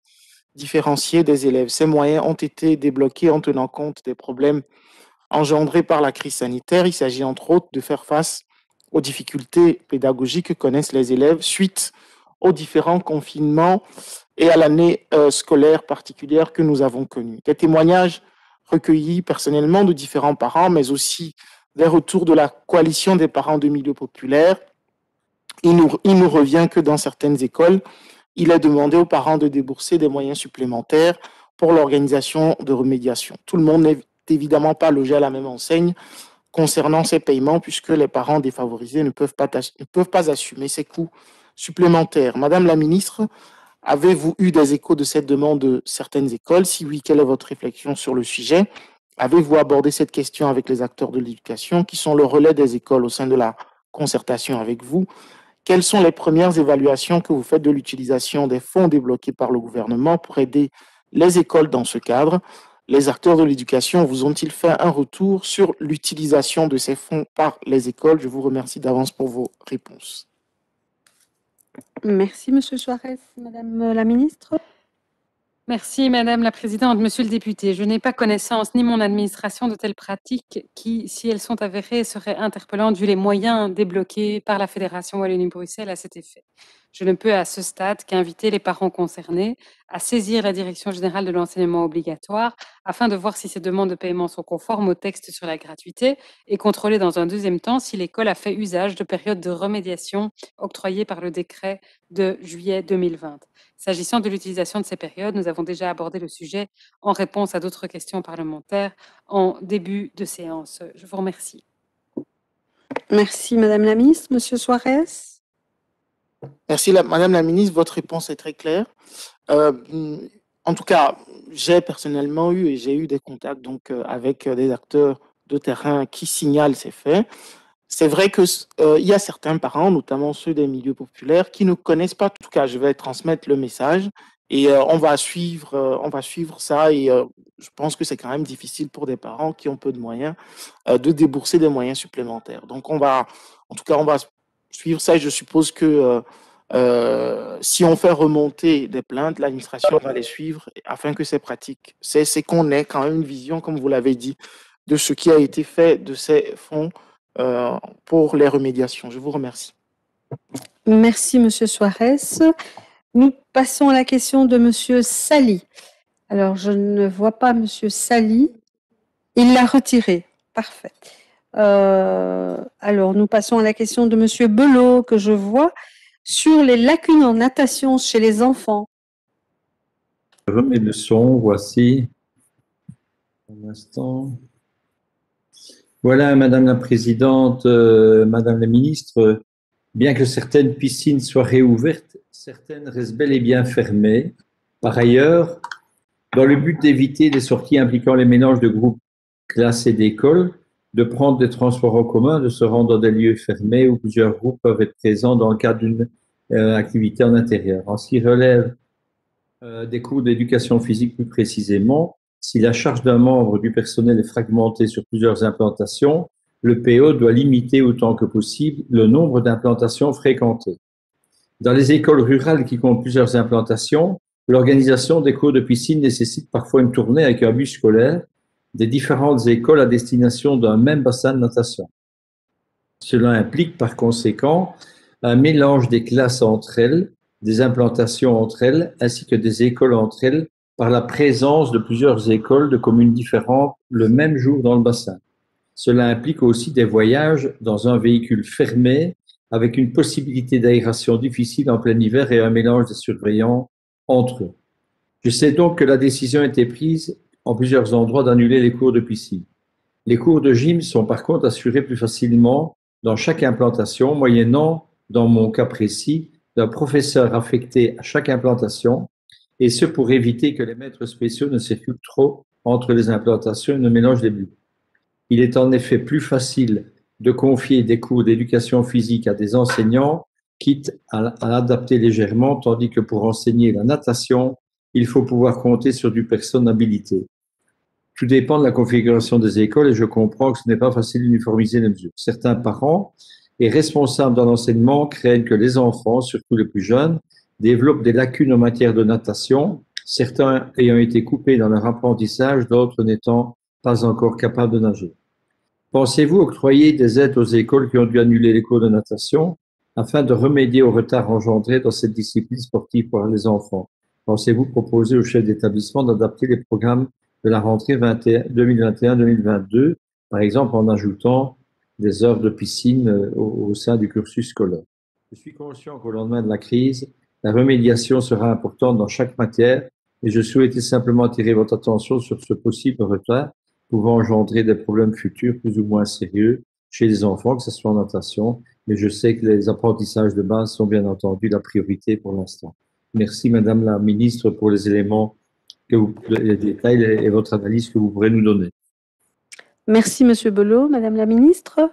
différencier des élèves. Ces moyens ont été débloqués en tenant compte des problèmes engendrés par la crise sanitaire. Il s'agit entre autres de faire face aux difficultés pédagogiques que connaissent les élèves suite aux différents confinements et à l'année euh, scolaire particulière que nous avons connue. Des témoignages recueillis personnellement de différents parents, mais aussi des retours de la coalition des parents de milieux populaires. Il nous, il nous revient que dans certaines écoles, il a demandé aux parents de débourser des moyens supplémentaires pour l'organisation de remédiation. Tout le monde n'est évidemment pas logé à la même enseigne concernant ces paiements, puisque les parents défavorisés ne peuvent pas, ne peuvent pas assumer ces coûts supplémentaires. Madame la ministre, avez-vous eu des échos de cette demande de certaines écoles? Si oui, quelle est votre réflexion sur le sujet? Avez-vous abordé cette question avec les acteurs de l'éducation, qui sont le relais des écoles au sein de la concertation avec vous? Quelles sont les premières évaluations que vous faites de l'utilisation des fonds débloqués par le gouvernement pour aider les écoles dans ce cadre? Les acteurs de l'éducation vous ont-ils fait un retour sur l'utilisation de ces fonds par les écoles? Je vous remercie d'avance pour vos réponses. Merci, Monsieur Suarez. Madame la ministre? Merci Madame la Présidente. Monsieur le député, je n'ai pas connaissance ni mon administration de telles pratiques qui, si elles sont avérées, seraient interpellantes vu les moyens débloqués par la Fédération Wallonie-Bruxelles à cet effet. Je ne peux à ce stade qu'inviter les parents concernés à saisir la Direction générale de l'enseignement obligatoire afin de voir si ces demandes de paiement sont conformes au texte sur la gratuité et contrôler dans un deuxième temps si l'école a fait usage de périodes de remédiation octroyées par le décret de juillet 2020. S'agissant de l'utilisation de ces périodes, nous avons déjà abordé le sujet en réponse à d'autres questions parlementaires en début de séance. Je vous remercie. Merci, Madame la Ministre. Monsieur Suarez Merci, Madame la Ministre. Votre réponse est très claire. Euh, en tout cas, j'ai personnellement eu et j'ai eu des contacts donc euh, avec des acteurs de terrain qui signalent ces faits. C'est vrai que euh, y a certains parents, notamment ceux des milieux populaires, qui ne connaissent pas. En tout cas, je vais transmettre le message et euh, on va suivre, on va suivre ça. Et je pense que c'est quand même difficile pour des parents qui ont peu de moyens de débourser des moyens supplémentaires. Donc, on va, en tout cas, on va suivre ça. Et je suppose que euh, euh, si on fait remonter des plaintes, l'administration va les suivre afin que ces pratiques, c'est qu'on ait quand même une vision, comme vous l'avez dit, de ce qui a été fait de ces fonds euh, pour les remédiations. Je vous remercie. Merci, Monsieur Suarez. Nous passons à la question de Monsieur Sali. Alors, je ne vois pas Monsieur Sali. Il l'a retiré. Parfait. Euh, alors, nous passons à la question de Monsieur Belot, que je vois, sur les lacunes en natation chez les enfants. Je remets le son, voici. Un instant. Voilà, Madame la Présidente, euh, Madame la Ministre, bien que certaines piscines soient réouvertes, certaines restent bel et bien fermées. Par ailleurs, dans le but d'éviter des sorties impliquant les mélanges de groupes classés d'écoles, de prendre des transports en commun, de se rendre dans des lieux fermés où plusieurs groupes peuvent être présents dans le cadre d'une euh, activité en intérieur. En ce qui relève euh, des cours d'éducation physique plus précisément, si la charge d'un membre du personnel est fragmentée sur plusieurs implantations, le PO doit limiter autant que possible le nombre d'implantations fréquentées. Dans les écoles rurales qui comptent plusieurs implantations, l'organisation des cours de piscine nécessite parfois une tournée avec un bus scolaire des différentes écoles à destination d'un même bassin de natation. Cela implique par conséquent un mélange des classes entre elles, des implantations entre elles, ainsi que des écoles entre elles, par la présence de plusieurs écoles de communes différentes le même jour dans le bassin. Cela implique aussi des voyages dans un véhicule fermé avec une possibilité d'aération difficile en plein hiver et un mélange de surveillants entre eux. Je sais donc que la décision a été prise en plusieurs endroits d'annuler les cours de piscine. Les cours de gym sont par contre assurés plus facilement dans chaque implantation, moyennant, dans mon cas précis, d'un professeur affecté à chaque implantation, et ce pour éviter que les maîtres spéciaux ne circulent trop entre les implantations et ne mélangent les bulles. Il est en effet plus facile de confier des cours d'éducation physique à des enseignants, quitte à, à l'adapter légèrement, tandis que pour enseigner la natation, il faut pouvoir compter sur du personne habilité. Tout dépend de la configuration des écoles et je comprends que ce n'est pas facile d'uniformiser les mesures. Certains parents et responsables dans l'enseignement craignent que les enfants, surtout les plus jeunes, développent des lacunes en matière de natation, certains ayant été coupés dans leur apprentissage, d'autres n'étant pas encore capables de nager. Pensez-vous octroyer des aides aux écoles qui ont dû annuler les cours de natation afin de remédier au retard engendré dans cette discipline sportive pour les enfants? Pensez-vous proposer aux chefs d'établissement d'adapter les programmes de la rentrée 2021-2022, par exemple en ajoutant des heures de piscine euh, au, sein du cursus scolaire Je suis conscient qu'au lendemain de la crise, la remédiation sera importante dans chaque matière et je souhaitais simplement attirer votre attention sur ce possible retard pouvant engendrer des problèmes futurs plus ou moins sérieux chez les enfants, que ce soit en natation, mais je sais que les apprentissages de base sont bien entendu la priorité pour l'instant. Merci Madame la Ministre pour les éléments, que vous, les détails et votre analyse que vous pourrez nous donner. Merci, Monsieur Belot. Madame la Ministre?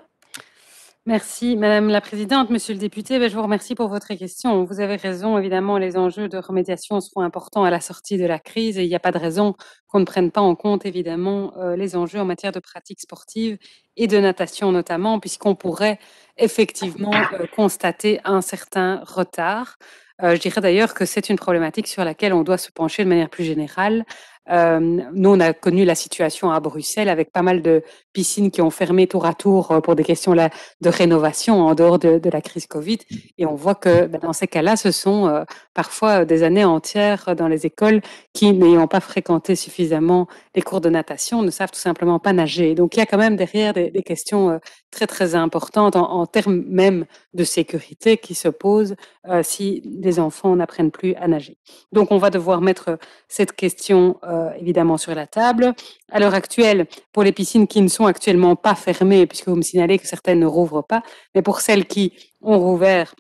Merci Madame la Présidente. Monsieur le député, ben, je vous remercie pour votre question. Vous avez raison, évidemment, les enjeux de remédiation seront importants à la sortie de la crise et il n'y a pas de raison qu'on ne prenne pas en compte, évidemment, euh, les enjeux en matière de pratique sportive et de natation notamment, puisqu'on pourrait effectivement euh, constater un certain retard. Euh, je dirais d'ailleurs que c'est une problématique sur laquelle on doit se pencher de manière plus générale. Euh, nous, on a connu la situation à Bruxelles avec pas mal de piscines qui ont fermé tour à tour euh, pour des questions de rénovation en dehors de, la crise Covid. Et on voit que ben, dans ces cas-là, ce sont euh, parfois des années entières dans les écoles qui, n'ayant pas fréquenté suffisamment les cours de natation, ne savent tout simplement pas nager. Donc, il y a quand même derrière des, questions euh, très, très importantes en, termes même de sécurité qui se posent euh, si les enfants n'apprennent plus à nager. Donc, on va devoir mettre cette question euh, évidemment sur la table. À l'heure actuelle, pour les piscines qui ne sont actuellement pas fermées, puisque vous me signalez que certaines ne rouvrent pas, mais pour celles qui ont rouvert,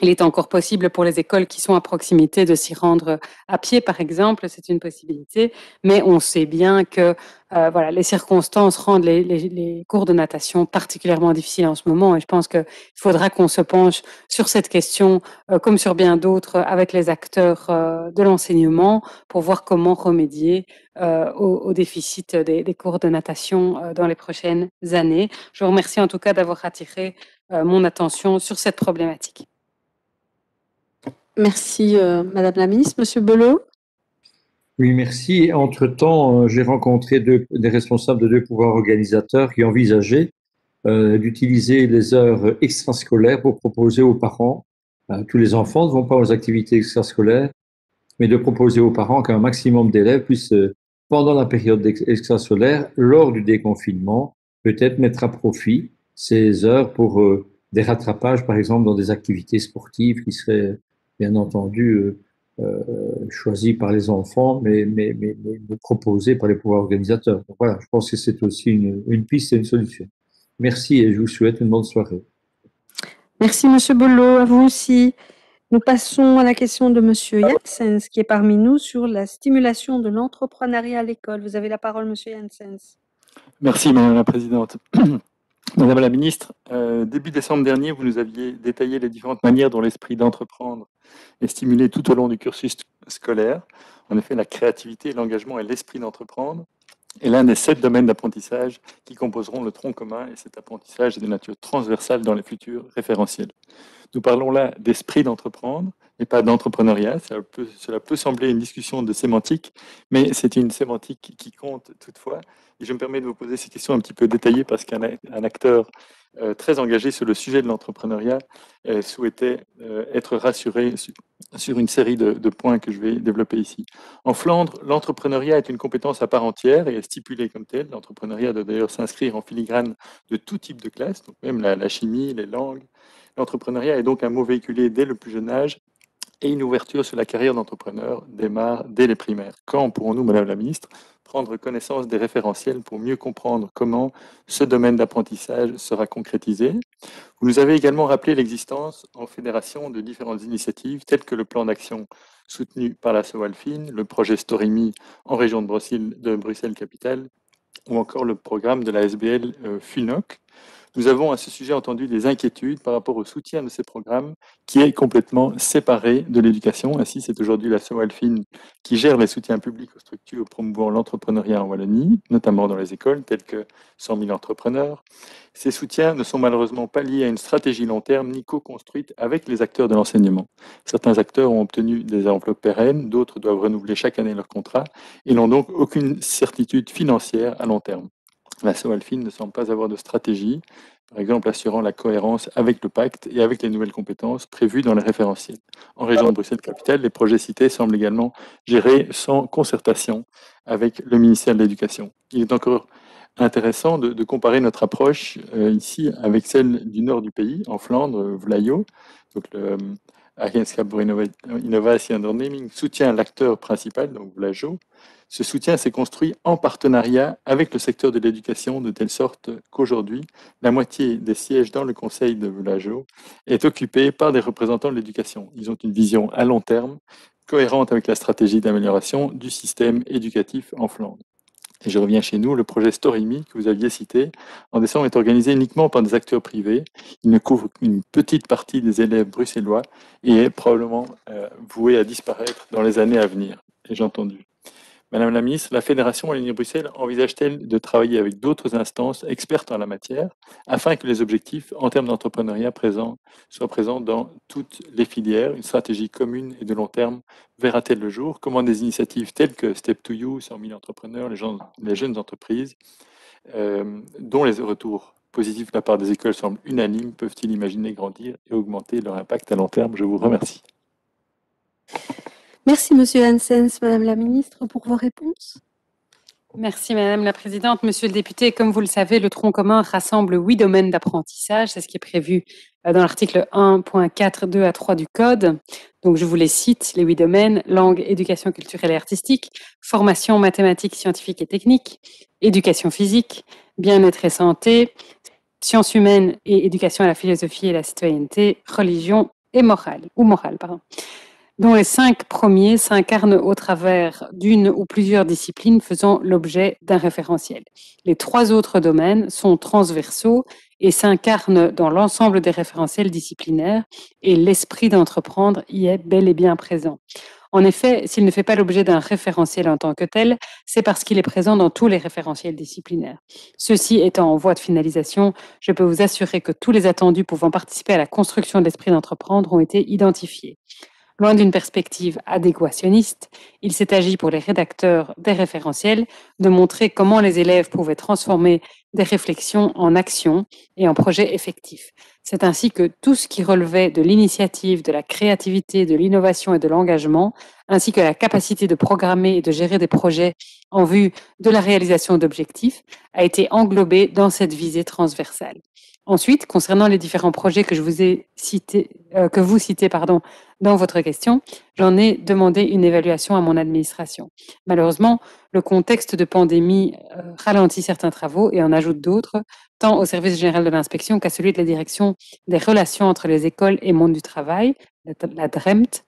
il est encore possible pour les écoles qui sont à proximité de s'y rendre à pied, par exemple, c'est une possibilité. Mais on sait bien que euh, voilà, les circonstances rendent les, les, les, cours de natation particulièrement difficiles en ce moment. Et je pense qu'il faudra qu'on se penche sur cette question, euh, comme sur bien d'autres, avec les acteurs euh, de l'enseignement pour voir comment remédier euh, au, au, déficit des, des, cours de natation euh, dans les prochaines années. Je vous remercie en tout cas d'avoir attiré euh, mon attention sur cette problématique. Merci, euh, Madame la Ministre. Monsieur Belot Oui, merci. Entre-temps, euh, j'ai rencontré deux, des responsables de deux pouvoirs organisateurs qui envisageaient euh, d'utiliser les heures extrascolaires pour proposer aux parents, tous les enfants ne vont pas aux activités extrascolaires, mais de proposer aux parents qu'un maximum d'élèves puissent, pendant la période extrascolaire, lors du déconfinement, peut-être mettre à profit ces heures pour des rattrapages, par exemple, dans des activités sportives qui seraient bien entendu euh, euh, choisi par les enfants, mais, mais, mais, mais, proposé par les pouvoirs organisateurs. Donc voilà, je pense que c'est aussi une, une piste et une solution. Merci et je vous souhaite une bonne soirée. Merci Monsieur Bollot, à vous aussi. Nous passons à la question de Monsieur Janssens qui est parmi nous sur la stimulation de l'entrepreneuriat à l'école. Vous avez la parole, Monsieur Janssens. Merci Madame la Présidente. <clears throat> Madame la Ministre, euh, début décembre dernier, vous nous aviez détaillé les différentes manières dont l'esprit d'entreprendre est stimulé tout au long du cursus scolaire. En effet, la créativité, l'engagement et l'esprit d'entreprendre est l'un des sept domaines d'apprentissage qui composeront le tronc commun et cet apprentissage est de nature transversale dans les futurs référentiels. Nous parlons là d'esprit d'entreprendre et pas d'entrepreneuriat. Cela peut, sembler une discussion de sémantique, mais c'est une sémantique qui compte toutefois. Et je me permets de vous poser ces questions un petit peu détaillées parce qu'un acteur très engagé sur le sujet de l'entrepreneuriat euh, souhaitait euh, être rassuré sur, une série de, de, points que je vais développer ici. En Flandre, l'entrepreneuriat est une compétence à part entière et est stipulée comme telle. L'entrepreneuriat doit d'ailleurs s'inscrire en filigrane de tout type de classe, donc même la, la chimie, les langues. L'entrepreneuriat est donc un mot véhiculé dès le plus jeune âge et une ouverture sur la carrière d'entrepreneur démarre dès les primaires. Quand pourrons-nous, Madame la Ministre, prendre connaissance des référentiels pour mieux comprendre comment ce domaine d'apprentissage sera concrétisé. Vous nous avez également rappelé l'existence en fédération de différentes initiatives telles que le plan d'action soutenu par la SOALFIN, le projet StoryMe en région de Bruxelles, de Bruxelles Capitale ou encore le programme de la SBL euh, FUNOC nous avons à ce sujet entendu des inquiétudes par rapport au soutien de ces programmes qui est complètement séparé de l'éducation. Ainsi, c'est aujourd'hui la SOALFIN qui gère les soutiens publics aux structures promouvant l'entrepreneuriat en Wallonie, notamment dans les écoles, telles que 100 000 entrepreneurs. Ces soutiens ne sont malheureusement pas liés à une stratégie long terme ni co-construite avec les acteurs de l'enseignement. Certains acteurs ont obtenu des enveloppes pérennes, d'autres doivent renouveler chaque année leur contrat et n'ont donc aucune certitude financière à long terme. La SOALFIN ne semble pas avoir de stratégie, par exemple assurant la cohérence avec le pacte et avec les nouvelles compétences prévues dans les référentiels. En région de Bruxelles-Capitale, les projets cités semblent également gérés sans concertation avec le ministère de l'Éducation. Il est encore intéressant de, comparer notre approche euh, ici avec celle du nord du pays, en Flandre, Vlaio. Donc le Agentschap pour Innovation Naming soutient l'acteur principal, donc Vlajo, ce soutien s'est construit en partenariat avec le secteur de l'éducation de telle sorte qu'aujourd'hui, la moitié des sièges dans le conseil de Velajo est occupée par des représentants de l'éducation. Ils ont une vision à long terme, cohérente avec la stratégie d'amélioration du système éducatif en Flandre. et je reviens chez nous, le projet StoryMe que vous aviez cité, en décembre, est organisé uniquement par des acteurs privés. Il ne couvre qu'une petite partie des élèves bruxellois et est probablement euh, voué à disparaître dans les années à venir, ai-je entendu. Madame la ministre, la Fédération Wallonie-Bruxelles envisage-t-elle de travailler avec d'autres instances expertes en la matière afin que les objectifs en termes d'entrepreneuriat présents soient présents dans toutes les filières? Une stratégie commune et de long terme verra-t-elle le jour? Comment des initiatives telles que Step to You, 100 000 entrepreneurs, les jeunes entreprises, euh, dont les retours positifs de la part des écoles semblent unanimes, peuvent-ils imaginer grandir et augmenter leur impact à long terme? Je vous remercie. Merci, Monsieur Hansens. Madame la ministre, pour vos réponses. Merci Madame la Présidente. Monsieur le député, comme vous le savez, le tronc commun rassemble huit domaines d'apprentissage. C'est ce qui est prévu euh, dans l'article 1.4.2 à 3 du Code. Donc je vous les cite, les huit domaines, langue, éducation culturelle et artistique, formation mathématiques, scientifiques et techniques, éducation physique, bien-être et santé, sciences humaines et éducation à la philosophie et la citoyenneté, religion et morale, ou morale, pardon dont les cinq premiers s'incarnent au travers d'une ou plusieurs disciplines faisant l'objet d'un référentiel. Les trois autres domaines sont transversaux et s'incarnent dans l'ensemble des référentiels disciplinaires et l'esprit d'entreprendre y est bel et bien présent. En effet, s'il ne fait pas l'objet d'un référentiel en tant que tel, c'est parce qu'il est présent dans tous les référentiels disciplinaires. Ceci étant en voie de finalisation, je peux vous assurer que tous les attendus pouvant participer à la construction de l'esprit d'entreprendre ont été identifiés. Loin d'une perspective adéquationniste, il s'est agi pour les rédacteurs des référentiels de montrer comment les élèves pouvaient transformer des réflexions en actions et en projets effectifs. C'est ainsi que tout ce qui relevait de l'initiative, de la créativité, de l'innovation et de l'engagement, ainsi que la capacité de programmer et de gérer des projets en vue de la réalisation d'objectifs, a été englobé dans cette visée transversale. Ensuite, concernant les différents projets que euh, vous citez dans votre question, j'en ai demandé une évaluation à mon administration. Malheureusement, le contexte de pandémie euh, ralentit certains travaux et en ajoute d'autres, tant au service général de l'inspection qu'à celui de la direction des relations entre les écoles et monde du travail, la DREMT,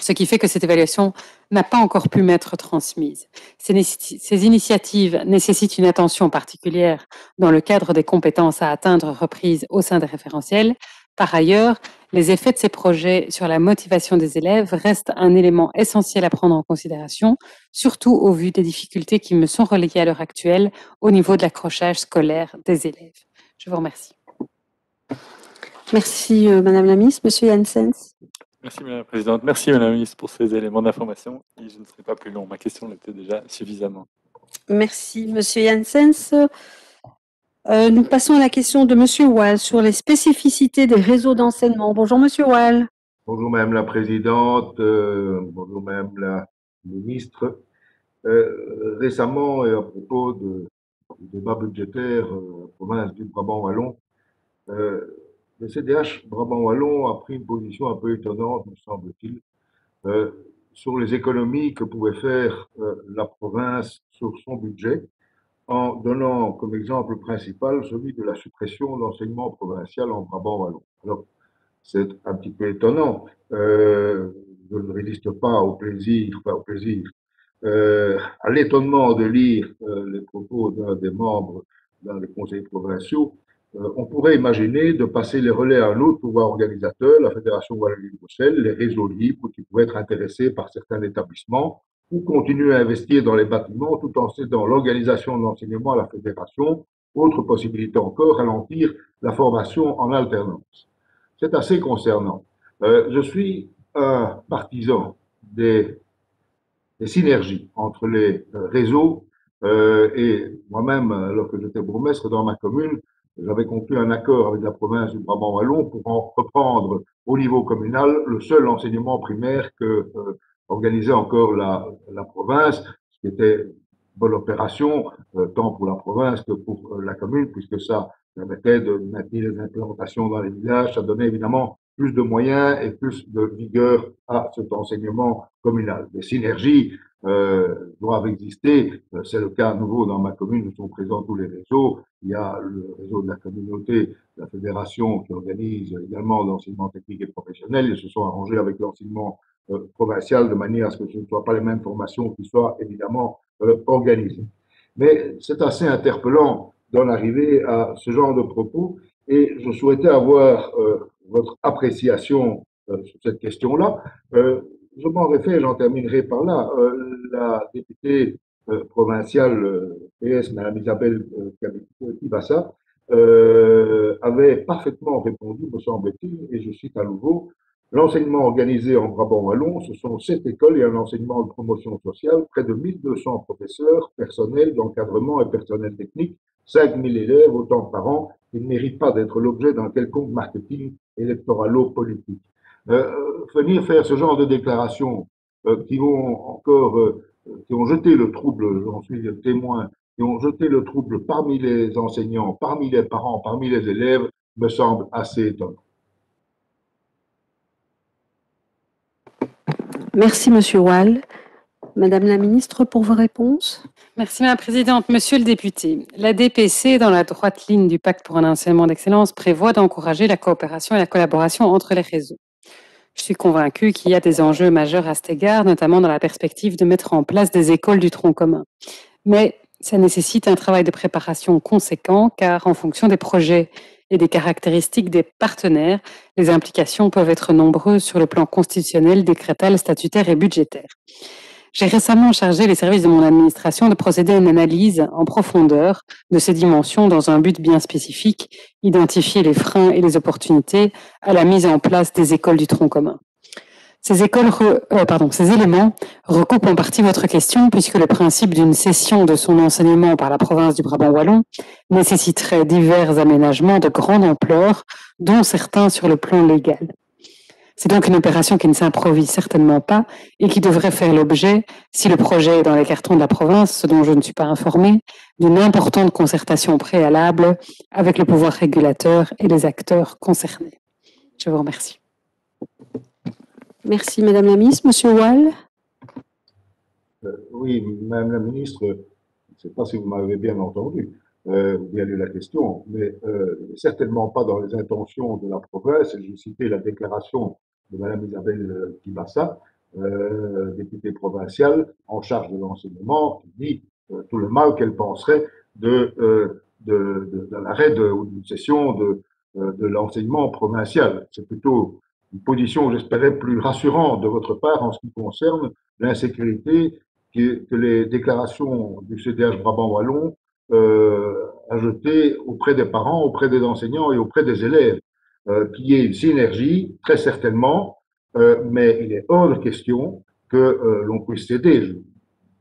ce qui fait que cette évaluation n'a pas encore pu m'être transmise. Ces, initiatives nécessitent une attention particulière dans le cadre des compétences à atteindre reprises au sein des référentiels. Par ailleurs, les effets de ces projets sur la motivation des élèves restent un élément essentiel à prendre en considération, surtout au vu des difficultés qui me sont relayées à l'heure actuelle au niveau de l'accrochage scolaire des élèves. Je vous remercie. Merci, euh, Madame la Ministre. Monsieur Janssens. Merci Madame la Présidente. Merci Madame la Ministre pour ces éléments d'information. Et je ne serai pas plus long. Ma question l'était déjà suffisamment. Merci Monsieur Janssens. Euh, nous passons à la question de Monsieur Wall sur les spécificités des réseaux d'enseignement. Bonjour Monsieur Wall. Bonjour Madame la Présidente. Euh, bonjour Madame la Ministre. Euh, récemment, et à propos de, du débat budgétaire euh, province du Brabant-Wallon, euh, le CDH Brabant-Wallon a pris une position un peu étonnante, me semble-t-il, euh, sur les économies que pouvait faire euh, la province sur son budget, en donnant comme exemple principal celui de la suppression d'enseignement provincial en Brabant-Wallon. Alors, c'est un petit peu étonnant. Euh, je ne résiste pas au plaisir, pas au plaisir, à l'étonnement de lire les propos d'un des membres dans les conseils provinciaux on pourrait imaginer de passer les relais à un autre pouvoir organisateur, la Fédération Wallonie-Bruxelles, les réseaux libres qui pourraient être intéressés par certains établissements, ou continuer à investir dans les bâtiments tout en cédant l'organisation de l'enseignement à la Fédération. Autre possibilité encore, ralentir la formation en alternance. C'est assez concernant. Euh, je suis un partisan des, synergies entre les euh, réseaux euh, et moi-même, alors que j'étais bourgmestre dans ma commune, j'avais conclu un accord avec la province du Brabant-Wallon pour en reprendre au niveau communal le seul enseignement primaire que euh, organisait encore la, province, ce qui était bonne opération, euh, tant pour la province que pour euh, la commune, puisque ça permettait de maintenir les implantations dans les villages, ça donnait évidemment plus de moyens et plus de vigueur à cet enseignement communal. Des synergies euh, doivent exister. Euh, c'est le cas à nouveau dans ma commune où sont présents tous les réseaux. Il y a le réseau de la communauté, la fédération qui organise également l'enseignement technique et professionnel. Ils se sont arrangés avec l'enseignement euh, provincial de manière à ce que ce ne soient pas les mêmes formations qui soient évidemment euh, organisées. Mais c'est assez interpellant d'en arriver à ce genre de propos et je souhaitais avoir euh, votre appréciation euh, sur cette question-là. Euh, je m'en réfère, j'en terminerai par là. la députée provinciale PS, Mme Isabelle Kibassa, avait parfaitement répondu, me semble-t-il, et je cite à nouveau, L'enseignement organisé en Brabant Wallon, ce sont sept écoles et un enseignement de promotion sociale, près de 1200 professeurs, personnel d'encadrement et personnel technique, 5000 élèves, autant par an, qui ne méritent pas d'être l'objet d'un quelconque marketing électoralo-politique. Euh, venir faire ce genre de déclarations euh, qui vont encore, euh, qui ont jeté le trouble, j'en suis témoin, qui ont jeté le trouble parmi les enseignants, parmi les parents, parmi les élèves, me semble assez étonnant. Merci, Monsieur Wall. Madame la ministre, pour vos réponses. Merci, Madame la Présidente. Monsieur le député, la DPC, dans la droite ligne du pacte pour un enseignement d'excellence, prévoit d'encourager la coopération et la collaboration entre les réseaux. Je suis convaincue qu'il y a des enjeux majeurs à cet égard, notamment dans la perspective de mettre en place des écoles du tronc commun. Mais ça nécessite un travail de préparation conséquent, car en fonction des projets et des caractéristiques des partenaires, les implications peuvent être nombreuses sur le plan constitutionnel, décrétal, statutaire et budgétaire. J'ai récemment chargé les services de mon administration de procéder à une analyse en profondeur de ces dimensions dans un but bien spécifique, identifier les freins et les opportunités à la mise en place des écoles du tronc commun. Ces, écoles euh, éléments recoupent en partie votre question puisque le principe d'une cession de son enseignement par la province du Brabant wallon nécessiterait divers aménagements de grande ampleur, dont certains sur le plan légal. C'est donc une opération qui ne s'improvise certainement pas et qui devrait faire l'objet, si le projet est dans les cartons de la province, ce dont je ne suis pas informée, d'une importante concertation préalable avec le pouvoir régulateur et les acteurs concernés. Je vous remercie. Merci, Madame la Ministre. Monsieur Wall euh, Oui, Madame la Ministre, je ne sais pas si vous m'avez bien entendu, euh, bien lu la question, mais euh, certainement pas dans les intentions de la province. J'ai cité la déclaration de Madame Isabelle Kibassa, euh, députée provinciale en charge de l'enseignement, qui dit tout le mal qu'elle penserait de, de, de, l'arrêt ou d'une cession de, de l'enseignement provincial. C'est plutôt une position, j'espérais, plus rassurante de votre part en ce qui concerne l'insécurité que, les déclarations du CDH Brabant-Wallon euh, ajoutées auprès des parents, auprès des enseignants et auprès des élèves. Euh, qu'il y ait une synergie, très certainement, euh, mais il est hors de question que euh, l'on puisse céder.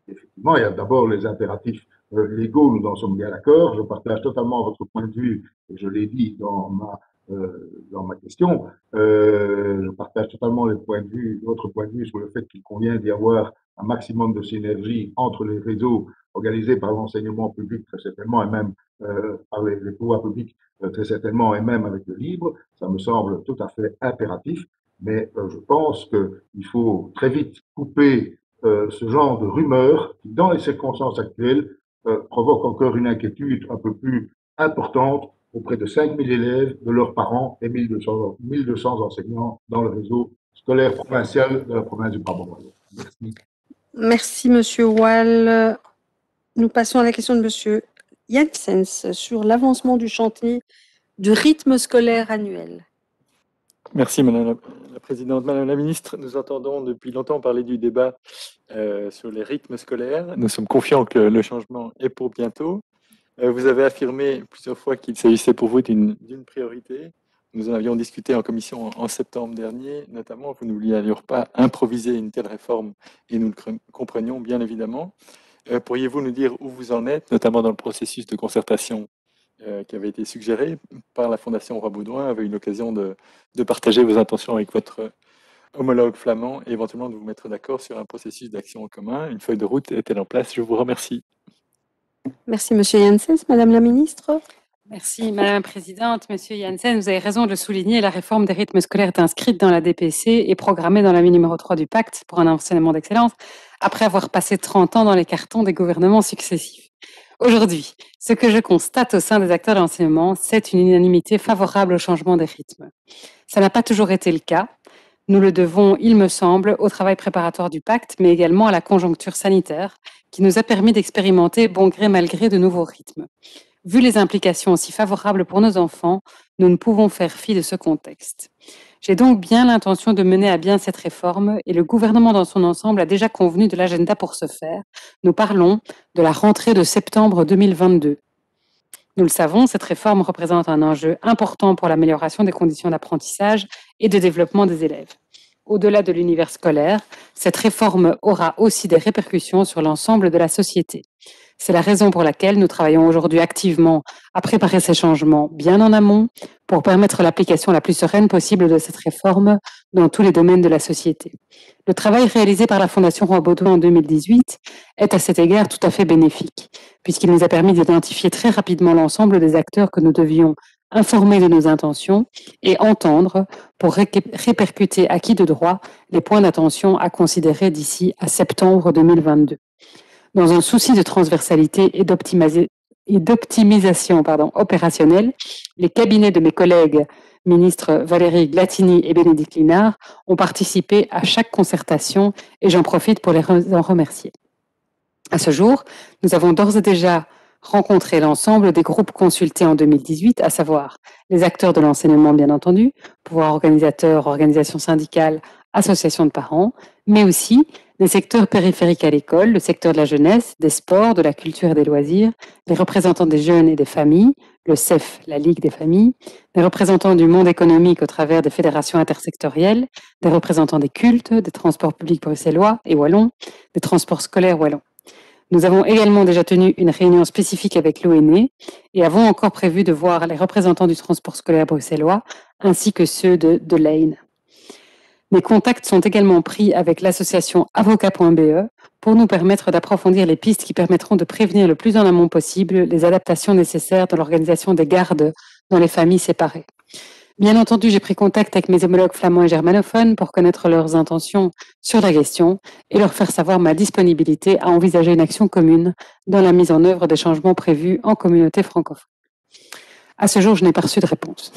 Effectivement, il y a d'abord les impératifs légaux, nous en sommes bien d'accord. Je partage totalement votre point de vue, et je l'ai dit dans ma euh, dans ma question. Euh, je partage totalement les points de vue, votre point de vue sur le fait qu'il convient d'y avoir un maximum de synergie entre les réseaux organisés par l'enseignement public très certainement et même euh, par les, pouvoirs publics très certainement et même avec le libre. Ça me semble tout à fait impératif, mais je pense qu'il faut très vite couper ce genre de rumeurs qui, dans les circonstances actuelles, provoquent encore une inquiétude un peu plus importante auprès de 5000 élèves, de leurs parents et 1200, 1200 enseignants dans le réseau scolaire provincial de la province du Brabant. Merci. Merci, Monsieur Wall. Nous passons à la question de Monsieur Janssens sur l'avancement du chantier du rythme scolaire annuel. Merci, Madame la Présidente. Madame la Ministre, nous entendons depuis longtemps parler du débat euh, sur les rythmes scolaires. Nous sommes confiants que le changement est pour bientôt. Euh, vous avez affirmé plusieurs fois qu'il s'agissait pour vous d'une priorité. Nous en avions discuté en commission en, septembre dernier, notamment, vous ne vouliez pas improviser une telle réforme et nous le comprenions bien évidemment. Euh, pourriez-vous nous dire où vous en êtes, notamment dans le processus de concertation euh, qui avait été suggéré par la Fondation Roi Baudouin, avait eu l'occasion de, partager vos intentions avec votre homologue flamand et éventuellement de vous mettre d'accord sur un processus d'action en commun? Une feuille de route est-elle en place? Je vous remercie. Merci, Monsieur Janssens. Madame la Ministre? Merci, Madame la Présidente. Monsieur Janssen, vous avez raison de le souligner, la réforme des rythmes scolaires est inscrite dans la DPC et programmée dans la numéro 3 du pacte pour un enseignement d'excellence, après avoir passé 30 ans dans les cartons des gouvernements successifs. Aujourd'hui, ce que je constate au sein des acteurs de l'enseignement, c'est une unanimité favorable au changement des rythmes. Ça n'a pas toujours été le cas. Nous le devons, il me semble, au travail préparatoire du pacte, mais également à la conjoncture sanitaire, qui nous a permis d'expérimenter bon gré mal gré de nouveaux rythmes. Vu les implications aussi favorables pour nos enfants, nous ne pouvons faire fi de ce contexte. J'ai donc bien l'intention de mener à bien cette réforme et le gouvernement dans son ensemble a déjà convenu de l'agenda pour ce faire. Nous parlons de la rentrée de septembre 2022. Nous le savons, cette réforme représente un enjeu important pour l'amélioration des conditions d'apprentissage et de développement des élèves. Au-delà de l'univers scolaire, cette réforme aura aussi des répercussions sur l'ensemble de la société. C'est la raison pour laquelle nous travaillons aujourd'hui activement à préparer ces changements bien en amont pour permettre l'application la plus sereine possible de cette réforme dans tous les domaines de la société. Le travail réalisé par la Fondation Roi Baudouin en 2018 est à cet égard tout à fait bénéfique, puisqu'il nous a permis d'identifier très rapidement l'ensemble des acteurs que nous devions informer de nos intentions et entendre pour répercuter à qui de droit les points d'attention à considérer d'ici à septembre 2022 dans un souci de transversalité et d'optimisation opérationnelle, les cabinets de mes collègues ministres Valérie Glatini et Bénédicte Linard ont participé à chaque concertation et j'en profite pour les en remercier. À ce jour, nous avons d'ores et déjà rencontré l'ensemble des groupes consultés en 2018, à savoir les acteurs de l'enseignement, bien entendu, pouvoir organisateurs, organisations syndicales, associations de parents, mais aussi les secteurs périphériques à l'école, le secteur de la jeunesse, des sports, de la culture et des loisirs, les représentants des jeunes et des familles, le CEF, la Ligue des familles, les représentants du monde économique au travers des fédérations intersectorielles, des représentants des cultes, des transports publics bruxellois et wallons, des transports scolaires wallons. Nous avons également déjà tenu une réunion spécifique avec l'ONE et avons encore prévu de voir les représentants du transport scolaire bruxellois ainsi que ceux de, de Lane. Mes contacts sont également pris avec l'association avocat.be pour nous permettre d'approfondir les pistes qui permettront de prévenir le plus en amont possible les adaptations nécessaires dans l'organisation des gardes dans les familles séparées. Bien entendu, j'ai pris contact avec mes homologues flamands et germanophones pour connaître leurs intentions sur la question et leur faire savoir ma disponibilité à envisager une action commune dans la mise en œuvre des changements prévus en communauté francophone. À ce jour, je n'ai pas reçu de réponse.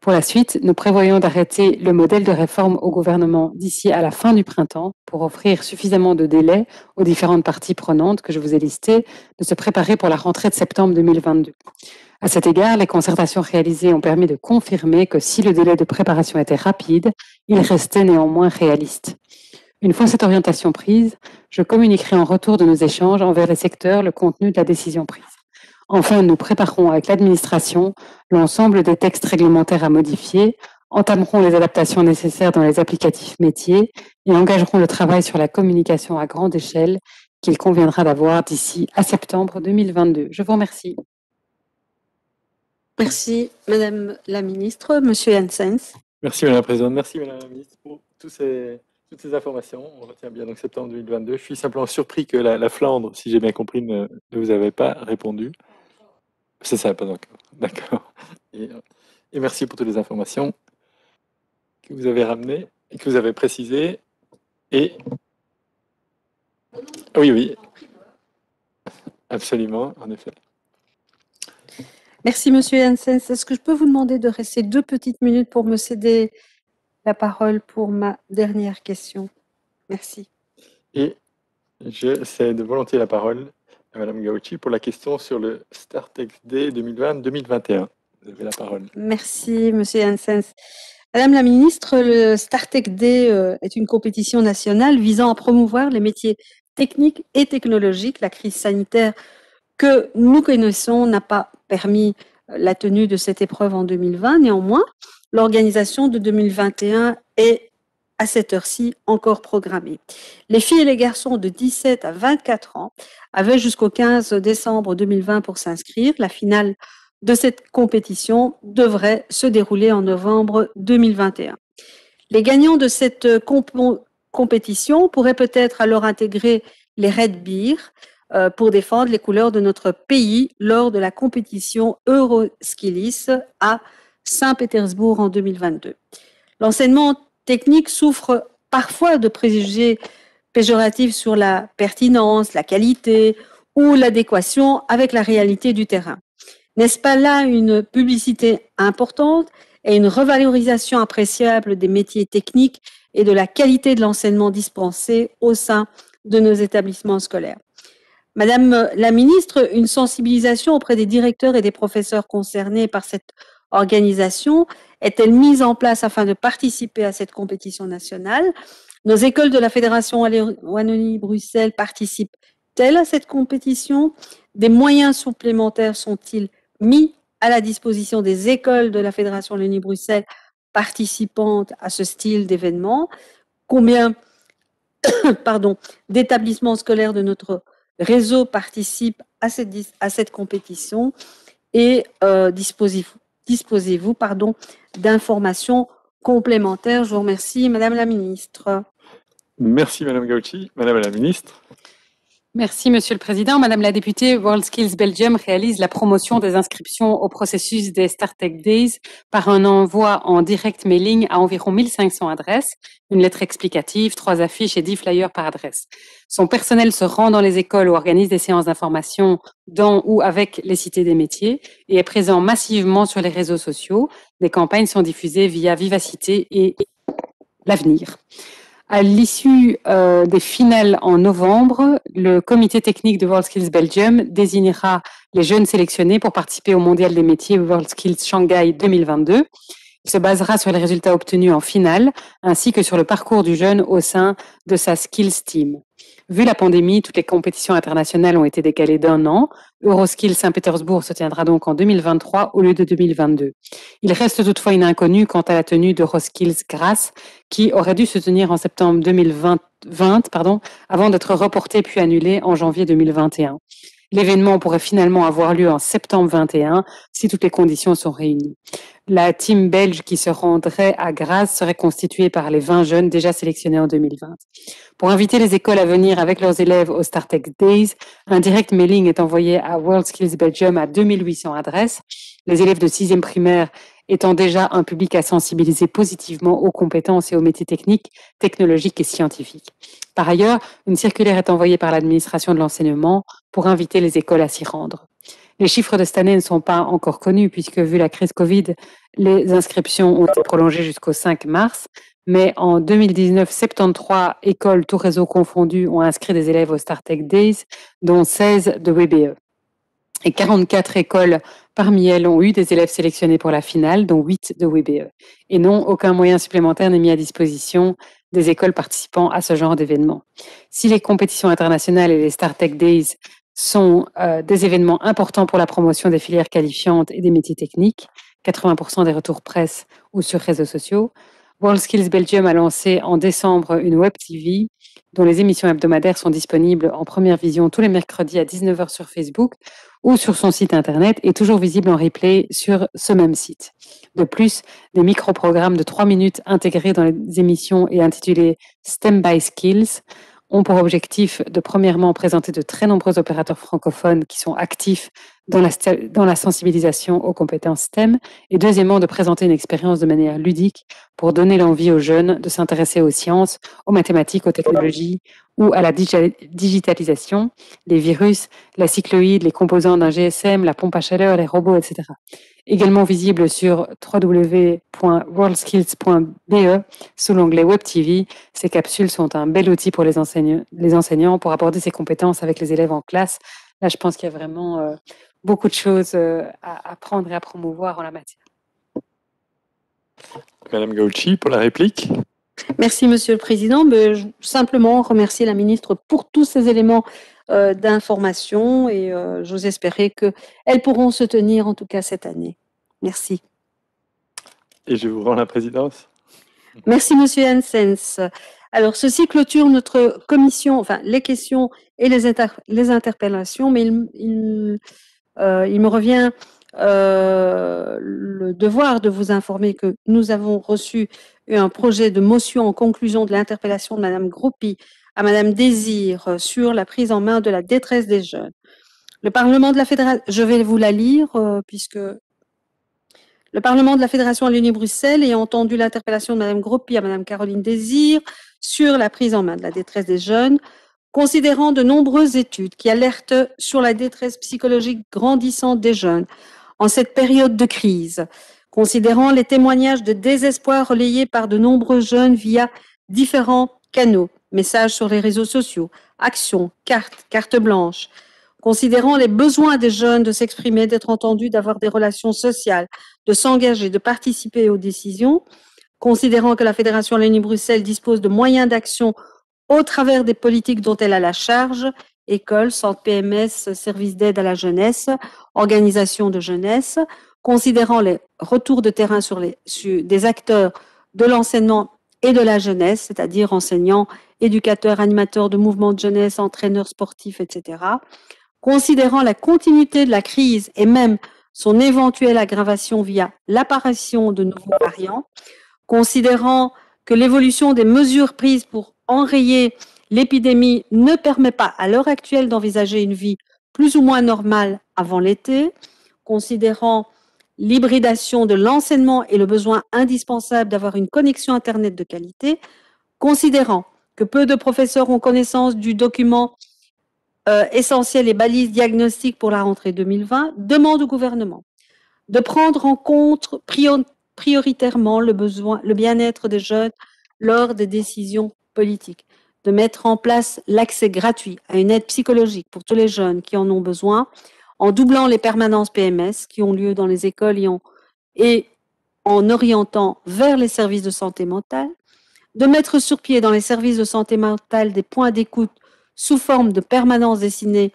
Pour la suite, nous prévoyons d'arrêter le modèle de réforme au gouvernement d'ici à la fin du printemps pour offrir suffisamment de délai aux différentes parties prenantes que je vous ai listées de se préparer pour la rentrée de septembre 2022. À cet égard, les concertations réalisées ont permis de confirmer que si le délai de préparation était rapide, il restait néanmoins réaliste. Une fois cette orientation prise, je communiquerai en retour de nos échanges envers les secteurs le contenu de la décision prise. Enfin, nous préparerons avec l'administration l'ensemble des textes réglementaires à modifier, entamerons les adaptations nécessaires dans les applicatifs métiers et engagerons le travail sur la communication à grande échelle qu'il conviendra d'avoir d'ici à septembre 2022. Je vous remercie. Merci, Madame la Ministre. Monsieur Hansens. Merci, Madame la Présidente. Merci, Madame la Ministre, pour toutes ces informations. On retient bien donc septembre 2022. Je suis simplement surpris que la, Flandre, si j'ai bien compris, ne, ne vous avait pas répondu. C'est ça, pas encore. <laughs> D'accord. Et, merci pour toutes les informations que vous avez ramenées et que vous avez précisées. Et oui, oui, absolument, en effet. Merci, Monsieur Hansen. Est-ce que je peux vous demander de rester deux petites minutes pour me céder la parole pour ma dernière question? Merci. Et je cède volontiers la parole Madame Gauchi pour la question sur le Startex Day 2020-2021. Vous avez la parole. Merci, Monsieur Hansens. Madame la ministre, le Startech Day euh, est une compétition nationale visant à promouvoir les métiers techniques et technologiques. La crise sanitaire que nous connaissons n'a pas permis euh, la tenue de cette épreuve en 2020. Néanmoins, l'organisation de 2021 est à cette heure-ci encore programmée. Les filles et les garçons de 17 à 24 ans avaient jusqu'au 15 décembre 2020 pour s'inscrire. La finale de cette compétition devrait se dérouler en novembre 2021. Les gagnants de cette compétition pourraient peut-être alors intégrer les Red Beer euh, pour défendre les couleurs de notre pays lors de la compétition Euroskillis à Saint-Pétersbourg en 2022. L'enseignement technique souffre parfois de préjugés péjoratifs sur la pertinence, la qualité ou l'adéquation avec la réalité du terrain. N'est-ce pas là une publicité importante et une revalorisation appréciable des métiers techniques et de la qualité de l'enseignement dispensé au sein de nos établissements scolaires? Madame la ministre, une sensibilisation auprès des directeurs et des professeurs concernés par cette organisation est-elle mise en place afin de participer à cette compétition nationale? Nos écoles de la Fédération Wallonie-Bruxelles participent-elles à cette compétition? Des moyens supplémentaires sont-ils mis à la disposition des écoles de la Fédération Wallonie-Bruxelles participantes à ce style d'événement? Combien <coughs> pardon, d'établissements scolaires de notre réseau participent à cette, à cette compétition? Et euh, disposez-vous disposez-vous d'informations complémentaires Je vous remercie, Madame la Ministre. Merci, Madame Gauchi. Madame la Ministre. Merci, Monsieur le Président. Madame la députée, WorldSkills Belgium réalise la promotion des inscriptions au processus des StarTech Days par un envoi en direct mailing à environ 1500 adresses, une lettre explicative, trois affiches et dix flyers par adresse. Son personnel se rend dans les écoles ou organise des séances d'information dans ou avec les cités des métiers et est présent massivement sur les réseaux sociaux. Des campagnes sont diffusées via Vivacité et l'avenir. À l'issue euh, des finales en novembre, le comité technique de WorldSkills Belgium désignera les jeunes sélectionnés pour participer au mondial des métiers WorldSkills Shanghai 2022. Il se basera sur les résultats obtenus en finale ainsi que sur le parcours du jeune au sein de sa Skills Team. Vu la pandémie, toutes les compétitions internationales ont été décalées d'un an. Euroskills Saint-Pétersbourg se tiendra donc en 2023 au lieu de 2022. Il reste toutefois une inconnue quant à la tenue d'Euroskills Grasse, qui aurait dû se tenir en septembre 2020, pardon, avant d'être reporté puis annulé en janvier 2021. L'événement pourrait finalement avoir lieu en septembre 21 si toutes les conditions sont réunies. La team belge qui se rendrait à Grasse serait constituée par les 20 jeunes déjà sélectionnés en 2020. Pour inviter les écoles à venir avec leurs élèves au StarTech Days, un direct mailing est envoyé à World Skills Belgium à 2800 adresses. Les élèves de 6e primaire étant déjà un public à sensibiliser positivement aux compétences et aux métiers techniques, technologiques et scientifiques. Par ailleurs, une circulaire est envoyée par l'administration de l'enseignement pour inviter les écoles à s'y rendre. Les chiffres de cette année ne sont pas encore connus puisque, vu la crise Covid, les inscriptions ont été prolongées jusqu'au 5 mars. Mais en 2019, 73 écoles, tout réseau confondu, ont inscrit des élèves au StarTech Days, dont 16 de WBE. Et 44 écoles parmi elles ont eu des élèves sélectionnés pour la finale, dont 8 de WBE. Et non, aucun moyen supplémentaire n'est mis à disposition des écoles participant à ce genre d'événements. Si les compétitions internationales et les StarTech Days sont euh, des événements importants pour la promotion des filières qualifiantes et des métiers techniques, 80% des retours presse ou sur réseaux sociaux, WorldSkills Belgium a lancé en décembre une web TV dont les émissions hebdomadaires sont disponibles en première vision tous les mercredis à 19h sur Facebook ou sur son site internet et toujours visible en replay sur ce même site. De plus, des micro-programmes de 3 minutes intégrés dans les émissions et intitulés STEM by Skills ont pour objectif de premièrement présenter de très nombreux opérateurs francophones qui sont actifs dans la, sensibilisation aux compétences STEM et deuxièmement de présenter une expérience de manière ludique pour donner l'envie aux jeunes de s'intéresser aux sciences, aux mathématiques, aux technologies ou à la digitalisation, les virus, la cycloïde, les composants d'un GSM, la pompe à chaleur, les robots, etc également visible sur www.worldskills.be sous l'onglet Web TV. Ces capsules sont un bel outil pour les, enseignants, les enseignants pour aborder ces compétences avec les élèves en classe. Là, je pense qu'il y a vraiment euh, beaucoup de choses euh, à apprendre et à promouvoir en la matière. Madame Gauchi, pour la réplique. Merci, Monsieur le Président. Mais je, simplement remercier la ministre pour tous ces éléments euh, d'information et euh, j'ose espérer qu'elles pourront se tenir en tout cas cette année. Merci. Et je vous rends la présidence. Merci, Monsieur Hansens. Alors, ceci clôture notre commission, enfin, les questions et les, les interpellations, mais il, il, euh, il me revient euh, le devoir de vous informer que nous avons reçu un projet de motion en conclusion de l'interpellation de Madame Groupie à Madame Désir sur la prise en main de la détresse des jeunes. Le Parlement de la Fédération, je vais vous la lire euh, puisque le Parlement de la Fédération Wallonie-Bruxelles ayant entendu l'interpellation de Madame Gropi à Madame Caroline Désir sur la prise en main de la détresse des jeunes, considérant de nombreuses études qui alertent sur la détresse psychologique grandissante des jeunes en cette période de crise, considérant les témoignages de désespoir relayés par de nombreux jeunes via différents canaux, messages sur les réseaux sociaux, actions, cartes, cartes blanches, considérant les besoins des jeunes de s'exprimer, d'être entendus, d'avoir des relations sociales, de s'engager, de participer aux décisions, considérant que la Fédération Wallonie-Bruxelles dispose de moyens d'action au travers des politiques dont elle a la charge, écoles, centres PMS, services d'aide à la jeunesse, organisations de jeunesse, considérant les retours de terrain sur, les, des acteurs de l'enseignement et de la jeunesse, c'est-à-dire enseignants, éducateurs, animateurs de mouvements de jeunesse, entraîneurs sportifs, etc., considérant la continuité de la crise et même son éventuelle aggravation via l'apparition de nouveaux variants, considérant que l'évolution des mesures prises pour enrayer l'épidémie ne permet pas à l'heure actuelle d'envisager une vie plus ou moins normale avant l'été, considérant l'hybridation de l'enseignement et le besoin indispensable d'avoir une connexion Internet de qualité, considérant que peu de professeurs ont connaissance du document euh, essentiel et balises diagnostiques pour la rentrée 2020, demande au gouvernement de prendre en compte prioritairement le bien-être des jeunes lors des décisions politiques, de mettre en place l'accès gratuit à une aide psychologique pour tous les jeunes qui en ont besoin, en doublant les permanences PMS qui ont lieu dans les écoles et en, orientant vers les services de santé mentale, de mettre sur pied dans les services de santé mentale des points d'écoute sous forme de permanence destinée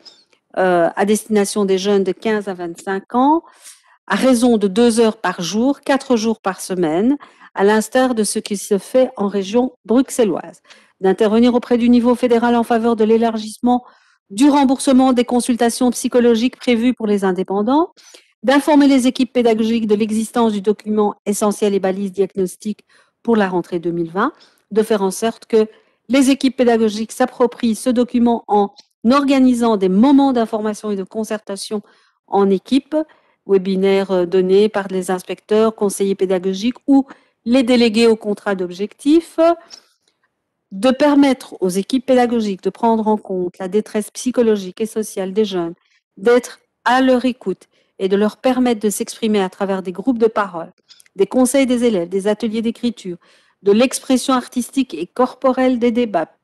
euh, à destination des jeunes de 15 à 25 ans, à raison de deux heures par jour, quatre jours par semaine, à l'instar de ce qui se fait en région bruxelloise, d'intervenir auprès du niveau fédéral en faveur de l'élargissement du remboursement des consultations psychologiques prévues pour les indépendants, d'informer les équipes pédagogiques de l'existence du document essentiel et balise diagnostique pour la rentrée 2020, de faire en sorte que les équipes pédagogiques s'approprient ce document en organisant des moments d'information et de concertation en équipe, webinaires euh, donnés par les inspecteurs, conseillers pédagogiques ou les délégués au contrat d'objectifs, de permettre aux équipes pédagogiques de prendre en compte la détresse psychologique et sociale des jeunes, d'être à leur écoute et de leur permettre de s'exprimer à travers des groupes de parole, des conseils des élèves, des ateliers d'écriture, de l'expression artistique et corporelle des débats,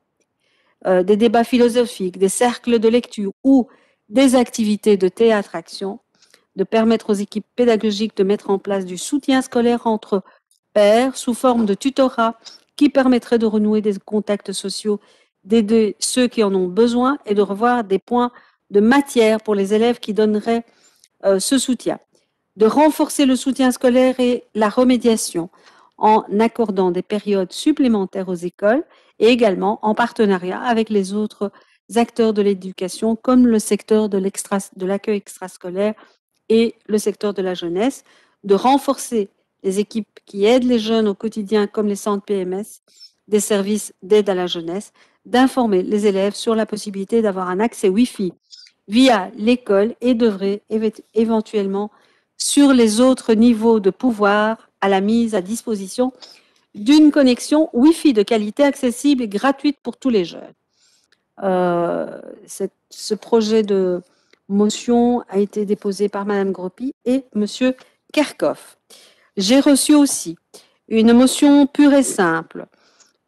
euh, des débats philosophiques, des cercles de lecture ou des activités de théâtre-action, de permettre aux équipes pédagogiques de mettre en place du soutien scolaire entre pairs sous forme de tutorat qui permettrait de renouer des contacts sociaux, d'aider ceux qui en ont besoin et de revoir des points de matière pour les élèves qui donneraient euh, ce soutien, de renforcer le soutien scolaire et la remédiation en accordant des périodes supplémentaires aux écoles et également en partenariat avec les autres acteurs de l'éducation comme le secteur de l'accueil extrascolaire et le secteur de la jeunesse, de renforcer les équipes qui aident les jeunes au quotidien, comme les centres PMS, des services d'aide à la jeunesse, d'informer les élèves sur la possibilité d'avoir un accès Wi-Fi via l'école et d'œuvrer éventuellement sur les autres niveaux de pouvoir à la mise à disposition d'une connexion Wi-Fi de qualité accessible et gratuite pour tous les jeunes. Euh, ce projet de motion a été déposé par Madame Gropi et Monsieur Kerkhoff. J'ai reçu aussi une motion pure et simple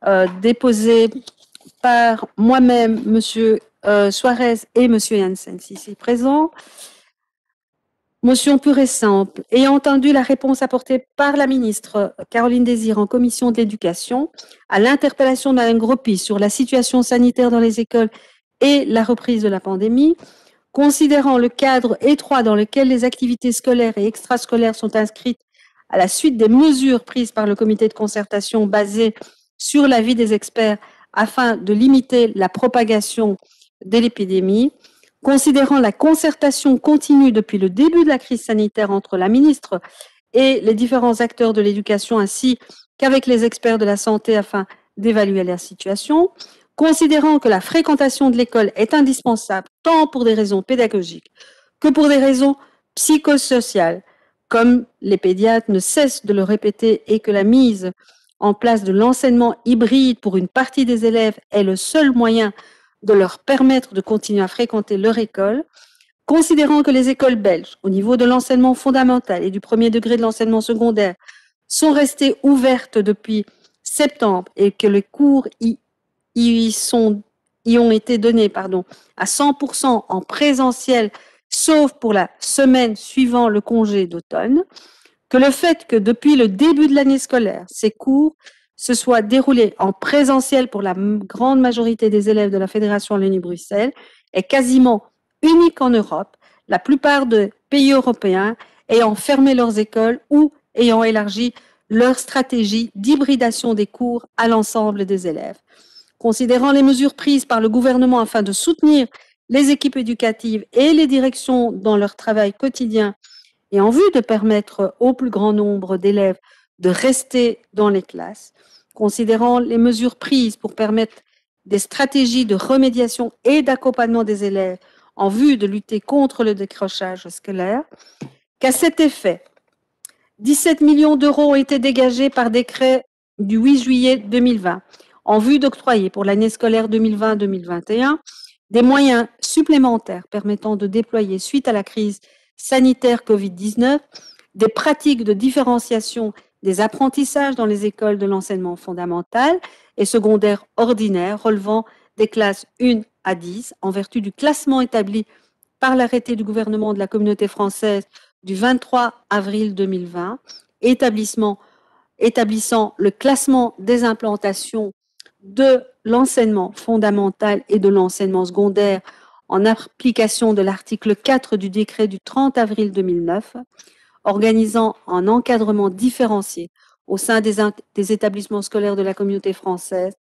euh, déposée par moi-même, Monsieur euh, Suarez et Monsieur Janssen, ici présents. Motion pure et simple. Ayant entendu la réponse apportée par la ministre Caroline Désir en commission de l'éducation à l'interpellation de Mme Gropi sur la situation sanitaire dans les écoles et la reprise de la pandémie, considérant le cadre étroit dans lequel les activités scolaires et extrascolaires sont inscrites à la suite des mesures prises par le comité de concertation basées sur l'avis des experts afin de limiter la propagation de l'épidémie, considérant la concertation continue depuis le début de la crise sanitaire entre la ministre et les différents acteurs de l'éducation ainsi qu'avec les experts de la santé afin d'évaluer la situation, considérant que la fréquentation de l'école est indispensable tant pour des raisons pédagogiques que pour des raisons psychosociales, comme les pédiatres ne cessent de le répéter et que la mise en place de l'enseignement hybride pour une partie des élèves est le seul moyen de leur permettre de continuer à fréquenter leur école, Considérant que les écoles belges, au niveau de l'enseignement fondamental et du premier degré de l'enseignement secondaire, sont restées ouvertes depuis septembre et que les cours y, y, y ont été donnés pardon, à 100% en présentiel, sauf pour la semaine suivant le congé d'automne, que le fait que depuis le début de l'année scolaire, ces cours se soient déroulés en présentiel pour la grande majorité des élèves de la Fédération Wallonie-Bruxelles est quasiment unique en Europe, la plupart des pays européens ayant fermé leurs écoles ou ayant élargi leur stratégie d'hybridation des cours à l'ensemble des élèves. Considérant les mesures prises par le gouvernement afin de soutenir les équipes éducatives et les directions dans leur travail quotidien et en vue de permettre au plus grand nombre d'élèves de rester dans les classes, considérant les mesures prises pour permettre des stratégies de remédiation et d'accompagnement des élèves en vue de lutter contre le décrochage scolaire, qu'à cet effet, 17 millions d'euros ont été dégagés par décret du 8 juillet 2020 en vue d'octroyer pour l'année scolaire 2020-2021 des moyens supplémentaires permettant de déployer, suite à la crise sanitaire Covid-19, des pratiques de différenciation des apprentissages dans les écoles de l'enseignement fondamental et secondaire ordinaire relevant des classes 1 à 10 en vertu du classement établi par l'arrêté du gouvernement de la communauté française du 23 avril 2020, établissement, établissant le classement des implantations de l'enseignement fondamental et de l'enseignement secondaire en application de l'article 4 du décret du 30 avril 2009, organisant un encadrement différencié au sein des, des établissements scolaires de la communauté française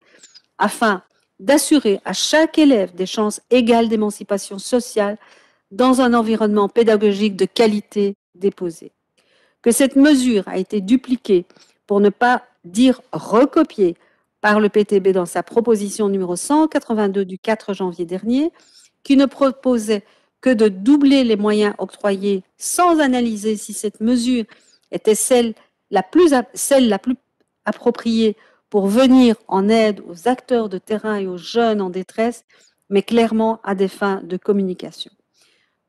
afin d'assurer à chaque élève des chances égales d'émancipation sociale dans un environnement pédagogique de qualité déposé. Que cette mesure a été dupliquée, pour ne pas dire recopiée, par le PTB dans sa proposition numéro 182 du 4 janvier dernier, qui ne proposait que de doubler les moyens octroyés sans analyser si cette mesure était celle la plus, celle la plus appropriée pour venir en aide aux acteurs de terrain et aux jeunes en détresse, mais clairement à des fins de communication.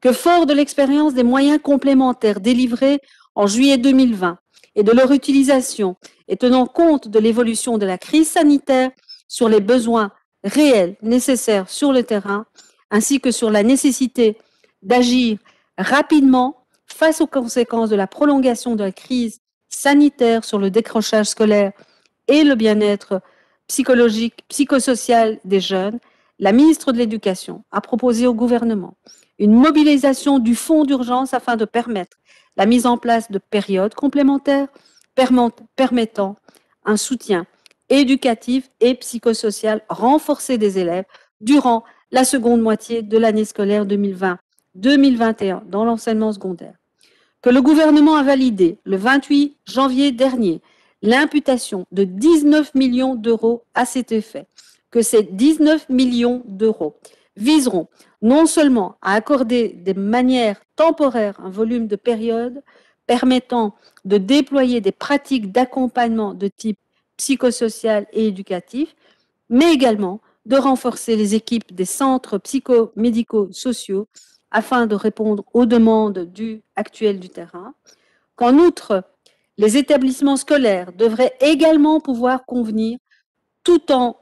Que fort de l'expérience des moyens complémentaires délivrés en juillet 2020 et de leur utilisation, et tenant compte de l'évolution de la crise sanitaire sur les besoins réels nécessaires sur le terrain, ainsi que sur la nécessité d'agir rapidement face aux conséquences de la prolongation de la crise sanitaire sur le décrochage scolaire et le bien-être psychologique, psychosocial des jeunes, la ministre de l'Éducation a proposé au gouvernement une mobilisation du fonds d'urgence afin de permettre la mise en place de périodes complémentaires permettant un soutien éducatif et psychosocial renforcé des élèves durant la seconde moitié de l'année scolaire 2020-2021 dans l'enseignement secondaire. Que le gouvernement a validé le 28 janvier dernier l'imputation de 19 millions d'euros à cet effet, que ces 19 millions d'euros viseront non seulement à accorder de manière temporaire un volume de période permettant de déployer des pratiques d'accompagnement de type psychosocial et éducatif, mais également de renforcer les équipes des centres psychomédicaux sociaux afin de répondre aux demandes du, actuelles du terrain, qu'en outre, les établissements scolaires devraient également pouvoir convenir tout en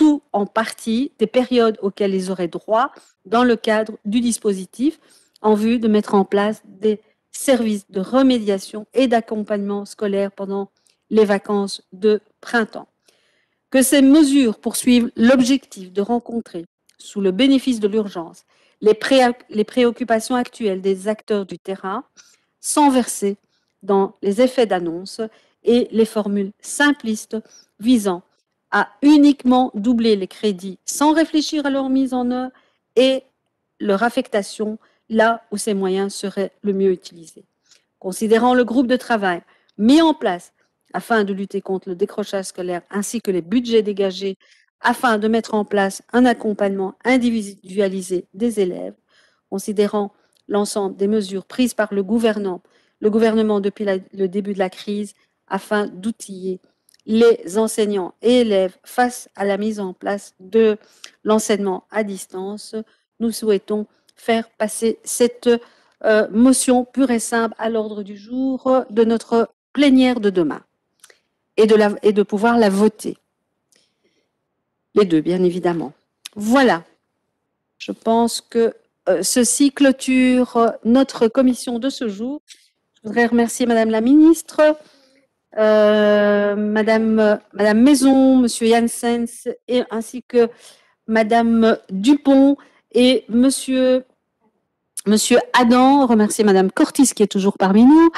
tout en partie des périodes auxquelles ils auraient droit dans le cadre du dispositif en vue de mettre en place des services de remédiation et d'accompagnement scolaire pendant les vacances de printemps. Que ces mesures poursuivent l'objectif de rencontrer, sous le bénéfice de l'urgence, les, les, préoccupations actuelles des acteurs du terrain, sans verser dans les effets d'annonce et les formules simplistes visant à uniquement doubler les crédits sans réfléchir à leur mise en œuvre et leur affectation là où ces moyens seraient le mieux utilisés. Considérant le groupe de travail mis en place afin de lutter contre le décrochage scolaire ainsi que les budgets dégagés afin de mettre en place un accompagnement individualisé des élèves, considérant l'ensemble des mesures prises par le gouvernement, le gouvernement depuis le début de la crise afin d'outiller les enseignants et élèves face à la mise en place de l'enseignement à distance. Nous souhaitons faire passer cette euh, motion pure et simple à l'ordre du jour de notre plénière de demain et de, pouvoir la voter. Les deux, bien évidemment. Voilà. Je pense que euh, ceci clôture notre commission de ce jour. Je voudrais remercier Madame la ministre, euh, Madame, Madame Maison, Monsieur Janssens, et, ainsi que Madame Dupont et Monsieur, Adam. Remercier Madame Cortis qui est toujours parmi nous.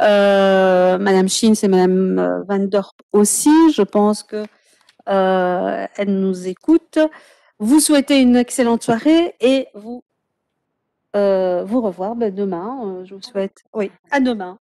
Euh, Madame Schins et Madame Van Dorp aussi. Je pense que euh, elles nous écoutent. Vous souhaitez une excellente soirée et vous euh, vous revoir ben, demain. Euh, je vous souhaite. Oui, à demain.